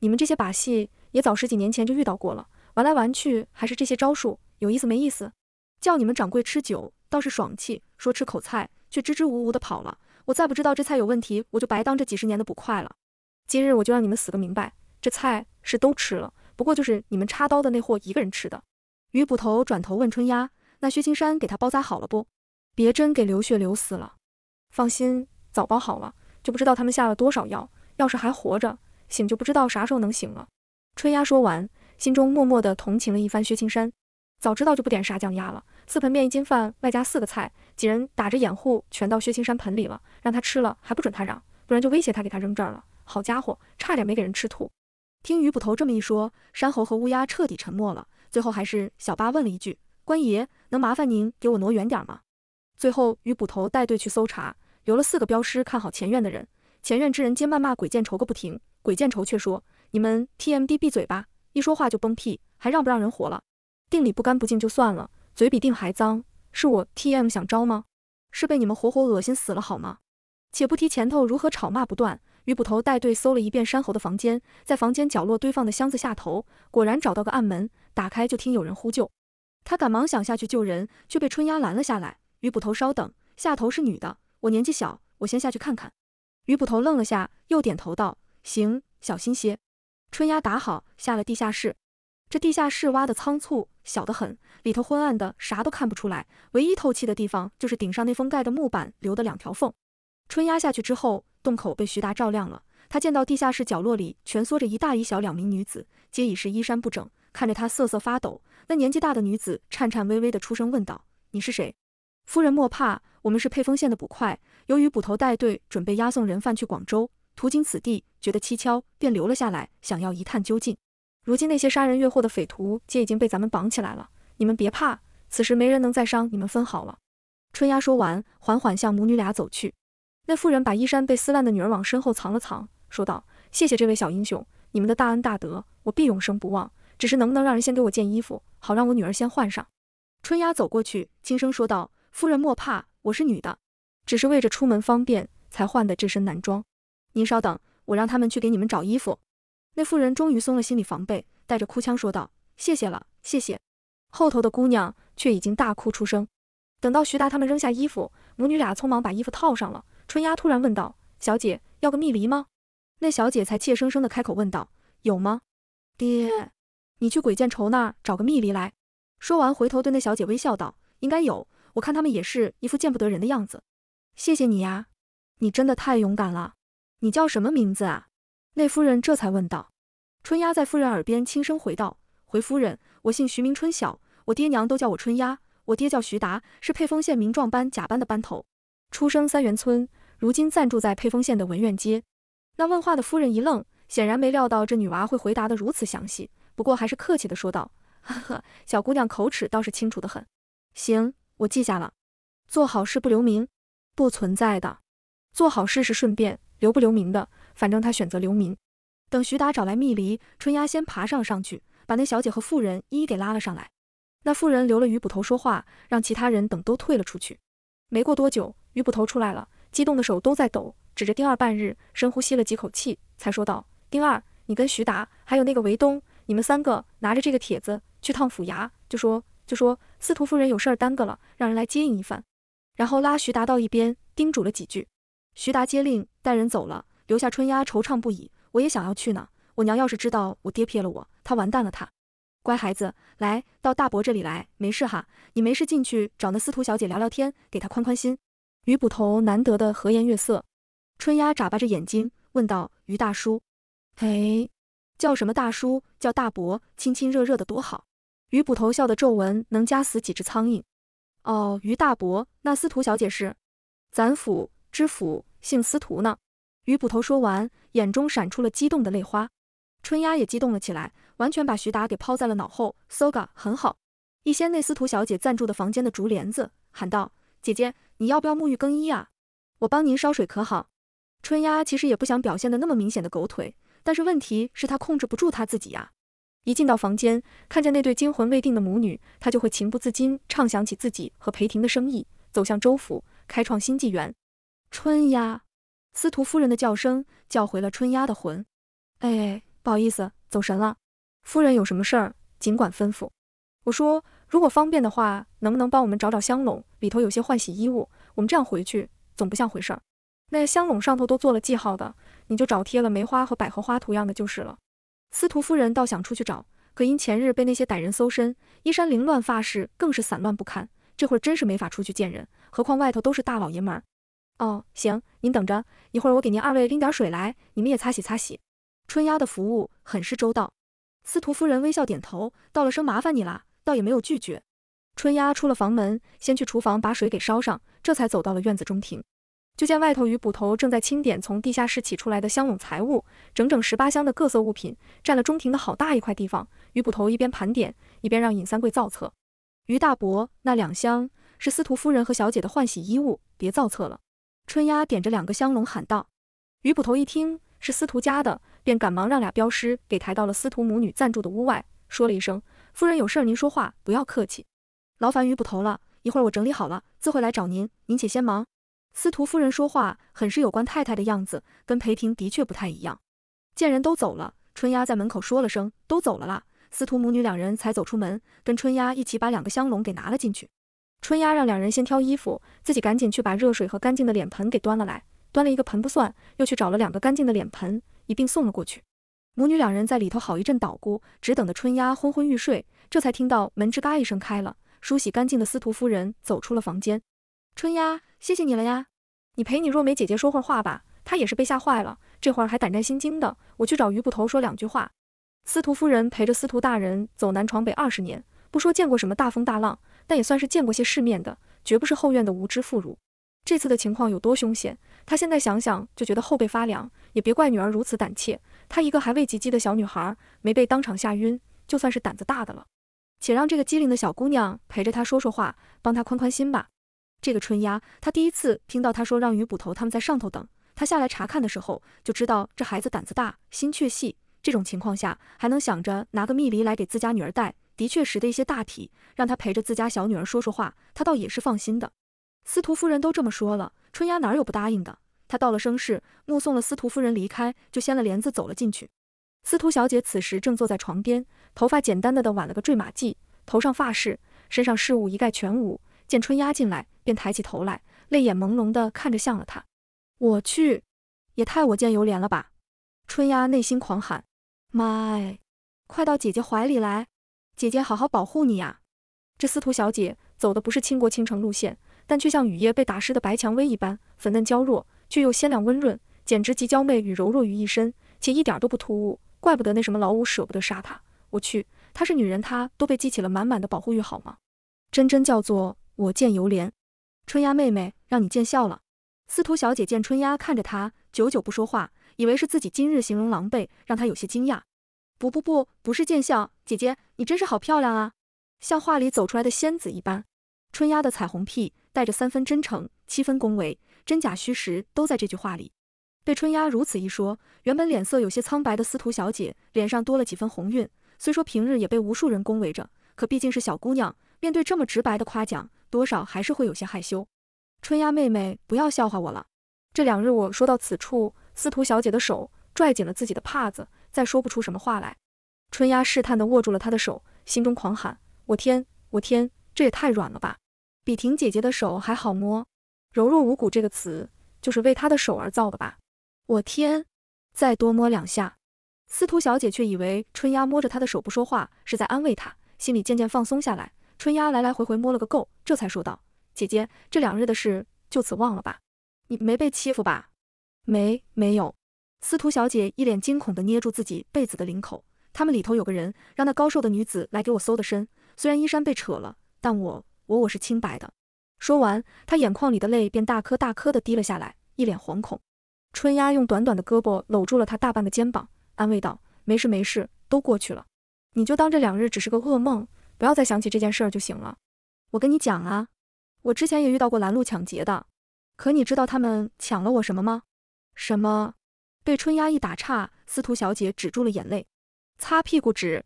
你们这些把戏也早十几年前就遇到过了，玩来玩去还是这些招数，有意思没意思？叫你们掌柜吃酒倒是爽气，说吃口菜却支支吾吾的跑了。我再不知道这菜有问题，我就白当这几十年的捕快了。今日我就让你们死个明白，这菜是都吃了，不过就是你们插刀的那货一个人吃的。”于捕头转头问春丫。那薛青山给他包扎好了不？别真给流血流死了。放心，早包好了，就不知道他们下了多少药。要是还活着，醒就不知道啥时候能醒了。春丫说完，心中默默的同情了一番薛青山。早知道就不点沙酱鸭了，四盆面一斤饭，外加四个菜，几人打着掩护，全到薛青山盆里了，让他吃了还不准他嚷，不然就威胁他给他扔这儿了。好家伙，差点没给人吃吐。听于捕头这么一说，山猴和乌鸦彻底沉默了。最后还是小八问了一句：“官爷，能麻烦您给我挪远点吗？”最后于捕头带队去搜查，留了四个镖师看好前院的人。前院之人皆谩骂鬼见愁个不停，鬼见愁却说：“你们 TMD 闭嘴吧，一说话就崩屁，还让不让人活了？”定里不干不净就算了，嘴比定还脏，是我 T M 想招吗？是被你们活活恶心死了好吗？且不提前头如何吵骂不断，于捕头带队搜了一遍山猴的房间，在房间角落堆放的箱子下头，果然找到个暗门，打开就听有人呼救。他赶忙想下去救人，却被春丫拦了下来。于捕头稍等，下头是女的，我年纪小，我先下去看看。于捕头愣了下，又点头道：“行，小心些。”春丫打好，下了地下室。这地下室挖的仓促，小得很，里头昏暗的，啥都看不出来。唯一透气的地方就是顶上那封盖的木板留的两条缝。春丫下去之后，洞口被徐达照亮了。他见到地下室角落里蜷缩着一大一小两名女子，皆已是衣衫不整，看着他瑟瑟发抖。那年纪大的女子颤颤巍巍的出声问道：“你是谁？”夫人莫怕，我们是沛丰县的捕快，由于捕头带队准备押送人犯去广州，途经此地，觉得蹊跷，便留了下来，想要一探究竟。如今那些杀人越货的匪徒皆已经被咱们绑起来了，你们别怕，此时没人能再伤你们分毫了。春丫说完，缓缓向母女俩走去。那妇人把衣衫被撕烂的女儿往身后藏了藏，说道：“谢谢这位小英雄，你们的大恩大德，我必永生不忘。只是能不能让人先给我件衣服，好让我女儿先换上？”春丫走过去，轻声说道：“夫人莫怕，我是女的，只是为着出门方便才换的这身男装。您稍等，我让他们去给你们找衣服。”那妇人终于松了心理防备，带着哭腔说道：“谢谢了，谢谢。”后头的姑娘却已经大哭出声。等到徐达他们扔下衣服，母女俩匆忙把衣服套上了。春丫突然问道：“小姐，要个蜜梨吗？”那小姐才怯生生的开口问道：“有吗？”爹，你去鬼见愁那儿找个蜜梨来。说完，回头对那小姐微笑道：“应该有，我看他们也是一副见不得人的样子。”谢谢你呀，你真的太勇敢了。你叫什么名字啊？那夫人这才问道：“春丫在夫人耳边轻声回道：‘回夫人，我姓徐，名春晓，我爹娘都叫我春丫。我爹叫徐达，是沛丰县民壮班甲班的班头，出生三元村，如今暂住在沛丰县的文苑街。’那问话的夫人一愣，显然没料到这女娃会回答的如此详细，不过还是客气的说道：‘呵呵，小姑娘口齿倒是清楚的很。行，我记下了。做好事不留名，不存在的。做好事是顺便，留不留名的。’”反正他选择留名。等徐达找来蜜梨，春丫先爬上上去，把那小姐和妇人一一给拉了上来。那妇人留了于捕头说话，让其他人等都退了出去。没过多久，于捕头出来了，激动的手都在抖，指着丁二半日，深呼吸了几口气，才说道：“丁二，你跟徐达还有那个韦东，你们三个拿着这个帖子去趟府衙，就说就说司徒夫人有事儿耽搁了，让人来接应一番。”然后拉徐达到一边，叮嘱了几句。徐达接令，带人走了。留下春丫惆怅不已，我也想要去呢。我娘要是知道我爹撇了我，她完蛋了。她，乖孩子，来到大伯这里来，没事哈。你没事进去找那司徒小姐聊聊天，给她宽宽心。于捕头难得的和颜悦色。春丫眨巴着眼睛问道：“于大叔，哎，叫什么大叔？叫大伯，亲亲热热的多好。”于捕头笑的皱纹能夹死几只苍蝇。哦，于大伯，那司徒小姐是咱府知府，姓司徒呢。于捕头说完，眼中闪出了激动的泪花。春丫也激动了起来，完全把徐达给抛在了脑后。Soga 很好，一掀内司徒小姐暂住的房间的竹帘子，喊道：“姐姐，你要不要沐浴更衣啊？我帮您烧水可好？”春丫其实也不想表现的那么明显的狗腿，但是问题是她控制不住她自己呀。一进到房间，看见那对惊魂未定的母女，她就会情不自禁畅想起自己和裴婷的生意，走向周府，开创新纪元。春丫。司徒夫人的叫声叫回了春丫的魂。哎，不好意思，走神了。夫人有什么事儿，尽管吩咐。我说，如果方便的话，能不能帮我们找找香笼，里头有些换洗衣物，我们这样回去总不像回事儿。那香笼上头都做了记号的，你就找贴了梅花和百合花图样的就是了。司徒夫人倒想出去找，可因前日被那些歹人搜身，衣衫凌乱，发饰更是散乱不堪，这会儿真是没法出去见人。何况外头都是大老爷们儿。哦，行，您等着，一会儿我给您二位拎点水来，你们也擦洗擦洗。春丫的服务很是周到。司徒夫人微笑点头，道了声麻烦你啦，倒也没有拒绝。春丫出了房门，先去厨房把水给烧上，这才走到了院子中庭。就见外头于捕头正在清点从地下室取出来的箱笼财物，整整十八箱的各色物品，占了中庭的好大一块地方。于捕头一边盘点，一边让尹三桂造册。于大伯，那两箱是司徒夫人和小姐的换洗衣物，别造册了。春丫点着两个香笼喊道。于捕头一听是司徒家的，便赶忙让俩镖师给抬到了司徒母女暂住的屋外，说了一声：“夫人有事您说话，不要客气。劳烦于捕头了，一会儿我整理好了自会来找您，您且先忙。”司徒夫人说话很是有关太太的样子，跟裴婷的确不太一样。见人都走了，春丫在门口说了声“都走了啦”，司徒母女两人才走出门，跟春丫一起把两个香笼给拿了进去。春丫让两人先挑衣服，自己赶紧去把热水和干净的脸盆给端了来。端了一个盆不算，又去找了两个干净的脸盆，一并送了过去。母女两人在里头好一阵捣鼓，只等得春丫昏昏欲睡，这才听到门吱嘎一声开了，梳洗干净的司徒夫人走出了房间。春丫。谢谢你了呀，你陪你若梅姐姐说会儿话吧，她也是被吓坏了，这会儿还胆战心惊的。我去找余捕头说两句话。司徒夫人陪着司徒大人走南闯北二十年，不说见过什么大风大浪，但也算是见过些世面的，绝不是后院的无知妇孺。这次的情况有多凶险，她现在想想就觉得后背发凉。也别怪女儿如此胆怯，她一个还未及笄的小女孩，没被当场吓晕，就算是胆子大的了。且让这个机灵的小姑娘陪着她说说话，帮她宽宽心吧。这个春丫，她第一次听到他说让于捕头他们在上头等，她下来查看的时候就知道这孩子胆子大，心却细。这种情况下还能想着拿个蜜梨来给自家女儿带，的确识得一些大体，让他陪着自家小女儿说说话，他倒也是放心的。司徒夫人都这么说了，春丫哪有不答应的？她道了声是，目送了司徒夫人离开，就掀了帘子走了进去。司徒小姐此时正坐在床边，头发简单的的挽了个坠马髻，头上发饰，身上饰物一概全无。见春丫进来。便抬起头来，泪眼朦胧地看着向了他。我去，也太我见犹怜了吧！春丫内心狂喊：妈哎，快到姐姐怀里来，姐姐好好保护你呀！这司徒小姐走的不是倾国倾城路线，但却像雨夜被打湿的白蔷薇一般，粉嫩娇弱，却又鲜亮温润，简直集娇媚与柔弱于一身，且一点都不突兀。怪不得那什么老五舍不得杀她。我去，她是女人，她都被激起了满满的保护欲，好吗？真真叫做我见犹怜。春丫妹妹，让你见笑了。司徒小姐见春丫看着她，久久不说话，以为是自己今日形容狼狈，让她有些惊讶。不不不，不是见笑，姐姐你真是好漂亮啊，像画里走出来的仙子一般。春丫的彩虹屁带着三分真诚，七分恭维，真假虚实都在这句话里。被春丫如此一说，原本脸色有些苍白的司徒小姐脸上多了几分红晕。虽说平日也被无数人恭维着，可毕竟是小姑娘，面对这么直白的夸奖。多少还是会有些害羞，春丫妹妹不要笑话我了。这两日我说到此处，司徒小姐的手拽紧了自己的帕子，再说不出什么话来。春丫试探地握住了她的手，心中狂喊：我天，我天，这也太软了吧！比婷姐姐的手还好摸，柔弱无骨这个词就是为她的手而造的吧？我天，再多摸两下。司徒小姐却以为春丫摸着她的手不说话是在安慰她，心里渐渐放松下来。春丫来来回回摸了个够，这才说道：“姐姐，这两日的事就此忘了吧。你没被欺负吧？没，没有。”司徒小姐一脸惊恐地捏住自己被子的领口。他们里头有个人让那高瘦的女子来给我搜的身，虽然衣衫被扯了，但我我我是清白的。说完，她眼眶里的泪便大颗大颗地滴了下来，一脸惶恐。春丫用短短的胳膊搂住了她大半个肩膀，安慰道：“没事没事，都过去了。你就当这两日只是个噩梦。”不要再想起这件事儿就行了。我跟你讲啊，我之前也遇到过拦路抢劫的，可你知道他们抢了我什么吗？什么？被春丫一打岔，司徒小姐止住了眼泪，擦屁股纸。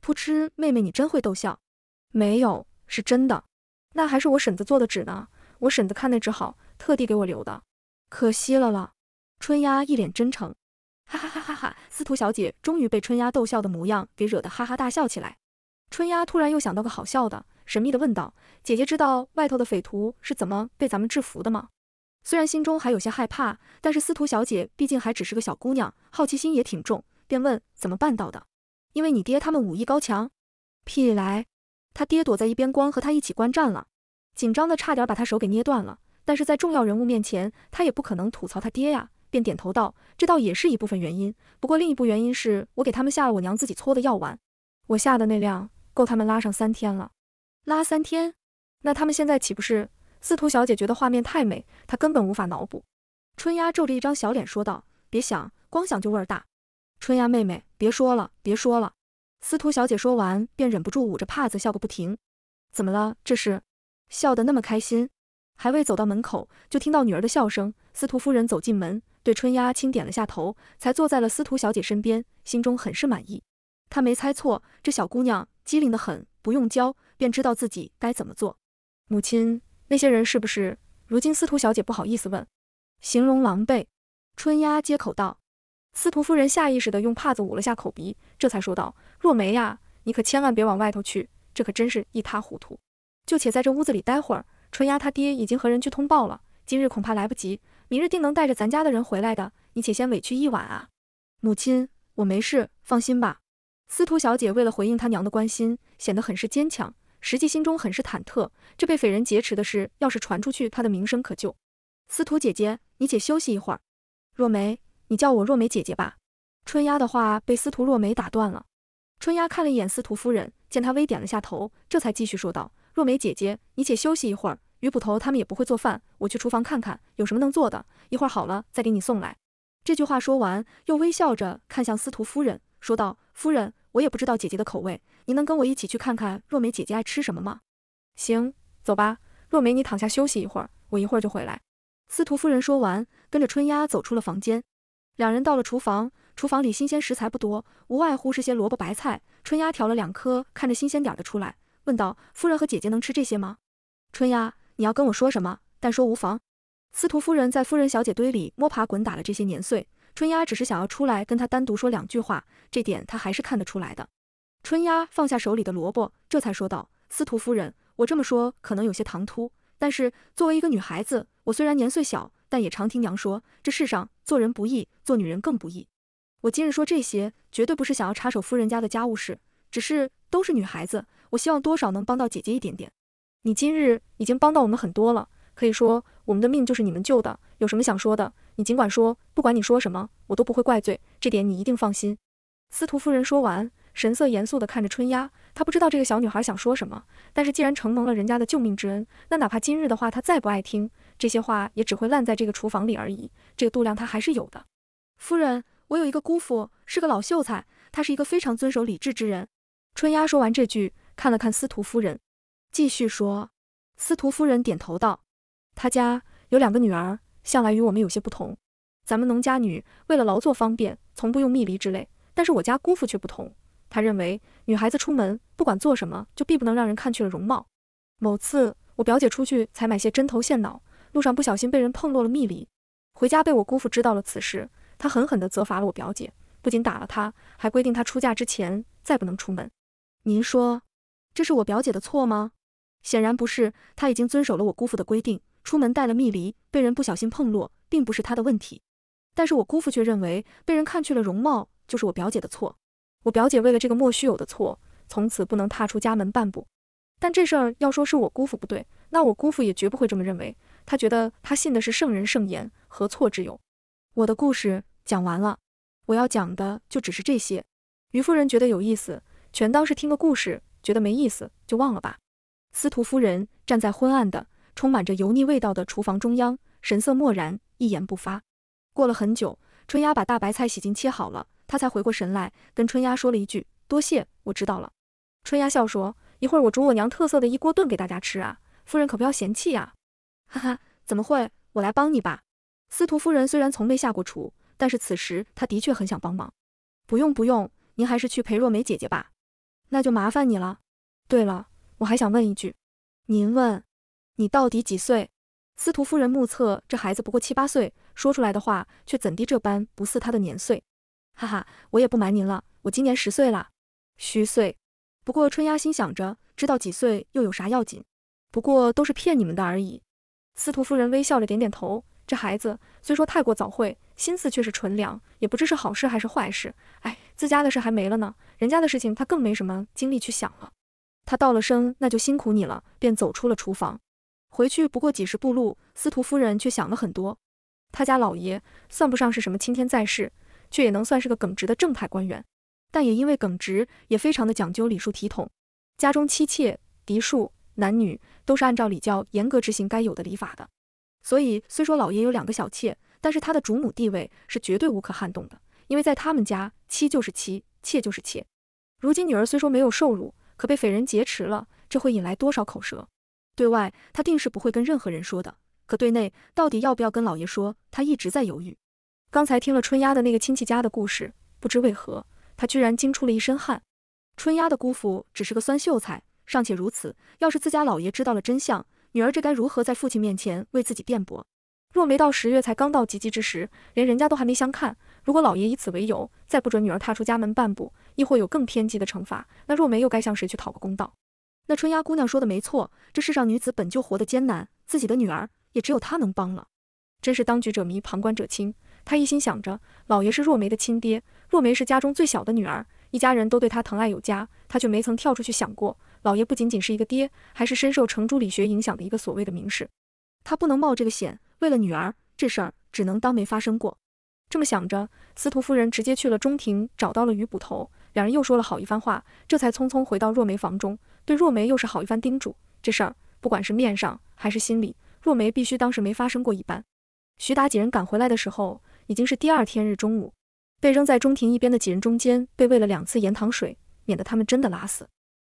噗嗤，妹妹你真会逗笑。没有，是真的。那还是我婶子做的纸呢，我婶子看那纸好，特地给我留的。可惜了了。春丫一脸真诚，哈哈哈哈哈。司徒小姐终于被春丫逗笑的模样给惹得哈哈大笑起来。春丫突然又想到个好笑的，神秘的问道：“姐姐知道外头的匪徒是怎么被咱们制服的吗？”虽然心中还有些害怕，但是司徒小姐毕竟还只是个小姑娘，好奇心也挺重，便问：“怎么办到的？”“因为你爹他们武艺高强。”“屁来！他爹躲在一边，光和他一起观战了，紧张的差点把他手给捏断了。但是在重要人物面前，他也不可能吐槽他爹呀，便点头道：“这倒也是一部分原因，不过另一部原因是我给他们下了我娘自己搓的药丸，我下的那量够他们拉上三天了。拉三天？那他们现在岂不是？”司徒小姐觉得画面太美，她根本无法脑补。春丫皱着一张小脸说道：“别想，光想就味儿大。”春丫妹妹，别说了，别说了。司徒小姐说完，便忍不住捂着帕子笑个不停。怎么了？这是？笑得那么开心？还未走到门口，就听到女儿的笑声。司徒夫人走进门，对春丫轻点了下头，才坐在了司徒小姐身边，心中很是满意。她没猜错，这小姑娘机灵得很，不用教便知道自己该怎么做。母亲，那些人是不是？如今司徒小姐不好意思问，形容狼狈。春丫接口道。司徒夫人下意识地用帕子捂了下口鼻，这才说道：“若梅呀，你可千万别往外头去，这可真是一塌糊涂。就且在这屋子里待会儿。”春丫他爹已经和人去通报了，今日恐怕来不及，明日定能带着咱家的人回来的。你且先委屈一晚啊。母亲，我没事，放心吧。司徒小姐为了回应她娘的关心，显得很是坚强，实际心中很是忐忑。这被匪人劫持的事，要是传出去，她的名声可就……司徒姐姐，你且休息一会儿。若梅，你叫我若梅姐姐吧。春丫的话被司徒若梅打断了。春丫看了一眼司徒夫人，见她微点了下头，这才继续说道。若梅姐姐，你且休息一会儿。于捕头他们也不会做饭，我去厨房看看有什么能做的，一会儿好了再给你送来。这句话说完，又微笑着看向司徒夫人，说道：“夫人，我也不知道姐姐的口味，您能跟我一起去看看若梅姐姐爱吃什么吗？”行，走吧。若梅，你躺下休息一会儿，我一会儿就回来。司徒夫人说完，跟着春丫走出了房间。两人到了厨房，厨房里新鲜食材不多，无外乎是些萝卜白菜。春丫挑了两颗，看着新鲜点的出来。问道：“夫人和姐姐能吃这些吗？”春丫，你要跟我说什么？但说无妨。司徒夫人在夫人小姐堆里摸爬滚打了这些年岁，春丫只是想要出来跟他单独说两句话，这点他还是看得出来的。春丫放下手里的萝卜，这才说道：“司徒夫人，我这么说可能有些唐突，但是作为一个女孩子，我虽然年岁小，但也常听娘说，这世上做人不易，做女人更不易。我今日说这些，绝对不是想要插手夫人家的家务事，只是都是女孩子。”我希望多少能帮到姐姐一点点。你今日已经帮到我们很多了，可以说我们的命就是你们救的。有什么想说的，你尽管说，不管你说什么，我都不会怪罪，这点你一定放心。司徒夫人说完，神色严肃地看着春丫，她不知道这个小女孩想说什么，但是既然承蒙了人家的救命之恩，那哪怕今日的话她再不爱听，这些话也只会烂在这个厨房里而已。这个度量她还是有的。夫人，我有一个姑父，是个老秀才，他是一个非常遵守礼制之人。春丫说完这句。看了看司徒夫人，继续说。司徒夫人点头道：“他家有两个女儿，向来与我们有些不同。咱们农家女为了劳作方便，从不用蜜梨之类。但是我家姑父却不同，他认为女孩子出门不管做什么，就必不能让人看去了容貌。某次我表姐出去采买些针头线脑，路上不小心被人碰落了蜜梨，回家被我姑父知道了此事，他狠狠地责罚了我表姐，不仅打了她，还规定她出嫁之前再不能出门。您说？”这是我表姐的错吗？显然不是，她已经遵守了我姑父的规定，出门带了蜜梨，被人不小心碰落，并不是她的问题。但是我姑父却认为被人看去了容貌，就是我表姐的错。我表姐为了这个莫须有的错，从此不能踏出家门半步。但这事儿要说是我姑父不对，那我姑父也绝不会这么认为。他觉得他信的是圣人圣言，何错之有？我的故事讲完了，我要讲的就只是这些。于夫人觉得有意思，全当是听个故事。觉得没意思就忘了吧。司徒夫人站在昏暗的、充满着油腻味道的厨房中央，神色漠然，一言不发。过了很久，春丫把大白菜洗净切好了，她才回过神来，跟春丫说了一句：“多谢，我知道了。”春丫笑说：“一会儿我煮我娘特色的一锅炖给大家吃啊，夫人可不要嫌弃呀。”哈哈，怎么会？我来帮你吧。司徒夫人虽然从没下过厨，但是此时她的确很想帮忙。不用不用，您还是去陪若梅姐姐吧。那就麻烦你了。对了，我还想问一句，您问，你到底几岁？司徒夫人目测这孩子不过七八岁，说出来的话却怎地这般不似他的年岁。哈哈，我也不瞒您了，我今年十岁了，虚岁。不过春丫心想着，知道几岁又有啥要紧？不过都是骗你们的而已。司徒夫人微笑着点点头。这孩子虽说太过早慧，心思却是纯良，也不知是好事还是坏事。哎，自家的事还没了呢，人家的事情他更没什么精力去想了。他道了声那就辛苦你了，便走出了厨房。回去不过几十步路，司徒夫人却想了很多。他家老爷算不上是什么青天在世，却也能算是个耿直的正派官员，但也因为耿直，也非常的讲究礼数体统。家中妻妾嫡庶男女都是按照礼教严格执行该有的礼法的。所以虽说老爷有两个小妾，但是他的主母地位是绝对无可撼动的，因为在他们家，妻就是妻，妾就是妾。如今女儿虽说没有受辱，可被匪人劫持了，这会引来多少口舌？对外，他定是不会跟任何人说的。可对内，到底要不要跟老爷说，他一直在犹豫。刚才听了春丫的那个亲戚家的故事，不知为何，他居然惊出了一身汗。春丫的姑父只是个酸秀才，尚且如此，要是自家老爷知道了真相，女儿这该如何在父亲面前为自己辩驳？若没到十月才刚到及笄之时，连人家都还没相看。如果老爷以此为由，再不准女儿踏出家门半步，亦或有更偏激的惩罚，那若梅又该向谁去讨个公道？那春丫姑娘说的没错，这世上女子本就活得艰难，自己的女儿也只有她能帮了。真是当局者迷，旁观者清。她一心想着，老爷是若梅的亲爹，若梅是家中最小的女儿，一家人都对她疼爱有加，她却没曾跳出去想过，老爷不仅仅是一个爹，还是深受程朱理学影响的一个所谓的名士。她不能冒这个险，为了女儿，这事儿只能当没发生过。这么想着，司徒夫人直接去了中庭，找到了余捕头，两人又说了好一番话，这才匆匆回到若梅房中，对若梅又是好一番叮嘱。这事儿不管是面上还是心里，若梅必须当时没发生过一般。徐达几人赶回来的时候，已经是第二天日中午，被扔在中庭一边的几人中间，被喂了两次盐糖水，免得他们真的拉死。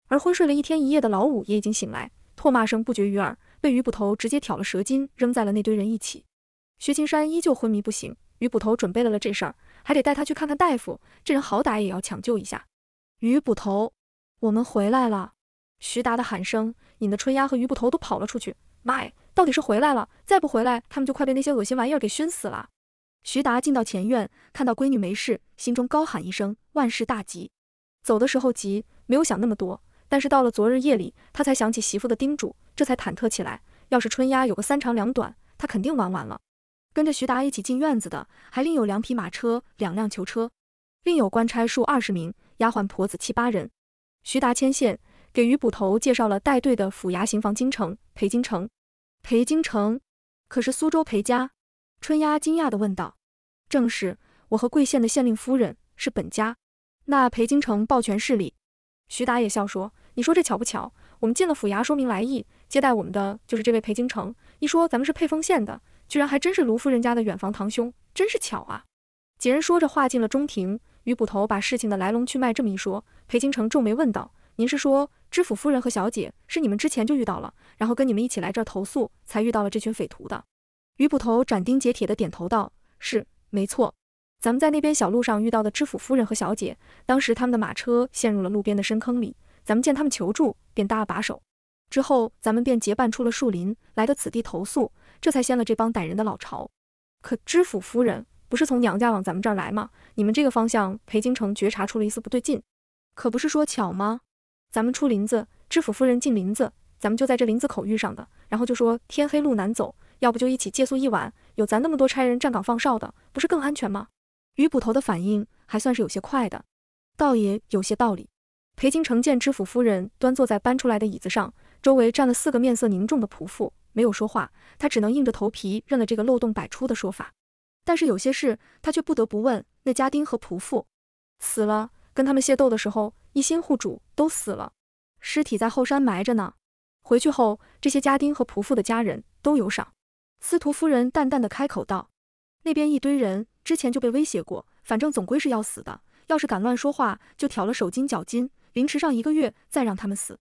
而昏睡了一天一夜的老五也已经醒来，唾骂声不绝于耳，被于捕头直接挑了舌筋，扔在了那堆人一起。薛青山依旧昏迷不醒。于捕头准备了了这事儿，还得带他去看看大夫。这人好歹也要抢救一下。于捕头，我们回来了！徐达的喊声引得春丫和于捕头都跑了出去。妈呀，到底是回来了，再不回来，他们就快被那些恶心玩意儿给熏死了。徐达进到前院，看到闺女没事，心中高喊一声：万事大吉！走的时候急，没有想那么多，但是到了昨日夜里，他才想起媳妇的叮嘱，这才忐忑起来。要是春丫有个三长两短，他肯定玩完了。跟着徐达一起进院子的，还另有两匹马车、两辆囚车，另有官差数二十名，丫鬟婆子七八人。徐达牵线给于捕头介绍了带队的府衙刑房京城裴京城。裴京城可是苏州裴家？春丫惊讶地问道。正是，我和贵县的县令夫人是本家。那裴京城抱拳施礼。徐达也笑说：“你说这巧不巧？我们进了府衙，说明来意，接待我们的就是这位裴京城。一说咱们是沛丰县的。”居然还真是卢夫人家的远房堂兄，真是巧啊！几人说着话进了中庭，于捕头把事情的来龙去脉这么一说，裴京城皱眉问道：“您是说知府夫人和小姐是你们之前就遇到了，然后跟你们一起来这儿投诉，才遇到了这群匪徒的？”于捕头斩钉截铁地点头道：“是，没错。咱们在那边小路上遇到的知府夫人和小姐，当时他们的马车陷入了路边的深坑里，咱们见他们求助，便搭了把手。之后咱们便结伴出了树林，来到此地投诉。”这才掀了这帮歹人的老巢。可知府夫人不是从娘家往咱们这儿来吗？你们这个方向，裴京城觉察出了一丝不对劲。可不是说巧吗？咱们出林子，知府夫人进林子，咱们就在这林子口遇上的。然后就说天黑路难走，要不就一起借宿一晚，有咱那么多差人站岗放哨的，不是更安全吗？于捕头的反应还算是有些快的，倒也有些道理。裴京城见知府夫人端坐在搬出来的椅子上，周围站了四个面色凝重的仆妇。没有说话，他只能硬着头皮认了这个漏洞百出的说法。但是有些事他却不得不问：那家丁和仆妇死了，跟他们械斗的时候一心护主都死了，尸体在后山埋着呢。回去后，这些家丁和仆妇的家人都有赏。司徒夫人淡淡的开口道：“那边一堆人之前就被威胁过，反正总归是要死的。要是敢乱说话，就挑了手筋脚筋，凌迟上一个月再让他们死。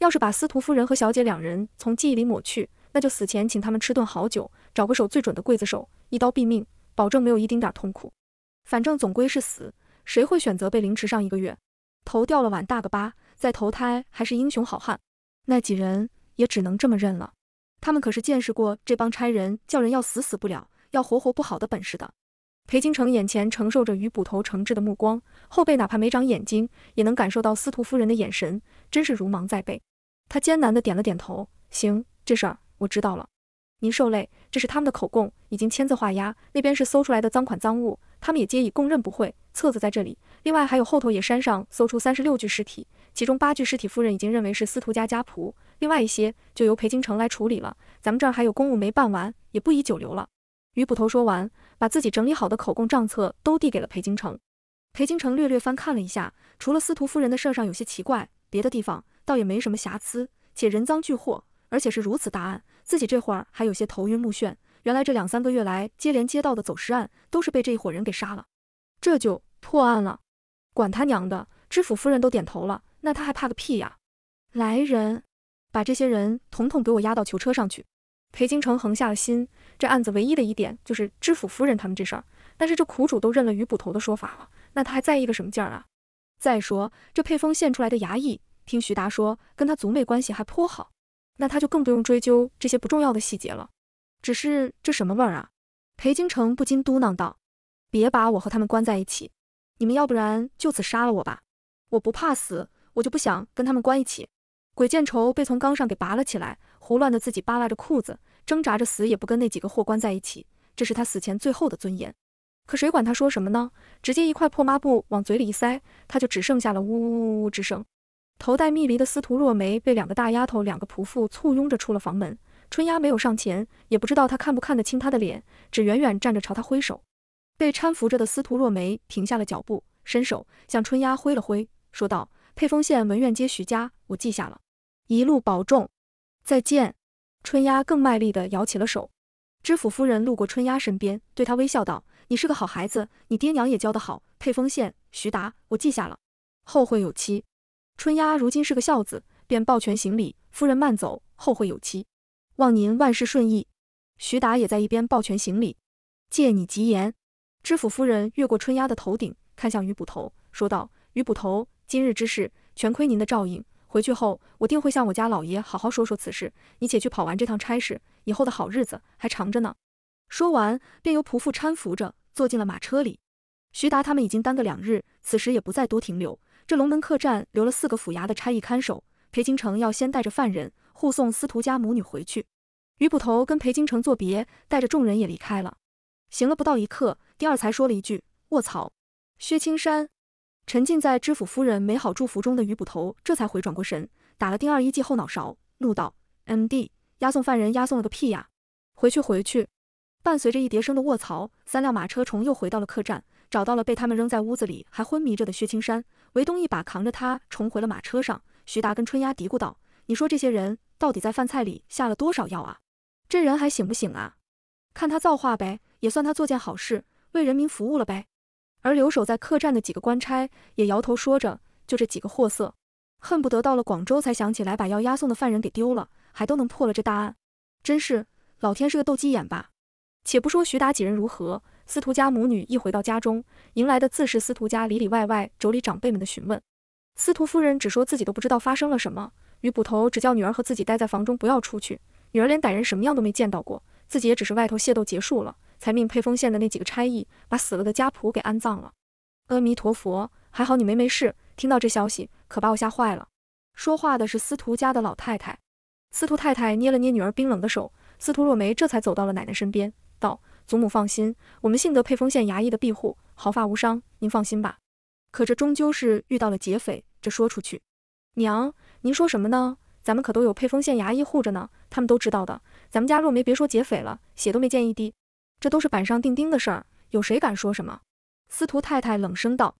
要是把司徒夫人和小姐两人从记忆里抹去。”那就死前请他们吃顿好酒，找个手最准的刽子手，一刀毙命，保证没有一丁点痛苦。反正总归是死，谁会选择被凌迟上一个月？头掉了碗大个疤，再投胎还是英雄好汉。那几人也只能这么认了。他们可是见识过这帮差人叫人要死死不了，要活活不好的本事的。裴京城眼前承受着于捕头诚挚的目光，后背哪怕没长眼睛，也能感受到司徒夫人的眼神，真是如芒在背。他艰难的点了点头，行，这事儿。我知道了，您受累，这是他们的口供，已经签字画押。那边是搜出来的赃款赃物，他们也皆已供认不讳。册子在这里，另外还有后头野山上搜出三十六具尸体，其中八具尸体夫人已经认为是司徒家家仆，另外一些就由裴京城来处理了。咱们这儿还有公务没办完，也不宜久留了。于捕头说完，把自己整理好的口供账册都递给了裴京城。裴京城略略翻看了一下，除了司徒夫人的事儿上有些奇怪，别的地方倒也没什么瑕疵，且人赃俱获，而且是如此大案。自己这会儿还有些头晕目眩，原来这两三个月来接连接到的走失案都是被这一伙人给杀了，这就破案了。管他娘的，知府夫人都点头了，那他还怕个屁呀！来人，把这些人统统给我押到囚车上去。裴京城横下了心，这案子唯一的一点就是知府夫人他们这事儿，但是这苦主都认了于捕头的说法了，那他还在意个什么劲儿啊？再说这沛丰县出来的衙役，听徐达说跟他族妹关系还颇好。那他就更不用追究这些不重要的细节了。只是这什么味儿啊？裴京城不禁嘟囔道：“别把我和他们关在一起，你们要不然就此杀了我吧。我不怕死，我就不想跟他们关一起。”鬼见愁被从缸上给拔了起来，胡乱的自己扒拉着裤子，挣扎着死也不跟那几个货关在一起。这是他死前最后的尊严。可谁管他说什么呢？直接一块破抹布往嘴里一塞，他就只剩下了呜呜呜呜之声。头戴蜜梨的司徒若梅被两个大丫头、两个仆妇簇拥着出了房门。春丫没有上前，也不知道她看不看得清她的脸，只远远站着朝他挥手。被搀扶着的司徒若梅停下了脚步，伸手向春丫挥了挥，说道：“沛丰县文苑街徐家，我记下了，一路保重，再见。”春丫更卖力地摇起了手。知府夫人路过春丫身边，对她微笑道：“你是个好孩子，你爹娘也教得好。沛丰县徐达，我记下了，后会有期。”春丫如今是个孝子，便抱拳行礼：“夫人慢走，后会有期，望您万事顺意。”徐达也在一边抱拳行礼：“借你吉言。”知府夫人越过春丫的头顶，看向于捕头，说道：“于捕头，今日之事全亏您的照应。回去后，我定会向我家老爷好好说说此事。你且去跑完这趟差事，以后的好日子还长着呢。”说完，便由仆妇搀扶着坐进了马车里。徐达他们已经耽搁两日，此时也不再多停留。这龙门客栈留了四个府衙的差役看守，裴京城要先带着犯人护送司徒家母女回去。于捕头跟裴京城作别，带着众人也离开了。行了不到一刻，第二才说了一句：“卧槽！”薛青山沉浸在知府夫人美好祝福中的于捕头这才回转过神，打了丁二一记后脑勺，怒道：“M D，押送犯人押送了个屁呀！回去回去！”伴随着一叠声的卧槽，三辆马车重又回到了客栈。找到了被他们扔在屋子里还昏迷着的薛青山，韦东一把扛着他重回了马车上。徐达跟春丫嘀咕道：“你说这些人到底在饭菜里下了多少药啊？这人还醒不醒啊？看他造化呗，也算他做件好事，为人民服务了呗。”而留守在客栈的几个官差也摇头说着：“就这几个货色，恨不得到了广州才想起来把要押送的犯人给丢了，还都能破了这大案，真是老天是个斗鸡眼吧？”且不说徐达几人如何。司徒家母女一回到家中，迎来的自是司徒家里里外外妯娌长辈们的询问。司徒夫人只说自己都不知道发生了什么，于捕头只叫女儿和自己待在房中，不要出去。女儿连歹人什么样都没见到过，自己也只是外头械斗结束了，才命沛丰县的那几个差役把死了的家仆给安葬了。阿弥陀佛，还好你没没事。听到这消息，可把我吓坏了。说话的是司徒家的老太太。司徒太太捏了捏女儿冰冷的手，司徒若梅这才走到了奶奶身边，道。祖母放心，我们幸得沛丰县衙役的庇护，毫发无伤，您放心吧。可这终究是遇到了劫匪，这说出去，娘，您说什么呢？咱们可都有沛丰县衙役护着呢，他们都知道的。咱们家若没别说劫匪了，血都没见一滴，这都是板上钉钉的事儿，有谁敢说什么？司徒太太冷声道：“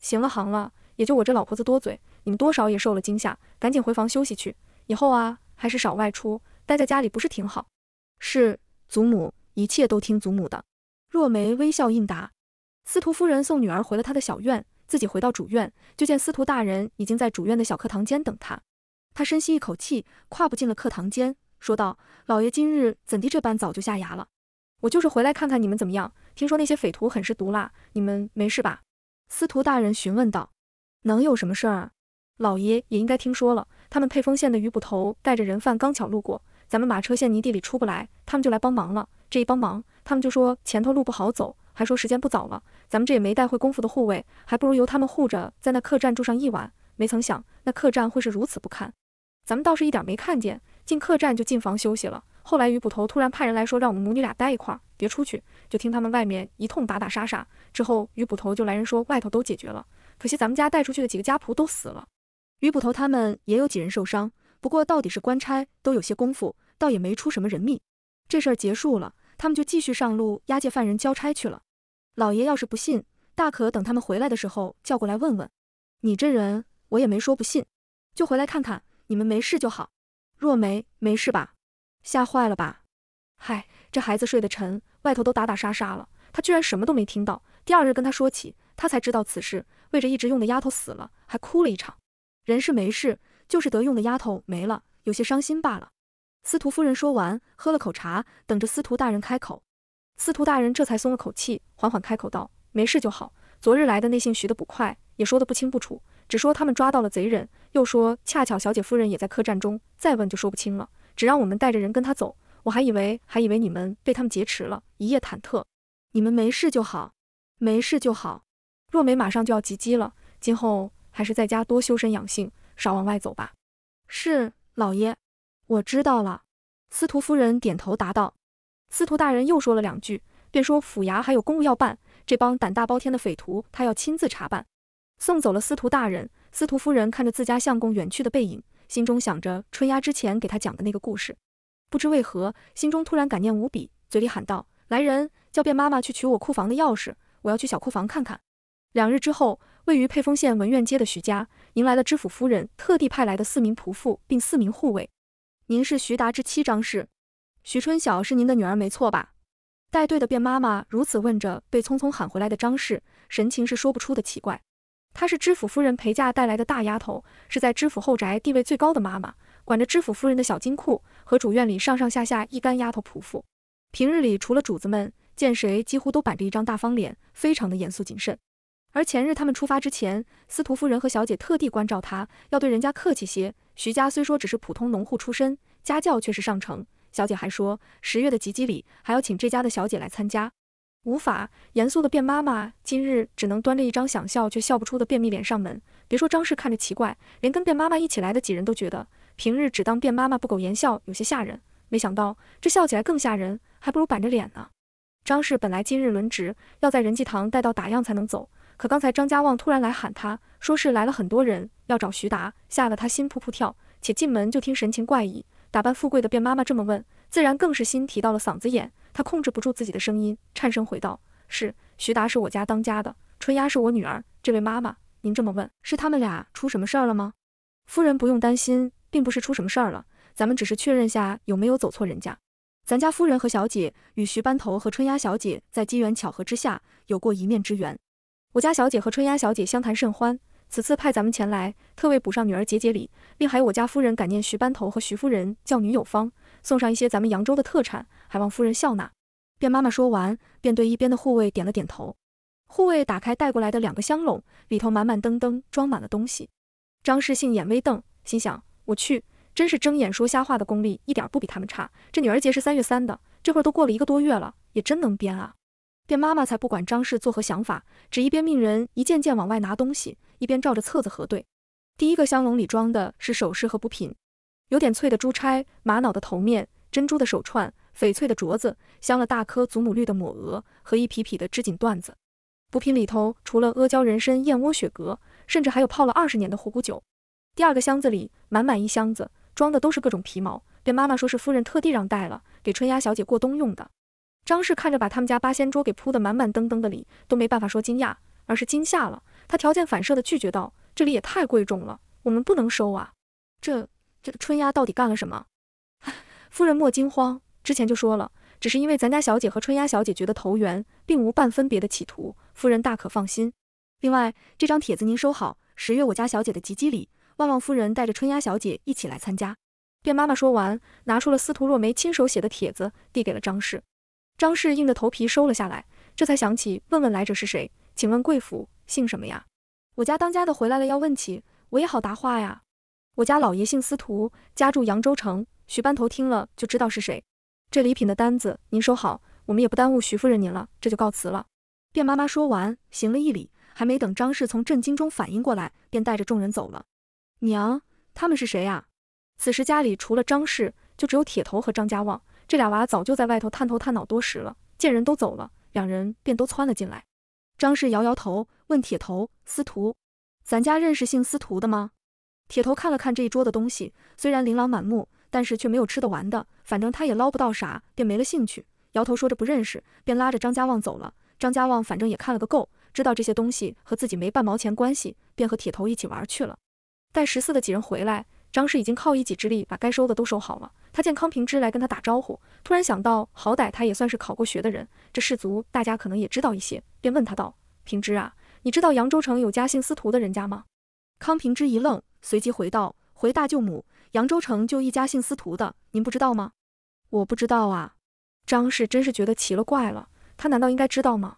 行了行了，也就我这老婆子多嘴，你们多少也受了惊吓，赶紧回房休息去。以后啊，还是少外出，待在家里不是挺好？是，祖母。”一切都听祖母的。若梅微笑应答。司徒夫人送女儿回了她的小院，自己回到主院，就见司徒大人已经在主院的小课堂间等她。她深吸一口气，跨步进了课堂间，说道：“老爷今日怎地这般早就下衙了？我就是回来看看你们怎么样。听说那些匪徒很是毒辣，你们没事吧？”司徒大人询问道：“能有什么事儿？老爷也应该听说了，他们沛丰县的余捕头带着人犯刚巧路过，咱们马车陷泥地里出不来，他们就来帮忙了。”这一帮忙，他们就说前头路不好走，还说时间不早了，咱们这也没带会功夫的护卫，还不如由他们护着，在那客栈住上一晚。没曾想那客栈会是如此不堪，咱们倒是一点没看见，进客栈就进房休息了，后来于捕头突然派人来说，让我们母女俩待一块儿，别出去。就听他们外面一通打打杀杀，之后于捕头就来人说外头都解决了，可惜咱们家带出去的几个家仆都死了。于捕头他们也有几人受伤，不过到底是官差，都有些功夫，倒也没出什么人命。这事儿结束了，他们就继续上路押解犯人交差去了。老爷要是不信，大可等他们回来的时候叫过来问问。你这人，我也没说不信，就回来看看，你们没事就好。若没没事吧？吓坏了吧？嗨，这孩子睡得沉，外头都打打杀杀了，他居然什么都没听到。第二日跟他说起，他才知道此事，为着一直用的丫头死了，还哭了一场。人是没事，就是得用的丫头没了，有些伤心罢了。司徒夫人说完，喝了口茶，等着司徒大人开口。司徒大人这才松了口气，缓缓开口道：“没事就好。昨日来的那姓徐的捕快也说得不清不楚，只说他们抓到了贼人，又说恰巧小姐夫人也在客栈中，再问就说不清了。只让我们带着人跟他走，我还以为还以为你们被他们劫持了，一夜忐忑。你们没事就好，没事就好。若梅马上就要及笄了，今后还是在家多修身养性，少往外走吧。是老爷，我知道了。司徒夫人点头答道。司徒大人又说了两句，便说府衙还有公务要办，这帮胆大包天的匪徒，他要亲自查办。送走了司徒大人，司徒夫人看着自家相公远去的背影，心中想着春丫之前给他讲的那个故事，不知为何，心中突然感念无比，嘴里喊道：“来人，叫卞妈妈去取我库房的钥匙，我要去小库房看看。”两日之后，位于沛丰县文苑街的徐家迎来了知府夫人特地派来的四名仆妇，并四名护卫。您是徐达之妻张氏。徐春晓是您的女儿没错吧？带队的卞妈妈如此问着被匆匆喊回来的张氏，神情是说不出的奇怪。她是知府夫人陪嫁带来的大丫头，是在知府后宅地位最高的妈妈，管着知府夫人的小金库和主院里上上下下一干丫头仆妇。平日里除了主子们，见谁几乎都板着一张大方脸，非常的严肃谨慎。而前日他们出发之前，司徒夫人和小姐特地关照她，要对人家客气些。徐家虽说只是普通农户出身，家教却是上乘。小姐还说，十月的吉吉礼还要请这家的小姐来参加。无法，严肃的卞妈妈今日只能端着一张想笑却笑不出的便秘脸上门。别说张氏看着奇怪，连跟卞妈妈一起来的几人都觉得，平日只当卞妈妈不苟言笑，有些吓人。没想到这笑起来更吓人，还不如板着脸呢。张氏本来今日轮值，要在仁济堂待到打烊才能走，可刚才张家旺突然来喊他，说是来了很多人要找徐达，吓得他心扑扑跳。且进门就听神情怪异。打扮富贵的卞妈妈这么问，自然更是心提到了嗓子眼。她控制不住自己的声音，颤声回道：“是徐达是我家当家的，春丫是我女儿。这位妈妈，您这么问，是他们俩出什么事儿了吗？夫人不用担心，并不是出什么事儿了，咱们只是确认下有没有走错人家。咱家夫人和小姐与徐班头和春丫小姐在机缘巧合之下有过一面之缘。我家小姐和春丫小姐相谈甚欢。”此次派咱们前来，特为补上女儿节节礼，另还有我家夫人感念徐班头和徐夫人教女有方，送上一些咱们扬州的特产，还望夫人笑纳。卞妈妈说完，便对一边的护卫点了点头。护卫打开带过来的两个香笼，里头满满登登装满了东西。张氏杏眼微瞪，心想：我去，真是睁眼说瞎话的功力，一点不比他们差。这女儿节是三月三的，这会儿都过了一个多月了，也真能编啊！卞妈妈才不管张氏作何想法，只一边命人一件件往外拿东西。一边照着册子核对，第一个香笼里装的是首饰和补品，有点翠的珠钗、玛瑙的头面、珍珠的手串、翡翠的镯子、镶了大颗祖母绿的抹额和一匹匹的织锦缎子。补品里头除了阿胶、人参、燕窝、雪蛤，甚至还有泡了二十年的虎骨酒。第二个箱子里满满一箱子，装的都是各种皮毛。卞妈妈说是夫人特地让带了，给春丫小姐过冬用的。张氏看着把他们家八仙桌给铺得满满登登的礼，都没办法说惊讶，而是惊吓了。他条件反射的拒绝道：“这里也太贵重了，我们不能收啊！这这个春丫到底干了什么？”夫人莫惊慌，之前就说了，只是因为咱家小姐和春丫小姐觉得投缘，并无半分别的企图，夫人大可放心。另外，这张帖子您收好，十月我家小姐的吉吉礼，万望夫人带着春丫小姐一起来参加。卞妈妈说完，拿出了司徒若梅亲手写的帖子，递给了张氏。张氏硬着头皮收了下来，这才想起问问来者是谁，请问贵府。姓什么呀？我家当家的回来了，要问起，我也好答话呀。我家老爷姓司徒，家住扬州城。徐班头听了就知道是谁。这礼品的单子您收好，我们也不耽误徐夫人您了，这就告辞了。卞妈妈说完，行了一礼，还没等张氏从震惊中反应过来，便带着众人走了。娘，他们是谁呀？此时家里除了张氏，就只有铁头和张家旺。这俩娃早就在外头探头探脑多时了，见人都走了，两人便都窜了进来。张氏摇摇头，问铁头：“司徒，咱家认识姓司徒的吗？”铁头看了看这一桌的东西，虽然琳琅满目，但是却没有吃得完的，反正他也捞不到啥，便没了兴趣，摇头说着不认识，便拉着张家旺走了。张家旺反正也看了个够，知道这些东西和自己没半毛钱关系，便和铁头一起玩去了。待十四的几人回来。张氏已经靠一己之力把该收的都收好了。他见康平之来跟他打招呼，突然想到，好歹他也算是考过学的人，这氏族大家可能也知道一些，便问他道：“平之啊，你知道扬州城有家姓司徒的人家吗？”康平之一愣，随即回道：“回大舅母，扬州城就一家姓司徒的，您不知道吗？”“我不知道啊。”张氏真是觉得奇了怪了，他难道应该知道吗？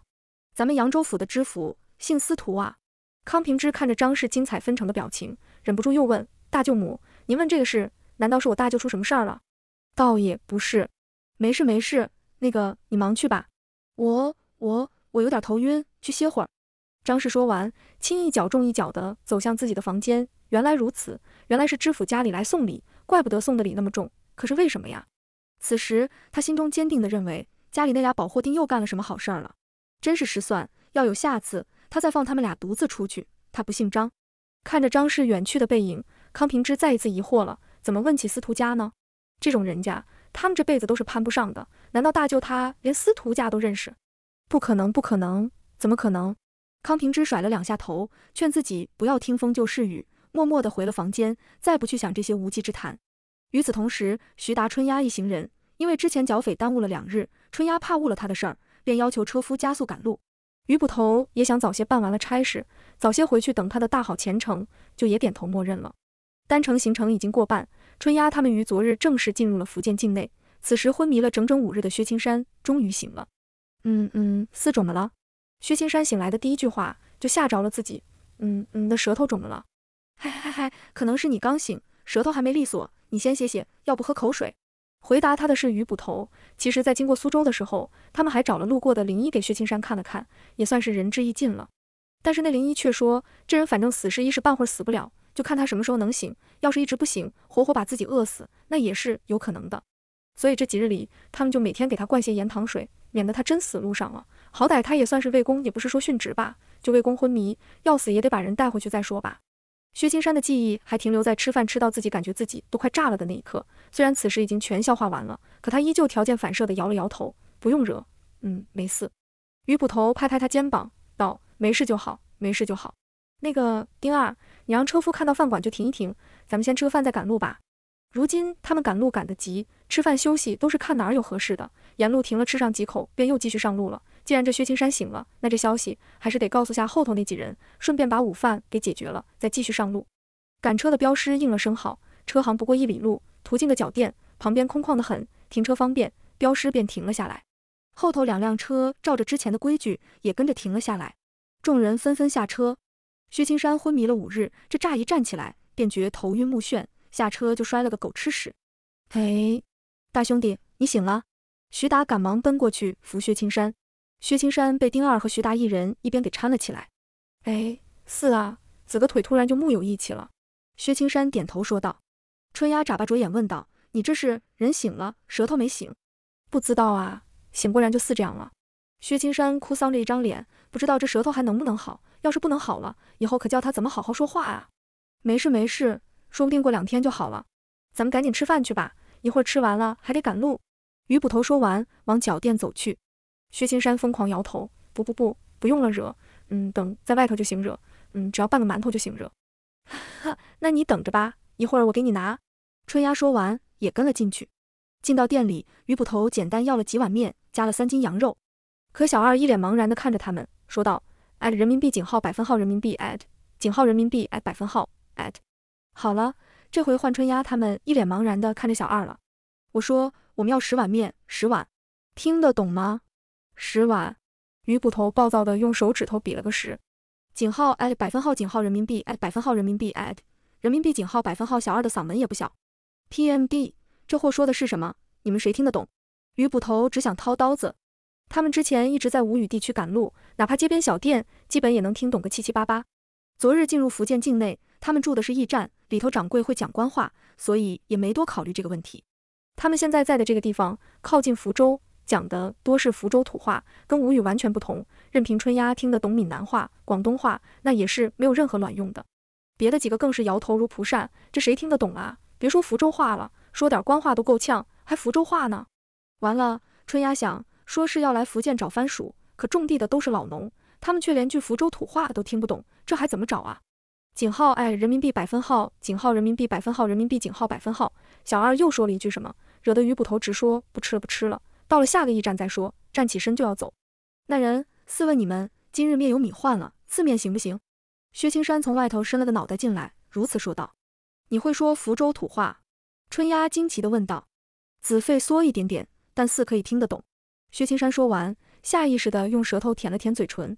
咱们扬州府的知府姓司徒啊。康平之看着张氏精彩纷呈的表情，忍不住又问：“大舅母。”您问这个事，难道是我大舅出什么事儿了？倒也不是，没事没事，那个你忙去吧，我我我有点头晕，去歇会儿。张氏说完，轻一脚重一脚的走向自己的房间。原来如此，原来是知府家里来送礼，怪不得送的礼那么重。可是为什么呀？此时他心中坚定的认为，家里那俩保货丁又干了什么好事儿了。真是失算，要有下次，他再放他们俩独自出去。他不姓张。看着张氏远去的背影。康平之再一次疑惑了，怎么问起司徒家呢？这种人家，他们这辈子都是攀不上的。难道大舅他连司徒家都认识？不可能，不可能，怎么可能？康平之甩了两下头，劝自己不要听风就是雨，默默地回了房间，再不去想这些无稽之谈。与此同时，徐达、春丫一行人因为之前剿匪耽误了两日，春丫怕误了他的事儿，便要求车夫加速赶路。于捕头也想早些办完了差事，早些回去等他的大好前程，就也点头默认了。单程行程已经过半，春丫他们于昨日正式进入了福建境内。此时昏迷了整整五日的薛青山终于醒了。嗯嗯，丝肿么了？薛青山醒来的第一句话就吓着了自己。嗯嗯，的舌头肿了。嗨嗨嗨，可能是你刚醒，舌头还没利索。你先歇歇，要不喝口水。回答他的是鱼捕头。其实，在经过苏州的时候，他们还找了路过的灵医给薛青山看了看，也算是仁至义尽了。但是那灵医却说，这人反正死是一时半会儿死不了。就看他什么时候能醒，要是一直不醒，活活把自己饿死，那也是有可能的。所以这几日里，他们就每天给他灌些盐糖水，免得他真死路上了。好歹他也算是魏公，也不是说殉职吧，就魏公昏迷，要死也得把人带回去再说吧。薛青山的记忆还停留在吃饭吃到自己感觉自己都快炸了的那一刻，虽然此时已经全消化完了，可他依旧条件反射的摇了摇头，不用惹，嗯，没事。于捕头拍拍他肩膀，道：没事就好，没事就好。那个丁二。你让车夫看到饭馆就停一停，咱们先吃个饭再赶路吧。如今他们赶路赶得急，吃饭休息都是看哪儿有合适的，沿路停了吃上几口，便又继续上路了。既然这薛青山醒了，那这消息还是得告诉下后头那几人，顺便把午饭给解决了，再继续上路。赶车的镖师应了声好，车行不过一里路，途径的脚店旁边空旷的很，停车方便，镖师便停了下来。后头两辆车照着之前的规矩也跟着停了下来，众人纷纷下车。薛青山昏迷了五日，这乍一站起来，便觉头晕目眩，下车就摔了个狗吃屎。哎，大兄弟，你醒了！徐达赶忙奔过去扶薛青山。薛青山被丁二和徐达一人一边给搀了起来。哎，是啊，子个腿突然就木有力气了。薛青山点头说道。春丫眨巴着眼问道：“你这是人醒了，舌头没醒？不知道啊，醒过来就似这样了。”薛青山哭丧着一张脸，不知道这舌头还能不能好。要是不能好了，以后可叫他怎么好好说话啊？没事没事，说不定过两天就好了。咱们赶紧吃饭去吧，一会儿吃完了还得赶路。于捕头说完，往脚店走去。薛青山疯狂摇头，不不不，不用了惹，嗯，等在外头就行惹，嗯，只要半个馒头就行惹。哈哈，那你等着吧，一会儿我给你拿。春丫说完，也跟了进去。进到店里，于捕头简单要了几碗面，加了三斤羊肉。可小二一脸茫然地看着他们，说道。at 人民币井号百分号人民币 at 井号人民币 at 百分号 at 好了，这回换春丫他们一脸茫然的看着小二了。我说我们要十碗面，十碗，听得懂吗？十碗。于捕头暴躁的用手指头比了个十。井号 at 百分号井号人民币 at 百分号人民币 at 人民币井号百分号小二的嗓门也不小。PMD 这货说的是什么？你们谁听得懂？于捕头只想掏刀子。他们之前一直在吴语地区赶路，哪怕街边小店，基本也能听懂个七七八八。昨日进入福建境内，他们住的是驿站，里头掌柜会讲官话，所以也没多考虑这个问题。他们现在在的这个地方靠近福州，讲的多是福州土话，跟吴语完全不同。任凭春丫听得懂闽南话、广东话，那也是没有任何卵用的。别的几个更是摇头如蒲扇，这谁听得懂啊？别说福州话了，说点官话都够呛，还福州话呢？完了，春丫想说是要来福建找番薯，可种地的都是老农，他们却连句福州土话都听不懂，这还怎么找啊？井号哎，人民币百分号，井号人民币百分号，人民币井号百分号。小二又说了一句什么？惹得鱼捕头直说不吃了不吃了，到了下个驿站再说。站起身就要走。那人，四问你们今日面有米换了，次面行不行？薛青山从外头伸了个脑袋进来，如此说道：“你会说福州土话？”春丫惊奇地问道。子费缩一点点，但似可以听得懂。薛青山说完，下意识地用舌头舔了舔嘴唇。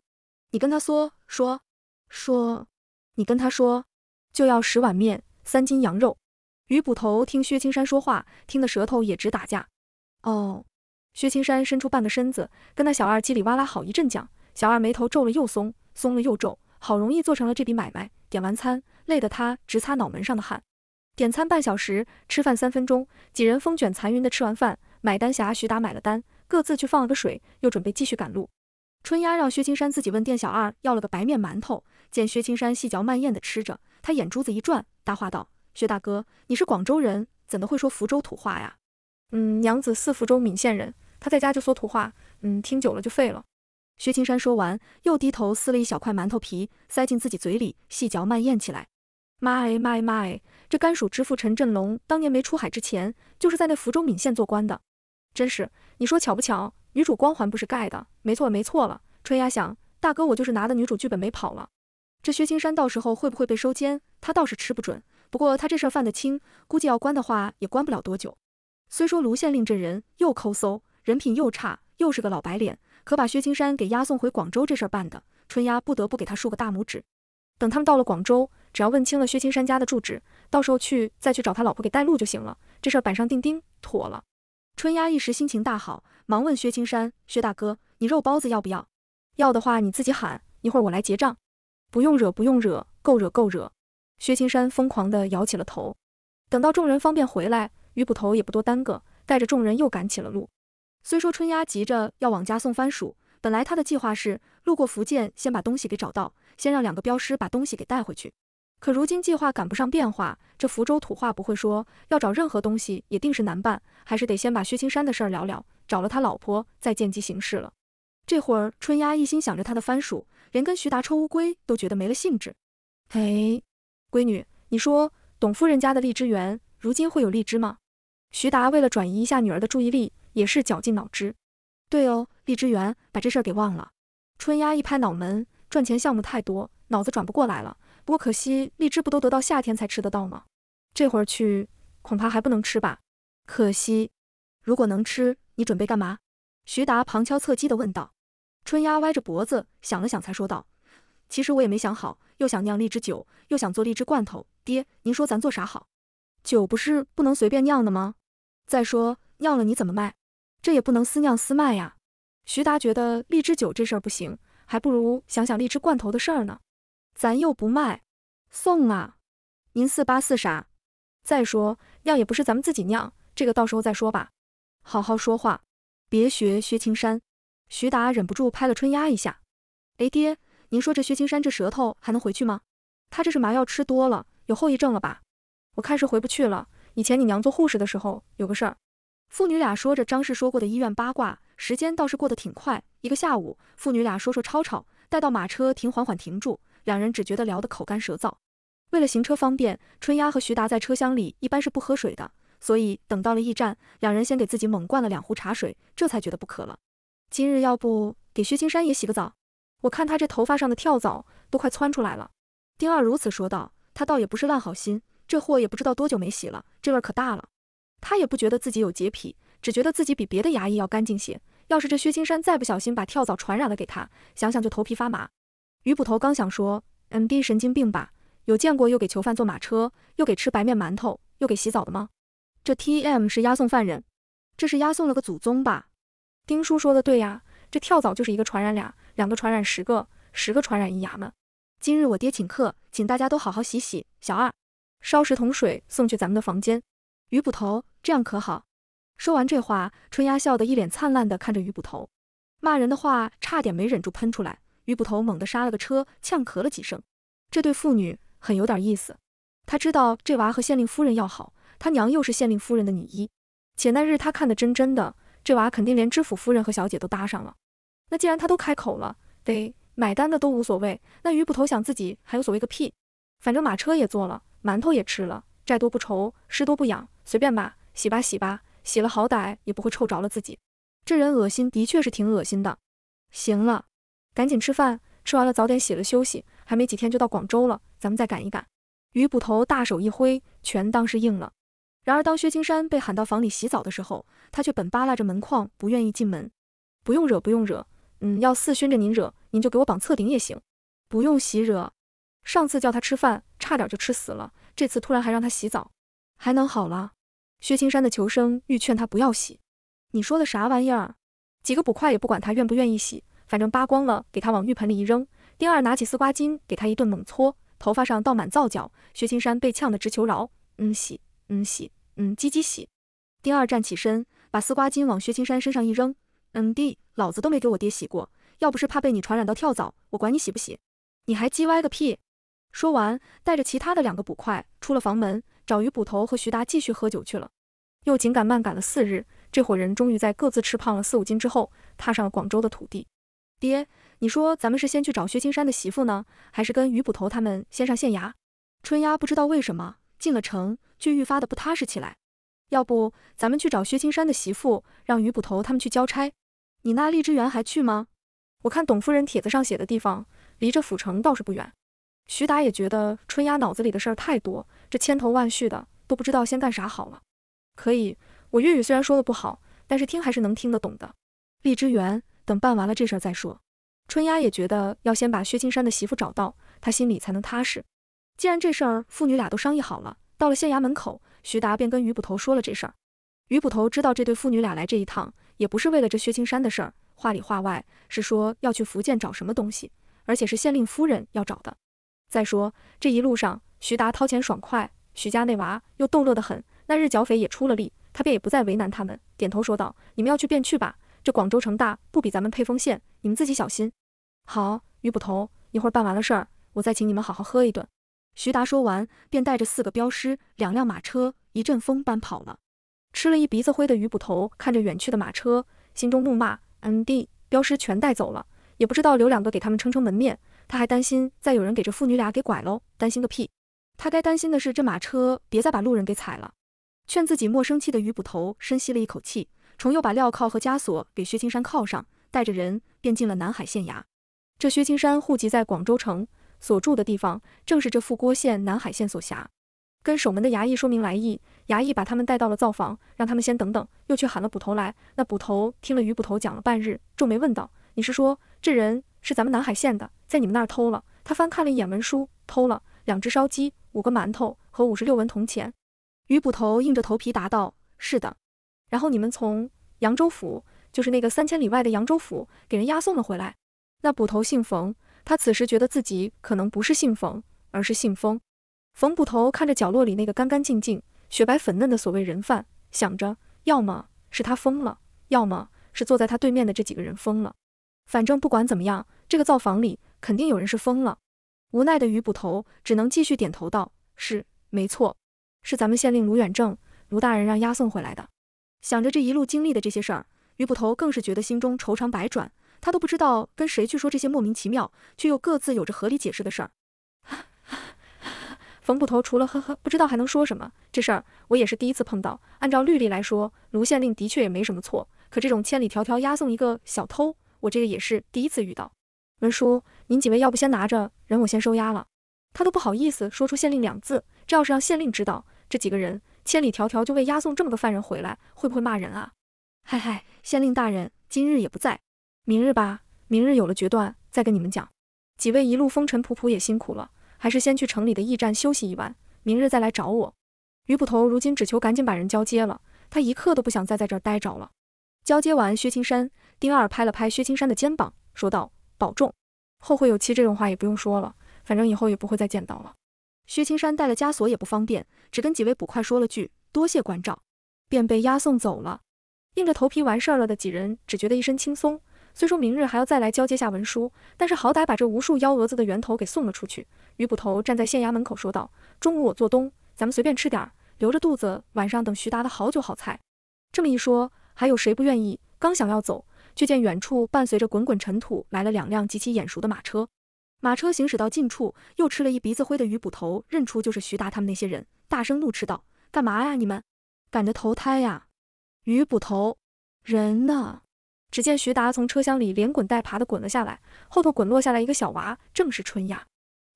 你跟他说说说，你跟他说，就要十碗面，三斤羊肉。鱼捕头听薛青山说话，听得舌头也直打架。哦，薛青山伸出半个身子，跟那小二叽里哇啦好一阵讲。小二眉头皱了又松，松了又皱，好容易做成了这笔买卖。点完餐，累得他直擦脑门上的汗。点餐半小时，吃饭三分钟，几人风卷残云的吃完饭，买单侠徐达买了单，各自去放了个水，又准备继续赶路。春丫让薛青山自己问店小二要了个白面馒头，见薛青山细嚼慢咽的吃着，他眼珠子一转，搭话道。薛大哥，你是广州人，怎的会说福州土话呀？嗯，娘子是福州闽县人，她在家就说土话，嗯，听久了就废了。薛青山说完，又低头撕了一小块馒头皮，塞进自己嘴里，细嚼慢咽起来。妈哎妈哎妈哎，这甘蜀知府陈振龙当年没出海之前，就是在那福州闽县做官的，真是，你说巧不巧？女主光环不是盖的，没错没错了。春丫想，大哥我就是拿的女主剧本没跑了。这薛青山到时候会不会被收监，他倒是吃不准。不过他这事儿犯得轻，估计要关的话也关不了多久。虽说卢县令这人又抠搜，人品又差，又是个老白脸，可把薛青山给押送回广州这事儿办的，春丫不得不给他竖个大拇指。等他们到了广州，只要问清了薛青山家的住址，到时候去再去找他老婆给带路就行了。这事儿板上钉钉，妥了。春丫一时心情大好，忙问薛青山：“薛大哥，你肉包子要不要？要的话你自己喊，一会儿我来结账。不用惹，不用惹，够惹够惹。”薛青山疯狂地摇起了头。等到众人方便回来，于捕头也不多耽搁，带着众人又赶起了路。虽说春丫急着要往家送番薯，本来他的计划是路过福建，先把东西给找到，先让两个镖师把东西给带回去。可如今计划赶不上变化，这福州土话不会说，要找任何东西也定是难办，还是得先把薛青山的事儿了了，找了他老婆再见机行事了。这会儿春丫一心想着他的番薯，连跟徐达抽乌龟都觉得没了兴致。嘿。闺女，你说董夫人家的荔枝园如今会有荔枝吗？徐达为了转移一下女儿的注意力，也是绞尽脑汁。对哦，荔枝园，把这事儿给忘了。春丫一拍脑门，赚钱项目太多，脑子转不过来了。不过可惜，荔枝不都得到夏天才吃得到吗？这会儿去，恐怕还不能吃吧。可惜，如果能吃，你准备干嘛？徐达旁敲侧击地问道。春丫歪着脖子想了想，才说道。其实我也没想好，又想酿荔枝酒，又想做荔枝罐头。爹，您说咱做啥好？酒不是不能随便酿的吗？再说酿了你怎么卖？这也不能私酿私卖呀。徐达觉得荔枝酒这事儿不行，还不如想想荔枝罐头的事儿呢。咱又不卖，送啊！您四八四啥？再说酿也不是咱们自己酿，这个到时候再说吧。好好说话，别学薛青山。徐达忍不住拍了春丫一下。哎，爹。您说这薛青山这舌头还能回去吗？他这是麻药吃多了，有后遗症了吧？我看是回不去了。以前你娘做护士的时候有个事儿。父女俩说着张氏说过的医院八卦，时间倒是过得挺快。一个下午，父女俩说说吵吵，待到马车停缓缓停住，两人只觉得聊得口干舌燥。为了行车方便，春丫和徐达在车厢里一般是不喝水的，所以等到了驿站，两人先给自己猛灌了两壶茶水，这才觉得不渴了。今日要不给薛青山也洗个澡？我看他这头发上的跳蚤都快窜出来了。丁二如此说道。他倒也不是烂好心，这货也不知道多久没洗了，这味儿可大了。他也不觉得自己有洁癖，只觉得自己比别的衙役要干净些。要是这薛青山再不小心把跳蚤传染了给他，想想就头皮发麻。于捕头刚想说，M D 神经病吧？有见过又给囚犯坐马车，又给吃白面馒头，又给洗澡的吗？这 T M 是押送犯人，这是押送了个祖宗吧？丁叔说的对呀，这跳蚤就是一个传染俩。两个传染十个，十个传染一衙门。今日我爹请客，请大家都好好洗洗。小二，烧十桶水送去咱们的房间。于捕头，这样可好？说完这话，春丫笑得一脸灿烂的看着于捕头，骂人的话差点没忍住喷出来。于捕头猛地刹了个车，呛咳了几声。这对父女很有点意思。他知道这娃和县令夫人要好，他娘又是县令夫人的女医，且那日他看得真真的，这娃肯定连知府夫人和小姐都搭上了。那既然他都开口了，得买单的都无所谓。那于捕头想自己还有所谓个屁？反正马车也坐了，馒头也吃了，债多不愁，失多不痒，随便吧，洗吧洗吧，洗了好歹也不会臭着了自己。这人恶心，的确是挺恶心的。行了，赶紧吃饭，吃完了早点洗了休息，还没几天就到广州了，咱们再赶一赶。于捕头大手一挥，全当是应了。然而当薛青山被喊到房里洗澡的时候，他却本扒拉着门框，不愿意进门。不用惹，不用惹。嗯，要四熏着您惹，您就给我绑侧顶也行，不用洗惹。上次叫他吃饭，差点就吃死了，这次突然还让他洗澡，还能好了？薛青山的求生欲劝他不要洗。你说的啥玩意儿？几个捕快也不管他愿不愿意洗，反正扒光了给他往浴盆里一扔。丁二拿起丝瓜巾给他一顿猛搓，头发上倒满皂角。薛青山被呛得直求饶，嗯洗，嗯洗，嗯唧唧洗。丁二站起身，把丝瓜巾往薛青山身上一扔。嗯弟，老子都没给我爹洗过，要不是怕被你传染到跳蚤，我管你洗不洗？你还叽歪个屁！说完，带着其他的两个捕快出了房门，找于捕头和徐达继续喝酒去了。又紧赶慢赶了四日，这伙人终于在各自吃胖了四五斤之后，踏上了广州的土地。爹，你说咱们是先去找薛青山的媳妇呢，还是跟于捕头他们先上县衙？春丫不知道为什么进了城却愈发的不踏实起来。要不咱们去找薛青山的媳妇，让于捕头他们去交差？你那荔枝园还去吗？我看董夫人帖子上写的地方，离这府城倒是不远。徐达也觉得春丫脑子里的事儿太多，这千头万绪的都不知道先干啥好了。可以，我粤语虽然说的不好，但是听还是能听得懂的。荔枝园，等办完了这事儿再说。春丫也觉得要先把薛青山的媳妇找到，她心里才能踏实。既然这事儿父女俩都商议好了，到了县衙门口，徐达便跟于捕头说了这事儿。于捕头知道这对父女俩来这一趟。也不是为了这薛青山的事儿，话里话外是说要去福建找什么东西，而且是县令夫人要找的。再说这一路上，徐达掏钱爽快，徐家那娃又逗乐得很。那日剿匪也出了力，他便也不再为难他们，点头说道：“你们要去便去吧，这广州城大，不比咱们沛丰县，你们自己小心。”好，于捕头，一会儿办完了事儿，我再请你们好好喝一顿。徐达说完，便带着四个镖师、两辆马车，一阵风般跑了。吃了一鼻子灰的鱼捕头看着远去的马车，心中怒骂：“M.D. 镖师全带走了，也不知道留两个给他们撑撑门面。他还担心再有人给这父女俩给拐喽，担心个屁！他该担心的是这马车别再把路人给踩了。”劝自己莫生气的鱼捕头深吸了一口气，重又把镣铐和枷锁给薛青山铐上，带着人便进了南海县衙。这薛青山户籍在广州城，所住的地方正是这富郭县南海县所辖。跟守门的衙役说明来意，衙役把他们带到了灶房，让他们先等等，又去喊了捕头来。那捕头听了于捕头讲了半日，皱眉问道：“你是说这人是咱们南海县的，在你们那儿偷了？”他翻看了一眼文书，偷了两只烧鸡、五个馒头和五十六文铜钱。于捕头硬着头皮答道：“是的。”然后你们从扬州府，就是那个三千里外的扬州府，给人押送了回来。那捕头姓冯，他此时觉得自己可能不是姓冯，而是姓封。冯捕头看着角落里那个干干净净、雪白粉嫩的所谓人犯，想着，要么是他疯了，要么是坐在他对面的这几个人疯了。反正不管怎么样，这个灶房里肯定有人是疯了。无奈的于捕头只能继续点头道：“是，没错，是咱们县令卢远正，卢大人让押送回来的。”想着这一路经历的这些事儿，于捕头更是觉得心中愁肠百转。他都不知道跟谁去说这些莫名其妙却又各自有着合理解释的事儿。冯捕头除了呵呵，不知道还能说什么。这事儿我也是第一次碰到。按照律例来说，卢县令的确也没什么错。可这种千里迢迢押送一个小偷，我这个也是第一次遇到。文书，您几位要不先拿着，人我先收押了。他都不好意思说出县令两字，这要是让县令知道，这几个人千里迢迢就为押送这么个犯人回来，会不会骂人啊？嗨嗨，县令大人今日也不在，明日吧，明日有了决断再跟你们讲。几位一路风尘仆仆也辛苦了。还是先去城里的驿站休息一晚，明日再来找我。于捕头如今只求赶紧把人交接了，他一刻都不想再在这儿待着了。交接完，薛青山、丁二拍了拍薛青山的肩膀，说道：“保重，后会有期。”这种话也不用说了，反正以后也不会再见到了。薛青山带了枷锁也不方便，只跟几位捕快说了句“多谢关照”，便被押送走了。硬着头皮完事儿了的几人只觉得一身轻松。虽说明日还要再来交接下文书，但是好歹把这无数幺蛾子的源头给送了出去。于捕头站在县衙门口说道：“中午我做东，咱们随便吃点儿，留着肚子，晚上等徐达的好酒好菜。”这么一说，还有谁不愿意？刚想要走，却见远处伴随着滚滚尘土来了两辆极其眼熟的马车。马车行驶到近处，又吃了一鼻子灰的于捕头认出就是徐达他们那些人，大声怒斥道：“干嘛呀你们？赶着投胎呀？”于捕头，人呢？只见徐达从车厢里连滚带爬的滚了下来，后头滚落下来一个小娃，正是春芽。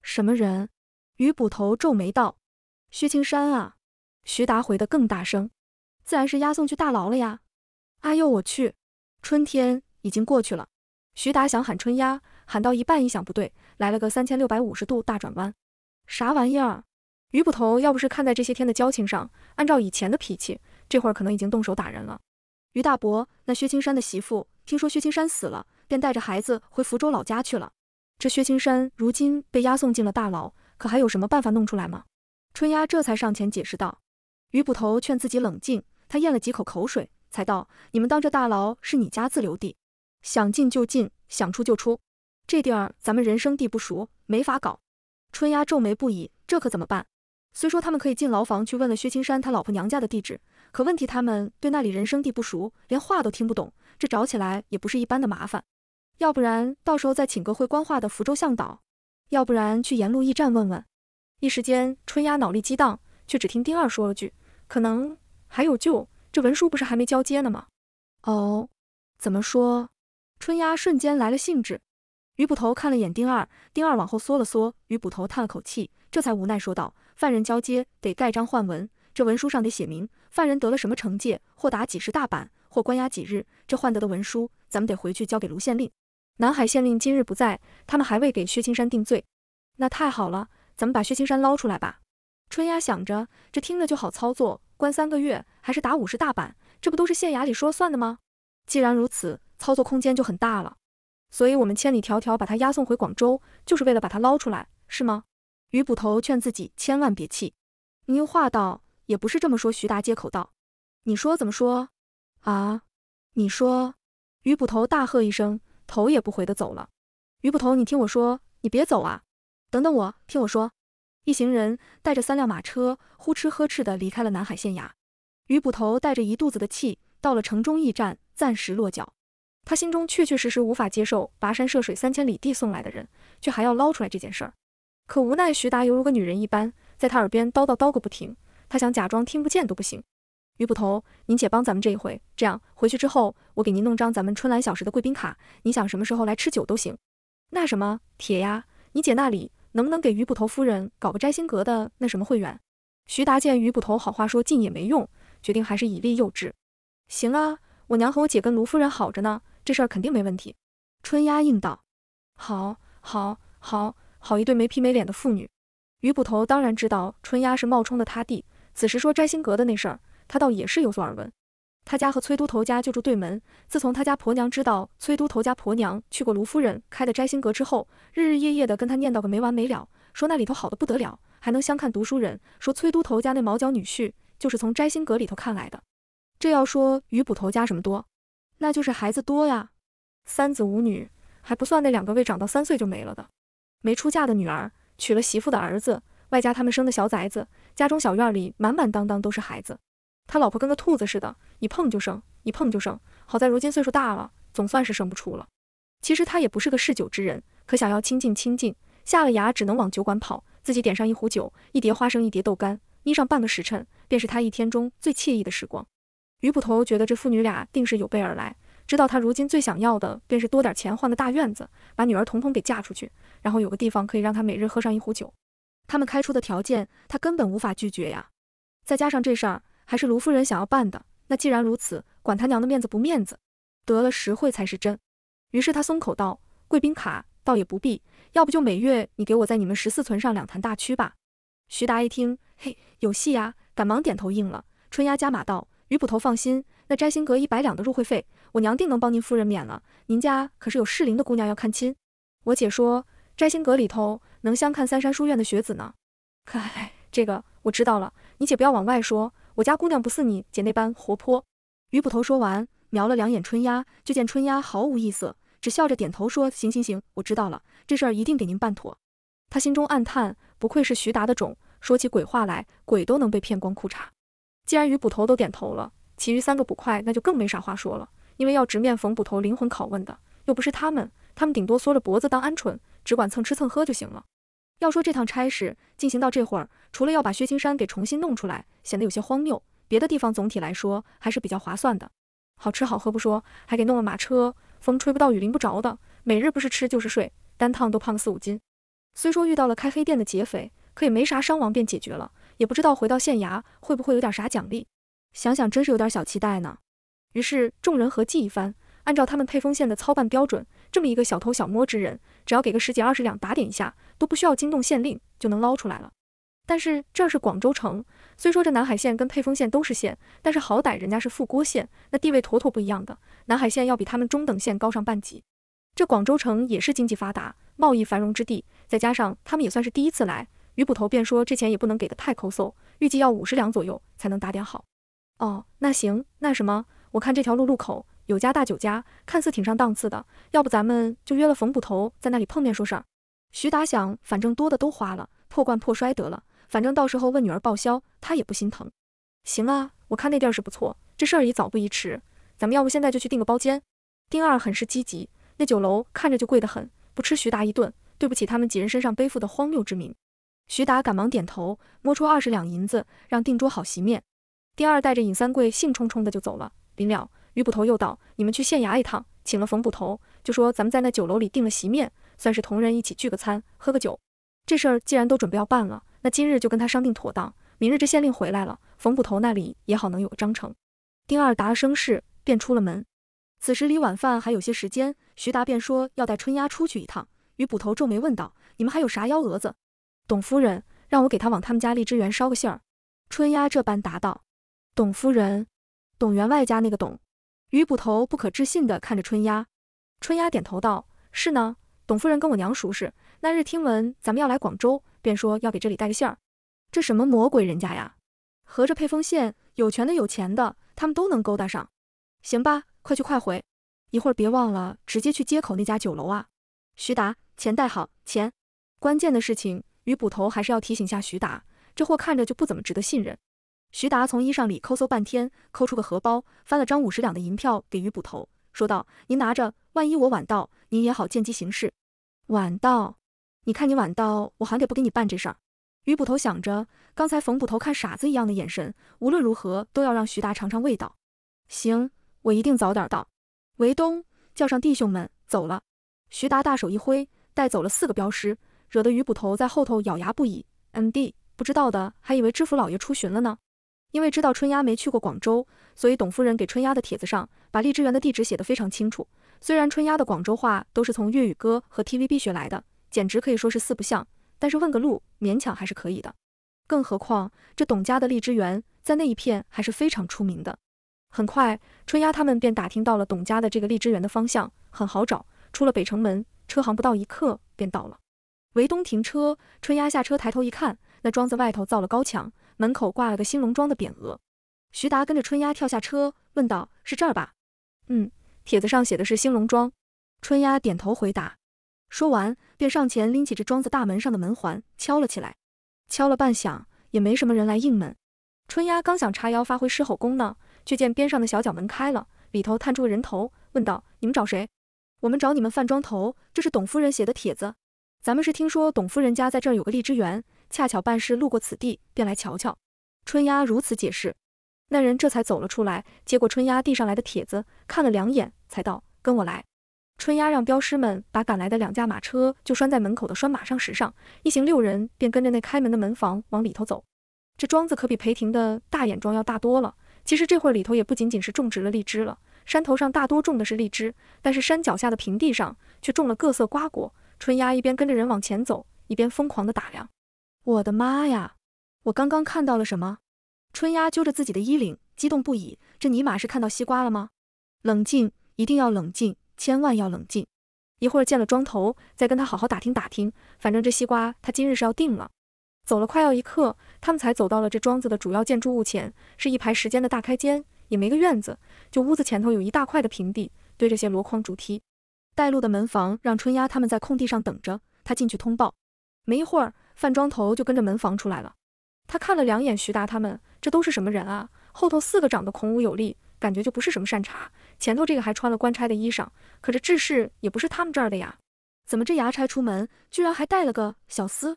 什么人？于捕头皱眉道：“薛青山啊！”徐达回得更大声：“自然是押送去大牢了呀！”哎呦我去！春天已经过去了。徐达想喊春丫，喊到一半一想不对，来了个三千六百五十度大转弯。啥玩意儿？于捕头要不是看在这些天的交情上，按照以前的脾气，这会儿可能已经动手打人了。于大伯，那薛青山的媳妇听说薛青山死了，便带着孩子回福州老家去了。这薛青山如今被押送进了大牢，可还有什么办法弄出来吗？春丫这才上前解释道。于捕头劝自己冷静，他咽了几口口水，才道：“你们当这大牢是你家自留地，想进就进，想出就出，这地儿咱们人生地不熟，没法搞。”春丫皱眉不已，这可怎么办？虽说他们可以进牢房去问了薛青山他老婆娘家的地址。可问题，他们对那里人生地不熟，连话都听不懂，这找起来也不是一般的麻烦。要不然到时候再请个会官话的福州向导，要不然去沿路驿站问问。一时间，春丫脑力激荡，却只听丁二说了句：“可能还有救，这文书不是还没交接呢吗？”哦，怎么说？春丫瞬间来了兴致。于捕头看了眼丁二，丁二往后缩了缩，于捕头叹了口气，这才无奈说道：“犯人交接得盖章换文。”这文书上得写明犯人得了什么惩戒，或打几十大板，或关押几日。这换得的文书，咱们得回去交给卢县令。南海县令今日不在，他们还未给薛青山定罪。那太好了，咱们把薛青山捞出来吧。春丫想着，这听着就好操作，关三个月还是打五十大板，这不都是县衙里说了算的吗？既然如此，操作空间就很大了。所以，我们千里迢迢把他押送回广州，就是为了把他捞出来，是吗？于捕头劝自己千万别气。你又话道。也不是这么说。徐达接口道：“你说怎么说？啊？你说？”于捕头大喝一声，头也不回的走了。于捕头，你听我说，你别走啊！等等我，听我说。一行人带着三辆马车，呼哧呵哧的离开了南海县衙。于捕头带着一肚子的气，到了城中驿站，暂时落脚。他心中确确实实无法接受跋山涉水三千里地送来的人，却还要捞出来这件事儿。可无奈徐达犹如个女人一般，在他耳边叨叨叨个不停。他想假装听不见都不行。于捕头，您且帮咱们这一回，这样回去之后，我给您弄张咱们春兰小食的贵宾卡，你想什么时候来吃酒都行。那什么，铁呀，你姐那里能不能给于捕头夫人搞个摘星阁的那什么会员？徐达见于捕头好话说尽也没用，决定还是以利诱之。行啊，我娘和我姐跟卢夫人好着呢，这事儿肯定没问题。春丫应道：好，好，好，好一对没皮没脸的妇女。于捕头当然知道春丫是冒充的他弟。此时说摘星阁的那事儿，他倒也是有所耳闻。他家和崔都头家就住对门，自从他家婆娘知道崔都头家婆娘去过卢夫人开的摘星阁之后，日日夜夜的跟他念叨个没完没了，说那里头好的不得了，还能相看读书人。说崔都头家那毛脚女婿就是从摘星阁里头看来的。这要说于捕头家什么多，那就是孩子多呀，三子五女，还不算那两个未长到三岁就没了的，没出嫁的女儿，娶了媳妇的儿子。外加他们生的小崽子，家中小院里满满当当都是孩子。他老婆跟个兔子似的，一碰就生，一碰就生。好在如今岁数大了，总算是生不出了。其实他也不是个嗜酒之人，可想要清静清静，下了牙只能往酒馆跑，自己点上一壶酒，一碟花生，一碟豆干，眯上半个时辰，便是他一天中最惬意的时光。于捕头觉得这父女俩定是有备而来，知道他如今最想要的便是多点钱换个大院子，把女儿统统给嫁出去，然后有个地方可以让他每日喝上一壶酒。他们开出的条件，他根本无法拒绝呀。再加上这事儿还是卢夫人想要办的，那既然如此，管他娘的面子不面子，得了实惠才是真。于是他松口道：“贵宾卡倒也不必，要不就每月你给我在你们十四存上两坛大曲吧。”徐达一听，嘿，有戏呀，赶忙点头应了。春丫加码道：“于捕头放心，那摘星阁一百两的入会费，我娘定能帮您夫人免了。您家可是有适龄的姑娘要看亲，我姐说摘星阁里头。”能相看三山书院的学子呢？哎，这个我知道了，你姐不要往外说。我家姑娘不似你姐那般活泼。于捕头说完，瞄了两眼春丫，就见春丫毫无异色，只笑着点头说：“行行行，我知道了，这事儿一定给您办妥。”他心中暗叹，不愧是徐达的种，说起鬼话来，鬼都能被骗光裤衩。既然于捕头都点头了，其余三个捕快那就更没啥话说了，因为要直面冯捕头灵魂拷问的，又不是他们，他们顶多缩着脖子当鹌鹑，只管蹭吃蹭喝就行了。要说这趟差事进行到这会儿，除了要把薛青山给重新弄出来，显得有些荒谬，别的地方总体来说还是比较划算的。好吃好喝不说，还给弄了马车，风吹不到雨淋不着的，每日不是吃就是睡，单趟都胖个四五斤。虽说遇到了开黑店的劫匪，可也没啥伤亡便解决了，也不知道回到县衙会不会有点啥奖励。想想真是有点小期待呢。于是众人合计一番，按照他们沛丰县的操办标准，这么一个小偷小摸之人，只要给个十几二十两打点一下。都不需要惊动县令就能捞出来了，但是这是广州城，虽说这南海县跟沛丰县都是县，但是好歹人家是副郭县，那地位妥妥不一样的。南海县要比他们中等县高上半级。这广州城也是经济发达、贸易繁荣之地，再加上他们也算是第一次来，于捕头便说这钱也不能给的太抠搜，预计要五十两左右才能打点好。哦，那行，那什么，我看这条路路口有家大酒家，看似挺上档次的，要不咱们就约了冯捕头在那里碰面说事儿。徐达想，反正多的都花了，破罐破摔得了。反正到时候问女儿报销，他也不心疼。行啊，我看那地儿是不错，这事儿也早不宜迟。咱们要不现在就去订个包间？丁二很是积极。那酒楼看着就贵得很，不吃徐达一顿，对不起他们几人身上背负的荒谬之名。徐达赶忙点头，摸出二十两银子，让定桌好席面。丁二带着尹三桂兴冲冲的就走了。临了，于捕头又道：“你们去县衙一趟，请了冯捕头，就说咱们在那酒楼里订了席面。”算是同人一起聚个餐，喝个酒。这事儿既然都准备要办了，那今日就跟他商定妥当。明日这县令回来了，冯捕头那里也好能有个章程。丁二答了声是，便出了门。此时离晚饭还有些时间，徐达便说要带春丫出去一趟。与捕头皱眉问道：“你们还有啥幺蛾子？”董夫人让我给他往他们家荔枝园捎个信儿。春丫这般答道：“董夫人，董员外家那个董。”于捕头不可置信地看着春丫。春丫点头道：“是呢。”董夫人跟我娘熟识，那日听闻咱们要来广州，便说要给这里带个信儿。这什么魔鬼人家呀？合着配丰县有权的有钱的，他们都能勾搭上。行吧，快去快回，一会儿别忘了直接去街口那家酒楼啊。徐达，钱带好，钱。关键的事情，于捕头还是要提醒下徐达，这货看着就不怎么值得信任。徐达从衣裳里抠搜半天，抠出个荷包，翻了张五十两的银票给于捕头。说道：“您拿着，万一我晚到，您也好见机行事。晚到？你看你晚到，我还得不给你办这事儿。”于捕头想着，刚才冯捕头看傻子一样的眼神，无论如何都要让徐达尝尝味道。行，我一定早点到。维东叫上弟兄们走了。徐达大手一挥，带走了四个镖师，惹得于捕头在后头咬牙不已。M.D. 不知道的还以为知府老爷出巡了呢。因为知道春丫没去过广州，所以董夫人给春丫的帖子上把荔枝园的地址写得非常清楚。虽然春丫的广州话都是从粤语歌和 TVB 学来的，简直可以说是四不像，但是问个路勉强还是可以的。更何况这董家的荔枝园在那一片还是非常出名的。很快，春丫他们便打听到了董家的这个荔枝园的方向，很好找，出了北城门，车行不到一刻便到了。围东停车，春丫下车抬头一看，那庄子外头造了高墙。门口挂了个兴隆庄的匾额，徐达跟着春丫跳下车，问道：“是这儿吧？”“嗯，帖子上写的是兴隆庄。”春丫点头回答。说完，便上前拎起这庄子大门上的门环，敲了起来。敲了半响，也没什么人来应门。春丫刚想叉腰发挥狮吼功呢，却见边上的小角门开了，里头探出个人头，问道：“你们找谁？”“我们找你们范庄头，这是董夫人写的帖子。咱们是听说董夫人家在这儿有个荔枝园。”恰巧办事路过此地，便来瞧瞧。春丫如此解释，那人这才走了出来，接过春丫递上来的帖子，看了两眼，才道：“跟我来。”春丫让镖师们把赶来的两架马车就拴在门口的拴马上石上，一行六人便跟着那开门的门房往里头走。这庄子可比裴庭的大眼庄要大多了。其实这会儿里头也不仅仅是种植了荔枝了，山头上大多种的是荔枝，但是山脚下的平地上却种了各色瓜果。春丫一边跟着人往前走，一边疯狂地打量。我的妈呀！我刚刚看到了什么？春丫揪着自己的衣领，激动不已。这尼玛是看到西瓜了吗？冷静，一定要冷静，千万要冷静。一会儿见了庄头，再跟他好好打听打听。反正这西瓜他今日是要定了。走了快要一刻，他们才走到了这庄子的主要建筑物前，是一排时间的大开间，也没个院子，就屋子前头有一大块的平地，堆着些箩筐竹梯。带路的门房让春丫他们在空地上等着，他进去通报。没一会儿，范庄头就跟着门房出来了。他看了两眼徐达他们，这都是什么人啊？后头四个长得孔武有力，感觉就不是什么善茬。前头这个还穿了官差的衣裳，可这志士也不是他们这儿的呀。怎么这衙差出门居然还带了个小厮？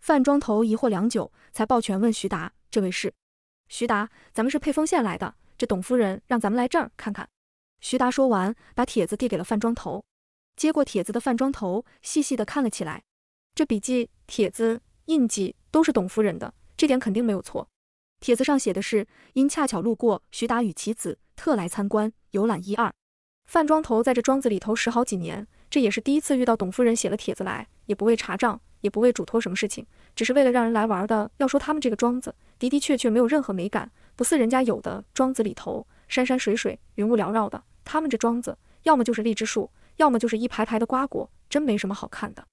范庄头疑惑良久，才抱拳问徐达：“这位是？”徐达：“咱们是沛丰县来的，这董夫人让咱们来这儿看看。”徐达说完，把帖子递给了范庄头。接过帖子的范庄头细细的看了起来，这笔记、帖子、印记都是董夫人的。这点肯定没有错。帖子上写的是，因恰巧路过，徐达与其子特来参观游览一二。范庄头在这庄子里头十好几年，这也是第一次遇到董夫人写了帖子来，也不为查账，也不为嘱托什么事情，只是为了让人来玩的。要说他们这个庄子的的确确没有任何美感，不似人家有的庄子里头山山水水、云雾缭绕的。他们这庄子要么就是荔枝树，要么就是一排排的瓜果，真没什么好看的。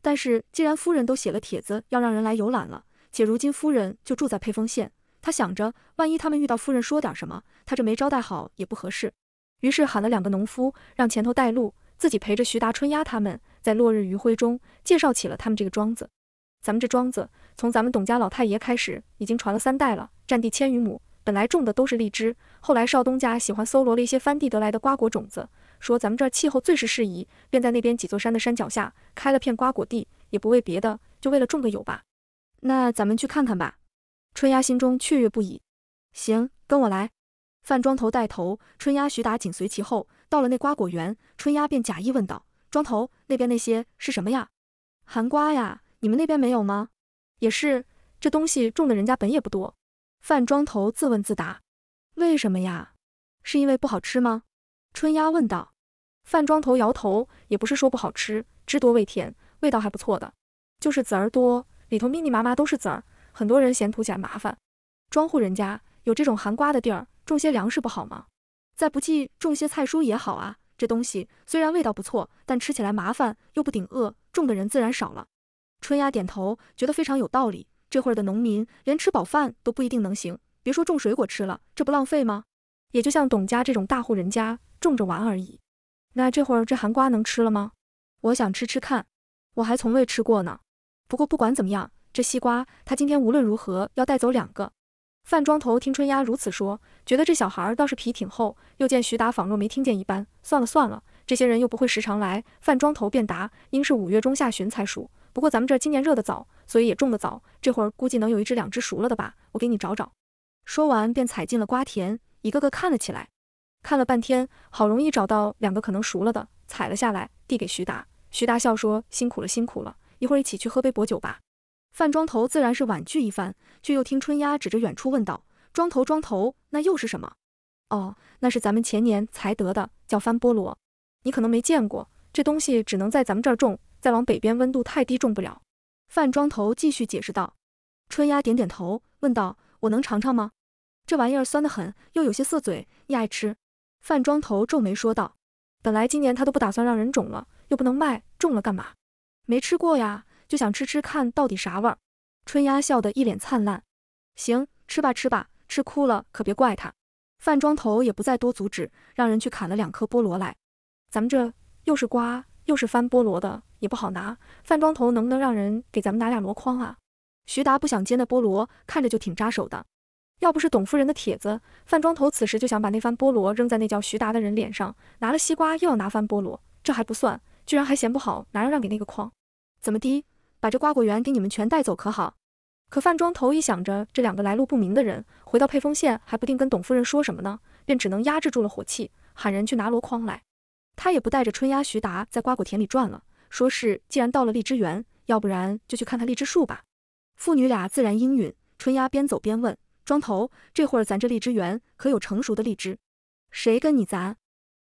但是既然夫人都写了帖子要让人来游览了。且如今夫人就住在沛丰县，他想着，万一他们遇到夫人说点什么，他这没招待好也不合适。于是喊了两个农夫，让前头带路，自己陪着徐达、春丫他们，在落日余晖中介绍起了他们这个庄子。咱们这庄子从咱们董家老太爷开始，已经传了三代了，占地千余亩，本来种的都是荔枝，后来少东家喜欢搜罗了一些番地得来的瓜果种子，说咱们这儿气候最是适宜，便在那边几座山的山脚下开了片瓜果地，也不为别的，就为了种个有吧。那咱们去看看吧。春丫心中雀跃不已。行，跟我来。范庄头带头，春丫、徐达紧随其后。到了那瓜果园，春丫便假意问道：“庄头，那边那些是什么呀？”“寒瓜呀，你们那边没有吗？”“也是，这东西种的人家本也不多。”范庄头自问自答：“为什么呀？是因为不好吃吗？”春丫问道。饭庄头摇头，也不是说不好吃，汁多味甜，味道还不错的，就是籽儿多。里头密密麻麻都是籽儿，很多人嫌吐起来麻烦。庄户人家有这种含瓜的地儿，种些粮食不好吗？再不济种些菜蔬也好啊。这东西虽然味道不错，但吃起来麻烦又不顶饿，种的人自然少了。春丫点头，觉得非常有道理。这会儿的农民连吃饱饭都不一定能行，别说种水果吃了，这不浪费吗？也就像董家这种大户人家种着玩而已。那这会儿这寒瓜能吃了吗？我想吃吃看，我还从未吃过呢。不过不管怎么样，这西瓜他今天无论如何要带走两个。范庄头听春丫如此说，觉得这小孩倒是皮挺厚，又见徐达仿若没听见一般，算了算了，这些人又不会时常来。范庄头便答：应是五月中下旬才熟，不过咱们这今年热得早，所以也种得早，这会儿估计能有一只两只熟了的吧，我给你找找。说完便踩进了瓜田，一个个看了起来，看了半天，好容易找到两个可能熟了的，采了下来，递给徐达。徐达笑说：辛苦了，辛苦了。一会儿一起去喝杯薄酒吧。范庄头自然是婉拒一番，却又听春丫指着远处问道：“庄头，庄头，那又是什么？”“哦，那是咱们前年才得的，叫番菠萝。你可能没见过，这东西只能在咱们这儿种，再往北边温度太低，种不了。”范庄头继续解释道。春丫点点头，问道：“我能尝尝吗？这玩意儿酸得很，又有些涩嘴，你爱吃？”范庄头皱眉说道：“本来今年他都不打算让人种了，又不能卖，种了干嘛？”没吃过呀，就想吃吃看到底啥味儿。春丫笑得一脸灿烂。行，吃吧吃吧，吃哭了可别怪他。范庄头也不再多阻止，让人去砍了两颗菠萝来。咱们这又是瓜又是翻菠萝的，也不好拿。范庄头能不能让人给咱们拿俩箩筐啊？徐达不想接那菠萝，看着就挺扎手的。要不是董夫人的帖子，范庄头此时就想把那番菠萝扔在那叫徐达的人脸上。拿了西瓜又要拿番菠萝，这还不算，居然还嫌不好，拿人让给那个筐。怎么的，把这瓜果园给你们全带走可好？可范庄头一想着这两个来路不明的人回到沛丰县还不定跟董夫人说什么呢，便只能压制住了火气，喊人去拿箩筐来。他也不带着春丫、徐达在瓜果田里转了，说是既然到了荔枝园，要不然就去看看荔枝树吧。父女俩自然应允。春丫边走边问庄头：“这会儿咱这荔枝园可有成熟的荔枝？”谁跟你砸？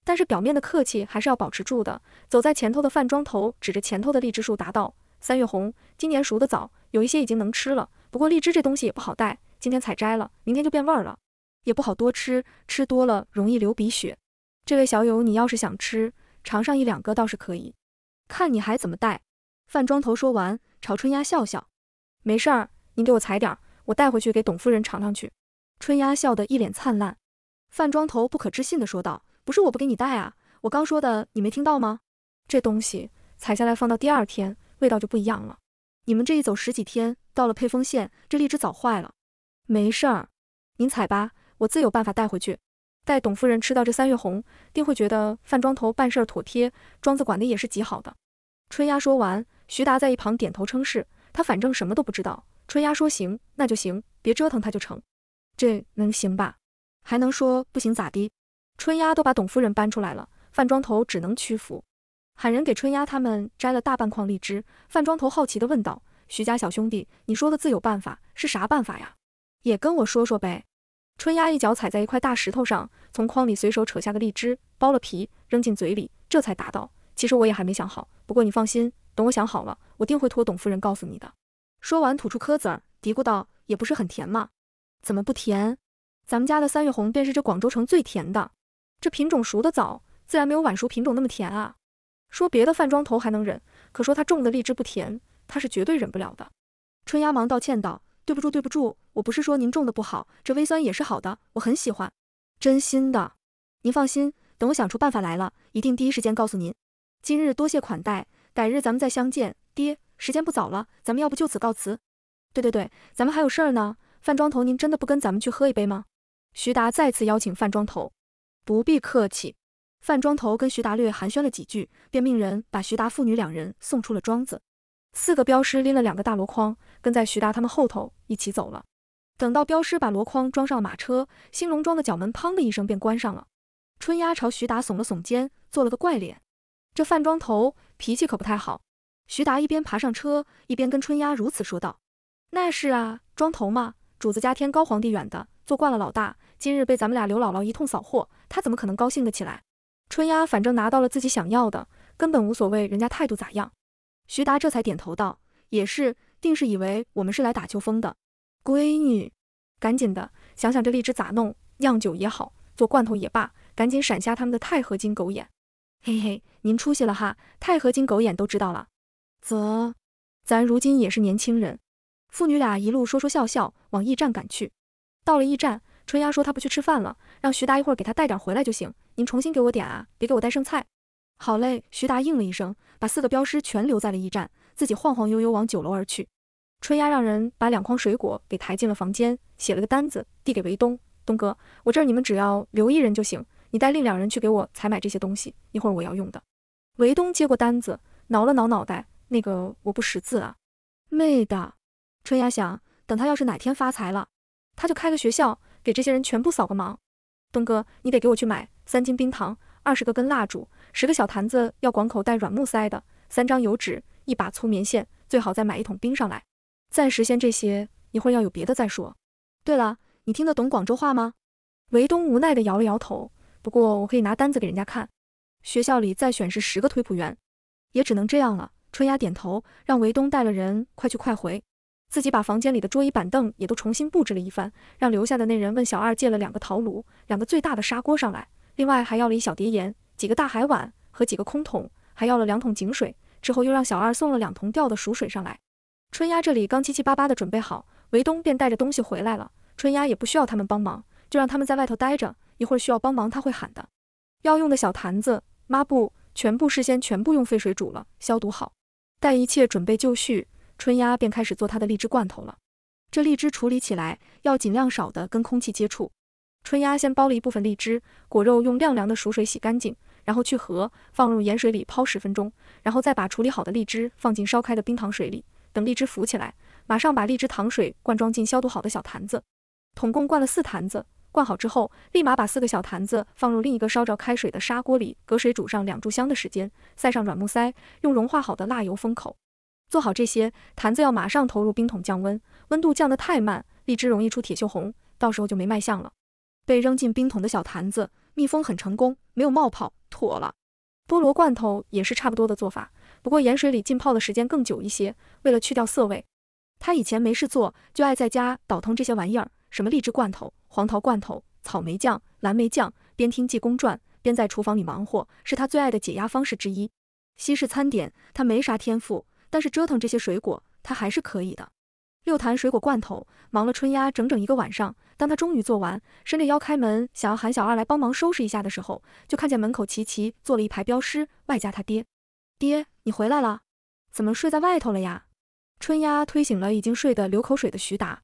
但是表面的客气还是要保持住的。走在前头的范庄头指着前头的荔枝树答道：“三月红，今年熟得早，有一些已经能吃了。不过荔枝这东西也不好带，今天采摘了，明天就变味儿了，也不好多吃，吃多了容易流鼻血。这位小友，你要是想吃，尝上一两个倒是可以，看你还怎么带。”范庄头说完，朝春丫笑笑：“没事儿，您给我采点儿，我带回去给董夫人尝尝去。”春丫笑得一脸灿烂。范庄头不可置信地说道：“不是我不给你带啊，我刚说的你没听到吗？这东西采下来放到第二天，味道就不一样了。你们这一走十几天，到了沛丰县，这荔枝早坏了。没事儿，您采吧，我自有办法带回去。待董夫人吃到这三月红，定会觉得范庄头办事儿妥帖，庄子管的也是极好的。”春丫说完，徐达在一旁点头称是，他反正什么都不知道。春丫说行，那就行，别折腾他就成。这能行吧？还能说不行咋的？春丫都把董夫人搬出来了，范庄头只能屈服，喊人给春丫他们摘了大半筐荔枝。范庄头好奇地问道：“徐家小兄弟，你说的自有办法是啥办法呀？也跟我说说呗。”春丫一脚踩在一块大石头上，从筐里随手扯下个荔枝，剥了皮扔进嘴里，这才答道：“其实我也还没想好，不过你放心，等我想好了，我定会托董夫人告诉你的。”说完吐出颗子儿，嘀咕道：“也不是很甜嘛，怎么不甜？”咱们家的三月红便是这广州城最甜的，这品种熟得早，自然没有晚熟品种那么甜啊。说别的饭庄头还能忍，可说他种的荔枝不甜，他是绝对忍不了的。春丫忙道歉道：“对不住，对不住，我不是说您种的不好，这微酸也是好的，我很喜欢，真心的。您放心，等我想出办法来了，一定第一时间告诉您。今日多谢款待，改日咱们再相见。爹，时间不早了，咱们要不就此告辞？对对对，咱们还有事儿呢。饭庄头，您真的不跟咱们去喝一杯吗？”徐达再次邀请范庄头，不必客气。范庄头跟徐达略寒暄了几句，便命人把徐达父女两人送出了庄子。四个镖师拎了两个大箩筐，跟在徐达他们后头一起走了。等到镖师把箩筐装上马车，兴隆庄的角门砰的一声便关上了。春丫朝徐达耸了耸肩，做了个怪脸。这范庄头脾气可不太好。徐达一边爬上车，一边跟春丫如此说道：“那是啊，庄头嘛，主子家天高皇帝远的。”做惯了老大，今日被咱们俩刘姥姥一通扫货，他怎么可能高兴得起来？春丫反正拿到了自己想要的，根本无所谓人家态度咋样。徐达这才点头道：“也是，定是以为我们是来打秋风的。”闺女，赶紧的，想想这荔枝咋弄，酿酒也好，做罐头也罢，赶紧闪瞎他们的钛合金狗眼。嘿嘿，您出息了哈，钛合金狗眼都知道了。则，咱如今也是年轻人。父女俩一路说说笑笑，往驿站赶去。到了驿站，春丫说她不去吃饭了，让徐达一会儿给她带点回来就行。您重新给我点啊，别给我带剩菜。好嘞，徐达应了一声，把四个镖师全留在了驿站，自己晃晃悠悠往酒楼而去。春丫让人把两筐水果给抬进了房间，写了个单子递给韦东。东哥，我这儿你们只要留一人就行，你带另两人去给我采买这些东西，一会儿我要用的。韦东接过单子，挠了挠脑袋，那个我不识字啊。妹的，春芽想，等他要是哪天发财了。他就开个学校，给这些人全部扫个盲。东哥，你得给我去买三斤冰糖，二十个根蜡烛，十个小坛子要广口带软木塞的，三张油纸，一把粗棉线，最好再买一桶冰上来。暂时先这些，一会儿要有别的再说。对了，你听得懂广州话吗？维东无奈地摇了摇头。不过我可以拿单子给人家看。学校里再选是十个推普员，也只能这样了。春丫点头，让韦东带了人快去快回。自己把房间里的桌椅板凳也都重新布置了一番，让留下的那人问小二借了两个陶炉、两个最大的砂锅上来，另外还要了一小碟盐、几个大海碗和几个空桶，还要了两桶井水。之后又让小二送了两桶吊的熟水上来。春丫这里刚七七八八的准备好，韦东便带着东西回来了。春丫也不需要他们帮忙，就让他们在外头待着，一会儿需要帮忙他会喊的。要用的小坛子、抹布全部事先全部用沸水煮了，消毒好，待一切准备就绪。春丫便开始做她的荔枝罐头了。这荔枝处理起来要尽量少的跟空气接触。春丫先剥了一部分荔枝，果肉用晾凉的熟水洗干净，然后去核，放入盐水里泡十分钟，然后再把处理好的荔枝放进烧开的冰糖水里，等荔枝浮起来，马上把荔枝糖水灌装进消毒好的小坛子，统共灌了四坛子。灌好之后，立马把四个小坛子放入另一个烧着开水的砂锅里，隔水煮上两炷香的时间，塞上软木塞，用融化好的蜡油封口。做好这些，坛子要马上投入冰桶降温，温度降得太慢，荔枝容易出铁锈红，到时候就没卖相了。被扔进冰桶的小坛子密封很成功，没有冒泡，妥了。菠萝罐头也是差不多的做法，不过盐水里浸泡的时间更久一些，为了去掉涩味。他以前没事做，就爱在家倒腾这些玩意儿，什么荔枝罐头、黄桃罐头、草莓酱、蓝莓酱，边听济公传边在厨房里忙活，是他最爱的解压方式之一。西式餐点他没啥天赋。但是折腾这些水果，他还是可以的。六坛水果罐头，忙了春丫整整一个晚上。当他终于做完，伸着腰开门，想要喊小二来帮忙收拾一下的时候，就看见门口齐齐坐了一排镖师，外加他爹。爹，你回来了？怎么睡在外头了呀？春丫推醒了已经睡得流口水的徐达。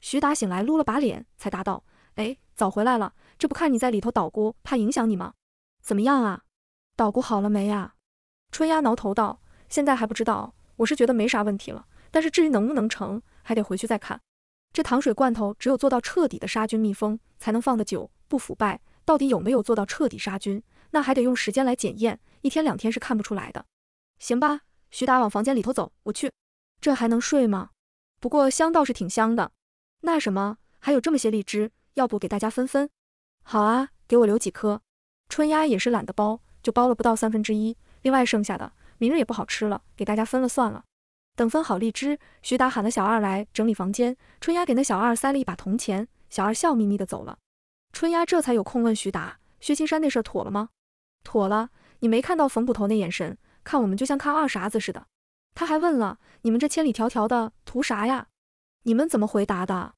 徐达醒来撸了把脸，才答道：“哎，早回来了。这不看你在里头捣鼓，怕影响你吗？怎么样啊？捣鼓好了没啊？”春丫挠头道：“现在还不知道，我是觉得没啥问题了，但是至于能不能成，还得回去再看。这糖水罐头只有做到彻底的杀菌密封，才能放得久不腐败。到底有没有做到彻底杀菌，那还得用时间来检验，一天两天是看不出来的。行吧。”徐达往房间里头走，我去。这还能睡吗？不过香倒是挺香的。那什么，还有这么些荔枝，要不给大家分分？好啊，给我留几颗。春丫也是懒得剥，就剥了不到三分之一。另外剩下的，明日也不好吃了，给大家分了算了。等分好荔枝，徐达喊了小二来整理房间。春丫给那小二塞了一把铜钱，小二笑眯眯的走了。春丫这才有空问徐达：薛青山那事儿妥了吗？妥了。你没看到冯捕头那眼神？看我们就像看二傻子似的，他还问了你们这千里迢迢的图啥呀？你们怎么回答的？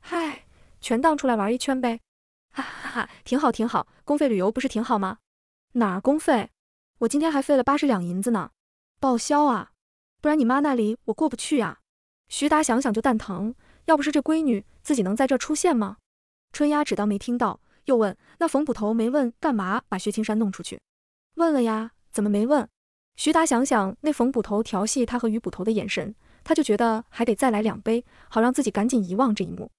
嗨，全当出来玩一圈呗，哈哈哈，挺好挺好，公费旅游不是挺好吗？哪儿公费？我今天还费了八十两银子呢，报销啊，不然你妈那里我过不去呀。徐达想想就蛋疼，要不是这闺女，自己能在这出现吗？春丫只当没听到，又问那冯捕头没问干嘛把薛青山弄出去？问了呀，怎么没问？徐达想想那冯捕头调戏他和于捕头的眼神，他就觉得还得再来两杯，好让自己赶紧遗忘这一幕。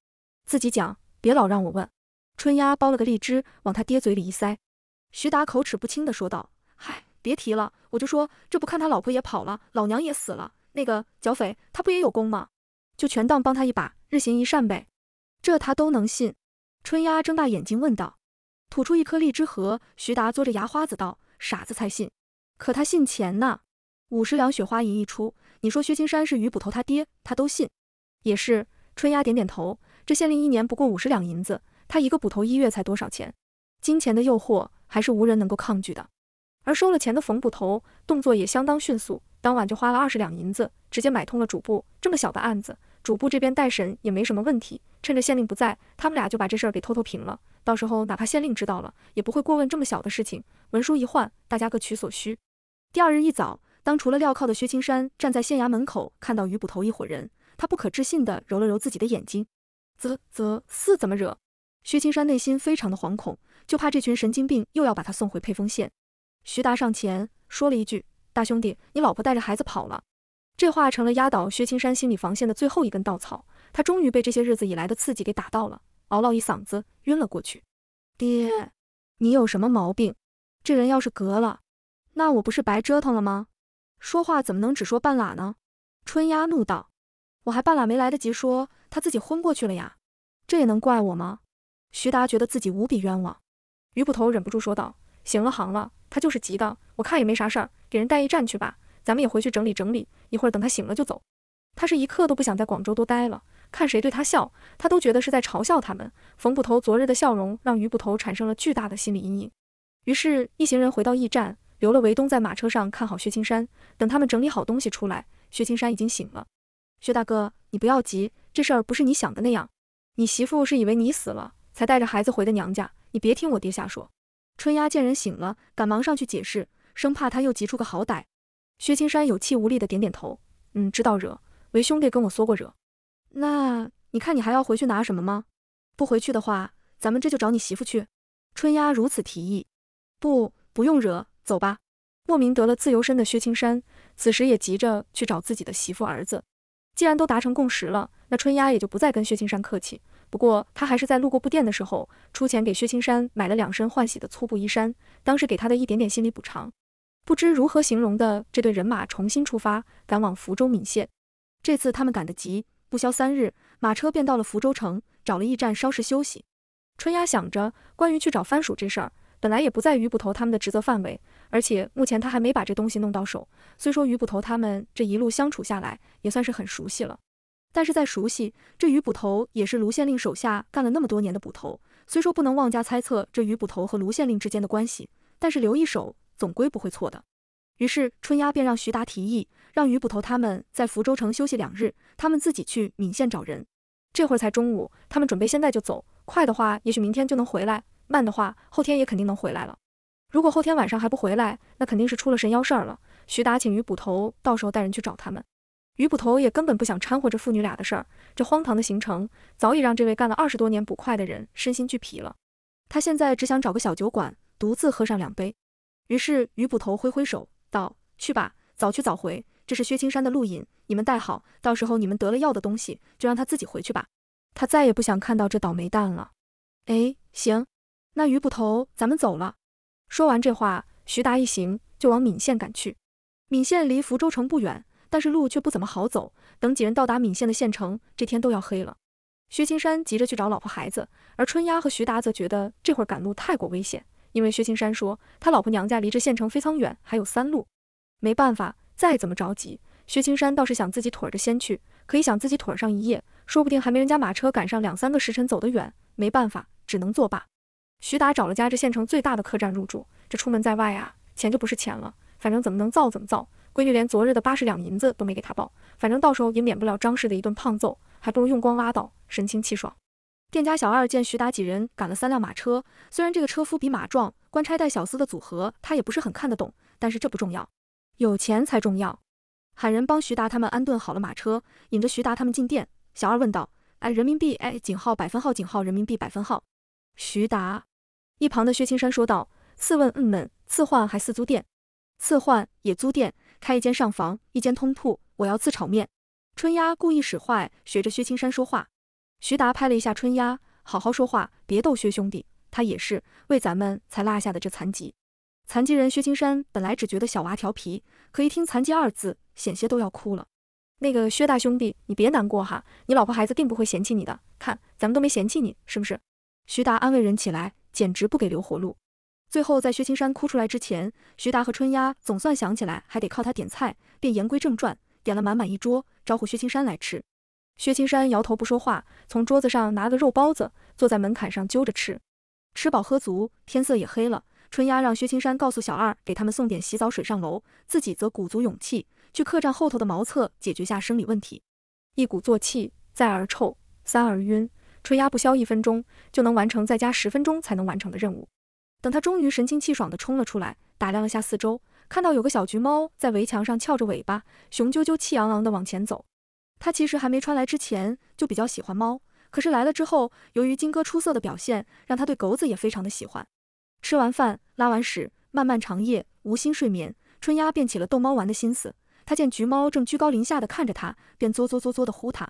自己讲，别老让我问。春丫剥了个荔枝往他爹嘴里一塞。徐达口齿不清地说道：“嗨，别提了，我就说这不看他老婆也跑了，老娘也死了，那个剿匪他不也有功吗？就全当帮他一把，日行一善呗。这他都能信？”春丫睁大眼睛问道。吐出一颗荔枝核，徐达嘬着牙花子道：“傻子才信。”可他信钱呢，五十两雪花银一出，你说薛青山是于捕头他爹，他都信。也是，春丫点点头。这县令一年不过五十两银子，他一个捕头一月才多少钱？金钱的诱惑还是无人能够抗拒的。而收了钱的冯捕头动作也相当迅速，当晚就花了二十两银子，直接买通了主簿。这么小的案子，主簿这边待审也没什么问题。趁着县令不在，他们俩就把这事儿给偷偷平了。到时候哪怕县令知道了，也不会过问这么小的事情。文书一换，大家各取所需。第二日一早，当除了镣铐的薛青山站在县衙门口，看到于捕头一伙人，他不可置信地揉了揉自己的眼睛。啧啧，是怎么惹？薛青山内心非常的惶恐，就怕这群神经病又要把他送回沛丰县。徐达上前说了一句：“大兄弟，你老婆带着孩子跑了。”这话成了压倒薛青山心理防线的最后一根稻草。他终于被这些日子以来的刺激给打到了，嗷唠一嗓子，晕了过去。爹，你有什么毛病？这人要是嗝了。那我不是白折腾了吗？说话怎么能只说半拉呢？春丫怒道：“我还半拉没来得及说，他自己昏过去了呀，这也能怪我吗？”徐达觉得自己无比冤枉。于捕头忍不住说道：“行了行了，他就是急的，我看也没啥事儿，给人带驿站去吧，咱们也回去整理整理，一会儿等他醒了就走。他是一刻都不想在广州多待了，看谁对他笑，他都觉得是在嘲笑他们。”冯捕头昨日的笑容让于捕头产生了巨大的心理阴影，于是，一行人回到驿站。留了韦东在马车上看好薛青山，等他们整理好东西出来，薛青山已经醒了。薛大哥，你不要急，这事儿不是你想的那样。你媳妇是以为你死了，才带着孩子回的娘家，你别听我爹瞎说。春丫见人醒了，赶忙上去解释，生怕他又急出个好歹。薛青山有气无力的点点头，嗯，知道惹，为兄弟跟我说过惹。那你看你还要回去拿什么吗？不回去的话，咱们这就找你媳妇去。春丫如此提议。不，不用惹。走吧，莫名得了自由身的薛青山，此时也急着去找自己的媳妇儿子。既然都达成共识了，那春丫也就不再跟薛青山客气。不过他还是在路过布店的时候，出钱给薛青山买了两身换洗的粗布衣衫，当时给他的一点点心理补偿。不知如何形容的这队人马重新出发，赶往福州闽县。这次他们赶得急，不消三日，马车便到了福州城，找了驿站稍事休息。春丫想着，关于去找番薯这事儿，本来也不在于捕头他们的职责范围。而且目前他还没把这东西弄到手。虽说于捕头他们这一路相处下来也算是很熟悉了，但是再熟悉，这于捕头也是卢县令手下干了那么多年的捕头。虽说不能妄加猜测这于捕头和卢县令之间的关系，但是留一手总归不会错的。于是春丫便让徐达提议，让于捕头他们在福州城休息两日，他们自己去闽县找人。这会儿才中午，他们准备现在就走，快的话也许明天就能回来，慢的话后天也肯定能回来了。如果后天晚上还不回来，那肯定是出了神妖事儿了。徐达请于捕头到时候带人去找他们。于捕头也根本不想掺和这父女俩的事儿，这荒唐的行程早已让这位干了二十多年捕快的人身心俱疲了。他现在只想找个小酒馆，独自喝上两杯。于是于捕头挥挥手道：“去吧，早去早回。这是薛青山的路引，你们带好，到时候你们得了要的东西，就让他自己回去吧。他再也不想看到这倒霉蛋了。”哎，行，那于捕头，咱们走了。说完这话，徐达一行就往闽县赶去。闽县离福州城不远。但是路却不怎么好走，等几人到达闽县的县城，这天都要黑了。薛青山急着去找老婆孩子，而春丫和徐达则觉得这会儿赶路太过危险，因为薛青山说他老婆娘家离这县城非常远，还有三路。没办法，再怎么着急，薛青山倒是想自己腿着先去，可以想自己腿上一夜，说不定还没人家马车赶上两三个时辰走得远。没办法，只能作罢。徐达找了家这县城最大的客栈入住，这出门在外啊，钱就不是钱了，反正怎么能造怎么造。闺女连昨日的八十两银子都没给他报，反正到时候也免不了张氏的一顿胖揍，还不如用光拉倒，神清气爽。店家小二见徐达几人赶了三辆马车，虽然这个车夫比马壮，官差带小厮的组合他也不是很看得懂，但是这不重要，有钱才重要。喊人帮徐达他们安顿好了马车，引着徐达他们进店。小二问道：“哎，人民币？哎，井号百分号？井号人民币百分号？”徐达一旁的薛青山说道：“次问，嗯们，次换还四租店？次换也租店。”开一间上房，一间通铺。我要自炒面。春丫故意使坏，学着薛青山说话。徐达拍了一下春丫，好好说话，别逗薛兄弟。他也是为咱们才落下的这残疾。残疾人薛青山本来只觉得小娃调皮，可一听残疾二字，险些都要哭了。那个薛大兄弟，你别难过哈，你老婆孩子定不会嫌弃你的。看咱们都没嫌弃你，是不是？徐达安慰人起来，简直不给留活路。最后，在薛青山哭出来之前，徐达和春丫总算想起来还得靠他点菜，便言归正传，点了满满一桌，招呼薛青山来吃。薛青山摇头不说话，从桌子上拿个肉包子，坐在门槛上揪着吃。吃饱喝足，天色也黑了。春丫让薛青山告诉小二，给他们送点洗澡水上楼，自己则鼓足勇气去客栈后头的茅厕解决下生理问题。一鼓作气，再而臭，三而晕。春丫不消一分钟，就能完成在家十分钟才能完成的任务。等他终于神清气爽地冲了出来，打量了下四周，看到有个小橘猫在围墙上翘着尾巴，雄赳赳、气昂昂地往前走。他其实还没穿来之前就比较喜欢猫，可是来了之后，由于金哥出色的表现，让他对狗子也非常的喜欢。吃完饭，拉完屎，漫漫长夜无心睡眠，春丫便起了逗猫玩的心思。他见橘猫正居高临下的看着他，便作作作作地呼它。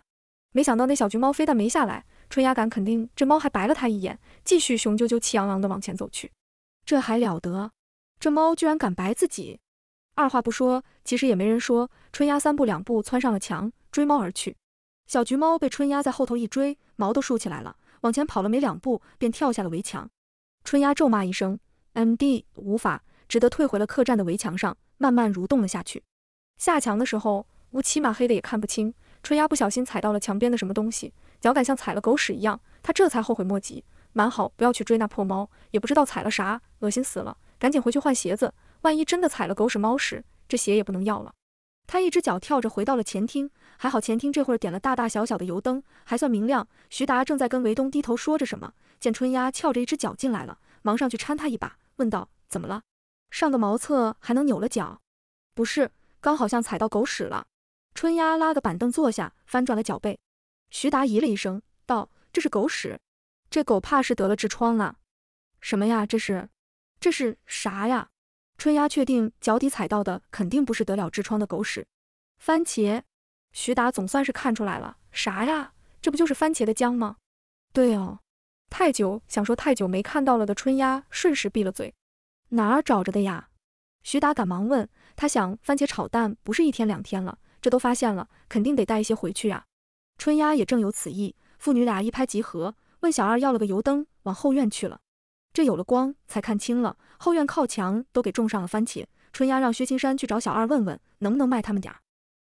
没想到那小橘猫非但没下来，春丫敢肯定这猫还白了他一眼，继续雄赳赳、气昂昂地往前走去。这还了得！这猫居然敢白自己！二话不说，其实也没人说，春丫三步两步窜上了墙，追猫而去。小橘猫被春丫在后头一追，毛都竖起来了，往前跑了没两步，便跳下了围墙。春丫咒骂一声，M.D. 无法，只得退回了客栈的围墙上，慢慢蠕动了下去。下墙的时候，乌漆嘛黑的也看不清。春丫不小心踩到了墙边的什么东西，脚感像踩了狗屎一样，他这才后悔莫及。蛮好，不要去追那破猫，也不知道踩了啥，恶心死了。赶紧回去换鞋子，万一真的踩了狗屎猫屎，这鞋也不能要了。他一只脚跳着回到了前厅，还好前厅这会儿点了大大小小的油灯，还算明亮。徐达正在跟维东低头说着什么，见春丫翘着一只脚进来了，忙上去搀他一把，问道：“怎么了？上个茅厕还能扭了脚？不是，刚好像踩到狗屎了。”春丫拉个板凳坐下，翻转了脚背。徐达咦了一声，道：“这是狗屎。”这狗怕是得了痔疮了，什么呀？这是，这是啥呀？春丫确定脚底踩到的肯定不是得了痔疮的狗屎，番茄。徐达总算是看出来了，啥呀？这不就是番茄的浆吗？对哦，太久想说太久没看到了的春丫瞬时闭了嘴。哪儿找着的呀？徐达赶忙问他，想番茄炒蛋不是一天两天了，这都发现了，肯定得带一些回去呀。春丫也正有此意，父女俩一拍即合。问小二要了个油灯，往后院去了。这有了光，才看清了后院靠墙都给种上了番茄。春丫让薛青山去找小二问问，能不能卖他们点儿。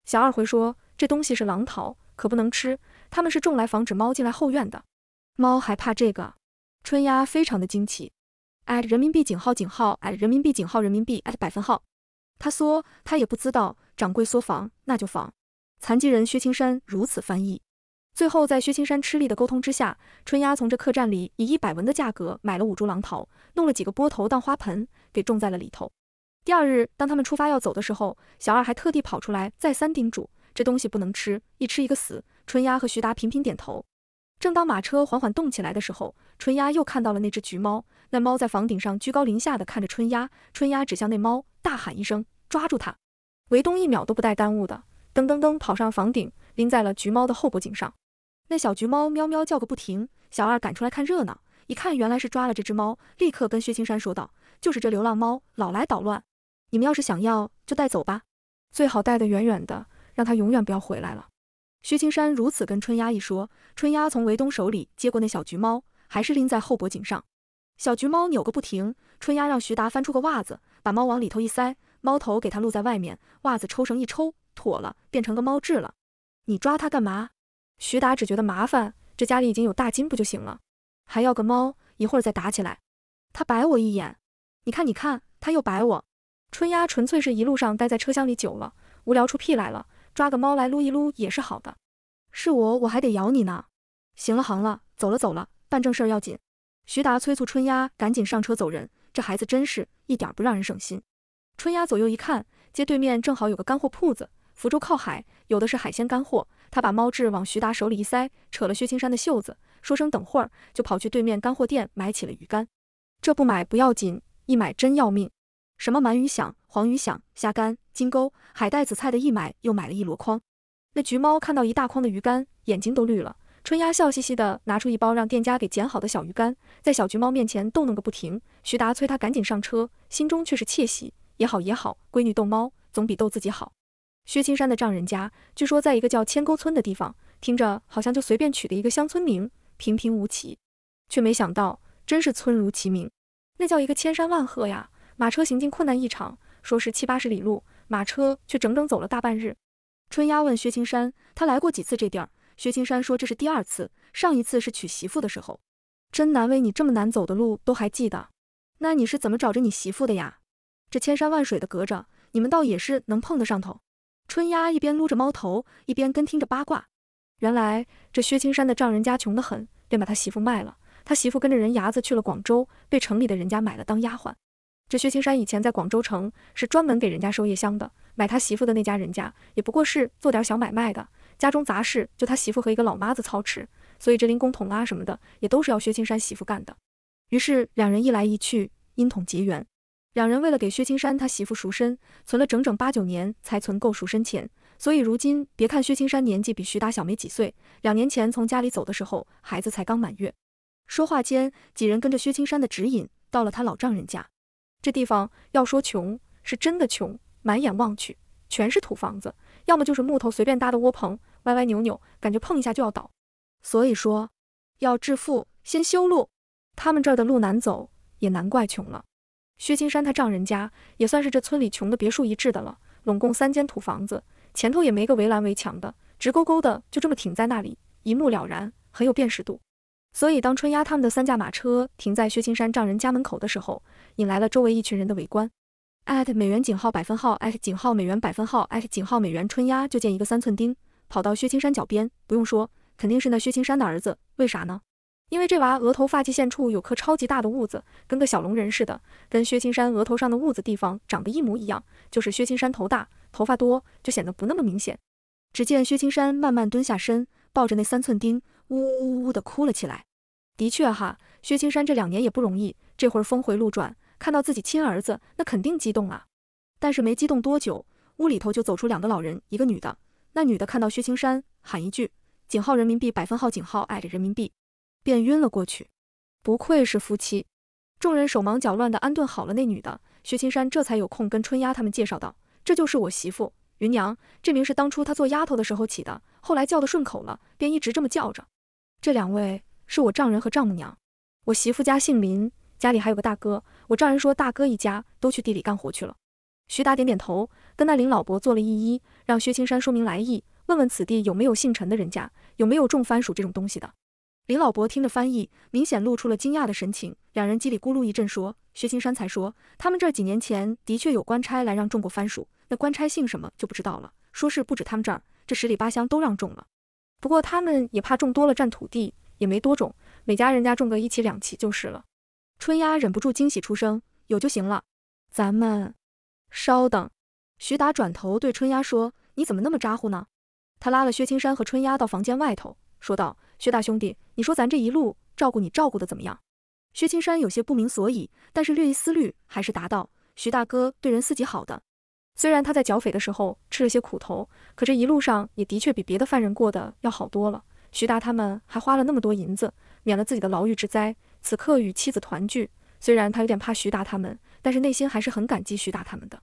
小二回说，这东西是狼桃，可不能吃。他们是种来防止猫进来后院的。猫还怕这个？春丫非常的惊奇。哎，人民币井号井号，哎，人民币井号人民币，哎，百分号。他说他也不知道，掌柜说防那就防。残疾人薛青山如此翻译。最后在薛青山吃力的沟通之下，春丫从这客栈里以一百文的价格买了五株狼桃，弄了几个波头当花盆，给种在了里头。第二日，当他们出发要走的时候，小二还特地跑出来再三叮嘱：这东西不能吃，一吃一个死。春丫和徐达频频点头。正当马车缓缓动起来的时候，春丫又看到了那只橘猫。那猫在房顶上居高临下的看着春丫，春丫指向那猫，大喊一声：“抓住它！”维东一秒都不带耽误的，噔噔噔跑上房顶，拎在了橘猫的后脖颈上。那小橘猫喵喵叫个不停，小二赶出来看热闹，一看原来是抓了这只猫，立刻跟薛青山说道：“就是这流浪猫老来捣乱，你们要是想要就带走吧，最好带得远远的，让它永远不要回来了。”薛青山如此跟春丫一说，春丫从维东手里接过那小橘猫，还是拎在后脖颈上，小橘猫扭个不停。春丫让徐达翻出个袜子，把猫往里头一塞，猫头给它露在外面，袜子抽绳一抽，妥了，变成个猫质了。你抓它干嘛？徐达只觉得麻烦，这家里已经有大金不就行了，还要个猫，一会儿再打起来。他白我一眼，你看，你看，他又白我。春丫纯粹是一路上待在车厢里久了，无聊出屁来了，抓个猫来撸一撸也是好的。是我，我还得咬你呢。行了，行了，走了，走了，办正事儿要紧。徐达催促春丫赶紧上车走人，这孩子真是一点不让人省心。春丫左右一看，街对面正好有个干货铺子。福州靠海，有的是海鲜干货。他把猫质往徐达手里一塞，扯了薛青山的袖子，说声等会儿，就跑去对面干货店买起了鱼干。这不买不要紧，一买真要命。什么鳗鱼响、黄鱼响、虾干、金钩、海带、紫菜的，一买又买了一箩筐。那橘猫看到一大筐的鱼干，眼睛都绿了。春丫笑嘻嘻的拿出一包让店家给剪好的小鱼干，在小橘猫面前逗弄个不停。徐达催他赶紧上车，心中却是窃喜，也好也好，闺女逗猫总比逗自己好。薛青山的丈人家，据说在一个叫千沟村的地方，听着好像就随便取的一个乡村名，平平无奇，却没想到真是村如其名，那叫一个千山万壑呀！马车行进困难异常，说是七八十里路，马车却整整走了大半日。春丫问薛青山，他来过几次这地儿？薛青山说这是第二次，上一次是娶媳妇的时候。真难为你这么难走的路都还记得，那你是怎么找着你媳妇的呀？这千山万水的隔着，你们倒也是能碰得上头。春丫一边撸着猫头，一边跟听着八卦。原来这薛青山的丈人家穷得很，便把他媳妇卖了。他媳妇跟着人牙子去了广州，被城里的人家买了当丫鬟。这薛青山以前在广州城是专门给人家收夜香的，买他媳妇的那家人家也不过是做点小买卖的，家中杂事就他媳妇和一个老妈子操持，所以这拎工桶啊什么的也都是要薛青山媳妇干的。于是两人一来一去，因统结缘。两人为了给薛青山他媳妇赎身，存了整整八九年才存够赎身钱。所以如今别看薛青山年纪比徐达小没几岁，两年前从家里走的时候，孩子才刚满月。说话间，几人跟着薛青山的指引，到了他老丈人家。这地方要说穷，是真的穷，满眼望去全是土房子，要么就是木头随便搭的窝棚，歪歪扭扭，感觉碰一下就要倒。所以说，要致富先修路。他们这儿的路难走，也难怪穷了。薛青山他丈人家也算是这村里穷的别墅一致的了，拢共三间土房子，前头也没个围栏围墙的，直勾勾的就这么挺在那里，一目了然，很有辨识度。所以当春丫他们的三驾马车停在薛青山丈人家门口的时候，引来了周围一群人的围观。艾特美元井号百分号，艾特井号美元百分号，艾特井号美元。春丫就见一个三寸钉跑到薛青山脚边，不用说，肯定是那薛青山的儿子。为啥呢？因为这娃额头发际线处有颗超级大的痦子，跟个小龙人似的，跟薛青山额头上的痦子地方长得一模一样。就是薛青山头大，头发多，就显得不那么明显。只见薛青山慢慢蹲下身，抱着那三寸钉，呜呜呜的哭了起来。的确哈，薛青山这两年也不容易，这会儿峰回路转，看到自己亲儿子，那肯定激动啊。但是没激动多久，屋里头就走出两个老人，一个女的。那女的看到薛青山，喊一句：“井号人民币，百分号井号，爱着人民币。”便晕了过去，不愧是夫妻。众人手忙脚乱地安顿好了那女的，薛青山这才有空跟春丫他们介绍道：“这就是我媳妇云娘，这名是当初她做丫头的时候起的，后来叫得顺口了，便一直这么叫着。这两位是我丈人和丈母娘。我媳妇家姓林，家里还有个大哥。我丈人说大哥一家都去地里干活去了。”徐达点点头，跟那林老伯做了一揖，让薛青山说明来意，问问此地有没有姓陈的人家，有没有种番薯这种东西的。林老伯听着翻译，明显露出了惊讶的神情。两人叽里咕噜一阵说，薛青山才说，他们这几年前的确有官差来让种过番薯，那官差姓什么就不知道了。说是不止他们这儿，这十里八乡都让种了。不过他们也怕种多了占土地，也没多种，每家人家种个一起两起就是了。春丫忍不住惊喜出声，有就行了。咱们稍等。徐达转头对春丫说：“你怎么那么咋呼呢？”他拉了薛青山和春丫到房间外头，说道：“薛大兄弟，你说咱这一路照顾你照顾的怎么样？”薛青山有些不明所以，但是略一思虑，还是答道：“徐大哥对人似极好的。虽然他在剿匪的时候吃了些苦头，可这一路上也的确比别的犯人过得要好多了。徐达他们还花了那么多银子，免了自己的牢狱之灾，此刻与妻子团聚。虽然他有点怕徐达他们，但是内心还是很感激徐达他们的。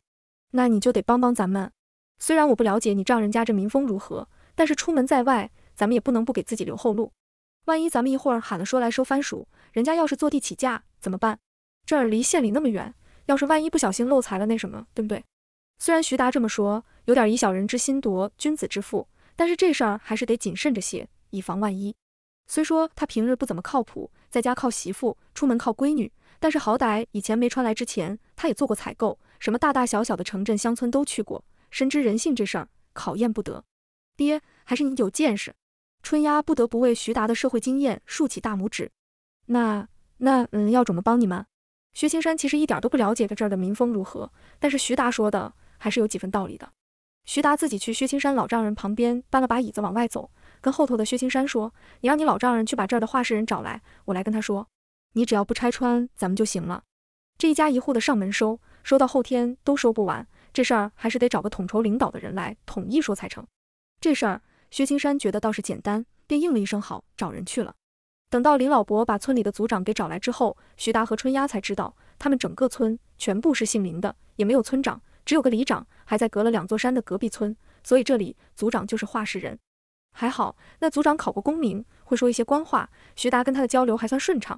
那你就得帮帮咱们。”虽然我不了解你丈人家这民风如何，但是出门在外，咱们也不能不给自己留后路。万一咱们一会儿喊了说来收番薯，人家要是坐地起价怎么办？这儿离县里那么远，要是万一不小心漏财了，那什么，对不对？虽然徐达这么说，有点以小人之心夺君子之腹，但是这事儿还是得谨慎着些，以防万一。虽说他平日不怎么靠谱，在家靠媳妇，出门靠闺女，但是好歹以前没穿来之前，他也做过采购，什么大大小小的城镇乡村都去过。深知人性这事儿考验不得，爹还是你有见识。春丫不得不为徐达的社会经验竖起大拇指。那那嗯，要怎么帮你们？薛青山其实一点都不了解这儿的民风如何，但是徐达说的还是有几分道理的。徐达自己去薛青山老丈人旁边搬了把椅子往外走，跟后头的薛青山说：“你让你老丈人去把这儿的话事人找来，我来跟他说。你只要不拆穿咱们就行了。这一家一户的上门收，收到后天都收不完。”这事儿还是得找个统筹领导的人来统一说才成。这事儿薛青山觉得倒是简单，便应了一声好，找人去了。等到林老伯把村里的族长给找来之后，徐达和春丫才知道，他们整个村全部是姓林的，也没有村长，只有个里长，还在隔了两座山的隔壁村，所以这里族长就是话事人。还好那族长考过功名，会说一些官话，徐达跟他的交流还算顺畅。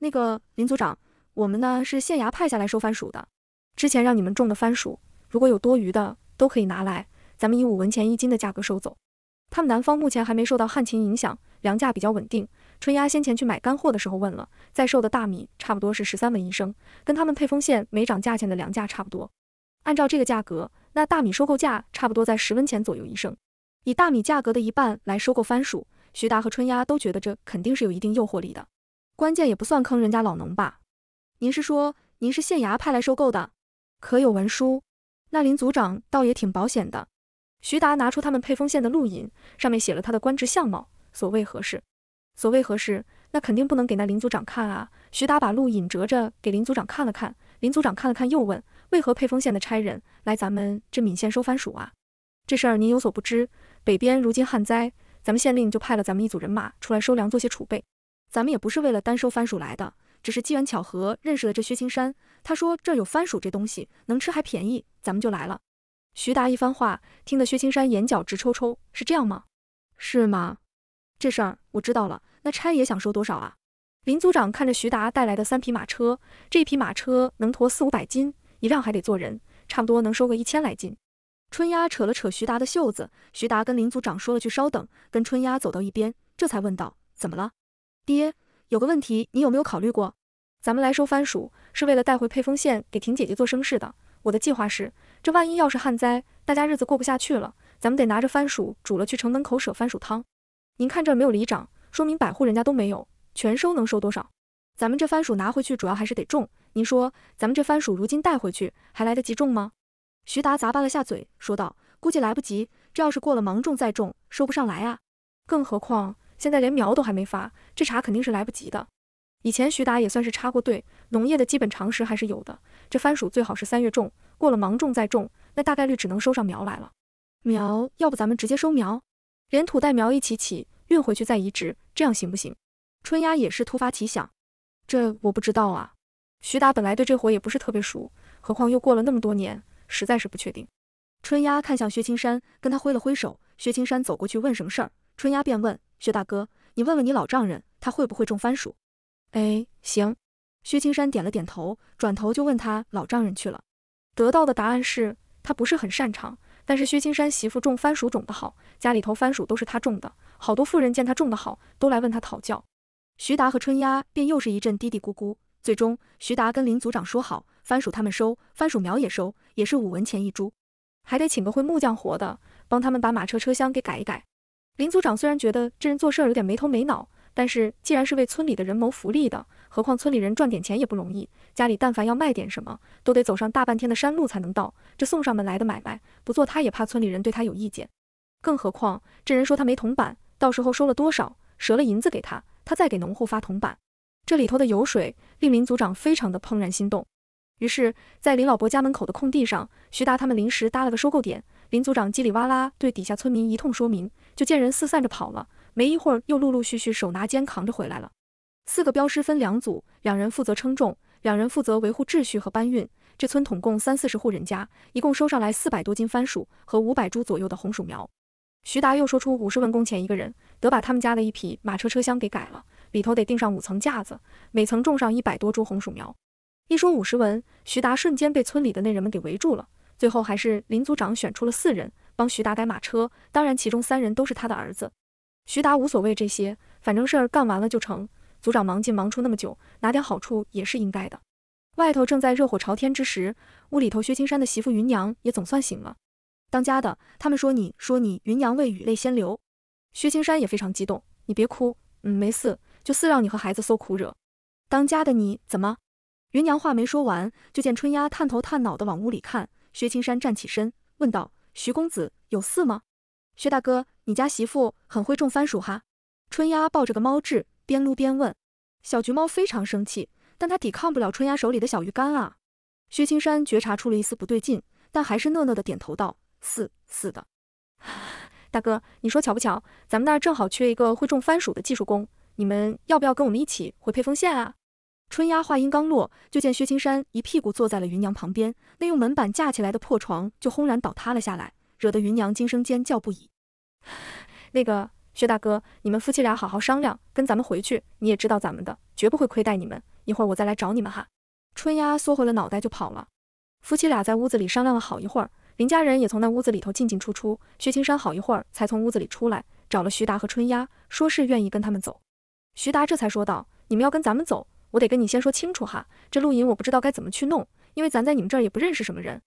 那个林族长，我们呢是县衙派下来收番薯的，之前让你们种的番薯。如果有多余的，都可以拿来，咱们以五文钱一斤的价格收走。他们南方目前还没受到旱情影响，粮价比较稳定。春丫先前去买干货的时候问了，在售的大米差不多是十三文一升，跟他们沛丰县没涨价钱的粮价差不多。按照这个价格，那大米收购价差不多在十文钱左右一升。以大米价格的一半来收购番薯，徐达和春丫都觉得这肯定是有一定诱惑力的。关键也不算坑人家老农吧？您是说您是县衙派来收购的？可有文书？那林组长倒也挺保险的。徐达拿出他们沛丰县的录引，上面写了他的官职相貌。所谓何事？所谓何事？那肯定不能给那林组长看啊！徐达把录引折着给林组长看了看，林组长看了看，又问：为何沛丰县的差人来咱们这闽县收番薯啊？这事儿您有所不知，北边如今旱灾，咱们县令就派了咱们一组人马出来收粮，做些储备。咱们也不是为了单收番薯来的。只是机缘巧合认识了这薛青山，他说这儿有番薯这东西，能吃还便宜，咱们就来了。徐达一番话，听得薛青山眼角直抽抽，是这样吗？是吗？这事儿我知道了。那差爷想收多少啊？林组长看着徐达带来的三匹马车，这匹马车能驮四五百斤，一辆还得坐人，差不多能收个一千来斤。春丫扯了扯徐达的袖子，徐达跟林组长说了句稍等，跟春丫走到一边，这才问道：怎么了，爹？有个问题，你有没有考虑过？咱们来收番薯是为了带回沛丰县给婷姐姐做生事的。我的计划是，这万一要是旱灾，大家日子过不下去了，咱们得拿着番薯煮了去城门口舍番薯汤。您看这儿没有里长，说明百户人家都没有，全收能收多少？咱们这番薯拿回去主要还是得种。您说，咱们这番薯如今带回去还来得及种吗？徐达咂巴了下嘴，说道：“估计来不及。这要是过了芒种再种，收不上来啊。更何况……”现在连苗都还没发，这茬肯定是来不及的。以前徐达也算是插过队，农业的基本常识还是有的。这番薯最好是三月种，过了芒种再种，那大概率只能收上苗来了。苗，要不咱们直接收苗，连土带苗一起起，运回去再移植，这样行不行？春丫也是突发奇想，这我不知道啊。徐达本来对这活也不是特别熟，何况又过了那么多年，实在是不确定。春丫看向薛青山，跟他挥了挥手。薛青山走过去问什么事儿，春丫便问。薛大哥，你问问你老丈人，他会不会种番薯？哎，行。薛青山点了点头，转头就问他老丈人去了。得到的答案是他不是很擅长，但是薛青山媳妇种番薯种得好，家里头番薯都是他种的，好多妇人见他种得好，都来问他讨教。徐达和春丫便又是一阵嘀嘀咕咕。最终，徐达跟林组长说好，番薯他们收，番薯苗也收，也是五文钱一株，还得请个会木匠活的，帮他们把马车车厢给改一改。林组长虽然觉得这人做事儿有点没头没脑，但是既然是为村里的人谋福利的，何况村里人赚点钱也不容易，家里但凡要卖点什么，都得走上大半天的山路才能到，这送上门来的买卖，不做他也怕村里人对他有意见。更何况这人说他没铜板，到时候收了多少，折了银子给他，他再给农户发铜板。这里头的油水令林组长非常的怦然心动，于是，在林老伯家门口的空地上，徐达他们临时搭了个收购点。林组长叽里哇啦对底下村民一通说明，就见人四散着跑了。没一会儿，又陆陆续续手拿肩扛着回来了。四个镖师分两组，两人负责称重，两人负责维护秩序和搬运。这村统共三四十户人家，一共收上来四百多斤番薯和五百株左右的红薯苗。徐达又说出五十文工钱一个人，得把他们家的一匹马车车厢给改了。里头得钉上五层架子，每层种上一百多株红薯苗。一说五十文，徐达瞬间被村里的那人们给围住了。最后还是林组长选出了四人帮徐达改马车，当然其中三人都是他的儿子。徐达无所谓这些，反正事儿干完了就成。组长忙进忙出那么久，拿点好处也是应该的。外头正在热火朝天之时，屋里头薛青山的媳妇云娘也总算醒了。当家的，他们说你说你云娘未雨泪先流。薛青山也非常激动，你别哭，嗯，没事。就似让你和孩子受苦惹，当家的你怎么？云娘话没说完，就见春丫探头探脑的往屋里看。薛青山站起身，问道：“徐公子有事吗？”薛大哥，你家媳妇很会种番薯哈。春丫抱着个猫痣，边撸边问。小橘猫非常生气，但它抵抗不了春丫手里的小鱼干啊。薛青山觉察出了一丝不对劲，但还是讷讷的点头道：“是是的，大哥，你说巧不巧？咱们那儿正好缺一个会种番薯的技术工。”你们要不要跟我们一起回配丰县啊？春丫话音刚落，就见薛青山一屁股坐在了云娘旁边，那用门板架起来的破床就轰然倒塌了下来，惹得云娘惊声尖叫不已。那个薛大哥，你们夫妻俩好好商量，跟咱们回去。你也知道咱们的，绝不会亏待你们。一会儿我再来找你们哈。春丫缩回了脑袋就跑了。夫妻俩在屋子里商量了好一会儿，林家人也从那屋子里头进进出出。薛青山好一会儿才从屋子里出来，找了徐达和春丫，说是愿意跟他们走。徐达这才说道：“你们要跟咱们走，我得跟你先说清楚哈。这露营我不知道该怎么去弄，因为咱在你们这儿也不认识什么人。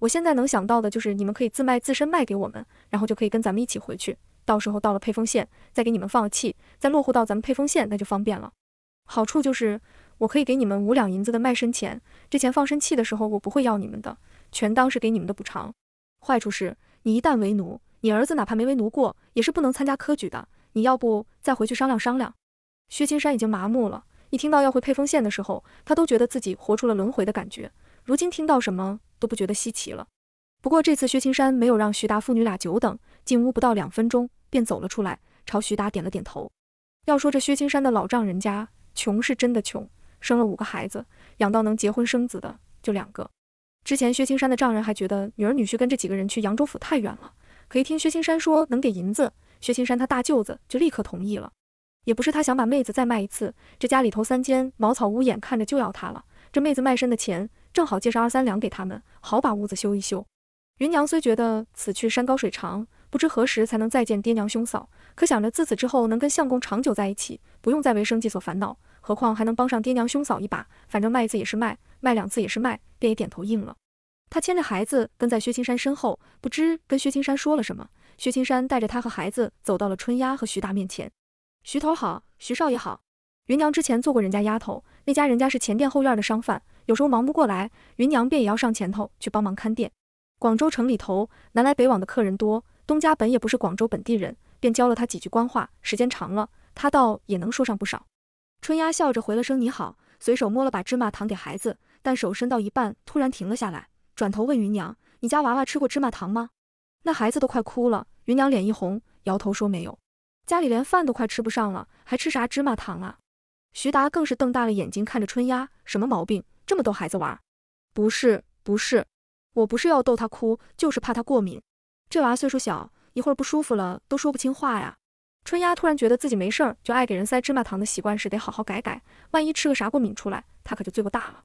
我现在能想到的就是你们可以自卖自身卖给我们，然后就可以跟咱们一起回去。到时候到了沛丰县，再给你们放了气，再落户到咱们沛丰县，那就方便了。好处就是我可以给你们五两银子的卖身钱，这钱放身气的时候我不会要你们的，全当是给你们的补偿。坏处是你一旦为奴，你儿子哪怕没为奴过，也是不能参加科举的。你要不再回去商量商量？”薛青山已经麻木了，一听到要回沛丰县的时候，他都觉得自己活出了轮回的感觉。如今听到什么都不觉得稀奇了。不过这次薛青山没有让徐达父女俩久等，进屋不到两分钟便走了出来，朝徐达点了点头。要说这薛青山的老丈人家穷是真的穷，生了五个孩子，养到能结婚生子的就两个。之前薛青山的丈人还觉得女儿女婿跟这几个人去扬州府太远了，可一听薛青山说能给银子，薛青山他大舅子就立刻同意了。也不是他想把妹子再卖一次，这家里头三间茅草屋，眼看着就要塌了。这妹子卖身的钱正好借上二三两给他们，好把屋子修一修。云娘虽觉得此去山高水长，不知何时才能再见爹娘兄嫂，可想着自此之后能跟相公长久在一起，不用再为生计所烦恼，何况还能帮上爹娘兄嫂一把，反正卖一次也是卖，卖两次也是卖，便也点头应了。他牵着孩子跟在薛青山身后，不知跟薛青山说了什么。薛青山带着他和孩子走到了春丫和徐达面前。徐头好，徐少爷好。云娘之前做过人家丫头，那家人家是前店后院的商贩，有时候忙不过来，云娘便也要上前头去帮忙看店。广州城里头南来北往的客人多，东家本也不是广州本地人，便教了他几句官话，时间长了，他倒也能说上不少。春丫笑着回了声你好，随手摸了把芝麻糖给孩子，但手伸到一半，突然停了下来，转头问云娘：“你家娃娃吃过芝麻糖吗？”那孩子都快哭了。云娘脸一红，摇头说没有。家里连饭都快吃不上了，还吃啥芝麻糖啊？徐达更是瞪大了眼睛看着春丫，什么毛病？这么逗孩子玩？不是，不是，我不是要逗他哭，就是怕他过敏。这娃岁数小，一会儿不舒服了都说不清话呀。春丫突然觉得自己没事儿就爱给人塞芝麻糖的习惯是得好好改改，万一吃个啥过敏出来，她可就罪过大了。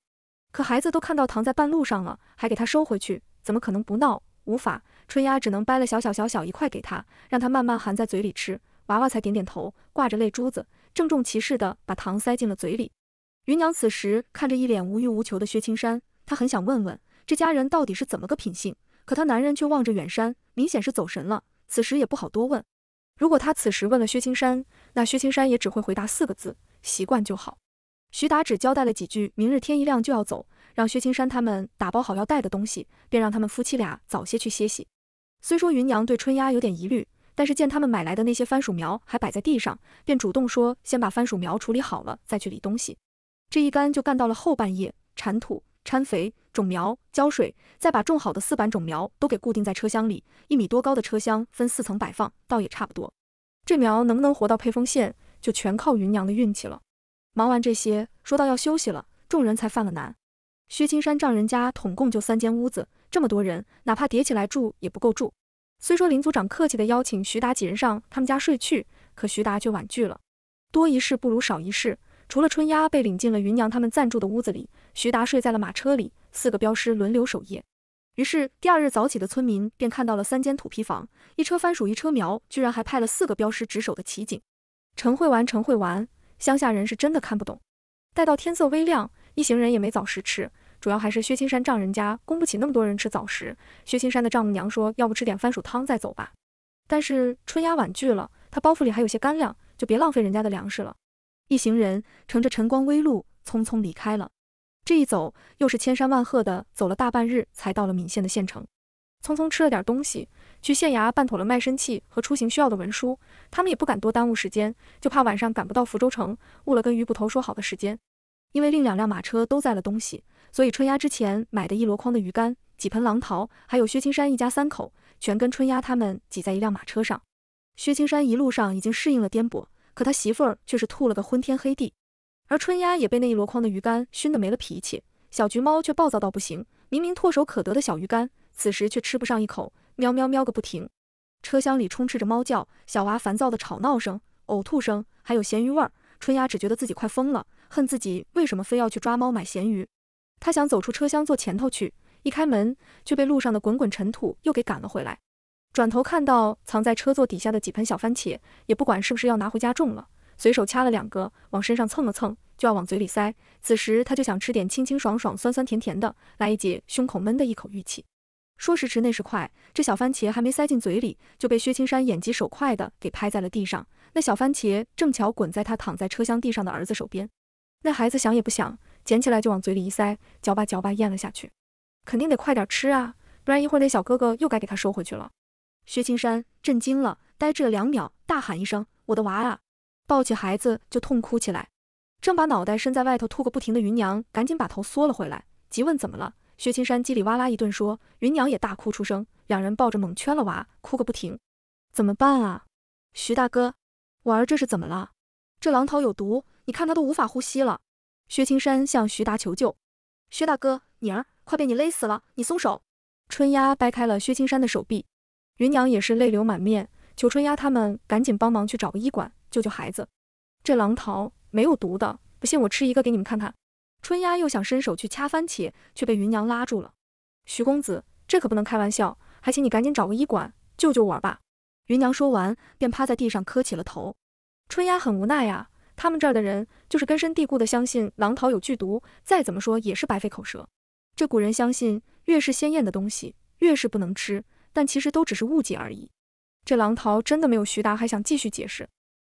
可孩子都看到糖在半路上了，还给他收回去，怎么可能不闹？无法，春丫只能掰了小小小小一块给他，让他慢慢含在嘴里吃。娃娃才点点头，挂着泪珠子，郑重其事地把糖塞进了嘴里。芸娘此时看着一脸无欲无求的薛青山，她很想问问这家人到底是怎么个品性，可她男人却望着远山，明显是走神了。此时也不好多问。如果他此时问了薛青山，那薛青山也只会回答四个字：习惯就好。徐达只交代了几句，明日天一亮就要走，让薛青山他们打包好要带的东西，便让他们夫妻俩早些去歇息。虽说云娘对春丫有点疑虑，但是见他们买来的那些番薯苗还摆在地上，便主动说先把番薯苗处理好了再去理东西。这一干就干到了后半夜，铲土、掺肥、种苗、浇水，再把种好的四板种苗都给固定在车厢里。一米多高的车厢分四层摆放，倒也差不多。这苗能不能活到沛丰县，就全靠芸娘的运气了。忙完这些，说到要休息了，众人才犯了难。薛青山丈人家统共就三间屋子，这么多人，哪怕叠起来住也不够住。虽说林组长客气的邀请徐达几人上他们家睡去，可徐达却婉拒了。多一事不如少一事，除了春丫被领进了芸娘他们暂住的屋子里，徐达睡在了马车里，四个镖师轮流守夜。于是第二日早起的村民便看到了三间土坯房，一车番薯，一车苗，居然还派了四个镖师值守的奇景。陈会完，陈会完，乡下人是真的看不懂。待到天色微亮，一行人也没早食吃，主要还是薛青山丈人家供不起那么多人吃早食。薛青山的丈母娘说，要不吃点番薯汤再走吧。但是春丫婉拒了，她包袱里还有些干粮，就别浪费人家的粮食了。一行人乘着晨光微露，匆匆离开了。这一走又是千山万壑的走了大半日，才到了闽县的县城。匆匆吃了点东西，去县衙办妥了卖身契和出行需要的文书。他们也不敢多耽误时间，就怕晚上赶不到福州城，误了跟余捕头说好的时间。因为另两辆马车都载了东西，所以春丫之前买的一箩筐的鱼干、几盆狼桃，还有薛青山一家三口，全跟春丫他们挤在一辆马车上。薛青山一路上已经适应了颠簸，可他媳妇儿却是吐了个昏天黑地。而春丫也被那一箩筐的鱼干熏得没了脾气，小橘猫却暴躁到不行，明明唾手可得的小鱼干，此时却吃不上一口，喵喵喵个不停。车厢里充斥着猫叫、小娃烦躁的吵闹声、呕吐声，还有咸鱼味儿。春丫只觉得自己快疯了，恨自己为什么非要去抓猫买咸鱼。她想走出车厢坐前头去，一开门却被路上的滚滚尘土又给赶了回来。转头看到藏在车座底下的几盆小番茄，也不管是不是要拿回家种了。随手掐了两个，往身上蹭了蹭，就要往嘴里塞。此时他就想吃点清清爽爽、酸酸甜甜的，来一解胸口闷的一口郁气。说时迟，那时快，这小番茄还没塞进嘴里，就被薛青山眼疾手快的给拍在了地上。那小番茄正巧滚在他躺在车厢地上的儿子手边。那孩子想也不想，捡起来就往嘴里一塞，嚼吧嚼吧咽了下去。肯定得快点吃啊，不然一会儿那小哥哥又该给他收回去了。薛青山震惊了，呆滞了两秒，大喊一声：“我的娃啊！”抱起孩子就痛哭起来，正把脑袋伸在外头吐个不停的芸娘赶紧把头缩了回来，急问怎么了。薛青山叽里哇啦一顿说，芸娘也大哭出声，两人抱着猛圈了娃，哭个不停。怎么办啊，徐大哥，我儿这是怎么了？这狼桃有毒，你看他都无法呼吸了。薛青山向徐达求救，薛大哥，你儿快被你勒死了，你松手。春丫掰开了薛青山的手臂，芸娘也是泪流满面，求春丫他们赶紧帮忙去找个医馆。救救孩子！这狼桃没有毒的，不信我吃一个给你们看看。春丫又想伸手去掐番茄，却被芸娘拉住了。徐公子，这可不能开玩笑，还请你赶紧找个医馆救救我吧。芸娘说完，便趴在地上磕起了头。春丫很无奈呀，他们这儿的人就是根深蒂固的相信狼桃有剧毒，再怎么说也是白费口舌。这古人相信，越是鲜艳的东西，越是不能吃，但其实都只是误解而已。这狼桃真的没有？徐达还想继续解释。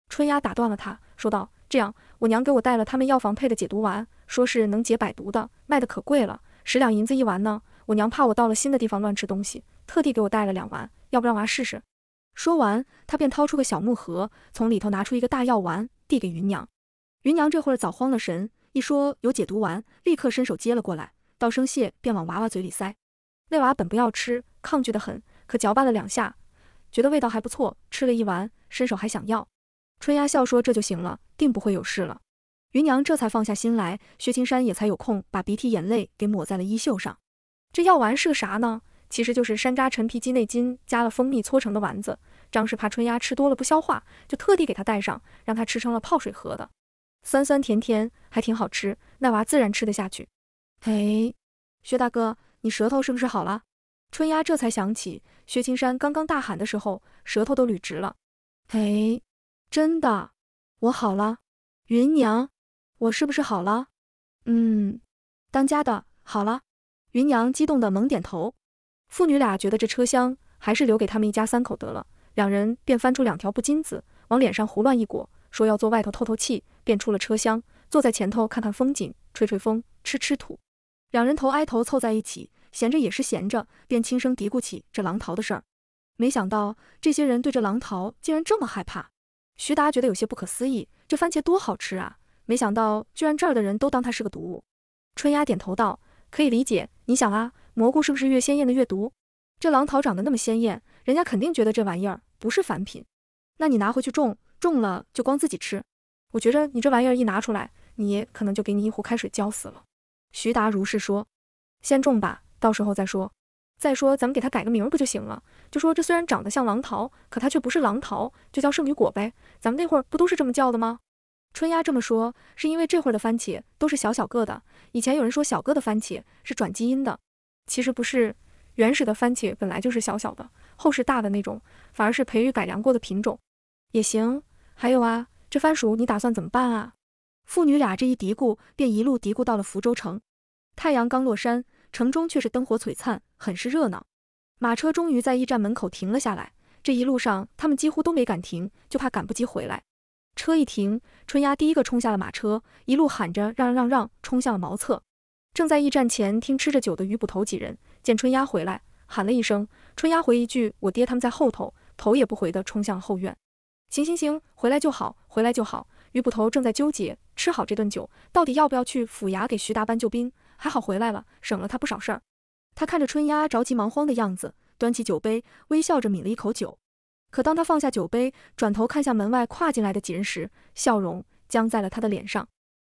春丫打断了他，说道：“这样，我娘给我带了他们药房配的解毒丸，说是能解百毒的，卖的可贵了，十两银子一丸呢。我娘怕我到了新的地方乱吃东西，特地给我带了两丸，要不让娃试试。”说完，他便掏出个小木盒，从里头拿出一个大药丸，递给芸娘。芸娘这会儿早慌了神，一说有解毒丸，立刻伸手接了过来，道声谢，便往娃娃嘴里塞。那娃本不要吃，抗拒的很，可嚼巴了两下，觉得味道还不错，吃了一丸，伸手还想要。春丫笑说：“这就行了，定不会有事了。”芸娘这才放下心来，薛青山也才有空把鼻涕眼泪给抹在了衣袖上。这药丸是个啥呢？其实就是山楂陈皮鸡内金加了蜂蜜搓成的丸子。张氏怕春丫吃多了不消化，就特地给她带上，让她吃成了泡水喝的，酸酸甜甜，还挺好吃。那娃自然吃得下去。哎，薛大哥，你舌头是不是好了？春丫这才想起薛青山刚刚大喊的时候，舌头都捋直了。哎。真的，我好了。芸娘，我是不是好了？嗯，当家的好了。芸娘激动的猛点头。父女俩觉得这车厢还是留给他们一家三口得了，两人便翻出两条布巾子往脸上胡乱一裹，说要坐外头透透气，便出了车厢，坐在前头看看风景，吹吹风，吃吃土。两人头挨头凑在一起，闲着也是闲着，便轻声嘀咕起这狼桃的事儿。没想到这些人对这狼桃竟然这么害怕。徐达觉得有些不可思议，这番茄多好吃啊！没想到居然这儿的人都当它是个毒物。春丫点头道：“可以理解。你想啊，蘑菇是不是越鲜艳的越毒？这狼桃长得那么鲜艳，人家肯定觉得这玩意儿不是凡品。那你拿回去种，种了就光自己吃。我觉着你这玩意儿一拿出来，你可能就给你一壶开水浇死了。”徐达如是说：“先种吧，到时候再说。再说咱们给它改个名不就行了？就说这虽然长得像狼桃，可它却不是狼桃，就叫圣女果呗。咱们那会儿不都是这么叫的吗？”春丫这么说，是因为这会儿的番茄都是小小个的。以前有人说小个的番茄是转基因的，其实不是，原始的番茄本来就是小小的，后世大的那种，反而是培育改良过的品种。也行。还有啊，这番薯你打算怎么办啊？父女俩这一嘀咕，便一路嘀咕到了福州城。太阳刚落山，城中却是灯火璀璨，很是热闹。马车终于在驿站门口停了下来。这一路上，他们几乎都没敢停，就怕赶不及回来。车一停，春丫第一个冲下了马车，一路喊着让让让，冲向了茅厕。正在驿站前听吃着酒的余捕头几人见春丫回来，喊了一声，春丫回一句：“我爹他们在后头。”头也不回的冲向了后院。行行行，回来就好，回来就好。余捕头正在纠结，吃好这顿酒，到底要不要去府衙给徐达搬救兵？还好回来了，省了他不少事儿。他看着春丫着急忙慌的样子，端起酒杯，微笑着抿了一口酒。可当他放下酒杯，转头看向门外跨进来的几人时，笑容僵在了他的脸上。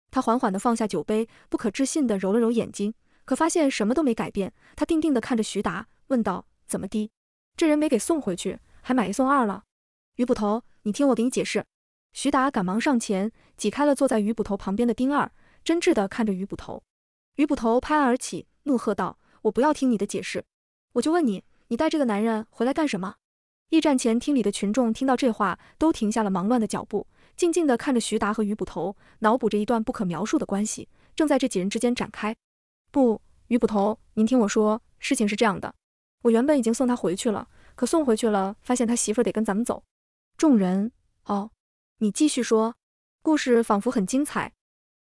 他缓缓地放下酒杯，不可置信地揉了揉眼睛，可发现什么都没改变。他定定地看着徐达，问道：“怎么的？这人没给送回去，还买一送二了？”余捕头，你听我给你解释。徐达赶忙上前挤开了坐在余捕头旁边的丁二，真挚地看着余捕头。余捕头拍案而起，怒喝道：“我不要听你的解释，我就问你，你带这个男人回来干什么？”驿站前厅里的群众听到这话，都停下了忙乱的脚步，静静地看着徐达和余捕头，脑补着一段不可描述的关系正在这几人之间展开。不，余捕头，您听我说，事情是这样的，我原本已经送他回去了，可送回去了，发现他媳妇得跟咱们走。众人，哦。你继续说，故事仿佛很精彩。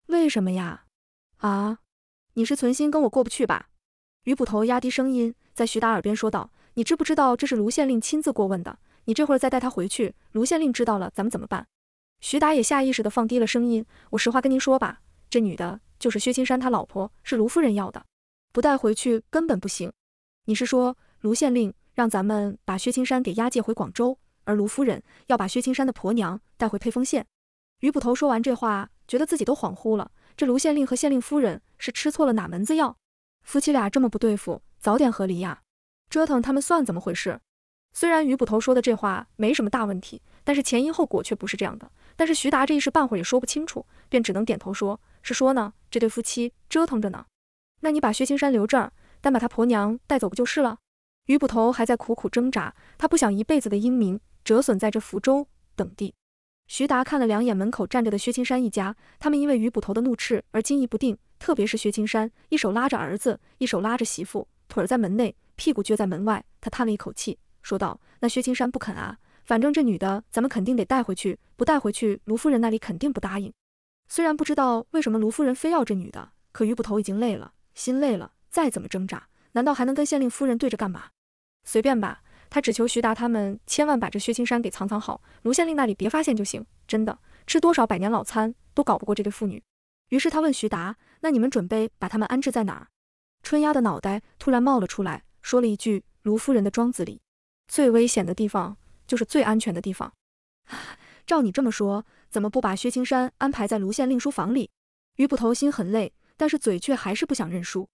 为什么呀？啊，你是存心跟我过不去吧？余捕头压低声音在徐达耳边说道：“你知不知道这是卢县令亲自过问的？你这会儿再带他回去，卢县令知道了，咱们怎么办？”徐达也下意识地放低了声音：“我实话跟您说吧，这女的就是薛青山他老婆，是卢夫人要的，不带回去根本不行。你是说卢县令让咱们把薛青山给押解回广州？”而卢夫人要把薛青山的婆娘带回沛丰县。余捕头说完这话，觉得自己都恍惚了。这卢县令和县令夫人是吃错了哪门子药？夫妻俩这么不对付，早点和离呀！折腾他们算怎么回事？虽然余捕头说的这话没什么大问题，但是前因后果却不是这样的。但是徐达这一时半会儿也说不清楚，便只能点头说：“是说呢，这对夫妻折腾着呢。那你把薛青山留这儿，单把他婆娘带走不就是了？”余捕头还在苦苦挣扎，他不想一辈子的英名。折损在这福州等地。徐达看了两眼门口站着的薛青山一家，他们因为余捕头的怒斥而惊疑不定。特别是薛青山，一手拉着儿子，一手拉着媳妇，腿儿在门内，屁股撅在门外。他叹了一口气，说道：“那薛青山不肯啊，反正这女的咱们肯定得带回去，不带回去，卢夫人那里肯定不答应。虽然不知道为什么卢夫人非要这女的，可余捕头已经累了，心累了，再怎么挣扎，难道还能跟县令夫人对着干嘛？随便吧。”他只求徐达他们千万把这薛青山给藏藏好，卢县令那里别发现就行。真的，吃多少百年老餐都搞不过这对父女。于是他问徐达：“那你们准备把他们安置在哪儿？”春丫的脑袋突然冒了出来，说了一句：“卢夫人的庄子里，最危险的地方就是最安全的地方。”照你这么说，怎么不把薛青山安排在卢县令书房里？余捕头心很累，但是嘴却还是不想认输。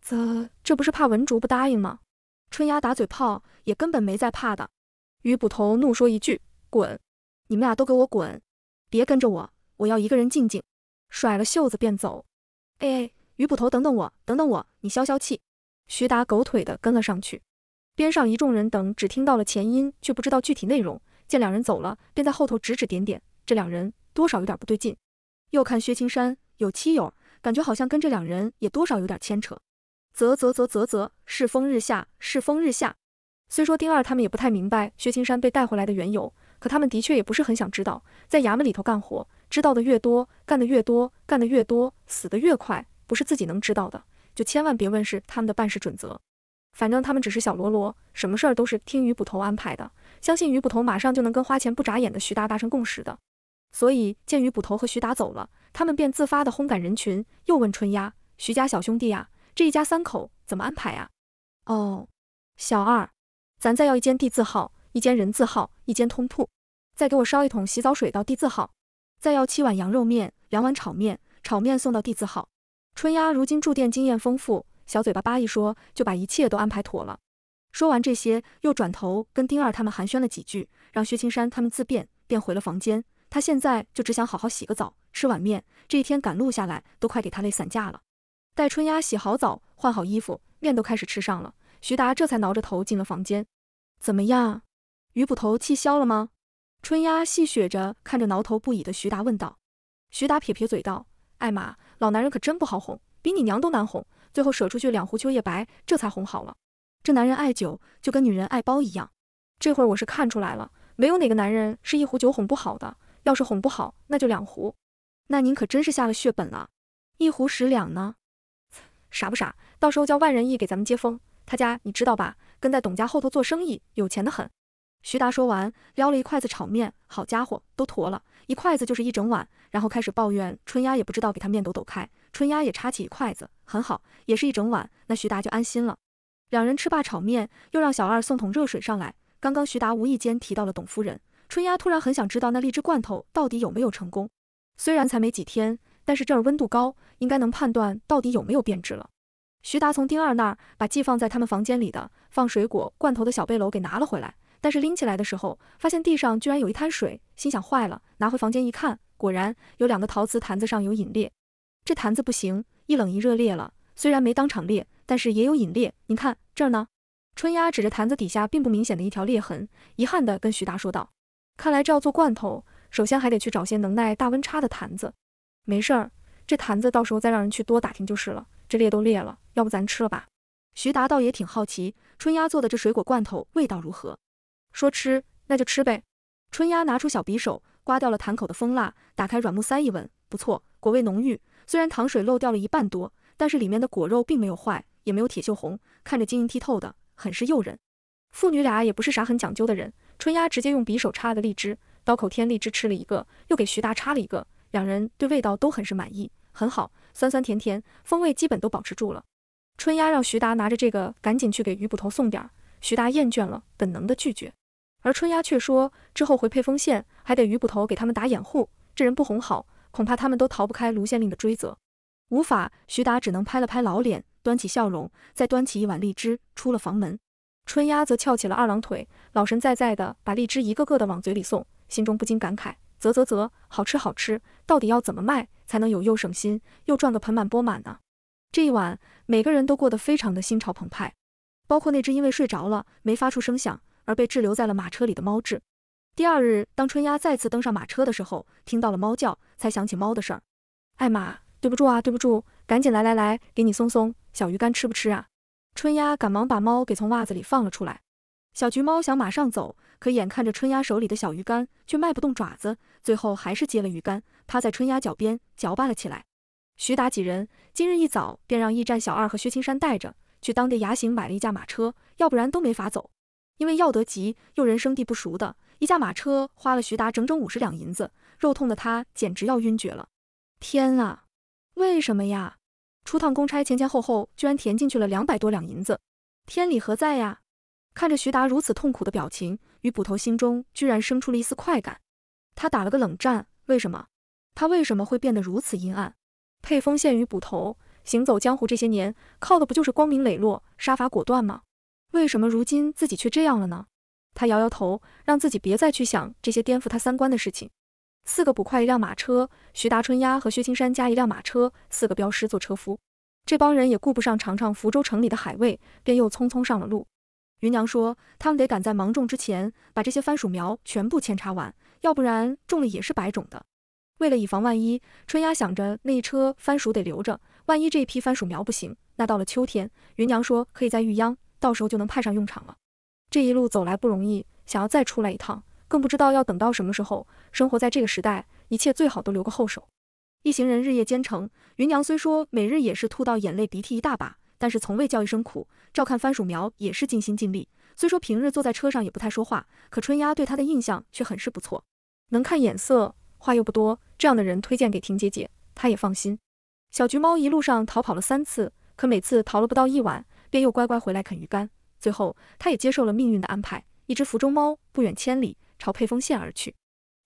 这这不是怕文竹不答应吗？春丫打嘴炮也根本没在怕的，余捕头怒说一句：“滚！你们俩都给我滚！别跟着我，我要一个人静静。”甩了袖子便走。哎哎，余捕头，等等我，等等我，你消消气。徐达狗腿的跟了上去，边上一众人等只听到了前因，却不知道具体内容。见两人走了，便在后头指指点点。这两人多少有点不对劲。又看薛青山有妻友，感觉好像跟这两人也多少有点牵扯。啧啧啧啧啧，世风日下，世风日下。虽说丁二他们也不太明白薛青山被带回来的缘由，可他们的确也不是很想知道。在衙门里头干活，知道的越多，干的越多，干的越多，死的越快，不是自己能知道的，就千万别问是他们的办事准则。反正他们只是小喽啰，什么事儿都是听于捕头安排的，相信于捕头马上就能跟花钱不眨眼的徐达达成共识的。所以见于捕头和徐达走了，他们便自发的轰赶人群，又问春丫：“徐家小兄弟呀，这一家三口怎么安排呀？”哦，小二。咱再要一间地字号，一间人字号，一间通铺，再给我烧一桶洗澡水到地字号，再要七碗羊肉面，两碗炒面，炒面送到地字号。春丫如今住店经验丰富，小嘴巴叭一说，就把一切都安排妥了。说完这些，又转头跟丁二他们寒暄了几句，让薛青山他们自便，便回了房间。他现在就只想好好洗个澡，吃碗面。这一天赶路下来，都快给他累散架了。待春丫洗好澡，换好衣服，面都开始吃上了。徐达这才挠着头进了房间，怎么样？于捕头气消了吗？春丫戏谑着看着挠头不已的徐达问道。徐达撇撇嘴道：“艾玛，老男人可真不好哄，比你娘都难哄。最后舍出去两壶秋叶白，这才哄好了。这男人爱酒，就跟女人爱包一样。这会儿我是看出来了，没有哪个男人是一壶酒哄不好的。要是哄不好，那就两壶。那您可真是下了血本了。一壶十两呢？傻不傻？到时候叫万人义给咱们接风。”他家你知道吧？跟在董家后头做生意，有钱的很。徐达说完，撩了一筷子炒面，好家伙，都坨了，一筷子就是一整碗。然后开始抱怨春丫也不知道给他面抖抖开。春丫也插起一筷子，很好，也是一整碗。那徐达就安心了。两人吃罢炒面，又让小二送桶热水上来。刚刚徐达无意间提到了董夫人，春丫突然很想知道那荔枝罐头到底有没有成功。虽然才没几天，但是这儿温度高，应该能判断到底有没有变质了。徐达从丁二那儿把寄放在他们房间里的放水果罐头的小背篓给拿了回来，但是拎起来的时候，发现地上居然有一滩水，心想坏了，拿回房间一看，果然有两个陶瓷坛子上有引裂。这坛子不行，一冷一热裂了，虽然没当场裂，但是也有引裂。您看这儿呢？春丫指着坛子底下并不明显的一条裂痕，遗憾地跟徐达说道：“看来这要做罐头，首先还得去找些能耐大温差的坛子。没事儿，这坛子到时候再让人去多打听就是了。这裂都裂了。”要不咱吃了吧？徐达倒也挺好奇，春丫做的这水果罐头味道如何？说吃，那就吃呗。春丫拿出小匕首，刮掉了坛口的蜂蜡，打开软木塞一闻，不错，果味浓郁。虽然糖水漏掉了一半多，但是里面的果肉并没有坏，也没有铁锈红，看着晶莹剔透的，很是诱人。父女俩也不是啥很讲究的人，春丫直接用匕首插了个荔枝，刀口添荔枝吃了一个，又给徐达插了一个，两人对味道都很是满意，很好，酸酸甜甜，风味基本都保持住了。春丫让徐达拿着这个赶紧去给于捕头送点儿，徐达厌倦了，本能的拒绝。而春丫却说之后回沛丰县还得于捕头给他们打掩护，这人不哄好，恐怕他们都逃不开卢县令的追责。无法，徐达只能拍了拍老脸，端起笑容，再端起一碗荔枝出了房门。春丫则翘起了二郎腿，老神在在的把荔枝一个个的往嘴里送，心中不禁感慨：啧啧啧，好吃好吃，到底要怎么卖才能有又省心又赚个盆满钵满呢？这一晚，每个人都过得非常的心潮澎湃，包括那只因为睡着了没发出声响而被滞留在了马车里的猫志。第二日，当春丫再次登上马车的时候，听到了猫叫，才想起猫的事儿。艾玛，对不住啊，对不住，赶紧来来来，给你松松小鱼干吃不吃啊？春丫赶忙把猫给从袜子里放了出来。小橘猫想马上走，可眼看着春丫手里的小鱼干却迈不动爪子，最后还是接了鱼干，趴在春丫脚边嚼巴了起来。徐达几人今日一早便让驿站小二和薛青山带着去当地衙行买了一架马车，要不然都没法走。因为要得急又人生地不熟的，一架马车花了徐达整整五十两银子，肉痛的他简直要晕厥了。天啊，为什么呀？出趟公差前前后后居然填进去了两百多两银子，天理何在呀？看着徐达如此痛苦的表情，于捕头心中居然生出了一丝快感。他打了个冷战，为什么？他为什么会变得如此阴暗？配风县与捕头行走江湖这些年，靠的不就是光明磊落、杀伐果断吗？为什么如今自己却这样了呢？他摇摇头，让自己别再去想这些颠覆他三观的事情。四个捕快一辆马车，徐达、春丫和薛青山加一辆马车，四个镖师做车夫。这帮人也顾不上尝尝福州城里的海味，便又匆匆上了路。芸娘说，他们得赶在芒种之前把这些番薯苗全部扦插完，要不然种了也是白种的。为了以防万一，春丫想着那一车番薯得留着，万一这一批番薯苗不行，那到了秋天，芸娘说可以在育秧，到时候就能派上用场了。这一路走来不容易，想要再出来一趟，更不知道要等到什么时候。生活在这个时代，一切最好都留个后手。一行人日夜兼程，芸娘虽说每日也是吐到眼泪鼻涕一大把，但是从未叫一声苦。照看番薯苗也是尽心尽力。虽说平日坐在车上也不太说话，可春丫对他的印象却很是不错，能看眼色，话又不多。这样的人推荐给婷姐姐，她也放心。小橘猫一路上逃跑了三次，可每次逃了不到一晚，便又乖乖回来啃鱼干。最后，她也接受了命运的安排，一只福州猫不远千里朝沛丰县而去。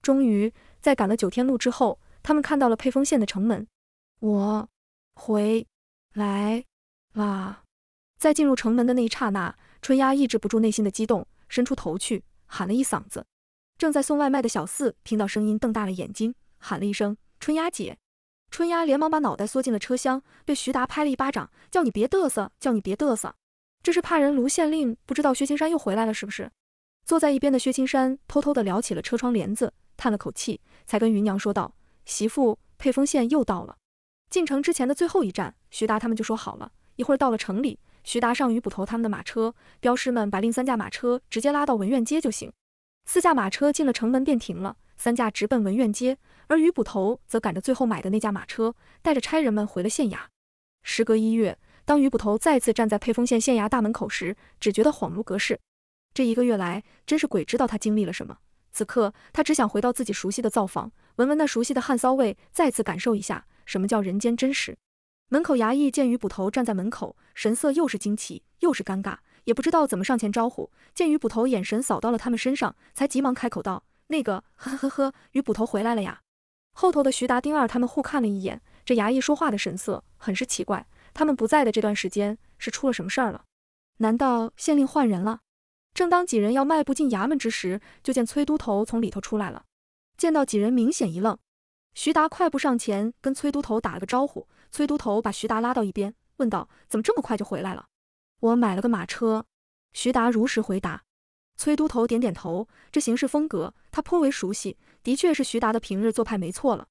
终于，在赶了九天路之后，他们看到了沛丰县的城门。我回来啦！在进入城门的那一刹那，春丫抑制不住内心的激动，伸出头去喊了一嗓子。正在送外卖的小四听到声音，瞪大了眼睛，喊了一声：“春丫姐！”春丫连忙把脑袋缩进了车厢，被徐达拍了一巴掌，叫你别嘚瑟，叫你别嘚瑟。这是怕人卢县令不知道薛青山又回来了是不是？坐在一边的薛青山偷偷的撩起了车窗帘子，叹了口气，才跟芸娘说道：“媳妇，沛丰县又到了。进城之前的最后一站，徐达他们就说好了，一会儿到了城里，徐达上于捕头他们的马车，镖师们把另三架马车直接拉到文苑街就行。四架马车进了城门便停了，三架直奔文苑街，而于捕头则赶着最后买的那架马车，带着差人们回了县衙。时隔一月。”当于捕头再次站在沛丰县县衙大门口时，只觉得恍如隔世。这一个月来，真是鬼知道他经历了什么。此刻，他只想回到自己熟悉的灶房，闻闻那熟悉的汗骚味，再次感受一下什么叫人间真实。门口衙役见于捕头站在门口，神色又是惊奇又是尴尬，也不知道怎么上前招呼。见于捕头眼神扫到了他们身上，才急忙开口道：“那个，呵呵呵，于捕头回来了呀。”后头的徐达、丁二他们互看了一眼，这衙役说话的神色很是奇怪。他们不在的这段时间是出了什么事儿了？难道县令换人了？正当几人要迈步进衙门之时，就见崔都头从里头出来了。见到几人，明显一愣。徐达快步上前跟崔都头打了个招呼。崔都头把徐达拉到一边，问道：“怎么这么快就回来了？”我买了个马车。徐达如实回答。崔都头点点头，这行事风格他颇为熟悉，的确是徐达的平日做派，没错了。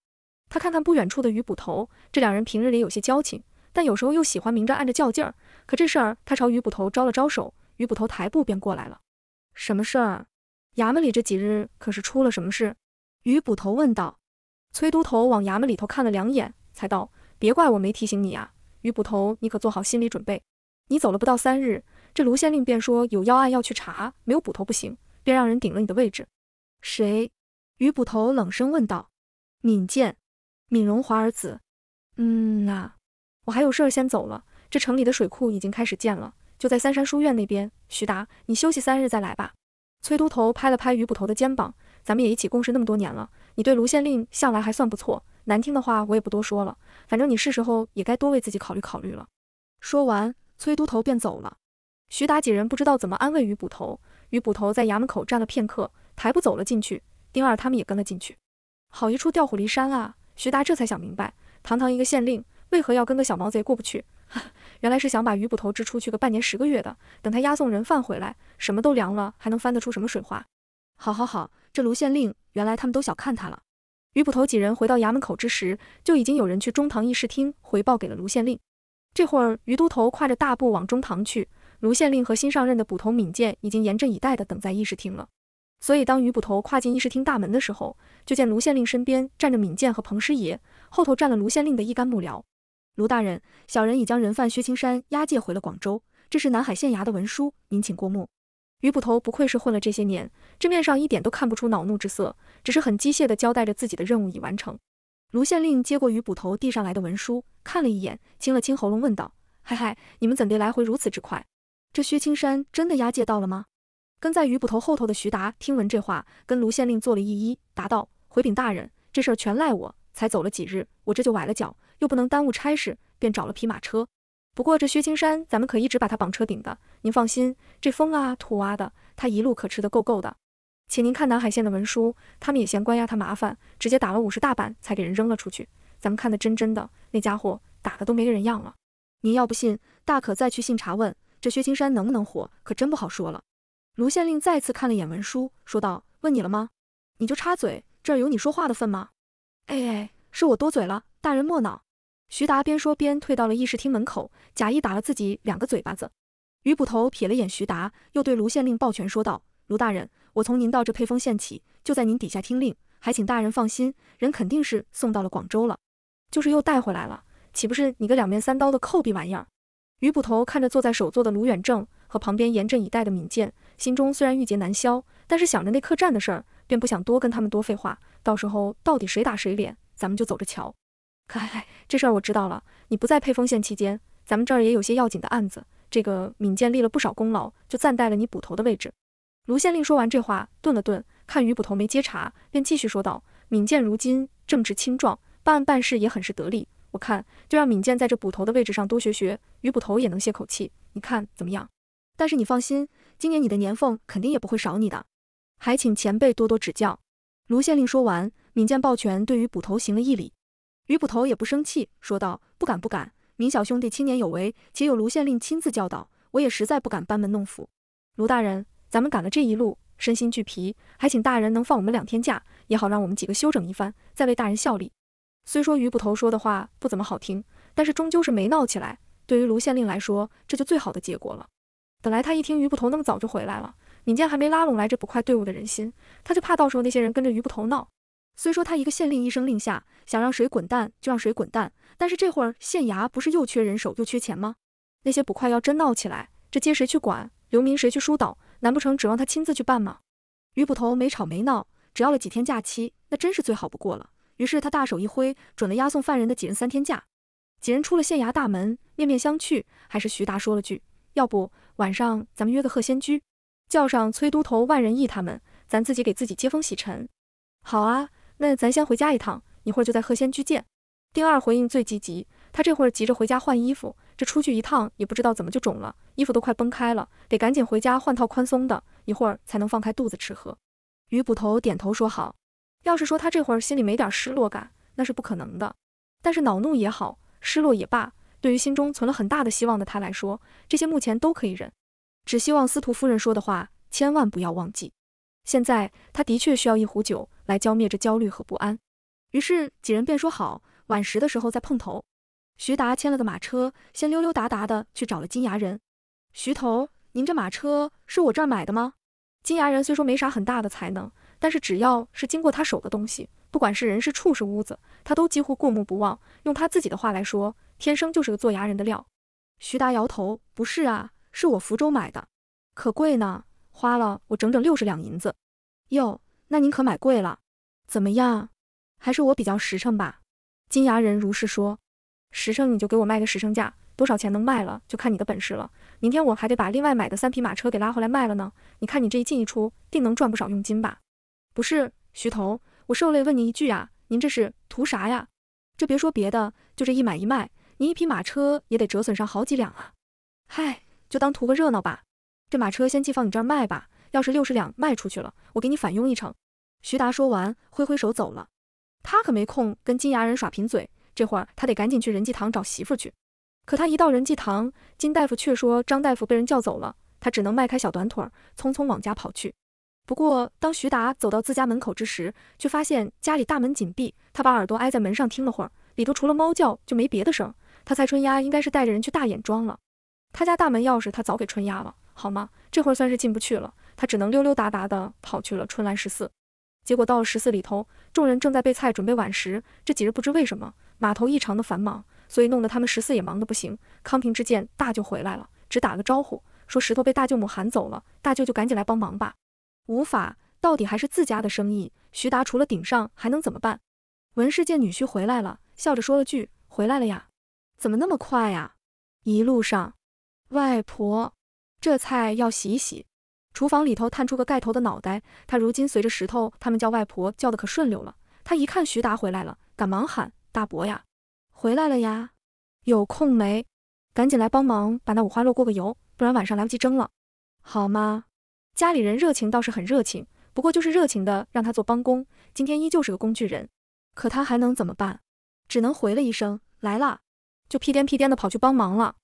他看看不远处的于捕头，这两人平日里有些交情。但有时候又喜欢明着暗着较劲儿。可这事儿，他朝于捕头招了招手，于捕头抬步便过来了。什么事儿？衙门里这几日可是出了什么事？于捕头问道。崔都头往衙门里头看了两眼，才道：“别怪我没提醒你啊，于捕头，你可做好心理准备。你走了不到三日，这卢县令便说有要案要去查，没有捕头不行，便让人顶了你的位置。”谁？于捕头冷声问道。闵健，闵荣华儿子。嗯呐。我还有事儿，先走了。这城里的水库已经开始建了，就在三山书院那边。徐达，你休息三日再来吧。崔都头拍了拍于捕头的肩膀，咱们也一起共事那么多年了，你对卢县令向来还算不错。难听的话我也不多说了，反正你是时候也该多为自己考虑考虑了。说完，崔都头便走了。徐达几人不知道怎么安慰于捕头，于捕头在衙门口站了片刻，抬步走了进去。丁二他们也跟了进去。好一处调虎离山啊！徐达这才想明白，堂堂一个县令。为何要跟个小毛贼过不去？原来是想把于捕头支出去个半年十个月的，等他押送人犯回来，什么都凉了，还能翻得出什么水花？好，好，好，这卢县令，原来他们都小看他了。于捕头几人回到衙门口之时，就已经有人去中堂议事厅回报给了卢县令。这会儿，于都头跨着大步往中堂去，卢县令和新上任的捕头闵健已经严阵以待的等在议事厅了。所以，当于捕头跨进议事厅大门的时候，就见卢县令身边站着闵健和彭师爷，后头站了卢县令的一干幕僚。卢大人，小人已将人犯薛青山押解回了广州，这是南海县衙的文书，您请过目。于捕头不愧是混了这些年，这面上一点都看不出恼怒之色，只是很机械地交代着自己的任务已完成。卢县令接过于捕头递上来的文书，看了一眼，清了清喉咙，问道：“嗨嗨，你们怎地来回如此之快？这薛青山真的押解到了吗？”跟在于捕头后头的徐达听闻这话，跟卢县令做了一揖，答道：“回禀大人，这事儿全赖我，才走了几日，我这就崴了脚。”又不能耽误差事，便找了匹马车。不过这薛青山，咱们可一直把他绑车顶的。您放心，这风啊土啊的，他一路可吃得够够的。且您看南海县的文书，他们也嫌关押他麻烦，直接打了五十大板才给人扔了出去。咱们看的真真的，那家伙打的都没个人样了。您要不信，大可再去信查问，这薛青山能不能活，可真不好说了。卢县令再次看了眼文书，说道：“问你了吗？你就插嘴，这儿有你说话的份吗？”哎哎，是我多嘴了，大人莫恼。徐达边说边退到了议事厅门口，假意打了自己两个嘴巴子。于捕头瞥了眼徐达，又对卢县令抱拳说道：“卢大人，我从您到这沛丰县起，就在您底下听令，还请大人放心，人肯定是送到了广州了，就是又带回来了，岂不是你个两面三刀的抠逼玩意儿？”于捕头看着坐在首座的卢远正和旁边严阵以待的闵健，心中虽然郁结难消，但是想着那客栈的事儿，便不想多跟他们多废话。到时候到底谁打谁脸，咱们就走着瞧。哎，这事儿我知道了。你不在沛丰县期间，咱们这儿也有些要紧的案子。这个闵建立了不少功劳，就暂代了你捕头的位置。卢县令说完这话，顿了顿，看于捕头没接茬，便继续说道：“闵建如今正直清壮，办案办事也很是得力。我看就让闵建在这捕头的位置上多学学，于捕头也能歇口气。你看怎么样？但是你放心，今年你的年俸肯定也不会少你的，还请前辈多多指教。”卢县令说完，闵健抱拳对于捕头行了一礼。于捕头也不生气，说道：“不敢不敢，闵小兄弟青年有为，且有卢县令亲自教导，我也实在不敢班门弄斧。卢大人，咱们赶了这一路，身心俱疲，还请大人能放我们两天假，也好让我们几个休整一番，再为大人效力。”虽说于捕头说的话不怎么好听，但是终究是没闹起来。对于卢县令来说，这就最好的结果了。本来他一听于捕头那么早就回来了，闵健还没拉拢来这捕快队伍的人心，他就怕到时候那些人跟着于捕头闹。虽说他一个县令一声令下，想让谁滚蛋就让谁滚蛋，但是这会儿县衙不是又缺人手又缺钱吗？那些捕快要真闹起来，这接谁去管？流民谁去疏导？难不成指望他亲自去办吗？于捕头没吵没闹，只要了几天假期，那真是最好不过了。于是他大手一挥，准了押送犯人的几人三天假。几人出了县衙大门，面面相觑，还是徐达说了句：“要不晚上咱们约个鹤仙居，叫上崔都头、万仁义他们，咱自己给自己接风洗尘。”好啊。那咱先回家一趟，一会儿就在鹤仙居见。丁二回应最积极，他这会儿急着回家换衣服，这出去一趟也不知道怎么就肿了，衣服都快崩开了，得赶紧回家换套宽松的，一会儿才能放开肚子吃喝。于捕头点头说好。要是说他这会儿心里没点失落感，那是不可能的。但是恼怒也好，失落也罢，对于心中存了很大的希望的他来说，这些目前都可以忍，只希望司徒夫人说的话千万不要忘记。现在他的确需要一壶酒来浇灭这焦虑和不安，于是几人便说好晚时的时候再碰头。徐达牵了个马车，先溜溜达达的去找了金牙人。徐头，您这马车是我这儿买的吗？金牙人虽说没啥很大的才能，但是只要是经过他手的东西，不管是人是畜是屋子，他都几乎过目不忘。用他自己的话来说，天生就是个做牙人的料。徐达摇头，不是啊，是我福州买的，可贵呢。花了我整整六十两银子，哟，那您可买贵了。怎么样，还是我比较实诚吧？金牙人如是说。实诚你就给我卖个实诚价，多少钱能卖了就看你的本事了。明天我还得把另外买的三匹马车给拉回来卖了呢。你看你这一进一出，定能赚不少佣金吧？不是，徐头，我受累问您一句啊，您这是图啥呀？这别说别的，就这一买一卖，您一匹马车也得折损上好几两啊。嗨，就当图个热闹吧。这马车先寄放你这儿卖吧，要是六十两卖出去了，我给你返佣一成。徐达说完，挥挥手走了。他可没空跟金牙人耍贫嘴，这会儿他得赶紧去仁济堂找媳妇去。可他一到仁济堂，金大夫却说张大夫被人叫走了，他只能迈开小短腿，匆匆往家跑去。不过当徐达走到自家门口之时，却发现家里大门紧闭。他把耳朵挨在门上听了会儿，里头除了猫叫就没别的声。他猜春丫应该是带着人去大眼庄了。他家大门钥匙他早给春丫了。好吗？这会儿算是进不去了，他只能溜溜达达的跑去了春兰十四。结果到了十四里头，众人正在备菜准备晚食。这几日不知为什么码头异常的繁忙，所以弄得他们十四也忙得不行。康平之见大舅回来了，只打个招呼，说石头被大舅母喊走了，大舅就赶紧来帮忙吧。无法，到底还是自家的生意。徐达除了顶上还能怎么办？文氏见女婿回来了，笑着说了句：“回来了呀？怎么那么快呀？”一路上，外婆。这菜要洗一洗。厨房里头探出个盖头的脑袋，他如今随着石头他们叫外婆叫的可顺溜了。他一看徐达回来了，赶忙喊：“大伯呀，回来了呀，有空没？赶紧来帮忙把那五花肉过个油，不然晚上来不及蒸了，好吗？”家里人热情倒是很热情，不过就是热情的让他做帮工，今天依旧是个工具人。可他还能怎么办？只能回了一声：“来了。”就屁颠屁颠的跑去帮忙了。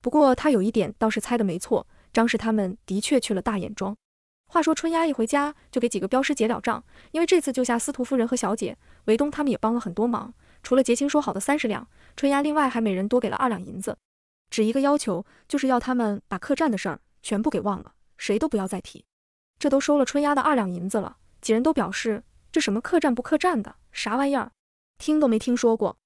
不过他有一点倒是猜的没错。张氏他们的确去了大眼庄。话说春丫一回家就给几个镖师结了账，因为这次救下司徒夫人和小姐，韦东他们也帮了很多忙。除了结清说好的三十两，春丫另外还每人多给了二两银子，只一个要求，就是要他们把客栈的事儿全部给忘了，谁都不要再提。这都收了春丫的二两银子了，几人都表示这什么客栈不客栈的，啥玩意儿，听都没听说过。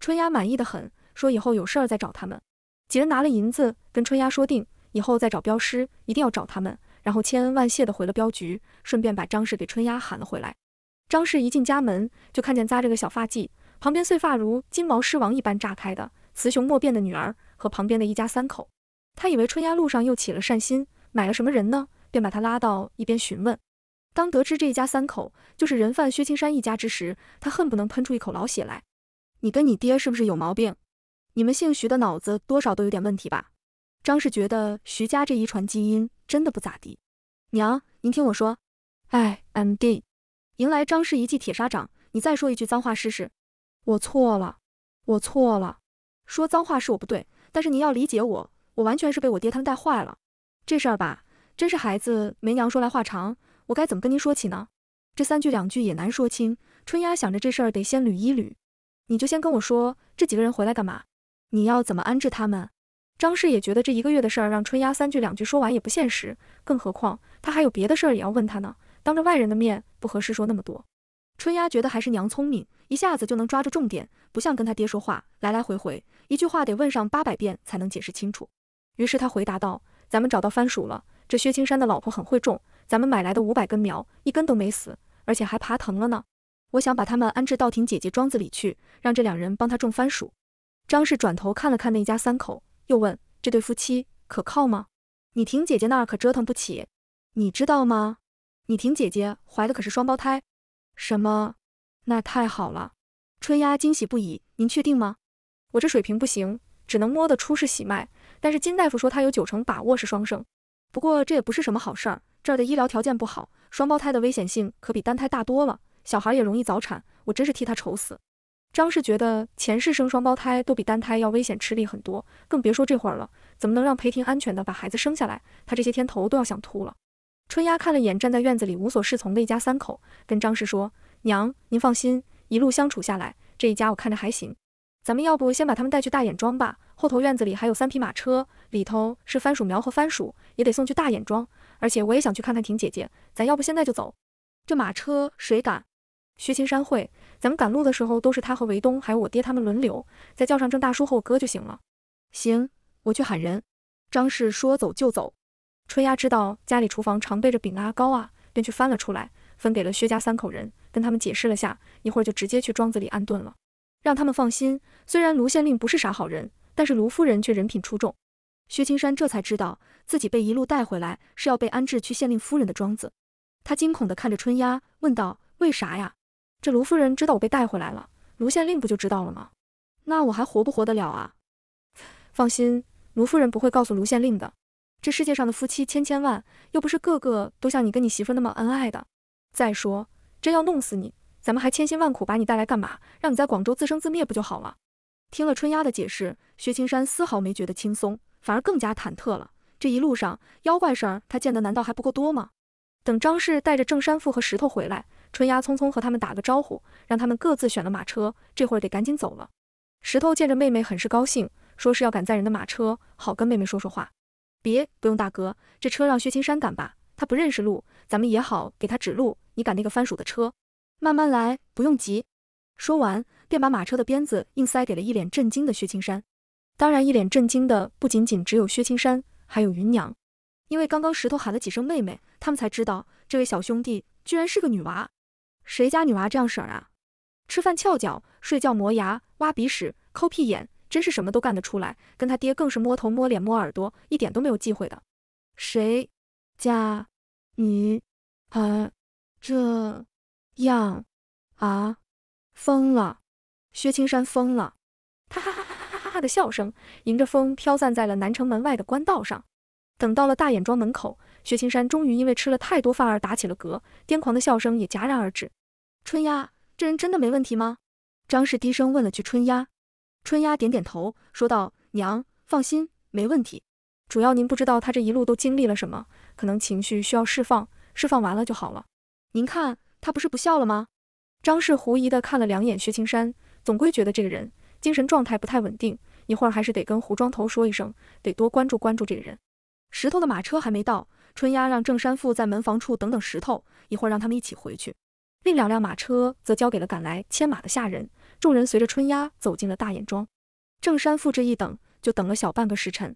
春丫满意的很，说以后有事儿再找他们。几人拿了银子，跟春丫说定，以后再找镖师一定要找他们。然后千恩万谢的回了镖局，顺便把张氏给春丫喊了回来。张氏一进家门，就看见扎着个小发髻，旁边碎发如金毛狮王一般炸开的雌雄莫辨的女儿和旁边的一家三口。他以为春丫路上又起了善心，买了什么人呢，便把他拉到一边询问。当得知这一家三口就是人贩薛青山一家之时，他恨不能喷出一口老血来。你跟你爹是不是有毛病？你们姓徐的脑子多少都有点问题吧？张氏觉得徐家这遗传基因真的不咋地。娘，您听我说。哎，M D，迎来张氏一记铁砂掌。你再说一句脏话试试。我错了，我错了。说脏话是我不对，但是您要理解我，我完全是被我爹他们带坏了。这事儿吧，真是孩子没娘说来话长，我该怎么跟您说起呢？这三句两句也难说清。春丫想着这事儿得先捋一捋。你就先跟我说，这几个人回来干嘛？你要怎么安置他们？张氏也觉得这一个月的事儿让春丫三句两句说完也不现实，更何况他还有别的事儿也要问他呢。当着外人的面不合适说那么多。春丫觉得还是娘聪明，一下子就能抓住重点，不像跟他爹说话来来回回，一句话得问上八百遍才能解释清楚。于是他回答道：“咱们找到番薯了，这薛青山的老婆很会种，咱们买来的五百根苗一根都没死，而且还爬藤了呢。我想把他们安置到婷姐姐庄子里去，让这两人帮他种番薯。”张氏转头看了看那一家三口。又问这对夫妻可靠吗？你婷姐姐那儿可折腾不起，你知道吗？你婷姐姐怀的可是双胞胎。什么？那太好了！春丫惊喜不已。您确定吗？我这水平不行，只能摸得出是喜脉。但是金大夫说他有九成把握是双生。不过这也不是什么好事儿，这儿的医疗条件不好，双胞胎的危险性可比单胎大多了，小孩也容易早产。我真是替他愁死。张氏觉得前世生双胞胎都比单胎要危险吃力很多，更别说这会儿了。怎么能让裴婷安全的把孩子生下来？他这些天头都要想秃了。春丫看了眼站在院子里无所适从的一家三口，跟张氏说：“娘，您放心，一路相处下来，这一家我看着还行。咱们要不先把他们带去大眼庄吧？后头院子里还有三匹马车，里头是番薯苗和番薯，也得送去大眼庄。而且我也想去看看婷姐姐，咱要不现在就走？这马车谁赶？薛青山会。”咱们赶路的时候，都是他和韦东还有我爹他们轮流，再叫上郑大叔和我哥就行了。行，我去喊人。张氏说走就走。春丫知道家里厨房常备着饼啊糕啊，便去翻了出来，分给了薛家三口人，跟他们解释了下，一会儿就直接去庄子里安顿了，让他们放心。虽然卢县令不是啥好人，但是卢夫人却人品出众。薛青山这才知道自己被一路带回来是要被安置去县令夫人的庄子，他惊恐地看着春丫，问道：“为啥呀？”这卢夫人知道我被带回来了，卢县令不就知道了吗？那我还活不活得了啊？放心，卢夫人不会告诉卢县令的。这世界上的夫妻千千万，又不是个个都像你跟你媳妇那么恩爱的。再说，真要弄死你，咱们还千辛万苦把你带来干嘛？让你在广州自生自灭不就好了？听了春丫的解释，薛青山丝毫没觉得轻松，反而更加忐忑了。这一路上妖怪事儿他见的难道还不够多吗？等张氏带着郑山富和石头回来。春丫匆匆和他们打个招呼，让他们各自选了马车，这会儿得赶紧走了。石头见着妹妹很是高兴，说是要赶载人的马车，好跟妹妹说说话。别，不用大哥，这车让薛青山赶吧，他不认识路，咱们也好给他指路。你赶那个番薯的车，慢慢来，不用急。说完，便把马车的鞭子硬塞给了一脸震惊的薛青山。当然，一脸震惊的不仅仅只有薛青山，还有芸娘，因为刚刚石头喊了几声妹妹，他们才知道这位小兄弟居然是个女娃。谁家女娃这样婶啊？吃饭翘脚，睡觉磨牙，挖鼻屎，抠屁眼，真是什么都干得出来。跟他爹更是摸头摸脸摸耳朵，一点都没有忌讳的。谁家女儿这样啊？疯了！薛青山疯了！他哈哈哈哈哈哈的笑声迎着风飘散在了南城门外的官道上。等到了大眼庄门口。薛青山终于因为吃了太多饭而打起了嗝，癫狂的笑声也戛然而止。春丫，这人真的没问题吗？张氏低声问了句。春丫，春丫点点头，说道：“娘，放心，没问题。主要您不知道他这一路都经历了什么，可能情绪需要释放，释放完了就好了。您看他不是不笑了吗？张氏狐疑地看了两眼薛青山，总归觉得这个人精神状态不太稳定，一会儿还是得跟胡庄头说一声，得多关注关注这个人。石头的马车还没到，春丫让郑山富在门房处等等石头，一会儿让他们一起回去。另两辆马车则交给了赶来牵马的下人。众人随着春丫走进了大眼庄。郑山富这一等就等了小半个时辰。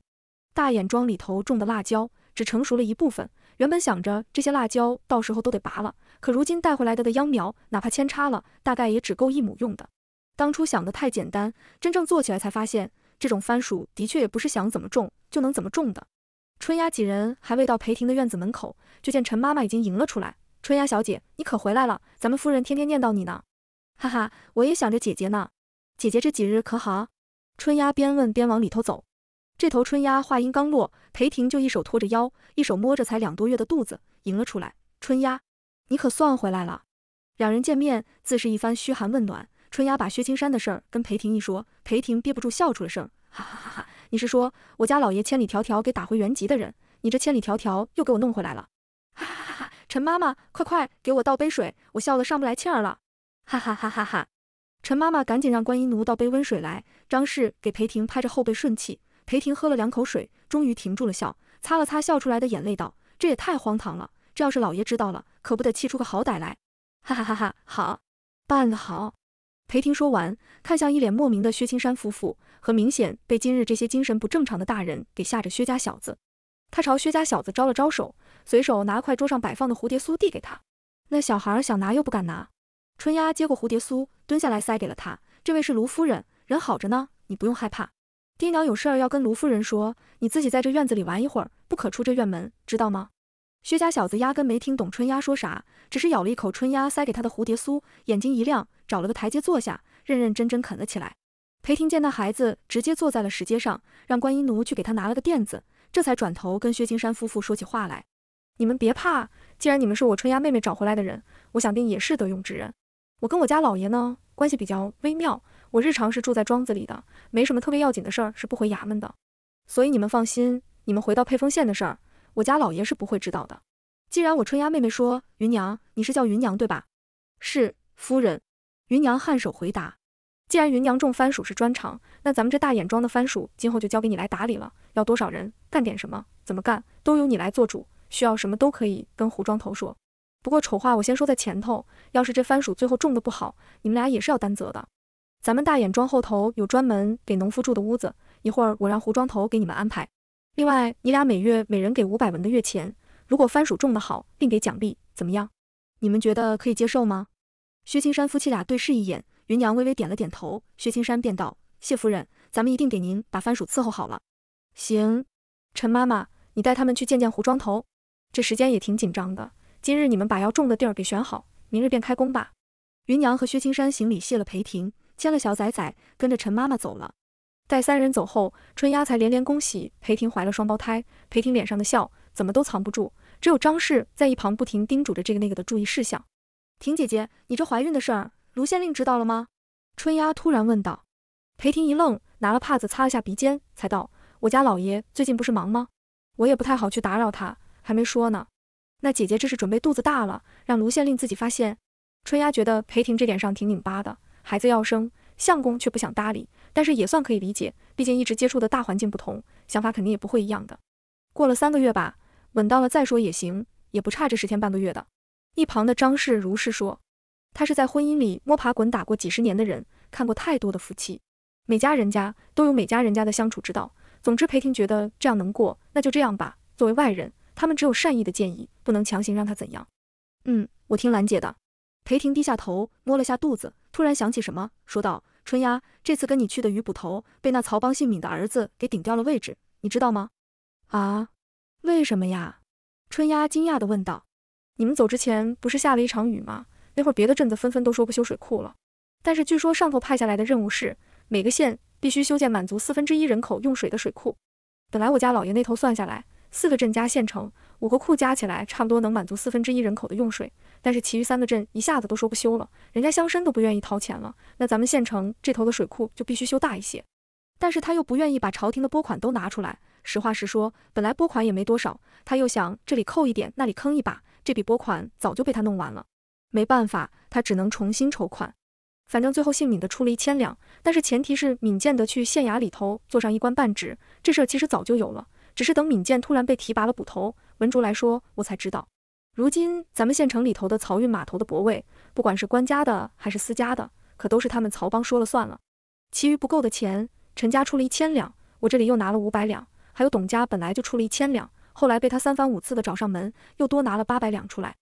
大眼庄里头种的辣椒只成熟了一部分，原本想着这些辣椒到时候都得拔了，可如今带回来的秧苗，哪怕扦插了，大概也只够一亩用的。当初想的太简单，真正做起来才发现，这种番薯的确也不是想怎么种就能怎么种的。春丫几人还未到裴婷的院子门口，就见陈妈妈已经迎了出来。春丫小姐，你可回来了，咱们夫人天天念叨你呢。哈哈，我也想着姐姐呢。姐姐这几日可好？春丫边问边往里头走。这头春丫话音刚落，裴婷就一手托着腰，一手摸着才两多月的肚子，迎了出来。春丫，你可算回来了。两人见面，自是一番嘘寒问暖。春丫把薛青山的事儿跟裴婷一说，裴婷憋不住笑出了声，哈哈哈哈！你是说我家老爷千里迢迢给打回原籍的人，你这千里迢迢又给我弄回来了？哈哈哈哈！陈妈妈，快快给我倒杯水，我笑得上不来气儿了。哈哈哈哈哈！陈妈妈赶紧让观音奴倒杯温水来。张氏给裴婷拍着后背顺气。裴婷喝了两口水，终于停住了笑，擦了擦笑出来的眼泪，道：“这也太荒唐了！这要是老爷知道了，可不得气出个好歹来！”哈哈哈哈！好，办得好！裴婷说完，看向一脸莫名的薛青山夫妇和明显被今日这些精神不正常的大人给吓着薛家小子。他朝薛家小子招了招手，随手拿块桌上摆放的蝴蝶酥递给他。那小孩想拿又不敢拿。春丫接过蝴蝶酥，蹲下来塞给了他。这位是卢夫人，人好着呢，你不用害怕。爹娘有事儿要跟卢夫人说，你自己在这院子里玩一会儿，不可出这院门，知道吗？薛家小子压根没听懂春丫说啥，只是咬了一口春丫塞给他的蝴蝶酥，眼睛一亮，找了个台阶坐下，认认真真啃了起来。裴婷见那孩子直接坐在了石阶上，让观音奴去给他拿了个垫子，这才转头跟薛金山夫妇说起话来：“你们别怕，既然你们是我春丫妹妹找回来的人，我想定也是得用之人。我跟我家老爷呢，关系比较微妙。”我日常是住在庄子里的，没什么特别要紧的事儿是不回衙门的，所以你们放心，你们回到沛丰县的事儿，我家老爷是不会知道的。既然我春丫妹妹说云娘，你是叫云娘对吧？是夫人。云娘颔首回答。既然云娘种番薯是专长，那咱们这大眼庄的番薯今后就交给你来打理了。要多少人，干点什么，怎么干，都由你来做主。需要什么都可以跟胡庄头说。不过丑话我先说在前头，要是这番薯最后种的不好，你们俩也是要担责的。咱们大眼庄后头有专门给农夫住的屋子，一会儿我让胡庄头给你们安排。另外，你俩每月每人给五百文的月钱，如果番薯种得好，另给奖励，怎么样？你们觉得可以接受吗？薛青山夫妻俩对视一眼，云娘微微点了点头，薛青山便道：“谢夫人，咱们一定给您把番薯伺候好了。”行，陈妈妈，你带他们去见见胡庄头。这时间也挺紧张的，今日你们把要种的地儿给选好，明日便开工吧。云娘和薛青山行礼谢了裴婷。牵了小崽崽，跟着陈妈妈走了。待三人走后，春丫才连连恭喜裴婷怀了双胞胎。裴婷脸上的笑怎么都藏不住，只有张氏在一旁不停叮嘱着这个那个的注意事项。婷姐姐，你这怀孕的事儿，卢县令知道了吗？春丫突然问道。裴婷一愣，拿了帕子擦了下鼻尖，才道：“我家老爷最近不是忙吗？我也不太好去打扰他，还没说呢。那姐姐这是准备肚子大了，让卢县令自己发现？”春丫觉得裴婷这点上挺拧巴的。孩子要生，相公却不想搭理，但是也算可以理解，毕竟一直接触的大环境不同，想法肯定也不会一样的。过了三个月吧，稳当了再说也行，也不差这十天半个月的。一旁的张氏如是说，他是在婚姻里摸爬滚打过几十年的人，看过太多的夫妻，每家人家都有每家人家的相处之道。总之，裴婷觉得这样能过，那就这样吧。作为外人，他们只有善意的建议，不能强行让他怎样。嗯，我听兰姐的。裴婷低下头摸了下肚子。突然想起什么，说道：“春丫，这次跟你去的鱼捕头被那曹帮姓闵的儿子给顶掉了位置，你知道吗？”啊，为什么呀？春丫惊讶地问道。“你们走之前不是下了一场雨吗？那会儿别的镇子纷纷都说不修水库了，但是据说上头派下来的任务是每个县必须修建满足四分之一人口用水的水库。本来我家老爷那头算下来，四个镇加县城五个库加起来，差不多能满足四分之一人口的用水。”但是其余三个镇一下子都说不修了，人家乡绅都不愿意掏钱了，那咱们县城这头的水库就必须修大一些。但是他又不愿意把朝廷的拨款都拿出来，实话实说，本来拨款也没多少，他又想这里扣一点，那里坑一把，这笔拨款早就被他弄完了。没办法，他只能重新筹款。反正最后姓闵的出了一千两，但是前提是闵建德去县衙里头做上一官半职。这事儿其实早就有了，只是等闵健突然被提拔了捕头，文竹来说，我才知道。如今咱们县城里头的漕运码头的泊位，不管是官家的还是私家的，可都是他们曹帮说了算了。其余不够的钱，陈家出了一千两，我这里又拿了五百两，还有董家本来就出了一千两，后来被他三番五次的找上门，又多拿了八百两出来。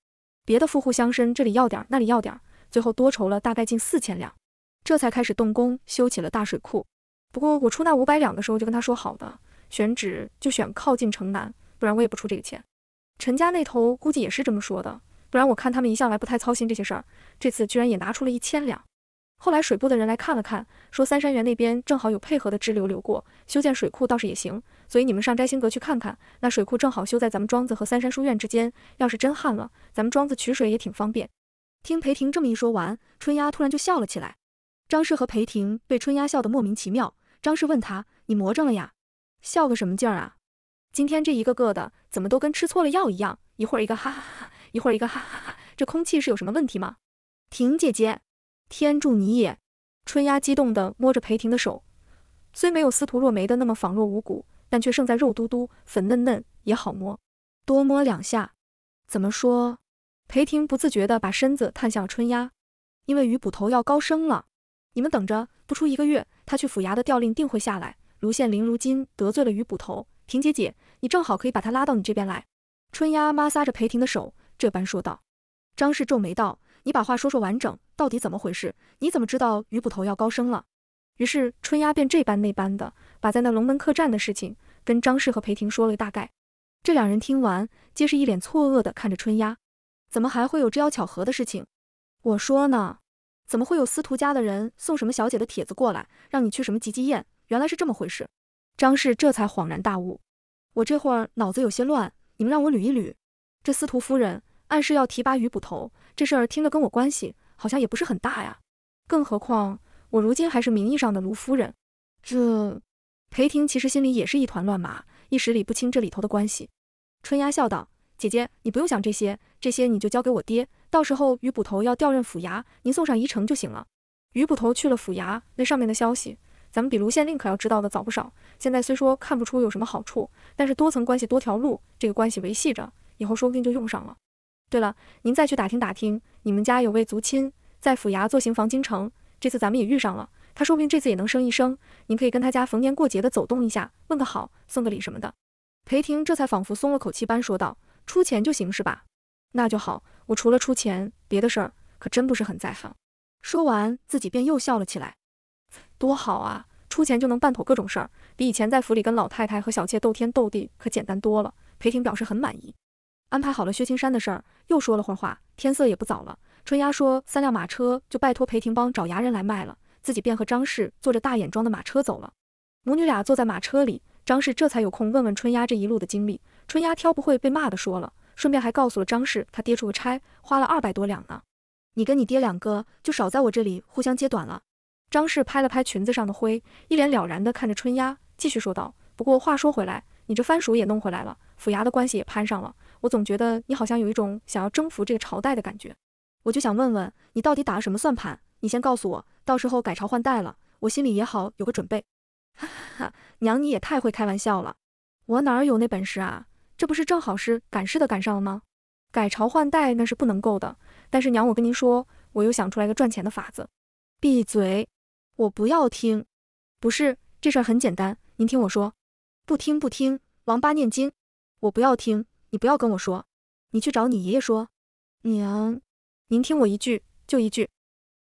别的富户乡绅这里要点，那里要点，最后多筹了大概近四千两，这才开始动工修起了大水库。不过我出那五百两的时候就跟他说好的，选址就选靠近城南，不然我也不出这个钱。陈家那头估计也是这么说的，不然我看他们一向来不太操心这些事儿，这次居然也拿出了一千两。后来水部的人来看了看，说三山园那边正好有配合的支流流过，修建水库倒是也行。所以你们上摘星阁去看看，那水库正好修在咱们庄子和三山书院之间，要是真旱了，咱们庄子取水也挺方便。听裴婷这么一说完，春丫突然就笑了起来。张氏和裴婷被春丫笑得莫名其妙。张氏问他：“你魔怔了呀？笑个什么劲儿啊？今天这一个个的怎么都跟吃错了药一样，一会儿一个哈哈哈，一会儿一个哈哈哈，这空气是有什么问题吗？”婷姐姐。天助你也！春丫激动地摸着裴婷的手，虽没有司徒若梅的那么仿若无骨，但却胜在肉嘟嘟、粉嫩嫩，也好摸。多摸两下，怎么说？裴婷不自觉地把身子探向春丫，因为于捕头要高升了，你们等着，不出一个月，他去府衙的调令定会下来。卢县令如今得罪了于捕头，婷姐姐，你正好可以把他拉到你这边来。春丫摩挲着裴婷的手，这般说道。张氏皱眉道。你把话说说完整，到底怎么回事？你怎么知道于捕头要高升了？于是春丫便这般那般的把在那龙门客栈的事情跟张氏和裴婷说了大概。这两人听完，皆是一脸错愕的看着春丫，怎么还会有这样巧合的事情？我说呢，怎么会有司徒家的人送什么小姐的帖子过来，让你去什么集集宴？原来是这么回事。张氏这才恍然大悟，我这会儿脑子有些乱，你们让我捋一捋。这司徒夫人暗示要提拔于捕头。这事儿听着跟我关系好像也不是很大呀，更何况我如今还是名义上的卢夫人。这裴婷其实心里也是一团乱麻，一时理不清这里头的关系。春丫笑道：“姐姐，你不用想这些，这些你就交给我爹。到时候于捕头要调任府衙，您送上宜城就行了。于捕头去了府衙，那上面的消息，咱们比卢县令可要知道的早不少。现在虽说看不出有什么好处，但是多层关系多条路，这个关系维系着，以后说不定就用上了。”对了，您再去打听打听，你们家有位族亲在府衙做刑房京城，这次咱们也遇上了，他说不定这次也能升一升，您可以跟他家逢年过节的走动一下，问个好，送个礼什么的。裴婷这才仿佛松了口气般说道：“出钱就行是吧？那就好，我除了出钱，别的事儿可真不是很在行。”说完，自己便又笑了起来。多好啊，出钱就能办妥各种事儿，比以前在府里跟老太太和小妾斗天斗地可简单多了。裴婷表示很满意。安排好了薛青山的事儿，又说了会儿话，天色也不早了。春丫说三辆马车就拜托裴廷帮找牙人来卖了，自己便和张氏坐着大眼庄的马车走了。母女俩坐在马车里，张氏这才有空问问春丫这一路的经历。春丫挑不会被骂的说了，顺便还告诉了张氏，他爹出个差，花了二百多两呢。你跟你爹两个就少在我这里互相揭短了。张氏拍了拍裙子上的灰，一脸了然地看着春丫，继续说道：“不过话说回来，你这番薯也弄回来了，府衙的关系也攀上了。”我总觉得你好像有一种想要征服这个朝代的感觉，我就想问问你到底打了什么算盘？你先告诉我，到时候改朝换代了，我心里也好有个准备。哈哈，娘你也太会开玩笑了，我哪儿有那本事啊？这不是正好是赶事的赶上了吗？改朝换代那是不能够的。但是娘，我跟您说，我又想出来个赚钱的法子。闭嘴，我不要听。不是，这事儿很简单，您听我说。不听不听，王八念经。我不要听。你不要跟我说，你去找你爷爷说，娘，您听我一句，就一句。